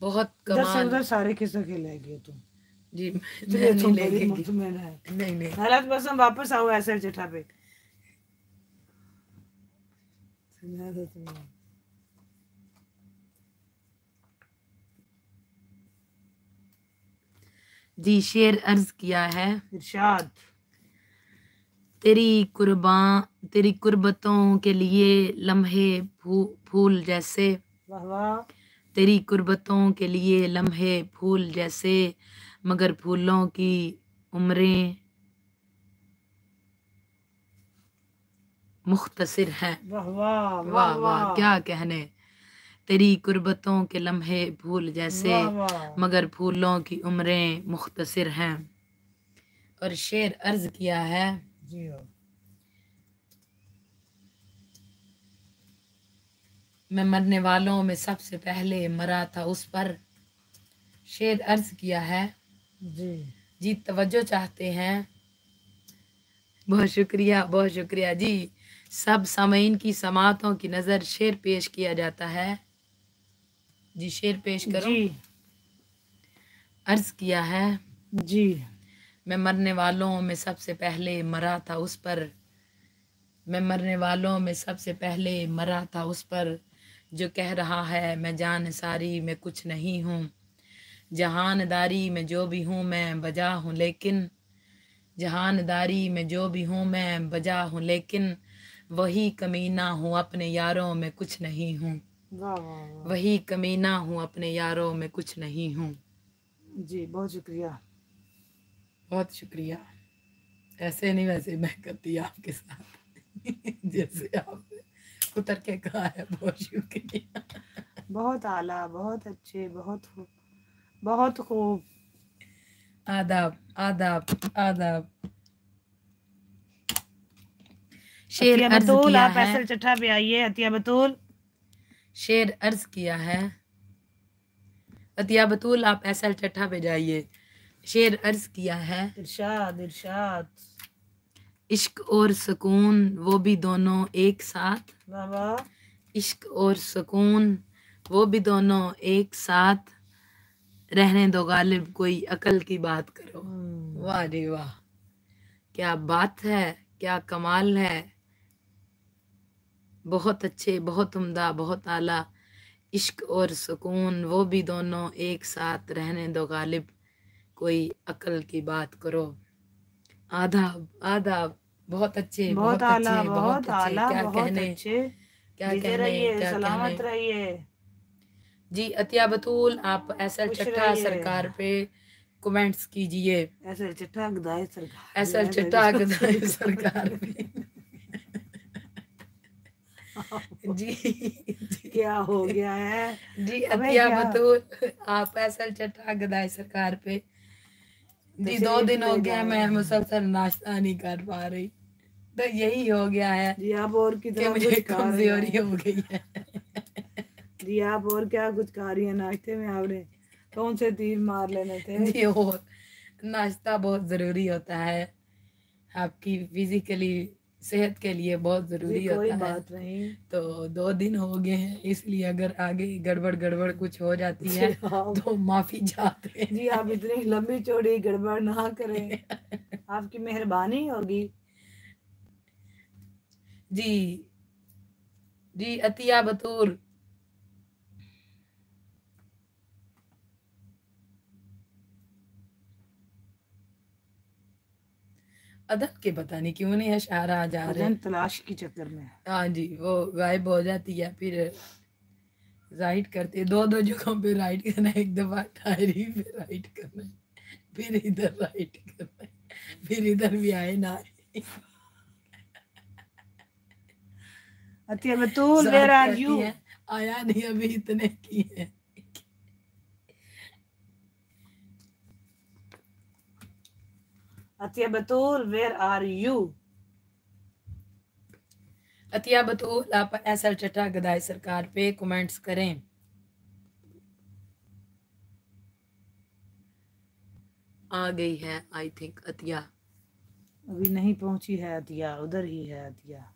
बहुत कमाल। उधर सारे किस के ले गए तुम। जी मैं नहीं तुम ले बड़ी गई। मुतमिन है। नहीं नहीं। हालात बस हम वापस आओ दो तुम्हें जी शेर अर्ज़ किया है। इरशाद। तेरी कुर्बान तेरी कुर्बतों के लिए लम्हे फू, फूल जैसे। तेरी कुर्बतों के लिए लम्हे फूल जैसे मगर फूलों की उम्रें मुख्तसर हैं। वाह वाह वाह वाह क्या कहने। तेरी कुर्बतों के लम्हे फूल जैसे मगर फूलों की उम्रें मुख्तसर हैं। और शेर अर्ज़ किया है। मैं मरने वालों में सबसे पहले मरा था उस पर। शेर अर्ज़ किया है जी। जी तवज्जो चाहते हैं। बहुत शुक्रिया बहुत शुक्रिया। जी सब सामीन की समातों की नज़र शेर पेश किया जाता है। जी शेर पेश करो? जी। अर्ज़ किया है। जी। मैं मरने वालों में सबसे पहले मरा था उस पर। मैं मरने वालों में सबसे पहले मरा था उस पर। जो कह रहा है मैं जान सारी मैं कुछ नहीं हूँ। जहानदारी में जो भी हूँ मैं बजा हूँ। लेकिन जहानदारी में जो भी हूँ मैं बजा हूँ। लेकिन वही कमीना हूँ अपने यारों में कुछ नहीं हूँ। वाह कमीना हूँ अपने यारों में कुछ नहीं हूँ। जी बहुत शुक्रिया। बहुत शुक्रिया। ऐसे नहीं वैसे मैं करती आपके साथ। जैसे आपने उतर के कहा है बहुत शुक्रिया। बहुत आला बहुत अच्छे बहुत खूब बहुत खूब। आदाब आदाब आदाब। शेर अर्ज़ बतूल किया आप है। ऐसे चट्टा पे आइए अतिया बतूल। शेर अर्ज़ किया है। अतिया बतूल आप ऐसा चट्ठा पे जाइए। शेर अर्ज़ किया है। इरशाद इरशाद। इश्क और सुकून वो भी दोनों एक साथ। इश्क और सुकून वो भी दोनों एक साथ। रहने दो गालिब कोई अकल की बात करो। हम्म, वाह रे वाह। क्या बात है क्या कमाल है। बहुत अच्छे बहुत उम्दा बहुत आला इश्क और सुकून वो भी दोनों एक साथ रहने दो गालिब। कोई अकल की बात करो। आदाब आदाब बहुत अच्छे बहुत आला अच्छे बहुत आला क्या बहुत कहने? अच्छे। क्या कहने? क्या सलामत रहिए। जी अतिया बतूल आप एसएल खुश चट्टा सरकार पे कमेंट्स कीजिए। ऐसे गदाए सरकार एसएल चट्टा सरकार पे। जी जी। क्या हो गया है? जी अतिया? बतूल आप एसएल चट्टा गदाई सरकार पे जी दो दिन हो गया मैं मुसलसल नाश्ता नहीं कर पा रही। तो यही हो गया है जी आप और की तरह मुझे कमज़ोरी हो गई है। जी आप और क्या कुछ खा रही हैं? नाश्ते में आपने कौन से तीर मार लेने थे? जी और नाश्ता बहुत ज़रूरी होता है। आपकी फिजिकली सेहत के लिए बहुत ज़रूरी ज़रूरी कोई होता है। बात नहीं। तो दो दिन हो गए हैं इसलिए अगर आगे गड़बड़ गड़बड़ कुछ हो जाती है जी, तो माफ़ी चाहते हैं। जी आप इतनी लंबी चौड़ी गड़बड़ ना करें। आपकी मेहरबानी होगी। जी। जी अतिया बतूर। अदब के पता नहीं क्यों नहीं अशार आ जा रहे। अजन तलाश की चक्कर में। हाँ जी वो गायब हो जाती है फिर राइट करते दो दो जगहों पे राइट करना एक दफ़ा डायरी पे राइट करना फिर इधर राइट करना फिर इधर भी आए ना। आया नहीं अभी इतने की है। Atiya Batool where are you Atiya Batool आप ऐसा चटा गदाई सरकार पे कमेंट्स करें आ गई है आई थिंक अतिया अभी नहीं पहुँची है अतिया उधर ही है अतिया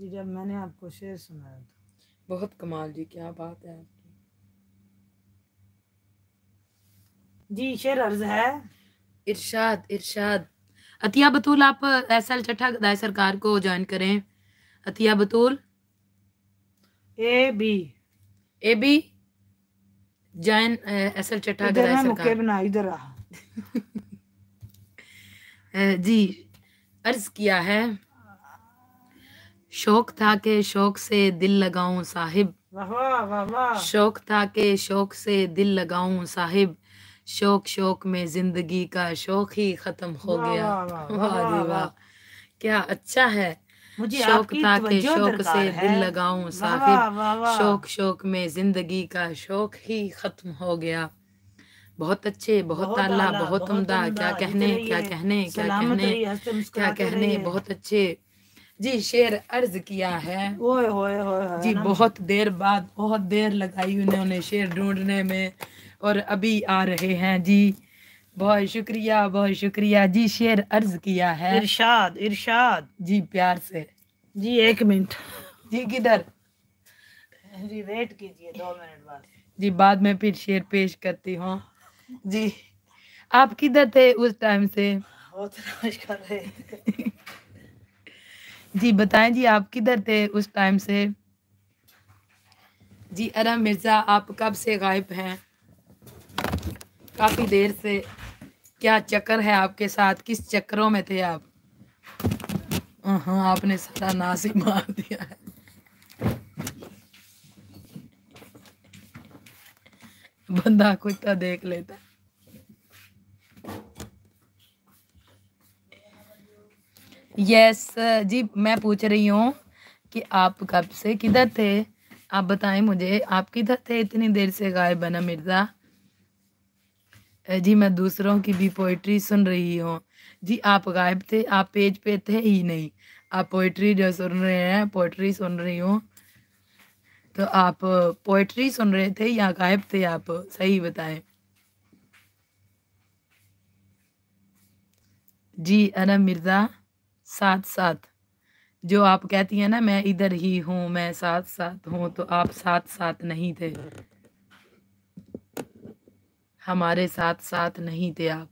जी जब मैंने आपको शेर सुनाया था। बहुत कमाल जी क्या बात है आपकी। जी शेर अर्ज़ है। इरशाद इरशाद। अतिया बतूल आप एसएल चट्टा गदाई सरकार को ज्वाइन करें। Atiya Batool. A B. A B. Join SL Chattha इधर गदाई मैं सरकार। बना इधर आ। जी अर्ज़ किया है। शौक था कि शौक से दिल लगाऊँ साहिब। शौक था कि शौक से दिल लगाऊँ साहिब। शौक शौक में ज़िंदगी का शौक ही खत्म हो गया। वाह, वाह, क्या अच्छा है। मुझे शौक था कि शौक से दिल लगाऊँ साहिब। शौक शौक में ज़िंदगी का शौक ही खत्म हो गया। बहुत अच्छे बहुत आला बहुत उम्दा, क्या कहने क्या कहने क्या कहने क्या कहने बहुत अच्छे। जी शेर अर्ज़ किया है। ओए होए होए जी बहुत देर बाद बहुत देर लगाई उन्होंने शेर ढूँढने में और अभी आ रहे हैं। जी बहुत शुक्रिया बहुत शुक्रिया। जी शेर अर्ज़ किया है। इरशाद इरशाद। जी प्यार से। जी एक मिनट। जी किधर? जी वेट कीजिए दो मिनट बाद। जी बाद में फिर शेर पेश करती हूँ। जी आप किधर थे उस टाइम से? वो तलाश कर रहे जी, बताएँ जी, आप किधर थे उस टाइम से? जी अरम मिर्ज़ा, आप कब से गायब हैं? काफ़ी देर से। क्या चक्कर है आपके साथ? किस चक्करों में थे आप? हाँ आपने सारा नास ही मार दिया है। बंदा कुछ तो देख लेता है। यस जी, मैं पूछ रही हूँ कि आप कब से किधर थे? आप बताएँ मुझे, आप किधर थे इतनी देर से गायब बना मिर्ज़ा? जी, मैं दूसरों की भी पोइट्री सुन रही हूँ। जी, आप गायब थे, आप पेज पे थे ही नहीं। आप पोइट्री जो सुन रहे हैं पोइट्री सुन रही हूँ। तो आप पोइट्री सुन रहे थे या गायब थे आप? सही बताएँ। जी, अनम मिर्ज़ा साथ साथ जो आप कहती हैं ना, मैं इधर ही हूँ, मैं साथ साथ हूँ तो आप साथ साथ नहीं थे। हमारे साथ साथ नहीं थे आप।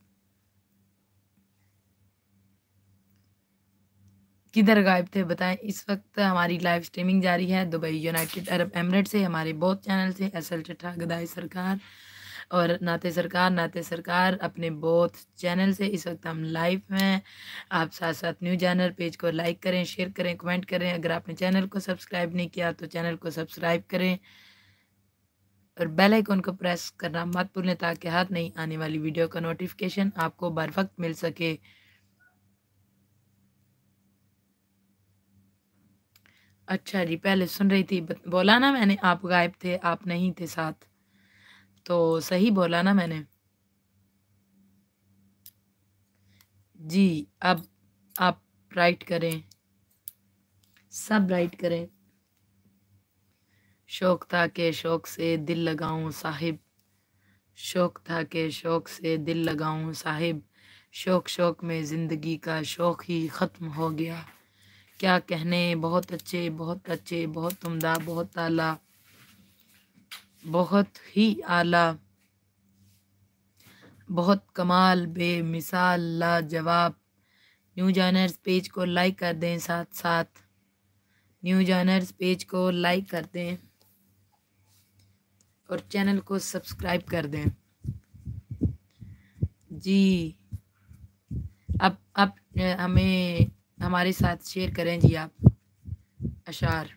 किधर गायब थे बताएँ? इस वक्त हमारी लाइव स्ट्रीमिंग जारी है दुबई यूनाइटेड अरब एमरेट से, हमारे बहुत चैनल से एस एल चट्ठा गदाई सरकार। और नाते सरकार नाते सरकार, अपने बोथ चैनल से इस वक्त हम लाइव हैं। आप साथ साथ न्यू चैनल पेज को लाइक करें शेयर करें कमेंट करें। अगर आपने चैनल को सब्सक्राइब नहीं किया तो चैनल को सब्सक्राइब करें। और बेल आइकन को प्रेस करना मत भूलें, ताकि हाथ नहीं आने वाली वीडियो का नोटिफिकेशन आपको बर वक्त मिल सके। अच्छा जी, पहले सुन रही थी, बोला ना मैंने, आप गायब थे, आप नहीं थे साथ। तो सही बोला ना मैंने। जी, अब आप राइट करें। सब राइट करें। शौक था के शौक से दिल लगाऊँ साहिब। शौक था के शौक से दिल लगाऊँ साहिब। शौक शौक में ज़िंदगी का शौक ही ख़त्म हो गया। क्या कहने? बहुत अच्छे बहुत अच्छे, बहुत उम्दा बहुत आला बहुत ही आला, बहुत कमाल, बेमिसाल, लाजवाब। न्यू जॉनर्स पेज को लाइक कर दें साथ साथ। न्यू जॉनर्स पेज को लाइक कर दें और चैनल को सब्सक्राइब कर दें। जी, अब अब हमें, हमारे साथ शेयर करें जी आप, अशार।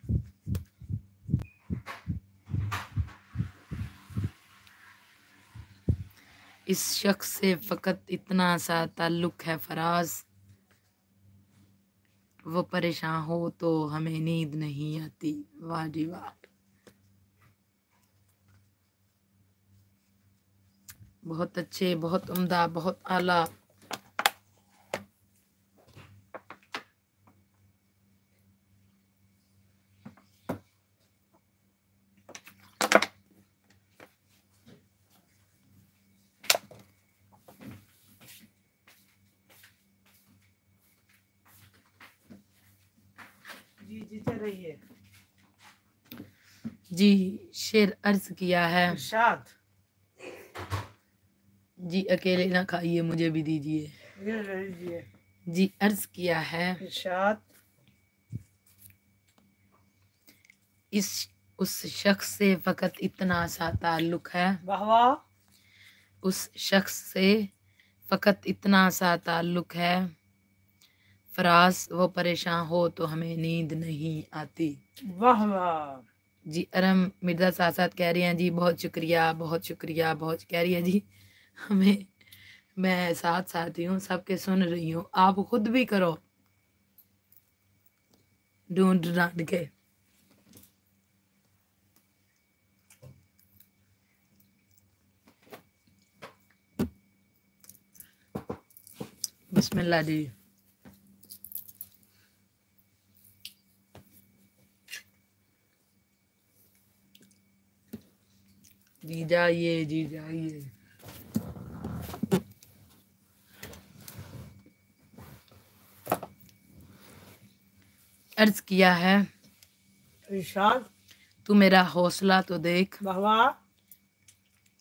इस शख्स से फ़कत इतना सा ताल्लुक़ है फराज। वो परेशान हो तो हमें नींद नहीं आती। वाह जी वाह बहुत अच्छे, बहुत उम्दा, बहुत आला जी जी चल रही है जी शेर अर्ज़ किया है। इरशाद। जी अकेले ना खाइए मुझे भी दीजिए। जी अर्ज़ किया है। इरशाद। इस उस शख्स से फ़कत इतना सा ताल्लुक़ है। वाह वाह उस शख्स से फ़कत इतना सा ताल्लुक़ है। फराज वो परेशान हो तो हमें नींद नहीं आती। वाह वाह जी अरम मिर्ज़ा साथ साथ कह रही हैं, जी, बहुत शुक्रिया बहुत शुक्रिया, बहुत कह रही है, जी, हमें, मैं साथ साथ ही हूँ सबके सुन रही हूँ, आप खुद भी करो। ढूंढ ढांड के। बिस्मिल्लाह जी। जी जाइए जी जाइए। अर्ज़ किया है। तू मेरा हौसला तो देख।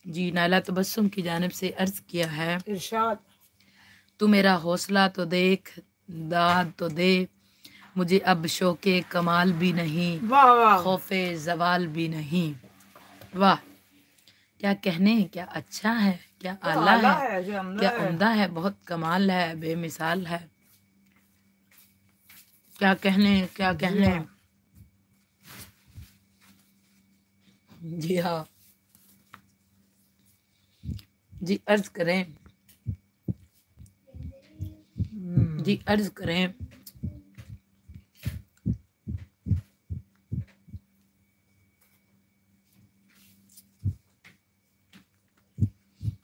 जी नाला तबसुम की जानब से अर्ज़ किया है। तू मेरा हौसला तो देख दाद तो दे। मुझे अब शोके कमाल भी नहीं खौफे जवाल भी नहीं। वाह। क्या कहने क्या अच्छा है? क्या आला आला है? है, क्या उमदा है। बहुत कमाल है बेमिसाल है। क्या कहने क्या कहने। जी हाँ। जी अर्ज़ करें। जी अर्ज़ करें।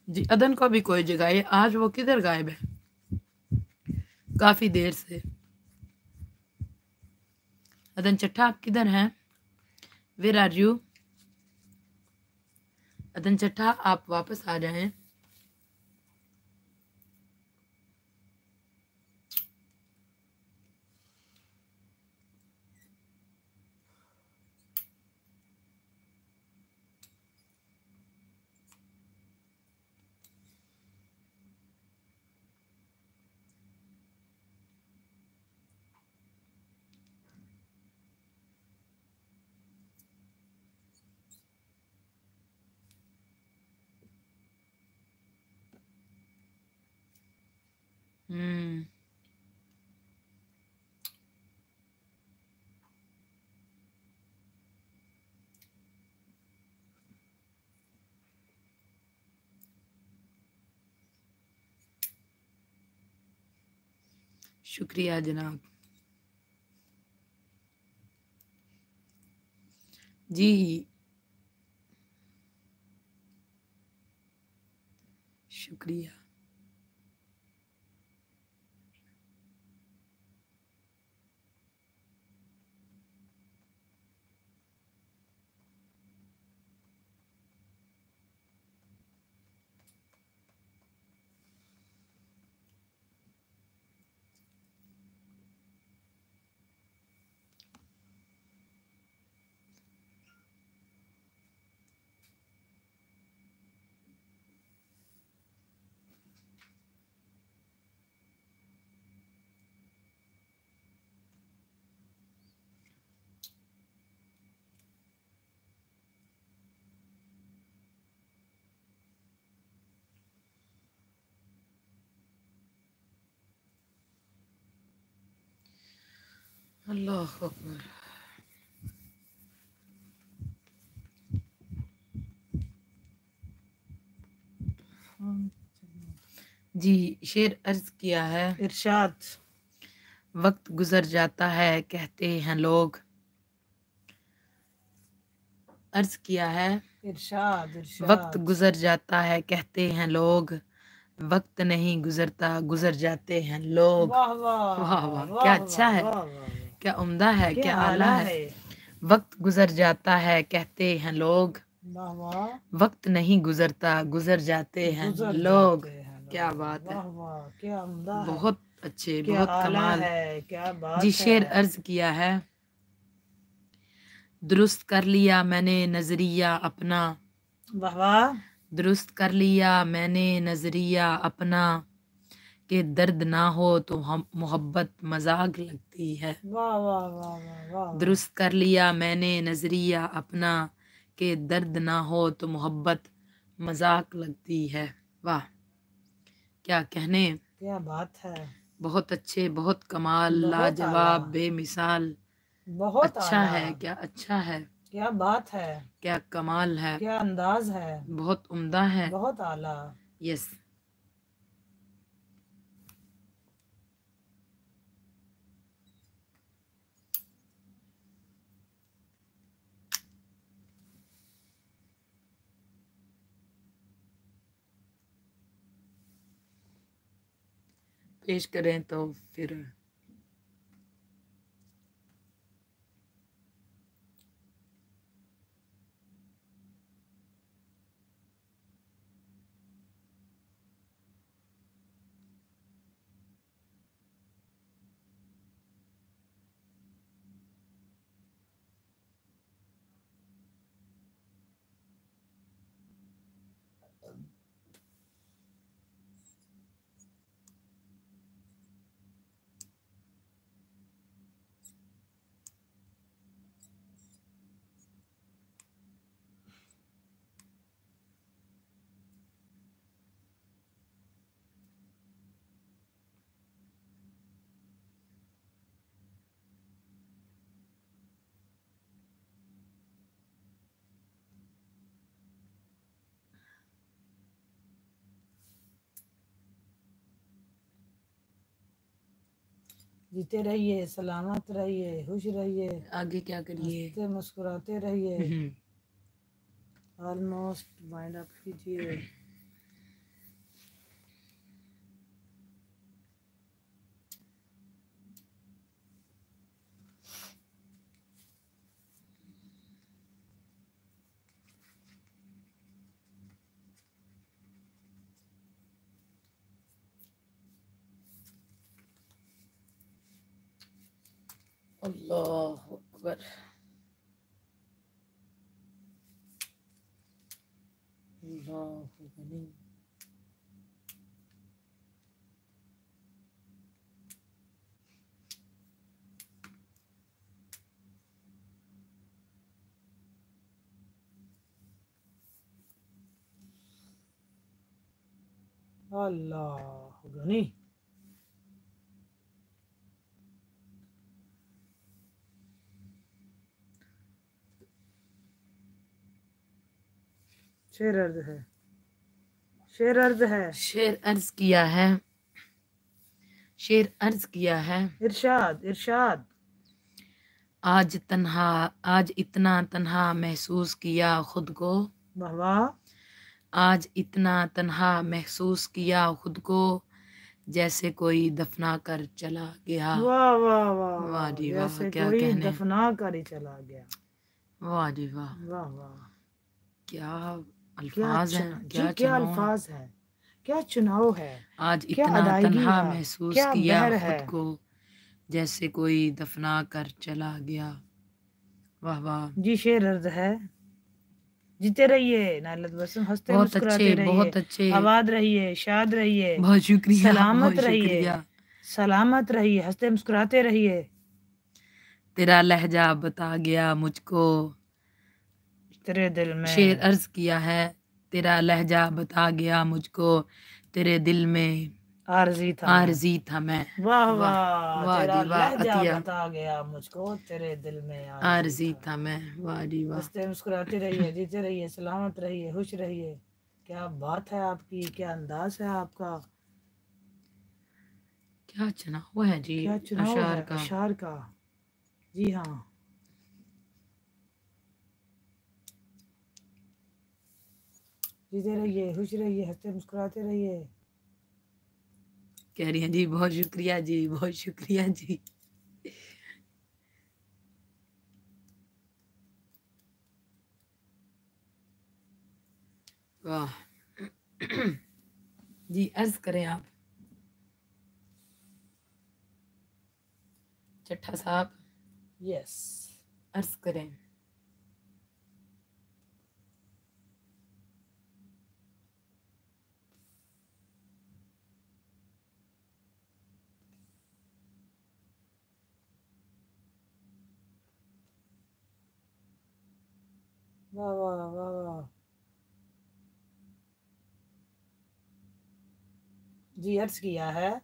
जी, अदन को भी कोई जगाए आज वो किधर गायब है? काफ़ी देर से। अदन चट्ठा आप किधर हैं? वेर आर यू अदन चट्ठा आप वापस आ जाएँ हम्म। शुक्रिया जनाब। जी। शुक्रिया। अल्लाह अकबर। जी शेर अर्ज़ किया है। इरशाद। वक्त गुजर जाता है कहते हैं लोग। अर्ज़ किया है। इरशाद इरशाद। वक्त गुजर जाता है कहते हैं लोग। वक्त नहीं गुजरता गुजर जाते हैं लोग। वाह वाह वाह, वाह, क्या अच्छा है। क्या उम्दा है क्या क्या आला है? वक्त गुजर जाता है कहते हैं लोग। वक्त नहीं गुजरता गुजर जाते हैं गुजर लोग। जाते हैं क्या बात है। क्या बहुत अच्छे बहुत कमाल। है क्या बात जी शेर अर्ज़ किया है। दुरुस्त कर लिया मैंने नज़रिया अपना। वाह। दुरुस्त कर लिया मैंने नज़रिया अपना। कि दर्द ना हो तो हम मोहब्बत मज़ाक लगती है। वाह वाह वाह वाह वाह दुरुस्त कर लिया मैंने नज़रिया अपना के दर्द ना हो तो मोहब्बत मज़ाक लगती है। वाह क्या कहने। क्या बात है। बहुत अच्छे बहुत कमाल लाजवाब बेमिसाल। बहुत अच्छा है क्या अच्छा है। क्या बात है। क्या कमाल है। क्या अंदाज है। बहुत उम्दा है। बहुत आला। यस। पेश करें तो जीते रहिए सलामत रहिए खुश रहिए आगे क्या करिए? मुस्कुराते रहिए। ऑलमोस्ट माइंड अप कीजिए। अल्लाह अकबर अल्लाह गनी अल्लाह गनी शेर अर्ज़ है। शेर अर्ज़ है। शेर अर्ज़ किया है। शेर अर्ज़ किया है। इरशाद इरशाद। आज तन्हा आज इतना तन्हा महसूस किया खुद को। वाह आज इतना तन्हा महसूस किया खुद को जैसे कोई दफना कर चला गया। वाह वाह वाह वाह जी वाह, क्या कोई कहने। दफना कर ही चला गया। वाह जी वाह। वाह वाह। क्या क्या अल्फाज चुना- जी, क्या क्या चुनाव हैं। अल्फाज है? क्या चुनाव है? आज क्या इतना अदायगी तन्हा है, महसूस क्या किया बहर खुद। को जैसे कोई दफना कर चला गया। वाह वाह। जी शेर अर्ज़ है। जीते रहिए नालत बसम हँसते बहुत मुस्कुराते अच्छे रहिए। बहुत अच्छे। आबाद रहिए शाद रहिए। बहुत शुक्रिया सलामत बहुत रहिए। शुक्रिया। सलामत रहिए हँसते मुस्कुराते रहिए। तेरा लहजा बता गया मुझको। तेरे दिल में। शेर अर्ज़ किया है तेरा लहजा बता गया मुझको तेरे दिल में आरजी था। आरजी था मैं। वाह वाह, वाह वाह अतिया। बता गया मुझको तेरे दिल में आरजी था। मैं वाह जी वाह। हँसते मुस्कुराते रहिए जीते रहिए सलामत रहिए खुश रहिए। क्या बात है आपकी क्या अंदाज है आपका? क्या चुनाव है जी अशार का। अशार का। जी हाँ। जीते रहिए खुश रहिए हँसते मुस्कुराते रहिए। कह रही हैं जी बहुत शुक्रिया जी बहुत शुक्रिया जी। वाह। जी अर्ज़ करें आप। चट्ठा साहब। यस अर्ज़ करें। वाह वाह वाह वाह। जी अर्ज़ किया है।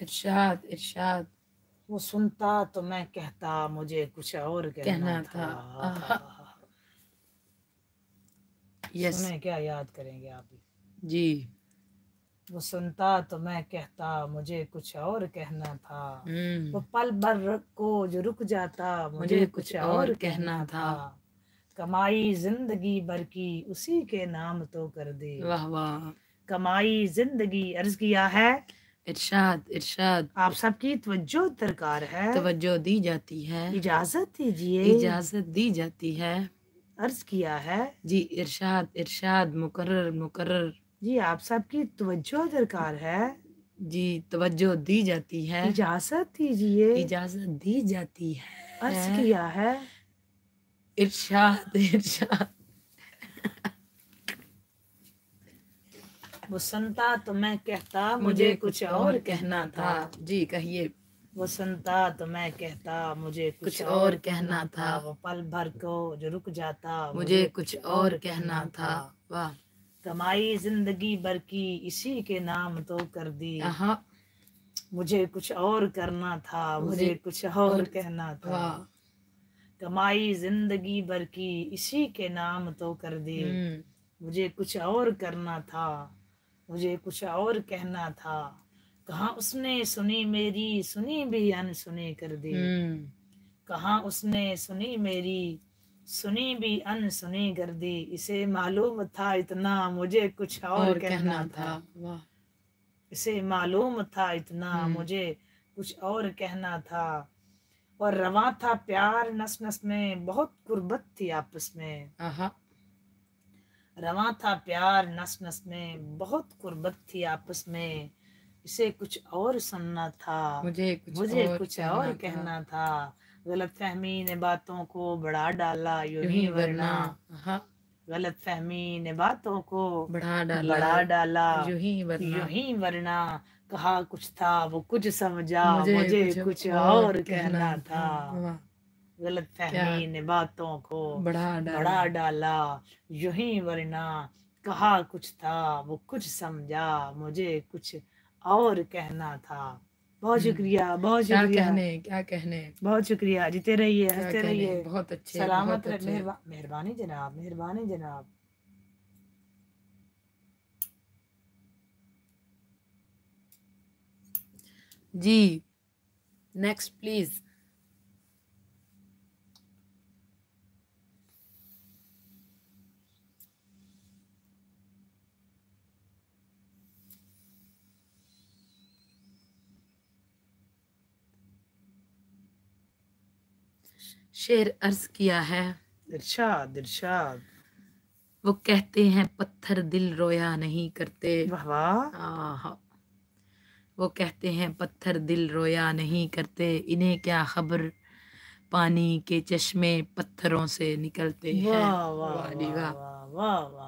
इरशाद इरशाद। वो सुनता तो मैं कहता मुझे कुछ और कहना, कहना था, था। यस सुने क्या याद करेंगे आप जी। वो सुनता तो मैं कहता मुझे कुछ और कहना था। वो हम्म पल भर को जो रुक जाता मुझे मुझे कुछ कुछ और कहना था, था। कमाई ज़िंदगी भर की उसी के नाम तो कर दे। वाह वाह। कमाई ज़िंदगी अर्ज़ किया है। इरशाद इरशाद। आप सबकी तवज्जो दरकार है। तवज्जो दी जाती है। इजाज़त दीजिए। इजाज़त दी जाती है। अर्ज़ किया है। जी इरशाद इरशाद मुकर्रर मुकर्रर। जी आप सबकी तवज्जो दरकार है। जी तवज्जो दी जाती है। इजाज़त दीजिए। इजाज़त दी जाती है। अर्ज़ किया है। इरशाद इरशाद वो सुनता तो मैं कहता मुझे कुछ और कहना था। जी कहिए। वो सुनता तो मैं कहता मुझे कुछ, कुछ और कहना था। वो पल भर को जो रुक जाता मुझे कुछ और कहना था। वाह। कमाई ज़िंदगी भर की इसी के नाम तो कर दी। मुझे कुछ और करना था मुझे मुझे कुछ और कहना था। वाह। कमाई ज़िंदगी भर की इसी के नाम तो कर दी। हम्म, मुझे कुछ और करना था मुझे कुछ और कहना था। कहा उसने सुनी मेरी सुनी भी अनसुनी कर दी। हम्म। कहा उसने सुनी मेरी सुनी भी अनसुनी कर दी। इसे मालूम था इतना मुझे कुछ और, और कहना कहना था वाह। इसे मालूम था इतना हम्म। मुझे कुछ और कहना था। और रवा था प्यार नस नस में बहुत कुर्बत थी आपस में। रवा था प्यार नस नस में बहुत कुर्बत थी आपस में। इसे कुछ और सुनना था। मुझे कुछ मुझे और कुछ कहना और था। कहना था। था। गलत फहमी ने बातों को बढ़ा डाला यूँ ही वरना। गलत फहमी ने बातों को बढ़ा डाला। बढ़ा डाला। यूँ ही वरना। यूँ ही वरना। कहा कुछ था वो कुछ समझा मुझे, मुझे कुछ कुछ और कहना था। गलत फहमी ने बातों को बढ़ा डाला बढ़ा डाला। यूँ ही वरना कहा कुछ था वो कुछ समझा मुझे कुछ और कहना था। बहुत हम्म। शुक्रिया बहुत क्या शुक्रिया। कहने क्या कहने? बहुत शुक्रिया। जीते रहिए हँसते रहिए। बहुत अच्छे सलामत रहे। मेहरबानी जनाब मेहरबानी जनाब। जी। नेक्स्ट प्लीज़ शेर अर्ज़ किया है। इरशाद इरशाद। वो कहते हैं पत्थर दिल रोया नहीं करते। वाह वाह। आहा। वो कहते हैं पत्थर दिल रोया नहीं करते इन्हें क्या खबर पानी के चश्मे पत्थरों से निकलते हैं वाह वाह वाह वाह वाह वाह वाह वाह वाह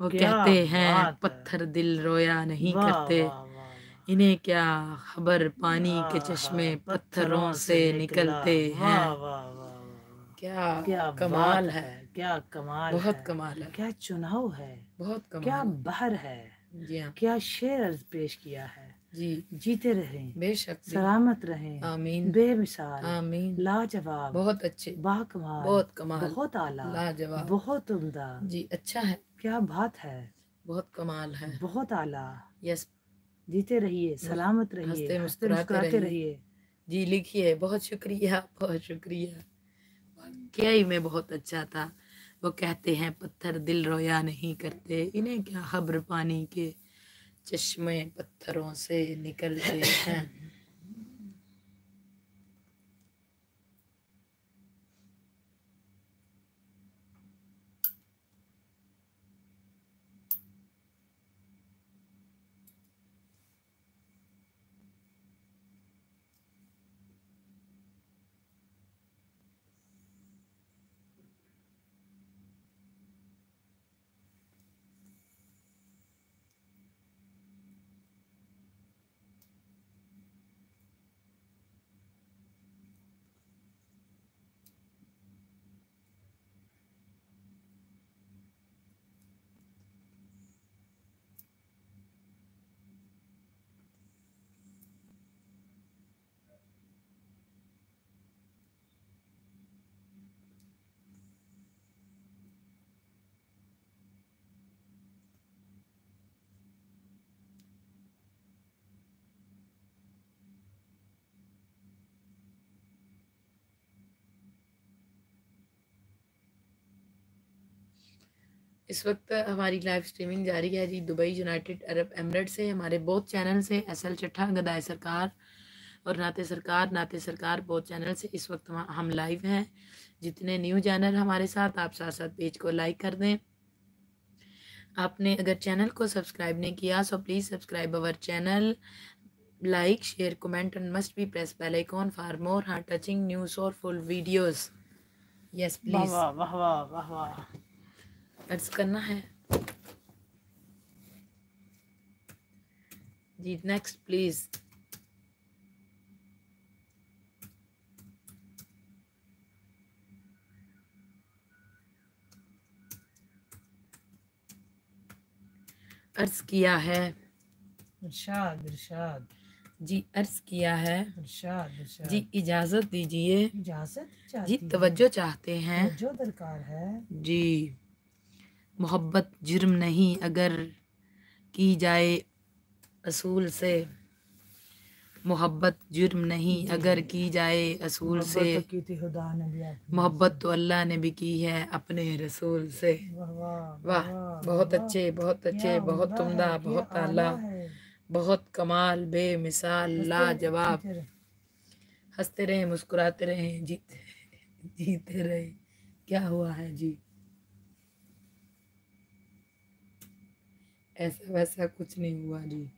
वो कहते हैं पत्थर दिल रोया नहीं करते। इन्हें क्या खबर पानी के चश्मे पत्थरों से निकलते हैं वाह, वाह, वाह, वाह। क्या क्या कमाल है क्या कमाल बहुत कमाल है क्या चुनाव है बहुत कमाल क्या बहर है हाँ क्या शेर पेश किया है जी। जीते रहें बेशक सलामत रहें आमीन। बेमिसाल आमीन। लाजवाब बहुत अच्छे बाकमाल बहुत कमाल बहुत आला लाजवाब। बहुत उम्दा। जी अच्छा है। क्या बात है। बहुत कमाल है। बहुत आला। यस। जीते रहिए सलामत रहिए मुस्कुराते। रहिए। जी लिखिए बहुत शुक्रिया बहुत शुक्रिया। क्या ही में बहुत अच्छा था। वो कहते हैं पत्थर दिल रोया नहीं करते। इन्हें क्या खबर पानी के? चश्मे पत्थरों से निकलते हैं। इस वक्त हमारी लाइव स्ट्रीमिंग जारी है जी दुबई यूनाइटेड अरब एमरेट से। हमारे बहुत चैनल से एस एल चट्ठा गदाय सरकार और नाते सरकार नाते सरकार बहुत चैनल से इस वक्त हम- लाइव हैं। जितने न्यू चैनल हमारे साथ, आप साथ साथ पेज को लाइक कर दें। आपने अगर चैनल को सब्सक्राइब नहीं किया so please subscribe our channel like share comment and must be press bell icon for more heart touching news और फुल वीडियोस यस प्लीज़ वाह वाह वाह वाह। अर्ज़ करना है। जी नेक्स्ट प्लीज़ अर्ज़ किया है। इरशाद इरशाद। जी अर्ज़ किया है। इरशाद इरशाद। जी इजाज़त दीजिए। इजाज़त जी तवज्जो चाहते हैं। जो दरकार है। जी। मोहब्बत जुर्म नहीं अगर की जाए असूल से। मोहब्बत जुर्म नहीं अगर की जाए असूल से। मोहब्बत तो तो अल्लाह ने भी की है अपने रसूल से। वाह बहुत अच्छे बहुत अच्छे बहुत उम्दा बहुत आला बहुत कमाल बेमिसाल लाजवाब। हँसते रहे। हँसते रहे मुस्कुराते रहे जीते जीते रहे। क्या हुआ है जी? ऐसा वैसा कुछ नहीं हुआ जी।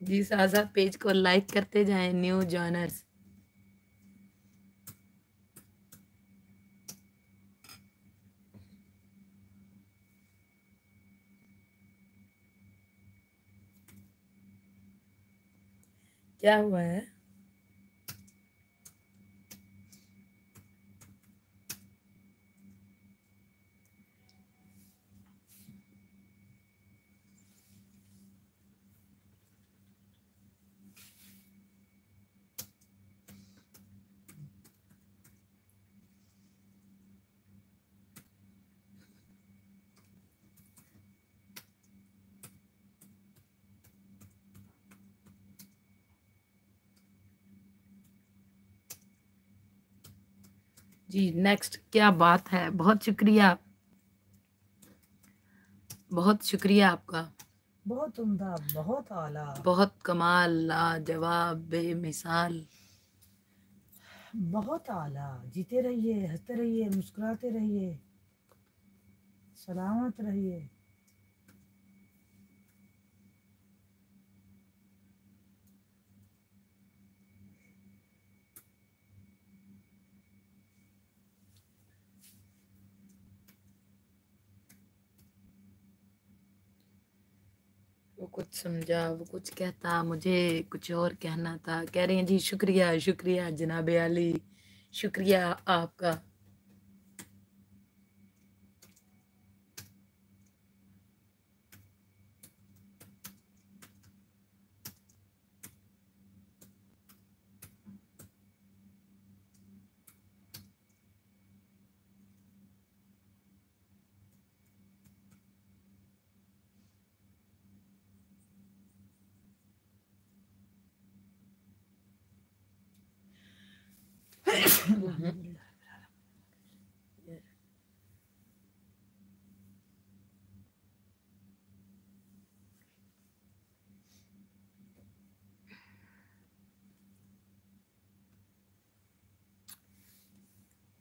जी साथ साथ पेज को लाइक करते जाएँ न्यू जॉनर्स क्या हुआ जी नेक्स्ट क्या बात है? बहुत शुक्रिया। बहुत शुक्रिया आपका। बहुत उम्दा बहुत आला। बहुत कमाल लाजवाब बेमिसाल। बहुत आला। जीते रहिए हँसते रहिए मुस्कुराते रहिए सलामत रहिए। कुछ समझा वो कुछ कहता, मुझे कुछ और कहना था। कह रही हैं, जी, शुक्रिया शुक्रिया जनाब अली शुक्रिया आपका।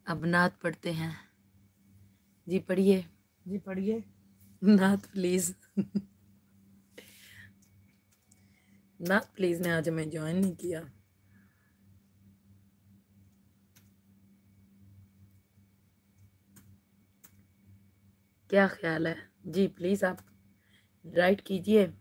अब नात पढ़ते हैं। जी पढ़िए। जी पढ़िए। नात प्लीज़ नात प्लीज़ ने आज हमें ज्वाइन नहीं किया। क्या ख्याल है? जी प्लीज़ आप राइट कीजिए।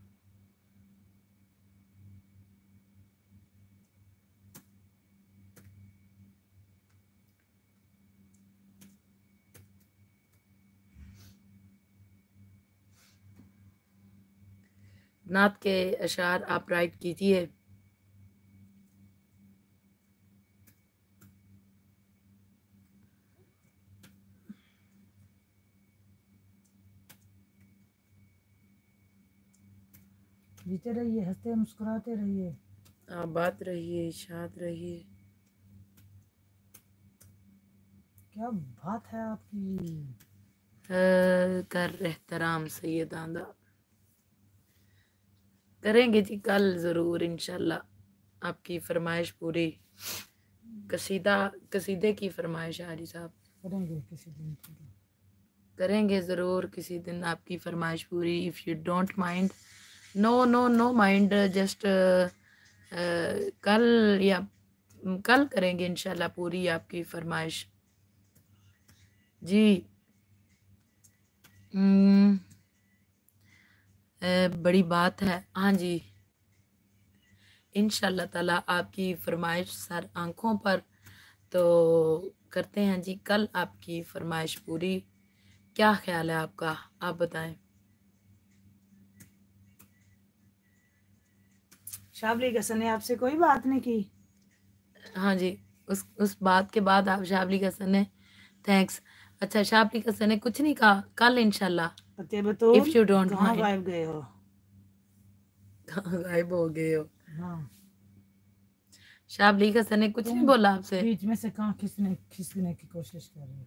नात के अशार आप राइट कीजिए। जीते रहिए हँसते मुस्कुराते रहिए। आबाद रहिए शाद रहिए। क्या बात है आपकी। कर एहतराम सैयद आंदा। करेंगे जी कल ज़रूर इंशाल्लाह। आपकी फरमाइश पूरी। कसीदा कसीदे की फरमाइश हाजी साहब। करेंगे किसी दिन करेंगे ज़रूर किसी दिन आपकी फरमाइश पूरी। If you don't mind no no no mind just कल या कल करेंगे इंशाल्लाह पूरी आपकी फरमाइश। जी। अ, बड़ी बात है। हाँ जी। इंशाल्लाह ताला आपकी फरमाइश सर आँखों पर। तो करते हैं जी कल आपकी फरमाइश पूरी। क्या ख्याल है आपका? आप बताएँ। शाबली हसन ने आपसे कोई बात नहीं की? हाँ जी उस उस बात के बाद आप शाबली हसन ने थैंक्स अच्छा शापली का ने कुछ नहीं कहा। कल इंशाल्लाह। फतेह बतूल If you don't कहाँ गायब गए हो? कहाँ गायब हो गए हो? हाँ। शाबली का ने कुछ नहीं बोला आपसे? बीच में से कहाँ खिसने खिसकने की कोशिश कर रहे हो?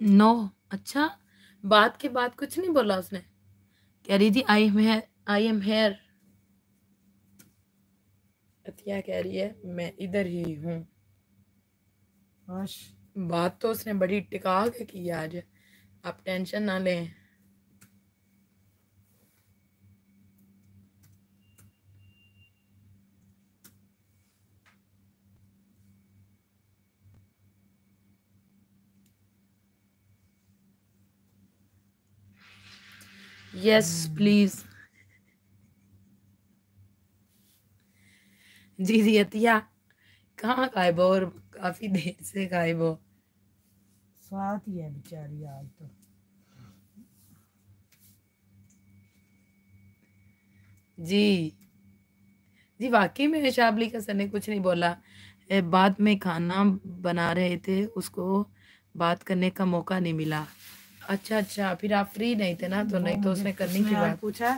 नो अच्छा बात के बाद कुछ नहीं बोला उसने? कह रही थी I am I am here Atiya कह रही है मैं इधर ही हूँ। बात तो उसने बड़ी टिका के की है आज। आप टेंशन ना लें। यस प्लीज़ जी जी अतिया। कहाँ गायब हो और काफ़ी देर से गायब हो? साथ ही है बेचारी आज तो। जी। जी वाकई में शाबली का सर ने कुछ नहीं बोला। बाद में खाना बना रहे थे उसको बात करने का मौका नहीं मिला। अच्छा अच्छा फिर आप फ्री नहीं थे ना तो नहीं तो उसने करने की बात पूछा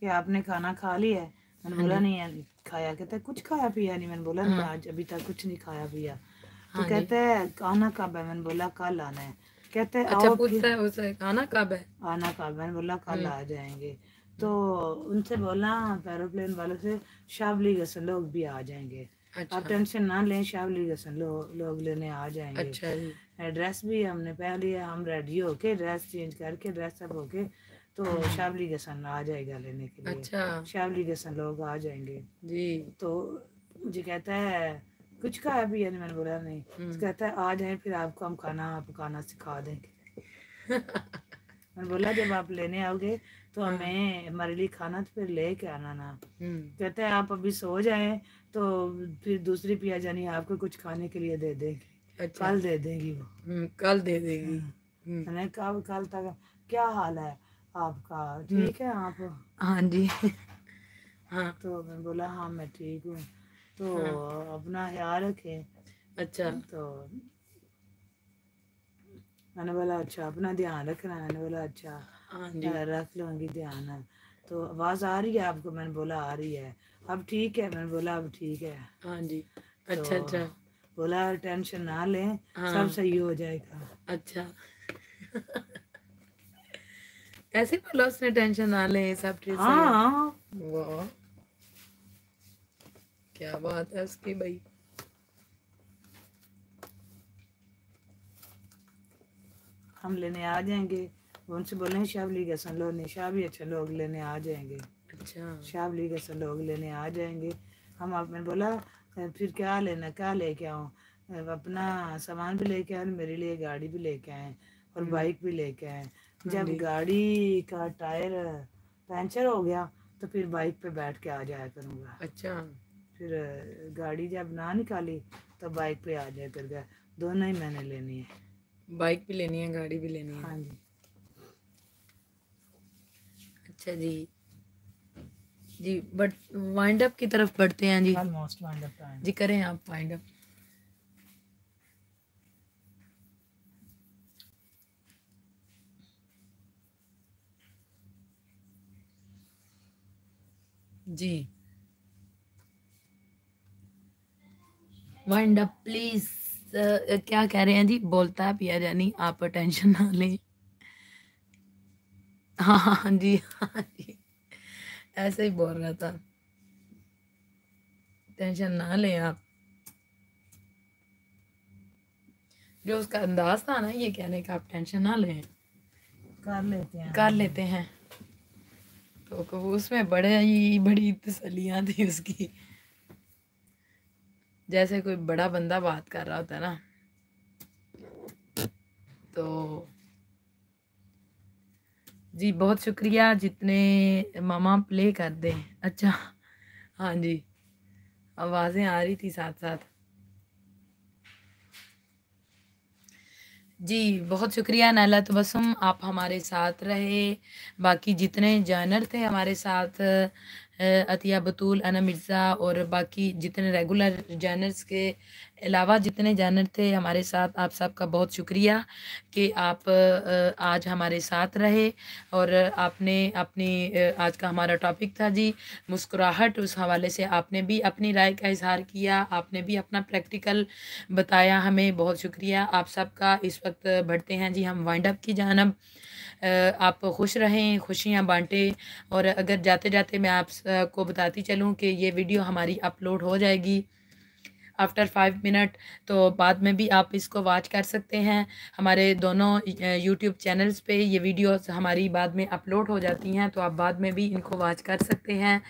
कि आपने खाना खा लिया है? मैंने बोला नहीं है खाया कहता है कुछ खाया पिया नहीं मैंने बोला नहीं आज अभी तक कुछ नहीं खाया पिया। तो हाँ। कहते हैं आना कब है? मैंने बोला कल आना है। कहते हैं अच्छा पूछता है उसे खाना कब है? आना कब मैंने बोला कल। आ जाएँगे। तो उनसे बोला एरोप्लेन वालों से शावली गसन लोग भी आ जाएँगे। अच्छा। आप टेंशन ना लें शावली गसन लो, लोग लेने आ जाएँगे। अच्छा ड्रेस भी हमने पहन लिया हम रेडी होके ड्रेस चेंज करके ड्रेस सब होके तो शावली गसन आ जाएगा लेने के लिए। अच्छा। शावली गसन लोग आ जाएँगे। जी। तो मुझे कहता है कुछ खाया भी है मैंने बोला नहीं। हम्म। तो कहता है आ जाए फिर आपको हम खाना पकाना सिखा देंगे। मैंने बोला जब आप लेने आओगे तो हमें हमारे लिए खाना तो फिर ले के आना ना। हम्म। कहते हैं आप अभी सो जाए तो फिर दूसरी पिया जानी आपको कुछ खाने के लिए दे देंगे। अच्छा। कल दे देंगी वो। हम्म, कल दे देगी। हम्म, मैंने कहा कल तक क्या हाल है? आपका। ठीक है आप? हाँ जी। हाँ। तो मैं बोला हाँ मैं ठीक हूँ। तो हाँ। अपना ख्याल रखें। अच्छा। तो मैंने बोला अच्छा अपना ध्यान रखना मैंने बोला अच्छा हाँ जी। रख लूँगी ध्यान तो आवाज़ आ रही है आपको? मैंने बोला आ रही है। अब ठीक है मैंने बोला अब ठीक है। हाँ जी। अच्छा तो अच्छा बोला टेंशन ना लें हाँ। सब सही हो जाएगा। अच्छा। ऐसे बोला उसने टेंशन ना ले सब ठीक हाँ। वाह। क्या बात है उसकी भाई। हम लेने आ जाएँगे। उनसे बोले शाबली गसन लोग नहीं शाह भी अच्छा लोग लेने आ जाएँगे। अच्छा। शाबली गसन लोग लेने आ जाएँगे। हम आपने बोला फिर क्या लेना क्या लेके आऊँ अपना सामान भी लेके आए मेरे लिए गाड़ी भी लेके आए और बाइक भी लेके आए जब गाड़ी का टायर पंचर हो गया तो फिर बाइक पे बैठ के आ जाया करूँगा। अच्छा। फिर गाड़ी जब ना निकाली तो बाइक पे आ जाया करूँगा। दोनों ही मैंने लेनी है। बाइक भी लेनी है गाड़ी भी लेनी है। हाँ जी। अच्छा जी। जी बट वाइंड अप की तरफ़ बढ़ते हैं जी। ऑलमोस्ट वाइंड अप जी करें आप वाइंड अप जी। वाइंड अप प्लीज़ क्या कह रहे हैं जी? बोलता है पिया जानी आप टेंशन ना लें। हाँ हाँ हाँ जी हाँ जी। ऐसे ही बोल रहा था। टेंशन ना लें आप। जो उसका अंदाज था ना ये कहने का आप टेंशन ना लें। कर लेते हैं। कर लेते हैं। तो को- उसमें बड़े ही, बड़ी तसलियाँ थी उसकी। जैसे कोई बड़ा बंदा बात कर रहा होता है ना। तो जी, बहुत शुक्रिया जितने मामा प्ले कर दें। अच्छा हाँ जी, आवाज़ें आ रही थी साथ साथ जी, बहुत शुक्रिया नाला तबसम आप हमारे साथ रहे। बाकी जितने जानर थे हमारे साथ अतिया, बतूल, अना मिर्ज़ा और बाकी जितने रेगुलर जानर्स के अलावा जितने जानर थे, हमारे साथ आप सबका बहुत शुक्रिया कि आप आज हमारे साथ रहे और आपने अपनी आज का हमारा टॉपिक था जी, मुस्कुराहट। उस हवाले से आपने भी अपनी राय का इजहार किया, आपने भी अपना प्रैक्टिकल बताया हमें, बहुत शुक्रिया। आप सबका इस वक्त बढ़ते हैं जी, हम वाइंड अप की जानब। आप खुश रहें, खुशियाँ बांटें और अगर जाते जाते मैं आप को बताती चलूँ कि ये वीडियो हमारी अपलोड हो जाएगी। आफ्टर फाइव मिनट तो बाद में भी आप इसको वॉच कर सकते हैं। हमारे दोनों यूट्यूब चैनल्स पे ये वीडियोस हमारी बाद में अपलोड हो जाती हैं तो आप बाद में भी इनको वॉच कर सकते हैं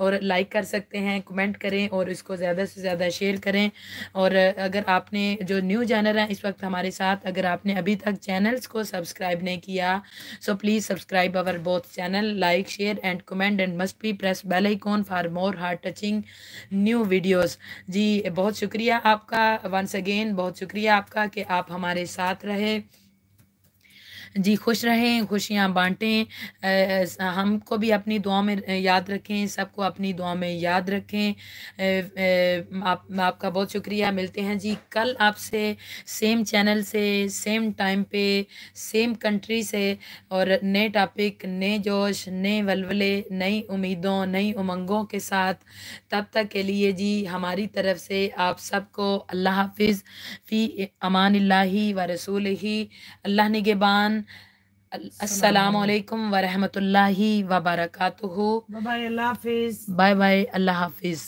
और लाइक कर सकते हैं कमेंट करें और इसको ज़्यादा से ज़्यादा शेयर करें। और अगर आपने जो न्यू चैनल हैं, इस वक्त हमारे साथ अगर आपने अभी तक चैनल्स को सब्सक्राइब नहीं किया so please subscribe our both channel like share and comment and must be press bell icon for more heart touching new videos जी, बहुत बहुत शुक्रिया आपका वंस अगेन बहुत शुक्रिया आपका कि आप हमारे साथ रहे। जी, खुश रहें, खुशियाँ बांटें। हमको भी अपनी दुआ में याद रखें, सबको अपनी दुआ में याद रखें। आप, आपका बहुत शुक्रिया, मिलते हैं जी कल आपसे सेम चैनल से सेम टाइम पे सेम कंट्री से। और नए टॉपिक नए जोश, नए वलवले, नई उम्मीदों, नई उमंगों के साथ। तब तक के लिए जी हमारी तरफ़ से आप सबको अल्लाह हाफिज़। फ़ी अमान व रसूल ही अल्लाह निगेबान। अस्सलाम वालेकुम व रहमतुल्लाहि व बाय बाय अल्लाह हाफिज़